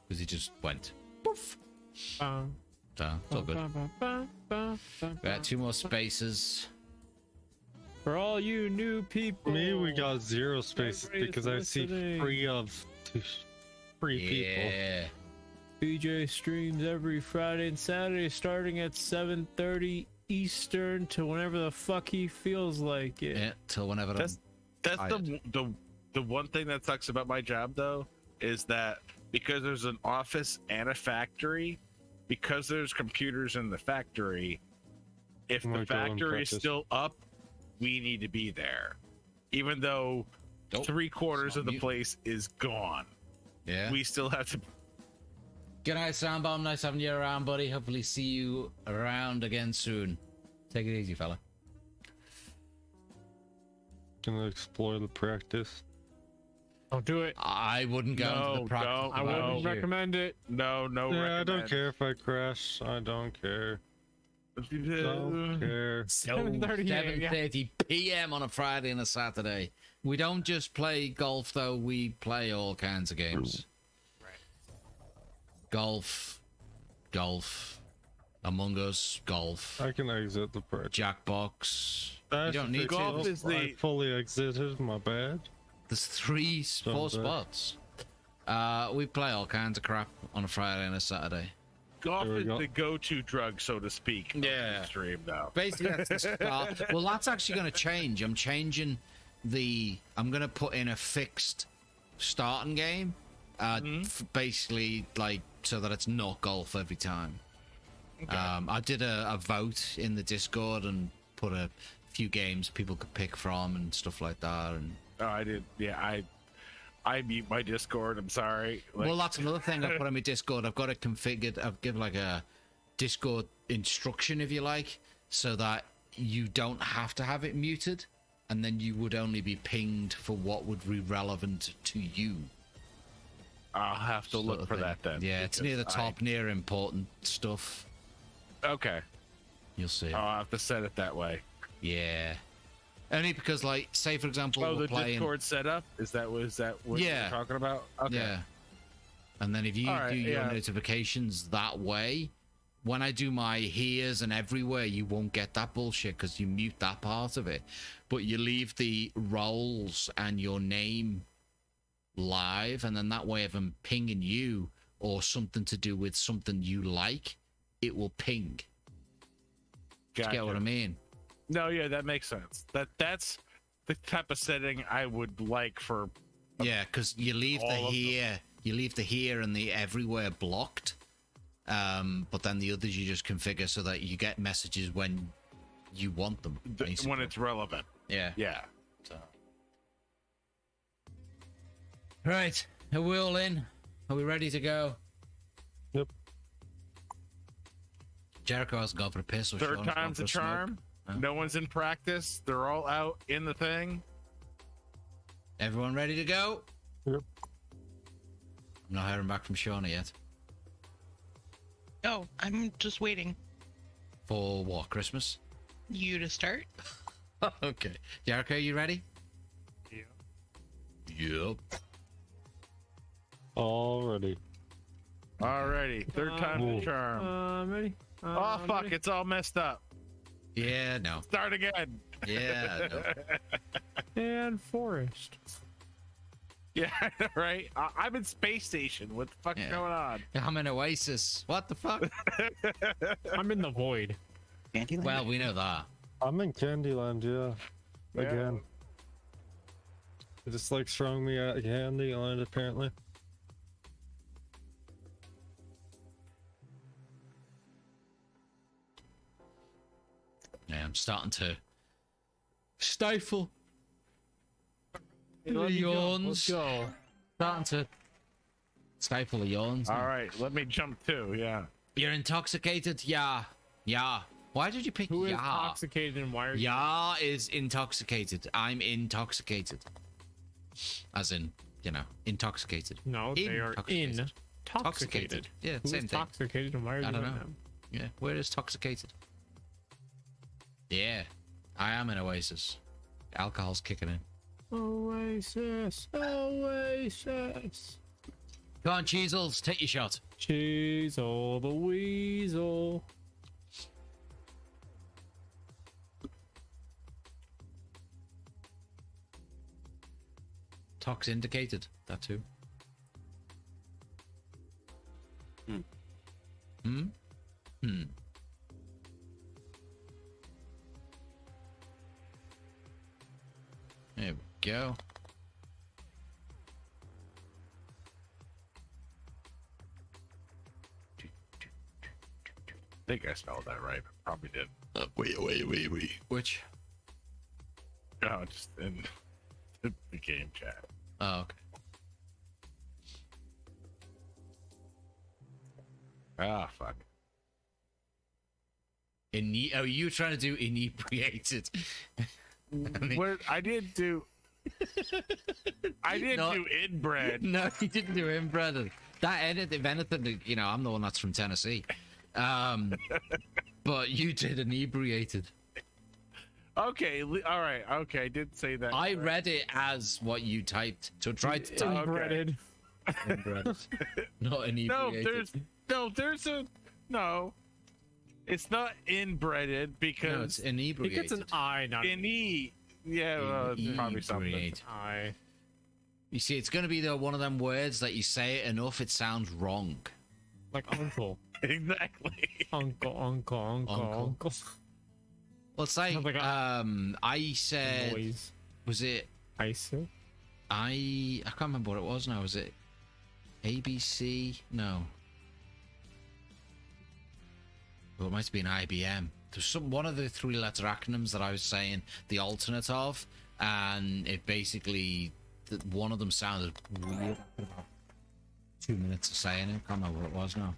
S1: because he just went.
S2: Poof. so,
S1: it's all good. We got two more spaces. For all you
S2: new people. Me, we got zero spaces because I see three of three yeah. people. PJ streams every Friday and Saturday starting at 7.30 Eastern to whenever the fuck he feels like it. Yeah, till whenever That's, that's the, the, the one thing that sucks about my job, though, is that because there's an office and a factory, because there's computers in the factory, if the factory is still up, we need to be there. Even though nope, three quarters of the mute. place is gone. Yeah. We still have to
S1: Good night, Soundbomb. Nice having you around, buddy. Hopefully see you around again soon. Take it easy, fella.
S2: Gonna explore the practice. Don't do it. I wouldn't go no, into the practice. No, I wouldn't you. recommend it. No, no. Yeah, I don't care if I crash. I don't care. Don't care. So 7:30 yeah. p.m. on a
S1: Friday and a Saturday. We don't just play golf though. We play all kinds of games golf, golf, Among Us,
S2: golf. I can exit the bridge.
S1: Jackbox. That's you don't need golf is The... I fully exited. My bad. There's three four spots. Uh, we play all kinds of crap on a Friday and a Saturday.
S2: Golf is go. the go-to drug, so to speak. Yeah, stream now. Basically, that's the start. well,
S1: that's actually going to change. I'm changing the. I'm going to put in a fixed starting game uh, mm-hmm. Basically, like so that it's not golf every time. Okay. Um, I did a, a vote in the Discord and put a few games people could pick from
S2: and stuff like that. And oh, I did, yeah, I I mute my Discord. I'm sorry. Like... Well, that's another thing I put
S1: on my Discord. I've got it configured. I've given like a Discord instruction, if you like, so that you don't have to have it muted, and then you would only be pinged for what would be relevant to you.
S2: I'll have to look for thing. that then. Yeah, it's near the top,
S1: I... near important stuff. Okay. You'll see. I'll have to set it that way. Yeah. Only because, like, say for example, oh, the playing... Discord
S2: setup is that was that what yeah. you're talking about? Okay. Yeah.
S1: And then if you right, do your yeah. notifications that way, when I do my here's and everywhere, you won't get that bullshit because you mute that part of it. But you leave the roles and your name live, and then that way, if I'm pinging you or something to do with something you like, it will ping.
S2: Gotcha. Do you get what I mean? No, yeah, that makes sense. That that's the type of setting I would like for. yeah, because you leave the here, you
S1: leave the here and the everywhere blocked, um, but then the others you just configure so that you get messages when you want them. Basically.
S2: When it's relevant. Yeah.
S1: Yeah. Right, are we all in. Are we ready to go? Yep. Jericho has gone for a piss. Third Sean's time's a charm.
S2: No. no one's in practice. They're all out in the thing. Everyone ready to go? Yep.
S1: I'm not hearing back from Shauna yet.
S6: Oh, I'm just waiting.
S1: For what? Christmas?
S6: You to start.
S1: okay. Jericho, you ready?
S2: Yeah. Yep. Already. already. third uh, time the charm. Uh, ready? Uh, oh fuck, ready? it's all messed up. Yeah, no. Start again. Yeah, no. and forest. Yeah, right. I- I'm in space
S1: station. What the fuck's yeah. going on? I'm in Oasis. What the fuck? I'm in the void. Candyland. Well, we know that.
S2: I'm in Candyland. Yeah, yeah. again. It just like throwing me out of Candyland apparently.
S1: I'm starting to
S2: stifle
S1: the yawns. Go. Starting to stifle the yawns. All now. right, let me jump too. Yeah. You're intoxicated. Yeah. Yeah. Why did you pick Who is Yah? intoxicated
S2: and why are Yah
S1: is intoxicated. I'm intoxicated. As in, you know, intoxicated. No, they are intoxicated. intoxicated. Yeah, Who same is thing. Intoxicated and why are I don't know. Them? Yeah, where is intoxicated. Yeah, I am an oasis. Alcohol's kicking in.
S3: Oasis, oasis.
S1: Come on, Cheezels, take your shot.
S2: Cheezle the weasel.
S1: Tox indicated, that too. Hmm. Hmm? Hmm. There we go.
S2: I think I spelled that right, but probably did.
S5: Uh, wait, wait, wait, wait.
S2: Which? Oh, just in the game chat.
S1: Oh, okay. Ah, fuck. In oh, you trying to do inebriated? I mean, I
S2: did do.
S1: I didn't not, do inbred. No, he didn't do inbred. That ended, if anything, you know, I'm the one that's from Tennessee. Um, but you did inebriated.
S2: Okay, all right. Okay, I did say
S1: that. I right. read it as what you typed. So try to type inbred. Okay.
S2: not inebriated. No, there's no, there's a no. It's not inbreded because no, it's inebriated. It gets an I, not an E. Yeah, well,
S1: probably something. I. You see, it's going to be the, one of them words that you say it enough, it sounds wrong. Like uncle. exactly. Uncle, uncle, uncle, uncle. uncle. Well, it's like, like um, I said, noise. was it? I said. I I can't remember what it was now. Was it ABC? No, well, it might have been IBM. There's some one of the three-letter acronyms that I was saying the alternate of, and it basically one of them sounded weird. Two minutes of saying it. I can't remember what it was now.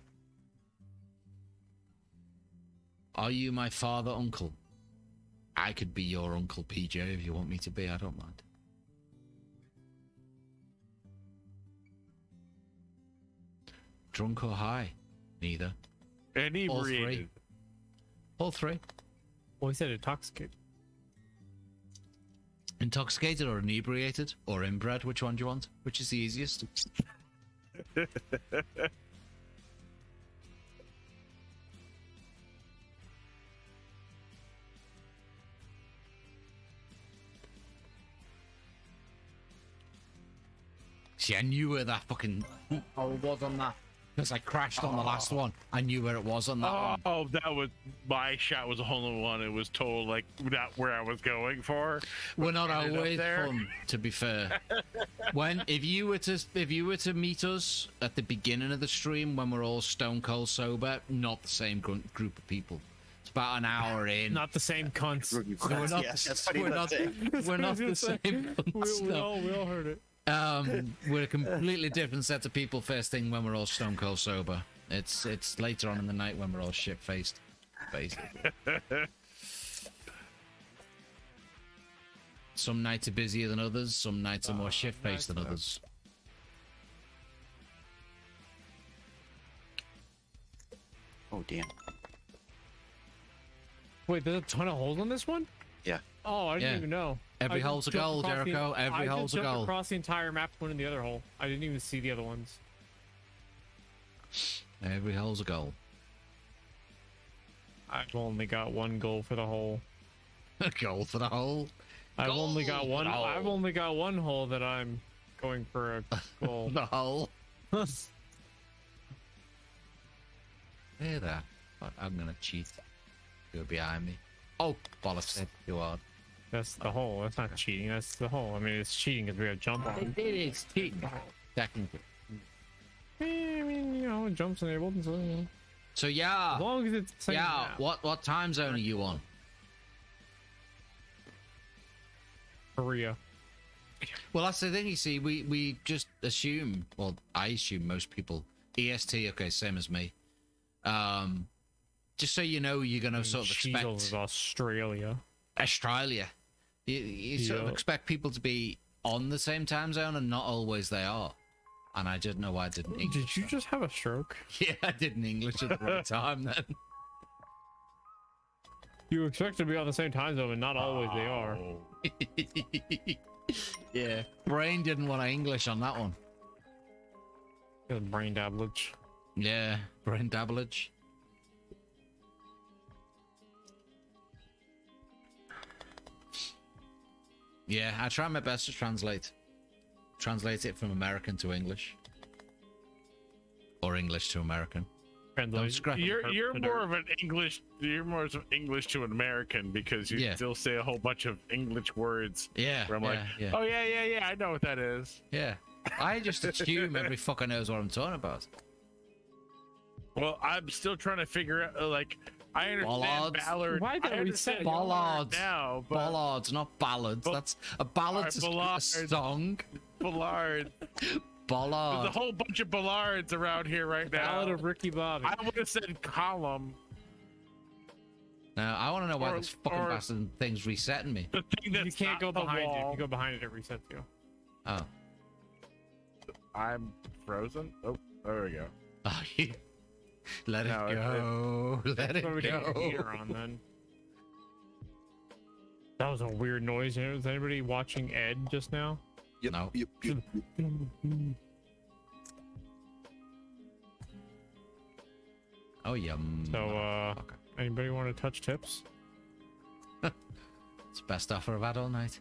S1: Are you my father, uncle? I could be your uncle, PJ, if you want me to be. I don't mind. Drunk or high? Neither.
S2: Inebriated. All three. Well, he said intoxicated.
S1: Intoxicated or inebriated or inbred, which one do you want? Which is the easiest? See, I knew where that fucking. I was on that because I crashed on the last oh. one. I knew where it was on that oh, one.
S2: Oh, that was my shot was a whole other one. It was told like not where I was going for. We're not always fun, to be fair.
S1: when if you were to if you were to meet us at the beginning of the stream when we're all stone cold sober, not the same group of people. It's about an hour in. Not the same cunts. We're not, we're not, we're not the
S3: same. Cunts, we, we, all, we all heard it.
S1: Um, we're a completely different set of people first thing when we're all stone cold sober. It's it's later on in the night when we're all shit faced, basically. some nights are busier than others. Some nights are more ah, shit faced than others.
S2: Oh damn! Wait, there's a ton of holes on this one. Oh, I didn't yeah. even know. Every I hole's a goal, Jericho. The, Every I hole's a goal. across the entire map one in the other hole. I didn't even see the other ones. Every hole's a goal. I've only got one goal for the hole. A goal for the hole. I've goal only got one. I've only got one hole that I'm going for a goal. the hole. there,
S1: there. I'm gonna cheat.
S2: You're behind me. Oh, bollocks! You are. That's the hole. That's not cheating. That's the hole. I mean, it's cheating because we have jump on. It is cheating. Technically. I mean, you know, jump's enabled. So, you know. so yeah. As long as it's yeah.
S1: What what time zone are you on? Korea. Well, that's the thing. You see, we we just assume. Well, I assume most people EST. Okay, same as me. Um, just so you know, you're gonna I mean, sort of expect Australia. Australia. You, you sort yeah. of expect people to be on the same time zone, and not always they are. And I didn't know why I didn't.
S2: English Did you that. just have a stroke?
S1: Yeah, I did in English at the wrong time then.
S2: You expect to be on the same time zone, and not always oh. they are. Oh. yeah, brain didn't want to English on that one.
S1: brain dabblage. Yeah, brain dabblage. Yeah, I try my best to translate. Translate it from American to English. Or English to American. You're you're more
S2: of an English you're more of English to an American because you yeah. still say a whole bunch of English words. Yeah. Where I'm yeah, like, yeah. oh
S1: yeah, yeah, yeah, I know what that is. Yeah. I just assume every fucker knows what I'm talking about.
S2: Well, I'm still trying to figure out uh, like I understand ballards. ballad. Why did we say ballards now? But ballards,
S1: not ballads. That's a ballad right, a song. Ballard. Ballard. There's a
S2: whole bunch of ballards around here right now. Ballad of Ricky Bobby. I would have said column.
S1: Now I want to know why or, this fucking bastard thing's resetting me.
S2: The thing that you can't go behind wall. it. you go behind it, it resets you. Oh. I'm frozen. Oh, there we go. Oh, Let no, it go. It, Let it go. That was a weird noise. Was anybody watching Ed just now? Yep. No. Yep. yep, yep. oh yum. So, uh, okay. anybody
S1: want to touch tips? it's best offer I've had all night.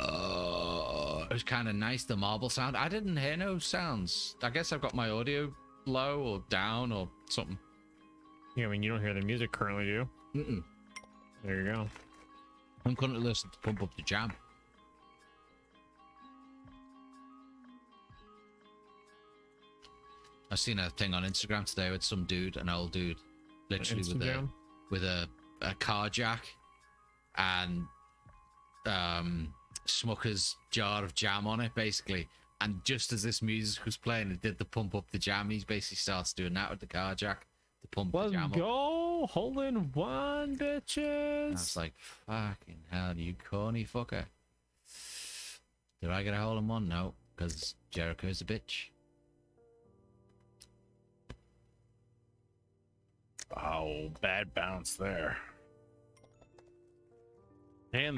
S1: Uh it was kind of nice, the marble sound. I didn't hear no sounds. I guess I've got my audio low or down or something. Yeah, I mean, you don't hear the music currently, do you? Mm -mm. There you go. I'm currently listening to Pump Up the Jam. I seen a thing on Instagram today with some dude, an old dude, literally with a with a, a car jack and um Smucker's jar of jam on it, basically. And just as this music was playing, it did the pump up the jam. He basically starts doing that with the car jack the pump Let's the jam
S2: go, up. in one,
S1: bitches. That's like, fucking hell, you corny fucker. Did I get a hole in one? No, because Jericho's a bitch.
S2: Oh, bad bounce there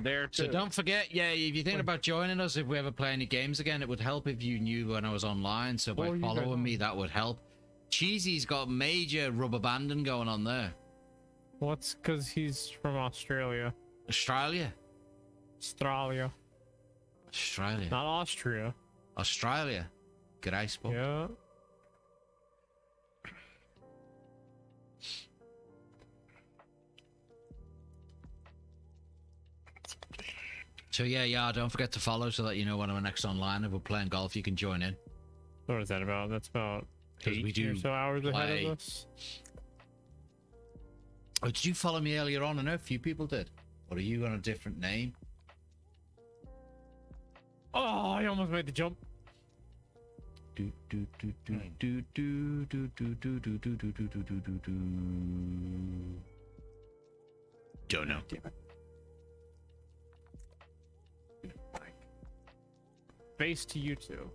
S1: there too. So don't forget, yeah, if you think about joining us, if we ever play any games again, it would help if you knew when I was online. So by following me, that would help. Cheesy's got major rubber banding going on there.
S2: What's because he's from Australia. Australia? Australia. Australia. Not Austria. Australia. Good ice Yeah.
S1: So yeah, yeah. Don't forget to follow so that you know when I'm next online. If we're playing golf, you can join in. What is that about? That's about eight we do or so hours play. ahead of us. Oh, did you follow me earlier on? I know a few people did. What are you on a different name?
S2: Oh, I almost made the jump.
S1: Do do do do do do do
S3: do do do do do do do do do
S2: Don't know. Damn it. base to you two.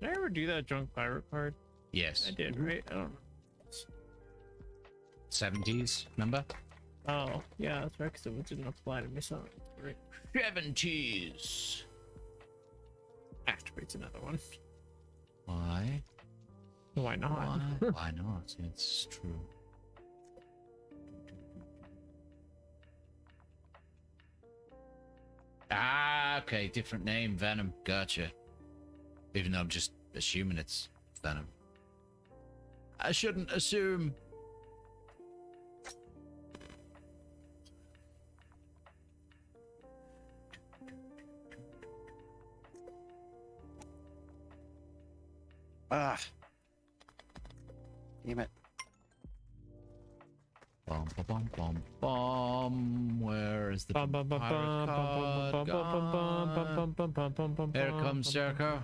S2: Did I ever do that junk pirate card?
S1: Yes. I did, right? I don't know. 70s, remember?
S2: Oh, yeah, that's right, because it didn't apply to me, so. Right. 70s! Activates another one.
S1: Why? Why not? Why, why not? It's true. okay, different name, Venom. Gotcha. Even though I'm just assuming it's Venom. I shouldn't assume.
S4: Ah. Damn it.
S1: Bum, bum, bum, bum,
S2: bum.
S1: Where is the bum, bum, bum, bum, bum,
S2: bum, bum, bum, Here comes Jericho.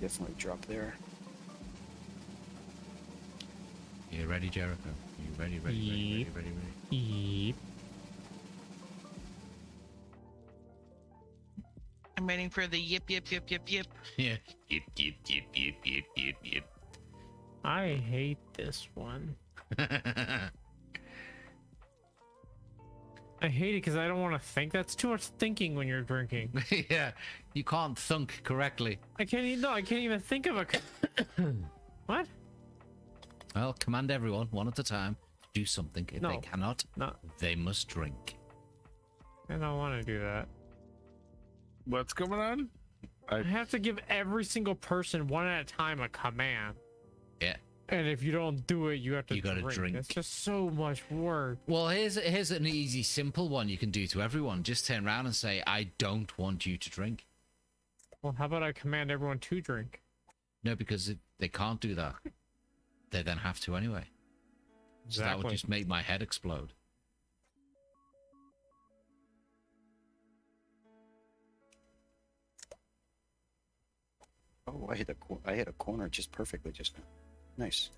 S2: Definitely drop there.
S1: You ready, Jericho? You ready, ready,
S4: ready, ready,
S2: ready, ready? Yep.
S6: I'm waiting for the yip yip yip yip yip.
S2: Yeah. Yip yip yip yip yip yip yip. I hate this one. I hate it because I don't want to think. That's too much thinking when you're drinking. yeah, you can't thunk correctly. I can't even. No, I can't even think of a.
S1: what? Well, command everyone one at a time. Do something. If no, they cannot, no. they must drink.
S2: I don't want to do that what's going on? I, I have to give every single person one at a time a command. Yeah. And if you don't do it, you have to you gotta drink. drink. It's just so much work.
S1: Well, here's here's an easy, simple one you can do to everyone. Just turn around and say, "I don't want you to drink."
S2: Well, how about I command everyone to drink?
S1: No, because it, they can't do that. they then have to anyway. So exactly. that would just make my head explode.
S6: Oh, I hit I hit a corner
S4: just perfectly just now. Nice.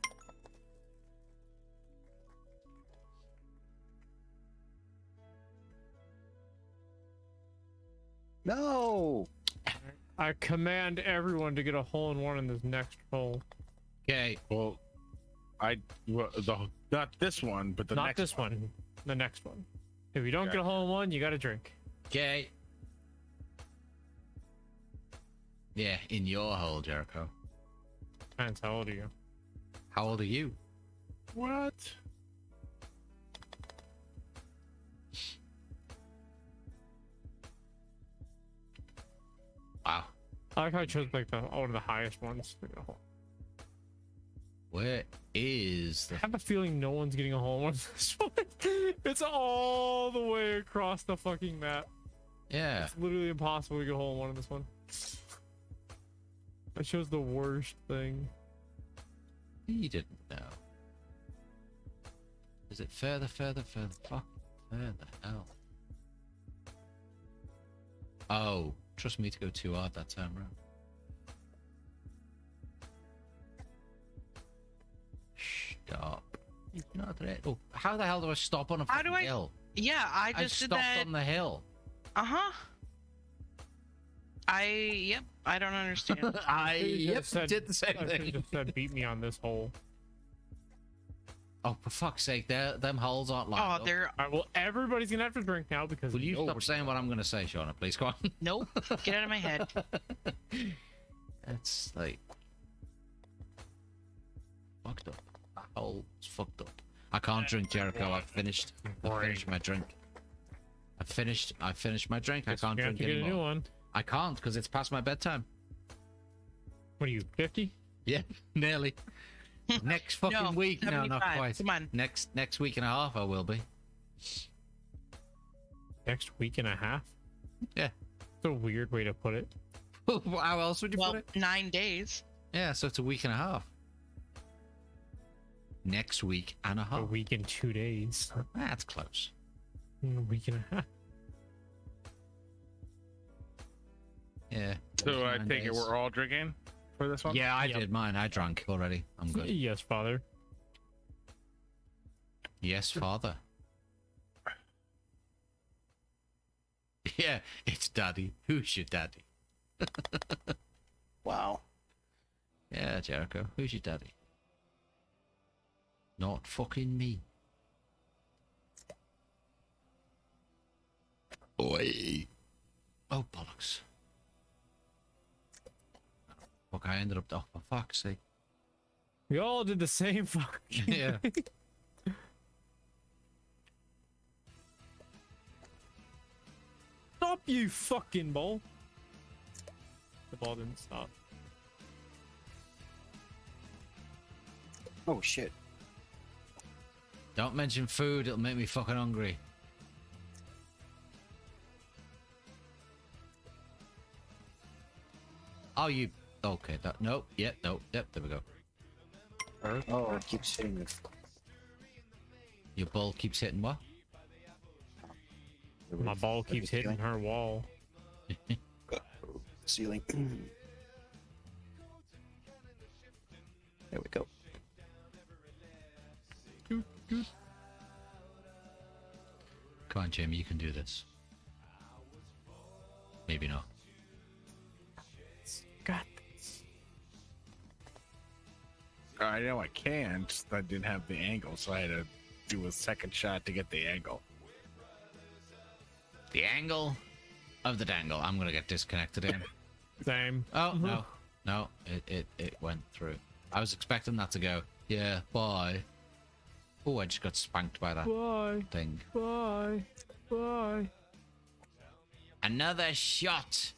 S2: No. I command everyone to get a hole in one in this next hole. Okay. Well, I well, the not this one, but the not next this one. one. The next one. If you don't okay. get a hole in one, you got to drink.
S1: Okay. Yeah, in your hole, Jericho.
S2: Depends. How old are you? How old are you? What? Wow. I like how I chose like the one of the highest ones. Where is the? I have a feeling no one's getting a hole on this one. it's all the way across the fucking map. Yeah. It's literally impossible to get a hole in one on this one. I chose the worst thing. He didn't know. Is it further,
S1: further, further? Fuck. the hell. Oh, trust me to go too hard that time round. Stop. Mm. you not ready. Oh, how the hell do I stop on a how do I... hill?
S6: Yeah, I just I stopped that... on the hill. Uh huh. I yep. I don't understand. I yep said, did the same thing.
S1: Just said beat me on this hole. Oh, for fuck's sake! That them holes aren't like. Oh, there. they're. All well, everybody's gonna have to drink now because. Will you stop over. saying what I'm gonna say, Shauna? Please, go on. Nope.
S6: Get out of my head.
S1: That's like fucked up. That hole's fucked up. I can't yeah, drink Jericho. I've finished. I finished my drink. I finished. I finished my drink. Guess I can't drink anymore. I can't because it's past my bedtime. What are you, 50? Yeah, nearly. next fucking no, week. No, not quite. Come on. Next next week and a half I
S2: will be. Next week and a half? Yeah. It's a weird way to put it.
S5: How else would you well, put it? Nine days.
S2: Yeah, so it's a week and a half. Next week and a half. A week and two days. That's close. A week and a half. Yeah. So I take it we're all drinking for this one? Yeah, I yep. did mine.
S1: I drank already. I'm good.
S2: Yes, father.
S1: Yes, father. yeah, it's daddy. Who's your daddy? wow. Yeah, Jericho. Who's your daddy? Not fucking me. Boy. Oh, bollocks fuck, I ended up, oh, for fuck's sake.
S2: We all did the same fuck. yeah. Stop, you fucking ball. The ball didn't stop. Oh, shit.
S1: Don't mention food, it'll make me fucking hungry. Oh, you Okay, that, no, yeah, no, yep, there
S2: we go. Earth? Oh, I keep hitting
S1: Your ball keeps hitting what?
S2: My ball keeps hitting her wall.
S1: ceiling. there we go. Come on, Jim, you can do this.
S2: Maybe not. Got I know I can't. I didn't have the angle, so I had to do a second shot to get the angle. The angle of the dangle.
S1: I'm gonna get disconnected in. Same. Oh mm-hmm. no, no, it, it it went through. I was expecting that to go. Yeah, bye. Oh, I just got spanked by that bye. thing.
S2: Bye, bye.
S1: Another shot.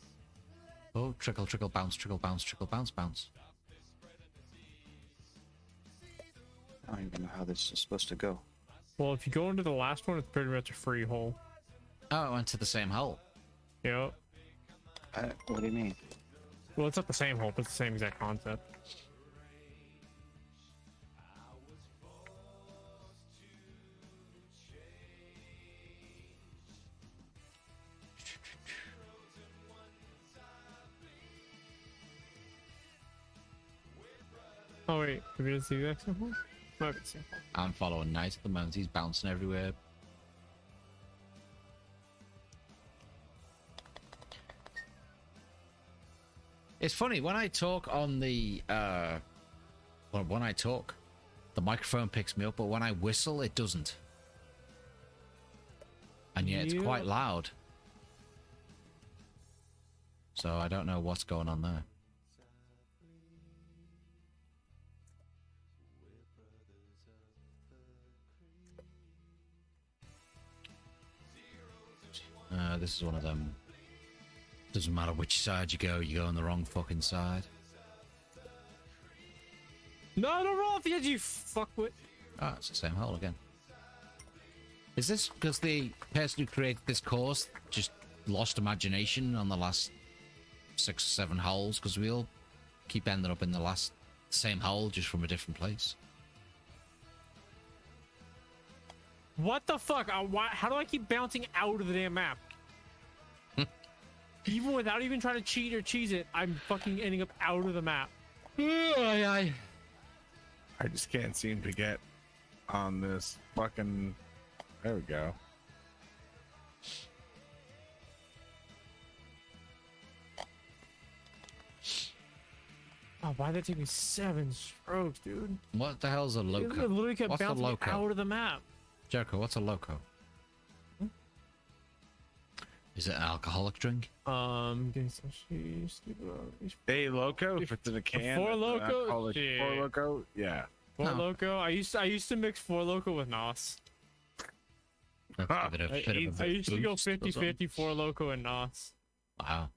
S1: Oh, trickle, trickle, bounce, trickle, bounce, trickle, bounce, bounce. I don't even know how this is supposed to go.
S2: Well, if you go into the last one, it's pretty much a free hole. Oh, it went to the same hole. Yep. Uh, what do you mean? Well, it's not the same hole, but it's the same exact concept. Oh wait, did we just see the next one, hole? Emergency.
S1: I'm following Knight at the moment. He's bouncing everywhere. It's funny when I talk on the uh, well, when I talk, the microphone picks me up, but when I whistle, it doesn't. And yet it's quite loud. So I don't know what's going on there. Uh, this is one of them. Doesn't matter which side you go, you go on the wrong fucking side.
S2: No, not right off the edge, you fuckwit.
S1: Ah, it's the same hole again. Is this because the person who created this course just lost imagination on the last six or seven holes? Because we all keep ending up in the last same hole, just from a different place.
S2: What the fuck? Uh, why, how do I keep bouncing out of the damn map? even without even trying to cheat or cheese it, I'm fucking ending up out of the map. I just can't seem to get on this fucking. There we go. Oh, why did that take me seven strokes, dude?
S1: What the hell is a loco? It literally kept What's bouncing out of the map. Jericho, what's a loco? Hmm? Is it an alcoholic
S2: drink? Um, hey loco, if it's in a can. Four Loko, Four Loko, yeah. Four no. loco. I used to, I used to mix Four Loko with Nos. Ah, I, I used to go 50-50 Four Loko and Nos. Wow.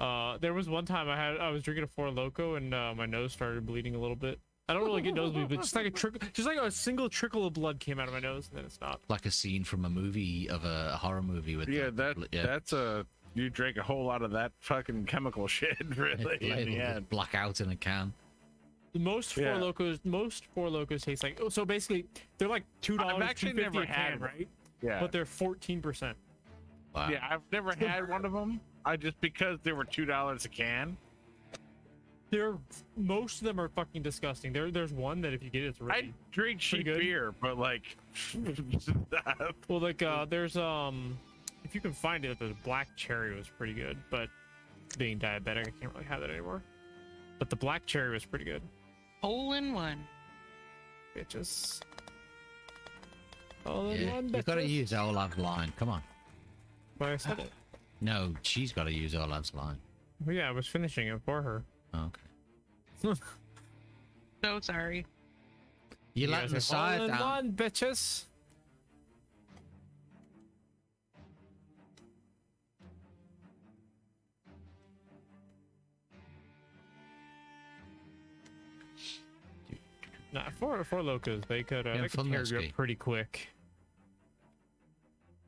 S2: Uh, there was one time I had I was drinking a Four Loko and uh, my nose started bleeding a little bit. I don't really get nosy, but just like a trickle, just like a single trickle of blood came out of my nose, and then it stopped.
S1: Like a scene from a movie of a, horror movie with. Yeah, the, uh, that yeah.
S2: that's a you drink a whole lot of that fucking chemical shit, really. Yeah, black out in a can. Most four yeah. locos, most Four Lokos taste like oh, so basically they're like two dollars. I've actually never a can, had right. Yeah, but they're fourteen percent. Wow. Yeah, I've never had one of them. I just because they were two dollars a can. They're most of them are fucking disgusting. There, there's one that if you get it, it's really I drink cheap good. beer, but like, well, like uh, there's um, if you can find it, the black cherry was pretty good, but being diabetic, I can't really have that anymore. But the black cherry was pretty good. Hole in one, bitches. All yeah. in You've got to
S1: use Olaf's line. Come on. Why I said it. No, she's got to use Olaf's line.
S2: Well, yeah, I was finishing it for her. Oh, okay. so sorry.
S1: You, you let me down.
S2: bitches. Nah, four Four Lokos. They could uh, yeah, they could tear up pretty
S1: quick.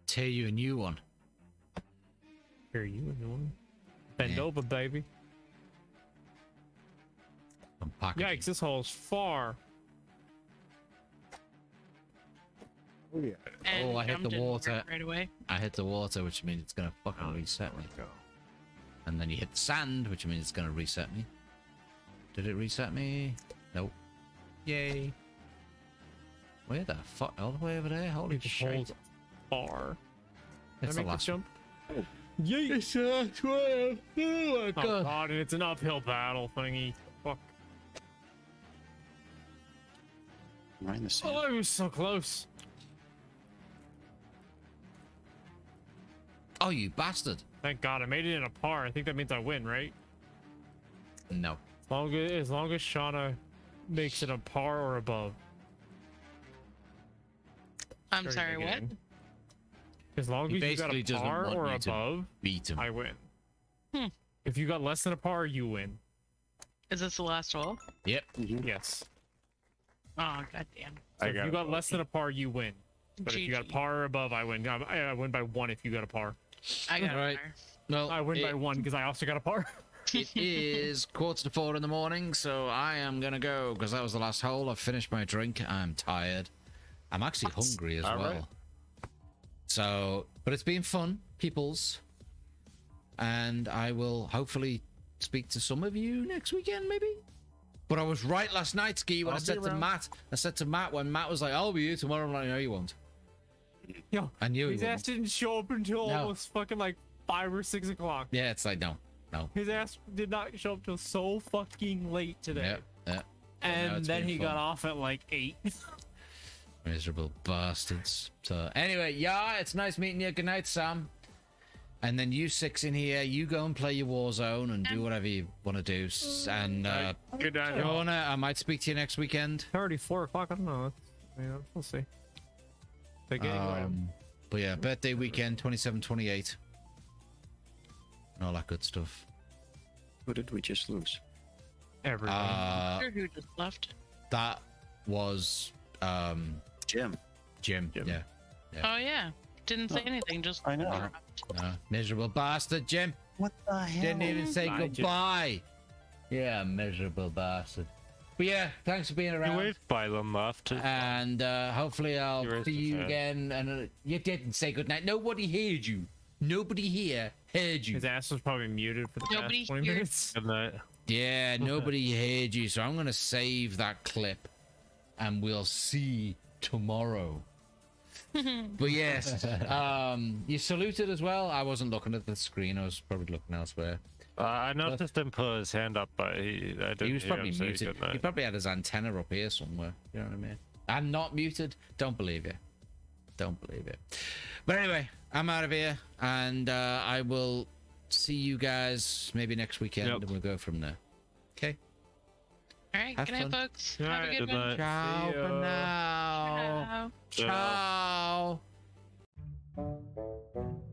S1: Tear you a new one.
S2: Tear you a new one. Bend yeah. over, baby. Yikes, this hole's far. Oh, yeah. And oh, I hit the water. Right away.
S1: I hit the water, which means it's going to fucking oh, reset me. Go. And then you hit the sand, which means it's going to reset me. Did it reset me? Nope. Yay. Where the fuck? All the way
S2: over there? Holy the shit. Far.
S1: It's I make the, jump?
S2: Oh. Yeet. It's, a 12. Oh, oh, God. God, and it's an uphill battle thingy. Right in the sand. Oh, so close. Oh, you bastard. Thank God. I made it in a par. I think that means I win, right? No. As long as, as, long as Shauna makes it a par or above. I'm Starting sorry, what? As long as you got a par or above, beat him. I win. Hmm. If you got less than a par, you win. Is this the last roll? Yep. Mm -hmm. Yes. Oh goddamn! So if got you got less than a par, you win. But GG. if you got a par or above, I win. I, I, win by one if you got a par. I got All right. Well, I win it, by one because I also got a par. it is quarter to four in the morning, so
S1: I am gonna go because that was the last hole. I've finished my drink. I'm tired. I'm actually hungry as well. Right. So, but it's been fun, peoples. And I will hopefully speak to some of you next weekend, maybe. But I was right last night, Ski, when I'll i said to Matt, I said to Matt when Matt was like, I'll be you tomorrow. I'm like, no, you won't.
S2: Yo, I knew his ass didn't show up until no. almost fucking like five or six o'clock. Yeah, it's like no, no. His ass did not show up till so fucking late today. Yeah, yeah. And then he fun. got off at like eight.
S1: Miserable bastards. So anyway, yeah, it's nice meeting you. Good night, Sam and then you six in here. You go and play your Warzone and do um, whatever you want to do. Mm. And uh, good night, I might speak to you next weekend. It's already four o'clock. I don't know. Yeah, we'll see. Um, but yeah, birthday weekend, 27, 28. And all that good stuff. Who did we just lose? Everyone. Uh,
S3: who just left?
S1: That was um, Jim. Jim. Jim. Yeah. yeah.
S3: Oh yeah. Didn't say anything, just. I know.
S1: No, miserable bastard, Jim. What the hell? Didn't even say goodbye. Yeah, miserable bastard. But yeah, thanks for being around. You waved by them after. And uh, hopefully I'll you see you again. And uh, you didn't say goodnight. Nobody heard you. Nobody here heard
S2: you. His ass was probably muted for the nobody past 20 minutes. Yeah, nobody heard you.
S1: So I'm going to save that clip. And we'll see tomorrow. but yes, um, you saluted as well. I wasn't looking at the screen. I was probably looking elsewhere. Uh, I noticed him put his hand up, but he I didn't. He was probably him, muted. he, probably had his antenna up here somewhere. You know what I mean? I'm not muted. Don't believe it. Don't believe it. But anyway, I'm out of here, and uh, I will see you guys maybe next weekend, yep. and we'll go from there. Okay. Alright, good night, folks. All Have right, a good, good one. Night. Ciao for now. Ciao.
S2: Ciao. Ciao.